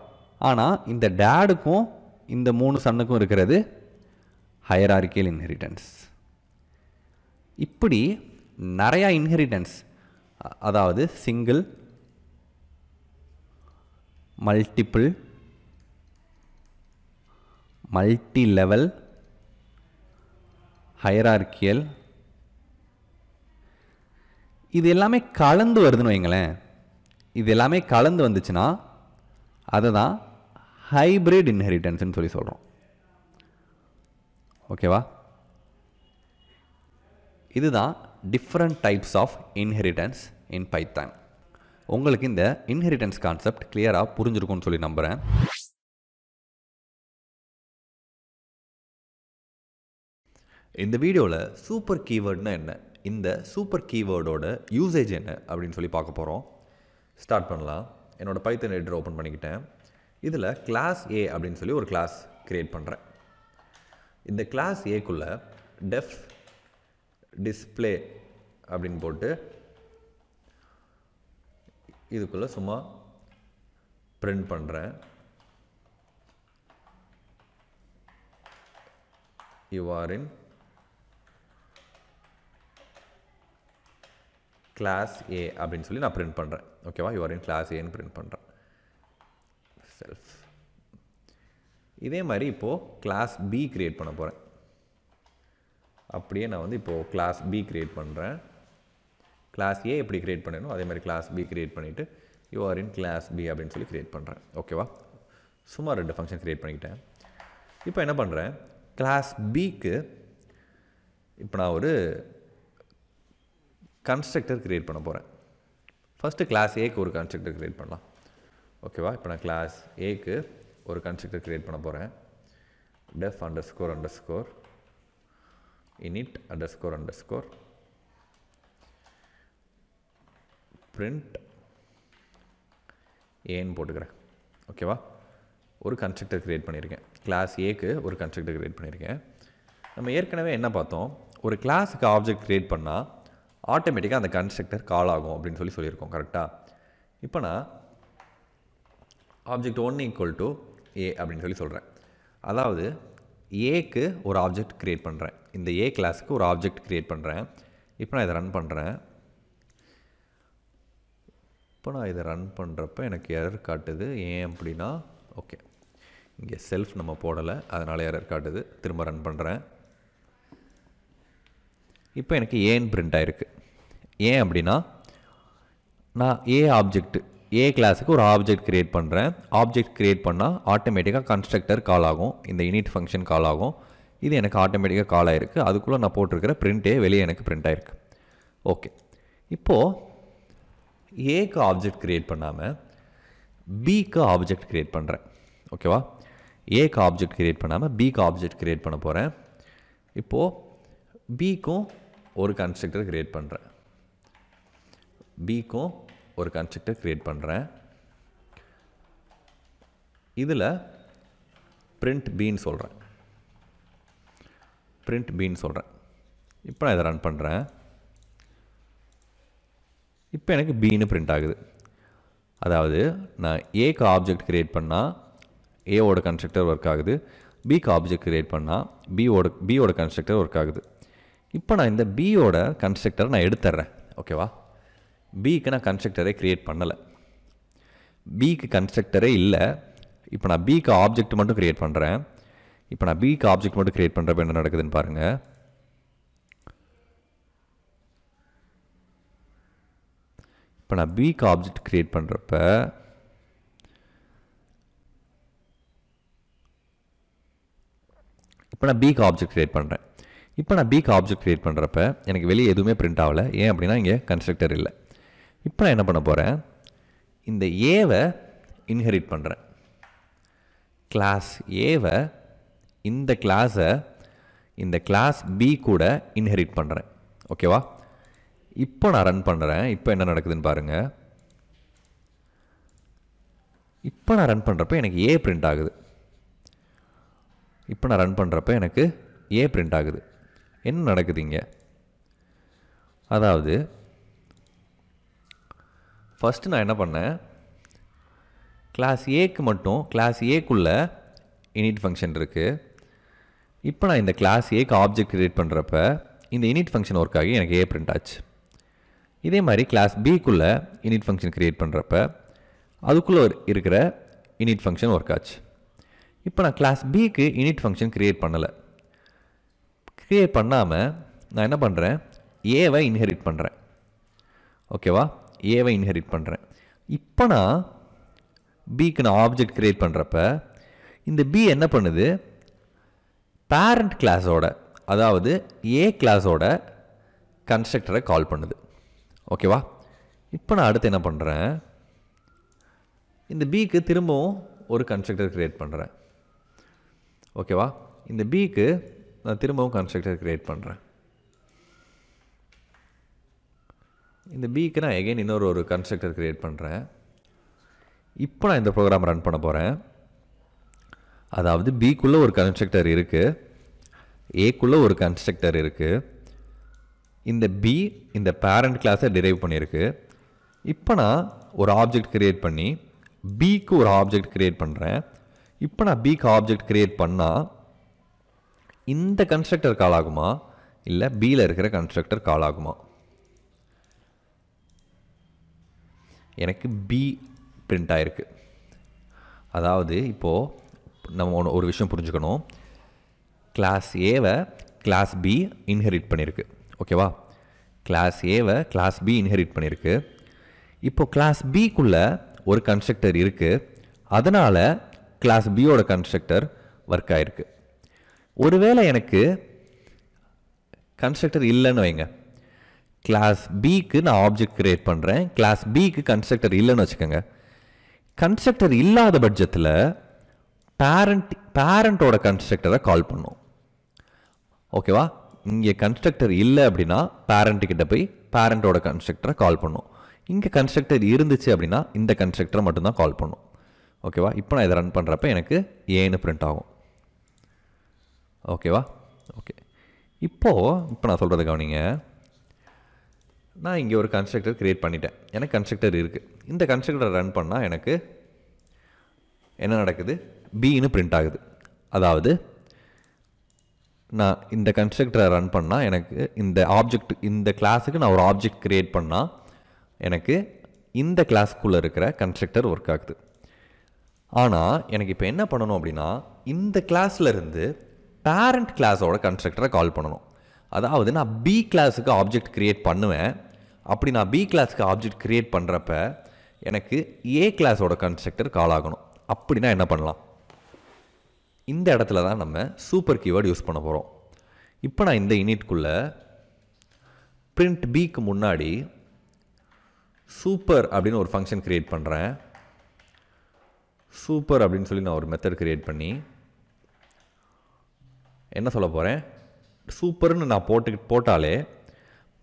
A: ஆனால் இந்த டேடுக்கும் இந்த மூணு சன்னுக்கும் இருக்கிறது ஹயராரிக்கல் இன்ஹெரிட்டன்ஸ் இப்படி நிறையா இன்ஹெரிட்டன்ஸ் அதாவது single multiple multi level hierarchical இது எல்லாமே கலந்து வருதுன்னு வைங்களேன் இது எல்லாமே கலந்து வந்துச்சுன்னா அதை தான் ஹைப்ரிட் இன்ஹெரிட்டன்ஸ்னு சொல்லி சொல்கிறோம் ஓகேவா இதுதான் different types of inheritance in Python உங்களுக்கு இந்த இன்ஹெரிட்டன்ஸ் கான்செப்ட்
B: கிளியராக புரிஞ்சிருக்கும்னு சொல்லி நம்புகிறேன் இந்த வீடியோவில் சூப்பர் கீவேர்ட்னா என்ன இந்த
A: சூப்பர் கீவேர்டோட யூசேஜ் என்ன அப்படின்னு சொல்லி பார்க்க போகிறோம் ஸ்டார்ட் பண்ணலாம் என்னோடய பைத்தன் எடிட்டர் ஓப்பன் பண்ணிக்கிட்டேன் இதில் கிளாஸ் ஏ அப்படின்னு சொல்லி ஒரு கிளாஸ் க்ரியேட் பண்ணுறேன் இந்த கிளாஸ் ஏக்குள்ளே டெஃப் டிஸ்பிளே அப்படின்னு போட்டு இதுக்குள்ளே சும்மா பிரிண்ட் பண்ணுறேன் யுவாரின் கிளாஸ் ஏ அப்படின்னு சொல்லி நான் பிரிண்ட் பண்ணுறேன் ஓகேவா யுவாரின் கிளாஸ் ஏன்னு பிரிண்ட் பண்ணுறேன் செல்ஃப் இதே மாதிரி இப்போது கிளாஸ் பி க்ரியேட் பண்ண போகிறேன் அப்படியே நான் வந்து இப்போது கிளாஸ் பி க்ரியேட் பண்ணுறேன் கிளாஸ் ஏ எப்படி க்ரியேட் பண்ணணும் அதே மாதிரி கிளாஸ் பி க்ரியேட் பண்ணிவிட்டு யூஆர் இன் கிளாஸ் பி அப்படின்னு சொல்லி க்ரியேட் பண்ணுறேன் ஓகேவா சும்மா ரெண்டு ஃபங்க்ஷன் க்ரியேட் பண்ணிக்கிட்டேன் இப்போ என்ன பண்ணுறேன் கிளாஸ் பிக்கு இப்போ நான் ஒரு கன்ஸ்ட்ரக்டர் க்ரியேட் பண்ண போகிறேன் ஃபஸ்ட்டு கிளாஸ் ஏக்கு ஒரு கன்ஸ்ட்ரக்டர் க்ரியேட் பண்ணலாம் ஓகேவா இப்போ நான் கிளாஸ் ஏக்கு ஒரு கன்ஸ்ட்ரக்டர் க்ரியேட் பண்ண போகிறேன் def under score under score init under score under score print ஏன்னு போட்டுக்கிறேன் ஓகேவா ஒரு கன்ஸ்ட்ரக்டர் க்ரியேட் பண்ணியிருக்கேன் கிளாஸ் ஏக்கு ஒரு கன்ஸ்ட்ரக்டர் க்ரியேட் பண்ணியிருக்கேன் நம்ம ஏற்கனவே என்ன பார்த்தோம் ஒரு கிளாஸுக்கு ஆப்ஜெக்ட் க்ரியேட் பண்ணால் ஆட்டோமேட்டிக்காக அந்த கன்ஸ்ட்ரக்டர் கால் ஆகும் அப்படின்னு சொல்லி சொல்லியிருக்கோம் கரெக்டாக இப்போ நான் object one equal to A அப்படின்னு சொல்லி சொல்கிறேன் அதாவது ஏக்கு ஒரு ஆப்ஜெக்ட் க்ரியேட் பண்ணுறேன் இந்த ஏ கிளாஸுக்கு ஒரு ஆப்ஜெக்ட் க்ரியேட் பண்ணுறேன் இப்போ நான் இதை ரன் பண்ணுறேன் இப்போ நான் இதை ரன் பண்ணுறப்ப எனக்கு எரர் காட்டுது ஏன் அப்படின்னா ஓகே இங்கே செல்ஃப் நம்ம போடலை அதனால் எரர் காட்டுது திரும்ப ரன் பண்ணுறேன் இப்போ எனக்கு ஏன் பிரிண்ட் ஆகிருக்கு ஏன் அப்படின்னா நான் ஏ ஆப்ஜெக்ட் ஏ கிளாஸுக்கு ஒரு ஆப்ஜெக்ட் க்ரியேட் பண்ணுறேன் ஆப்ஜெக்ட் க்ரியேட் பண்ணால் ஆட்டோமேட்டிக்காக கன்ஸ்ட்ரக்டர் கால் ஆகும் இந்த யூனிட் ஃபங்க்ஷன் கால் ஆகும் இது எனக்கு ஆட்டோமேட்டிக்காக கால் ஆகிருக்கு அதுக்குள்ளே நான் போட்டிருக்கிற பிரிண்ட்டே வெளியே எனக்கு பிரிண்ட் ஆகிருக்கு ஓகே இப்போது ஏக்கு ஆப்ஜெக்ட் க்ரியேட் பண்ணாமல் பிக்கு ஆப்ஜெக்ட் க்ரியேட் பண்ணுறேன் ஓகேவா ஏக்கு ஆப்ஜெக்ட் க்ரியேட் பண்ணாமல் பிக்கு ஆப்ஜெக்ட் க்ரியேட் பண்ண போகிறேன் இப்போது பிக்கும் ஒரு கன்ஸ்ட்ரக்டர் க்ரியேட் பண்ணுறேன் பிக்கும் ஒரு கன்ஸ்ட்ரக்டர் க்ரியேட் பண்ணுறேன் இதில் பிரிண்ட் பின்னு சொல்கிறேன் பிரிண்ட் பின்னு சொல்கிறேன் இப்போ நான் இதை ரன் பண்ணுறேன் இப்போ எனக்கு பின்னு பிரிண்ட் ஆகுது அதாவது நான் ஏக்கு ஆப்ஜெக்ட் க்ரியேட் பண்ணால் ஏவோட கன்ஸ்ட்ரக்டர் ஒர்க் ஆகுது பிக்கு ஆப்ஜெக்ட் க்ரியேட் பண்ணால் பிஓட பியோட கன்ஸ்ட்ரக்டர் ஒர்க் ஆகுது இப்போ நான் இந்த பியோட கன்ஸ்ட்ரக்டரை நான் எடுத்துட்றேன் ஓகேவா பிக்கு நான் கன்ஸ்ட்ரக்டரே க்ரியேட் பண்ணலை பிக்கு கன்ஸ்ட்ரக்டரே இல்லை இப்போ நான் பிக்கு ஆப்ஜெக்ட் மட்டும் க்ரியேட் பண்ணுறேன் இப்போ நான் பிக்கு ஆப்ஜெக்ட் மட்டும் க்ரியேட் பண்ணுறப்ப என்ன நடக்குதுன்னு பாருங்கள் இப்போ நான் பிக்கு ஆப்ஜெக்ட் க்ரியேட் பண்ணுறப்ப இப்போ நான் பிக்கு ஆப்ஜெக்ட் க்ரியேட் பண்ணுறேன் இப்போ நான் பிக்கு ஆப்ஜெக்ட் க்ரியேட் பண்ணுறப்ப எனக்கு வெளியே எதுவுமே பிரிண்ட் ஆகலை ஏன் அப்படின்னா இங்கே கன்ஸ்ட்ரக்டர் இல்லை இப்போ நான் என்ன பண்ண போகிறேன் இந்த ஏவை இன்ஹெரிட் பண்ணுறேன் கிளாஸ் ஏவை இந்த கிளாஸை இந்த கிளாஸ் பி கூட இன்ஹெரிட் பண்ணுறேன் ஓகேவா இப்போ நான் ரன் பண்ணுறேன் இப்போ என்ன நடக்குதுன்னு பாருங்கள் இப்போ நான் ரன் பண்ணுறப்ப எனக்கு ஏ பிரிண்ட் ஆகுது இப்போ நான் ரன் பண்ணுறப்ப எனக்கு ஏ பிரிண்ட் ஆகுது என்ன நடக்குது இங்கே அதாவது ஃபஸ்ட்டு நான் என்ன பண்ணேன் கிளாஸ் ஏக்கு மட்டும் கிளாஸ் ஏக்குள்ளே இனிட் ஃபங்க்ஷன் இருக்குது இப்போ நான் இந்த கிளாஸ் ஏக்கு ஆப்ஜெக்ட் க்ரியேட் பண்ணுறப்ப இந்த இனிட் ஃபங்க்ஷன் ஒர்க்காகி எனக்கு ஏ பிரிண்ட் ஆச்சு இதே மாதிரி கிளாஸ் பிக்குள்ளே இனிட் ஃபங்க்ஷன் க்ரியேட் பண்ணுறப்ப அதுக்குள்ளே இருக்கிற இனிட் ஃபங்க்ஷன் ஒர்க் ஆச்சு இப்போ நான் கிளாஸ் பிக்கு இனிட் ஃபங்க்ஷன் க்ரியேட் பண்ணலை க்ரியேட் பண்ணாமல் நான் என்ன பண்ணுறேன் ஏவை இன்ஹெரிட் பண்ணுறேன் ஓகேவா ஏவை இன்ஹெரிட் பண்ணுறேன் இப்போ நான் பிக்கு நான் ஆப்ஜெக்ட் க்ரியேட் பண்ணுறப்ப இந்த பி என்ன பண்ணுது பேரண்ட் கிளாஸோட அதாவது ஏ கிளாஸோட கன்ஸ்ட்ரக்டரை கால் பண்ணுது ஓகேவா இப்போ நான் அடுத்து என்ன பண்ணுறேன் இந்த பிக்கு திரும்பவும் ஒரு கன்ஸ்ட்ரக்டர் க்ரியேட் பண்ணுறேன் ஓகேவா இந்த பிக்கு நான் திரும்பவும் கன்ஸ்ட்ரக்டர் க்ரியேட் பண்ணுறேன் இந்த பிக்கு நான் எகெயின் இன்னொரு ஒரு கன்ஸ்ட்ரக்டர் க்ரியேட் பண்ணுறேன் இப்போ நான் இந்த ப்ரோக்ராம் ரன் பண்ண போகிறேன் அதாவது பிக்குள்ளே ஒரு கன்ஸ்ட்ரக்டர் இருக்குது ஏக்குள்ளே ஒரு கன்ஸ்ட்ரக்டர் இருக்குது இந்த பி இந்த பேரண்ட் கிளாஸை டிரைவ் பண்ணியிருக்கு இப்போ நான் ஒரு ஆப்ஜெக்ட் க்ரியேட் பண்ணி பிக்கு ஒரு ஆப்ஜெக்ட் க்ரியேட் பண்ணுறேன் இப்போ நான் பிக்கு ஆப்ஜெக்ட் க்ரியேட் பண்ணால் இந்த கன்ஸ்ட்ரக்டர் கால் ஆகுமா இல்லை பியில் இருக்கிற கன்ஸ்ட்ரக்டர் கால் ஆகுமா எனக்கு பி பிரிண்ட் ஆகிருக்கு அதாவது இப்போது நம்ம ஒன்று ஒரு விஷயம் புரிஞ்சுக்கணும் கிளாஸ் ஏவை கிளாஸ் பி இன்ஹெரிட் பண்ணியிருக்கு ஓகேவா கிளாஸ் ஏவை கிளாஸ் பி இன்ஹெரிட் பண்ணியிருக்கு இப்போது கிளாஸ் பிக்குள்ளே ஒரு கன்ஸ்ட்ரக்டர் இருக்குது அதனால் கிளாஸ் பியோட கன்ஸ்ட்ரக்டர் ஒர்க் ஆகிருக்கு ஒருவேளை எனக்கு கன்ஸ்ட்ரக்டர் இல்லைன்னு வைங்க கிளாஸ் பிக்கு நான் ஆப்ஜெக்ட் க்ரியேட் பண்ணுறேன் கிளாஸ் பிக்கு கன்ஸ்ட்ரக்டர் இல்லைன்னு வச்சுக்கோங்க கன்ஸ்ட்ரக்டர் இல்லாத பட்ஜெட்டில் பேரண்ட் பேரண்ட்டோட கன்ஸ்ட்ரக்டரை கால் பண்ணும் ஓகேவா இங்கே கன்ஸ்ட்ரக்டர் இல்லை அப்படின்னா பேரண்ட்டுக்கிட்ட போய் பேரண்ட்டோட கன்ஸ்ட்ரக்டரை கால் பண்ணும் இங்கே கன்ஸ்ட்ரக்டர் இருந்துச்சு அப்படின்னா இந்த கன்ஸ்ட்ரக்டரை மட்டும்தான் கால் பண்ணும் ஓகேவா இப்போ நான் இதை ரன் பண்ணுறப்ப எனக்கு ஏன்னு பிரிண்ட் ஆகும் ஓகேவா ஓகே இப்போது இப்போ நான் சொல்கிறது கவனிங்க நான் இங்கே ஒரு கன்ஸ்ட்ரக்டர் க்ரியேட் பண்ணிட்டேன் எனக்கு கன்ஸ்ட்ரக்டர் இருக்குது இந்த கன்ஸ்ட்ரக்டரை ரன் பண்ணால் எனக்கு என்ன நடக்குது பின்னு பிரிண்ட் ஆகுது அதாவது நான் இந்த கன்ஸ்ட்ரக்டரை ரன் பண்ணால் எனக்கு இந்த ஆப்ஜெக்ட் இந்த கிளாஸுக்கு நான் ஒரு ஆப்ஜெக்ட் க்ரியேட் பண்ணால் எனக்கு இந்த கிளாஸுக்குள்ளே இருக்கிற கன்ஸ்ட்ரக்டர் ஒர்க் ஆகுது ஆனால் எனக்கு இப்போ என்ன பண்ணணும் அப்படின்னா இந்த கிளாஸில் இருந்து பேரண்ட் கிளாஸோட கன்ஸ்ட்ரக்டரை கால் பண்ணணும் அதாவது நான் பி கிளாஸுக்கு ஆப்ஜெக்ட் க்ரியேட் பண்ணுவேன் அப்படி நான் பி கிளாஸுக்கு ஆப்ஜெக்ட் க்ரியேட் பண்ணுறப்ப எனக்கு ஏ கிளாஸோட கன்ஸ்ட்ரக்டர் கால் ஆகணும் அப்படின்னா என்ன பண்ணலாம் இந்த இடத்துல தான் நம்ம சூப்பர் கீவேர்டு யூஸ் பண்ண போகிறோம் இப்போ நான் இந்த யூனிட்குள்ளே பிரிண்ட் பிக்கு முன்னாடி சூப்பர் அப்படின்னு ஒரு ஃபங்க்ஷன் க்ரியேட் பண்ணுறேன் சூப்பர் அப்படின்னு சொல்லி நான் ஒரு மெத்தட் க்ரியேட் பண்ணி என்ன சொல்ல போகிறேன் சூப்பர்னு நான் போட்டு போட்டாலே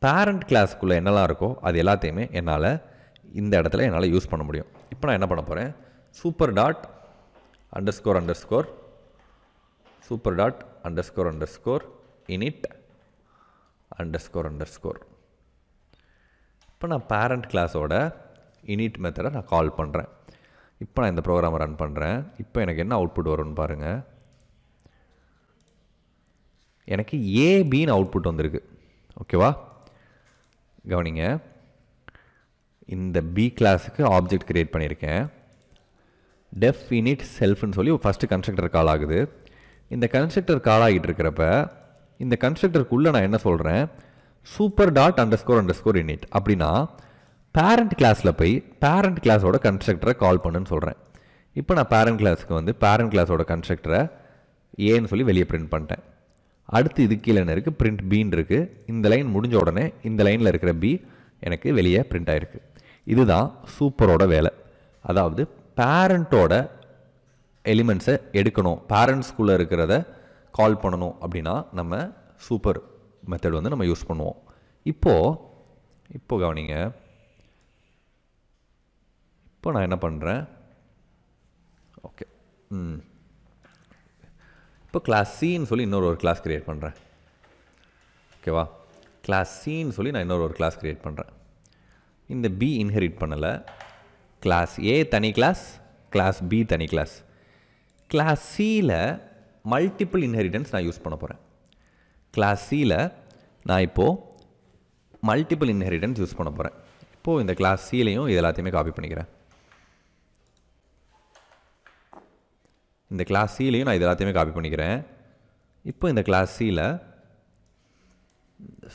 A: பேரண்ட் கிளாஸுக்குள்ளே என்னெல்லாம் இருக்கோ அது எல்லாத்தையுமே என்னால் இந்த இடத்துல என்னால் யூஸ் பண்ண முடியும் இப்போ நான் என்ன பண்ண போகிறேன் super dot under score under score super dot underscore score init underscore score இப்போ நான் பேரண்ட் கிளாஸோட இனிட் மெத்தடை நான் கால் பண்ணுறேன் இப்போ நான் இந்த ப்ரோக்ராமை ரன் பண்ணுறேன் இப்போ எனக்கு என்ன அவுட்புட் வரும்னு பாருங்கள் எனக்கு ஏபின்னு அவுட்புட் வந்திருக்கு ஓகேவா கவனிங்க இந்த பி கிளாஸுக்கு ஆப்ஜெக்ட் க்ரியேட் பண்ணியிருக்கேன் டெஃப் இனிட் செல்ஃப்னு சொல்லி ஃபஸ்ட்டு கன்ஸ்ட்ரக்டர் கால் ஆகுது இந்த கன்ஸ்ட்ரக்டர் கால் ஆகிட்டு இருக்கிறப்ப இந்த கன்ஸ்ட்ரக்டருக்குள்ளே நான் என்ன சொல்கிறேன் super dot under score under score init அப்படின்னா பேரண்ட் கிளாஸில் போய் பேரண்ட் கிளாஸோட கன்ஸ்ட்ரக்டரை கால் பண்ணுன்னு சொல்கிறேன் இப்போ நான் பேரண்ட் கிளாஸுக்கு வந்து பேரண்ட் கிளாஸோட கன்ஸ்ட்ரக்டரை ஏன்னு சொல்லி வெளியே பிரிண்ட் பண்ணிட்டேன் அடுத்து இது கீழே இருக்குது பிரிண்ட் பின்னு இருக்குது இந்த லைன் முடிஞ்ச உடனே இந்த லைனில் இருக்கிற பி எனக்கு வெளியே பிரிண்ட் ஆகிருக்கு இதுதான் சூப்பரோட வேலை அதாவது பேரண்ட்டோட எலிமெண்ட்ஸை எடுக்கணும் பேரண்ட்ஸ்குள்ளே இருக்கிறத கால் பண்ணணும் அப்படின்னா நம்ம சூப்பர் மெத்தட் வந்து நம்ம யூஸ் பண்ணுவோம் இப்போது இப்போ கவனிங்க இப்போ நான் என்ன பண்ணுறேன் ஓகே ம் இப்போ கிளாஸ் சின்னு சொல்லி இன்னொரு ஒரு கிளாஸ் க்ரியேட் பண்ணுறேன் ஓகேவா கிளாஸ் சின்னு சொல்லி நான் இன்னொரு ஒரு கிளாஸ் க்ரியேட் பண்ணுறேன் இந்த பி இன்ஹெரிட் பண்ணலை கிளாஸ் ஏ தனி கிளாஸ் கிளாஸ் பி தனி கிளாஸ் கிளாஸ் சியில் மல்டிப்புள் இன்ஹெரிட்டன்ஸ் நான் யூஸ் பண்ண போகிறேன் கிளாஸ் சியில் நான் இப்போது மல்டிப்புள் இன்ஹெரிட்டன்ஸ் யூஸ் பண்ண போகிறேன் இப்போது இந்த கிளாஸ் சிலையும் இது எல்லாத்தையுமே காப்பி பண்ணிக்கிறேன் இந்த கிளாஸ் சிலையும் நான் இது எல்லாத்தையுமே காப்பி பண்ணிக்கிறேன் இப்போ இந்த கிளாஸ் சியில்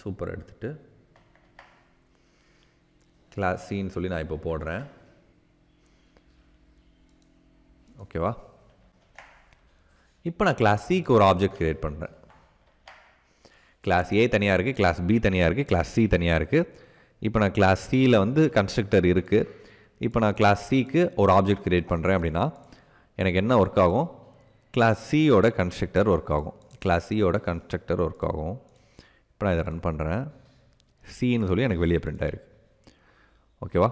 A: சூப்பர் எடுத்துகிட்டு கிளாஸ் சின்னு சொல்லி நான் இப்போ போடுறேன் ஓகேவா இப்போ நான் கிளாஸ் சிக்கு ஒரு ஆப்ஜெக்ட் க்ரியேட் பண்ணுறேன் கிளாஸ் ஏ தனியாக இருக்குது கிளாஸ் பி தனியாக இருக்குது கிளாஸ் சி தனியாக இருக்குது இப்போ நான் கிளாஸ் சியில் வந்து கன்ஸ்ட்ரக்டர் இருக்குது இப்போ நான் கிளாஸ் சிக்கு ஒரு ஆப்ஜெக்ட் க்ரியேட் பண்ணுறேன் அப்படின்னா எனக்கு என்ன ஒர்க் ஆகும் கிளாஸ் சியோட கன்ஸ்ட்ரக்டர் ஒர்க் ஆகும் கிளாஸ் சியோட கன்ஸ்ட்ரக்டர் ஒர்க் ஆகும் இப்போ நான் இதை ரன் பண்ணுறேன் சின்னு சொல்லி எனக்கு வெளியே பிரிண்ட் ஆகிருக்கு ஓகேவா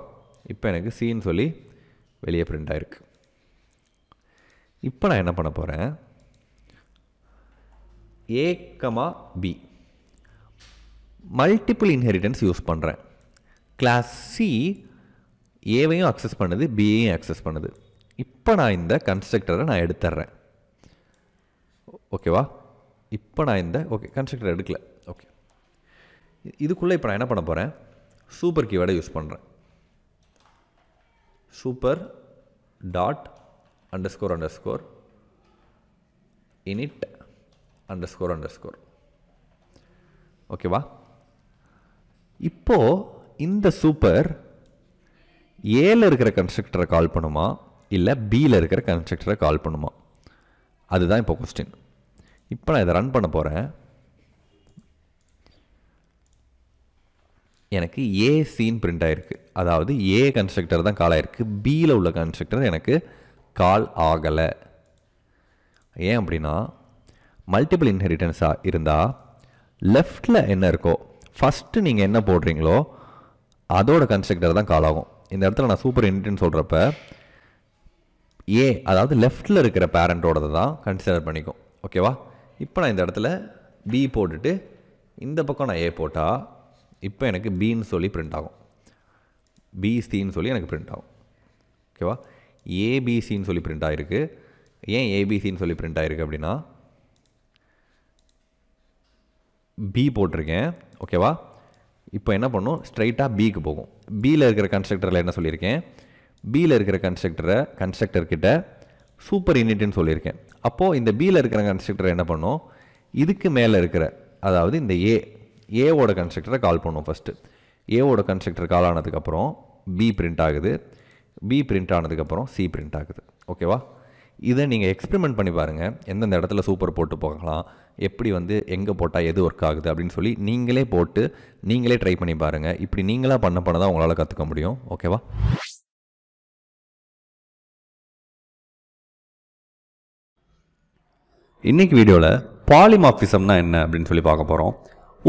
A: இப்போ எனக்கு சின்னு சொல்லி வெளியே பிரிண்ட் ஆகிருக்கு இப்போ நான் என்ன பண்ண போகிறேன் A comma B multiple inheritance use பண்ணுறேன் கிளாஸ் சி ஏவையும் அக்சஸ் பண்ணுது பியையும் அக்சஸ் பண்ணுது இப்போ நான் இந்த கன்ஸ்ட்ரக்டரை நான் எடுத்துட்றேன் ஓகேவா இப்போ நான் இந்த ஓகே கன்ஸ்ட்ரக்டர் எடுக்கல ஓகே இதுக்குள்ளே இப்போ நான் என்ன பண்ண போகிறேன் சூப்பர் கீவேர்டை யூஸ் பண்ணுறேன் super dot underscore underscore init under score under score ஓகேவா இப்போது இந்த சூப்பர் ஏல இருக்கிற கன்ஸ்ட்ரக்டரை கால் பண்ணுமா இல்லை பியில் இருக்கிற கன்ஸ்ட்ரக்டரை கால் பண்ணுமா அதுதான் இப்போ கொஸ்டின் இப்போ நான் இதை ரன் பண்ண போகிறேன் எனக்கு ஏ சீன் பிரிண்ட் ஆகிருக்கு அதாவது ஏ கன்ஸ்ட்ரக்டர் தான் கால் ஆகிருக்கு பியில் உள்ள கன்ஸ்ட்ரக்டர் எனக்கு கால் ஆகலை ஏன் அப்படின்னா மல்டிபிள் இன்ஹெரிட்டன்ஸாக இருந்தால் லெஃப்டில் என்ன இருக்கோ ஃபஸ்ட்டு நீங்கள் என்ன போடுறீங்களோ அதோட கன்ஸ்ட்ரக்டர் தான் கால் ஆகும் இந்த இடத்துல நான் சூப்பர் இன்ஹெரிட்டன்ஸ் சொல்கிறப்ப ஏ அதாவது லெஃப்டில் இருக்கிற பேரண்ட்டோடது தான் கன்சிடர் பண்ணிக்கும் ஓகேவா இப்போ நான் இந்த இடத்துல பி போட்டுட்டு இந்த பக்கம் நான் ஏ போட்டால் இப்போ எனக்கு பின்னு சொல்லி பிரிண்ட் ஆகும் பிசின்னு சொல்லி எனக்கு பிரிண்ட் ஆகும் ஓகேவா ஏபிசின்னு சொல்லி பிரிண்ட் ஆகிருக்கு ஏன் ஏபிசின்னு சொல்லி பிரிண்ட் ஆகிருக்கு அப்படின்னா பி போட்டிருக்கேன் ஓகேவா இப்போ என்ன பண்ணும் ஸ்ட்ரைட்டாக பிக்கு போகும் பியில் இருக்கிற கன்ஸ்ட்ரக்டரில் என்ன சொல்லியிருக்கேன் பியில் இருக்கிற கன்ஸ்ட்ரக்டரை கன்ஸ்ட்ரக்டர்கிட்ட சூப்பர் யூனிட்னு சொல்லியிருக்கேன் அப்போது இந்த பியில் இருக்கிற கன்ஸ்ட்ரக்டர் என்ன பண்ணும் இதுக்கு மேலே இருக்கிற அதாவது இந்த ஏ ஏவோட கன்ஸ்ட்ரக்டரை கால் பண்ணும் ஃபஸ்ட்டு ஏவோட கன்ஸ்ட்ரக்டர் கால் ஆனதுக்கப்புறம் பி பிரிண்ட் ஆகுது பி பிரிண்ட் ஆனதுக்கப்புறம் சி பிரிண்ட் ஆகுது ஓகேவா இதை நீங்கள் எக்ஸ்பெரிமெண்ட் பண்ணி பாருங்கள் எந்தெந்த இடத்துல சூப்பர் போட்டு போகலாம் எப்படி வந்து எங்கே போட்டால் எது ஒர்க் ஆகுது அப்படின்னு சொல்லி நீங்களே போட்டு நீங்களே ட்ரை பண்ணி பாருங்கள் இப்படி
B: நீங்களாக பண்ண பண்ண தான் உங்களால் கற்றுக்க முடியும் ஓகேவா இன்றைக்கி வீடியோவில்
A: பாலிமாஃபிசம்னா என்ன அப்படின்னு சொல்லி பார்க்க போகிறோம்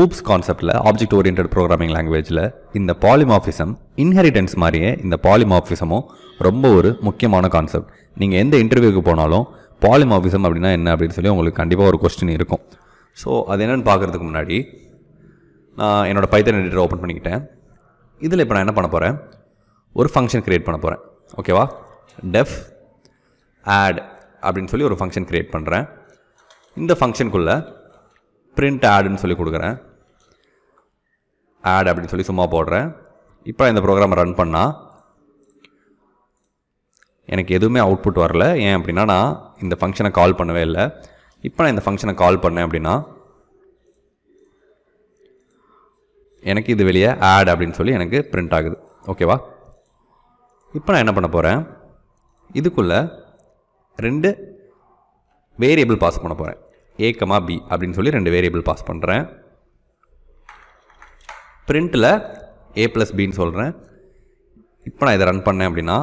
A: ஊப்ஸ் கான்செப்டில் ஆப்ஜெக்ட் ஓரியன்ட் ப்ரோக்ராமிங் லாங்குவேஜில் இந்த பாலிமாஃபிசம் இன்ஹெரிட்டன்ஸ் மாதிரியே இந்த பாலிமாஃபிசமும் ரொம்ப ஒரு முக்கியமான கான்செப்ட் நீங்கள் எந்த இன்டர்வியூக்கு போனாலும் பாலிமாஃபிசம் அப்படின்னா என்ன அப்படின்னு சொல்லி உங்களுக்கு கண்டிப்பாக ஒரு கொஸ்டின் இருக்கும் ஸோ அது என்னென்னு பார்க்குறதுக்கு முன்னாடி நான் என்னோடய பைத்தன் எடிட்டர் ஓப்பன் பண்ணிக்கிட்டேன் இதில் இப்போ நான் என்ன பண்ண போகிறேன் ஒரு ஃபங்க்ஷன் க்ரியேட் பண்ண போகிறேன் ஓகேவா டெஃப் ஆட் அப்படின்னு சொல்லி ஒரு ஃபங்க்ஷன் க்ரியேட் பண்ணுறேன் இந்த ஃபங்க்ஷனுக்குள்ளே பிரிண்ட் ஆடுன்னு சொல்லி கொடுக்குறேன் ஆட் அப்படின்னு சொல்லி சும்மா போடுறேன் இப்போ இந்த ப்ரோக்ராம் ரன் பண்ணால் எனக்கு எதுவுமே அவுட்புட் வரல ஏன் அப்படின்னா நான் இந்த ஃபங்க்ஷனை கால் பண்ணவே இல்லை இப்போ நான் இந்த ஃபங்க்ஷனை கால் பண்ணேன் அப்படின்னா எனக்கு இது வெளியே ஆட் அப்படின்னு சொல்லி எனக்கு பிரிண்ட் ஆகுது ஓகேவா இப்போ நான் என்ன பண்ண போகிறேன் இதுக்குள்ளே ரெண்டு வேரியபிள் பாஸ் பண்ண போகிறேன் ஏ பி அப்படின்னு சொல்லி ரெண்டு வேரியபிள் பாஸ் பண்ணுறேன் பிரிண்ட்டில் ஏ ப்ளஸ் பின்னு சொல்கிறேன் இப்போ நான் இதை ரன் பண்ணேன் அப்படின்னா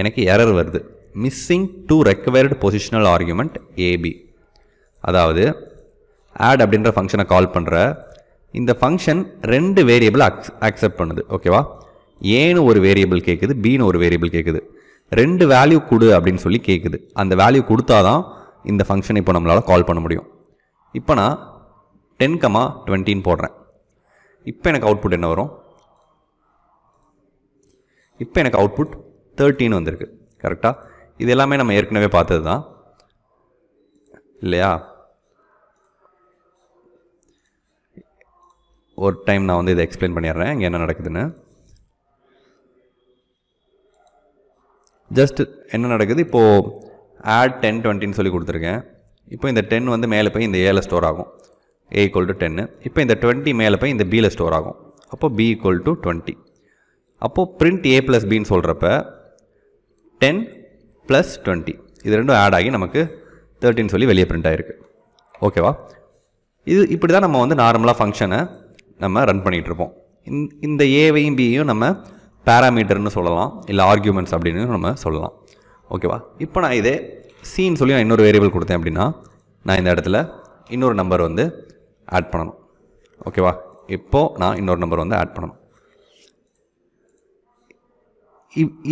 A: எனக்கு எரர் வருது missing two required positional argument AB அதாவது ஆட் அப்படின்ற ஃபங்க்ஷனை கால் பண்ணுற இந்த ஃபங்க்ஷன் ரெண்டு வேரியபிள் அக்ஸ் அக்செப்ட் பண்ணுது ஓகேவா ஏன்னு ஒரு வேரியபிள் கேட்குது பின்னு ஒரு வேரியபிள் கேட்குது ரெண்டு வேல்யூ கொடு அப்படின்னு சொல்லி கேட்குது அந்த வேல்யூ கொடுத்தா தான் இந்த ஃபங்க்ஷனை இப்போ நம்மளால் கால் பண்ண முடியும் இப்போ நான் டென் கமா டுவெண்ட்டின்னு போடுறேன் இப்போ எனக்கு அவுட்புட் என்ன வரும் இப்போ எனக்கு அவுட்புட் தேர்ட்டின்னு வந்திருக்கு கரெக்டாக இது எல்லாமே நம்ம ஏற்கனவே பார்த்தது தான் இல்லையா ஒரு டைம் நான் வந்து இதை எக்ஸ்பிளைன் பண்ணிடுறேன் இங்கே என்ன நடக்குதுன்னு ஜஸ்ட் என்ன நடக்குது இப்போது ஆட் டென் டுவெண்ட்டின்னு சொல்லி கொடுத்துருக்கேன் இப்போ இந்த டென் வந்து மேலே போய் இந்த ஏல ஸ்டோர் ஆகும் ஏ ஈக்குவல் டு டென்னு இப்போ இந்த டுவெண்ட்டி மேலே போய் இந்த பியில் ஸ்டோர் ஆகும் அப்போது பி ஈக்குவல் டு டுவெண்ட்டி அப்போது பிரிண்ட் ஏ ப்ளஸ் பின்னு சொல்கிறப்ப டென் ப்ளஸ் டுவெண்ட்டி இது ரெண்டும் ஆட் ஆகி நமக்கு தேர்ட்டின்னு சொல்லி வெளியே பிரிண்ட் ஆகிருக்கு ஓகேவா இது இப்படி தான் நம்ம வந்து நார்மலாக ஃபங்க்ஷனை நம்ம ரன் பண்ணிகிட்ருப்போம் இந் இந்த ஏவையும் பியையும் நம்ம பேராமீட்டர்னு சொல்லலாம் இல்லை ஆர்கியூமெண்ட்ஸ் அப்படின்னு நம்ம சொல்லலாம் ஓகேவா இப்போ நான் இதே சின்னு சொல்லி நான் இன்னொரு வேரியபிள் கொடுத்தேன் அப்படின்னா நான் இந்த இடத்துல இன்னொரு நம்பர் வந்து ஆட் பண்ணணும் ஓகேவா இப்போது நான் இன்னொரு நம்பர் வந்து ஆட் பண்ணணும்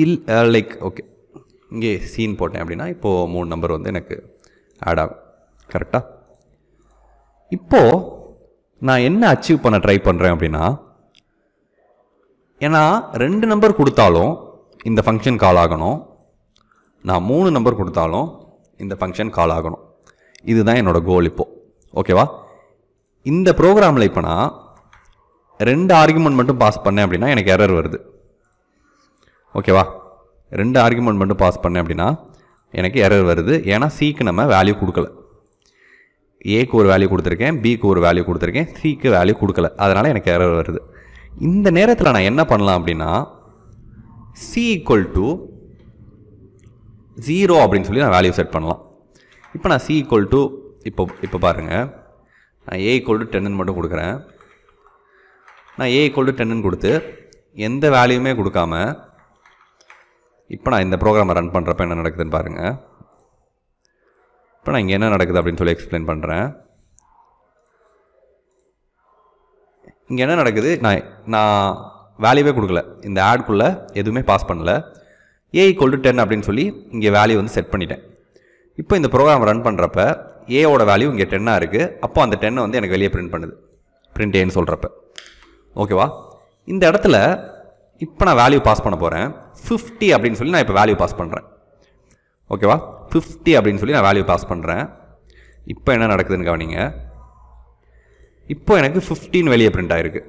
A: இல் லைக் ஓகே இங்கே சீன் போட்டேன் அப்படின்னா இப்போது மூணு நம்பர் வந்து எனக்கு ஆட் ஆகும் கரெக்டாக இப்போது நான் என்ன அச்சீவ் பண்ண ட்ரை பண்ணுறேன் அப்படின்னா ஏன்னா ரெண்டு நம்பர் கொடுத்தாலும் இந்த ஃபங்க்ஷன் கால் ஆகணும் நான் மூணு நம்பர் கொடுத்தாலும் இந்த ஃபங்க்ஷன் கால் ஆகணும் இதுதான் என்னோடய கோல் இப்போது ஓகேவா இந்த ப்ரோக்ராமில் இப்போ நான் ரெண்டு ஆர்குமெண்ட் மட்டும் பாஸ் பண்ணேன் அப்படின்னா எனக்கு எரர் வருது ஓகேவா ரெண்டு ஆர்குமெண்ட் மட்டும் பாஸ் பண்ணேன் அப்படின்னா எனக்கு எரர் வருது ஏன்னா சிக்கு நம்ம வேல்யூ கொடுக்கல ஏக்கு ஒரு வேல்யூ கொடுத்துருக்கேன் பிக்கு ஒரு வேல்யூ கொடுத்துருக்கேன் சிக்கு வேல்யூ கொடுக்கல அதனால் எனக்கு எரர் வருது இந்த நேரத்தில் நான் என்ன பண்ணலாம் அப்படின்னா சி ஈக்குவல் டு ஜீரோ அப்படின்னு சொல்லி நான் வேல்யூ செட் பண்ணலாம் இப்போ நான் சி ஈக்குவல் டு இப்போ இப்போ பாருங்கள் நான் ஏ ஈக்குவல் டு டென்னு மட்டும் கொடுக்குறேன் நான் ஏ ஈக்குவல் டு டென்னு கொடுத்து எந்த வேல்யூமே கொடுக்காமல் இப்போ நான் இந்த ப்ரோக்ராமை ரன் பண்ணுறப்ப என்ன நடக்குதுன்னு பாருங்கள் இப்போ நான் இங்கே என்ன நடக்குது அப்படின்னு சொல்லி எக்ஸ்பிளைன் பண்ணுறேன் இங்கே என்ன நடக்குது நான் நான் வேல்யூவே கொடுக்கல இந்த ஆட்குள்ளே எதுவுமே பாஸ் பண்ணல ஏ ஈக்குவல் டு டென் அப்படின்னு சொல்லி இங்கே வேல்யூ வந்து செட் பண்ணிட்டேன் இப்போ இந்த ப்ரோக்ராம் ரன் பண்ணுறப்ப ஏவோட வேல்யூ இங்கே டென்னாக இருக்குது அப்போ அந்த டென்னை வந்து எனக்கு வெளியே பிரிண்ட் பண்ணுது ப்ரிண்ட் ஏன்னு சொல்கிறப்ப ஓகேவா இந்த இடத்துல இப்போ நான் வேல்யூ பாஸ் பண்ண போகிறேன் ஃபிஃப்டி அப்படின்னு சொல்லி நான் இப்போ வேல்யூ பாஸ் பண்ணுறேன் ஓகேவா ஃபிஃப்டி அப்படின்னு சொல்லி நான் வேல்யூ பாஸ் பண்ணுறேன் இப்போ என்ன நடக்குதுன்னு கவனிங்க இப்போ எனக்கு ஃபிஃப்டின் வெளியே பிரிண்ட் ஆகிருக்கு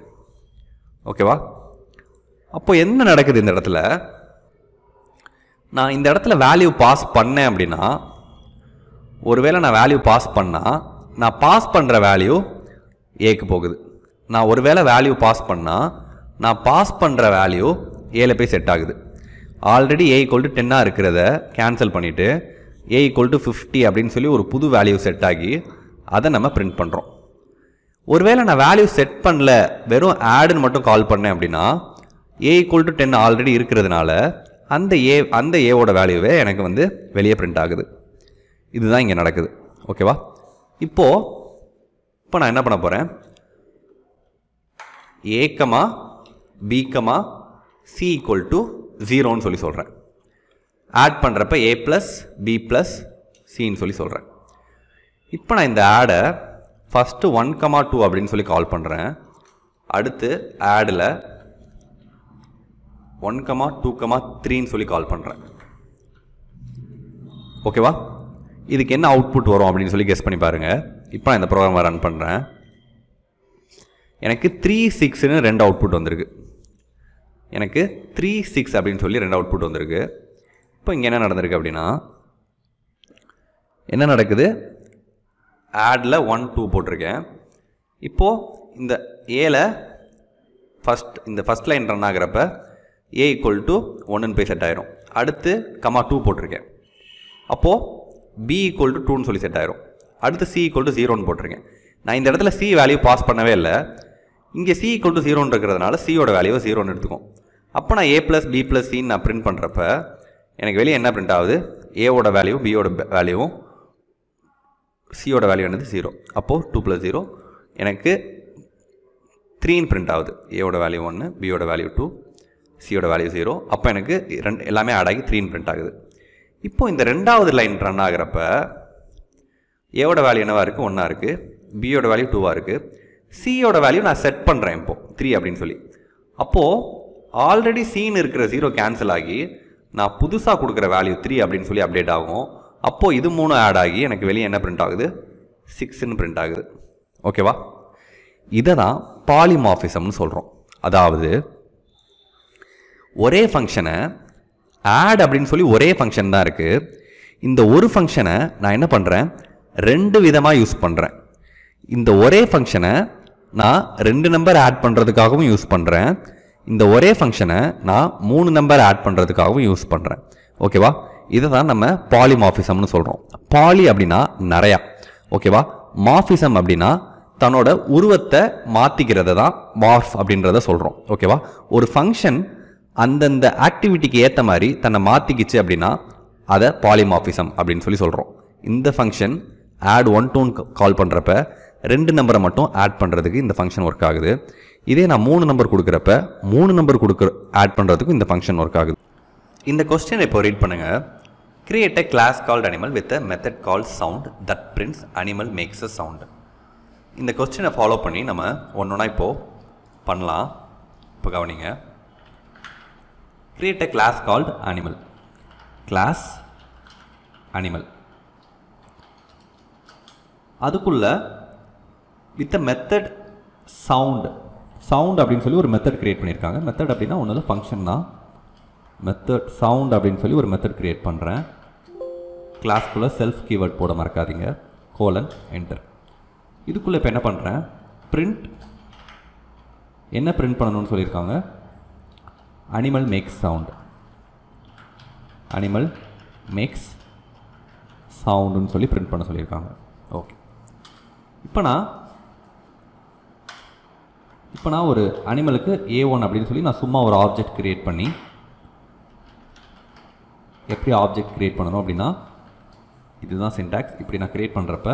A: ஓகேவா அப்போ என்ன நடக்குது இந்த இடத்துல நான் இந்த இடத்துல வேல்யூ பாஸ் பண்ணேன் அப்படின்னா ஒருவேளை நான் வேல்யூ பாஸ் பண்ணால் நான் பாஸ் பண்ணுற வேல்யூ ஏக்கு போகுது நான் ஒருவேளை வேல்யூ பாஸ் பண்ணால் நான் பாஸ் பண்ணுற வேல்யூ ஏழில் போய் செட் ஆகுது ஆல்ரெடி ஏ ஈக்குவல் டு டென்னாக இருக்கிறத கேன்சல் பண்ணிவிட்டு ஏ ஈக்குவல் டு ஃபிஃப்டி அப்படின்னு சொல்லி ஒரு புது வேல்யூ செட் ஆகி அதை நம்ம பிரிண்ட் பண்ணுறோம் ஒருவேளை நான் வேல்யூ செட் பண்ணல வெறும் ஆடுன்னு மட்டும் கால் பண்ணேன் அப்படின்னா ஏ ஈக்குவல் டு டென் ஆல்ரெடி இருக்கிறதுனால அந்த ஏ அந்த ஏவோட வேல்யூவே எனக்கு வந்து வெளியே பிரிண்ட் ஆகுது இதுதான் இங்கே நடக்குது ஓகேவா இப்போது இப்போ நான் என்ன பண்ண போகிறேன் ஏக்கமாக பிகமா equal to 0 ஜீரோன்னு சொல்லி சொல்கிறேன் ஆட் பண்ணுறப்ப ஏ ப்ளஸ் பி ப்ளஸ் சின்னு சொல்லி சொல்கிறேன் இப்போ நான் இந்த ஆடை ஃபஸ்ட்டு ஒன் கமா டூ அப்படின்னு சொல்லி கால் பண்ணுறேன் அடுத்து ஆடில் 1,2,3 கமா டூ கமா சொல்லி கால் பண்ணுறேன் ஓகேவா இதுக்கு என்ன அவுட்புட் வரும் அப்படின்னு சொல்லி கெஸ் பண்ணி பாருங்கள் இப்போ நான் இந்த program ரன் பண்ணுறேன் எனக்கு த்ரீ சிக்ஸ்னு ரெண்டு அவுட்புட் வந்திருக்கு எனக்கு த்ரீ சிக்ஸ் அப்படின்னு சொல்லி ரெண்டு அவுட்புட் வந்திருக்கு இப்போ இங்கே என்ன நடந்திருக்கு அப்படின்னா என்ன நடக்குது ஆடில் ஒன் டூ போட்டிருக்கேன் இப்போது இந்த ஏல ஃபஸ்ட் இந்த ஃபஸ்ட் லைன் ரன் ஆகிறப்ப ஏ ஈக்குவல் டு ஒன்னு போய் செட் ஆயிரும் அடுத்து கமா டூ போட்டிருக்கேன் அப்போது பி ஈக்குவல் டு டூன்னு சொல்லி செட் ஆயிரும் அடுத்து சி ஈக்குவல் டு ஜீரோன்னு போட்டிருக்கேன் நான் இந்த இடத்துல சி வேல்யூ பாஸ் பண்ணவே இல்லை இங்கே சி ஈக்குவல் டு ஜீரோன்னு இருக்கிறதுனால சியோட வேல்யூவை ஜீரோன்னு எடுத்துக்கும் அப்போ நான் ஏ ப்ளஸ் பி ப்ளஸ் சின்னு நான் பிரிண்ட் பண்ணுறப்ப எனக்கு வெளியே என்ன பிரிண்ட் ஆகுது ஏவோட வேல்யூ பியோட வேல்யூவும் சியோட வேல்யூ என்னது ஜீரோ அப்போது டூ ப்ளஸ் ஜீரோ எனக்கு த்ரீன்னு பிரிண்ட் ஆகுது ஏவோட வேல்யூ ஒன்று பியோட வேல்யூ டூ சியோட வேல்யூ ஜீரோ அப்போ எனக்கு ரெண்டு எல்லாமே ஆட் ஆகி த்ரீன்னு பிரிண்ட் ஆகுது இப்போது இந்த ரெண்டாவது லைன் ரன் ஆகிறப்ப ஏவோட வேல்யூ என்னவாக இருக்குது ஒன்றா இருக்குது பியோட வேல்யூ டூவாக இருக்குது சியோட வேல்யூ நான் செட் பண்ணுறேன் இப்போது த்ரீ அப்படின்னு சொல்லி அப்போது ஆல்ரெடி சீன் இருக்கிற ஜீரோ கேன்சல் ஆகி நான் புதுசாக கொடுக்குற வேல்யூ த்ரீ அப்படின்னு சொல்லி அப்டேட் ஆகும் அப்போது இது மூணு ஆட் ஆகி எனக்கு வெளியே என்ன பிரிண்ட் ஆகுது சிக்ஸ்ன்னு பிரிண்ட் ஆகுது ஓகேவா இதை தான் பாலிமாஃபிசம்னு சொல்கிறோம் அதாவது ஒரே ஃபங்க்ஷனை ஆட் அப்படின்னு சொல்லி ஒரே ஃபங்க்ஷன் தான் இருக்குது இந்த ஒரு ஃபங்க்ஷனை நான் என்ன பண்ணுறேன் ரெண்டு விதமாக யூஸ் பண்ணுறேன் இந்த ஒரே ஃபங்க்ஷனை நான் ரெண்டு நம்பர் ஆட் பண்ணுறதுக்காகவும் யூஸ் பண்ணுறேன் இந்த ஒரே ஃபங்க்ஷனை நான் மூணு நம்பர் ஆட் பண்ணுறதுக்காகவும் யூஸ் பண்ணுறேன் ஓகேவா இதை தான் நம்ம மாஃபிசம்னு சொல்கிறோம் பாலி அப்படின்னா நிறையா ஓகேவா மாஃபிசம் அப்படின்னா தன்னோட உருவத்தை மாற்றிக்கிறத தான் மார்ஃப் அப்படின்றத சொல்கிறோம் ஓகேவா ஒரு ஃபங்க்ஷன் அந்தந்த ஆக்டிவிட்டிக்கு ஏற்ற மாதிரி தன்னை மாற்றிக்கிச்சு அப்படின்னா அதை பாலிமாஃபிசம் அப்படின்னு சொல்லி சொல்கிறோம் இந்த ஃபங்க்ஷன் ஆட் ஒன் டூன் கால் பண்ணுறப்ப ரெண்டு நம்பரை மட்டும் ஆட் பண்ணுறதுக்கு இந்த ஃபங்க்ஷன் ஒர்க் ஆகுது இதே நான் மூணு நம்பர் கொடுக்குறப்ப மூணு நம்பர் கொடுக்குற ஆட் பண்ணுறதுக்கும் இந்த ஃபங்க்ஷன் ஒர்க் ஆகுது இந்த கொஸ்டின் இப்போ ரீட் பண்ணுங்கள் create a class called animal with a method call sound that prints animal makes a sound இந்த கொஸ்டினை ஃபாலோ பண்ணி நம்ம ஒன்று ஒன்றா இப்போது பண்ணலாம் இப்போ கவனிங்க create a class called animal class animal அதுக்குள்ளே with a method sound sound அப்படின்னு சொல்லி ஒரு மெத்தட் க்ரியேட் பண்ணியிருக்காங்க மெத்தட் அப்படின்னா ஒன்று ஃபங்க்ஷன் தான் மெத்தட் சவுண்ட் அப்படின்னு சொல்லி ஒரு மெத்தட் க்ரியேட் பண்ணுறேன் கிளாஸ்க்குள்ளே செல்ஃப் கீவேர்ட் போட மறக்காதீங்க கோலன் என்டர் இதுக்குள்ளே இப்போ என்ன பண்ணுறேன் பிரிண்ட் என்ன ப்ரிண்ட் பண்ணணும்னு சொல்லியிருக்காங்க animal makes sound animal makes சவுண்டுன்னு சொல்லி பிரிண்ட் பண்ண சொல்லியிருக்காங்க ஓகே இப்போ நான் இப்போ நான் ஒரு அனிமலுக்கு ஏ ஒன் அப்படின்னு சொல்லி நான் சும்மா ஒரு ஆப்ஜெக்ட் க்ரியேட் பண்ணி எப்படி ஆப்ஜெக்ட் க்ரியேட் பண்ணணும் அப்படின்னா இதுதான் சின்டாக்ஸ் இப்படி நான் க்ரியேட் பண்ணுறப்ப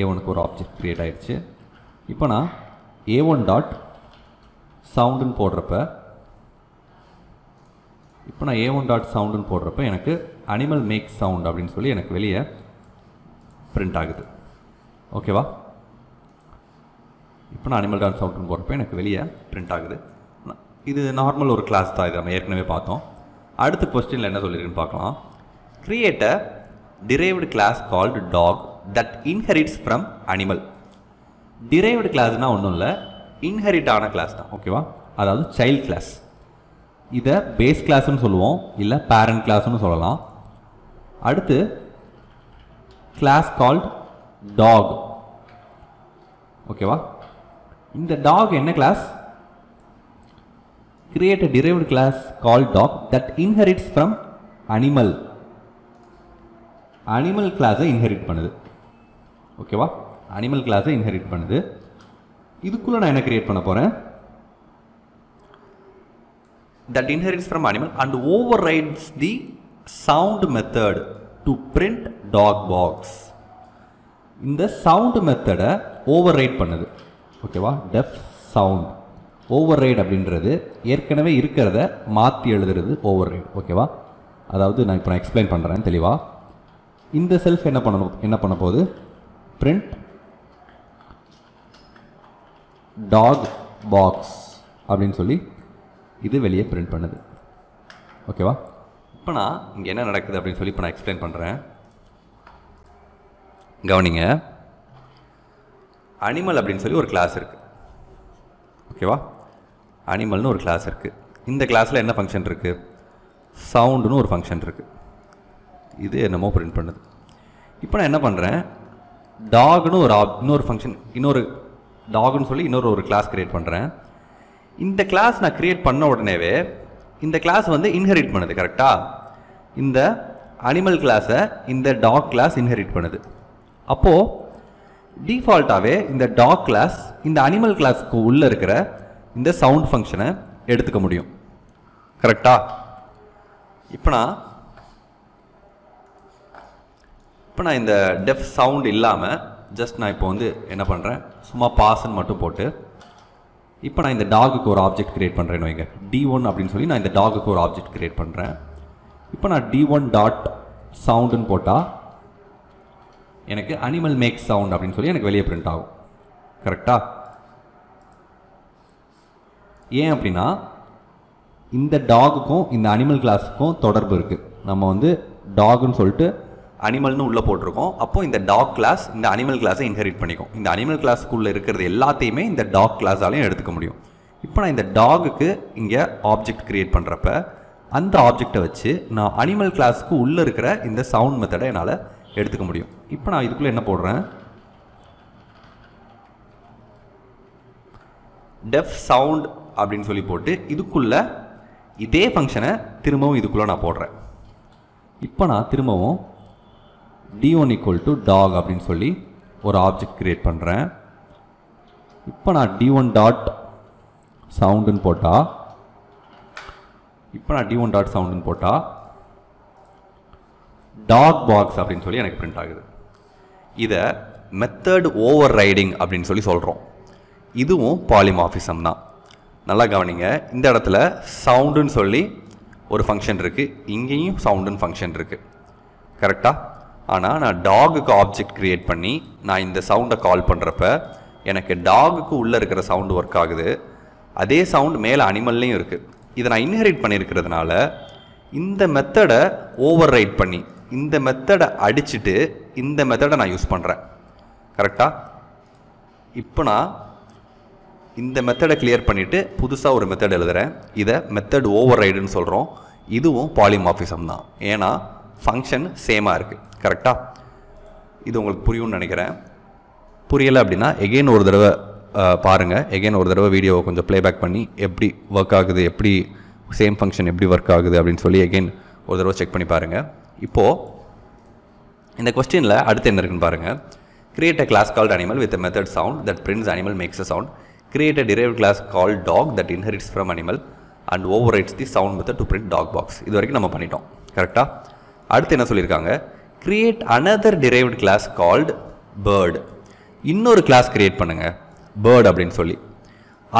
A: ஏ ஒனுக்கு ஒரு ஆப்ஜெக்ட் க்ரியேட் ஆகிடுச்சு இப்போ நான் ஏ ஒன் டாட் சவுண்டுன்னு போடுறப்ப இப்போ நான் ஏ ஒன் டாட் சவுண்டுன்னு போடுறப்ப எனக்கு அனிமல் மேக் சவுண்ட் அப்படின்னு சொல்லி எனக்கு வெளியே பிரிண்ட் ஆகுது ஓகேவா இப்போ நான் அனிமல் டான்ஸ் அவுட்னு போகிறப்ப எனக்கு வெளியே பிரிண்ட் ஆகுது இது நார்மல் ஒரு கிளாஸ் தான் இது நம்ம ஏற்கனவே பார்த்தோம் அடுத்த கொஸ்டினில் என்ன சொல்லியிருக்குன்னு பார்க்கலாம் create a derived class called dog that inherits from animal derived கிளாஸ்னால் ஒன்றும் இல்லை இன்ஹெரிட் ஆன கிளாஸ் தான் ஓகேவா அதாவது சைல்ட் கிளாஸ் இதை பேஸ் கிளாஸ்னு சொல்லுவோம் இல்லை பேரண்ட் கிளாஸ்னு சொல்லலாம் அடுத்து கிளாஸ் கால்ட் டாக் ஓகேவா இந்த டாக் என்ன class create a derived class called dog that inherits from animal animal கிளாஸை இன்ஹெரிட் பண்ணுது ஓகேவா அனிமல் கிளாஸை இன்ஹெரிட் பண்ணுது இதுக்குள்ளே நான் என்ன கிரியேட் பண்ண போகிறேன் that inherits from animal and overrides the sound method to print dog barks இந்த சவுண்ட் மெத்தடை ஓவர் ரைட் பண்ணுது ஓகேவா டெஃப் சவுண்ட் ஓவர் ரைடு அப்படின்றது ஏற்கனவே இருக்கிறத மாற்றி எழுதுறது ஓவர் ரைடு ஓகேவா அதாவது நான் இப்போ நான் எக்ஸ்பிளைன் பண்ணுறேன் தெளிவாக இந்த செல்ஃப் என்ன பண்ணணும் என்ன பண்ண போகுது பிரிண்ட் டாக் பாக்ஸ் அப்படின்னு சொல்லி இது வெளியே பிரிண்ட் பண்ணுது ஓகேவா இப்போ நான் இங்கே என்ன நடக்குது அப்படின்னு சொல்லி இப்போ நான் எக்ஸ்பிளைன் பண்ணுறேன் கவனிங்க அனிமல் அப்படின்னு சொல்லி ஒரு கிளாஸ் இருக்குது ஓகேவா அனிமல்னு ஒரு கிளாஸ் இருக்குது இந்த கிளாஸில் என்ன ஃபங்க்ஷன் இருக்குது சவுண்டுன்னு ஒரு ஃபங்க்ஷன் இருக்குது இது என்னமோ பிரிண்ட் பண்ணுது இப்போ நான் என்ன பண்ணுறேன் டாக்னு ஒரு ஆப் இன்னொரு ஃபங்க்ஷன் இன்னொரு டாக்னு சொல்லி இன்னொரு ஒரு கிளாஸ் க்ரியேட் பண்ணுறேன் இந்த கிளாஸ் நான் க்ரியேட் பண்ண உடனேவே இந்த கிளாஸ் வந்து இன்ஹெரிட் பண்ணுது கரெக்டாக இந்த அனிமல் கிளாஸை இந்த டாக் கிளாஸ் இன்ஹெரிட் பண்ணுது அப்போது டிஃபால்ட்டாகவே இந்த டாக் கிளாஸ் இந்த அனிமல் கிளாஸ்க்கு உள்ளே இருக்கிற இந்த சவுண்ட் ஃபங்க்ஷனை எடுத்துக்க முடியும் கரெக்டா இப்போ நான் இப்போ நான் இந்த டெஃப் சவுண்ட் இல்லாமல் ஜஸ்ட் நான் இப்போ வந்து என்ன பண்ணுறேன் சும்மா பாஸ்ன்னு மட்டும் போட்டு இப்போ நான் இந்த டாகுக்கு ஒரு ஆப்ஜெக்ட் க்ரியேட் பண்ணுறேன் வைங்க டி ஒன் அப்படின்னு சொல்லி நான் இந்த டாகுக்கு ஒரு ஆப்ஜெக்ட் கிரியேட் பண்ணுறேன் இப்போ நான் டி ஒன் டாட் சவுண்டுன்னு போட்டால் எனக்கு அனிமல் மேக் சவுண்ட் அப்படின்னு சொல்லி எனக்கு வெளியே பிரிண்ட் ஆகும் கரெக்டாக ஏன் அப்படின்னா இந்த டாகுக்கும் இந்த அனிமல் கிளாஸுக்கும் தொடர்பு இருக்குது நம்ம வந்து டாகுன்னு சொல்லிட்டு அனிமல்னு உள்ளே போட்டிருக்கோம் அப்போது இந்த டாக் கிளாஸ் இந்த அனிமல் கிளாஸை இன்ஹெரிட் பண்ணிக்கும் இந்த அனிமல் கிளாஸுக்குள்ளே இருக்கிறது எல்லாத்தையுமே இந்த டாக் கிளாஸாலையும் எடுத்துக்க முடியும் இப்போ நான் இந்த டாகுக்கு இங்கே ஆப்ஜெக்ட் க்ரியேட் பண்ணுறப்ப அந்த ஆப்ஜெக்டை வச்சு நான் அனிமல் கிளாஸுக்கு உள்ளே இருக்கிற இந்த சவுண்ட் மெத்தடை என்னால் எடுத்துக்க முடியும் இப்போ நான் இதுக்குள்ளே என்ன போடுறேன் டெஃப் சவுண்ட் அப்படின்னு சொல்லி போட்டு இதுக்குள்ளே இதே ஃபங்க்ஷனை திரும்பவும் இதுக்குள்ளே நான் போடுறேன் இப்போ நான் திரும்பவும் D one equal to dog அப்படின்னு சொல்லி ஒரு ஆப்ஜெக்ட் க்ரியேட் பண்ணுறேன் இப்போ நான் டி ஒன் டாட் சவுண்டுன்னு போட்டால் இப்போ நான் டி ஒன் டாட் சவுண்டுன்னு போட்டால் டாக் பாக்ஸ் அப்படின்னு சொல்லி எனக்கு பிரிண்ட் ஆகுது இதை மெத்தட் ஓவர் ரைடிங் அப்படின்னு சொல்லி சொல்கிறோம் இதுவும் பாலிமாஃபிசம் தான் நல்லா கவனிங்க இந்த இடத்துல சவுண்டுன்னு சொல்லி ஒரு ஃபங்க்ஷன் இருக்குது இங்கேயும் சவுண்டுன்னு ஃபங்க்ஷன் இருக்குது கரெக்டாக ஆனால் நான் டாகுக்கு ஆப்ஜெக்ட் க்ரியேட் பண்ணி நான் இந்த சவுண்டை கால் பண்ணுறப்ப எனக்கு டாகுக்கு உள்ளே இருக்கிற சவுண்டு ஒர்க் ஆகுது அதே சவுண்ட் மேலே அனிமல்லையும் இருக்குது இதை நான் இன்ஹெரிட் பண்ணியிருக்கிறதுனால இந்த மெத்தடை ஓவர் ரைட் பண்ணி இந்த மெத்தடை அடிச்சுட்டு இந்த மெத்தடை நான் யூஸ் பண்ணுறேன் கரெக்டாக இப்போ நான் இந்த மெத்தடை கிளியர் பண்ணிவிட்டு புதுசாக ஒரு மெத்தட் எழுதுகிறேன் இதை மெத்தட் ஓவர் ரைடுன்னு சொல்கிறோம் இதுவும் பாலிமாஃபிசம் தான் ஏன்னா ஃபங்க்ஷன் சேமாக இருக்குது கரெக்டாக இது உங்களுக்கு புரியும்னு நினைக்கிறேன் புரியலை அப்படின்னா எகெயின் ஒரு தடவை பாருங்கள் எகெயின் ஒரு தடவை வீடியோவை கொஞ்சம் ப்ளேபேக் பண்ணி எப்படி ஒர்க் ஆகுது எப்படி சேம் ஃபங்க்ஷன் எப்படி ஒர்க் ஆகுது அப்படின்னு சொல்லி எகெயின் ஒரு தடவை செக் பண்ணி பாருங்கள் இப்போது இந்த கொஸ்டினில் அடுத்து என்ன இருக்குன்னு பாருங்கள் create a class called animal with method sound that prints animal makes a sound create a drive class call dog that inherits from animal and overrides the sound method to print dog barks இது வரைக்கும் நம்ம பண்ணிட்டோம் கரெக்டாக அடுத்து என்ன சொல்லியிருக்காங்க create another derived class called bird இன்னொரு class create பண்ணுங்கள் பேர்டு அப்படின்னு சொல்லி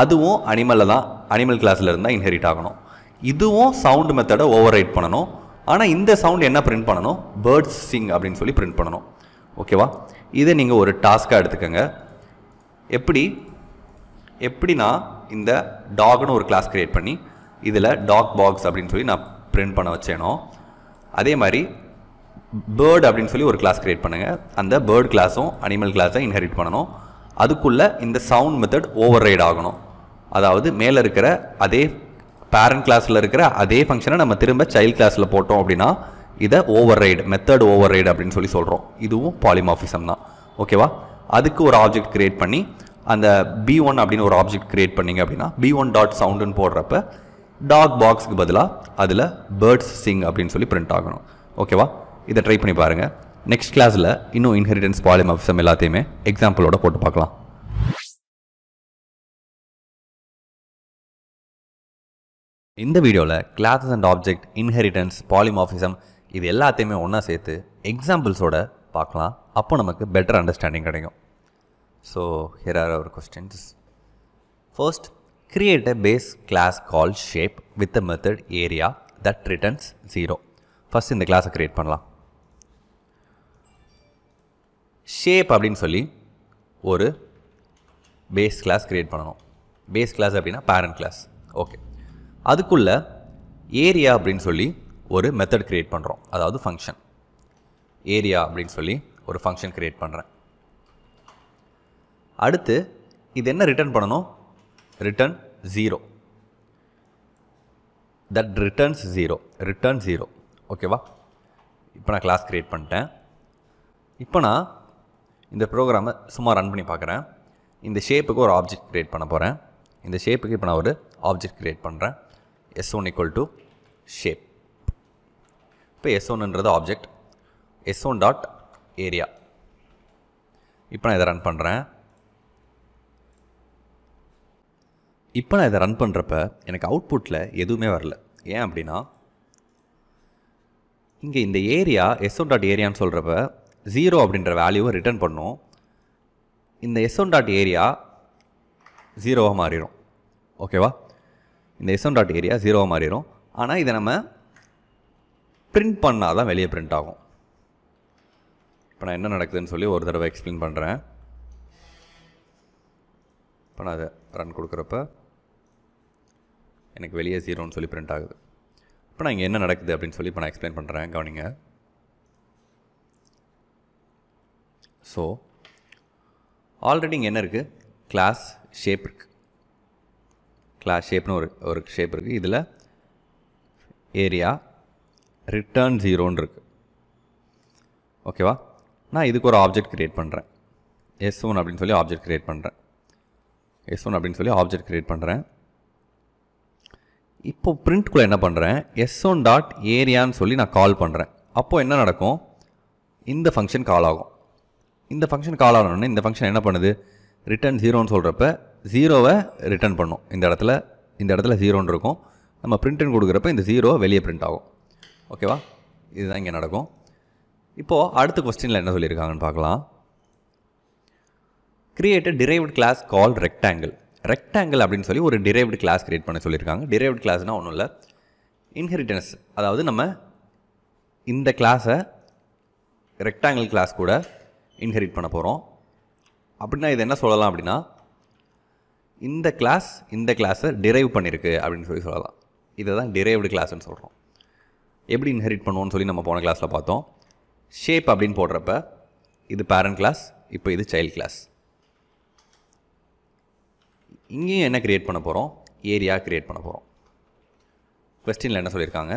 A: அதுவும் அனிமலில் தான் அனிமல் கிளாஸில் இருந்தால் இன்ஹெரிட் ஆகணும் இதுவும் சவுண்டு மெத்தடை ஓவர் ரைட் பண்ணணும் ஆனால் இந்த சவுண்ட் என்ன பிரிண்ட் பண்ணணும் பேர்ட்ஸ் சிங் அப்படின்னு சொல்லி பிரிண்ட் பண்ணணும் ஓகேவா இதை நீங்கள் ஒரு டாஸ்க்காக எடுத்துக்கோங்க எப்படி எப்படி நான் இந்த டாக்னு ஒரு கிளாஸ் க்ரியேட் பண்ணி இதில் டாக் பாக்ஸ் அப்படின்னு சொல்லி நான் பிரிண்ட் பண்ண வச்சேனோ அதே மாதிரி பேர்டு அப்படின்னு சொல்லி ஒரு கிளாஸ் க்ரியேட் பண்ணுங்கள் அந்த பேர்டு கிளாஸும் அனிமல் கிளாஸும் இன்ஹெரிட் பண்ணணும் அதுக்குள்ளே இந்த சவுண்ட் மெத்தட் ஓவர் ரைட் ஆகணும் அதாவது மேலே இருக்கிற அதே பேரண்ட் கிளாஸில் இருக்கிற அதே ஃபங்க்ஷனை நம்ம திரும்ப சைல்ட் கிளாஸில் போட்டோம் அப்படின்னா இதை override method override அப்படின்னு சொல்லி சொல்கிறோம் இதுவும் பாலிமாஃபிசம் தான் ஓகேவா அதுக்கு ஒரு ஆப்ஜெக்ட் க்ரியேட் பண்ணி அந்த பி ஒன் அப்படின்னு ஒரு ஆப்ஜெக்ட் க்ரியேட் பண்ணிங்க அப்படின்னா பி ஒன் டாட் சவுண்டுன்னு போடுறப்ப டாக் பாக்ஸுக்கு பதிலாக அதில் பேர்ட்ஸ் சிங் அப்படின்னு சொல்லி பிரிண்ட் ஆகணும் ஓகேவா இதை ட்ரை பண்ணி பாருங்கள் நெக்ஸ்ட் கிளாஸில் இன்னும் இன்ஹெரிட்டன்ஸ் பாலிமாஃபிசம்
B: எல்லாத்தையுமே எக்ஸாம்பிளோட போட்டு பார்க்கலாம் இந்த வீடியோவில் classes and object inheritance
A: polymorphism இது எல்லாத்தையுமே ஒன்றா சேர்த்து எக்ஸாம்பிள்ஸோட பார்க்கலாம் அப்போ நமக்கு பெட்டர் அண்டர்ஸ்டாண்டிங் கிடைக்கும் so here are our questions first create a base class call shape with a method area that returns zero first இந்த கிளாஸை க்ரியேட் பண்ணலாம் ஷேப் அப்படின்னு சொல்லி ஒரு பேஸ் கிளாஸ் க்ரியேட் பண்ணணும் பேஸ் கிளாஸ் அப்படின்னா பேரண்ட் கிளாஸ் ஓகே அதுக்குள்ளே ஏரியா அப்படின்னு சொல்லி ஒரு மெத்தட் க்ரியேட் பண்ணுறோம் அதாவது ஃபங்க்ஷன் ஏரியா அப்படின்னு சொல்லி ஒரு ஃபங்க்ஷன் க்ரியேட் பண்ணுறேன் அடுத்து இது என்ன ரிட்டர்ன் பண்ணணும் return zero that returns zero return zero ஓகேவா இப்போ நான் கிளாஸ் க்ரியேட் பண்ணிட்டேன் இப்போ நான் இந்த ப்ரோக்ராமை சும்மா ரன் பண்ணி பார்க்குறேன் இந்த ஷேப்புக்கு ஒரு ஆப்ஜெக்ட் க்ரியேட் பண்ண போகிறேன் இந்த ஷேப்புக்கு இப்போ நான் ஒரு ஆப்ஜெக்ட் க்ரியேட் பண்ணுறேன் S one equal to shape இப்போ எஸ் ஒன்றுன்றது object S one dot area இப்போ நான் இதை ரன் பண்ணுறேன் இப்போ நான் இதை ரன் பண்ணுறப்ப எனக்கு அவுட்புட்டில் எதுவுமே வரல ஏன் அப்படின்னா இங்கே இந்த ஏரியா எஸ் ஒன் டாட் ஏரியான்னு சொல்கிறப்ப ஜீரோ அப்படின்ற வேல்யூவை ரிட்டர்ன் பண்ணும் இந்த எஸ் ஒன் டாட் ஏரியா ஜீரோவாக மாறிடும் ஓகேவா இந்த எஸ் டாட் ஏரியா ஜீரோவாக மாறிடும் ஆனால் இதை நம்ம பிரிண்ட் பண்ணால் தான் வெளியே பிரிண்ட் ஆகும் இப்போ நான் என்ன நடக்குதுன்னு சொல்லி ஒரு தடவை எக்ஸ்பிளைன் பண்ணுறேன் இப்போ நான் அதை ரன் கொடுக்குறப்ப எனக்கு வெளியே ஜீரோன்னு சொல்லி பிரிண்ட் ஆகுது இப்போ நான் இங்கே என்ன நடக்குது அப்படின்னு சொல்லி இப்போ நான் எக்ஸ்பிளைன் பண்ணுறேன் கவனிங்க ஸோ ஆல்ரெடி இங்கே என்ன இருக்குது கிளாஸ் ஷேப் இருக்குது கிளாஸ் ஷேப்னு ஒரு ஒரு ஷேப் இருக்குது இதில் ஏரியா ரிட்டர்ன் ஜீரோன்னு இருக்குது ஓகேவா நான் இதுக்கு ஒரு ஆப்ஜெக்ட் க்ரியேட் பண்ணுறேன் எஸ் ஒன் அப்படின்னு சொல்லி ஆப்ஜெக்ட் க்ரியேட் பண்ணுறேன் எஸ் ஒன் அப்படின்னு சொல்லி ஆப்ஜெக்ட் க்ரியேட் பண்ணுறேன் இப்போ பிரிண்ட்குள்ளே என்ன பண்ணுறேன் எஸ் ஒன் டாட் ஏரியான்னு சொல்லி நான் கால் பண்ணுறேன் அப்போது என்ன நடக்கும் இந்த ஃபங்க்ஷன் கால் ஆகும் இந்த ஃபங்க்ஷன் கால் ஆனோடனே இந்த ஃபங்க்ஷன் என்ன பண்ணுது ரிட்டர்ன் ஜீரோன்னு சொல்கிறப்ப ஜீரோவை ரிட்டன் பண்ணும் இந்த இடத்துல இந்த இடத்துல ஜீரோன்னு இருக்கும் நம்ம பிரிண்ட்னு கொடுக்குறப்ப இந்த ஜீரோ வெளியே பிரிண்ட் ஆகும் ஓகேவா இதுதான் இங்கே நடக்கும் இப்போது அடுத்த கொஸ்டினில் என்ன சொல்லியிருக்காங்கன்னு பார்க்கலாம் create derived class call rectangle rectangle அப்படின்னு சொல்லி ஒரு டிரைவ்டு கிளாஸ் கிரியேட் பண்ண சொல்லியிருக்காங்க டிரைவ்டு கிளாஸ்னால் ஒன்றும் இல்லை இன்ஹெரிட்டன்ஸ் அதாவது நம்ம இந்த கிளாஸை ரெக்டாங்கிள் கிளாஸ் கூட இன்ஹெரிட் பண்ண போகிறோம் அப்படின்னா இது என்ன சொல்லலாம் அப்படின்னா இந்த கிளாஸ் இந்த கிளாஸை டிரைவ் பண்ணியிருக்கு அப்படின்னு சொல்லி சொல்லலாம் இதை தான் டிரைவ்டு கிளாஸ்ன்னு சொல்கிறோம் எப்படி இன்ஹெரிட் பண்ணுவோம்னு சொல்லி நம்ம போன கிளாஸில் பார்த்தோம் ஷேப் அப்படின்னு போடுறப்ப இது பேரண்ட் கிளாஸ் இப்போ இது சைல்ட் கிளாஸ் இங்கேயும் என்ன க்ரியேட் பண்ண போகிறோம் ஏரியா க்ரியேட் பண்ண போகிறோம் கொஸ்டினில் என்ன சொல்லியிருக்காங்க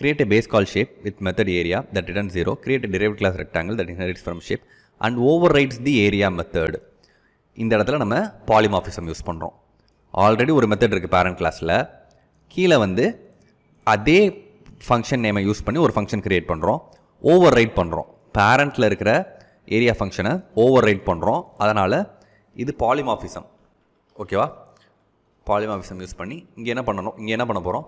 A: create a base call shape with method area that returns zero create derive class class that inherits from shape and overrides the area method இந்த இடத்துல நம்ம பாலிமாஃபிசம் யூஸ் பண்ணுறோம் ஆல்ரெடி ஒரு மெத்தட் இருக்குது பேரண்ட் கிளாஸில் கீழே வந்து அதே ஃபங்க்ஷன் நேமை யூஸ் பண்ணி ஒரு ஃபங்க்ஷன் க்ரியேட் பண்ணுறோம் ஓவர் ரைட் பண்ணுறோம் பேரண்ட்டில் இருக்கிற ஏரியா ஃபங்க்ஷனை ஓவர் ரைட் பண்ணுறோம் அதனால் இது பாலிமாஃபிசம் ஓகேவா பாலிமாஃபிசம் யூஸ் பண்ணி இங்கே என்ன பண்ணணும் இங்கே என்ன பண்ண போகிறோம்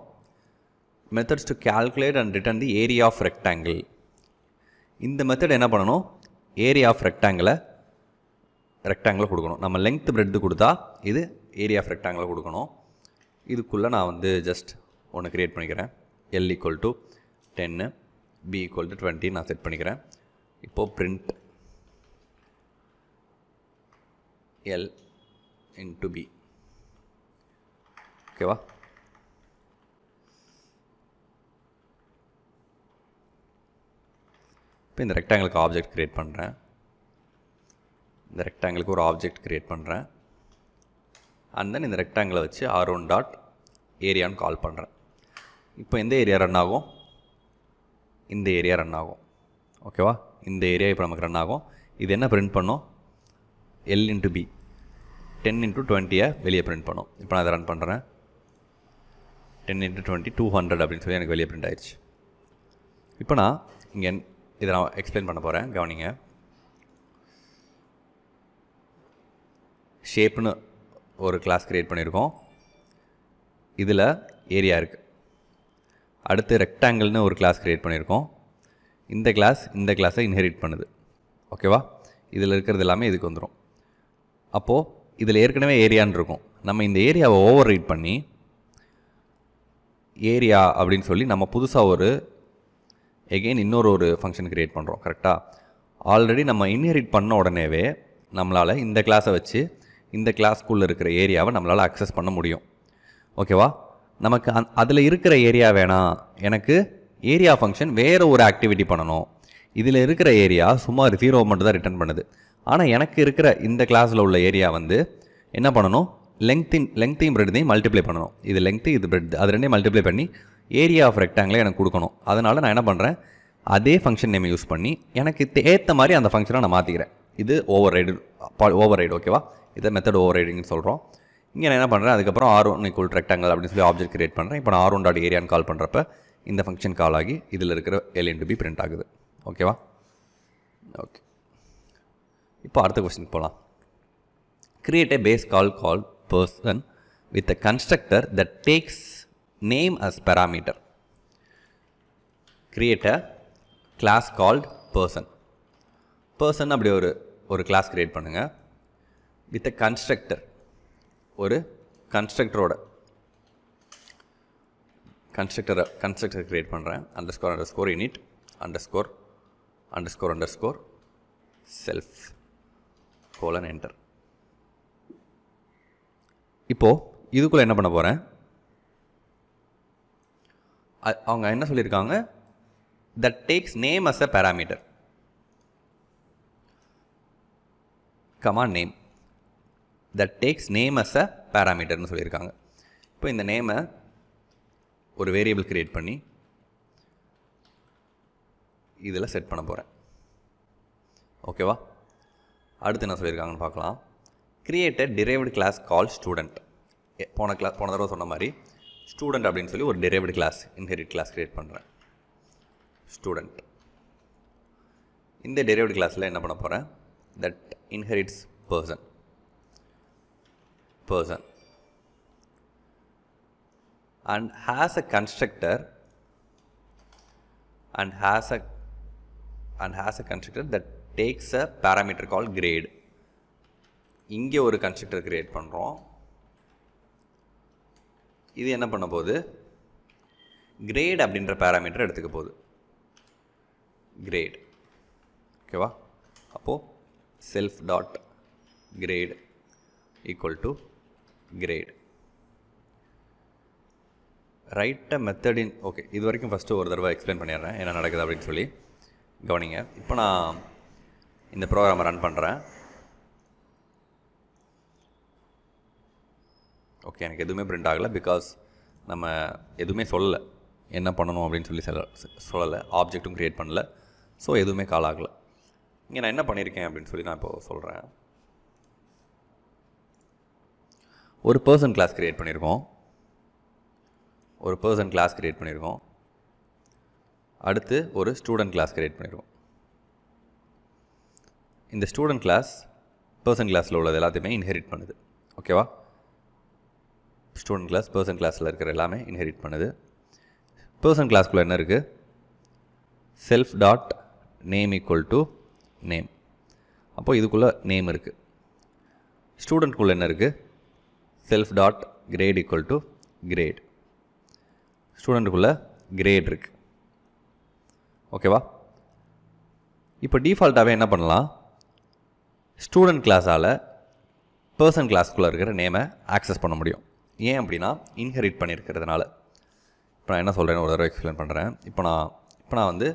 A: methods to calculate and return the area of rectangle இந்த மெத்தட் என்ன பண்ணணும் ஏரியா ஆஃப் ரெக்டாங்கிளை ரெக்டாங்கிளை கொடுக்கணும் நம்ம லெங்க்த் பிரெட்டு கொடுத்தா இது ஏரியா ஆஃப் ரெக்டாங்கிளை கொடுக்கணும் இதுக்குள்ளே நான் வந்து ஜஸ்ட் ஒன்று க்ரியேட் பண்ணிக்கிறேன் எல் ஈக்குவல் டு டென்னு பி ஈக்குவல் டு டுவெண்ட்டி நான் செட் பண்ணிக்கிறேன் இப்போது பிரிண்ட் எல் இன்டு பி ஓகேவா இப்போ இந்த ரெக்டாங்கிளுக்கு ஆப்ஜெக்ட் க்ரியேட் பண்ணுறேன் இந்த ரெக்டாங்கிளுக்கு ஒரு ஆப்ஜெக்ட் க்ரியேட் பண்ணுறேன் அண்ட் தென் இந்த ரெக்டாங்கிளை வச்சு ஆர் ஒன் டாட் ஏரியான்னு கால் பண்ணுறேன் இப்போ எந்த ஏரியா ரன் ஆகும் இந்த ஏரியா ரன் ஆகும் ஓகேவா இந்த ஏரியா இப்போ நமக்கு ரன் ஆகும் இது என்ன பிரிண்ட் பண்ணும் L into B ten into டுவெண்ட்டியை வெளியே பிரிண்ட் பண்ணும் இப்போ நான் அதை ரன் பண்ணுறேன் ten into twenty two hundred அப்படின்னு சொல்லி எனக்கு வெளியே பிரிண்ட் ஆயிடுச்சு இப்போ நான் இங்கே இதை நான் எக்ஸ்பிளைன் பண்ண போகிறேன் கவனிங்க ஷேப்னு ஒரு கிளாஸ் க்ரியேட் பண்ணியிருக்கோம் இதில் ஏரியா இருக்குது அடுத்து ரெக்டாங்கிள்னு ஒரு கிளாஸ் க்ரியேட் பண்ணியிருக்கோம் இந்த கிளாஸ் இந்த கிளாஸை இன்ஹெரிட் பண்ணுது ஓகேவா இதில் இருக்கிறது எல்லாமே இதுக்கு வந்துடும் அப்போது இதில் ஏற்கனவே ஏரியான்னு இருக்கும் நம்ம இந்த ஏரியாவை ஓவர் ரீட் பண்ணி ஏரியா அப்படின்னு சொல்லி நம்ம புதுசாக ஒரு எகெயின் இன்னொரு ஒரு ஃபங்க்ஷன் க்ரியேட் பண்ணுறோம் கரெக்டாக ஆல்ரெடி நம்ம இன்ஹெரிட் பண்ண உடனேவே நம்மளால் இந்த கிளாஸை வச்சு இந்த கிளாஸ்க்குள்ளே இருக்கிற ஏரியாவை நம்மளால் அக்சஸ் பண்ண முடியும் ஓகேவா நமக்கு அந் அதில் இருக்கிற ஏரியா வேணாம் எனக்கு ஏரியா ஃபங்க்ஷன் வேறு ஒரு ஆக்டிவிட்டி பண்ணணும் இதில் இருக்கிற ஏரியா சுமார் ஜீரோ மட்டும் தான் ரிட்டர்ன் பண்ணுது ஆனால் எனக்கு இருக்கிற இந்த கிளாஸில் உள்ள ஏரியா வந்து என்ன பண்ணணும் லெங்க்த்தின் லெங்க்த்தையும் பிரெட்டையும் மல்டிப்ளை பண்ணணும் இது லெங்க்த்து இது பிரெட் அது ரெண்டையும் மல்டிப்ளை பண்ணி ஏரியா ஆஃப் ரெக்டாங்கிளை எனக்கு கொடுக்கணும் அதனால் நான் என்ன பண்ணுறேன் அதே ஃபங்க்ஷன் நேம் யூஸ் பண்ணி எனக்கு ஏற்ற மாதிரி அந்த ஃபங்க்ஷனை நான் மாற்றிக்கிறேன் இது ஓவர் ரைடு ஓவர் ரைடு ஓகேவா இதை மெத்தட் ஓவர் ரைடிங்னு சொல்கிறோம் இங்கே நான் என்ன பண்ணுறேன் அதுக்கப்புறம் ஆர் ஒன் இக்குவல் ரெக்டாங்கல் அப்படின்னு சொல்லி ஆப்ஜெக்ட் கிரியேட் பண்ணுறேன் இப்போ நான் ஆர் ஒன் டாட் ஏரியான்னு கால் பண்ணுறப்ப இந்த ஃபங்க்ஷன் கால் ஆகி இதில் இருக்கிற எலியன் டு பி பிரிண்ட் ஆகுது ஓகேவா ஓகே இப்போ அடுத்த கொஸ்டின் போகலாம் create a base call call person with a constructor that takes name as parameter. Create a class called person. Person அப்படி ஒரு ஒரு class create பண்ணுங்க with a constructor ஒரு கன்ஸ்ட்ரக்டரோட கன்ஸ்ட்ரக்டரை கன்ஸ்ட்ரக்டர் க்ரியேட் பண்ணுறேன் under score under score init under score under score under score self colon enter இப்போது இதுக்குள்ளே என்ன பண்ண போகிறேன் அவங்க என்ன சொல்லியிருக்காங்க that takes name as a parameter come on name that takes name as a பேராமீட்டர்னு சொல்லியிருக்காங்க இப்போ இந்த நேமை ஒரு வேரியபிள் க்ரியேட் பண்ணி இதில் செட் பண்ண போகிறேன் ஓகேவா அடுத்து என்ன சொல்லியிருக்காங்கன்னு பார்க்கலாம் created derived class call student போன கிளாஸ் போன தடவை சொன்ன மாதிரி ஸ்டூடெண்ட் அப்படின்னு சொல்லி ஒரு derived class inherit class create பண்ணுறேன் ஸ்டூடெண்ட் இந்த டெரைவ்டு கிளாஸில் என்ன பண்ண போகிறேன் that inherits person person and has a constructor and has a and has a constructor that takes a parameter call grade இங்கே ஒரு கன்ஸ்ட்ரக்டர் கிரியேட் பண்ணுறோம் இது என்ன பண்ண போகுது கிரேட் அப்படின்ற பேராமீட்டர் எடுத்துக்க போகுது கிரேட் ஓகேவா அப்போது self dot grade equal to grade ரைட்ட மெத்தடின் ஓகே இது வரைக்கும் ஃபஸ்ட்டு ஒரு தடவை எக்ஸ்பிளைன் பண்ணிடுறேன் என்ன நடக்குது அப்படின்னு சொல்லி கவனிங்க இப்போ நான் இந்த ப்ரோக்ராமை ரன் பண்ணுறேன் ஓகே எனக்கு எதுவுமே பிரிண்ட் ஆகலை பிகாஸ் நம்ம எதுவுமே சொல்லலை என்ன பண்ணணும் அப்படின்னு சொல்லி சொல்ல சொல்லலை ஆப்ஜெக்ட்டும் க்ரியேட் பண்ணல ஸோ எதுவுமே கால் ஆகலை இங்கே நான் என்ன பண்ணியிருக்கேன் அப்படின்னு சொல்லி நான் இப்போது சொல்கிறேன் ஒரு பர்சன் கிளாஸ் க்ரியேட் பண்ணியிருக்கோம் ஒரு பர்சன் கிளாஸ் க்ரியேட் பண்ணியிருக்கோம் அடுத்து ஒரு ஸ்டூடெண்ட் கிளாஸ் க்ரியேட் பண்ணியிருக்கோம் இந்த ஸ்டூடெண்ட் கிளாஸ் பர்சன் கிளாஸில் உள்ளது எல்லாத்தையுமே இன்ஹெரிட் பண்ணுது ஓகேவா ஸ்டூடெண்ட் கிளாஸ் பர்சன் கிளாஸில் இருக்கிற எல்லாமே இன்ஹெரிட் பண்ணுது பர்சன் கிளாஸ்க்குள்ளே என்ன இருக்குது self dot name equal to name அப்போது இதுக்குள்ளே நேம் இருக்குது ஸ்டூடெண்ட்குள்ளே என்ன இருக்குது self dot grade equal to grade ஸ்டூடெண்ட்டுக்குள்ளே கிரேட் இருக்குது ஓகேவா இப்போ டிஃபால்ட்டாகவே என்ன பண்ணலாம் ஸ்டூடெண்ட் கிளாஸால் பர்சன் கிளாஸ்க்குள்ளே இருக்கிற நேமை ஆக்சஸ் பண்ண முடியும் ஏன் அப்படின்னா இன்ஹெரிட் பண்ணியிருக்கிறதுனால இப்போ நான் என்ன சொல்கிறேன்னு ஒரு தடவை எக்ஸ்பிளைன் பண்ணுறேன் இப்போ நான் இப்போ நான் வந்து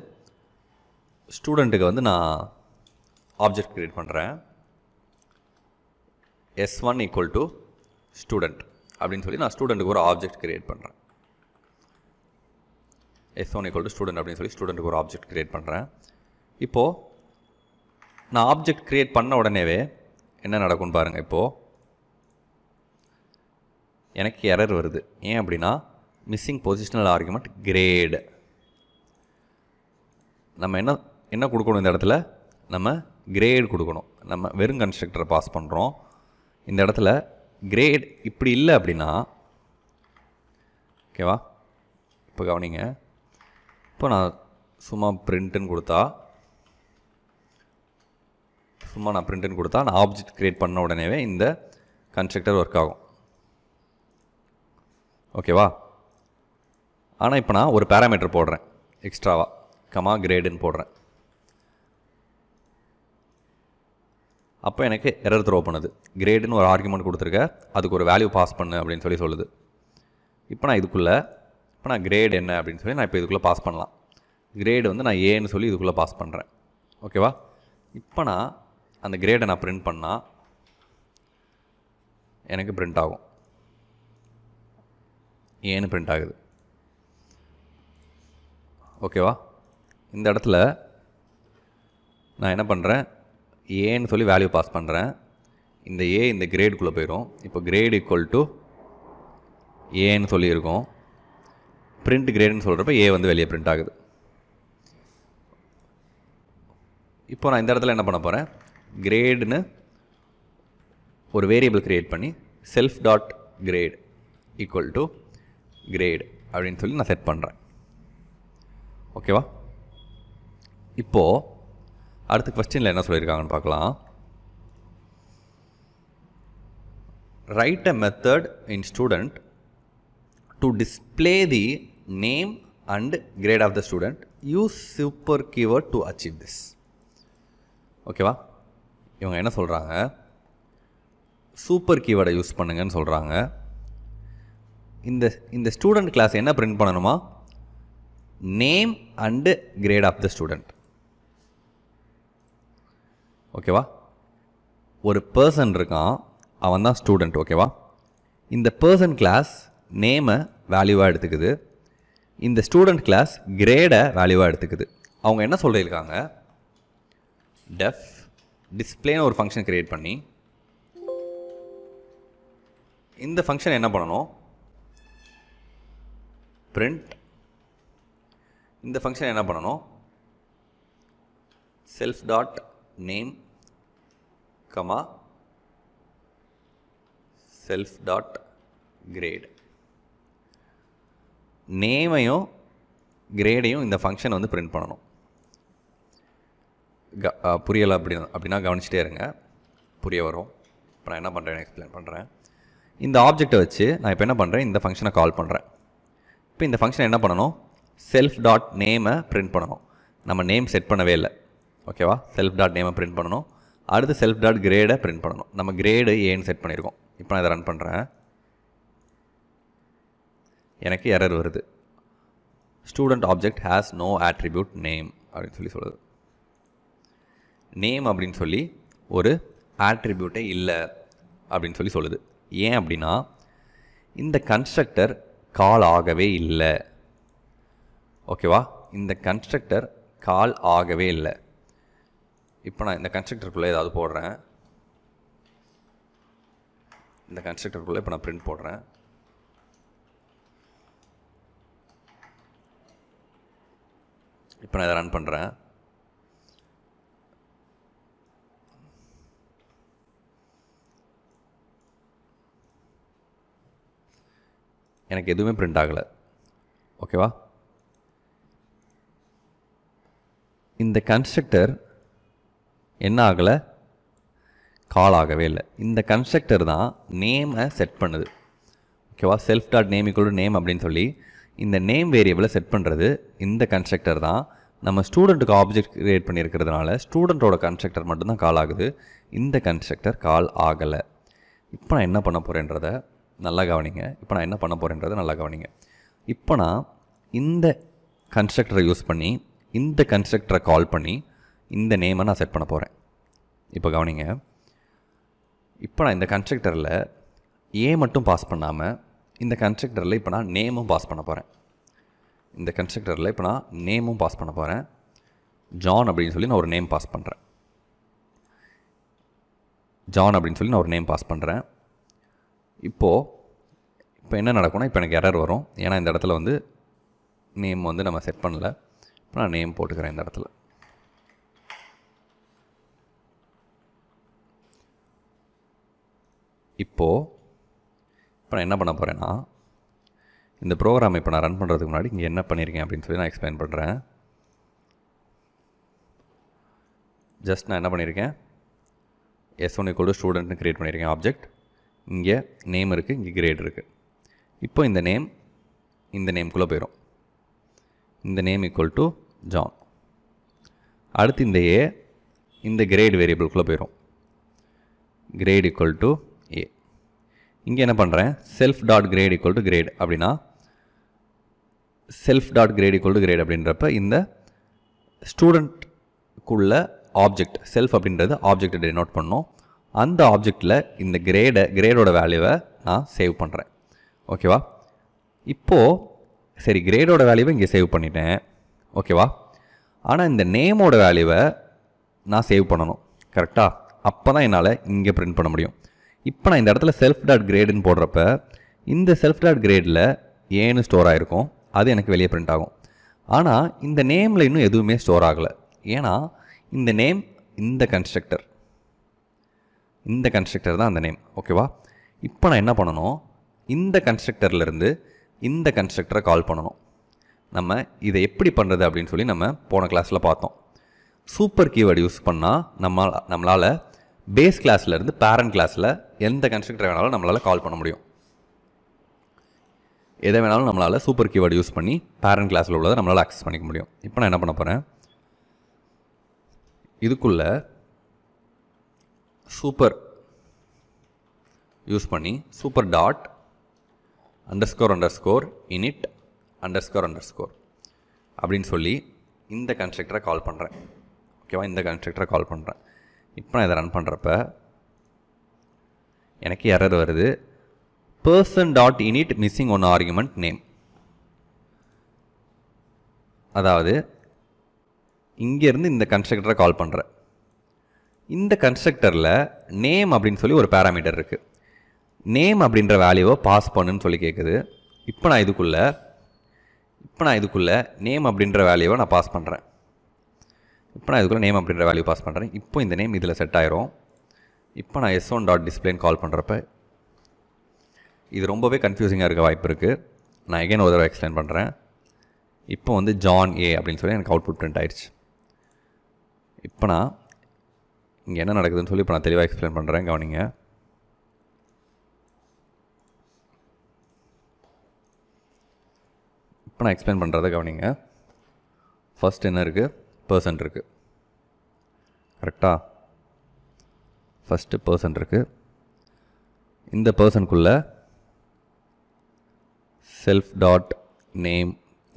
A: ஸ்டூடெண்ட்டுக்கு வந்து நான் ஆப்ஜெக்ட் க்ரியேட் பண்ணுறேன் S one equal to student அப்படின்னு சொல்லி நான் ஸ்டூடெண்ட்டுக்கு ஒரு ஆப்ஜெக்ட் க்ரியேட் பண்ணுறேன் S one equal to student அப்படின்னு சொல்லி ஸ்டூடெண்ட்டுக்கு ஒரு ஆப்ஜெக்ட் க்ரியேட் பண்ணுறேன் இப்போது நான் ஆப்ஜெக்ட் க்ரியேட் பண்ண உடனேவே என்ன நடக்கும்னு பாருங்கள் இப்போது எனக்கு எரர் வருது ஏன் அப்படின்னா மிஸ்ஸிங் பொசிஷனல் ஆர்குமெண்ட் கிரேடு நம்ம என்ன என்ன கொடுக்கணும் இந்த இடத்துல நம்ம கிரேடு கொடுக்கணும் நம்ம வெறும் கன்ஸ்ட்ரக்டரை பாஸ் பண்ணுறோம் இந்த இடத்துல கிரேட் இப்படி இல்லை அப்படின்னா ஓகேவா இப்போ கவனிங்க இப்போ நான் சும்மா பிரிண்ட்டுன்னு கொடுத்தா சும்மா நான் பிரிண்ட்டுன்னு கொடுத்தா நான் ஆப்ஜெக்ட் க்ரியேட் பண்ண உடனேவே இந்த கன்ஸ்ட்ரக்டர் ஒர்க் ஆகும் ஓகேவா ஆனால் இப்போ நான் ஒரு பேராமீட்டர் போடுறேன் எக்ஸ்ட்ராவாக கமா கிரேடுன்னு போடுறேன் அப்போ எனக்கு எரர் த்ரோ பண்ணுது கிரேடுன்னு ஒரு ஆர்குமெண்ட் கொடுத்துருக்க அதுக்கு ஒரு வேல்யூ பாஸ் பண்ணு அப்படின்னு சொல்லி சொல்லுது இப்போ நான் இதுக்குள்ளே இப்போ நான் கிரேடு என்ன அப்படின்னு சொல்லி நான் இப்போ இதுக்குள்ளே பாஸ் பண்ணலாம் கிரேடு வந்து நான் ஏன்னு சொல்லி இதுக்குள்ளே பாஸ் பண்ணுறேன் ஓகேவா இப்போ நான் அந்த கிரேடை நான் ப்ரிண்ட் பண்ணால் எனக்கு ப்ரிண்ட் ஆகும் ஏன்னு பிரிண்ட் ஆகுது ஓகேவா இந்த இடத்துல நான் என்ன பண்ணுறேன் ஏன்னு சொல்லி வேல்யூ பாஸ் பண்ணுறேன் இந்த ஏ இந்த கிரேடுக்குள்ளே போயிடும் இப்போ கிரேடு ஈக்குவல் டு ஏன்னு சொல்லியிருக்கோம் பிரிண்ட் கிரேடுன்னு சொல்கிறப்ப ஏ வந்து வெளியே பிரிண்ட் ஆகுது இப்போ நான் இந்த இடத்துல என்ன பண்ண போகிறேன் கிரேடுன்னு ஒரு வேரியபிள் க்ரியேட் பண்ணி self dot grade equal to grade அப்படின்னு சொல்லி நான் செட் பண்ணுறேன் ஓகேவா இப்போது அடுத்த கொஸ்டினில் என்ன சொல்லியிருக்காங்கன்னு பார்க்கலாம் write a method in student to display the name and grade of the student use super keyword to achieve this ஓகேவா இவங்க என்ன சொல்கிறாங்க சூப்பர் கீவேர்டை யூஸ் பண்ணுங்கன்னு சொல்கிறாங்க இந்த இந்த ஸ்டூடெண்ட் கிளாஸ் என்ன பிரிண்ட் பண்ணணுமா name and grade of the student ஓகேவா ஒரு பர்சன் இருக்கான் அவன் தான் ஸ்டூடெண்ட் ஓகேவா இந்த பர்சன் கிளாஸ் நேமை வேல்யூவாக எடுத்துக்குது இந்த ஸ்டூடெண்ட் கிளாஸ் கிரேடை வேல்யூவாக எடுத்துக்குது அவங்க என்ன சொல்லியிருக்காங்க டெஃப் டிஸ்பிளேன்னு ஒரு ஃபங்க்ஷன் க்ரியேட் பண்ணி இந்த ஃபங்க்ஷன் என்ன பண்ணணும் print இந்த ஃபங்க்ஷன் என்ன பண்ணணும் self dot name comma self dot grade நேமையும் கிரேடையும் இந்த ஃபங்க்ஷன் வந்து பிரிண்ட் பண்ணணும் க புரியலை அப்படி அப்படின்னா கவனிச்சுட்டே இருங்க புரிய வரும் இப்போ நான் என்ன பண்ணுறேன் எக்ஸ்பிளைன் பண்ணுறேன் இந்த ஆப்ஜெக்டை வச்சு நான் இப்போ என்ன பண்ணுறேன் இந்த ஃபங்க்ஷனை கால் பண்ணுறேன் இப்போ இந்த ஃபங்க்ஷன் என்ன பண்ணணும் செல்ஃப் டாட் நேமை பிரிண்ட் பண்ணணும் நம்ம நேம் செட் பண்ணவே இல்லை ஓகேவா செல்ஃப் டாட் நேமை பிரிண்ட் பண்ணணும் அடுத்து செல்ஃப் டாட் கிரேடை பிரிண்ட் பண்ணணும் நம்ம கிரேடு ஏன்னு செட் பண்ணியிருக்கோம் இப்போ நான் இதை ரன் பண்ணுறேன் எனக்கு எரர் வருது student object has no attribute name அப்படின்னு சொல்லி சொல்லுது நேம் அப்படின்னு சொல்லி ஒரு ஆட்ரிபியூட்டே இல்லை அப்படின்னு சொல்லி சொல்லுது ஏன் அப்படின்னா இந்த கன்ஸ்ட்ரக்டர் கால் ஆகவே இல்லை ஓகேவா இந்த கன்ஸ்ட்ரக்டர் கால் ஆகவே இல்லை இப்போ நான் இந்த கன்ஸ்ட்ரக்டருக்குள்ளே ஏதாவது போடுறேன் இந்த கன்ஸ்ட்ரக்டருக்குள்ளே இப்போ நான் பிரிண்ட் போடுறேன் இப்போ நான் இதை ரன் பண்ணுறேன் எனக்கு எதுவுமே பிரிண்ட் ஆகலை ஓகேவா இந்த கன்ஸ்ட்ரக்டர் என்ன ஆகலை கால் ஆகவே இல்லை இந்த கன்ஸ்ட்ரக்டர் தான் நேமை செட் பண்ணுது ஓகேவா செல்ஃப் டாட் நேம் இக்குள்ள நேம் அப்படின்னு சொல்லி இந்த நேம் வேரியபிளை செட் பண்ணுறது இந்த கன்ஸ்ட்ரக்டர் தான் நம்ம ஸ்டூடெண்ட்டுக்கு ஆப்ஜெக்ட் க்ரியேட் பண்ணியிருக்கிறதுனால ஸ்டூடெண்ட்டோட கன்ஸ்ட்ரக்டர் மட்டும்தான் கால் ஆகுது இந்த கன்ஸ்ட்ரக்டர் கால் ஆகலை இப்போ நான் என்ன பண்ண போகிறேன்றதை நல்லா கவனிங்க இப்போ நான் என்ன பண்ண போகிறேன்றதை நல்லா கவனிங்க இப்போ நான் இந்த கன்ஸ்ட்ரக்டரை யூஸ் பண்ணி இந்த கன்ஸ்ட்ரக்டரை கால் பண்ணி இந்த நேமை நான் செட் பண்ண போகிறேன் இப்போ கவனிங்க இப்போ நான் இந்த கன்ஸ்ட்ரக்டரில் ஏ மட்டும் பாஸ் பண்ணாமல் இந்த கன்ஸ்ட்ரக்டரில் இப்போ நான் நேமும் பாஸ் பண்ண போகிறேன் இந்த கன்ஸ்ட்ரக்டரில் இப்போ நான் நேமும் பாஸ் பண்ண போகிறேன் ஜான் அப்படின்னு சொல்லி நான் ஒரு நேம் பாஸ் பண்ணுறேன் ஜான் அப்படின்னு சொல்லி நான் ஒரு நேம் பாஸ் பண்ணுறேன் இப்போது இப்போ என்ன நடக்கும்னா இப்போ எனக்கு எரர் வரும் ஏன்னா இந்த இடத்துல வந்து நேம் வந்து நம்ம செட் பண்ணல இப்போ நான் நேம் போட்டுக்கிறேன் இந்த இடத்துல இப்போது இப்போ நான் என்ன பண்ண போகிறேன்னா இந்த ப்ரோக்ராம் இப்போ நான் ரன் பண்ணுறதுக்கு முன்னாடி இங்கே என்ன பண்ணியிருக்கேன் அப்படின்னு சொல்லி நான் எக்ஸ்பிளைன் பண்ணுறேன் ஜஸ்ட் நான் என்ன பண்ணியிருக்கேன் எஸ் ஒன் இக்குவல் டு ஸ்டூடெண்ட்னு க்ரியேட் பண்ணியிருக்கேன் ஆப்ஜெக்ட் இங்கே நேம் இருக்குது இங்கே கிரேட் இருக்குது இப்போ இந்த நேம் இந்த நேம்குள்ளே போயிடும் இந்த நேம் ஈக்குவல் டு ஜான் அடுத்து இந்த ஏ இந்த கிரேட் வேரியபிள்குள்ளே போயிடும் கிரேட் ஈக்குவல் டு ஏ இங்கே என்ன பண்ணுறேன் self dot grade equal to grade அப்படின்னா self dot grade equal to grade அப்படின்றப்ப இந்த ஸ்டூடெண்ட்குள்ள ஆப்ஜெக்ட் செல்ஃப் அப்படின்றது ஆப்ஜெக்டை டெனோட் பண்ணோம் அந்த ஆப்ஜெக்டில் இந்த கிரேடை கிரேடோட வேல்யூவை நான் சேவ் பண்ணுறேன் ஓகேவா இப்போது சரி கிரேடோட வேல்யூவை இங்கே சேவ் பண்ணிட்டேன் ஓகேவா ஆனால் இந்த நேமோட வேல்யூவை நான் சேவ் பண்ணணும் கரெக்டாக அப்போ தான் என்னால் இங்கே பிரிண்ட் பண்ண முடியும் இப்போ நான் இந்த இடத்துல செல்ஃப் டாட் கிரேடுன்னு போடுறப்ப இந்த செல்ஃப் டாட் கிரேடில் ஏன்னு ஸ்டோர் ஆகிருக்கும் அது எனக்கு வெளியே பிரிண்ட் ஆகும் ஆனால் இந்த நேமில் இன்னும் எதுவுமே ஸ்டோர் ஆகலை ஏன்னா இந்த நேம் இந்த கன்ஸ்ட்ரக்டர் இந்த கன்ஸ்ட்ரக்டர் தான் அந்த நேம் ஓகேவா இப்போ நான் என்ன பண்ணணும் இந்த கன்ஸ்ட்ரக்டர்லேருந்து இந்த கன்ஸ்ட்ரக்டரை கால் பண்ணணும் நம்ம இதை எப்படி பண்ணுறது அப்படின்னு சொல்லி நம்ம போன கிளாஸில் பார்த்தோம் சூப்பர் கீவேர்டு யூஸ் பண்ணால் நம்ம நம்மளால் பேஸ் கிளாஸ்லேருந்து பேரண்ட் கிளாஸில் எந்த கன்ஸ்ட்ரக்டர் வேணாலும் நம்மளால் கால் பண்ண முடியும் எதை வேணாலும் நம்மளால் சூப்பர் கீவேர்டு யூஸ் பண்ணி பேரண்ட் கிளாஸில் உள்ளதை நம்மளால் ஆக்சஸ் பண்ணிக்க முடியும் இப்போ நான் என்ன பண்ண போகிறேன் இதுக்குள்ளே சூப்பர் யூஸ் பண்ணி super dot underscore score init underscore score அப்படின்னு சொல்லி இந்த கன்ஸ்ட்ரக்டரை கால் பண்ணுறேன் ஓகேவா இந்த கன்ஸ்ட்ரக்டரை கால் பண்ணுறேன் இப்போ நான் இதை ரன் பண்ணுறப்ப எனக்கு எரர் வருது person dot init missing one argument name அதாவது இங்கேருந்து இந்த கன்ஸ்ட்ரக்டரை கால் பண்ணுறேன் இந்த கன்ஸ்ட்ரக்டரில் நேம் அப்படின்னு சொல்லி ஒரு பேராமீட்டர் இருக்குது நேம் அப்படின்ற வேல்யூவை பாஸ் பண்ணுன்னு சொல்லி கேட்குது இப்போ நான் இதுக்குள்ளே இப்போ நான் இதுக்குள்ளே நேம் அப்படின்ற வேல்யூவை நான் பாஸ் பண்ணுறேன் இப்போ நான் இதுக்குள்ளே நேம் அப்படின்ற வேல்யூ பாஸ் பண்ணுறேன் இப்போ இந்த நேம் இதில் செட் ஆயிரும் இப்போ நான் எஸ் ஒன் டாட் டிஸ்பிளேன்னு கால் பண்ணுறப்ப இது ரொம்பவே கன்ஃபியூசிங்காக இருக்க வாய்ப்பு இருக்குது நான் எகேன் ஒரு தடவை எக்ஸ்பிளைன் பண்ணுறேன் இப்போ வந்து ஜான் ஏ அப்படின்னு சொல்லி எனக்கு அவுட்புட் பிரிண்ட் ஆயிடுச்சு இப்போ நான் இங்கே என்ன நடக்குதுன்னு சொல்லி இப்போ நான் தெளிவாக எக்ஸ்பிளைன் பண்ணுறேன் கவனிங்க இப்போ நான் எக்ஸ்பிளைன் பண்ணுறத கவனிங்க ஃபஸ்ட் என்ன இருக்குது பர்சன்ட் இருக்குது கரெக்டாக ஃபஸ்ட்டு பர்சன்ட் இருக்குது இந்த பர்சனுக்குள்ளே self dot name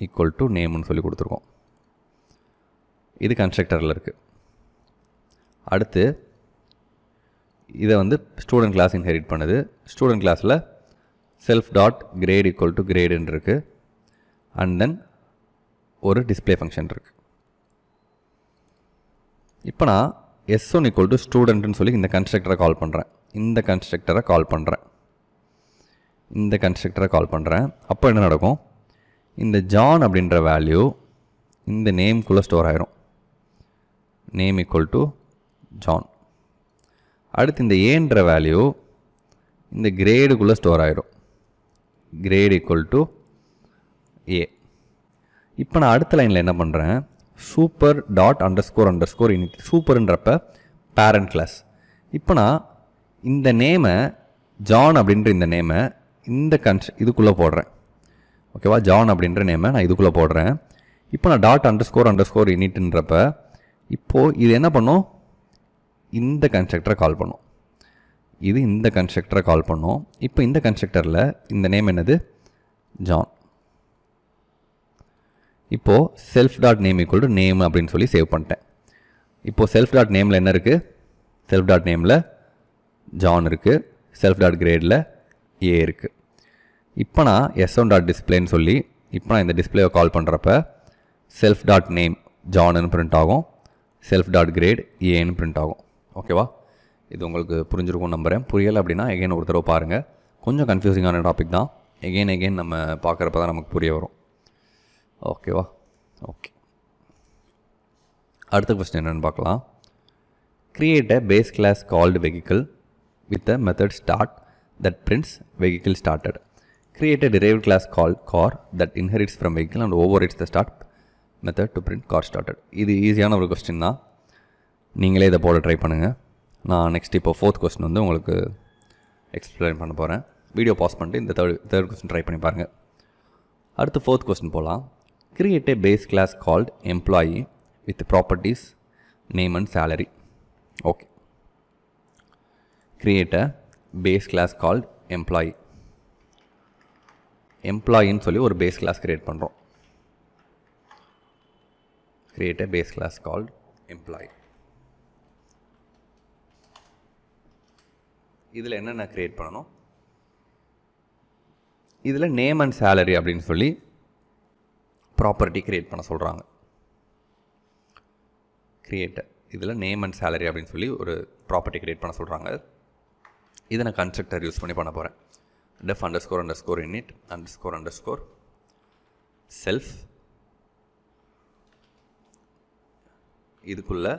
A: equal to நேம்னு சொல்லி கொடுத்துருக்கோம் இது கன்ஸ்ட்ரக்டரில் இருக்குது அடுத்து இதை வந்து ஸ்டூடெண்ட் கிளாஸ் இன்ஹெரிட் பண்ணுது ஸ்டூடெண்ட் கிளாஸில் self dot grade equal to கிரேடுன்னு இருக்குது அண்ட் தென் ஒரு டிஸ்பிளே ஃபங்க்ஷன் இருக்குது இப்போ நான் எஸ் ஒன் ஈக்குவல் டு ஸ்டூடெண்ட்டுன்னு சொல்லி இந்த கன்ஸ்ட்ரக்டரை கால் பண்ணுறேன் இந்த கன்ஸ்ட்ரக்டரை கால் பண்ணுறேன் இந்த கன்ஸ்ட்ரக்டரை கால் பண்ணுறேன் அப்போ என்ன நடக்கும் இந்த ஜான் அப்படின்ற வேல்யூ இந்த நேம்குள்ளே ஸ்டோர் ஆகிரும் நேம் ஈக்குவல் டு ஜான் அடுத்து இந்த ஏன்ற வேல்யூ இந்த கிரேடுக்குள்ளே ஸ்டோர் ஆகிடும் கிரேட் ஈக்குவல் டு ஏ இப்போ நான் அடுத்த லைனில் என்ன பண்ணுறேன் super dot under score under score init சூப்பர்ன்றப்ப பேரண்ட் கிளாஸ் இப்போ நான் இந்த நேமை ஜான் அப்படின்ற இந்த நேமை இந்த கன்ஸ் இதுக்குள்ளே போடுறேன் ஓகேவா ஜான் அப்படின்ற நேமை நான் இதுக்குள்ளே போடுறேன் இப்போ நான் dot under score under score இனிட்டுன்றப்ப இப்போது இது என்ன பண்ணும் இந்த கன்ஸ்ட்ரக்டரை கால் பண்ணும் இது இந்த கன்ஸ்ட்ரக்டரை கால் பண்ணும் இப்போ இந்த கன்ஸ்ட்ரக்டரில் இந்த நேம் என்னது ஜான் இப்போது self dot name equal to name அப்படின்னு சொல்லி சேவ் பண்ணிட்டேன் இப்போது செல்ஃப் டாட் நேமில் என்ன இருக்குது செல்ஃப் டாட் நேமில் ஜான் இருக்குது செல்ஃப் டாட் கிரேடில் ஏ இருக்குது இப்போ நான் எஸ் ஒன் டாட் டிஸ்பிளேன்னு சொல்லி இப்போ நான் இந்த டிஸ்பிளேவை கால் பண்ணுறப்ப செல்ஃப் டாட் நேம் ஜான்னு பிரிண்ட் ஆகும் செல்ஃப் டாட் கிரேட் ஏன்னு பிரிண்ட் ஆகும் ஓகேவா இது உங்களுக்கு புரிஞ்சிருக்கும் நம்புகிறேன் புரியலை அப்படின்னா எகைன் ஒரு தடவை பாருங்கள் கொஞ்சம் கன்ஃபியூசிங்கான டாபிக் தான் எகெயின் எகெயின் நம்ம பார்க்குறப்ப தான் நமக்கு புரிய வரும் ஓகேவா ஓகே அடுத்த கொஸ்டின் என்னென்னு பார்க்கலாம் create a base class called vehicle with a method start that prints vehicle started create a drive class call car that inherits from vehicle and overrides the start method to print car started இது ஈஸியான ஒரு question தான் நீங்களே இதை போட try பண்ணுங்கள் நான் next இப்போ ஃபோர்த் கொஸ்டின் வந்து உங்களுக்கு எக்ஸ்பிளைன் பண்ண போகிறேன் வீடியோ பாஸ் பண்ணிட்டு இந்த தேர்ட் தேர்ட் கொஸ்டின் ட்ரை பண்ணி பாருங்கள் அடுத்து ஃபோர்த் கொஸ்டின் போகலாம் create a base class called employee with properties name and salary okay create a base class called employee எம்ப்ளாயின்னு சொல்லி ஒரு பேஸ் கிளாஸ் கிரியேட் பண்ணுறோம் create a base class called employee இதில் என்னென்ன க்ரியேட் பண்ணணும் இதில் நேம் அண்ட் சேலரி அப்படின்னு சொல்லி ப்ராப்பர்ட்டி க்ரியேட் பண்ண சொல்கிறாங்க க்ரியேட்டர் இதில் நேம் அண்ட் சேலரி அப்படின்னு சொல்லி ஒரு ப்ராப்பர்ட்டி க்ரியேட் பண்ண சொல்கிறாங்க இதை நான் கன்ஸ்ட்ரக்டர் யூஸ் பண்ணி பண்ண போகிறேன் def under score under score init under score under score self இதுக்குள்ளே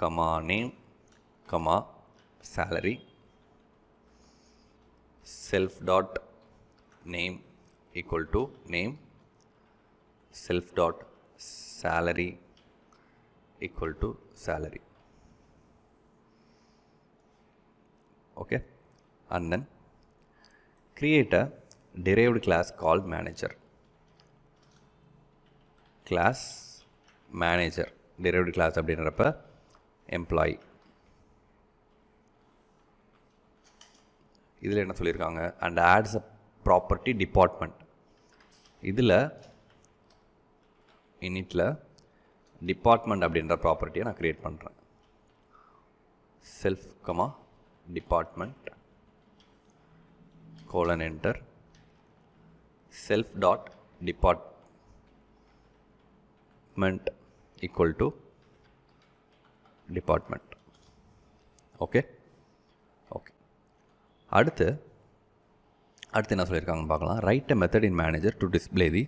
A: comma name comma salary self dot name equal to name self dot salary equal to salary okay and then create a derived class called manager class manager derived class அப்படின்றப்ப employee இதில் என்ன சொல்லியிருக்காங்க and adds a property department இதில் இனிட்டில் department அப்படின்ற ப்ராப்பர்ட்டியை நான் create பண்ணுறேன் self comma department colon enter self dot department equal to department okay அடுத்து அடுத்து என்ன சொல்லியிருக்காங்கன்னு பார்க்கலாம் write a method in manager to display the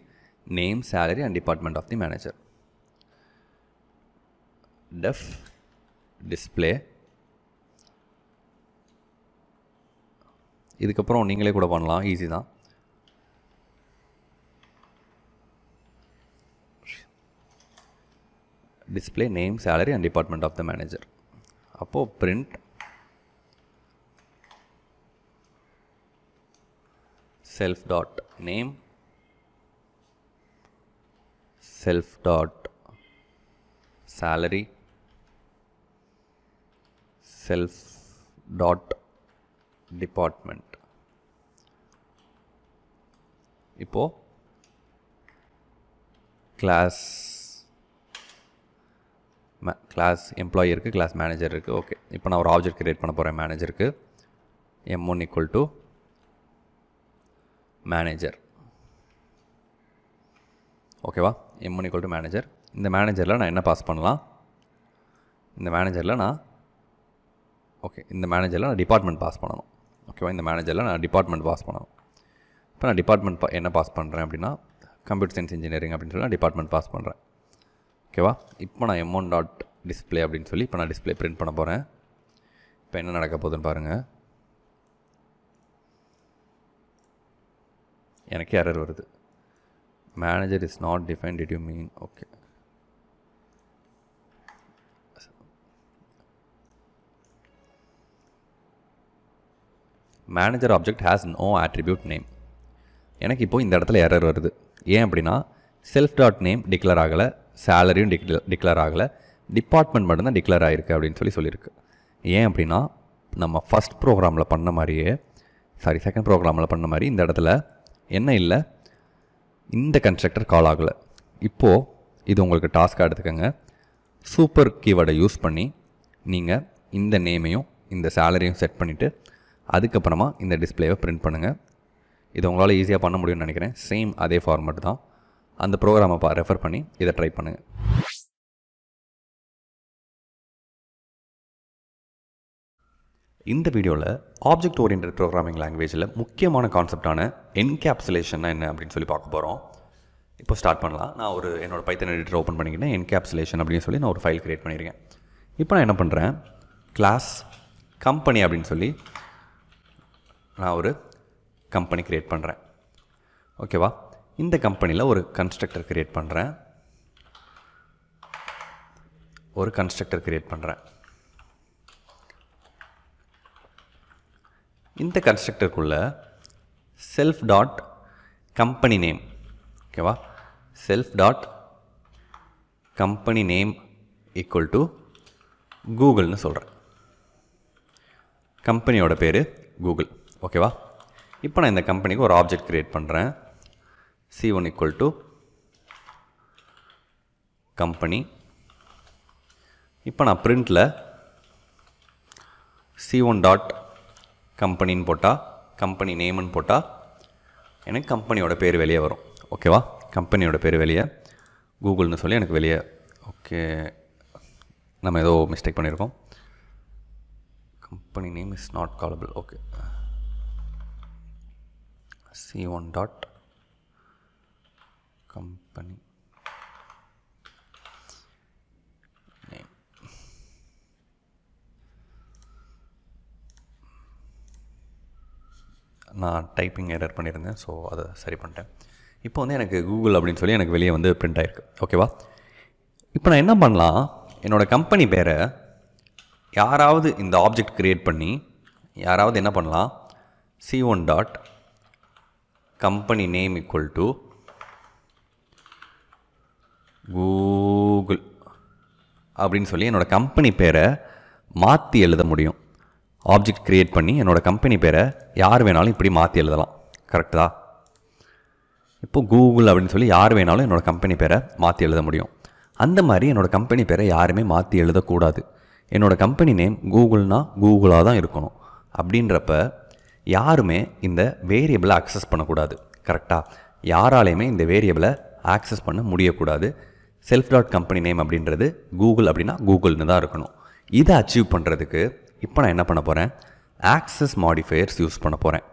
A: name salary and department of the manager def display இதுக்கப்புறம் நீங்களே கூட பண்ணலாம் ஈஸி தான் display name salary and department of the manager அப்போது print self dot name self dot salary self dot department இப்போது class class employee இருக்குது class manager இருக்குது okay இப்போ நான் ஒரு ஆப்ஜெக்ட் க்ரியேட் பண்ண போகிறேன் மேனேஜருக்கு M one equal to manager ஓகேவா M one equal to manager இந்த மேனேஜரில் நான் என்ன பாஸ் பண்ணலாம் இந்த மேனேஜரில் நான் ஓகே இந்த மேனேஜரில் நான் டிபார்ட்மெண்ட் பாஸ் பண்ணணும் ஓகேவா இந்த மேனேஜரில் நான் டிபார்ட்மெண்ட் பாஸ் பண்ணணும் இப்போ நான் டிபார்ட்மெண்ட் பா என்ன பாஸ் பண்ணுறேன் அப்படின்னா கம்ப்யூட்டர் சயின்ஸ் இன்ஜினியரிங் அப்படின்னு சொல்லி நான் டிபார்ட்மெண்ட் பாஸ் பண்ணுறேன் ஓகேவா இப்போ நான் எம்ஒன் டாட் டிஸ்பிளே அப்படின்னு சொல்லி இப்போ நான் டிஸ்பிளே ப்ரிண்ட் பண்ண போகிறேன் இப்போ என்ன நடக்க போகுதுன்னு பாருங்கள் எனக்கு எரர் வருது manager is not define did you mean okay manager object has no attribute name எனக்கு இப்போது இந்த இடத்துல எரர் வருது ஏன் அப்படின்னா செல்ஃப் டாட் நேம் டிக்ளேர் ஆகலை சேலரியும் டிக் டிக்ளேர் ஆகலை டிபார்ட்மெண்ட் மட்டும்தான் டிக்ளேர் ஆகிருக்கு அப்படின்னு சொல்லி சொல்லியிருக்கு ஏன் அப்படின்னா நம்ம ஃபஸ்ட் ப்ரோக்ராமில் பண்ண மாதிரியே சாரி செகண்ட் ப்ரோக்ராமில் பண்ண மாதிரி இந்த இடத்துல என்ன இல்லை இந்த கன்ஸ்ட்ரக்டர் கால் ஆகலை இப்போது இது உங்களுக்கு டாஸ்க்காக எடுத்துக்கோங்க சூப்பர் கீவேர்டை யூஸ் பண்ணி நீங்கள் இந்த நேமையும் இந்த சேலரியும் செட் பண்ணிவிட்டு அதுக்கப்புறமா இந்த டிஸ்பிளேவை ப்ரிண்ட் பண்ணுங்கள் இது உங்களால் ஈஸியாக பண்ண முடியும்னு நினைக்கிறேன் சேம் அதே ஃபார்மேட் தான் அந்த
B: ப்ரோக்ராமை ரெஃபர் பண்ணி இதை ட்ரை பண்ணுங்கள் இந்த வீடியோவில் ஆப்ஜெக்ட் ஓரியன்ட் ப்ரோக்ராமிங் லாங்குவேஜில்
A: முக்கியமான கான்செப்டான என்கேப்சுலேஷன் என்ன அப்படின்னு சொல்லி பார்க்க போகிறோம் இப்போ ஸ்டார்ட் பண்ணலாம் நான் ஒரு என்னோட பைத்தன் எடிட்டர் ஓப்பன் பண்ணிக்கிட்டேன் என்கேப்சுலேஷன் அப்படின்னு சொல்லி நான் ஒரு ஃபைல் க்ரியேட் பண்ணியிருக்கேன் இப்போ நான் என்ன பண்ணுறேன் கிளாஸ் கம்பெனி அப்படின்னு சொல்லி நான் ஒரு கம்பெனி க்ரியேட் பண்ணுறேன் ஓகேவா இந்த கம்பெனியில் ஒரு கன்ஸ்ட்ரக்டர் க்ரியேட் பண்ணுறேன் ஒரு கன்ஸ்ட்ரக்டர் கிரியேட் பண்ணுறேன் இந்த கன்ஸ்ட்ரக்டருக்குள்ள செல்ஃப் டாட் கம்பெனி நேம் ஓகேவா self dot company name equal to கூகுள்னு சொல்கிறேன் கம்பெனியோட பேர் கூகுள் ஓகேவா இப்போ நான் இந்த கம்பெனிக்கு ஒரு ஆப்ஜெக்ட் க்ரியேட் பண்ணுறேன் C one equal to company இப்போ நான் ப்ரிண்டில் சி ஒன் டாட் கம்பெனின்னு போட்டால் கம்பெனி நேம்னு போட்டால் எனக்கு கம்பெனியோட பேர் வெளியே வரும் ஓகேவா கம்பெனியோட பேர் வெளியே கூகுள்னு சொல்லி எனக்கு வெளியே ஓகே நம்ம ஏதோ மிஸ்டேக் பண்ணியிருக்கோம் company name is not callable okay C one dot company நான் டைப்பிங் எடர் பண்ணியிருந்தேன் ஸோ அதை சரி பண்ணிட்டேன் இப்போ வந்து எனக்கு கூகுள் அப்படின்னு சொல்லி எனக்கு வெளியே வந்து பிரிண்ட் ஆகிருக்கு ஓகேவா இப்போ நான் என்ன பண்ணலாம் என்னோடய கம்பெனி பேரை யாராவது இந்த ஆப்ஜெக்ட் க்ரியேட் பண்ணி யாராவது என்ன பண்ணலாம் C one dot company name equal to Google அப்படின்னு சொல்லி என்னோடய கம்பெனி பேரை மாற்றி எழுத முடியும் ஆப்ஜெக்ட் க்ரியேட் பண்ணி என்னோடய கம்பெனி பேரை யார் வேணாலும் இப்படி மாற்றி எழுதலாம் கரெக்டா இப்போது கூகுள் அப்படின்னு சொல்லி யார் வேணாலும் என்னோடய கம்பெனி பேரை மாற்றி எழுத முடியும் அந்த மாதிரி என்னோடய கம்பெனி பேரை யாருமே மாற்றி எழுதக்கூடாது என்னோடய கம்பெனி நேம் கூகுள்னால் கூகுளாக தான் இருக்கணும் அப்படின்றப்ப யாருமே இந்த வேரியபிளை அக்சஸ் பண்ணக்கூடாது கரெக்டாக யாராலையுமே இந்த வேரியபிளை ஆக்சஸ் பண்ண முடியக்கூடாது செல்ஃப் டாட் கம்பெனி நேம் அப்படின்றது கூகுள் அப்படின்னா கூகுள்னு தான் இருக்கணும் இதை அச்சீவ் பண்ணுறதுக்கு இப்போ நான் என்ன பண்ண போகிறேன் ஆக்சஸ் மாடிஃபையர்ஸ் யூஸ் பண்ண போகிறேன்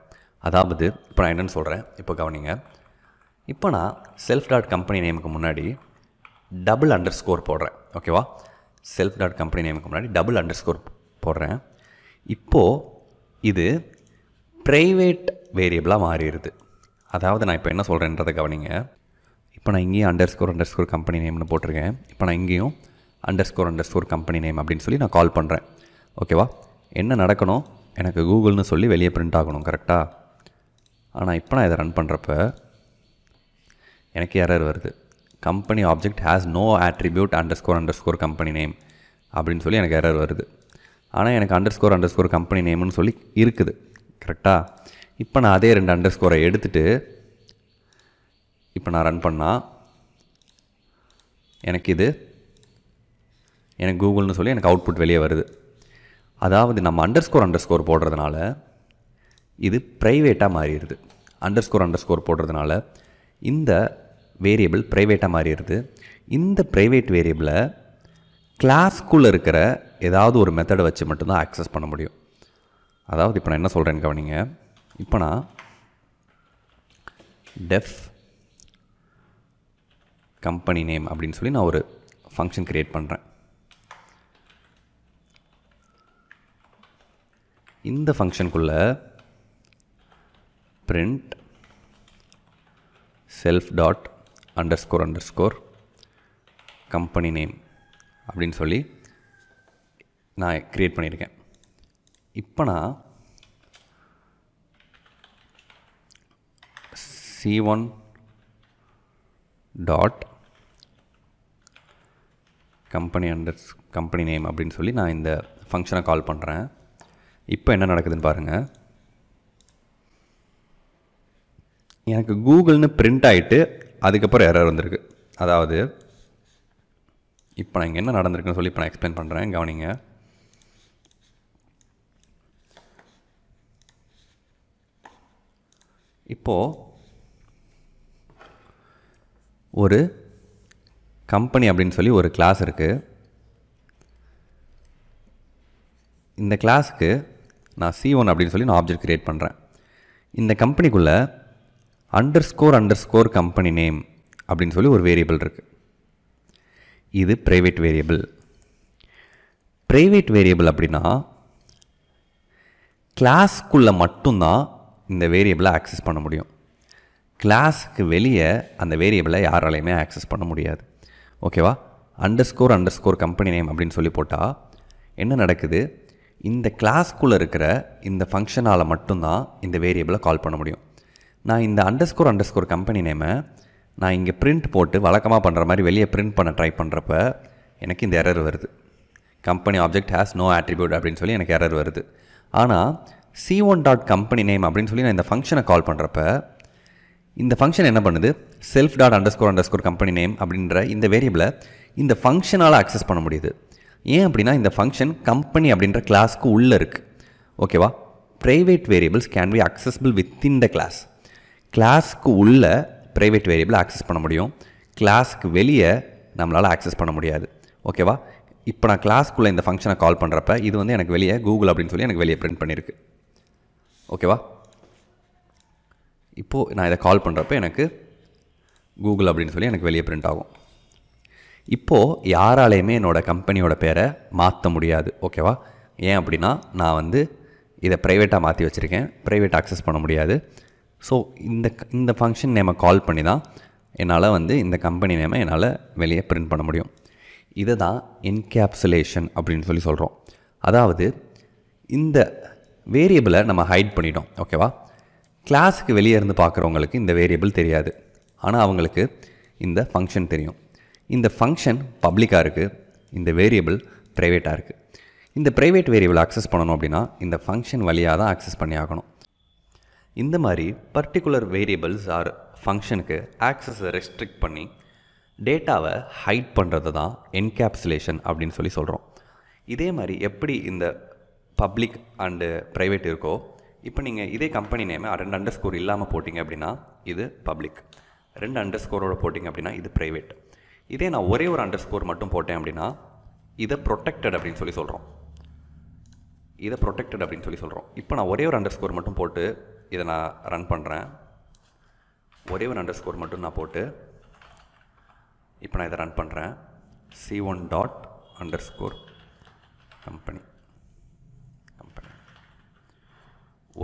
A: அதாவது இப்போ நான் என்னென்னு சொல்கிறேன் இப்போ கவனிங்க இப்போ நான் செல்ஃப் டாட் கம்பெனி நேமுக்கு முன்னாடி டபுள் அண்டர் ஸ்கோர் போடுறேன் ஓகேவா செல்ஃப் டாட் கம்பெனி நேமுக்கு முன்னாடி டபுள் அண்டர் ஸ்கோர் போடுறேன் இப்போது இது ப்ரைவேட் வேரியபிளாக மாறிடுது அதாவது நான் இப்போ என்ன சொல்கிறேன்றதை கவனிங்க இப்போ நான் இங்கேயும் under score under score company நேம்னு போட்டிருக்கேன் இப்போ நான் இங்கேயும் under score under score company name அப்படின்னு சொல்லி நான் கால் பண்ணுறேன் ஓகேவா என்ன நடக்கணும் எனக்கு கூகுள்னு சொல்லி வெளியே பிரிண்ட் ஆகணும் கரெக்டாக ஆனால் இப்போ நான் இதை ரன் பண்ணுறப்ப எனக்கு எரர் வருது company object has no attribute under score under score company name அப்படின்னு சொல்லி எனக்கு எரர் வருது ஆனால் எனக்கு under score under score company நேம்னு சொல்லி இருக்குது கரெக்டாக இப்போ நான் அதே ரெண்டு அண்டர் ஸ்கோரை எடுத்துகிட்டு இப்போ நான் ரன் பண்ணால் எனக்கு இது எனக்கு கூகுள்னு சொல்லி எனக்கு அவுட்புட் வெளியே வருது அதாவது நம்ம அண்டர் ஸ்கோர் அண்டர் ஸ்கோர் போடுறதுனால இது ப்ரைவேட்டாக மாறிடுது அண்டர் ஸ்கோர் அண்டர் ஸ்கோர் போடுறதுனால இந்த வேரியபிள் ப்ரைவேட்டாக மாறிடுது இந்த ப்ரைவேட் வேரியபிளை கிளாஸ்க்குள்ளே இருக்கிற ஏதாவது ஒரு மெத்தடை வச்சு மட்டும்தான் ஆக்சஸ் பண்ண முடியும் அதாவது இப்போ நான் என்ன சொல்கிறேன்னு கவனிங்க இப்போ நான் டெஃப் கம்பெனி நேம் அப்படின்னு சொல்லி நான் ஒரு ஃபங்க்ஷன் க்ரியேட் பண்ணுறேன் இந்த ஃபங்க்ஷனுக்குள்ளே print self dot under score under score company name அப்படின்னு சொல்லி நான் க்ரியேட் பண்ணியிருக்கேன் இப்போ நான் C one dot company underscore company name அப்படின்னு சொல்லி நான் இந்த ஃபங்க்ஷனை கால் பண்ணுறேன் இப்போ என்ன நடக்குதுன்னு பாருங்கள் எனக்கு கூகுள்னு பிரிண்ட் ஆகிட்டு அதுக்கப்புறம் எரர் வந்திருக்கு அதாவது இப்போ நான் என்ன நடந்திருக்குன்னு சொல்லி இப்போ நான் எக்ஸ்பிளைன் பண்ணுறேன் கவனிங்க இப்போது ஒரு கம்பெனி அப்படின்னு சொல்லி ஒரு கிளாஸ் இருக்குது இந்த கிளாஸுக்கு நான் சி ஒன் அப்படின்னு சொல்லி நான் ஆப்ஜெக்ட் க்ரியேட் பண்ணுறேன் இந்த கம்பெனிக்குள்ளே under score under score company name அப்படின்னு சொல்லி ஒரு வேரியபிள் இருக்குது இது ப்ரைவேட் வேரியபிள் ப்ரைவேட் வேரியபிள் அப்படின்னா கிளாஸ்க்குள்ளே மட்டும்தான் இந்த வேரியபிளை ஆக்சஸ் பண்ண முடியும் கிளாஸுக்கு வெளியே அந்த வேரியபிளை யாராலையுமே ஆக்சஸ் பண்ண முடியாது ஓகேவா under score under score company name அப்படின்னு சொல்லி போட்டால் என்ன நடக்குது இந்த கிளாஸ்க்குள்ளே இருக்கிற இந்த ஃபங்க்ஷனால் மட்டும்தான் இந்த வேரியபிளை கால் பண்ண முடியும் நான் இந்த அண்டர்ஸ்கோர் அண்டர்ஸ்கோர் கம்பெனி நேமை நான் இங்கே பிரிண்ட் போட்டு வழக்கமாக பண்ணுற மாதிரி வெளியே பிரிண்ட் பண்ண ட்ரை பண்ணுறப்ப எனக்கு இந்த எரர் வருது company object has no attribute அப்படின்னு சொல்லி எனக்கு எரர் வருது ஆனால் C one dot company name அப்படின்னு சொல்லி நான் இந்த ஃபங்க்ஷனை கால் பண்ணுறப்ப இந்த ஃபங்க்ஷன் என்ன பண்ணுது self dot underscore underscore company name அப்படின்ற இந்த வேரியபிளை இந்த ஃபங்க்ஷனால் ஆக்சஸ் பண்ண முடியுது ஏன் அப்படின்னா இந்த ஃபங்க்ஷன் கம்பெனி அப்படின்ற கிளாஸ்க்கு உள்ளே இருக்குது ஓகேவா private variables can be accessible within the class கிளாஸ்க்கு உள்ளே ப்ரைவேட் வேரியபிள் ஆக்சஸ் பண்ண முடியும் கிளாஸ்க்கு வெளியே நம்மளால் ஆக்சஸ் பண்ண முடியாது ஓகேவா இப்போ நான் கிளாஸ்க்குள்ளே இந்த ஃபங்க்ஷனை கால் பண்ணுறப்ப இது வந்து எனக்கு வெளியே கூகுள் அப்படின்னு சொல்லி எனக்கு வெளியே பிரிண்ட் பண்ணியிருக்கு ஓகேவா இப்போது நான் இதை கால் பண்ணுறப்ப எனக்கு கூகுள் அப்படின்னு சொல்லி எனக்கு வெளியே பிரிண்ட் ஆகும் இப்போது யாராலையுமே என்னோடய கம்பெனியோட பேரை மாற்ற முடியாது ஓகேவா ஏன் அப்படின்னா நான் வந்து இதை ப்ரைவேட்டாக மாற்றி வச்சுருக்கேன் ப்ரைவேட் ஆக்சஸ் பண்ண முடியாது ஸோ இந்த இந்த ஃபங்க்ஷன் நேமை கால் பண்ணி தான் என்னால் வந்து இந்த கம்பெனி நேமை என்னால் வெளியே பிரிண்ட் பண்ண முடியும் இதை தான் என்கேப்சுலேஷன் அப்படின்னு சொல்லி சொல்கிறோம் அதாவது இந்த வேரியபிளை நம்ம ஹைட் பண்ணிட்டோம் ஓகேவா கிளாஸுக்கு வெளியே இருந்து பார்க்குறவங்களுக்கு இந்த வேரியபிள் தெரியாது ஆனால் அவங்களுக்கு இந்த ஃபங்க்ஷன் தெரியும் இந்த ஃபங்க்ஷன் பப்ளிக்காக இருக்குது இந்த வேரியபிள் ப்ரைவேட்டாக இருக்குது இந்த ப்ரைவேட் வேரியபிள் அக்சஸ் பண்ணணும் அப்படின்னா இந்த ஃபங்க்ஷன் வழியாக தான் அக்சஸ் பண்ணி ஆகணும் இந்த மாதிரி பர்டிகுலர் வேரியபிள்ஸ் ஆர் ஃபங்க்ஷனுக்கு ஆக்சஸை ரெஸ்ட்ரிக்ட் பண்ணி டேட்டாவை ஹைட் பண்ணுறது தான் என்கேப்சுலேஷன் அப்படின்னு சொல்லி சொல்கிறோம் இதே மாதிரி எப்படி இந்த பப்ளிக் அண்டு ப்ரைவேட் இருக்கோ இப்போ நீங்கள் இதே கம்பெனி நேமை ரெண்டு அண்டர் ஸ்கோர் இல்லாமல் போட்டிங்க அப்படின்னா இது பப்ளிக் ரெண்டு அண்டர் ஸ்கோரோட போட்டிங்க அப்படின்னா இது ப்ரைவேட் இதே நான் ஒரே ஒரு அண்டர் ஸ்கோர் மட்டும் போட்டேன் அப்படின்னா இதை ப்ரொடெக்டட் அப்படின்னு சொல்லி சொல்கிறோம் இதை ப்ரொடெக்டட் அப்படின்னு சொல்லி சொல்கிறோம் இப்போ நான் ஒரே ஒரு அண்டர் ஸ்கோர் மட்டும் போட்டு இதை நான் ரன் பண்ணுறேன் ஒரே ஒரு அண்டர் ஸ்கோர் மட்டும் நான் போட்டு இப்போ நான் இதை ரன் பண்ணுறேன் C one dot under score company company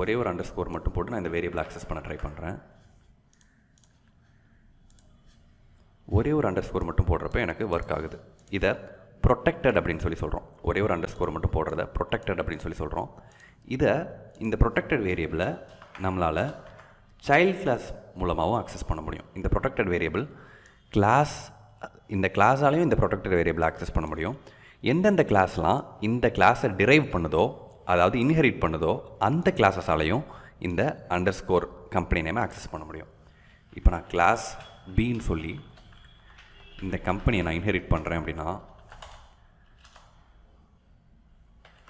A: ஒரே ஒரு அண்டர் ஸ்கோர் மட்டும் போட்டு நான் இந்த வேரியபிள் ஆக்சஸ் பண்ண ட்ரை பண்ணுறேன் ஒரே ஒரு அண்டர் ஸ்கோர் மட்டும் போடுறப்ப எனக்கு ஒர்க் ஆகுது இதை ப்ரொடெக்டட் அப்படின்னு சொல்லி சொல்கிறோம் ஒரே ஒரு அண்டர் ஸ்கோர் மட்டும் போடுறத ப்ரொடெக்டட் அப்படின்னு சொல்லி சொல்கிறோம் இதை இந்த ப்ரொடெக்டட் வேரியபிளை நம்மளால் சைல்ட் கிளாஸ் மூலமாகவும் அக்சஸ் பண்ண முடியும் இந்த ப்ரொடெக்டட் வேரியபிள் கிளாஸ் இந்த கிளாஸாலையும் இந்த ப்ரொடெக்டட் வேரியபிளை ஆக்சஸ் பண்ண முடியும் எந்தெந்த கிளாஸ்லாம் இந்த கிளாஸை டிரைவ் பண்ணுதோ அதாவது இன்ஹெரிட் பண்ணுதோ அந்த கிளாஸஸாலையும் இந்த அண்டர் ஸ்கோர் கம்பெனி நேமை ஆக்சஸ் பண்ண முடியும் இப்போ நான் கிளாஸ் பின்னு சொல்லி இந்த கம்பெனியை நான் இன்ஹெரிட் பண்ணுறேன் அப்படின்னா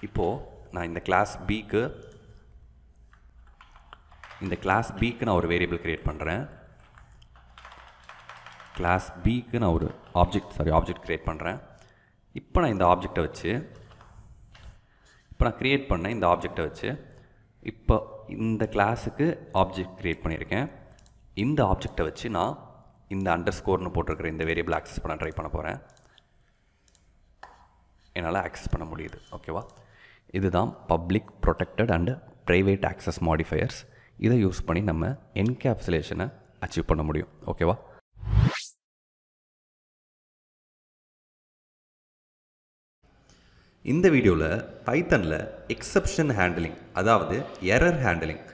A: இப்போது நான் இந்த கிளாஸ் பிக்கு இந்த கிளாஸ் பிக்கு நான் ஒரு வேரியபிள் க்ரியேட் பண்ணுறேன் கிளாஸ் பிக்கு நான் ஒரு ஆப்ஜெக்ட் சாரி ஆப்ஜெக்ட் க்ரியேட் பண்ணுறேன் இப்போ நான் இந்த ஆப்ஜெக்டை வச்சு இப்போ நான் க்ரியேட் பண்ணேன் இந்த ஆப்ஜெக்டை வச்சு இப்போ இந்த கிளாஸுக்கு ஆப்ஜெக்ட் க்ரியேட் பண்ணியிருக்கேன் இந்த ஆப்ஜெக்டை வச்சு நான் இந்த அண்டர் ஸ்கோர்னு போட்டிருக்கிற இந்த வேரியபிள் ஆக்சஸ் பண்ண ட்ரை பண்ண போகிறேன் என்னால் ஆக்சஸ் பண்ண முடியுது ஓகேவா இதுதான் public protected and private access modifiers இதை
B: யூஸ் பண்ணி நம்ம என்கேப்சுலேஷனை அச்சீவ் பண்ண முடியும் ஓகேவா இந்த வீடியோவில் பைத்தனில் எக்ஸப்ஷன் ஹேண்டிலிங் அதாவது எரர் ஹேண்டிலிங்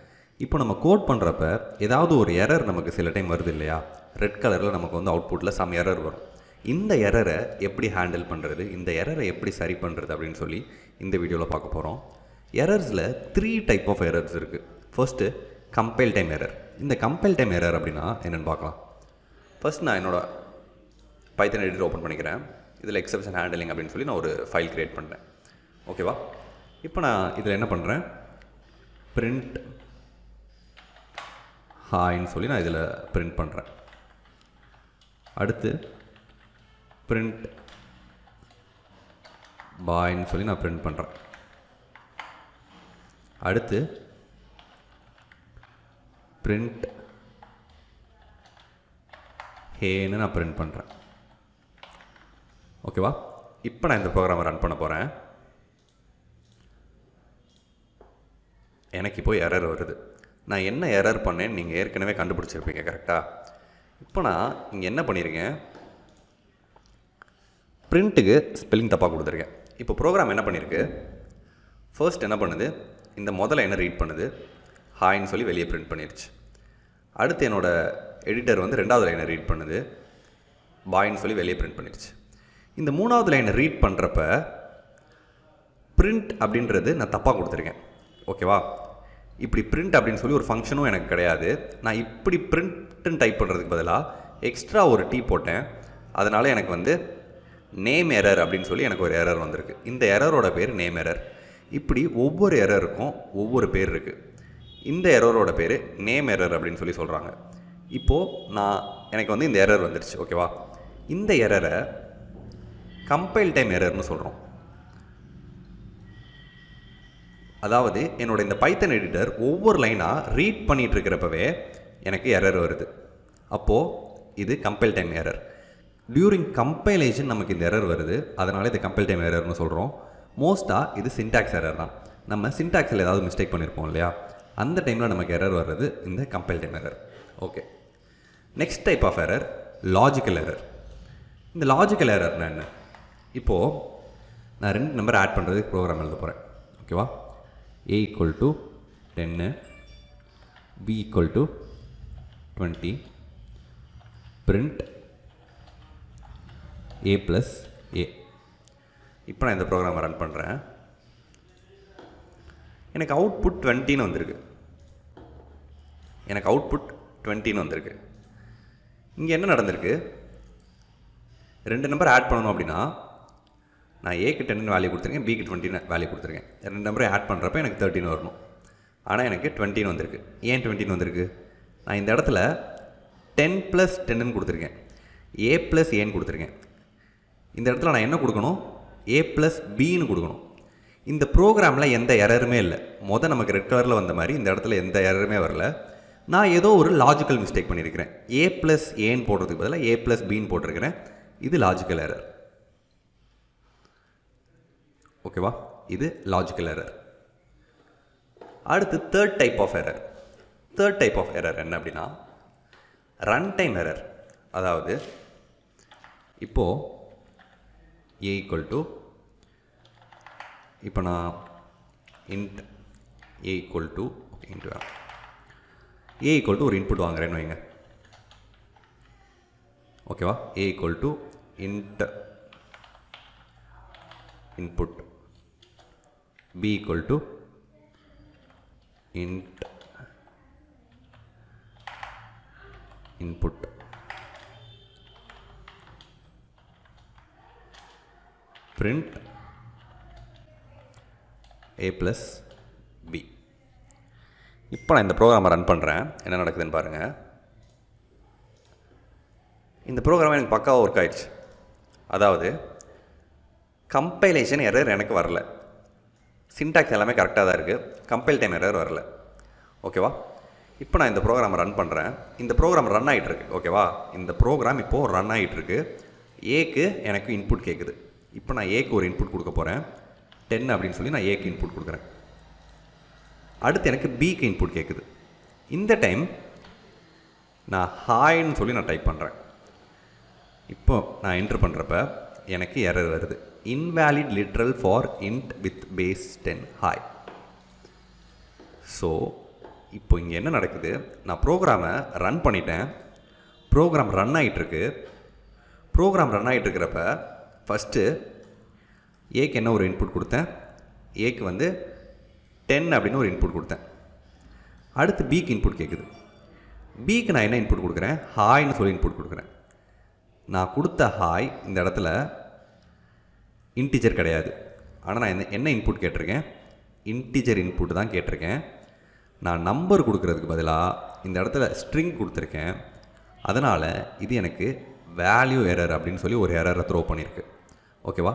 B: இப்போ நம்ம
A: கோட் பண்ணுறப்ப ஏதாவது ஒரு எரர் நமக்கு சில டைம் வருது இல்லையா ரெட் கலரில் நமக்கு வந்து அவுட்புட்டில் சம் எரர் வரும் இந்த எரரை எப்படி ஹேண்டில் பண்ணுறது இந்த எரரை எப்படி சரி பண்ணுறது அப்படின்னு சொல்லி இந்த வீடியோவில் பார்க்க போகிறோம் எரர்ஸில் த்ரீ டைப் ஆஃப் எரர்ஸ் இருக்குது ஃபர்ஸ்ட்டு கம்பைல் டைம் எரர் இந்த கம்பைல் டைம் எரர் அப்படின்னா என்னென்னு பார்க்கலாம் ஃபர்ஸ்ட் நான் என்னோடய பைத்தன் எடிட்டர் ஓப்பன் பண்ணிக்கிறேன் இதில் எக்ஸப்ஷன் ஹேண்டிலிங் அப்படின்னு சொல்லி நான் ஒரு ஃபைல் க்ரியேட் பண்ணுறேன் ஓகேவா இப்போ நான் இதில் என்ன பண்ணுறேன் பிரிண்ட் ஹாய்ன்னு சொல்லி நான் இதில் பிரிண்ட் பண்ணுறேன் அடுத்து பிரிண்ட் பாய்ன்னு சொல்லி நான் பிரிண்ட் பண்ணுறேன் அடுத்து பிரிண்ட் ஹேன்னு நான் பிரிண்ட் பண்ணுறேன் ஓகேவா இப்போ நான் இந்த ப்ரோக்ராமை ரன் பண்ண போகிறேன் எனக்கு இப்போ எரர் வருது நான் என்ன எரர் பண்ணேன்னு நீங்கள் ஏற்கனவே கண்டுபிடிச்சிருப்பீங்க கரெக்டாக இப்போ நான் இங்கே என்ன பண்ணியிருக்கேன் ப்ரிண்ட்டுக்கு ஸ்பெல்லிங் தப்பாக கொடுத்துருக்கேன் இப்போ ப்ரோக்ராம் என்ன பண்ணியிருக்கு ஃபர்ஸ்ட் என்ன பண்ணுது இந்த முதல்ல என்ன ரீட் பண்ணுது ஹாய்ன்னு சொல்லி வெளியே பிரிண்ட் பண்ணிருச்சு அடுத்து என்னோடய எடிட்டர் வந்து ரெண்டாவது லைனை ரீட் பண்ணுது பாயின்னு சொல்லி வெளியே பிரிண்ட் பண்ணிடுச்சு இந்த மூணாவது லைனை ரீட் பண்ணுறப்ப பிரிண்ட் அப்படின்றது நான் தப்பாக கொடுத்துருக்கேன் ஓகேவா இப்படி பிரிண்ட் அப்படின்னு சொல்லி ஒரு ஃபங்க்ஷனும் எனக்கு கிடையாது நான் இப்படி பிரிண்ட்டுன்னு டைப் பண்ணுறதுக்கு பதிலாக எக்ஸ்ட்ரா ஒரு டீ போட்டேன் அதனால் எனக்கு வந்து நேம் எரர் அப்படின்னு சொல்லி எனக்கு ஒரு எரர் வந்திருக்கு இந்த எரரோட பேர் நேம் எரர் இப்படி ஒவ்வொரு எரருக்கும் ஒவ்வொரு பேர் இருக்குது இந்த எரரோட பேர் நேம் எரர் அப்படின்னு சொல்லி சொல்கிறாங்க இப்போது நான் எனக்கு வந்து இந்த எரர் வந்துடுச்சு ஓகேவா இந்த எரரை கம்பைல் டைம் எரர்னு சொல்கிறோம் அதாவது என்னோட இந்த பைத்தன் எடிட்டர் ஒவ்வொரு லைனாக ரீட் பண்ணிகிட்டு இருக்கிறப்பவே எனக்கு எரர் வருது அப்போது இது compile time error during compilation நமக்கு இந்த எரர் வருது அதனால் இது கம்பைல் டைம் எரர்னு சொல்கிறோம் மோஸ்ட்டாக இது சின்டாக்ஸ் எரர் தான் நம்ம சின்டாக்ஸில் ஏதாவது மிஸ்டேக் பண்ணியிருப்போம் இல்லையா அந்த டைமில் நமக்கு எரர் வர்றது இந்த compile time error okay next type of error logical error இந்த லாஜிக்கல் எரர்னா என்ன இப்போது நான் ரெண்டு நம்பர் ஆட் பண்ணுறதுக்கு ப்ரோக்ராம் எழுத போகிறேன் ஓகேவா A equal to 10, B equal to 20, print A plus A. இப்போ நான் இந்த ப்ரோக்ராமை ரன் பண்ணுறேன் எனக்கு அவுட்புட் டுவெண்ட்டின்னு வந்திருக்கு எனக்கு அவுட்புட் டுவெண்ட்டின்னு வந்திருக்கு இங்கே என்ன நடந்திருக்கு ரெண்டு நம்பர் ஆட் பண்ணணும் அப்படின்னா நான் ஏக்கு டென் வேல்யூ கொடுத்துருக்கேன் பிக்கு டுவெண்ட்டின் வேல்யூ கொடுத்துருக்கேன் ரெண்டு நம்பரை ஆட் பண்ணுறப்ப எனக்கு தேர்ட்டின் வரணும் ஆனால் எனக்கு டுவெண்ட்டின் வந்திருக்கு ஏன் டுவெண்ட்டின் வந்திருக்கு நான் இந்த இடத்துல டென் ப்ளஸ் டென்னு கொடுத்துருக்கேன் ஏ ப்ளஸ் ஏன்னு கொடுத்துருக்கேன் இந்த இடத்துல நான் என்ன கொடுக்கணும் ஏ ப்ளஸ் பின்னு கொடுக்கணும் இந்த ப்ரோக்ராமில் எந்த எரருமே இல்லை மொதல் நமக்கு ரெட் கலரில் வந்த மாதிரி இந்த இடத்துல எந்த எரருமே வரல நான் ஏதோ ஒரு லாஜிக்கல் மிஸ்டேக் பண்ணியிருக்கிறேன் ஏ ப்ளஸ் ஏன்னு போடுறதுக்கு பதிலாக ஏ ப்ளஸ் பின்னு போட்டிருக்கிறேன் இது லாஜிக்கல் எரர் ஓகேவா இது லாஜிக்கல் எரர் அடுத்து third type of error third type of error என்ன அப்படின்னா ரன் டைம் எரர் அதாவது இப்போது ஏ ஈக்குவல் டு இப்போ நான் int a equal to okay int வேணும் ஏ ஈக்குவல் டு ஒரு இன்புட் வாங்குறேன்னு வைங்க ஓகேவா ஏ equal to int input b equal to int input print a plus b இப்போ நான் இந்த ப்ரோக்ராமை ரன் பண்ணுறேன் என்ன நடக்குதுன்னு பாருங்கள் இந்த ப்ரோக்ராம் எனக்கு பக்காவாக ஒர்க் ஆயிடுச்சு அதாவது கம்பைலேஷன் எரர் எனக்கு வரல சின்டாக்ஸ் எல்லாமே கரெக்டாக தான் இருக்குது கம்பைல் டைம் எரர் வரல ஓகேவா இப்போ நான் இந்த ப்ரோக்ராம் ரன் பண்ணுறேன் இந்த ப்ரோக்ராம் ரன் ஆகிட்டுருக்கு ஓகேவா இந்த ப்ரோக்ராம் இப்போது ரன் ஆகிட்டுருக்கு ஏக்கு எனக்கு இன்புட் கேட்குது இப்போ நான் ஏக்கு ஒரு இன்புட் கொடுக்க போகிறேன் டென் அப்படின்னு சொல்லி நான் ஏக்கு இன்புட் கொடுக்குறேன் அடுத்து எனக்கு பிக்கு இன்புட் கேட்குது இந்த டைம் நான் ஹாய்ன்னு சொல்லி நான் டைப் பண்ணுறேன் இப்போ நான் என்ட்ரு பண்ணுறப்ப எனக்கு எரர் வருது invalid literal for int with base 10 high. So இப்போ இங்கே என்ன நடக்குது நான் ப்ரோக்ராமை ரன் பண்ணிட்டேன் ப்ரோக்ராம் ரன் ஆகிட்டுருக்கு ப்ரோக்ராம் ரன் ஆகிட்டுருக்கிறப்ப ஃபஸ்ட்டு ஏக்கு என்ன ஒரு இன்புட் கொடுத்தேன் ஏக்கு வந்து டென் அப்படின்னு ஒரு இன்புட் கொடுத்தேன் அடுத்து பிக்கு இன்புட் கேட்குது பிக்கு நான் என்ன இன்புட் கொடுக்குறேன் ஹாய்னு சொல்லி இன்புட் கொடுக்குறேன் நான் கொடுத்த ஹாய் இந்த இடத்துல இன்டீஜர் கிடையாது ஆனால் நான் என்ன என்ன இன்புட் கேட்டிருக்கேன் இன்டீஜர் இன்புட் தான் கேட்டிருக்கேன் நான் நம்பர் கொடுக்குறதுக்கு பதிலாக இந்த இடத்துல ஸ்ட்ரிங் கொடுத்துருக்கேன் அதனால் இது எனக்கு வேல்யூ எரர் அப்படின்னு சொல்லி ஒரு எரரை த்ரோ பண்ணியிருக்கு ஓகேவா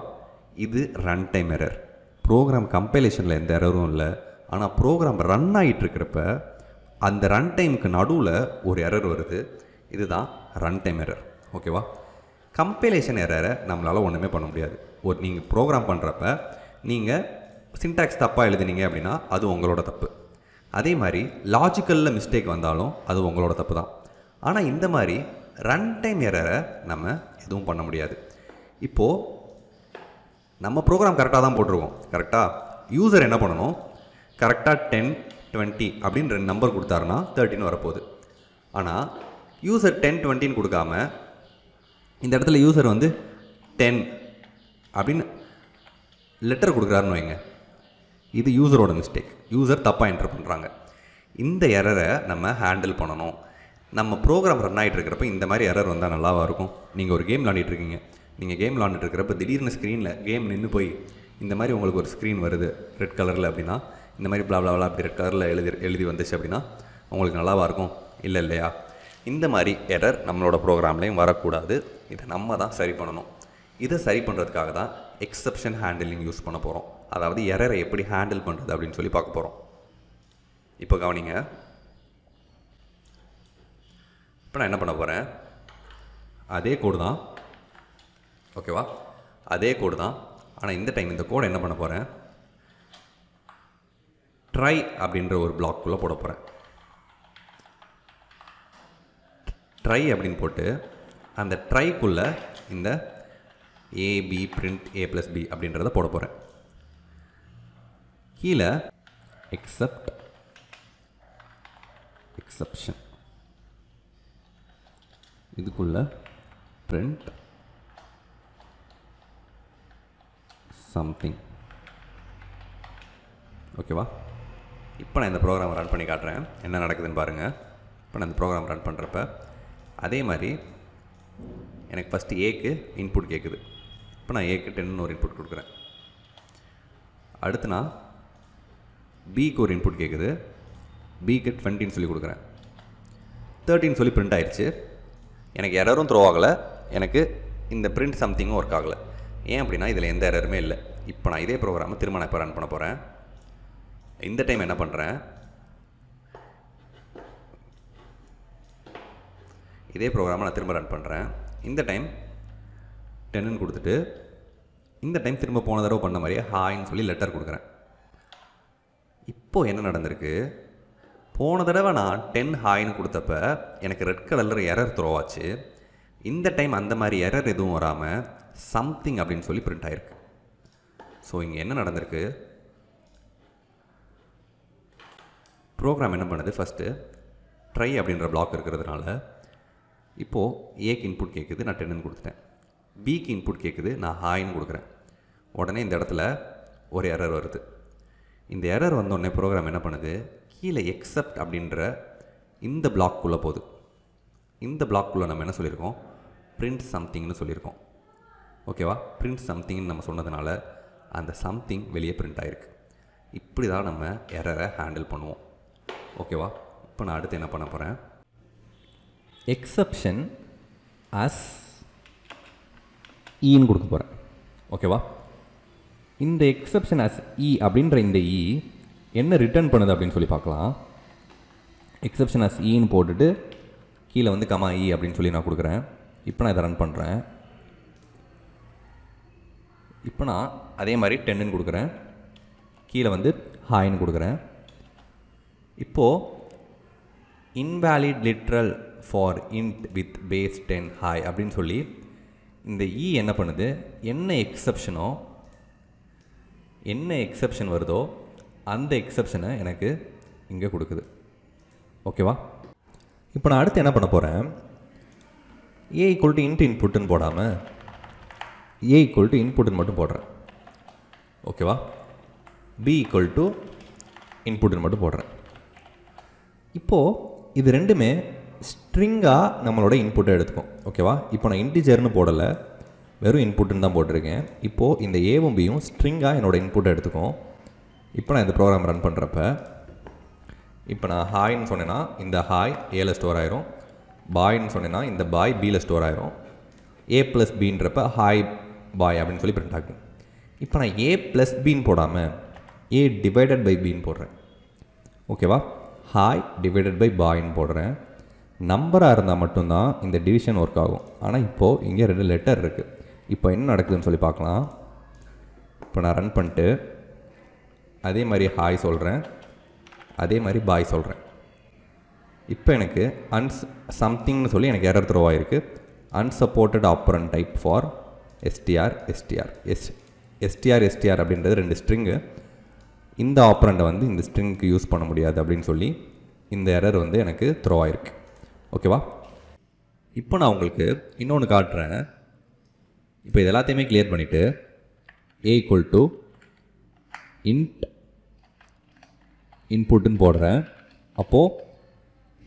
A: இது ரன் டைம் எரர் ப்ரோக்ராம் கம்பைலேஷனில் எந்த எரரும் இல்லை ஆனால் ப்ரோக்ராம் ரன் ஆகிட்டுருக்கிறப்ப அந்த ரன் டைமுக்கு நடுவில் ஒரு எரர் வருது இதுதான் ரன் டைம் எரர் ஓகேவா கம்பைலேஷன் எரரை நம்மளால் ஒன்றுமே பண்ண முடியாது ஒரு நீங்கள் ப்ரோக்ராம் பண்ணுறப்ப நீங்கள் சின்டாக்ஸ் தப்பாக எழுதுனீங்க அப்படின்னா அது உங்களோட தப்பு அதே மாதிரி லாஜிக்கலில் மிஸ்டேக் வந்தாலும் அது உங்களோட தப்பு தான் ஆனால் இந்த மாதிரி ரன் டைம் எரரை நம்ம எதுவும் பண்ண முடியாது இப்போது நம்ம ப்ரோக்ராம் கரெக்டாக தான் போட்டிருக்கோம் கரெக்டாக யூசர் என்ன பண்ணணும் கரெக்டாக டென் டுவெண்ட்டி அப்படின்னு ரெண்டு நம்பர் கொடுத்தாருன்னா தேர்ட்டின் வரப்போகுது ஆனால் யூசர் டென் டுவெண்ட்டின்னு கொடுக்காம இந்த இடத்துல யூசர் வந்து டென் அப்படின்னு லெட்டர் கொடுக்குறாருன்னு வைங்க இது யூசரோட மிஸ்டேக் யூசர் தப்பாக என்ட்ரு பண்ணுறாங்க இந்த எரரை நம்ம ஹேண்டில் பண்ணணும் நம்ம ப்ரோக்ராம் ரன் ஆகிட்டு இருக்கிறப்ப இந்த மாதிரி எரர் வந்தால் நல்லாவாக இருக்கும் நீங்கள் ஒரு கேம் இருக்கீங்க நீங்கள் கேம் விளாண்டுட்டு இருக்கிறப்ப திடீர்னு ஸ்க்ரீனில் கேம் நின்று போய் இந்த மாதிரி உங்களுக்கு ஒரு ஸ்க்ரீன் வருது ரெட் கலரில் அப்படின்னா இந்த மாதிரி பிளா பிளா அப்படி ரெட் கலரில் எழுதி எழுதி வந்துச்சு அப்படின்னா உங்களுக்கு நல்லாவாக இருக்கும் இல்லை இல்லையா இந்த மாதிரி எரர் நம்மளோட ப்ரோக்ராம்லேயும் வரக்கூடாது இதை நம்ம தான் சரி பண்ணணும் இதை சரி பண்ணுறதுக்காக தான் எக்ஸப்ஷன் ஹேண்டிலிங் யூஸ் பண்ண போகிறோம் அதாவது எரரை எப்படி ஹேண்டில் பண்ணுறது அப்படின்னு சொல்லி பார்க்க போகிறோம் இப்போ கவனிங்க இப்போ நான் என்ன பண்ண போகிறேன் அதே கோடு தான் ஓகேவா அதே கோடு தான் ஆனால் இந்த டைம் இந்த கோடை என்ன பண்ண போகிறேன் ட்ரை அப்படின்ற ஒரு பிளாக்குள்ளே போட போகிறேன் ட்ரை அப்படின்னு போட்டு அந்த ட்ரைக்குள்ளே இந்த ஏபி பிரிண்ட் ஏ ப்ளஸ் பி அப்படின்றத போட போகிறேன் கீழே எக்ஸப்ட் எக்ஸப்ஷன் இதுக்குள்ள பிரிண்ட் சம்திங் ஓகேவா இப்போ நான் இந்த ப்ரோக்ராம் ரன் பண்ணி காட்டுறேன் என்ன நடக்குதுன்னு பாருங்கள் இப்போ நான் இந்த ப்ரோக்ராம் ரன் பண்ணுறப்ப அதே மாதிரி எனக்கு ஃபஸ்ட்டு ஏக்கு இன்புட் கேட்குது இப்போ நான் ஏக்கு டென்னு ஒரு இன்புட் கொடுக்குறேன் அடுத்து நான் பிக்கு ஒரு இன்புட் கேட்குது பிக்கு டுவெண்ட்டின்னு சொல்லி கொடுக்குறேன் தேர்ட்டின்னு சொல்லி பிரிண்ட் ஆயிடுச்சு எனக்கு எரரும் த்ரோ ஆகலை எனக்கு இந்த பிரிண்ட் சம்திங்கும் ஒர்க் ஆகலை ஏன் அப்படின்னா இதில் எந்த எரருமே இல்லை இப்போ நான் இதே ப்ரோக்ராமை திரும்ப நான் இப்போ ரன் பண்ண போகிறேன் இந்த டைம் என்ன பண்ணுறேன் இதே ப்ரோக்ராமை நான் திரும்ப ரன் பண்ணுறேன் இந்த டைம் டென்னு கொடுத்துட்டு இந்த டைம் திரும்ப போன தடவை பண்ண மாதிரியே ஹாய்ன்னு சொல்லி லெட்டர் கொடுக்குறேன் இப்போது என்ன நடந்திருக்கு போன தடவை நான் டென் ஹாயின்னு கொடுத்தப்ப எனக்கு ரெட் கலரில் எரர் த்ரோவாச்சு இந்த டைம் அந்த மாதிரி எரர் எதுவும் வராமல் சம்திங் அப்படின்னு சொல்லி பிரிண்ட் ஆகிருக்கு ஸோ இங்கே என்ன நடந்திருக்கு ப்ரோக்ராம் என்ன பண்ணுது ஃபஸ்ட்டு ட்ரை அப்படின்ற பிளாக் இருக்கிறதுனால இப்போது ஏக்கு இன்புட் கேட்குது நான் டென்னு கொடுத்துட்டேன் பிக்கு இன்புட் கேட்குது நான் ஹாய்னு கொடுக்குறேன் உடனே இந்த இடத்துல ஒரு எரர் வருது இந்த எரர் வந்தோடனே ப்ரோக்ராம் என்ன பண்ணுது கீழே எக்ஸப்ட் அப்படின்ற இந்த பிளாக்குள்ளே போகுது இந்த பிளாக்குள்ளே நம்ம என்ன சொல்லியிருக்கோம் பிரிண்ட் சம்திங்னு சொல்லியிருக்கோம் ஓகேவா பிரிண்ட் சம்திங்னு நம்ம சொன்னதுனால அந்த சம்திங் வெளியே பிரிண்ட் ஆகிருக்கு இப்படி தான் நம்ம எரரை ஹேண்டில் பண்ணுவோம் ஓகேவா இப்போ நான் அடுத்து என்ன பண்ண போகிறேன் எக்ஸப்ஷன் அஸ் ஈன்னு கொடுக்க போகிறேன் ஓகேவா இந்த எக்ஸப்ஷன் அஸ் இ அப்படின்ற இந்த இ e என்ன ரிட்டர்ன் பண்ணுது அப்படின்னு சொல்லி பார்க்கலாம் எக்ஸப்ஷன் அஸ் இன்னு போட்டுட்டு கீழே வந்து கமா இ e அப்படின்னு சொல்லி நான் கொடுக்குறேன் இப்போ நான் இதை ரன் பண்ணுறேன் இப்போ நான் அதே மாதிரி டென்னுன்னு கொடுக்குறேன் கீழே வந்து ஹாய்னு கொடுக்குறேன் இப்போது invalid literal for int with base ten hi அப்படின்னு சொல்லி இந்த இ e என்ன பண்ணுது என்ன எக்ஸப்ஷனோ என்ன எக்ஸப்ஷன் வருதோ அந்த எக்ஸப்ஷனை எனக்கு இங்கே கொடுக்குது ஓகேவா இப்போ நான் அடுத்து என்ன பண்ண போகிறேன் ஏ ஈக்குவல் டு இன்ட்டு இன்புட்டுன்னு போடாமல் ஏ ஈக்குவல் டு இன்புட்டுன்னு மட்டும் போடுறேன் ஓகேவா பி ஈக்குவல் டு இன்புட்டுன்னு மட்டும் போடுறேன் இப்போது இது ரெண்டுமே ஸ்ட்ரிங்காக நம்மளோட இன்புட்டை எடுத்துக்கும் ஓகேவா இப்போ நான் இன்டிஜர்னு போடலை வெறும் இன்புட்டுன்னு தான் போட்டிருக்கேன் இப்போது இந்த ஏவும் பியும் ஸ்ட்ரிங்காக என்னோடய இன்புட்டை எடுத்துக்கும் இப்போ நான் இந்த ப்ரோக்ராம் ரன் பண்ணுறப்ப இப்போ நான் ஹாய்னு சொன்னேன்னா இந்த ஹாய் ஏல ஸ்டோர் ஆயிரும் பாய்னு சொன்னேன்னா இந்த பாய் பியில் ஸ்டோர் ஆயிரும் ஏ ப்ளஸ் பின்றப்ப ஹாய் பாய் அப்படின்னு சொல்லி பிரிண்ட் ஆகும் இப்போ நான் ஏ ப்ளஸ் பின்னு போடாமல் ஏ டிவைடட் பை பின்னு போடுறேன் ஓகேவா ஹாய் டிவைடட் பை பாயின்னு போடுறேன் நம்பராக இருந்தால் மட்டும்தான் இந்த டிவிஷன் ஒர்க் ஆகும் ஆனால் இப்போது இங்கே ரெண்டு லெட்டர் இருக்குது இப்போ என்ன நடக்குதுன்னு சொல்லி பார்க்கலாம் இப்போ நான் ரன் பண்ணிட்டு அதே மாதிரி ஹாய் சொல்கிறேன் அதே மாதிரி பாய் சொல்கிறேன் இப்போ எனக்கு அன்ஸ் சம்திங்னு சொல்லி எனக்கு எரர் த்ரோ ஆகிருக்கு unsupported operand type for STR STR S STR STR அப்படின்றது ரெண்டு ஸ்ட்ரிங்கு இந்த ஆப்பரண்டை வந்து இந்த ஸ்ட்ரிங்க்கு யூஸ் பண்ண முடியாது அப்படின்னு சொல்லி இந்த எரர் வந்து எனக்கு த்ரோ ஆயிருக்கு ஓகேவா இப்போ நான் உங்களுக்கு இன்னொன்று காட்டுறேன் இப்போ இது எல்லாத்தையுமே கிளியர் பண்ணிவிட்டு ஏ ஈக்குவல் டு இன்ட் இன்புட்டுன்னு போடுறேன் அப்போது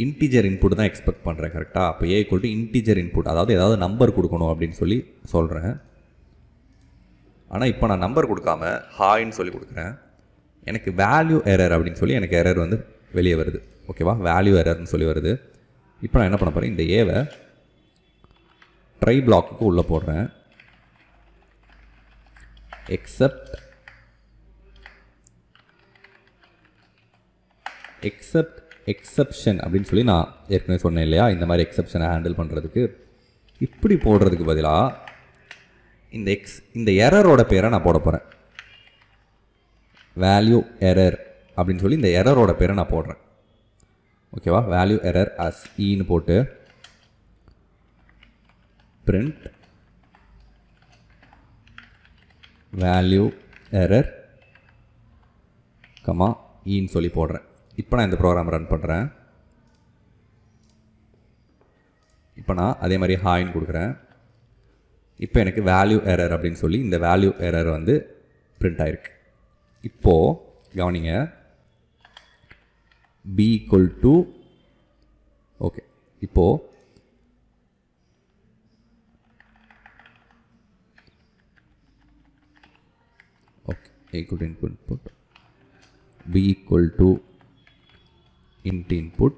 A: இன்டீஜர் இன்புட் தான் எக்ஸ்பெக்ட் பண்ணுறேன் கரெக்டாக அப்போ ஏ ஈக்குவல் டு இன்டீஜர் இன்புட் அதாவது ஏதாவது நம்பர் கொடுக்கணும் அப்படின்னு சொல்லி சொல்கிறேன் ஆனால் இப்போ நான் நம்பர் கொடுக்காம ஹாய்ன்னு சொல்லி கொடுக்குறேன் எனக்கு வேல்யூ எரர் அப்படின்னு சொல்லி எனக்கு எரர் வந்து வெளியே வருது ஓகேவா வேல்யூ எரர்னு சொல்லி வருது இப்போ நான் என்ன பண்ண போகிறேன் இந்த ஏவை ட்ரை பிளாக்குக்கு உள்ளே போடுறேன் எக்ஸப்ட் எக்ஸப்ட் எக்ஸப்ஷன் அப்படின்னு சொல்லி நான் ஏற்கனவே சொன்னேன் இல்லையா இந்த மாதிரி எக்ஸப்ஷனை ஹேண்டில் பண்ணுறதுக்கு இப்படி போடுறதுக்கு பதிலாக இந்த எக்ஸ் இந்த எரரோட பேரை நான் போட போகிறேன் வேல்யூ எரர் அப்படின்னு சொல்லி இந்த எரரோட பேரை நான் போடுறேன் ஓகேவா வேல்யூ எரர் அஸ் இன்னு போட்டு பிரிண்ட் வேல்யூ எரர் கமா இன்னு சொல்லி போடுறேன் இப்போ நான் இந்த ப்ரோக்ராம் ரன் பண்ணுறேன் இப்போ நான் அதே மாதிரி ஹாயின்னு கொடுக்குறேன் இப்போ எனக்கு வேல்யூ எரர் அப்படின்னு சொல்லி இந்த வேல்யூ எரர் வந்து பிரிண்ட் ஆகிருக்கு இப்போது கவனிங்க b equal to okay இப்போ okay equal to input input b equal to int input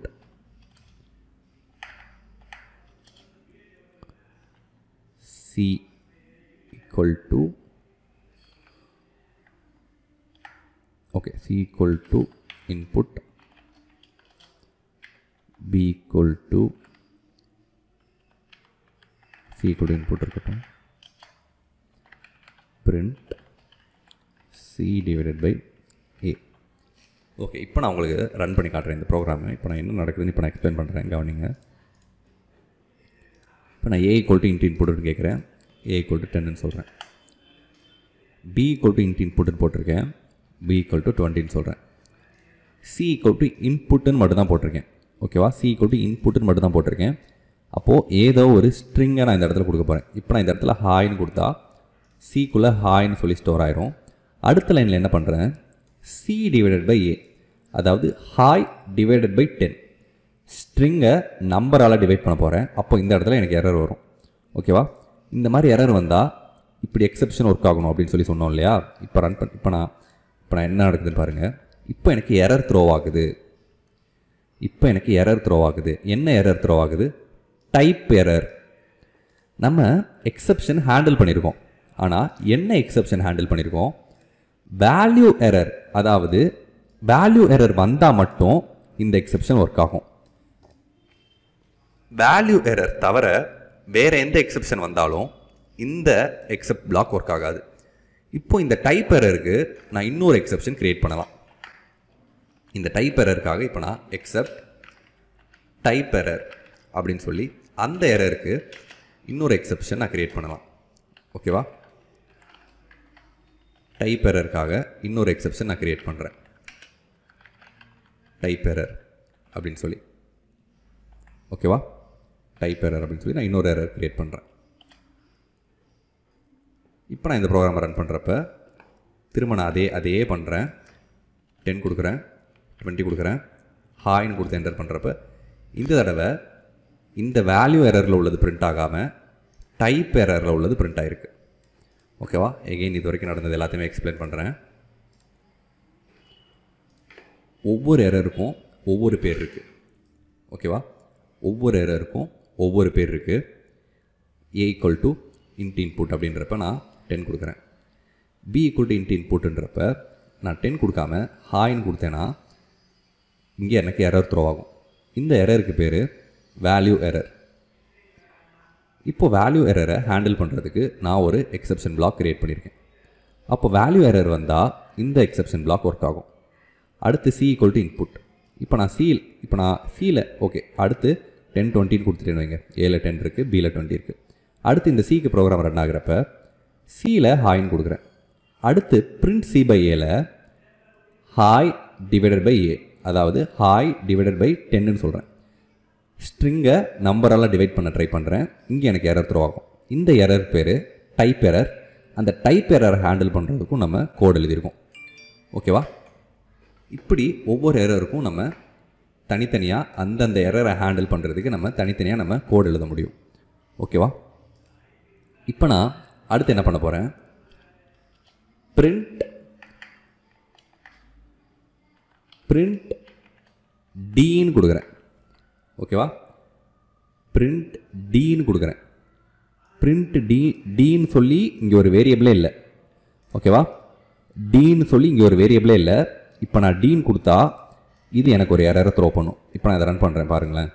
A: c equal to okay c equal to input B equal to C கூட input இருக்கட்டும் print C divided by A okay இப்போ நான் உங்களுக்கு run பண்ணி காட்டுறேன் இந்த program இப்போ நான் என்ன நடக்குதுன்னு இப்போ நான் எக்ஸ்பிளைன் பண்ணுறேன் கவனிங்க இப்போ நான் ஏ ஈக்குவல் டு இன்ட் இன்புட்னு கேட்குறேன் ஏ ஈக்குவல் டு டென்னுன்னு சொல்கிறேன் பி ஈக்குவல் டு இன்ட் இன்புட்னு போட்டிருக்கேன் பி ஈக்குவல் டு டுவெண்ட்டின்னு சொல்கிறேன் சி ஈக்குவல் டு இன்புட்டுன்னு மட்டும் தான் போட்டிருக்கேன் ஓகேவா சி ஈக்குவல் டு இன்புட்டுன்னு மட்டும் தான் போட்டிருக்கேன் அப்போது ஏதோ ஒரு ஸ்ட்ரிங்கை நான் இந்த இடத்துல கொடுக்க போகிறேன் இப்போ நான் இந்த இடத்துல ஹாய்னு கொடுத்தா சிக்குள்ளே ஹாய்னு சொல்லி ஸ்டோர் ஆயிரும் அடுத்த லைனில் என்ன பண்ணுறேன் சி டிவைடட் பை ஏ அதாவது ஹாய் டிவைடட் பை டென் ஸ்ட்ரிங்கை நம்பரால் டிவைட் பண்ண போகிறேன் அப்போ இந்த இடத்துல எனக்கு எரர் வரும் ஓகேவா இந்த மாதிரி எரர் வந்தால் இப்படி எக்ஸப்ஷன் ஒர்க் ஆகணும் அப்படின்னு சொல்லி சொன்னோம் இல்லையா இப்போ ரன் பண்ண இப்போ நான் இப்போ நான் என்ன நடக்குதுன்னு பாருங்கள் இப்போ எனக்கு எரர் த்ரோ ஆகுது இப்போ எனக்கு எரர் த்ரோ ஆகுது என்ன எரர் த்ரோ ஆகுது டைப் எரர் நம்ம எக்ஸப்ஷன் ஹேண்டில் பண்ணியிருக்கோம் ஆனால் என்ன எக்ஸப்ஷன் ஹேண்டில் பண்ணியிருக்கோம் வேல்யூ எரர் அதாவது வேல்யூ எரர் வந்தால் மட்டும் இந்த எக்ஸப்ஷன் ஒர்க் ஆகும் வேல்யூ எரர் தவிர வேறு எந்த எக்ஸப்ஷன் வந்தாலும் இந்த எக்ஸப்ட் பிளாக் ஒர்க் ஆகாது இப்போ இந்த டைப் எரருக்கு நான் இன்னொரு எக்ஸப்ஷன் க்ரியேட் பண்ணலாம் இந்த டைப் எரருக்காக இப்போ நான் எக்ஸப்ட் டைப் எரர் அப்படின்னு சொல்லி அந்த எரருக்கு இன்னொரு எக்ஸப்ஷன் நான் க்ரியேட் பண்ணலாம் ஓகேவா டைப் எரருக்காக இன்னொரு எக்ஸப்ஷன் நான் க்ரியேட் பண்ணுறேன் டைப் எரர் அப்படின்னு சொல்லி ஓகேவா டைப் எரர் அப்படின்னு சொல்லி நான் இன்னொரு எரர் க்ரியேட் பண்ணுறேன் இப்போ நான் இந்த ப்ரோக்ராமை ரன் பண்ணுறப்ப திரும்ப நான் அதே அதையே பண்ணுறேன் டென் கொடுக்குறேன் டுவெண்ட்டி கொடுக்குறேன் ஹாய்னு கொடுத்து என்டர் பண்ணுறப்ப இந்த தடவை இந்த வேல்யூ எரரில் உள்ளது பிரிண்ட் ஆகாமல் டைப் எரரில் உள்ளது பிரிண்ட் ஆகிருக்கு ஓகேவா எகெயின் இது வரைக்கும் நடந்தது எல்லாத்தையுமே எக்ஸ்பிளைன் பண்ணுறேன் ஒவ்வொரு எரருக்கும் ஒவ்வொரு பேர் இருக்குது ஓகேவா ஒவ்வொரு எரருக்கும் ஒவ்வொரு பேர் இருக்குது ஏ ஈக்குவல் டு இன்ட் இன்புட் அப்படின்றப்ப நான் டென் கொடுக்குறேன் பி ஈக்குவல் டு இன்ட் இன்புட்டுன்றப்ப நான் டென் கொடுக்காம ஹாயின் கொடுத்தேன்னா இங்கே எனக்கு எரர் த்ரோ ஆகும் இந்த எரருக்கு பேர் வேல்யூ எரர் இப்போ வேல்யூ எரரை ஹேண்டில் பண்ணுறதுக்கு நான் ஒரு எக்ஸப்ஷன் பிளாக் க்ரியேட் பண்ணியிருக்கேன் அப்போ வேல்யூ எரர் வந்தால் இந்த எக்ஸப்ஷன் பிளாக் ஒர்க் ஆகும் அடுத்து சி ஈக்குவல் டு இன்புட் இப்போ நான் சீல் இப்போ நான் சீல ஓகே அடுத்து டென் டுவெண்ட்டின்னு கொடுத்துட்டேன்னு வைங்க ஏல டென் இருக்குது பியில் டுவெண்ட்டி இருக்குது அடுத்து இந்த சிக்கு ப்ரோக்ராம் ரன் ஆகிறப்ப சியில் ஹாய்னு கொடுக்குறேன் அடுத்து பிரிண்ட் சி பை ஏல ஹாய் டிவைடட் பை ஏ அதாவது ஹாய் டிவைடட் பை டென்னு சொல்கிறேன் ஸ்ட்ரிங்கை நம்பரால் டிவைட் பண்ண ட்ரை பண்ணுறேன் இங்கே எனக்கு எரர் த்ரோ ஆகும் இந்த எரர் பேர் டைப் எரர் அந்த டைப் எரர் ஹேண்டில் பண்ணுறதுக்கும் நம்ம கோட் எழுதியிருக்கோம் ஓகேவா இப்படி ஒவ்வொரு எரருக்கும் நம்ம தனித்தனியாக அந்தந்த எரரை ஹேண்டில் பண்ணுறதுக்கு நம்ம தனித்தனியாக நம்ம கோட் எழுத முடியும் ஓகேவா இப்போ நான் அடுத்து என்ன பண்ண போகிறேன் பிரிண்ட் பிரிண்ட் டின்னு கொடுக்குறேன் ஓகேவா பிரிண்ட் டின்னு கொடுக்குறேன் பிரிண்ட் டி டின்னு சொல்லி இங்கே ஒரு வேரியபிளே இல்லை ஓகேவா டீன்னு சொல்லி இங்கே ஒரு வேரியபிளே இல்லை இப்போ நான் டீன் கொடுத்தா இது எனக்கு ஒரு எரரை த்ரோ பண்ணும் இப்போ நான் இதை ரன் பண்ணுறேன் பாருங்களேன்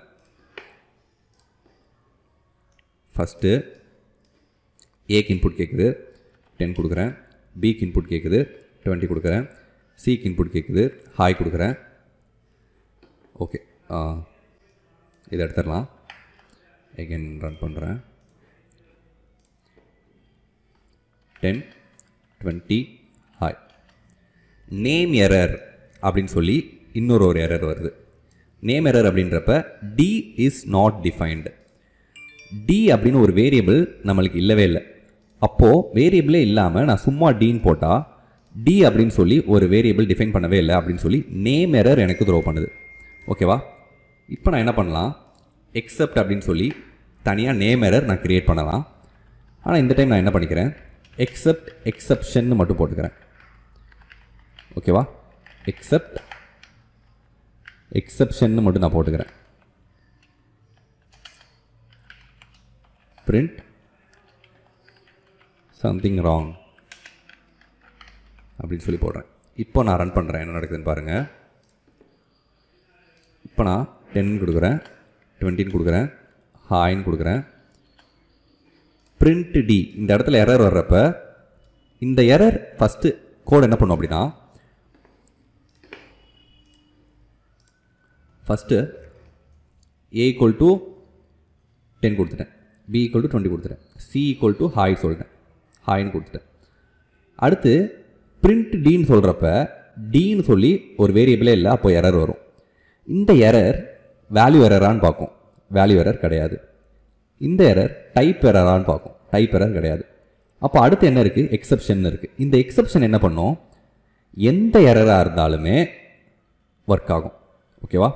A: ஃபஸ்ட்டு ஏக்கு இன்புட் கேட்குது டென் கொடுக்குறேன் பிக்கு இன்புட் கேட்குது டுவெண்ட்டி கொடுக்குறேன் சிக்கு இன்புட் கேட்குது ஹாய் கொடுக்குறேன் ஓகே இதை எடுத்துடலாம் எகென் ரன் பண்ணுறேன் ten twenty hi name error அப்படின்னு சொல்லி இன்னொரு ஒரு எரர் வருது நேம் எரர் அப்படின்றப்ப D is not defined D அப்படின்னு ஒரு வேரியபிள் நம்மளுக்கு இல்லவே இல்லை அப்போது வேரியபிளே இல்லாமல் நான் சும்மா டீன் போட்டால் டி அப்படின்னு சொல்லி ஒரு வேரியபிள் டிஃபைன் பண்ணவே இல்லை அப்படின்னு சொல்லி நேம் எரர் எனக்கு த்ரோ பண்ணுது ஓகேவா இப்போ நான் என்ன பண்ணலாம் எக்ஸப்ட் அப்படின்னு சொல்லி தனியாக நேம் எரர் நான் க்ரியேட் பண்ணலாம் ஆனால் இந்த டைம் நான் என்ன பண்ணிக்கிறேன் எக்ஸப்ட் எக்ஸப்ஷன் மட்டும் போட்டுக்கிறேன் ஓகேவா எக்ஸப்ட் எக்ஸப்ஷன் மட்டும் நான் போட்டுக்கிறேன் பிரிண்ட் சம்திங் ராங் அப்படின்னு சொல்லி போடுறேன் இப்போ நான் ரன் பண்ணுறேன் என்ன நடக்குதுன்னு பாருங்கள் இப்போ நான் டென் கொடுக்குறேன் டுவெண்ட்டின்னு கொடுக்குறேன் ஹாய்ன்னு கொடுக்குறேன் பிரிண்ட் டி இந்த இடத்துல எரர் வர்றப்ப இந்த எரர் ஃபஸ்ட்டு கோட் என்ன பண்ணும் அப்படின்னா first A equal to ten கொடுத்துட்டேன் பி ஈக்குவல் டு டுவெண்ட்டி கொடுத்துட்டேன் சி ஈக்குவல் டு ஹாய் சொல்லிட்டேன் ஹாய்னு கொடுத்துட்டேன் அடுத்து பிரிண்ட் டின்னு சொல்கிறப்ப டீன்னு சொல்லி ஒரு வேரியபிளே இல்லை அப்போ எரர் வரும் இந்த எரர் வேல்யூ எரரான்னு பார்க்கும் வேல்யூ எரர் கிடையாது இந்த எரர் டைப் எரரான்னு பார்க்கும் டைப் எரர் கிடையாது அப்போ அடுத்து என்ன இருக்குது எக்ஸப்ஷன் இருக்குது இந்த எக்ஸப்ஷன் என்ன பண்ணும் எந்த எரராக இருந்தாலுமே ஒர்க் ஆகும் ஓகேவா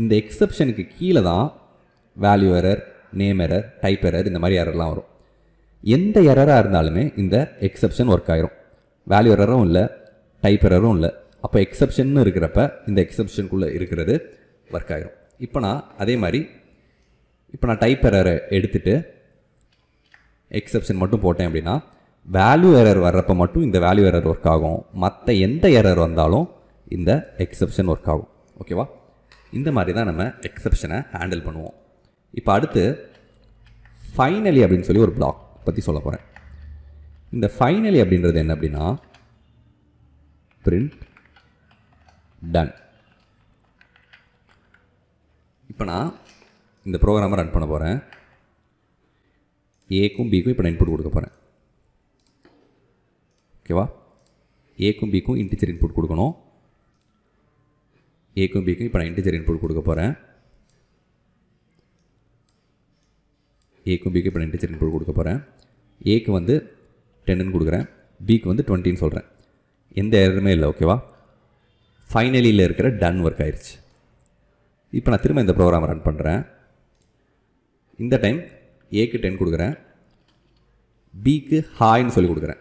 A: இந்த எக்ஸப்ஷனுக்கு கீழே தான் value error name error type error இந்த மாதிரி எரர்லாம் வரும் எந்த எரராக இருந்தாலுமே இந்த எக்ஸப்ஷன் ஒர்க் ஆகிரும் வேல்யூ எரரும் இல்லை டைப் எரரும் இல்லை அப்போ எக்ஸப்ஷன் இருக்கிறப்ப இந்த எக்ஸப்ஷனுக்குள்ளே இருக்கிறது ஒர்க் ஆகிரும் இப்போ நான் அதே மாதிரி இப்போ நான் டைப் எரரை எடுத்துகிட்டு எக்ஸப்ஷன் மட்டும் போட்டேன் அப்படின்னா வேல்யூ எரர் வர்றப்போ மட்டும் இந்த வேல்யூ எரர் ஒர்க் ஆகும் மற்ற எந்த எரர் வந்தாலும் இந்த எக்ஸப்ஷன் ஒர்க் ஆகும் ஓகேவா இந்த மாதிரி தான் நம்ம எக்ஸப்ஷனை ஹேண்டில் பண்ணுவோம் இப்போ அடுத்து ஃபைனலி அப்படின்னு சொல்லி ஒரு பிளாக் பற்றி சொல்ல போகிறேன் இந்த ஃபைனலி அப்படின்றது என்ன அப்படின்னா பிரிண்ட் டன் இப்போ நான் இந்த ப்ரோக்ராமை ரன் பண்ண போகிறேன் ஏக்கும் பிக்கும் இப்போ நான் இன்புட் கொடுக்க போகிறேன் ஓகேவா ஏக்கும் பிக்கும் இன்டிஜர் இன்புட் கொடுக்கணும் ஏக்கும் பிக்கும் இப்போ நான் இன்டிஜர் இன்புட் கொடுக்க போகிறேன் ஏக்கும் பிக்கு இப்போ நான் இன்டிஜர் இன்புட் கொடுக்க போகிறேன் ஏக்கு வந்து டென்னு கொடுக்குறேன் பிக்கு வந்து டுவெண்ட்டின்னு சொல்கிறேன் எந்த எரருமே இல்லை ஓகேவா ஃபைனலியில் இருக்கிற டன் ஒர்க் ஆயிடுச்சு இப்போ நான் திரும்ப இந்த ப்ரோக்ராம் ரன் பண்ணுறேன் இந்த டைம் ஏக்கு டென் கொடுக்குறேன் பிக்கு ஹாய்ன்னு சொல்லி கொடுக்குறேன்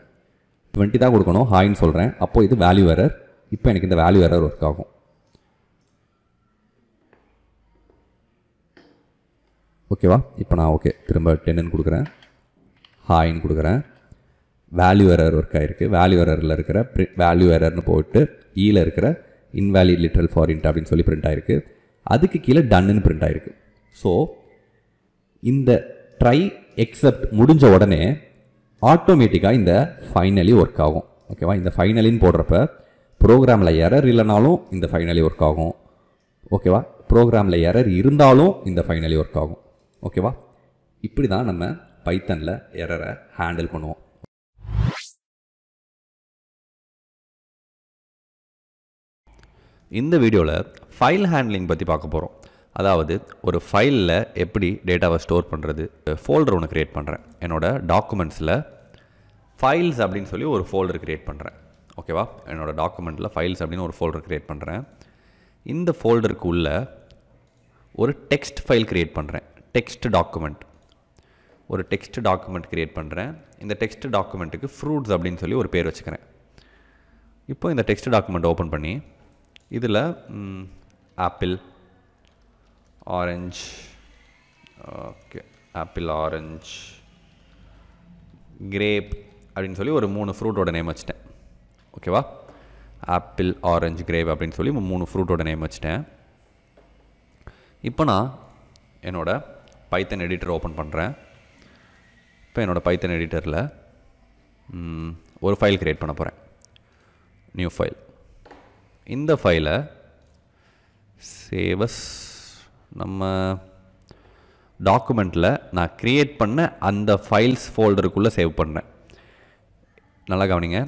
A: டுவெண்ட்டி தான் கொடுக்கணும் ஹாய்ன்னு சொல்கிறேன் அப்போது இது வேல்யூ எரர் இப்போ எனக்கு இந்த வேல்யூ எரர் ஒர்க் ஆகும் ஓகேவா இப்போ நான் ஓகே திரும்ப டென்னு கொடுக்குறேன் ஹாயின்னு கொடுக்குறேன் வேல்யூ எரர் ஒர்க் ஆகிருக்கு வேல்யூ எரரில் இருக்கிற பிரிண்ட் வேல்யூ எரர்னு போட்டு ஈயில் e இருக்கிற இன்வேலிட் லிட்ரல் ஃபாரின்ட் அப்படின்னு சொல்லி பிரிண்ட் ஆகிருக்கு அதுக்கு கீழே டன்னு பிரிண்ட் ஆகிருக்கு ஸோ இந்த ட்ரை எக்ஸப்ட் முடிஞ்ச உடனே ஆட்டோமேட்டிக்காக இந்த ஃபைனலி ஒர்க் ஆகும் ஓகேவா இந்த ஃபைனலின்னு போடுறப்ப ப்ரோக்ராமில் எரர் இல்லைனாலும் இந்த ஃபைனலி ஒர்க் ஆகும் ஓகேவா ப்ரோக்ராமில் எரர் இருந்தாலும்
B: இந்த ஃபைனலி ஒர்க் ஆகும் ஓகேவா இப்படி தான் நம்ம பைத்தனில் எரரை ஹேண்டில் பண்ணுவோம் இந்த வீடியோவில் ஃபைல் ஹேண்ட்லிங் பற்றி பார்க்க போகிறோம் அதாவது
A: ஒரு ஃபைலில் எப்படி டேட்டாவை ஸ்டோர் பண்ணுறது ஃபோல்டர் ஒன்று க்ரியேட் பண்ணுறேன் என்னோடய டாக்குமெண்ட்ஸில் ஃபைல்ஸ் அப்படின்னு சொல்லி ஒரு ஃபோல்டர் க்ரியேட் பண்ணுறேன் ஓகேவா என்னோடய டாக்குமெண்ட்டில் ஃபைல்ஸ் அப்படின்னு ஒரு ஃபோல்டர் க்ரியேட் பண்ணுறேன் இந்த ஃபோல்டருக்கு உள்ள ஒரு டெக்ஸ்ட் ஃபைல் க்ரியேட் பண்ணுறேன் டெக்ஸ்ட் டாக்குமெண்ட் ஒரு டெக்ஸ்ட் டாக்குமெண்ட் க்ரியேட் பண்ணுறேன் இந்த டெக்ஸ்ட் டாக்குமெண்ட்டுக்கு ஃப்ரூட்ஸ் அப்படின்னு சொல்லி ஒரு பேர் வச்சுக்கிறேன் இப்போ இந்த டெக்ஸ்ட் டாக்குமெண்ட் ஓப்பன் பண்ணி இதில் apple orange okay apple orange grape அப்படின்னு சொல்லி ஒரு மூணு ஃப்ரூட்டோட நேம் வச்சிட்டேன் ஓகேவா ஆப்பிள் ஆரஞ்சு கிரேப் அப்படின்னு சொல்லி மூணு ஃப்ரூட்டோட நேம் வச்சிட்டேன் இப்போ நான் என்னோடய பைத்தன் எடிட்டர் ஓப்பன் பண்ணுறேன் இப்போ என்னோடய பைத்தன் எடிட்டரில் ஒரு ஃபைல் க்ரியேட் பண்ண போகிறேன் நியூ ஃபைல் இந்த ஃபைலை சேவஸ் நம்ம டாக்குமெண்ட்டில் நான் க்ரியேட் பண்ண அந்த ஃபைல்ஸ் ஃபோல்டருக்குள்ளே சேவ் பண்ணேன் நல்லா கவனிங்க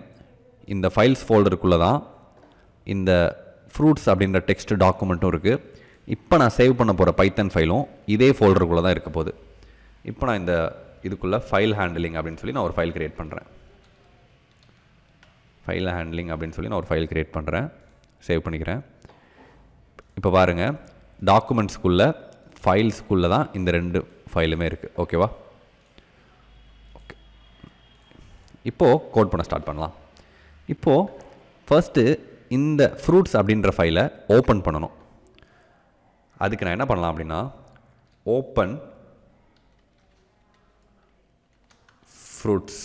A: இந்த ஃபைல்ஸ் ஃபோல்டருக்குள்ளே தான் இந்த ஃப்ரூட்ஸ் அப்படின்ற டெக்ஸ்ட் டாக்குமெண்ட்டும் இருக்குது இப்போ நான் சேவ் பண்ண போகிற பைத்தன் ஃபைலும் இதே ஃபோல்டருக்குள்ளே தான் இருக்க போகுது இப்போ நான் இந்த இதுக்குள்ளே ஃபைல் ஹேண்டிலிங் அப்படின்னு சொல்லி நான் ஒரு ஃபைல் க்ரியேட் பண்ணுறேன் ஃபைல் ஹேண்ட்லிங் அப்படின்னு சொல்லி நான் ஒரு ஃபைல் க்ரியேட் பண்ணுறேன் சேவ் பண்ணிக்கிறேன் இப்போ பாருங்கள் டாக்குமெண்ட்ஸ்க்குள்ளே ஃபைல்ஸ்குள்ளே தான் இந்த ரெண்டு ஃபைலுமே இருக்குது ஓகேவா ஓகே இப்போது கோட் பண்ண ஸ்டார்ட் பண்ணலாம் இப்போது ஃபஸ்ட்டு இந்த ஃப்ரூட்ஸ் அப்படின்ற ஃபைலை ஓப்பன் பண்ணணும் அதுக்கு நான் என்ன பண்ணலாம் அப்படின்னா ஓப்பன் ஃப்ரூட்ஸ்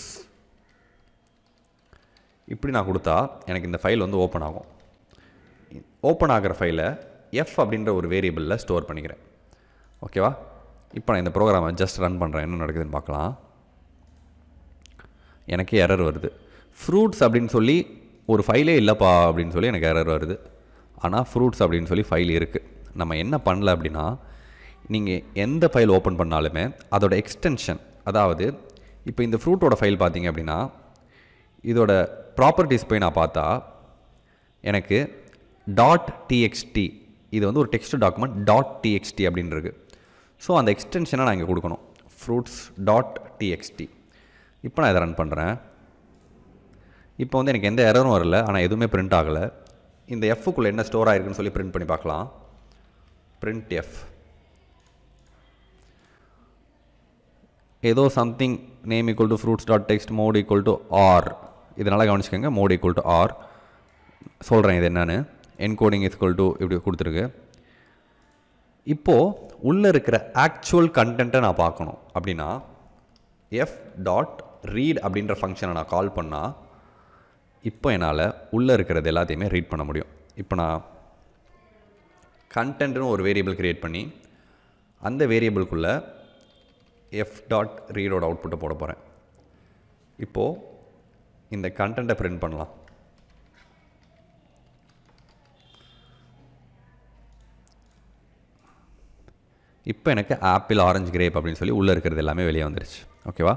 A: இப்படி நான் கொடுத்தா எனக்கு இந்த ஃபைல் வந்து ஓப்பன் ஆகும் ஓப்பன் ஆகிற ஃபைலை எஃப் அப்படின்ற ஒரு வேரியபிளில் ஸ்டோர் பண்ணிக்கிறேன் ஓகேவா இப்போ நான் இந்த ப்ரோக்ராமை ஜஸ்ட் ரன் பண்ணுறேன் என்ன நடக்குதுன்னு பார்க்கலாம் எனக்கு எரர் வருது ஃப்ரூட்ஸ் அப்படின்னு சொல்லி ஒரு ஃபைலே இல்லைப்பா அப்படின்னு சொல்லி எனக்கு எரர் வருது ஆனால் ஃப்ரூட்ஸ் அப்படின்னு சொல்லி ஃபைல் இருக்குது நம்ம என்ன பண்ணல அப்படின்னா நீங்கள் எந்த ஃபைல் ஓப்பன் பண்ணாலுமே அதோட எக்ஸ்டென்ஷன் அதாவது இப்போ இந்த ஃப்ரூட்டோட ஃபைல் பார்த்தீங்க அப்படின்னா இதோட ப்ராப்பர்ட்டிஸ் போய் நான் பார்த்தா எனக்கு டாட் டிஎக்ஸ்டி இது வந்து ஒரு டெக்ஸ்ட் டாக்குமெண்ட் டாட் டிஎக்ஸ்டி அப்படின்னு இருக்குது ஸோ அந்த எக்ஸ்டென்ஷனை நான் இங்கே கொடுக்கணும் ஃப்ரூட்ஸ் டாட் டிஎக்ஸ்டி இப்போ நான் இதை ரன் பண்ணுறேன் இப்போ வந்து எனக்கு எந்த எரரும் வரல ஆனால் எதுவுமே பிரிண்ட் ஆகலை இந்த எஃப்க்குள்ளே என்ன ஸ்டோர் ஆகிருக்குன்னு சொல்லி பிரிண்ட் பண்ணி பார்க்கலாம் பிரிண்ட் எஃப் ஏதோ something name equal to fruits dot text mode equal to R இதனால் கவனிச்சிக்கோங்க மோடி ஈக்குவல் டு ஆர் சொல்கிறேன் இது என்னன்னு என்கோடிங் கொல் டு இப்படி கொடுத்துருக்கு இப்போது உள்ளே இருக்கிற ஆக்சுவல் கண்டென்ட்டை நான் பார்க்கணும் அப்படின்னா எஃப் டாட் ரீட் அப்படின்ற ஃபங்க்ஷனை நான் கால் பண்ணால் இப்போ என்னால் உள்ளே இருக்கிறது எல்லாத்தையுமே ரீட் பண்ண முடியும் இப்போ நான் கண்டென்ட்னு ஒரு வேரியபிள் க்ரியேட் பண்ணி அந்த வேரியபிள்குள்ளே எஃப் டாட் ரீடோட அவுட்புட்டை போட போகிறேன் இப்போது இந்த கண்டென்ட்டை பிரிண்ட் பண்ணலாம் இப்போ எனக்கு ஆப்பிள் ஆரஞ்சு கிரேப் அப்படின்னு சொல்லி உள்ளே இருக்கிறது எல்லாமே வெளியே வந்துருச்சு ஓகேவா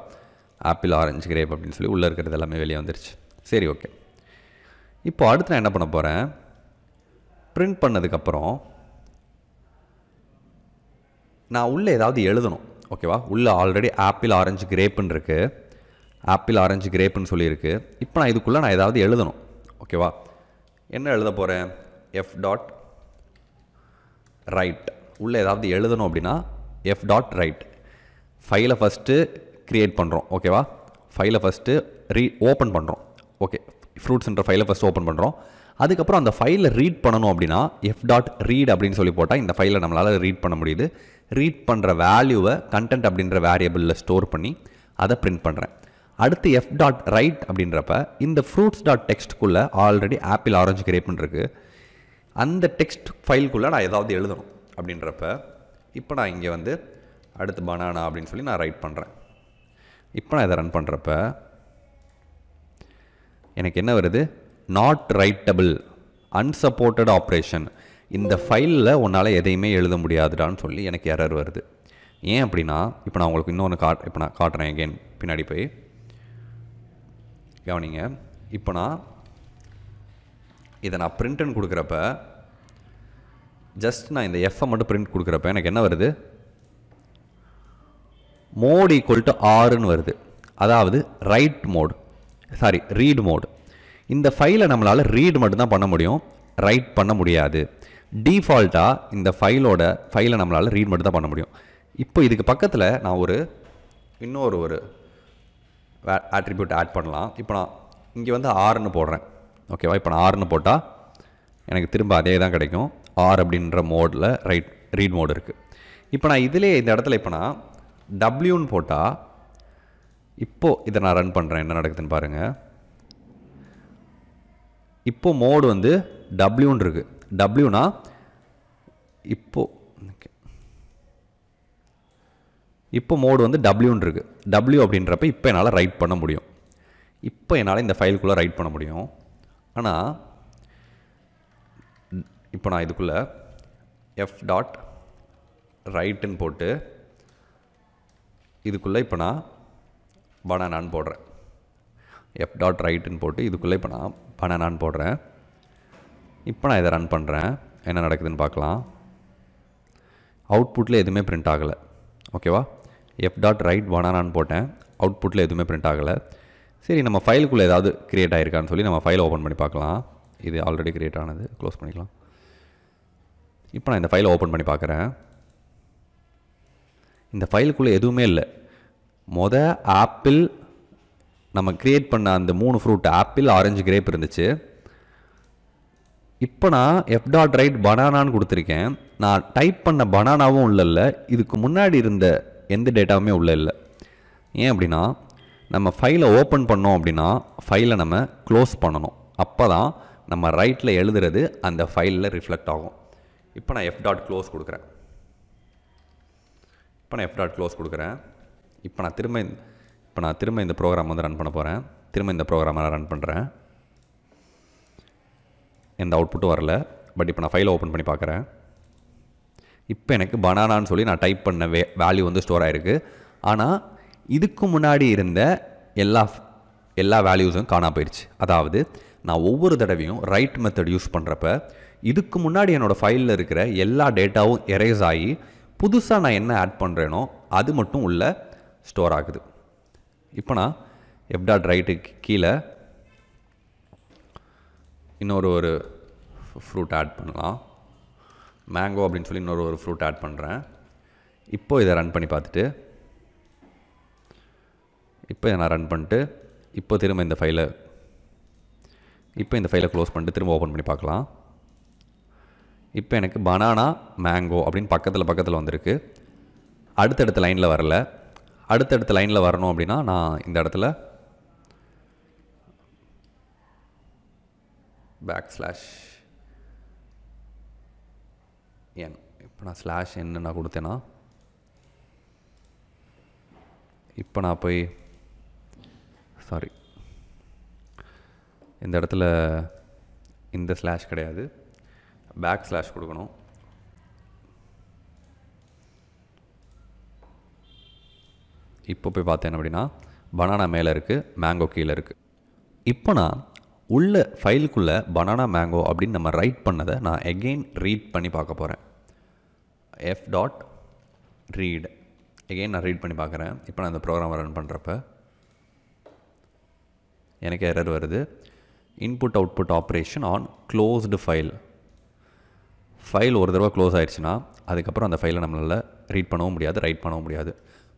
A: ஆப்பிள் ஆரஞ்சு கிரேப் அப்படின்னு சொல்லி உள்ளே இருக்கிறது எல்லாமே வெளியே வந்துருச்சு சரி ஓகே இப்போ அடுத்து நான் என்ன பண்ண போகிறேன் ப்ரிண்ட் பண்ணதுக்கப்புறம் நான் உள்ளே ஏதாவது எழுதணும் ஓகேவா உள்ளே ஆல்ரெடி ஆப்பிள் ஆரஞ்சு கிரேப்புன்னு இருக்குது ஆப்பிள் ஆரஞ்சு கிரேப்புன்னு சொல்லியிருக்கு இப்போ நான் இதுக்குள்ளே நான் ஏதாவது எழுதணும் ஓகேவா என்ன எழுத போகிறேன் எஃப் டாட் ரைட் உள்ளே ஏதாவது எழுதணும் அப்படின்னா எஃப் டாட் ரைட் ஃபைலை ஃபஸ்ட்டு க்ரியேட் பண்ணுறோம் ஓகேவா ஃபைலை ஃபஸ்ட்டு ரீ ஓப்பன் பண்ணுறோம் ஓகே ஃப்ரூட்ஸ்ன்ற ஃபைலை ஃபஸ்ட்டு ஓப்பன் பண்ணுறோம் அதுக்கப்புறம் அந்த ஃபைலை ரீட் பண்ணணும் அப்படின்னா எஃப் டாட் ரீட் அப்படின்னு சொல்லி போட்டால் இந்த ஃபைலை நம்மளால் ரீட் பண்ண முடியுது ரீட் பண்ணுற வேல்யூவை கண்டென்ட் அப்படின்ற வேரியபிளில் ஸ்டோர் பண்ணி அதை பிரிண்ட் பண்ணுறேன் அடுத்து எஃப் டாட் ரைட் அப்படின்றப்ப இந்த ஃப்ரூட்ஸ் டாட் டெக்ஸ்ட்டுக்குள்ளே ஆல்ரெடி ஆப்பிள் ஆரஞ்சு கிரியேட் பண்ணுறதுக்கு அந்த டெக்ஸ்ட் ஃபைல்குள்ளே நான் ஏதாவது எழுதணும் அப்படின்றப்ப இப்போ நான் இங்கே வந்து அடுத்து பனானா அப்படின்னு சொல்லி நான் ரைட் பண்ணுறேன் இப்போ நான் இதை ரன் பண்ணுறப்ப எனக்கு என்ன வருது நாட் ரைட்டபிள் அன்சப்போர்ட்டட் ஆப்ரேஷன் இந்த ஃபைலில் உன்னால் எதையுமே எழுத முடியாதுடான்னு சொல்லி எனக்கு எரர் வருது ஏன் அப்படின்னா இப்போ நான் உங்களுக்கு இன்னொன்று காட் இப்போ நான் காட்டுறேன் எகெயின் பின்னாடி போய் கவனிங்க இப்போ நான் இதை நான் பிரிண்டன் கொடுக்குறப்ப ஜஸ்ட் நான் இந்த எஃப்எம் மட்டும் பிரிண்ட் கொடுக்குறப்ப எனக்கு என்ன வருது மோட் ஈக்குவல் டு ஆறுன்னு வருது அதாவது write mode sorry read mode இந்த ஃபைலை நம்மளால் ரீட் மட்டும்தான் பண்ண முடியும் ரைட் பண்ண முடியாது டீஃபால்ட்டாக இந்த ஃபைலோட ஃபைலை நம்மளால் ரீட் மட்டும் தான் பண்ண முடியும் இப்போ இதுக்கு பக்கத்தில் நான் ஒரு இன்னொரு ஒரு ஆட்ரிபியூட் ஆட் பண்ணலாம் இப்போ நான் இங்கே வந்து ஆறுன்னு போடுறேன் ஓகேவா இப்போ நான் ஆறுன்னு போட்டால் எனக்கு திரும்ப அதே தான் கிடைக்கும் ஆர் அப்படின்ற மோடில் ரைட் ரீட் மோடு இருக்குது இப்போ நான் இதிலே இந்த இடத்துல இப்போ நான் டபிள்யூன்னு போட்டால் இப்போது இதை நான் ரன் பண்ணுறேன் என்ன நடக்குதுன்னு பாருங்கள் இப்போது மோடு வந்து டபிள்யூன்னு இருக்குது டபிள்யூனா இப்போது இப்போ மோடு வந்து டபிள்யூன்னு இருக்குது டபிள்யூ அப்படின்றப்ப இப்போ என்னால் ரைட் பண்ண முடியும் இப்போ என்னால் இந்த ஃபைலுக்குள்ளே ரைட் பண்ண முடியும் ஆனால் இப்போ நான் இதுக்குள்ளே எஃப் டாட் ரைட்டுன்னு போட்டு இதுக்குள்ளே இப்போ நான் பனானான்னு போடுறேன் எஃப் டாட் ரைட்டுன்னு போட்டு இதுக்குள்ளே இப்போ நான் பனானான்னு போடுறேன் இப்போ நான் இதை ரன் பண்ணுறேன் என்ன நடக்குதுன்னு பார்க்கலாம் அவுட்புட்டில் எதுவுமே பிரிண்ட் ஆகலை ஓகேவா எஃப் டாட் ரைட் பனானான்னு போட்டேன் அவுட்புட்டில் எதுவுமே பிரிண்ட் ஆகலை சரி நம்ம ஃபைலுக்குள்ளே ஏதாவது க்ரியேட் ஆகிருக்கான்னு சொல்லி நம்ம ஃபைல் ஓப்பன் பண்ணி பார்க்கலாம் இது ஆல்ரெடி க்ரியேட் ஆனது க்ளோஸ் பண்ணிக்கலாம் இப்போ நான் இந்த ஃபைலை ஓப்பன் பண்ணி பார்க்குறேன் இந்த ஃபைலுக்குள்ளே எதுவுமே இல்லை மொத ஆப்பிள் நம்ம க்ரியேட் பண்ண அந்த மூணு ஃப்ரூட் ஆப்பிள் ஆரஞ்சு கிரேப் இருந்துச்சு இப்போ நான் எஃப் டாட் ரைட் பனானான்னு கொடுத்துருக்கேன் நான் டைப் பண்ண பனானாவும் உள்ள இல்லை இதுக்கு முன்னாடி இருந்த எந்த டேட்டாவுமே உள்ளே இல்லை ஏன் அப்படின்னா நம்ம ஃபைலை ஓப்பன் பண்ணோம் அப்படின்னா ஃபைலை நம்ம க்ளோஸ் பண்ணணும் அப்போ தான் நம்ம ரைட்டில் எழுதுறது அந்த ஃபைலில் ரிஃப்ளெக்ட் ஆகும் இப்போ நான் எஃப் டாட் க்ளோஸ் கொடுக்குறேன் இப்போ நான் எஃப் டாட் க்ளோஸ் கொடுக்குறேன் இப்போ நான் திரும்ப இப்போ நான் திரும்ப இந்த ப்ரோக்ராம் வந்து ரன் பண்ண போகிறேன் திரும்ப இந்த ப்ரோக்ராமை நான் ரன் பண்ணுறேன் எந்த அவுட்புட்டும் வரல பட் இப்போ நான் ஃபைலை ஓப்பன் பண்ணி பார்க்குறேன் இப்போ எனக்கு பனானான்னு சொல்லி நான் டைப் பண்ண வே வேல்யூ வந்து ஸ்டோர் ஆகிருக்கு ஆனால் இதுக்கு முன்னாடி இருந்த எல்லா எல்லா வேல்யூஸும் காணா போயிடுச்சு அதாவது நான் ஒவ்வொரு தடவையும் ரைட் மெத்தட் யூஸ் பண்ணுறப்ப இதுக்கு முன்னாடி என்னோடய ஃபைலில் இருக்கிற எல்லா டேட்டாவும் எரேஸ் ஆகி புதுசாக நான் என்ன ஆட் பண்ணுறேனோ அது மட்டும் உள்ள ஸ்டோர் ஆகுது இப்போ நான் எப்டாட் ரைட்டுக்கு கீழே இன்னொரு ஒரு ஃப்ரூட் ஆட் பண்ணலாம் மேங்கோ அப்படின்னு சொல்லி இன்னொரு ஒரு ஃப்ரூட் ஆட் பண்ணுறேன் இப்போ இதை ரன் பண்ணி பார்த்துட்டு இப்போ இதை நான் ரன் பண்ணிட்டு இப்போ திரும்ப இந்த ஃபைலை இப்போ இந்த ஃபைலை க்ளோஸ் பண்ணிட்டு திரும்ப ஓப்பன் பண்ணி பார்க்கலாம் இப்போ எனக்கு பனானா மேங்கோ அப்படின்னு பக்கத்தில் பக்கத்தில் வந்திருக்கு அடுத்தடுத்த லைனில் வரல அடுத்தடுத்த லைனில் வரணும் அப்படின்னா நான் இந்த இடத்துல பேக் ஸ்லாஷ் என் இப்போ நான் ஸ்லாஷ் என்ன நான் கொடுத்தேன்னா இப்போ நான் போய் சாரி இந்த இடத்துல இந்த ஸ்லாஷ் கிடையாது பேக் ஸ்லாஷ் கொடுக்கணும் இப்போ போய் பார்த்தேன் அப்படின்னா பனானா மேலே இருக்குது மேங்கோ கீழே இருக்குது இப்போ நான் உள்ள ஃபைலுக்குள்ளே பனானா மேங்கோ அப்படின்னு நம்ம ரைட் பண்ணதை நான் எகெயின் ரீட் பண்ணி பார்க்க போகிறேன் எஃப் டாட் ரீட் எகெயின் நான் ரீட் பண்ணி பார்க்குறேன் இப்போ நான் இந்த ப்ரோக்ராம் ரன் பண்ணுறப்ப எனக்கு எரர் வருது input output operation on closed file file ஒரு தடவை க்ளோஸ் ஆகிடுச்சுன்னா அதுக்கப்புறம் அந்த ஃபைலை நம்மளால் ரீட் பண்ணவும் முடியாது ரைட் பண்ணவும் முடியாது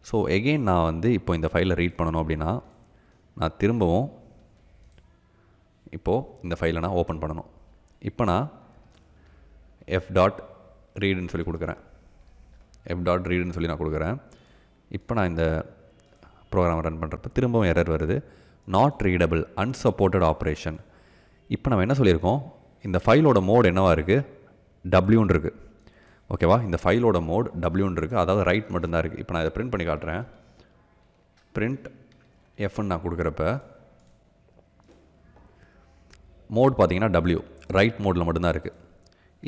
A: ஸோ எகெயின் நான் வந்து இப்போ இந்த ஃபைலை ரீட் பண்ணணும் அப்படின்னா நான் திரும்பவும் இப்போது இந்த ஃபைலை நான் ஓப்பன் பண்ணணும் இப்போ நான் எஃப் டாட் ரீடுன்னு சொல்லி கொடுக்குறேன் எஃப் டாட் ரீடுன்னு சொல்லி நான் கொடுக்குறேன் இப்போ நான் இந்த ப்ரோக்ராம் ரன் பண்ணுறப்ப திரும்பவும் எரர் வருது நாட் ரீடபிள் அன்சப்போர்ட்டட் ஆப்ரேஷன் இப்போ நம்ம என்ன சொல்லியிருக்கோம் இந்த ஃபைலோட மோட் என்னவாக இருக்குது டபிள்யூன் இருக்குது ஓகேவா இந்த ஃபைலோட மோட் டபிள்யூன் இருக்குது அதாவது ரைட் மட்டும்தான் இருக்குது இப்போ நான் இதை பிரிண்ட் பண்ணி காட்டுறேன் பிரிண்ட் எஃப்னு நான் கொடுக்குறப்ப மோட் பார்த்தீங்கன்னா டபிள்யூ ரைட் மோடில் மட்டும்தான் இருக்குது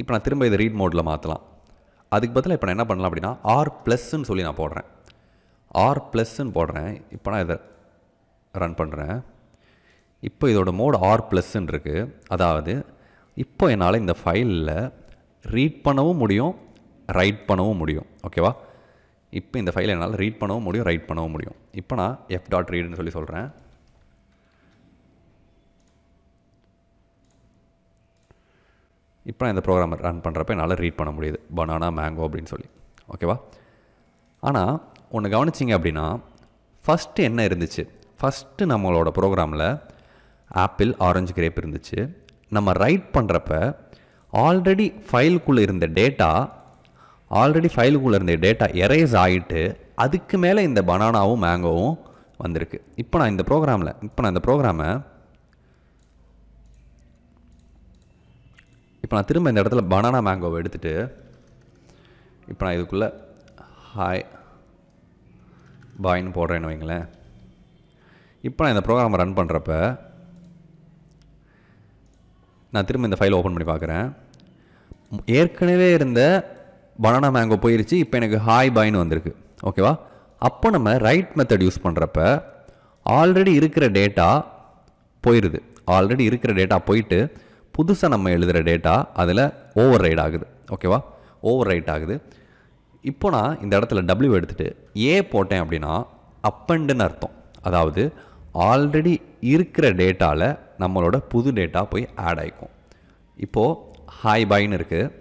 A: இப்போ நான் திரும்ப இதை ரீட் மோடில் மாற்றலாம் அதுக்கு பதிலாக இப்போ நான் என்ன பண்ணலாம் அப்படின்னா ஆர் ப்ளஸ்ன்னு சொல்லி நான் போடுறேன் ஆர் ப்ளஸ்ன்னு போடுறேன் இப்போ நான் இதை ரன் பண்ணுறேன் இப்போ இதோட மோடு ஆர் ப்ளஸ்ன்னு இருக்குது அதாவது இப்போ என்னால் இந்த ஃபைலில் ரீட் பண்ணவும் முடியும் ரைட் பண்ணவும் முடியும் ஓகேவா இப்போ இந்த ஃபைலை என்னால் ரீட் பண்ணவும் முடியும் ரைட் பண்ணவும் முடியும் இப்போ நான் எஃப் டாட் ரீடுன்னு சொல்லி சொல்கிறேன் இப்போ நான் இந்த ப்ரோக்ராம் ரன் பண்ணுறப்ப என்னால் ரீட் பண்ண முடியுது பனானா மேங்கோ அப்படின்னு சொல்லி ஓகேவா ஆனால் ஒன்று கவனிச்சிங்க அப்படின்னா ஃபஸ்ட்டு என்ன இருந்துச்சு ஃபஸ்ட்டு நம்மளோட ப்ரோக்ராமில் ஆப்பிள் ஆரஞ்சு கிரேப் இருந்துச்சு நம்ம ரைட் பண்ணுறப்ப ஆல்ரெடி ஃபைலுக்குள்ளே இருந்த டேட்டா ஆல்ரெடி ஃபைலுக்குள்ளே இருந்த டேட்டா எரேஸ் ஆகிட்டு அதுக்கு மேலே இந்த பனானாவும் மேங்கோவும் வந்திருக்கு இப்போ நான் இந்த ப்ரோக்ராமில் இப்போ நான் இந்த ப்ரோக்ராமை இப்போ நான் திரும்ப இந்த இடத்துல பனானா மேங்கோவை எடுத்துகிட்டு இப்போ நான் இதுக்குள்ளே ஹாய் பாயின்னு போடுறேன்னு வைங்களேன் இப்போ நான் இந்த ப்ரோக்ராமை ரன் பண்ணுறப்ப நான் திரும்ப இந்த ஃபைல் ஓப்பன் பண்ணி பார்க்குறேன் ஏற்கனவே இருந்த பனானா மேங்கோ போயிருச்சு இப்போ எனக்கு ஹாய் பாய்னு வந்திருக்கு ஓகேவா அப்போ நம்ம ரைட் மெத்தட் யூஸ் பண்ணுறப்ப ஆல்ரெடி இருக்கிற டேட்டா போயிடுது ஆல்ரெடி இருக்கிற டேட்டா போயிட்டு புதுசாக நம்ம எழுதுகிற டேட்டா அதில் ஓவர் ரைட் ஆகுது ஓகேவா ஓவர் ரைட் ஆகுது இப்போ நான் இந்த இடத்துல டபிள்யூ எடுத்துகிட்டு ஏ போட்டேன் அப்படின்னா அப்பண்டுன்னு அர்த்தம் அதாவது ஆல்ரெடி இருக்கிற டேட்டாவில் நம்மளோட புது டேட்டா போய் ஆட் ஆகிக்கும் இப்போது ஹாய் பாய்னு இருக்குது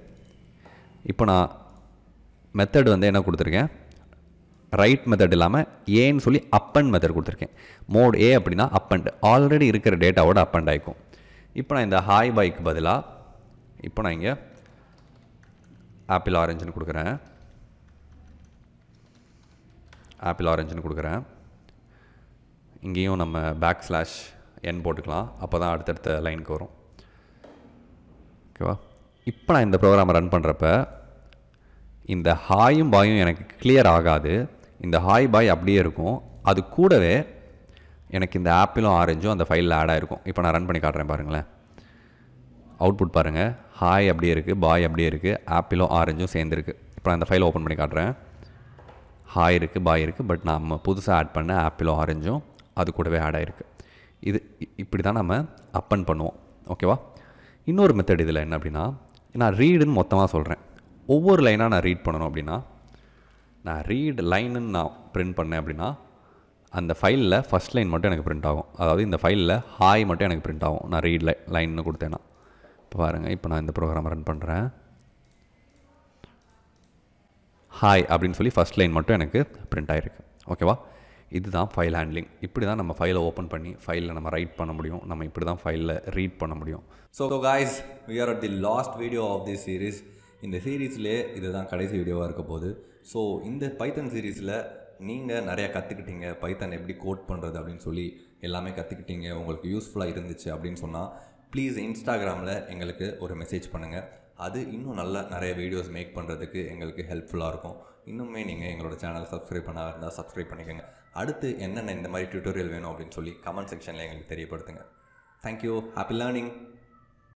A: இப்போ நான் மெத்தட் வந்து என்ன கொடுத்துருக்கேன் ரைட் மெத்தட் இல்லாமல் ஏன்னு சொல்லி அப்பன் மெத்தட் கொடுத்துருக்கேன் மோட் ஏ அப்படின்னா அப்பண்ட் ஆல்ரெடி இருக்கிற டேட்டாவோட அப்பண்ட் ஆகிக்கும் இப்போ நான் இந்த ஹாய் பாய்க்கு பதிலாக இப்போ நான் இங்கே ஆப்பிள் ஆரஞ்சுன்னு கொடுக்குறேன் ஆப்பிள் ஆரஞ்சுன்னு கொடுக்குறேன் இங்கேயும் நம்ம பேக் ஸ்லாஷ் என் போட்டுக்கலாம் அப்போ தான் அடுத்தடுத்த லைனுக்கு வரும் ஓகேவா இப்போ நான் இந்த ப்ரோக்ராமை ரன் பண்ணுறப்ப இந்த ஹாயும் பாயும் எனக்கு கிளியர் ஆகாது இந்த ஹாய் பாய் அப்படியே இருக்கும் அது கூடவே எனக்கு இந்த ஆப்பிளும் ஆரஞ்சும் அந்த ஃபைலில் ஆட் ஆகிருக்கும் இப்போ நான் ரன் பண்ணி காட்டுறேன் பாருங்களேன் அவுட்புட் பாருங்கள் ஹாய் அப்படியே இருக்குது பாய் அப்படியே இருக்குது ஆப்பிளும் ஆரஞ்சும் சேர்ந்துருக்கு இப்போ நான் இந்த ஃபைல் ஓப்பன் பண்ணி காட்டுறேன் ஹாய் இருக்குது பாய் இருக்குது பட் நம்ம புதுசாக ஆட் பண்ண ஆப்பிளும் ஆரஞ்சும் அது கூடவே ஆட் ஆகிருக்கு இது இப்படி தான் நம்ம அப்பன் பண்ணுவோம் ஓகேவா இன்னொரு மெத்தட் இதில் என்ன அப்படின்னா நான் ரீடுன்னு மொத்தமாக சொல்கிறேன் ஒவ்வொரு லைனாக நான் ரீட் பண்ணணும் அப்படின்னா நான் ரீட் லைனுன்னு நான் பிரிண்ட் பண்ணேன் அப்படின்னா அந்த ஃபைலில் ஃபஸ்ட் லைன் மட்டும் எனக்கு பிரிண்ட் ஆகும் அதாவது இந்த ஃபைலில் ஹாய் மட்டும் எனக்கு பிரிண்ட் ஆகும் நான் ரீட் லை லைன்னு கொடுத்தேன்னா இப்போ பாருங்கள் இப்போ நான் இந்த ப்ரோக்ராம் ரன் பண்ணுறேன் ஹாய் அப்படின்னு சொல்லி ஃபஸ்ட் லைன் மட்டும் எனக்கு பிரிண்ட் ஆகிருக்கு ஓகேவா இதுதான் ஃபைல் ஹேண்ட்லிங் இப்படி தான் நம்ம ஃபைலை ஓப்பன் பண்ணி ஃபைலில் நம்ம ரைட் பண்ண முடியும் நம்ம இப்படி தான் ஃபைலில் ரீட் பண்ண முடியும் so guys we are at the last video of the series இந்த சீரீஸ்லேயே இதுதான் கடைசி வீடியோவாக இருக்க போகுது ஸோ இந்த பைத்தன் சீரீஸில் நீங்கள் நிறையா கற்றுக்கிட்டீங்க பைத்தன் எப்படி கோட் பண்ணுறது அப்படின்னு சொல்லி எல்லாமே கற்றுக்கிட்டீங்க உங்களுக்கு யூஸ்ஃபுல்லாக இருந்துச்சு அப்படின்னு சொன்னால் ப்ளீஸ் இன்ஸ்டாகிராமில் எங்களுக்கு ஒரு மெசேஜ் பண்ணுங்கள் அது இன்னும் நல்லா நிறைய வீடியோஸ் மேக் பண்ணுறதுக்கு எங்களுக்கு ஹெல்ப்ஃபுல்லாக இருக்கும் இன்னுமே நீங்கள் எங்களோட சேனல் சப்ஸ்கிரைப் பண்ணாக இருந்தால் சப்ஸ்கிரைப் பண்ணிக்கோங்க அடுத்து என்னென்ன இந்த மாதிரி டியூட்டோரியல் வேணும் அப்படின்னு சொல்லி கமெண்ட் செக்ஷனில் எங்களுக்கு தெரியப்படுத்துங்க தேங்க்யூ ஹாப்பி லேர்னிங்